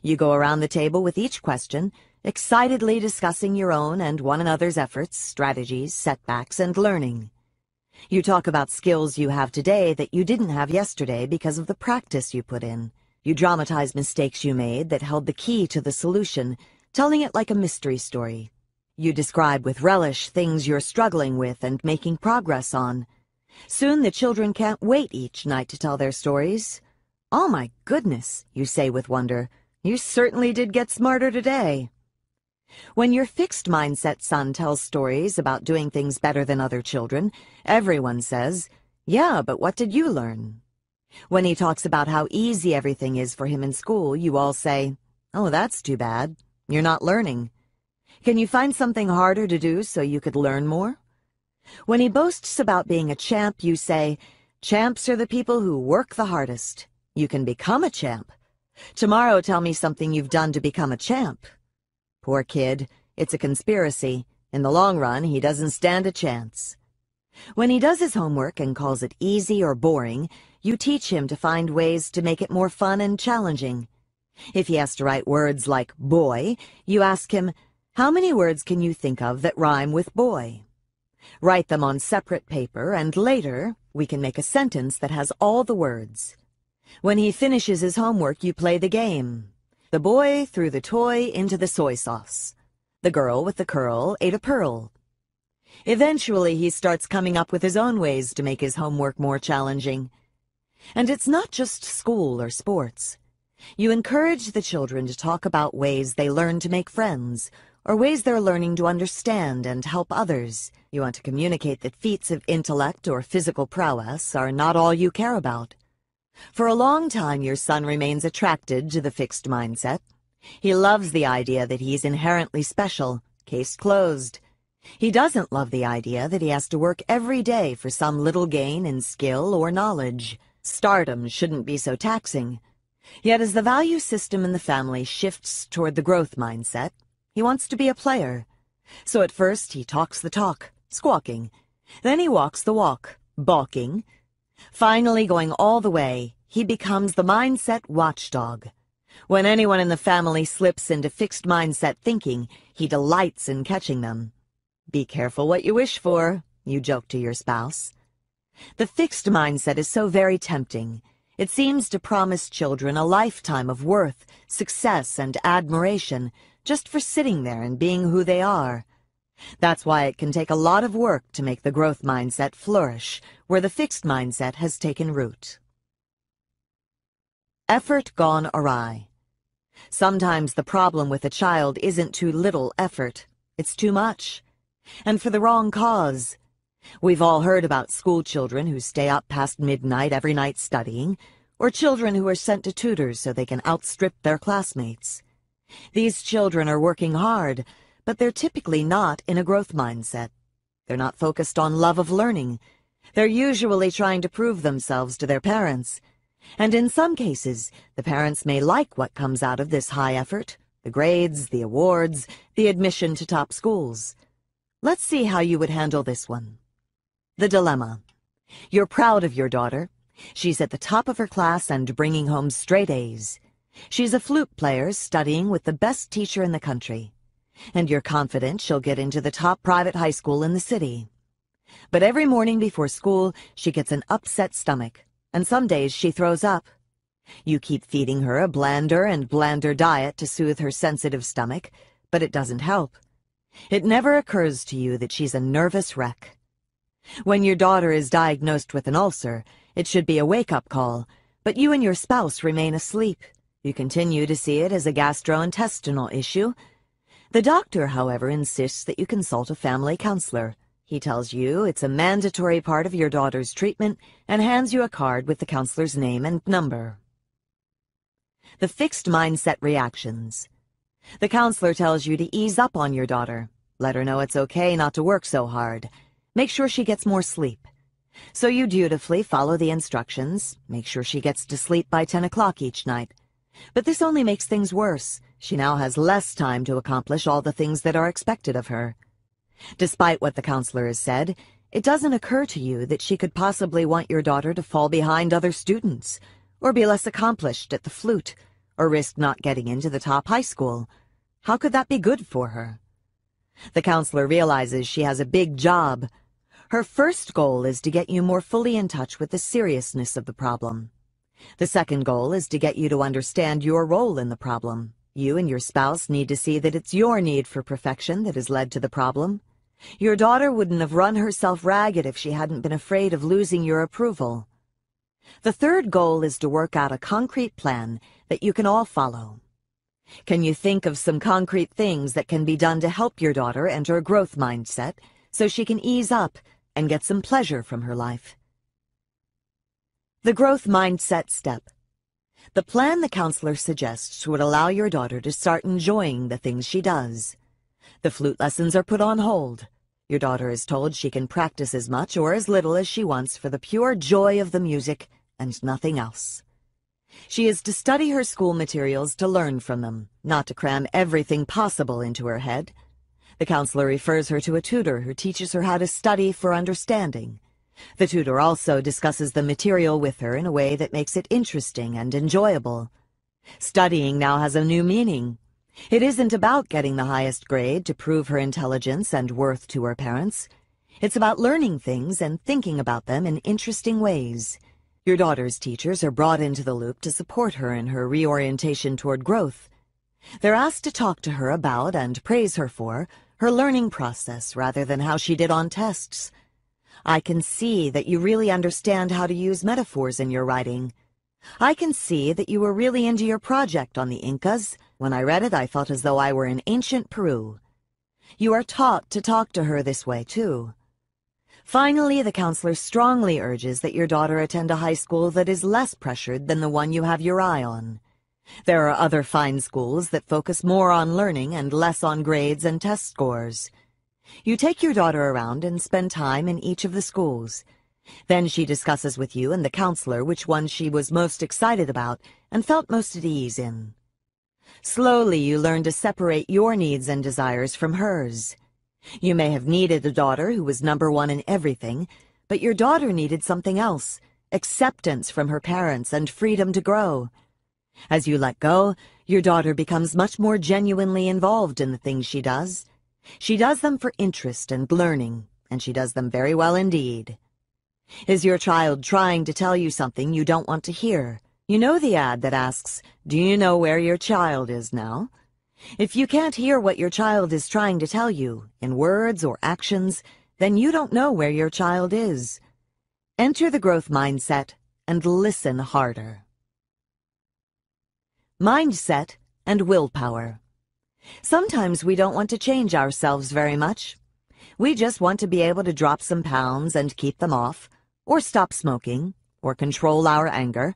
You go around the table with each question, excitedly discussing your own and one another's efforts, strategies, setbacks, and learning. You talk about skills you have today that you didn't have yesterday because of the practice you put in. You dramatize mistakes you made that held the key to the solution, telling it like a mystery story. You describe with relish things you're struggling with and making progress on. Soon the children can't wait each night to tell their stories. Oh my goodness, you say with wonder. You certainly did get smarter today. When your fixed mindset son tells stories about doing things better than other children, everyone says, yeah, but what did you learn? When he talks about how easy everything is for him in school, you all say, oh, that's too bad. You're not learning. Can you find something harder to do so you could learn more? When he boasts about being a champ, you say, Champs are the people who work the hardest. You can become a champ. Tomorrow tell me something you've done to become a champ. Poor kid, it's a conspiracy. In the long run, he doesn't stand a chance. When he does his homework and calls it easy or boring, you teach him to find ways to make it more fun and challenging. If he has to write words like boy, you ask him, how many words can you think of that rhyme with boy? Write them on separate paper, and later we can make a sentence that has all the words. When he finishes his homework, you play the game. The boy threw the toy into the soy sauce. The girl with the curl ate a pearl. Eventually, he starts coming up with his own ways to make his homework more challenging. And it's not just school or sports. You encourage the children to talk about ways they learn to make friends, or ways they're learning to understand and help others. You want to communicate that feats of intellect or physical prowess are not all you care about. For a long time, your son remains attracted to the fixed mindset. He loves the idea that he's inherently special, case closed. He doesn't love the idea that he has to work every day for some little gain in skill or knowledge. Stardom shouldn't be so taxing. Yet as the value system in the family shifts toward the growth mindset, he wants to be a player. So at first he talks the talk, squawking. Then he walks the walk, balking. Finally going all the way, he becomes the mindset watchdog. When anyone in the family slips into fixed mindset thinking, he delights in catching them. Be careful what you wish for, you joke to your spouse. The fixed mindset is so very tempting. It seems to promise children a lifetime of worth, success, and admiration just for sitting there and being who they are. That's why it can take a lot of work to make the growth mindset flourish, where the fixed mindset has taken root. Effort gone awry. Sometimes the problem with a child isn't too little effort, it's too much. And for the wrong cause. We've all heard about school children who stay up past midnight every night studying, or children who are sent to tutors so they can outstrip their classmates. These children are working hard, but they're typically not in a growth mindset. They're not focused on love of learning. They're usually trying to prove themselves to their parents. And in some cases, the parents may like what comes out of this high effort, the grades, the awards, the admission to top schools. Let's see how you would handle this one. The dilemma. You're proud of your daughter. She's at the top of her class and bringing home straight A's. She's a flute player studying with the best teacher in the country. And you're confident she'll get into the top private high school in the city. But every morning before school, she gets an upset stomach, and some days she throws up. You keep feeding her a blander and blander diet to soothe her sensitive stomach, but it doesn't help. It never occurs to you that she's a nervous wreck. When your daughter is diagnosed with an ulcer, it should be a wake-up call, but you and your spouse remain asleep. You continue to see it as a gastrointestinal issue. The doctor, however, insists that you consult a family counselor. He tells you it's a mandatory part of your daughter's treatment and hands you a card with the counselor's name and number. The fixed mindset reactions. The counselor tells you to ease up on your daughter. Let her know it's okay not to work so hard. Make sure she gets more sleep. So you dutifully follow the instructions, make sure she gets to sleep by 10 o'clock each night. But this only makes things worse. She now has less time to accomplish all the things that are expected of her. Despite what the counselor has said, it doesn't occur to you that she could possibly want your daughter to fall behind other students, or be less accomplished at the flute, or risk not getting into the top high school. How could that be good for her? The counselor realizes she has a big job. Her first goal is to get you more fully in touch with the seriousness of the problem. The second goal is to get you to understand your role in the problem. You and your spouse need to see that it's your need for perfection that has led to the problem. Your daughter wouldn't have run herself ragged if she hadn't been afraid of losing your approval. The third goal is to work out a concrete plan that you can all follow. Can you think of some concrete things that can be done to help your daughter enter a growth mindset so she can ease up and get some pleasure from her life. The growth mindset step. The plan the counselor suggests would allow your daughter to start enjoying the things she does. The flute lessons are put on hold. Your daughter is told she can practice as much or as little as she wants for the pure joy of the music and nothing else. She is to study her school materials to learn from them, not to cram everything possible into her head. The counselor refers her to a tutor who teaches her how to study for understanding. The tutor also discusses the material with her in a way that makes it interesting and enjoyable. Studying now has a new meaning. It isn't about getting the highest grade to prove her intelligence and worth to her parents. It's about learning things and thinking about them in interesting ways. Your daughter's teachers are brought into the loop to support her in her reorientation toward growth. They're asked to talk to her about and praise her for her learning process rather than how she did on tests. I can see that you really understand how to use metaphors in your writing. I can see that you were really into your project on the Incas. When I read it, I felt as though I were in ancient Peru. You are taught to talk to her this way, too. Finally, the counselor strongly urges that your daughter attend a high school that is less pressured than the one you have your eye on. There are other fine schools that focus more on learning and less on grades and test scores. You take your daughter around and spend time in each of the schools. Then she discusses with you and the counselor which one she was most excited about and felt most at ease in. Slowly you learn to separate your needs and desires from hers. You may have needed a daughter who was number one in everything, but your daughter needed something else, acceptance from her parents and freedom to grow. As you let go, your daughter becomes much more genuinely involved in the things she does. She does them for interest and learning, and she does them very well indeed. Is your child trying to tell you something you don't want to hear? You know the ad that asks, do you know where your child is now? If you can't hear what your child is trying to tell you, in words or actions, then you don't know where your child is. Enter the growth mindset and listen harder. Mindset and willpower. Sometimes we don't want to change ourselves very much. We just want to be able to drop some pounds and keep them off, or stop smoking, or control our anger.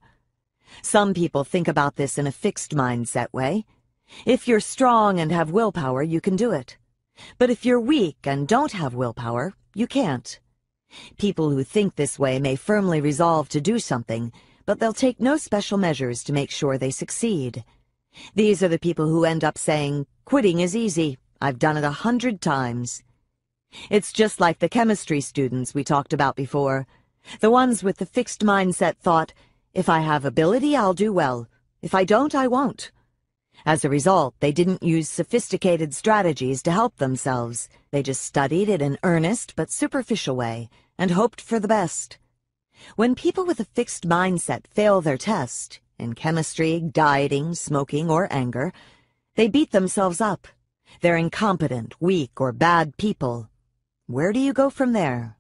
Some people think about this in a fixed mindset way. If you're strong and have willpower, you can do it. But if you're weak and don't have willpower, you can't. People who think this way may firmly resolve to do something, but they'll take no special measures to make sure they succeed. These are the people who end up saying, quitting is easy, I've done it a hundred times. It's just like the chemistry students we talked about before. The ones with the fixed mindset thought, if I have ability, I'll do well. If I don't, I won't. As a result, they didn't use sophisticated strategies to help themselves. They just studied in an earnest but superficial way and hoped for the best. When people with a fixed mindset fail their test, in chemistry, dieting, smoking, or anger, they beat themselves up. They're incompetent, weak, or bad people. Where do you go from there?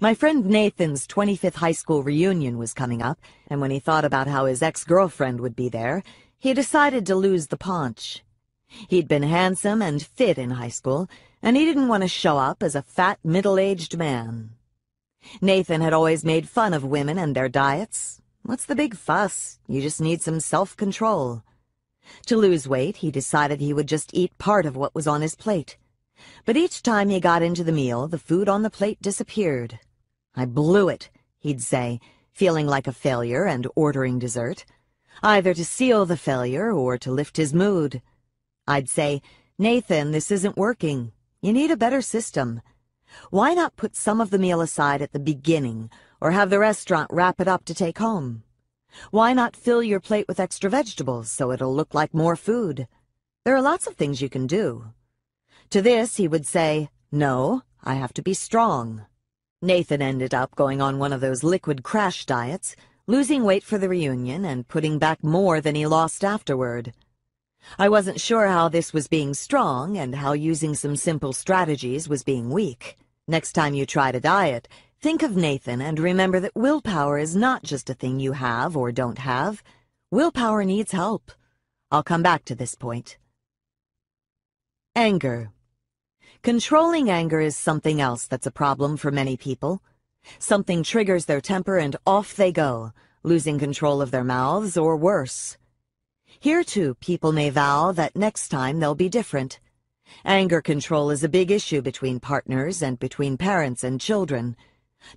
My friend Nathan's 25th high school reunion was coming up, and when he thought about how his ex-girlfriend would be there, he decided to lose the paunch. He'd been handsome and fit in high school, and he didn't want to show up as a fat, middle-aged man. Nathan had always made fun of women and their diets. What's the big fuss? You just need some self-control. To lose weight, he decided he would just eat part of what was on his plate. But each time he got into the meal, the food on the plate disappeared. I blew it, he'd say, feeling like a failure and ordering dessert, either to seal the failure or to lift his mood. I'd say, Nathan, this isn't working. You need a better system. Why not put some of the meal aside at the beginning, or have the restaurant wrap it up to take home? Why not fill your plate with extra vegetables so it'll look like more food? There are lots of things you can do. To this he would say, No, I have to be strong. Nathan ended up going on one of those liquid crash diets, losing weight for the reunion and putting back more than he lost afterward. I wasn't sure how this was being strong and how using some simple strategies was being weak. Next time you try a diet, think of Nathan and remember that willpower is not just a thing you have or don't have. Willpower needs help. I'll come back to this point. Anger. Controlling anger is something else that's a problem for many people. Something triggers their temper and off they go, losing control of their mouths or worse. Here, too, people may vow that next time they'll be different. Anger control is a big issue between partners and between parents and children.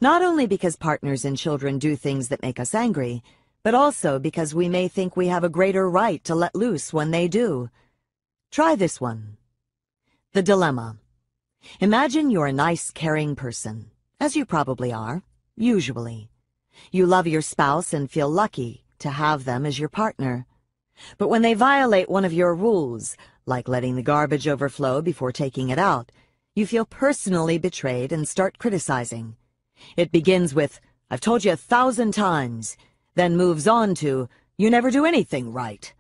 Not only because partners and children do things that make us angry, but also because we may think we have a greater right to let loose when they do. Try this one. The dilemma. Imagine you're a nice, caring person, as you probably are, usually. You love your spouse and feel lucky to have them as your partner. But when they violate one of your rules, like letting the garbage overflow before taking it out, you feel personally betrayed and start criticizing. It begins with, I've told you a thousand times, then moves on to, you never do anything right.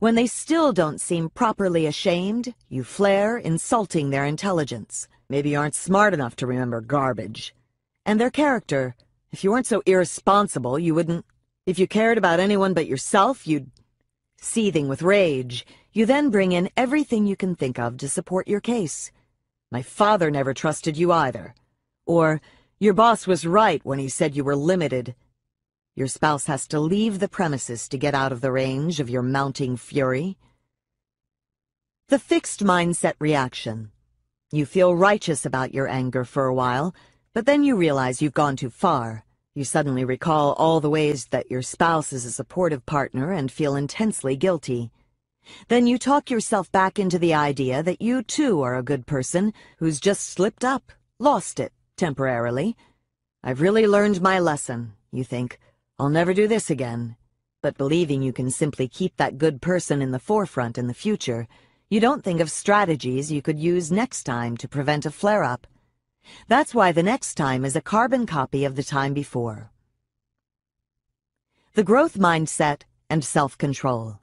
When they still don't seem properly ashamed, you flare, insulting their intelligence. Maybe you aren't smart enough to remember garbage. And their character. If you weren't so irresponsible, you wouldn't... If you cared about anyone but yourself, you'd... Seething with rage, you then bring in everything you can think of to support your case. My father never trusted you either. Or, your boss was right when he said you were limited. Your spouse has to leave the premises to get out of the range of your mounting fury. The fixed mindset reaction. You feel righteous about your anger for a while, but then you realize you've gone too far. You suddenly recall all the ways that your spouse is a supportive partner and feel intensely guilty. Then you talk yourself back into the idea that you too are a good person who's just slipped up, lost it, temporarily. I've really learned my lesson, you think. I'll never do this again. But believing you can simply keep that good person in the forefront in the future, you don't think of strategies you could use next time to prevent a flare-up. That's why the next time is a carbon copy of the time before. The growth mindset and self-control.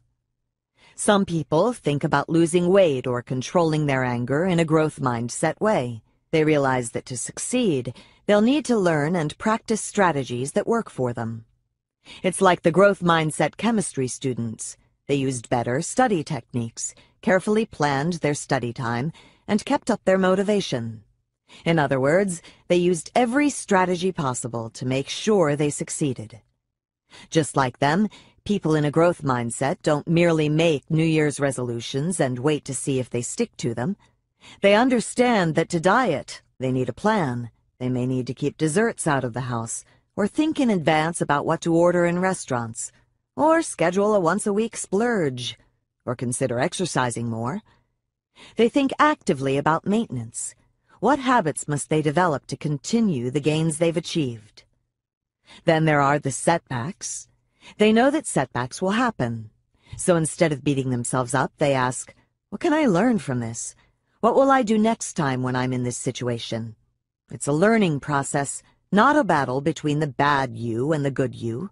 Some people think about losing weight or controlling their anger in a growth mindset way. They realize that to succeed, they'll need to learn and practice strategies that work for them. It's like the growth mindset chemistry students. They used better study techniques, carefully planned their study time, and kept up their motivation. In other words, they used every strategy possible to make sure they succeeded. Just like them, People in a growth mindset don't merely make New Year's resolutions and wait to see if they stick to them. They understand that to diet, they need a plan. They may need to keep desserts out of the house, or think in advance about what to order in restaurants, or schedule a once-a-week splurge, or consider exercising more. They think actively about maintenance. What habits must they develop to continue the gains they've achieved? Then there are the setbacks, they know that setbacks will happen. So instead of beating themselves up, they ask, what can I learn from this? What will I do next time when I'm in this situation? It's a learning process, not a battle between the bad you and the good you.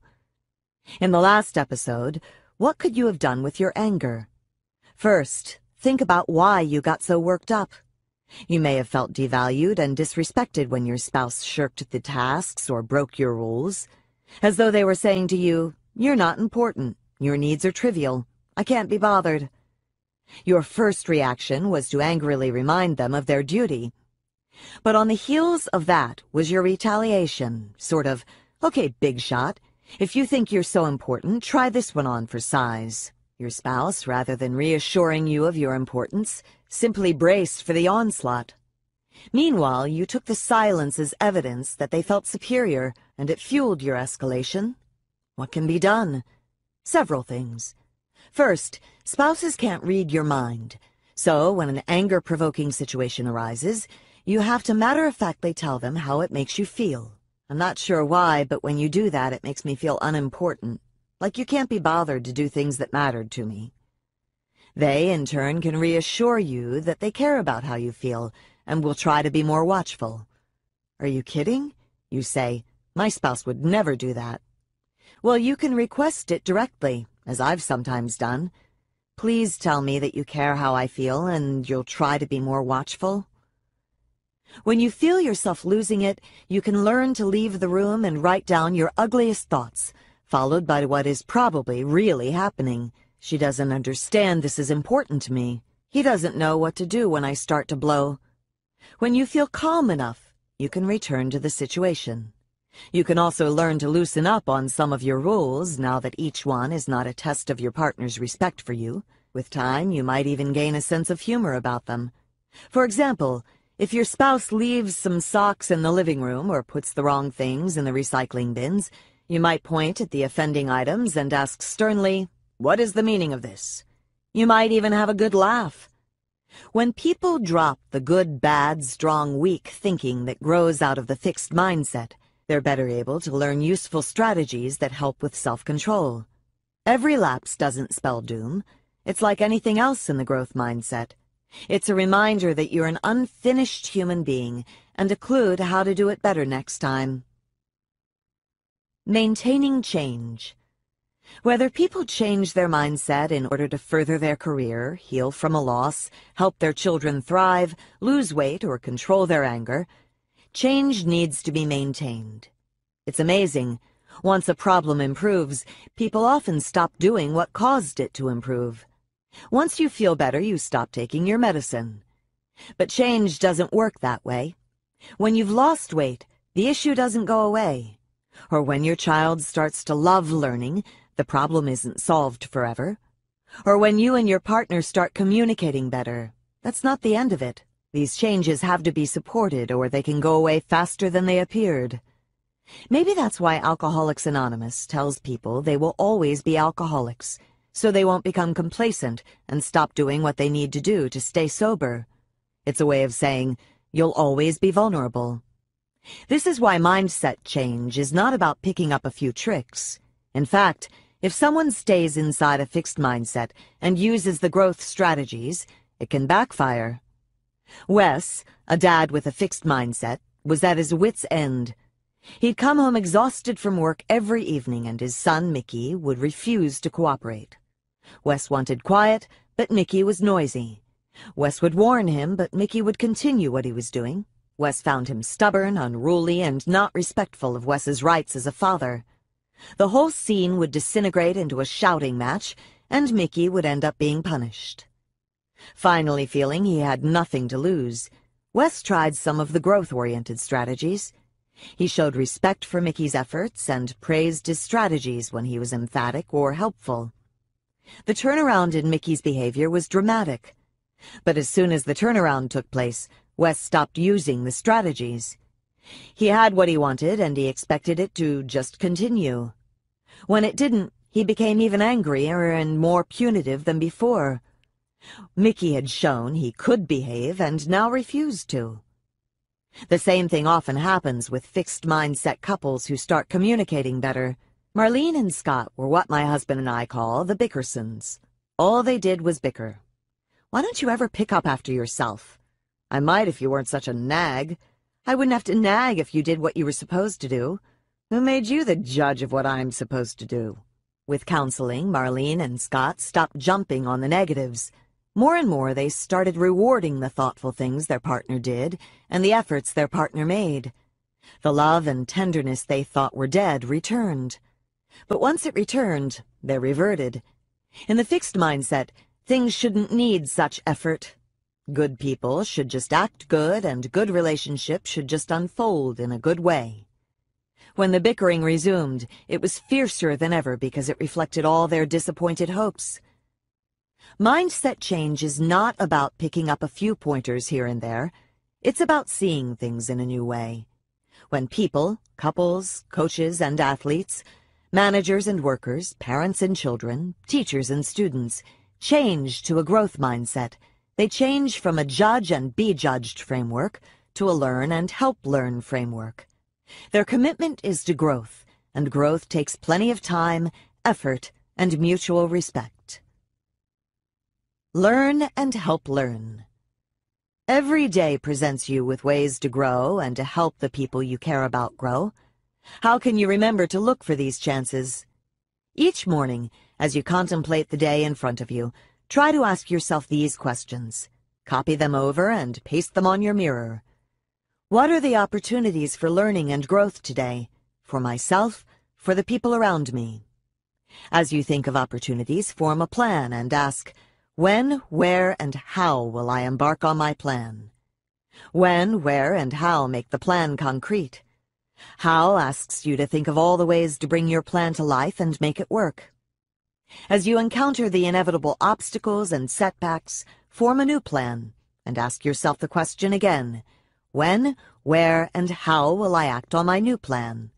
In the last episode, what could you have done with your anger? First, think about why you got so worked up. You may have felt devalued and disrespected when your spouse shirked the tasks or broke your rules, as though they were saying to you, you're not important. Your needs are trivial. I can't be bothered. Your first reaction was to angrily remind them of their duty. But on the heels of that was your retaliation, sort of, okay, big shot, if you think you're so important, try this one on for size. Your spouse, rather than reassuring you of your importance, simply braced for the onslaught. Meanwhile, you took the silence as evidence that they felt superior, and it fueled your escalation. What can be done? Several things. First, spouses can't read your mind. So, when an anger-provoking situation arises, you have to matter-of-factly tell them how it makes you feel. I'm not sure why, but when you do that, it makes me feel unimportant. Like you can't be bothered to do things that mattered to me. They, in turn, can reassure you that they care about how you feel and will try to be more watchful. Are you kidding? You say, my spouse would never do that. Well, you can request it directly, as I've sometimes done. Please tell me that you care how I feel and you'll try to be more watchful. When you feel yourself losing it, you can learn to leave the room and write down your ugliest thoughts, followed by what is probably really happening. She doesn't understand this is important to me. He doesn't know what to do when I start to blow. When you feel calm enough, you can return to the situation. You can also learn to loosen up on some of your rules now that each one is not a test of your partner's respect for you. With time, you might even gain a sense of humor about them. For example, if your spouse leaves some socks in the living room or puts the wrong things in the recycling bins, you might point at the offending items and ask sternly, What is the meaning of this? You might even have a good laugh. When people drop the good, bad, strong, weak thinking that grows out of the fixed mindset, they're better able to learn useful strategies that help with self-control. Every lapse doesn't spell doom. It's like anything else in the growth mindset. It's a reminder that you're an unfinished human being and a clue to how to do it better next time. Maintaining change. Whether people change their mindset in order to further their career, heal from a loss, help their children thrive, lose weight, or control their anger, change needs to be maintained. It's amazing. Once a problem improves, people often stop doing what caused it to improve. Once you feel better, you stop taking your medicine. But change doesn't work that way. When you've lost weight, the issue doesn't go away. Or when your child starts to love learning, the problem isn't solved forever. Or when you and your partner start communicating better, that's not the end of it. These changes have to be supported or they can go away faster than they appeared. Maybe that's why Alcoholics Anonymous tells people they will always be alcoholics, so they won't become complacent and stop doing what they need to do to stay sober. It's a way of saying, you'll always be vulnerable. This is why mindset change is not about picking up a few tricks. In fact, if someone stays inside a fixed mindset and uses the growth strategies, it can backfire. Wes, a dad with a fixed mindset, was at his wit's end. He'd come home exhausted from work every evening and his son, Mickey, would refuse to cooperate. Wes wanted quiet, but Mickey was noisy. Wes would warn him, but Mickey would continue what he was doing. Wes found him stubborn, unruly, and not respectful of Wes's rights as a father. The whole scene would disintegrate into a shouting match, and Mickey would end up being punished. Finally feeling he had nothing to lose, Wes tried some of the growth-oriented strategies. He showed respect for Mickey's efforts and praised his strategies when he was emphatic or helpful. The turnaround in Mickey's behavior was dramatic. But as soon as the turnaround took place, Wes stopped using the strategies. He had what he wanted, and he expected it to just continue. When it didn't, he became even angrier and more punitive than before. Mickey had shown he could behave and now refused to. The same thing often happens with fixed-mindset couples who start communicating better. Marlene and Scott were what my husband and I call the Bickersons. All they did was bicker. Why don't you ever pick up after yourself? I might if you weren't such a nag. I wouldn't have to nag if you did what you were supposed to do. Who made you the judge of what I'm supposed to do? With counseling, Marlene and Scott stopped jumping on the negatives. More and more, they started rewarding the thoughtful things their partner did and the efforts their partner made. The love and tenderness they thought were dead returned. But once it returned, they reverted. In the fixed mindset, things shouldn't need such effort. Good people should just act good, and good relationships should just unfold in a good way. When the bickering resumed, it was fiercer than ever because it reflected all their disappointed hopes. Mindset change is not about picking up a few pointers here and there. It's about seeing things in a new way. When people, couples, coaches and athletes, managers and workers, parents and children, teachers and students, change to a growth mindset, they change from a judge and be judged framework to a learn and help learn framework. Their commitment is to growth, and growth takes plenty of time, effort, and mutual respect. Learn and help learn. Every day presents you with ways to grow and to help the people you care about grow. How can you remember to look for these chances? Each morning, as you contemplate the day in front of you, Try to ask yourself these questions. Copy them over and paste them on your mirror. What are the opportunities for learning and growth today? For myself, for the people around me. As you think of opportunities, form a plan and ask, when, where, and how will I embark on my plan? When, where, and how make the plan concrete. How asks you to think of all the ways to bring your plan to life and make it work. As you encounter the inevitable obstacles and setbacks, form a new plan and ask yourself the question again. When, where, and how will I act on my new plan?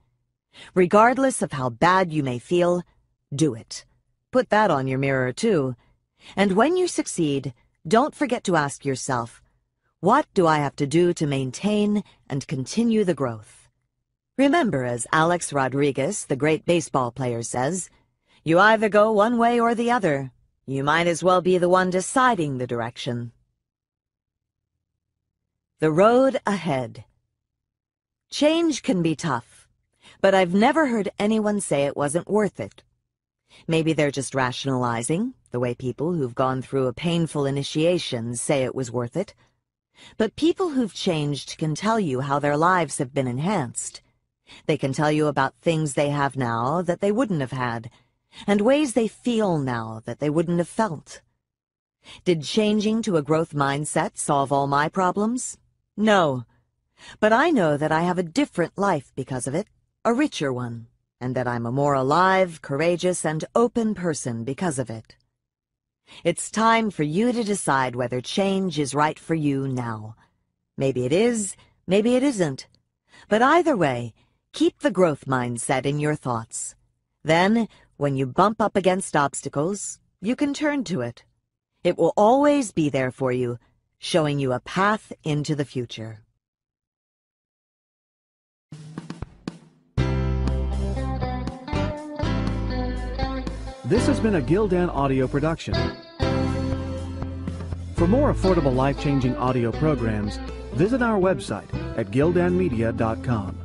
Regardless of how bad you may feel, do it. Put that on your mirror, too. And when you succeed, don't forget to ask yourself, what do I have to do to maintain and continue the growth? Remember, as Alex Rodriguez, the great baseball player, says, you either go one way or the other. You might as well be the one deciding the direction. The road ahead. Change can be tough, but I've never heard anyone say it wasn't worth it. Maybe they're just rationalizing, the way people who've gone through a painful initiation say it was worth it. But people who've changed can tell you how their lives have been enhanced. They can tell you about things they have now that they wouldn't have had, and ways they feel now that they wouldn't have felt. Did changing to a growth mindset solve all my problems? No. But I know that I have a different life because of it, a richer one, and that I'm a more alive, courageous, and open person because of it. It's time for you to decide whether change is right for you now. Maybe it is, maybe it isn't. But either way, keep the growth mindset in your thoughts. Then, when you bump up against obstacles, you can turn to it. It will always be there for you, showing you a path into the future. This has been a Gildan audio production. For more affordable life-changing audio programs, visit our website at gildanmedia.com.